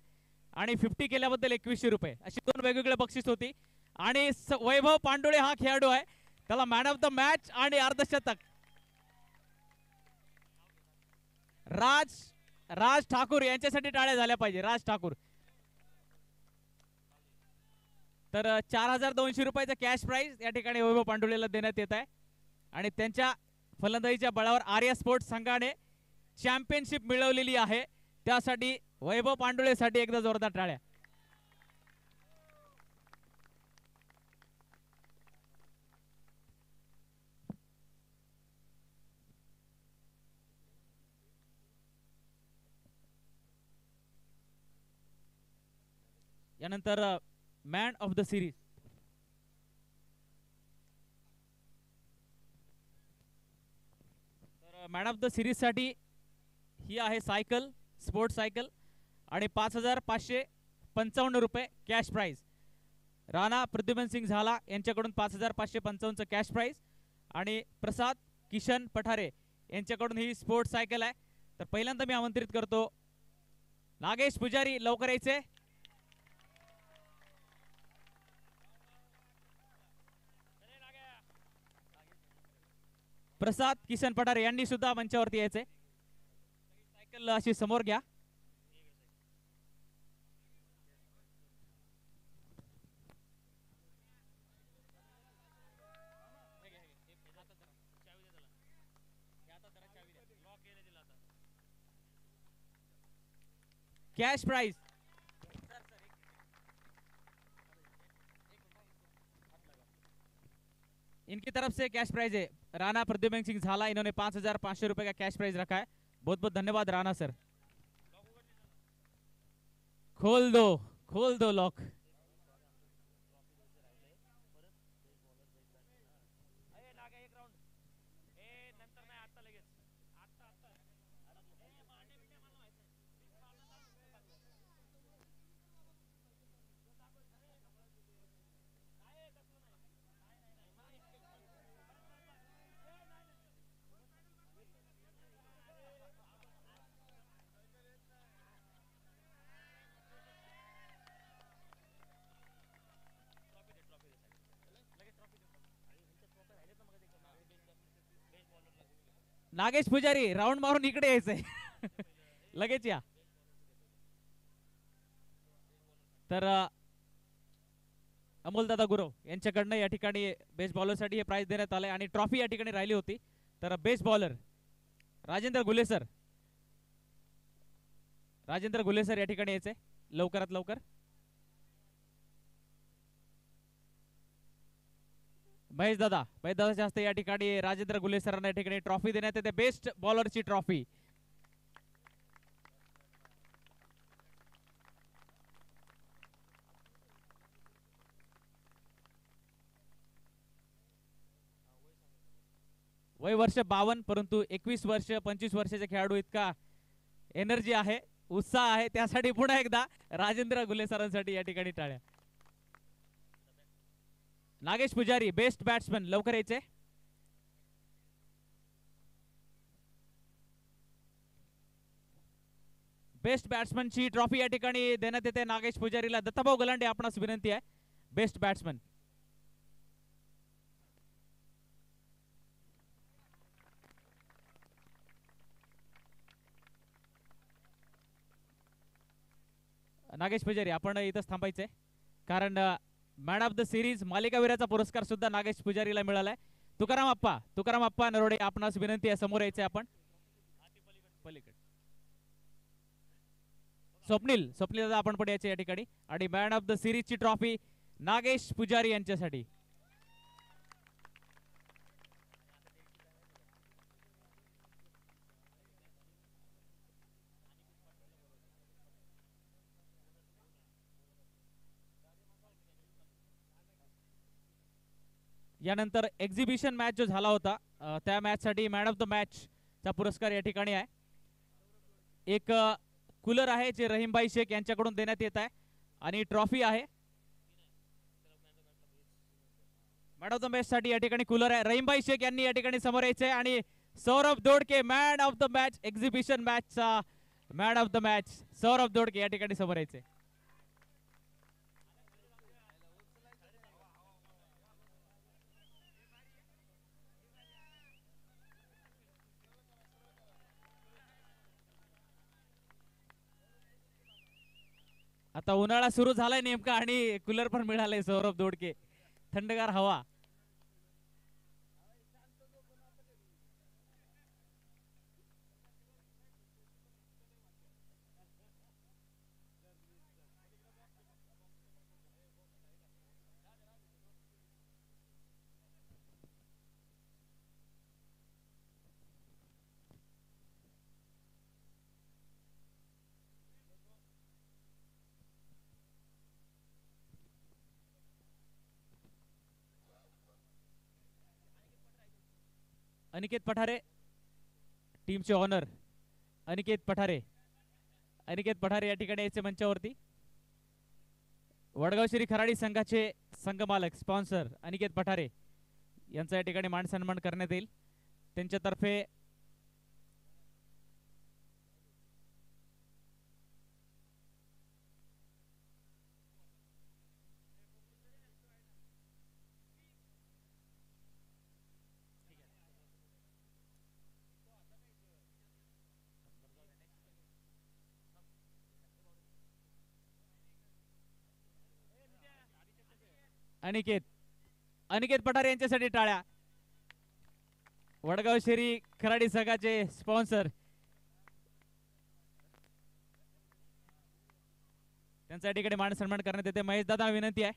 आणि फिफ्टी केल्याबद्दल एकवीसशे रुपये. अशी दोन वेगवेगळे बक्षीस होती. आणि वैभव पांडुळे हा खेळाडू आहे. त्याला मॅन ऑफ द मॅच आणि अर्धशतक. राज राज ठाकूर यांच्यासाठी टाळ्या झाल्या पाहिजे. राज ठाकूर. तर चार हजार दोनशे रुपयाचा कॅश प्राईज या ठिकाणी वैभव पांडुलेला देण्यात येत आहे. आणि त्यांच्या फलंदाजीच्या बळावर आर्या स्पोर्ट्स संघाने चॅम्पियनशिप मिळवलेली आहे. त्यासाठी वैभव पांडुळेसाठी एकदा जोरदार टाळ्या. यानंतर man of the series man of the सिरीजसाठी ही आहे सायकल स्पोर्ट सायकल आणि पाच हजार पाचशे पंचावन्न रुपये कॅश प्राईज राणा प्रद्युमन सिंग झाला यांच्याकडून पाच हजार पाचशे पंचावन्नचं कॅश प्राईज आणि प्रसाद किशन पठारे यांच्याकडून ही स्पोर्ट सायकल आहे. तर पहिल्यांदा मी आमंत्रित करतो नागेश पुजारी लवकर यायचे. प्रसाद किसन पठारे यांनी सुद्धा मंचावरती यायचे सायकल अशी समोर घ्या. कॅश प्राइस इनकी तरफ़ से कैश प्राइज है। राणा प्रद्युमन सिंह झाला, इन्होंने पाँच हज़ार पाँच सौ रुपए का कैश प्राइज रखा है। बहुत बहुत धन्यवाद राणा सर। खोल दो खोल दो लॉक नागेश पुजारी राऊंड मारून इकडे यायचंय. [LAUGHS] लगेच या. तर अमोल दादा गुरव यांच्याकडनं या ठिकाणी बेस्ट बॉलरसाठी हे प्राईज देण्यात आलंय आणि ट्रॉफी या ठिकाणी राहिली होती. तर best bowler Rajendra Gule sir Rajendra Gule sir या ठिकाणी यायचे लवकरात लवकर. महेश दादा महेश दादाच्या हस्ते या ठिकाणी राजेंद्र गुले सरांना या ठिकाणी ट्रॉफी देण्यात येते. बेस्ट बॉलरची ट्रॉफी वय वर्ष बावन्न परंतु एकवीस वर्ष पंचवीस वर्षाच्या खेळाडू इतका एनर्जी आहे उत्साह आहे. त्यासाठी पुन्हा एकदा राजेंद्र गुले सरांसाठी या ठिकाणी टाळ्या. नागेश पुजारी बेस्ट बॅट्समन लवकर यायचे बेस्ट बॅट्समनची ट्रॉफी या ठिकाणी देण्यात येते नागेश पुजारीला. दत्ताभाऊ गलांडे आपणास विनंती आहे. बेस्ट बॅट्समन नागेश पुजारी आपण इथंच थांबायचंय. कारण मॅन ऑफ द सिरीज मालिकावीराचा पुरस्कार सुद्धा नागेश पुजारीला मिळालाय. तुकाराम अप्पा तुकाराम अप्पा नरोडे आपणास विनंती आहे समोर यायचे आपण. पलीकडे. स्वप्नील स्वप्नील दादा आपण पण यायचे या ठिकाणी. आणि मॅन ऑफ द सिरीजची ट्रॉफी नागेश पुजारी यांच्यासाठी. यानंतर एक्झिबिशन मॅच जो झाला होता त्या मॅचसाठी मॅन ऑफ द मॅच चा पुरस्कार या ठिकाणी आहे. एक कूलर आहे जे रहीमबाई शेख यांच्याकडून देण्यात येत आहे आणि ट्रॉफी आहे. मॅन ऑफ द मॅच साठी या ठिकाणी कूलर आहे. रहीमबाई शेख यांनी या ठिकाणी समोर यायचे आहे आणि Saurabh Dodke man of the match exhibition मॅचचा man of the match Saurabh Dodke या ठिकाणी समोर यायचे. आता उन्हाळा सुरू झालाय नेमका आणि कूलर पण मिळालंय सौरभ दोडके थंडगार हवा. अनिकेत पठारे. टीमचे ऑनर अनिकेत पठारे. अनिकेत पठारे या ठिकाणी यायचे मंचावरती. वडगाव श्री खराडी संघाचे संघमालक स्पॉन्सर अनिकेत पठारे यांचा या ठिकाणी मान सन्मान करण्यात येईल. त्यांच्यातर्फे अनिकेत. अनिकेत पठारे यांच्यासाठी टाळ्या. वडगाव शेरी खराडी संघाचे स्पॉन्सर त्यांचा इकडे ठिकाणी मान सन्मान करण्यात येते महेश दादा विनंती आहे.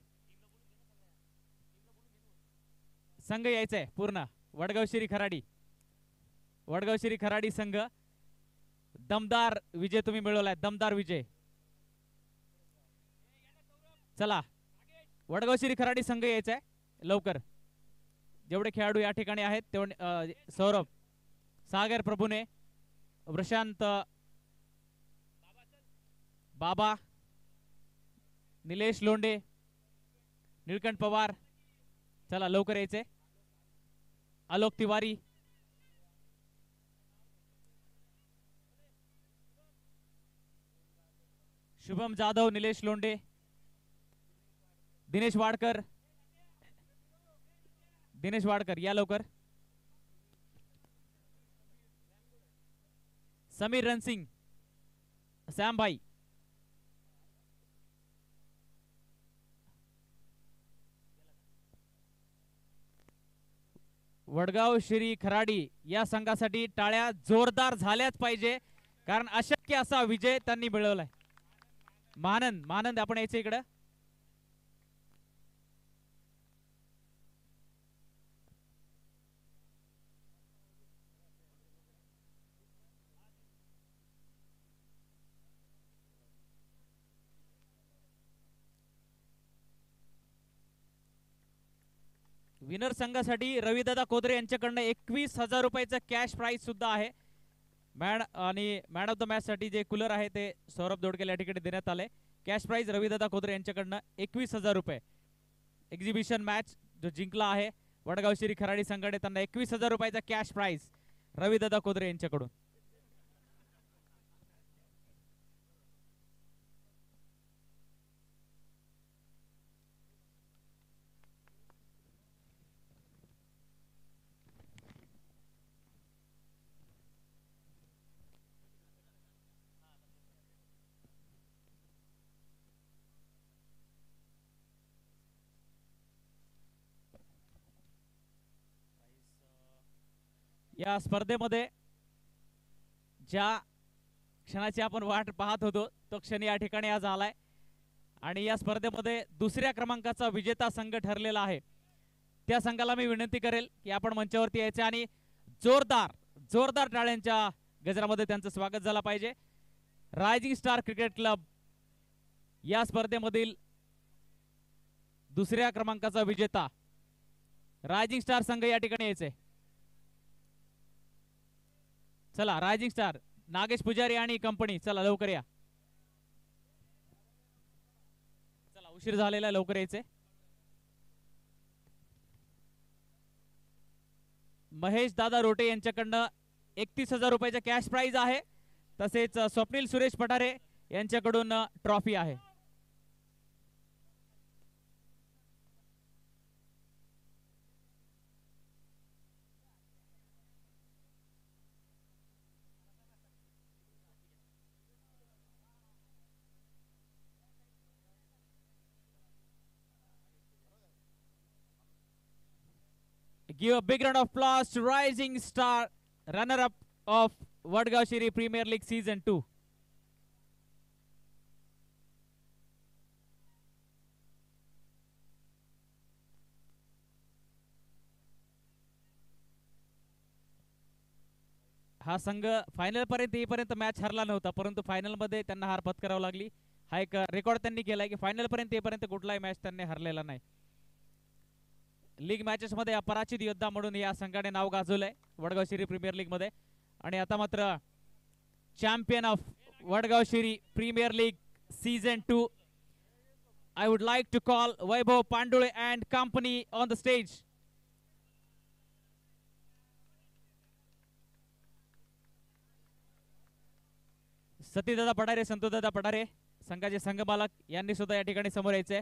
संघ यायचा आहे पूर्ण. वडगाव शेरी खराडी. वडगाव शेरी खराडी संघ. दमदार विजय तुम्ही मिळवलाय. दमदार विजय. चला. वडगाव श्री खराडी संघ यायचा आहे लवकर. जेवढे खेळाडू या ठिकाणी आहेत तेवढे सौरभ सागर प्रभूने प्रशांत बाबा निलेश लोंडे निळकंठ पवार चला लवकर यायचे. आलोक तिवारी. शुभम जाधव निलेश लोंडे दिनेश वाडकर. दिनेश वाडकर या लवकर. समीर रणसिंग सॅम भाई. वडगाव श्री खराडी या संघासाठी टाळ्या जोरदार झाल्याच पाहिजे. कारण अशक्य असा विजय त्यांनी मिळवलाय. मानंद मानंद आपण यायचं इकडं. विनर संघासाठी रविदादा कोदरे यांच्याकडनं एकवीस हजार रुपयाचा कॅश प्राईज सुद्धा आहे. मॅड आणि मॅन ऑफ द मॅच साठी जे कूलर आहे ते सौरभ दोडके या ठिकाणी देण्यात आले कॅश प्राईज रविदादा कोदरे यांच्याकडनं एकवीस हजार रुपये. एक्झिबिशन मॅच जो जिंकला आहे वडगाव श्री खराडी संघाने त्यांना एकवीस हजार रुपयाचा कॅश प्राईज रविदादा कोदरे यांच्याकडून. या स्पर्धेमध्ये ज्या क्षणाची आपण वाट पाहत होतो तो क्षण या ठिकाणी आज आलाय. आणि या स्पर्धेमध्ये दुसऱ्या क्रमांकाचा विजेता संघ ठरलेला आहे. त्या संघाला मी विनंती करेल की आपण मंचावरती यायचे आणि जोरदार जोरदार टाळ्यांच्या गजरामध्ये त्यांचं स्वागत झालं पाहिजे. रायझिंग स्टार क्रिकेट क्लब या स्पर्धेमधील दुसऱ्या क्रमांकाचा विजेता रायझिंग स्टार संघ या ठिकाणी यायचे चला रायझिंग स्टार नागेश पुजारी आणि कंपनी चला लवकर या. चला उशीर झालेला लवकर यायचे. महेश दादा रोटे यांच्याकडनं एकतीस हजार रुपयाचा कॅश प्राइज आहे. तसेच स्वप्नील सुरेश पठारे यांच्याकडून ट्रॉफी आहे. Give a big round of applause to Rising Star, runner-up of Vadgaon Shiri Premier League Season 2. हा संघ फायनल पर्यंत येईपर्यंत मॅच हरला नव्हता परंतु फायनलमध्ये त्यांना हार पत्करावी लागली हा एक रेकॉर्ड त्यांनी केलाय की फायनल पर्यंत येईपर्यंत कुठलाही मॅच त्यांनी हरलेला नाही लीग मॅचेस मध्ये पराचित योद्धा म्हणून या संघाने नाव गाजवलंय वडगाव शिरी प्रीमियर लीगमध्ये. आणि आता मात्र champion of Vadgaon Sheri premier league season two I would like to call Vaibhav Pandule and company on the stage सतीदादा Pathare संतोषदादा Pathare संघाचे संघमालक यांनी सुद्धा या ठिकाणी समोर यायचंय.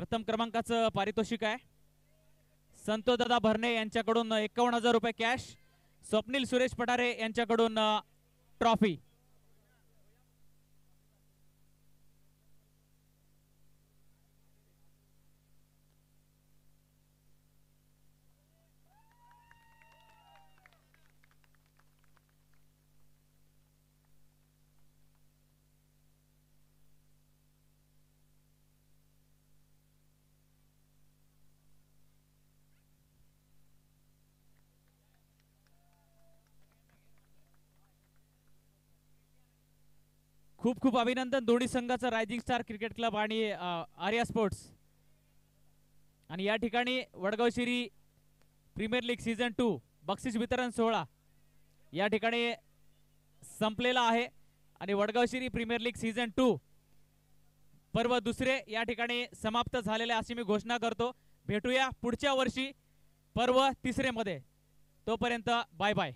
प्रथम क्रमांकाचं पारितोषिक आहे. संतोषदादा भरणे यांच्याकडून एकावन्न हजार रुपये कॅश स्वप्नील सुरेश पठारे यांच्याकडून ट्रॉफी खूप खूप अभिनंदन दोन्ही संघाचं रायझिंग स्टार क्रिकेट क्लब आणि आर्या स्पोर्ट्स आणि या ठिकाणी Vadgaon Sheri premier league season two बक्षीस वितरण सोहळा या ठिकाणी संपलेला आहे. आणि Vadgaon Sheri premier league season two पर्व दुसरे या ठिकाणी समाप्त झालेले अशी मी घोषणा करतो. भेटूया पुढच्या वर्षी पर्व तिसरे मध्ये तोपर्यंत बाय बाय.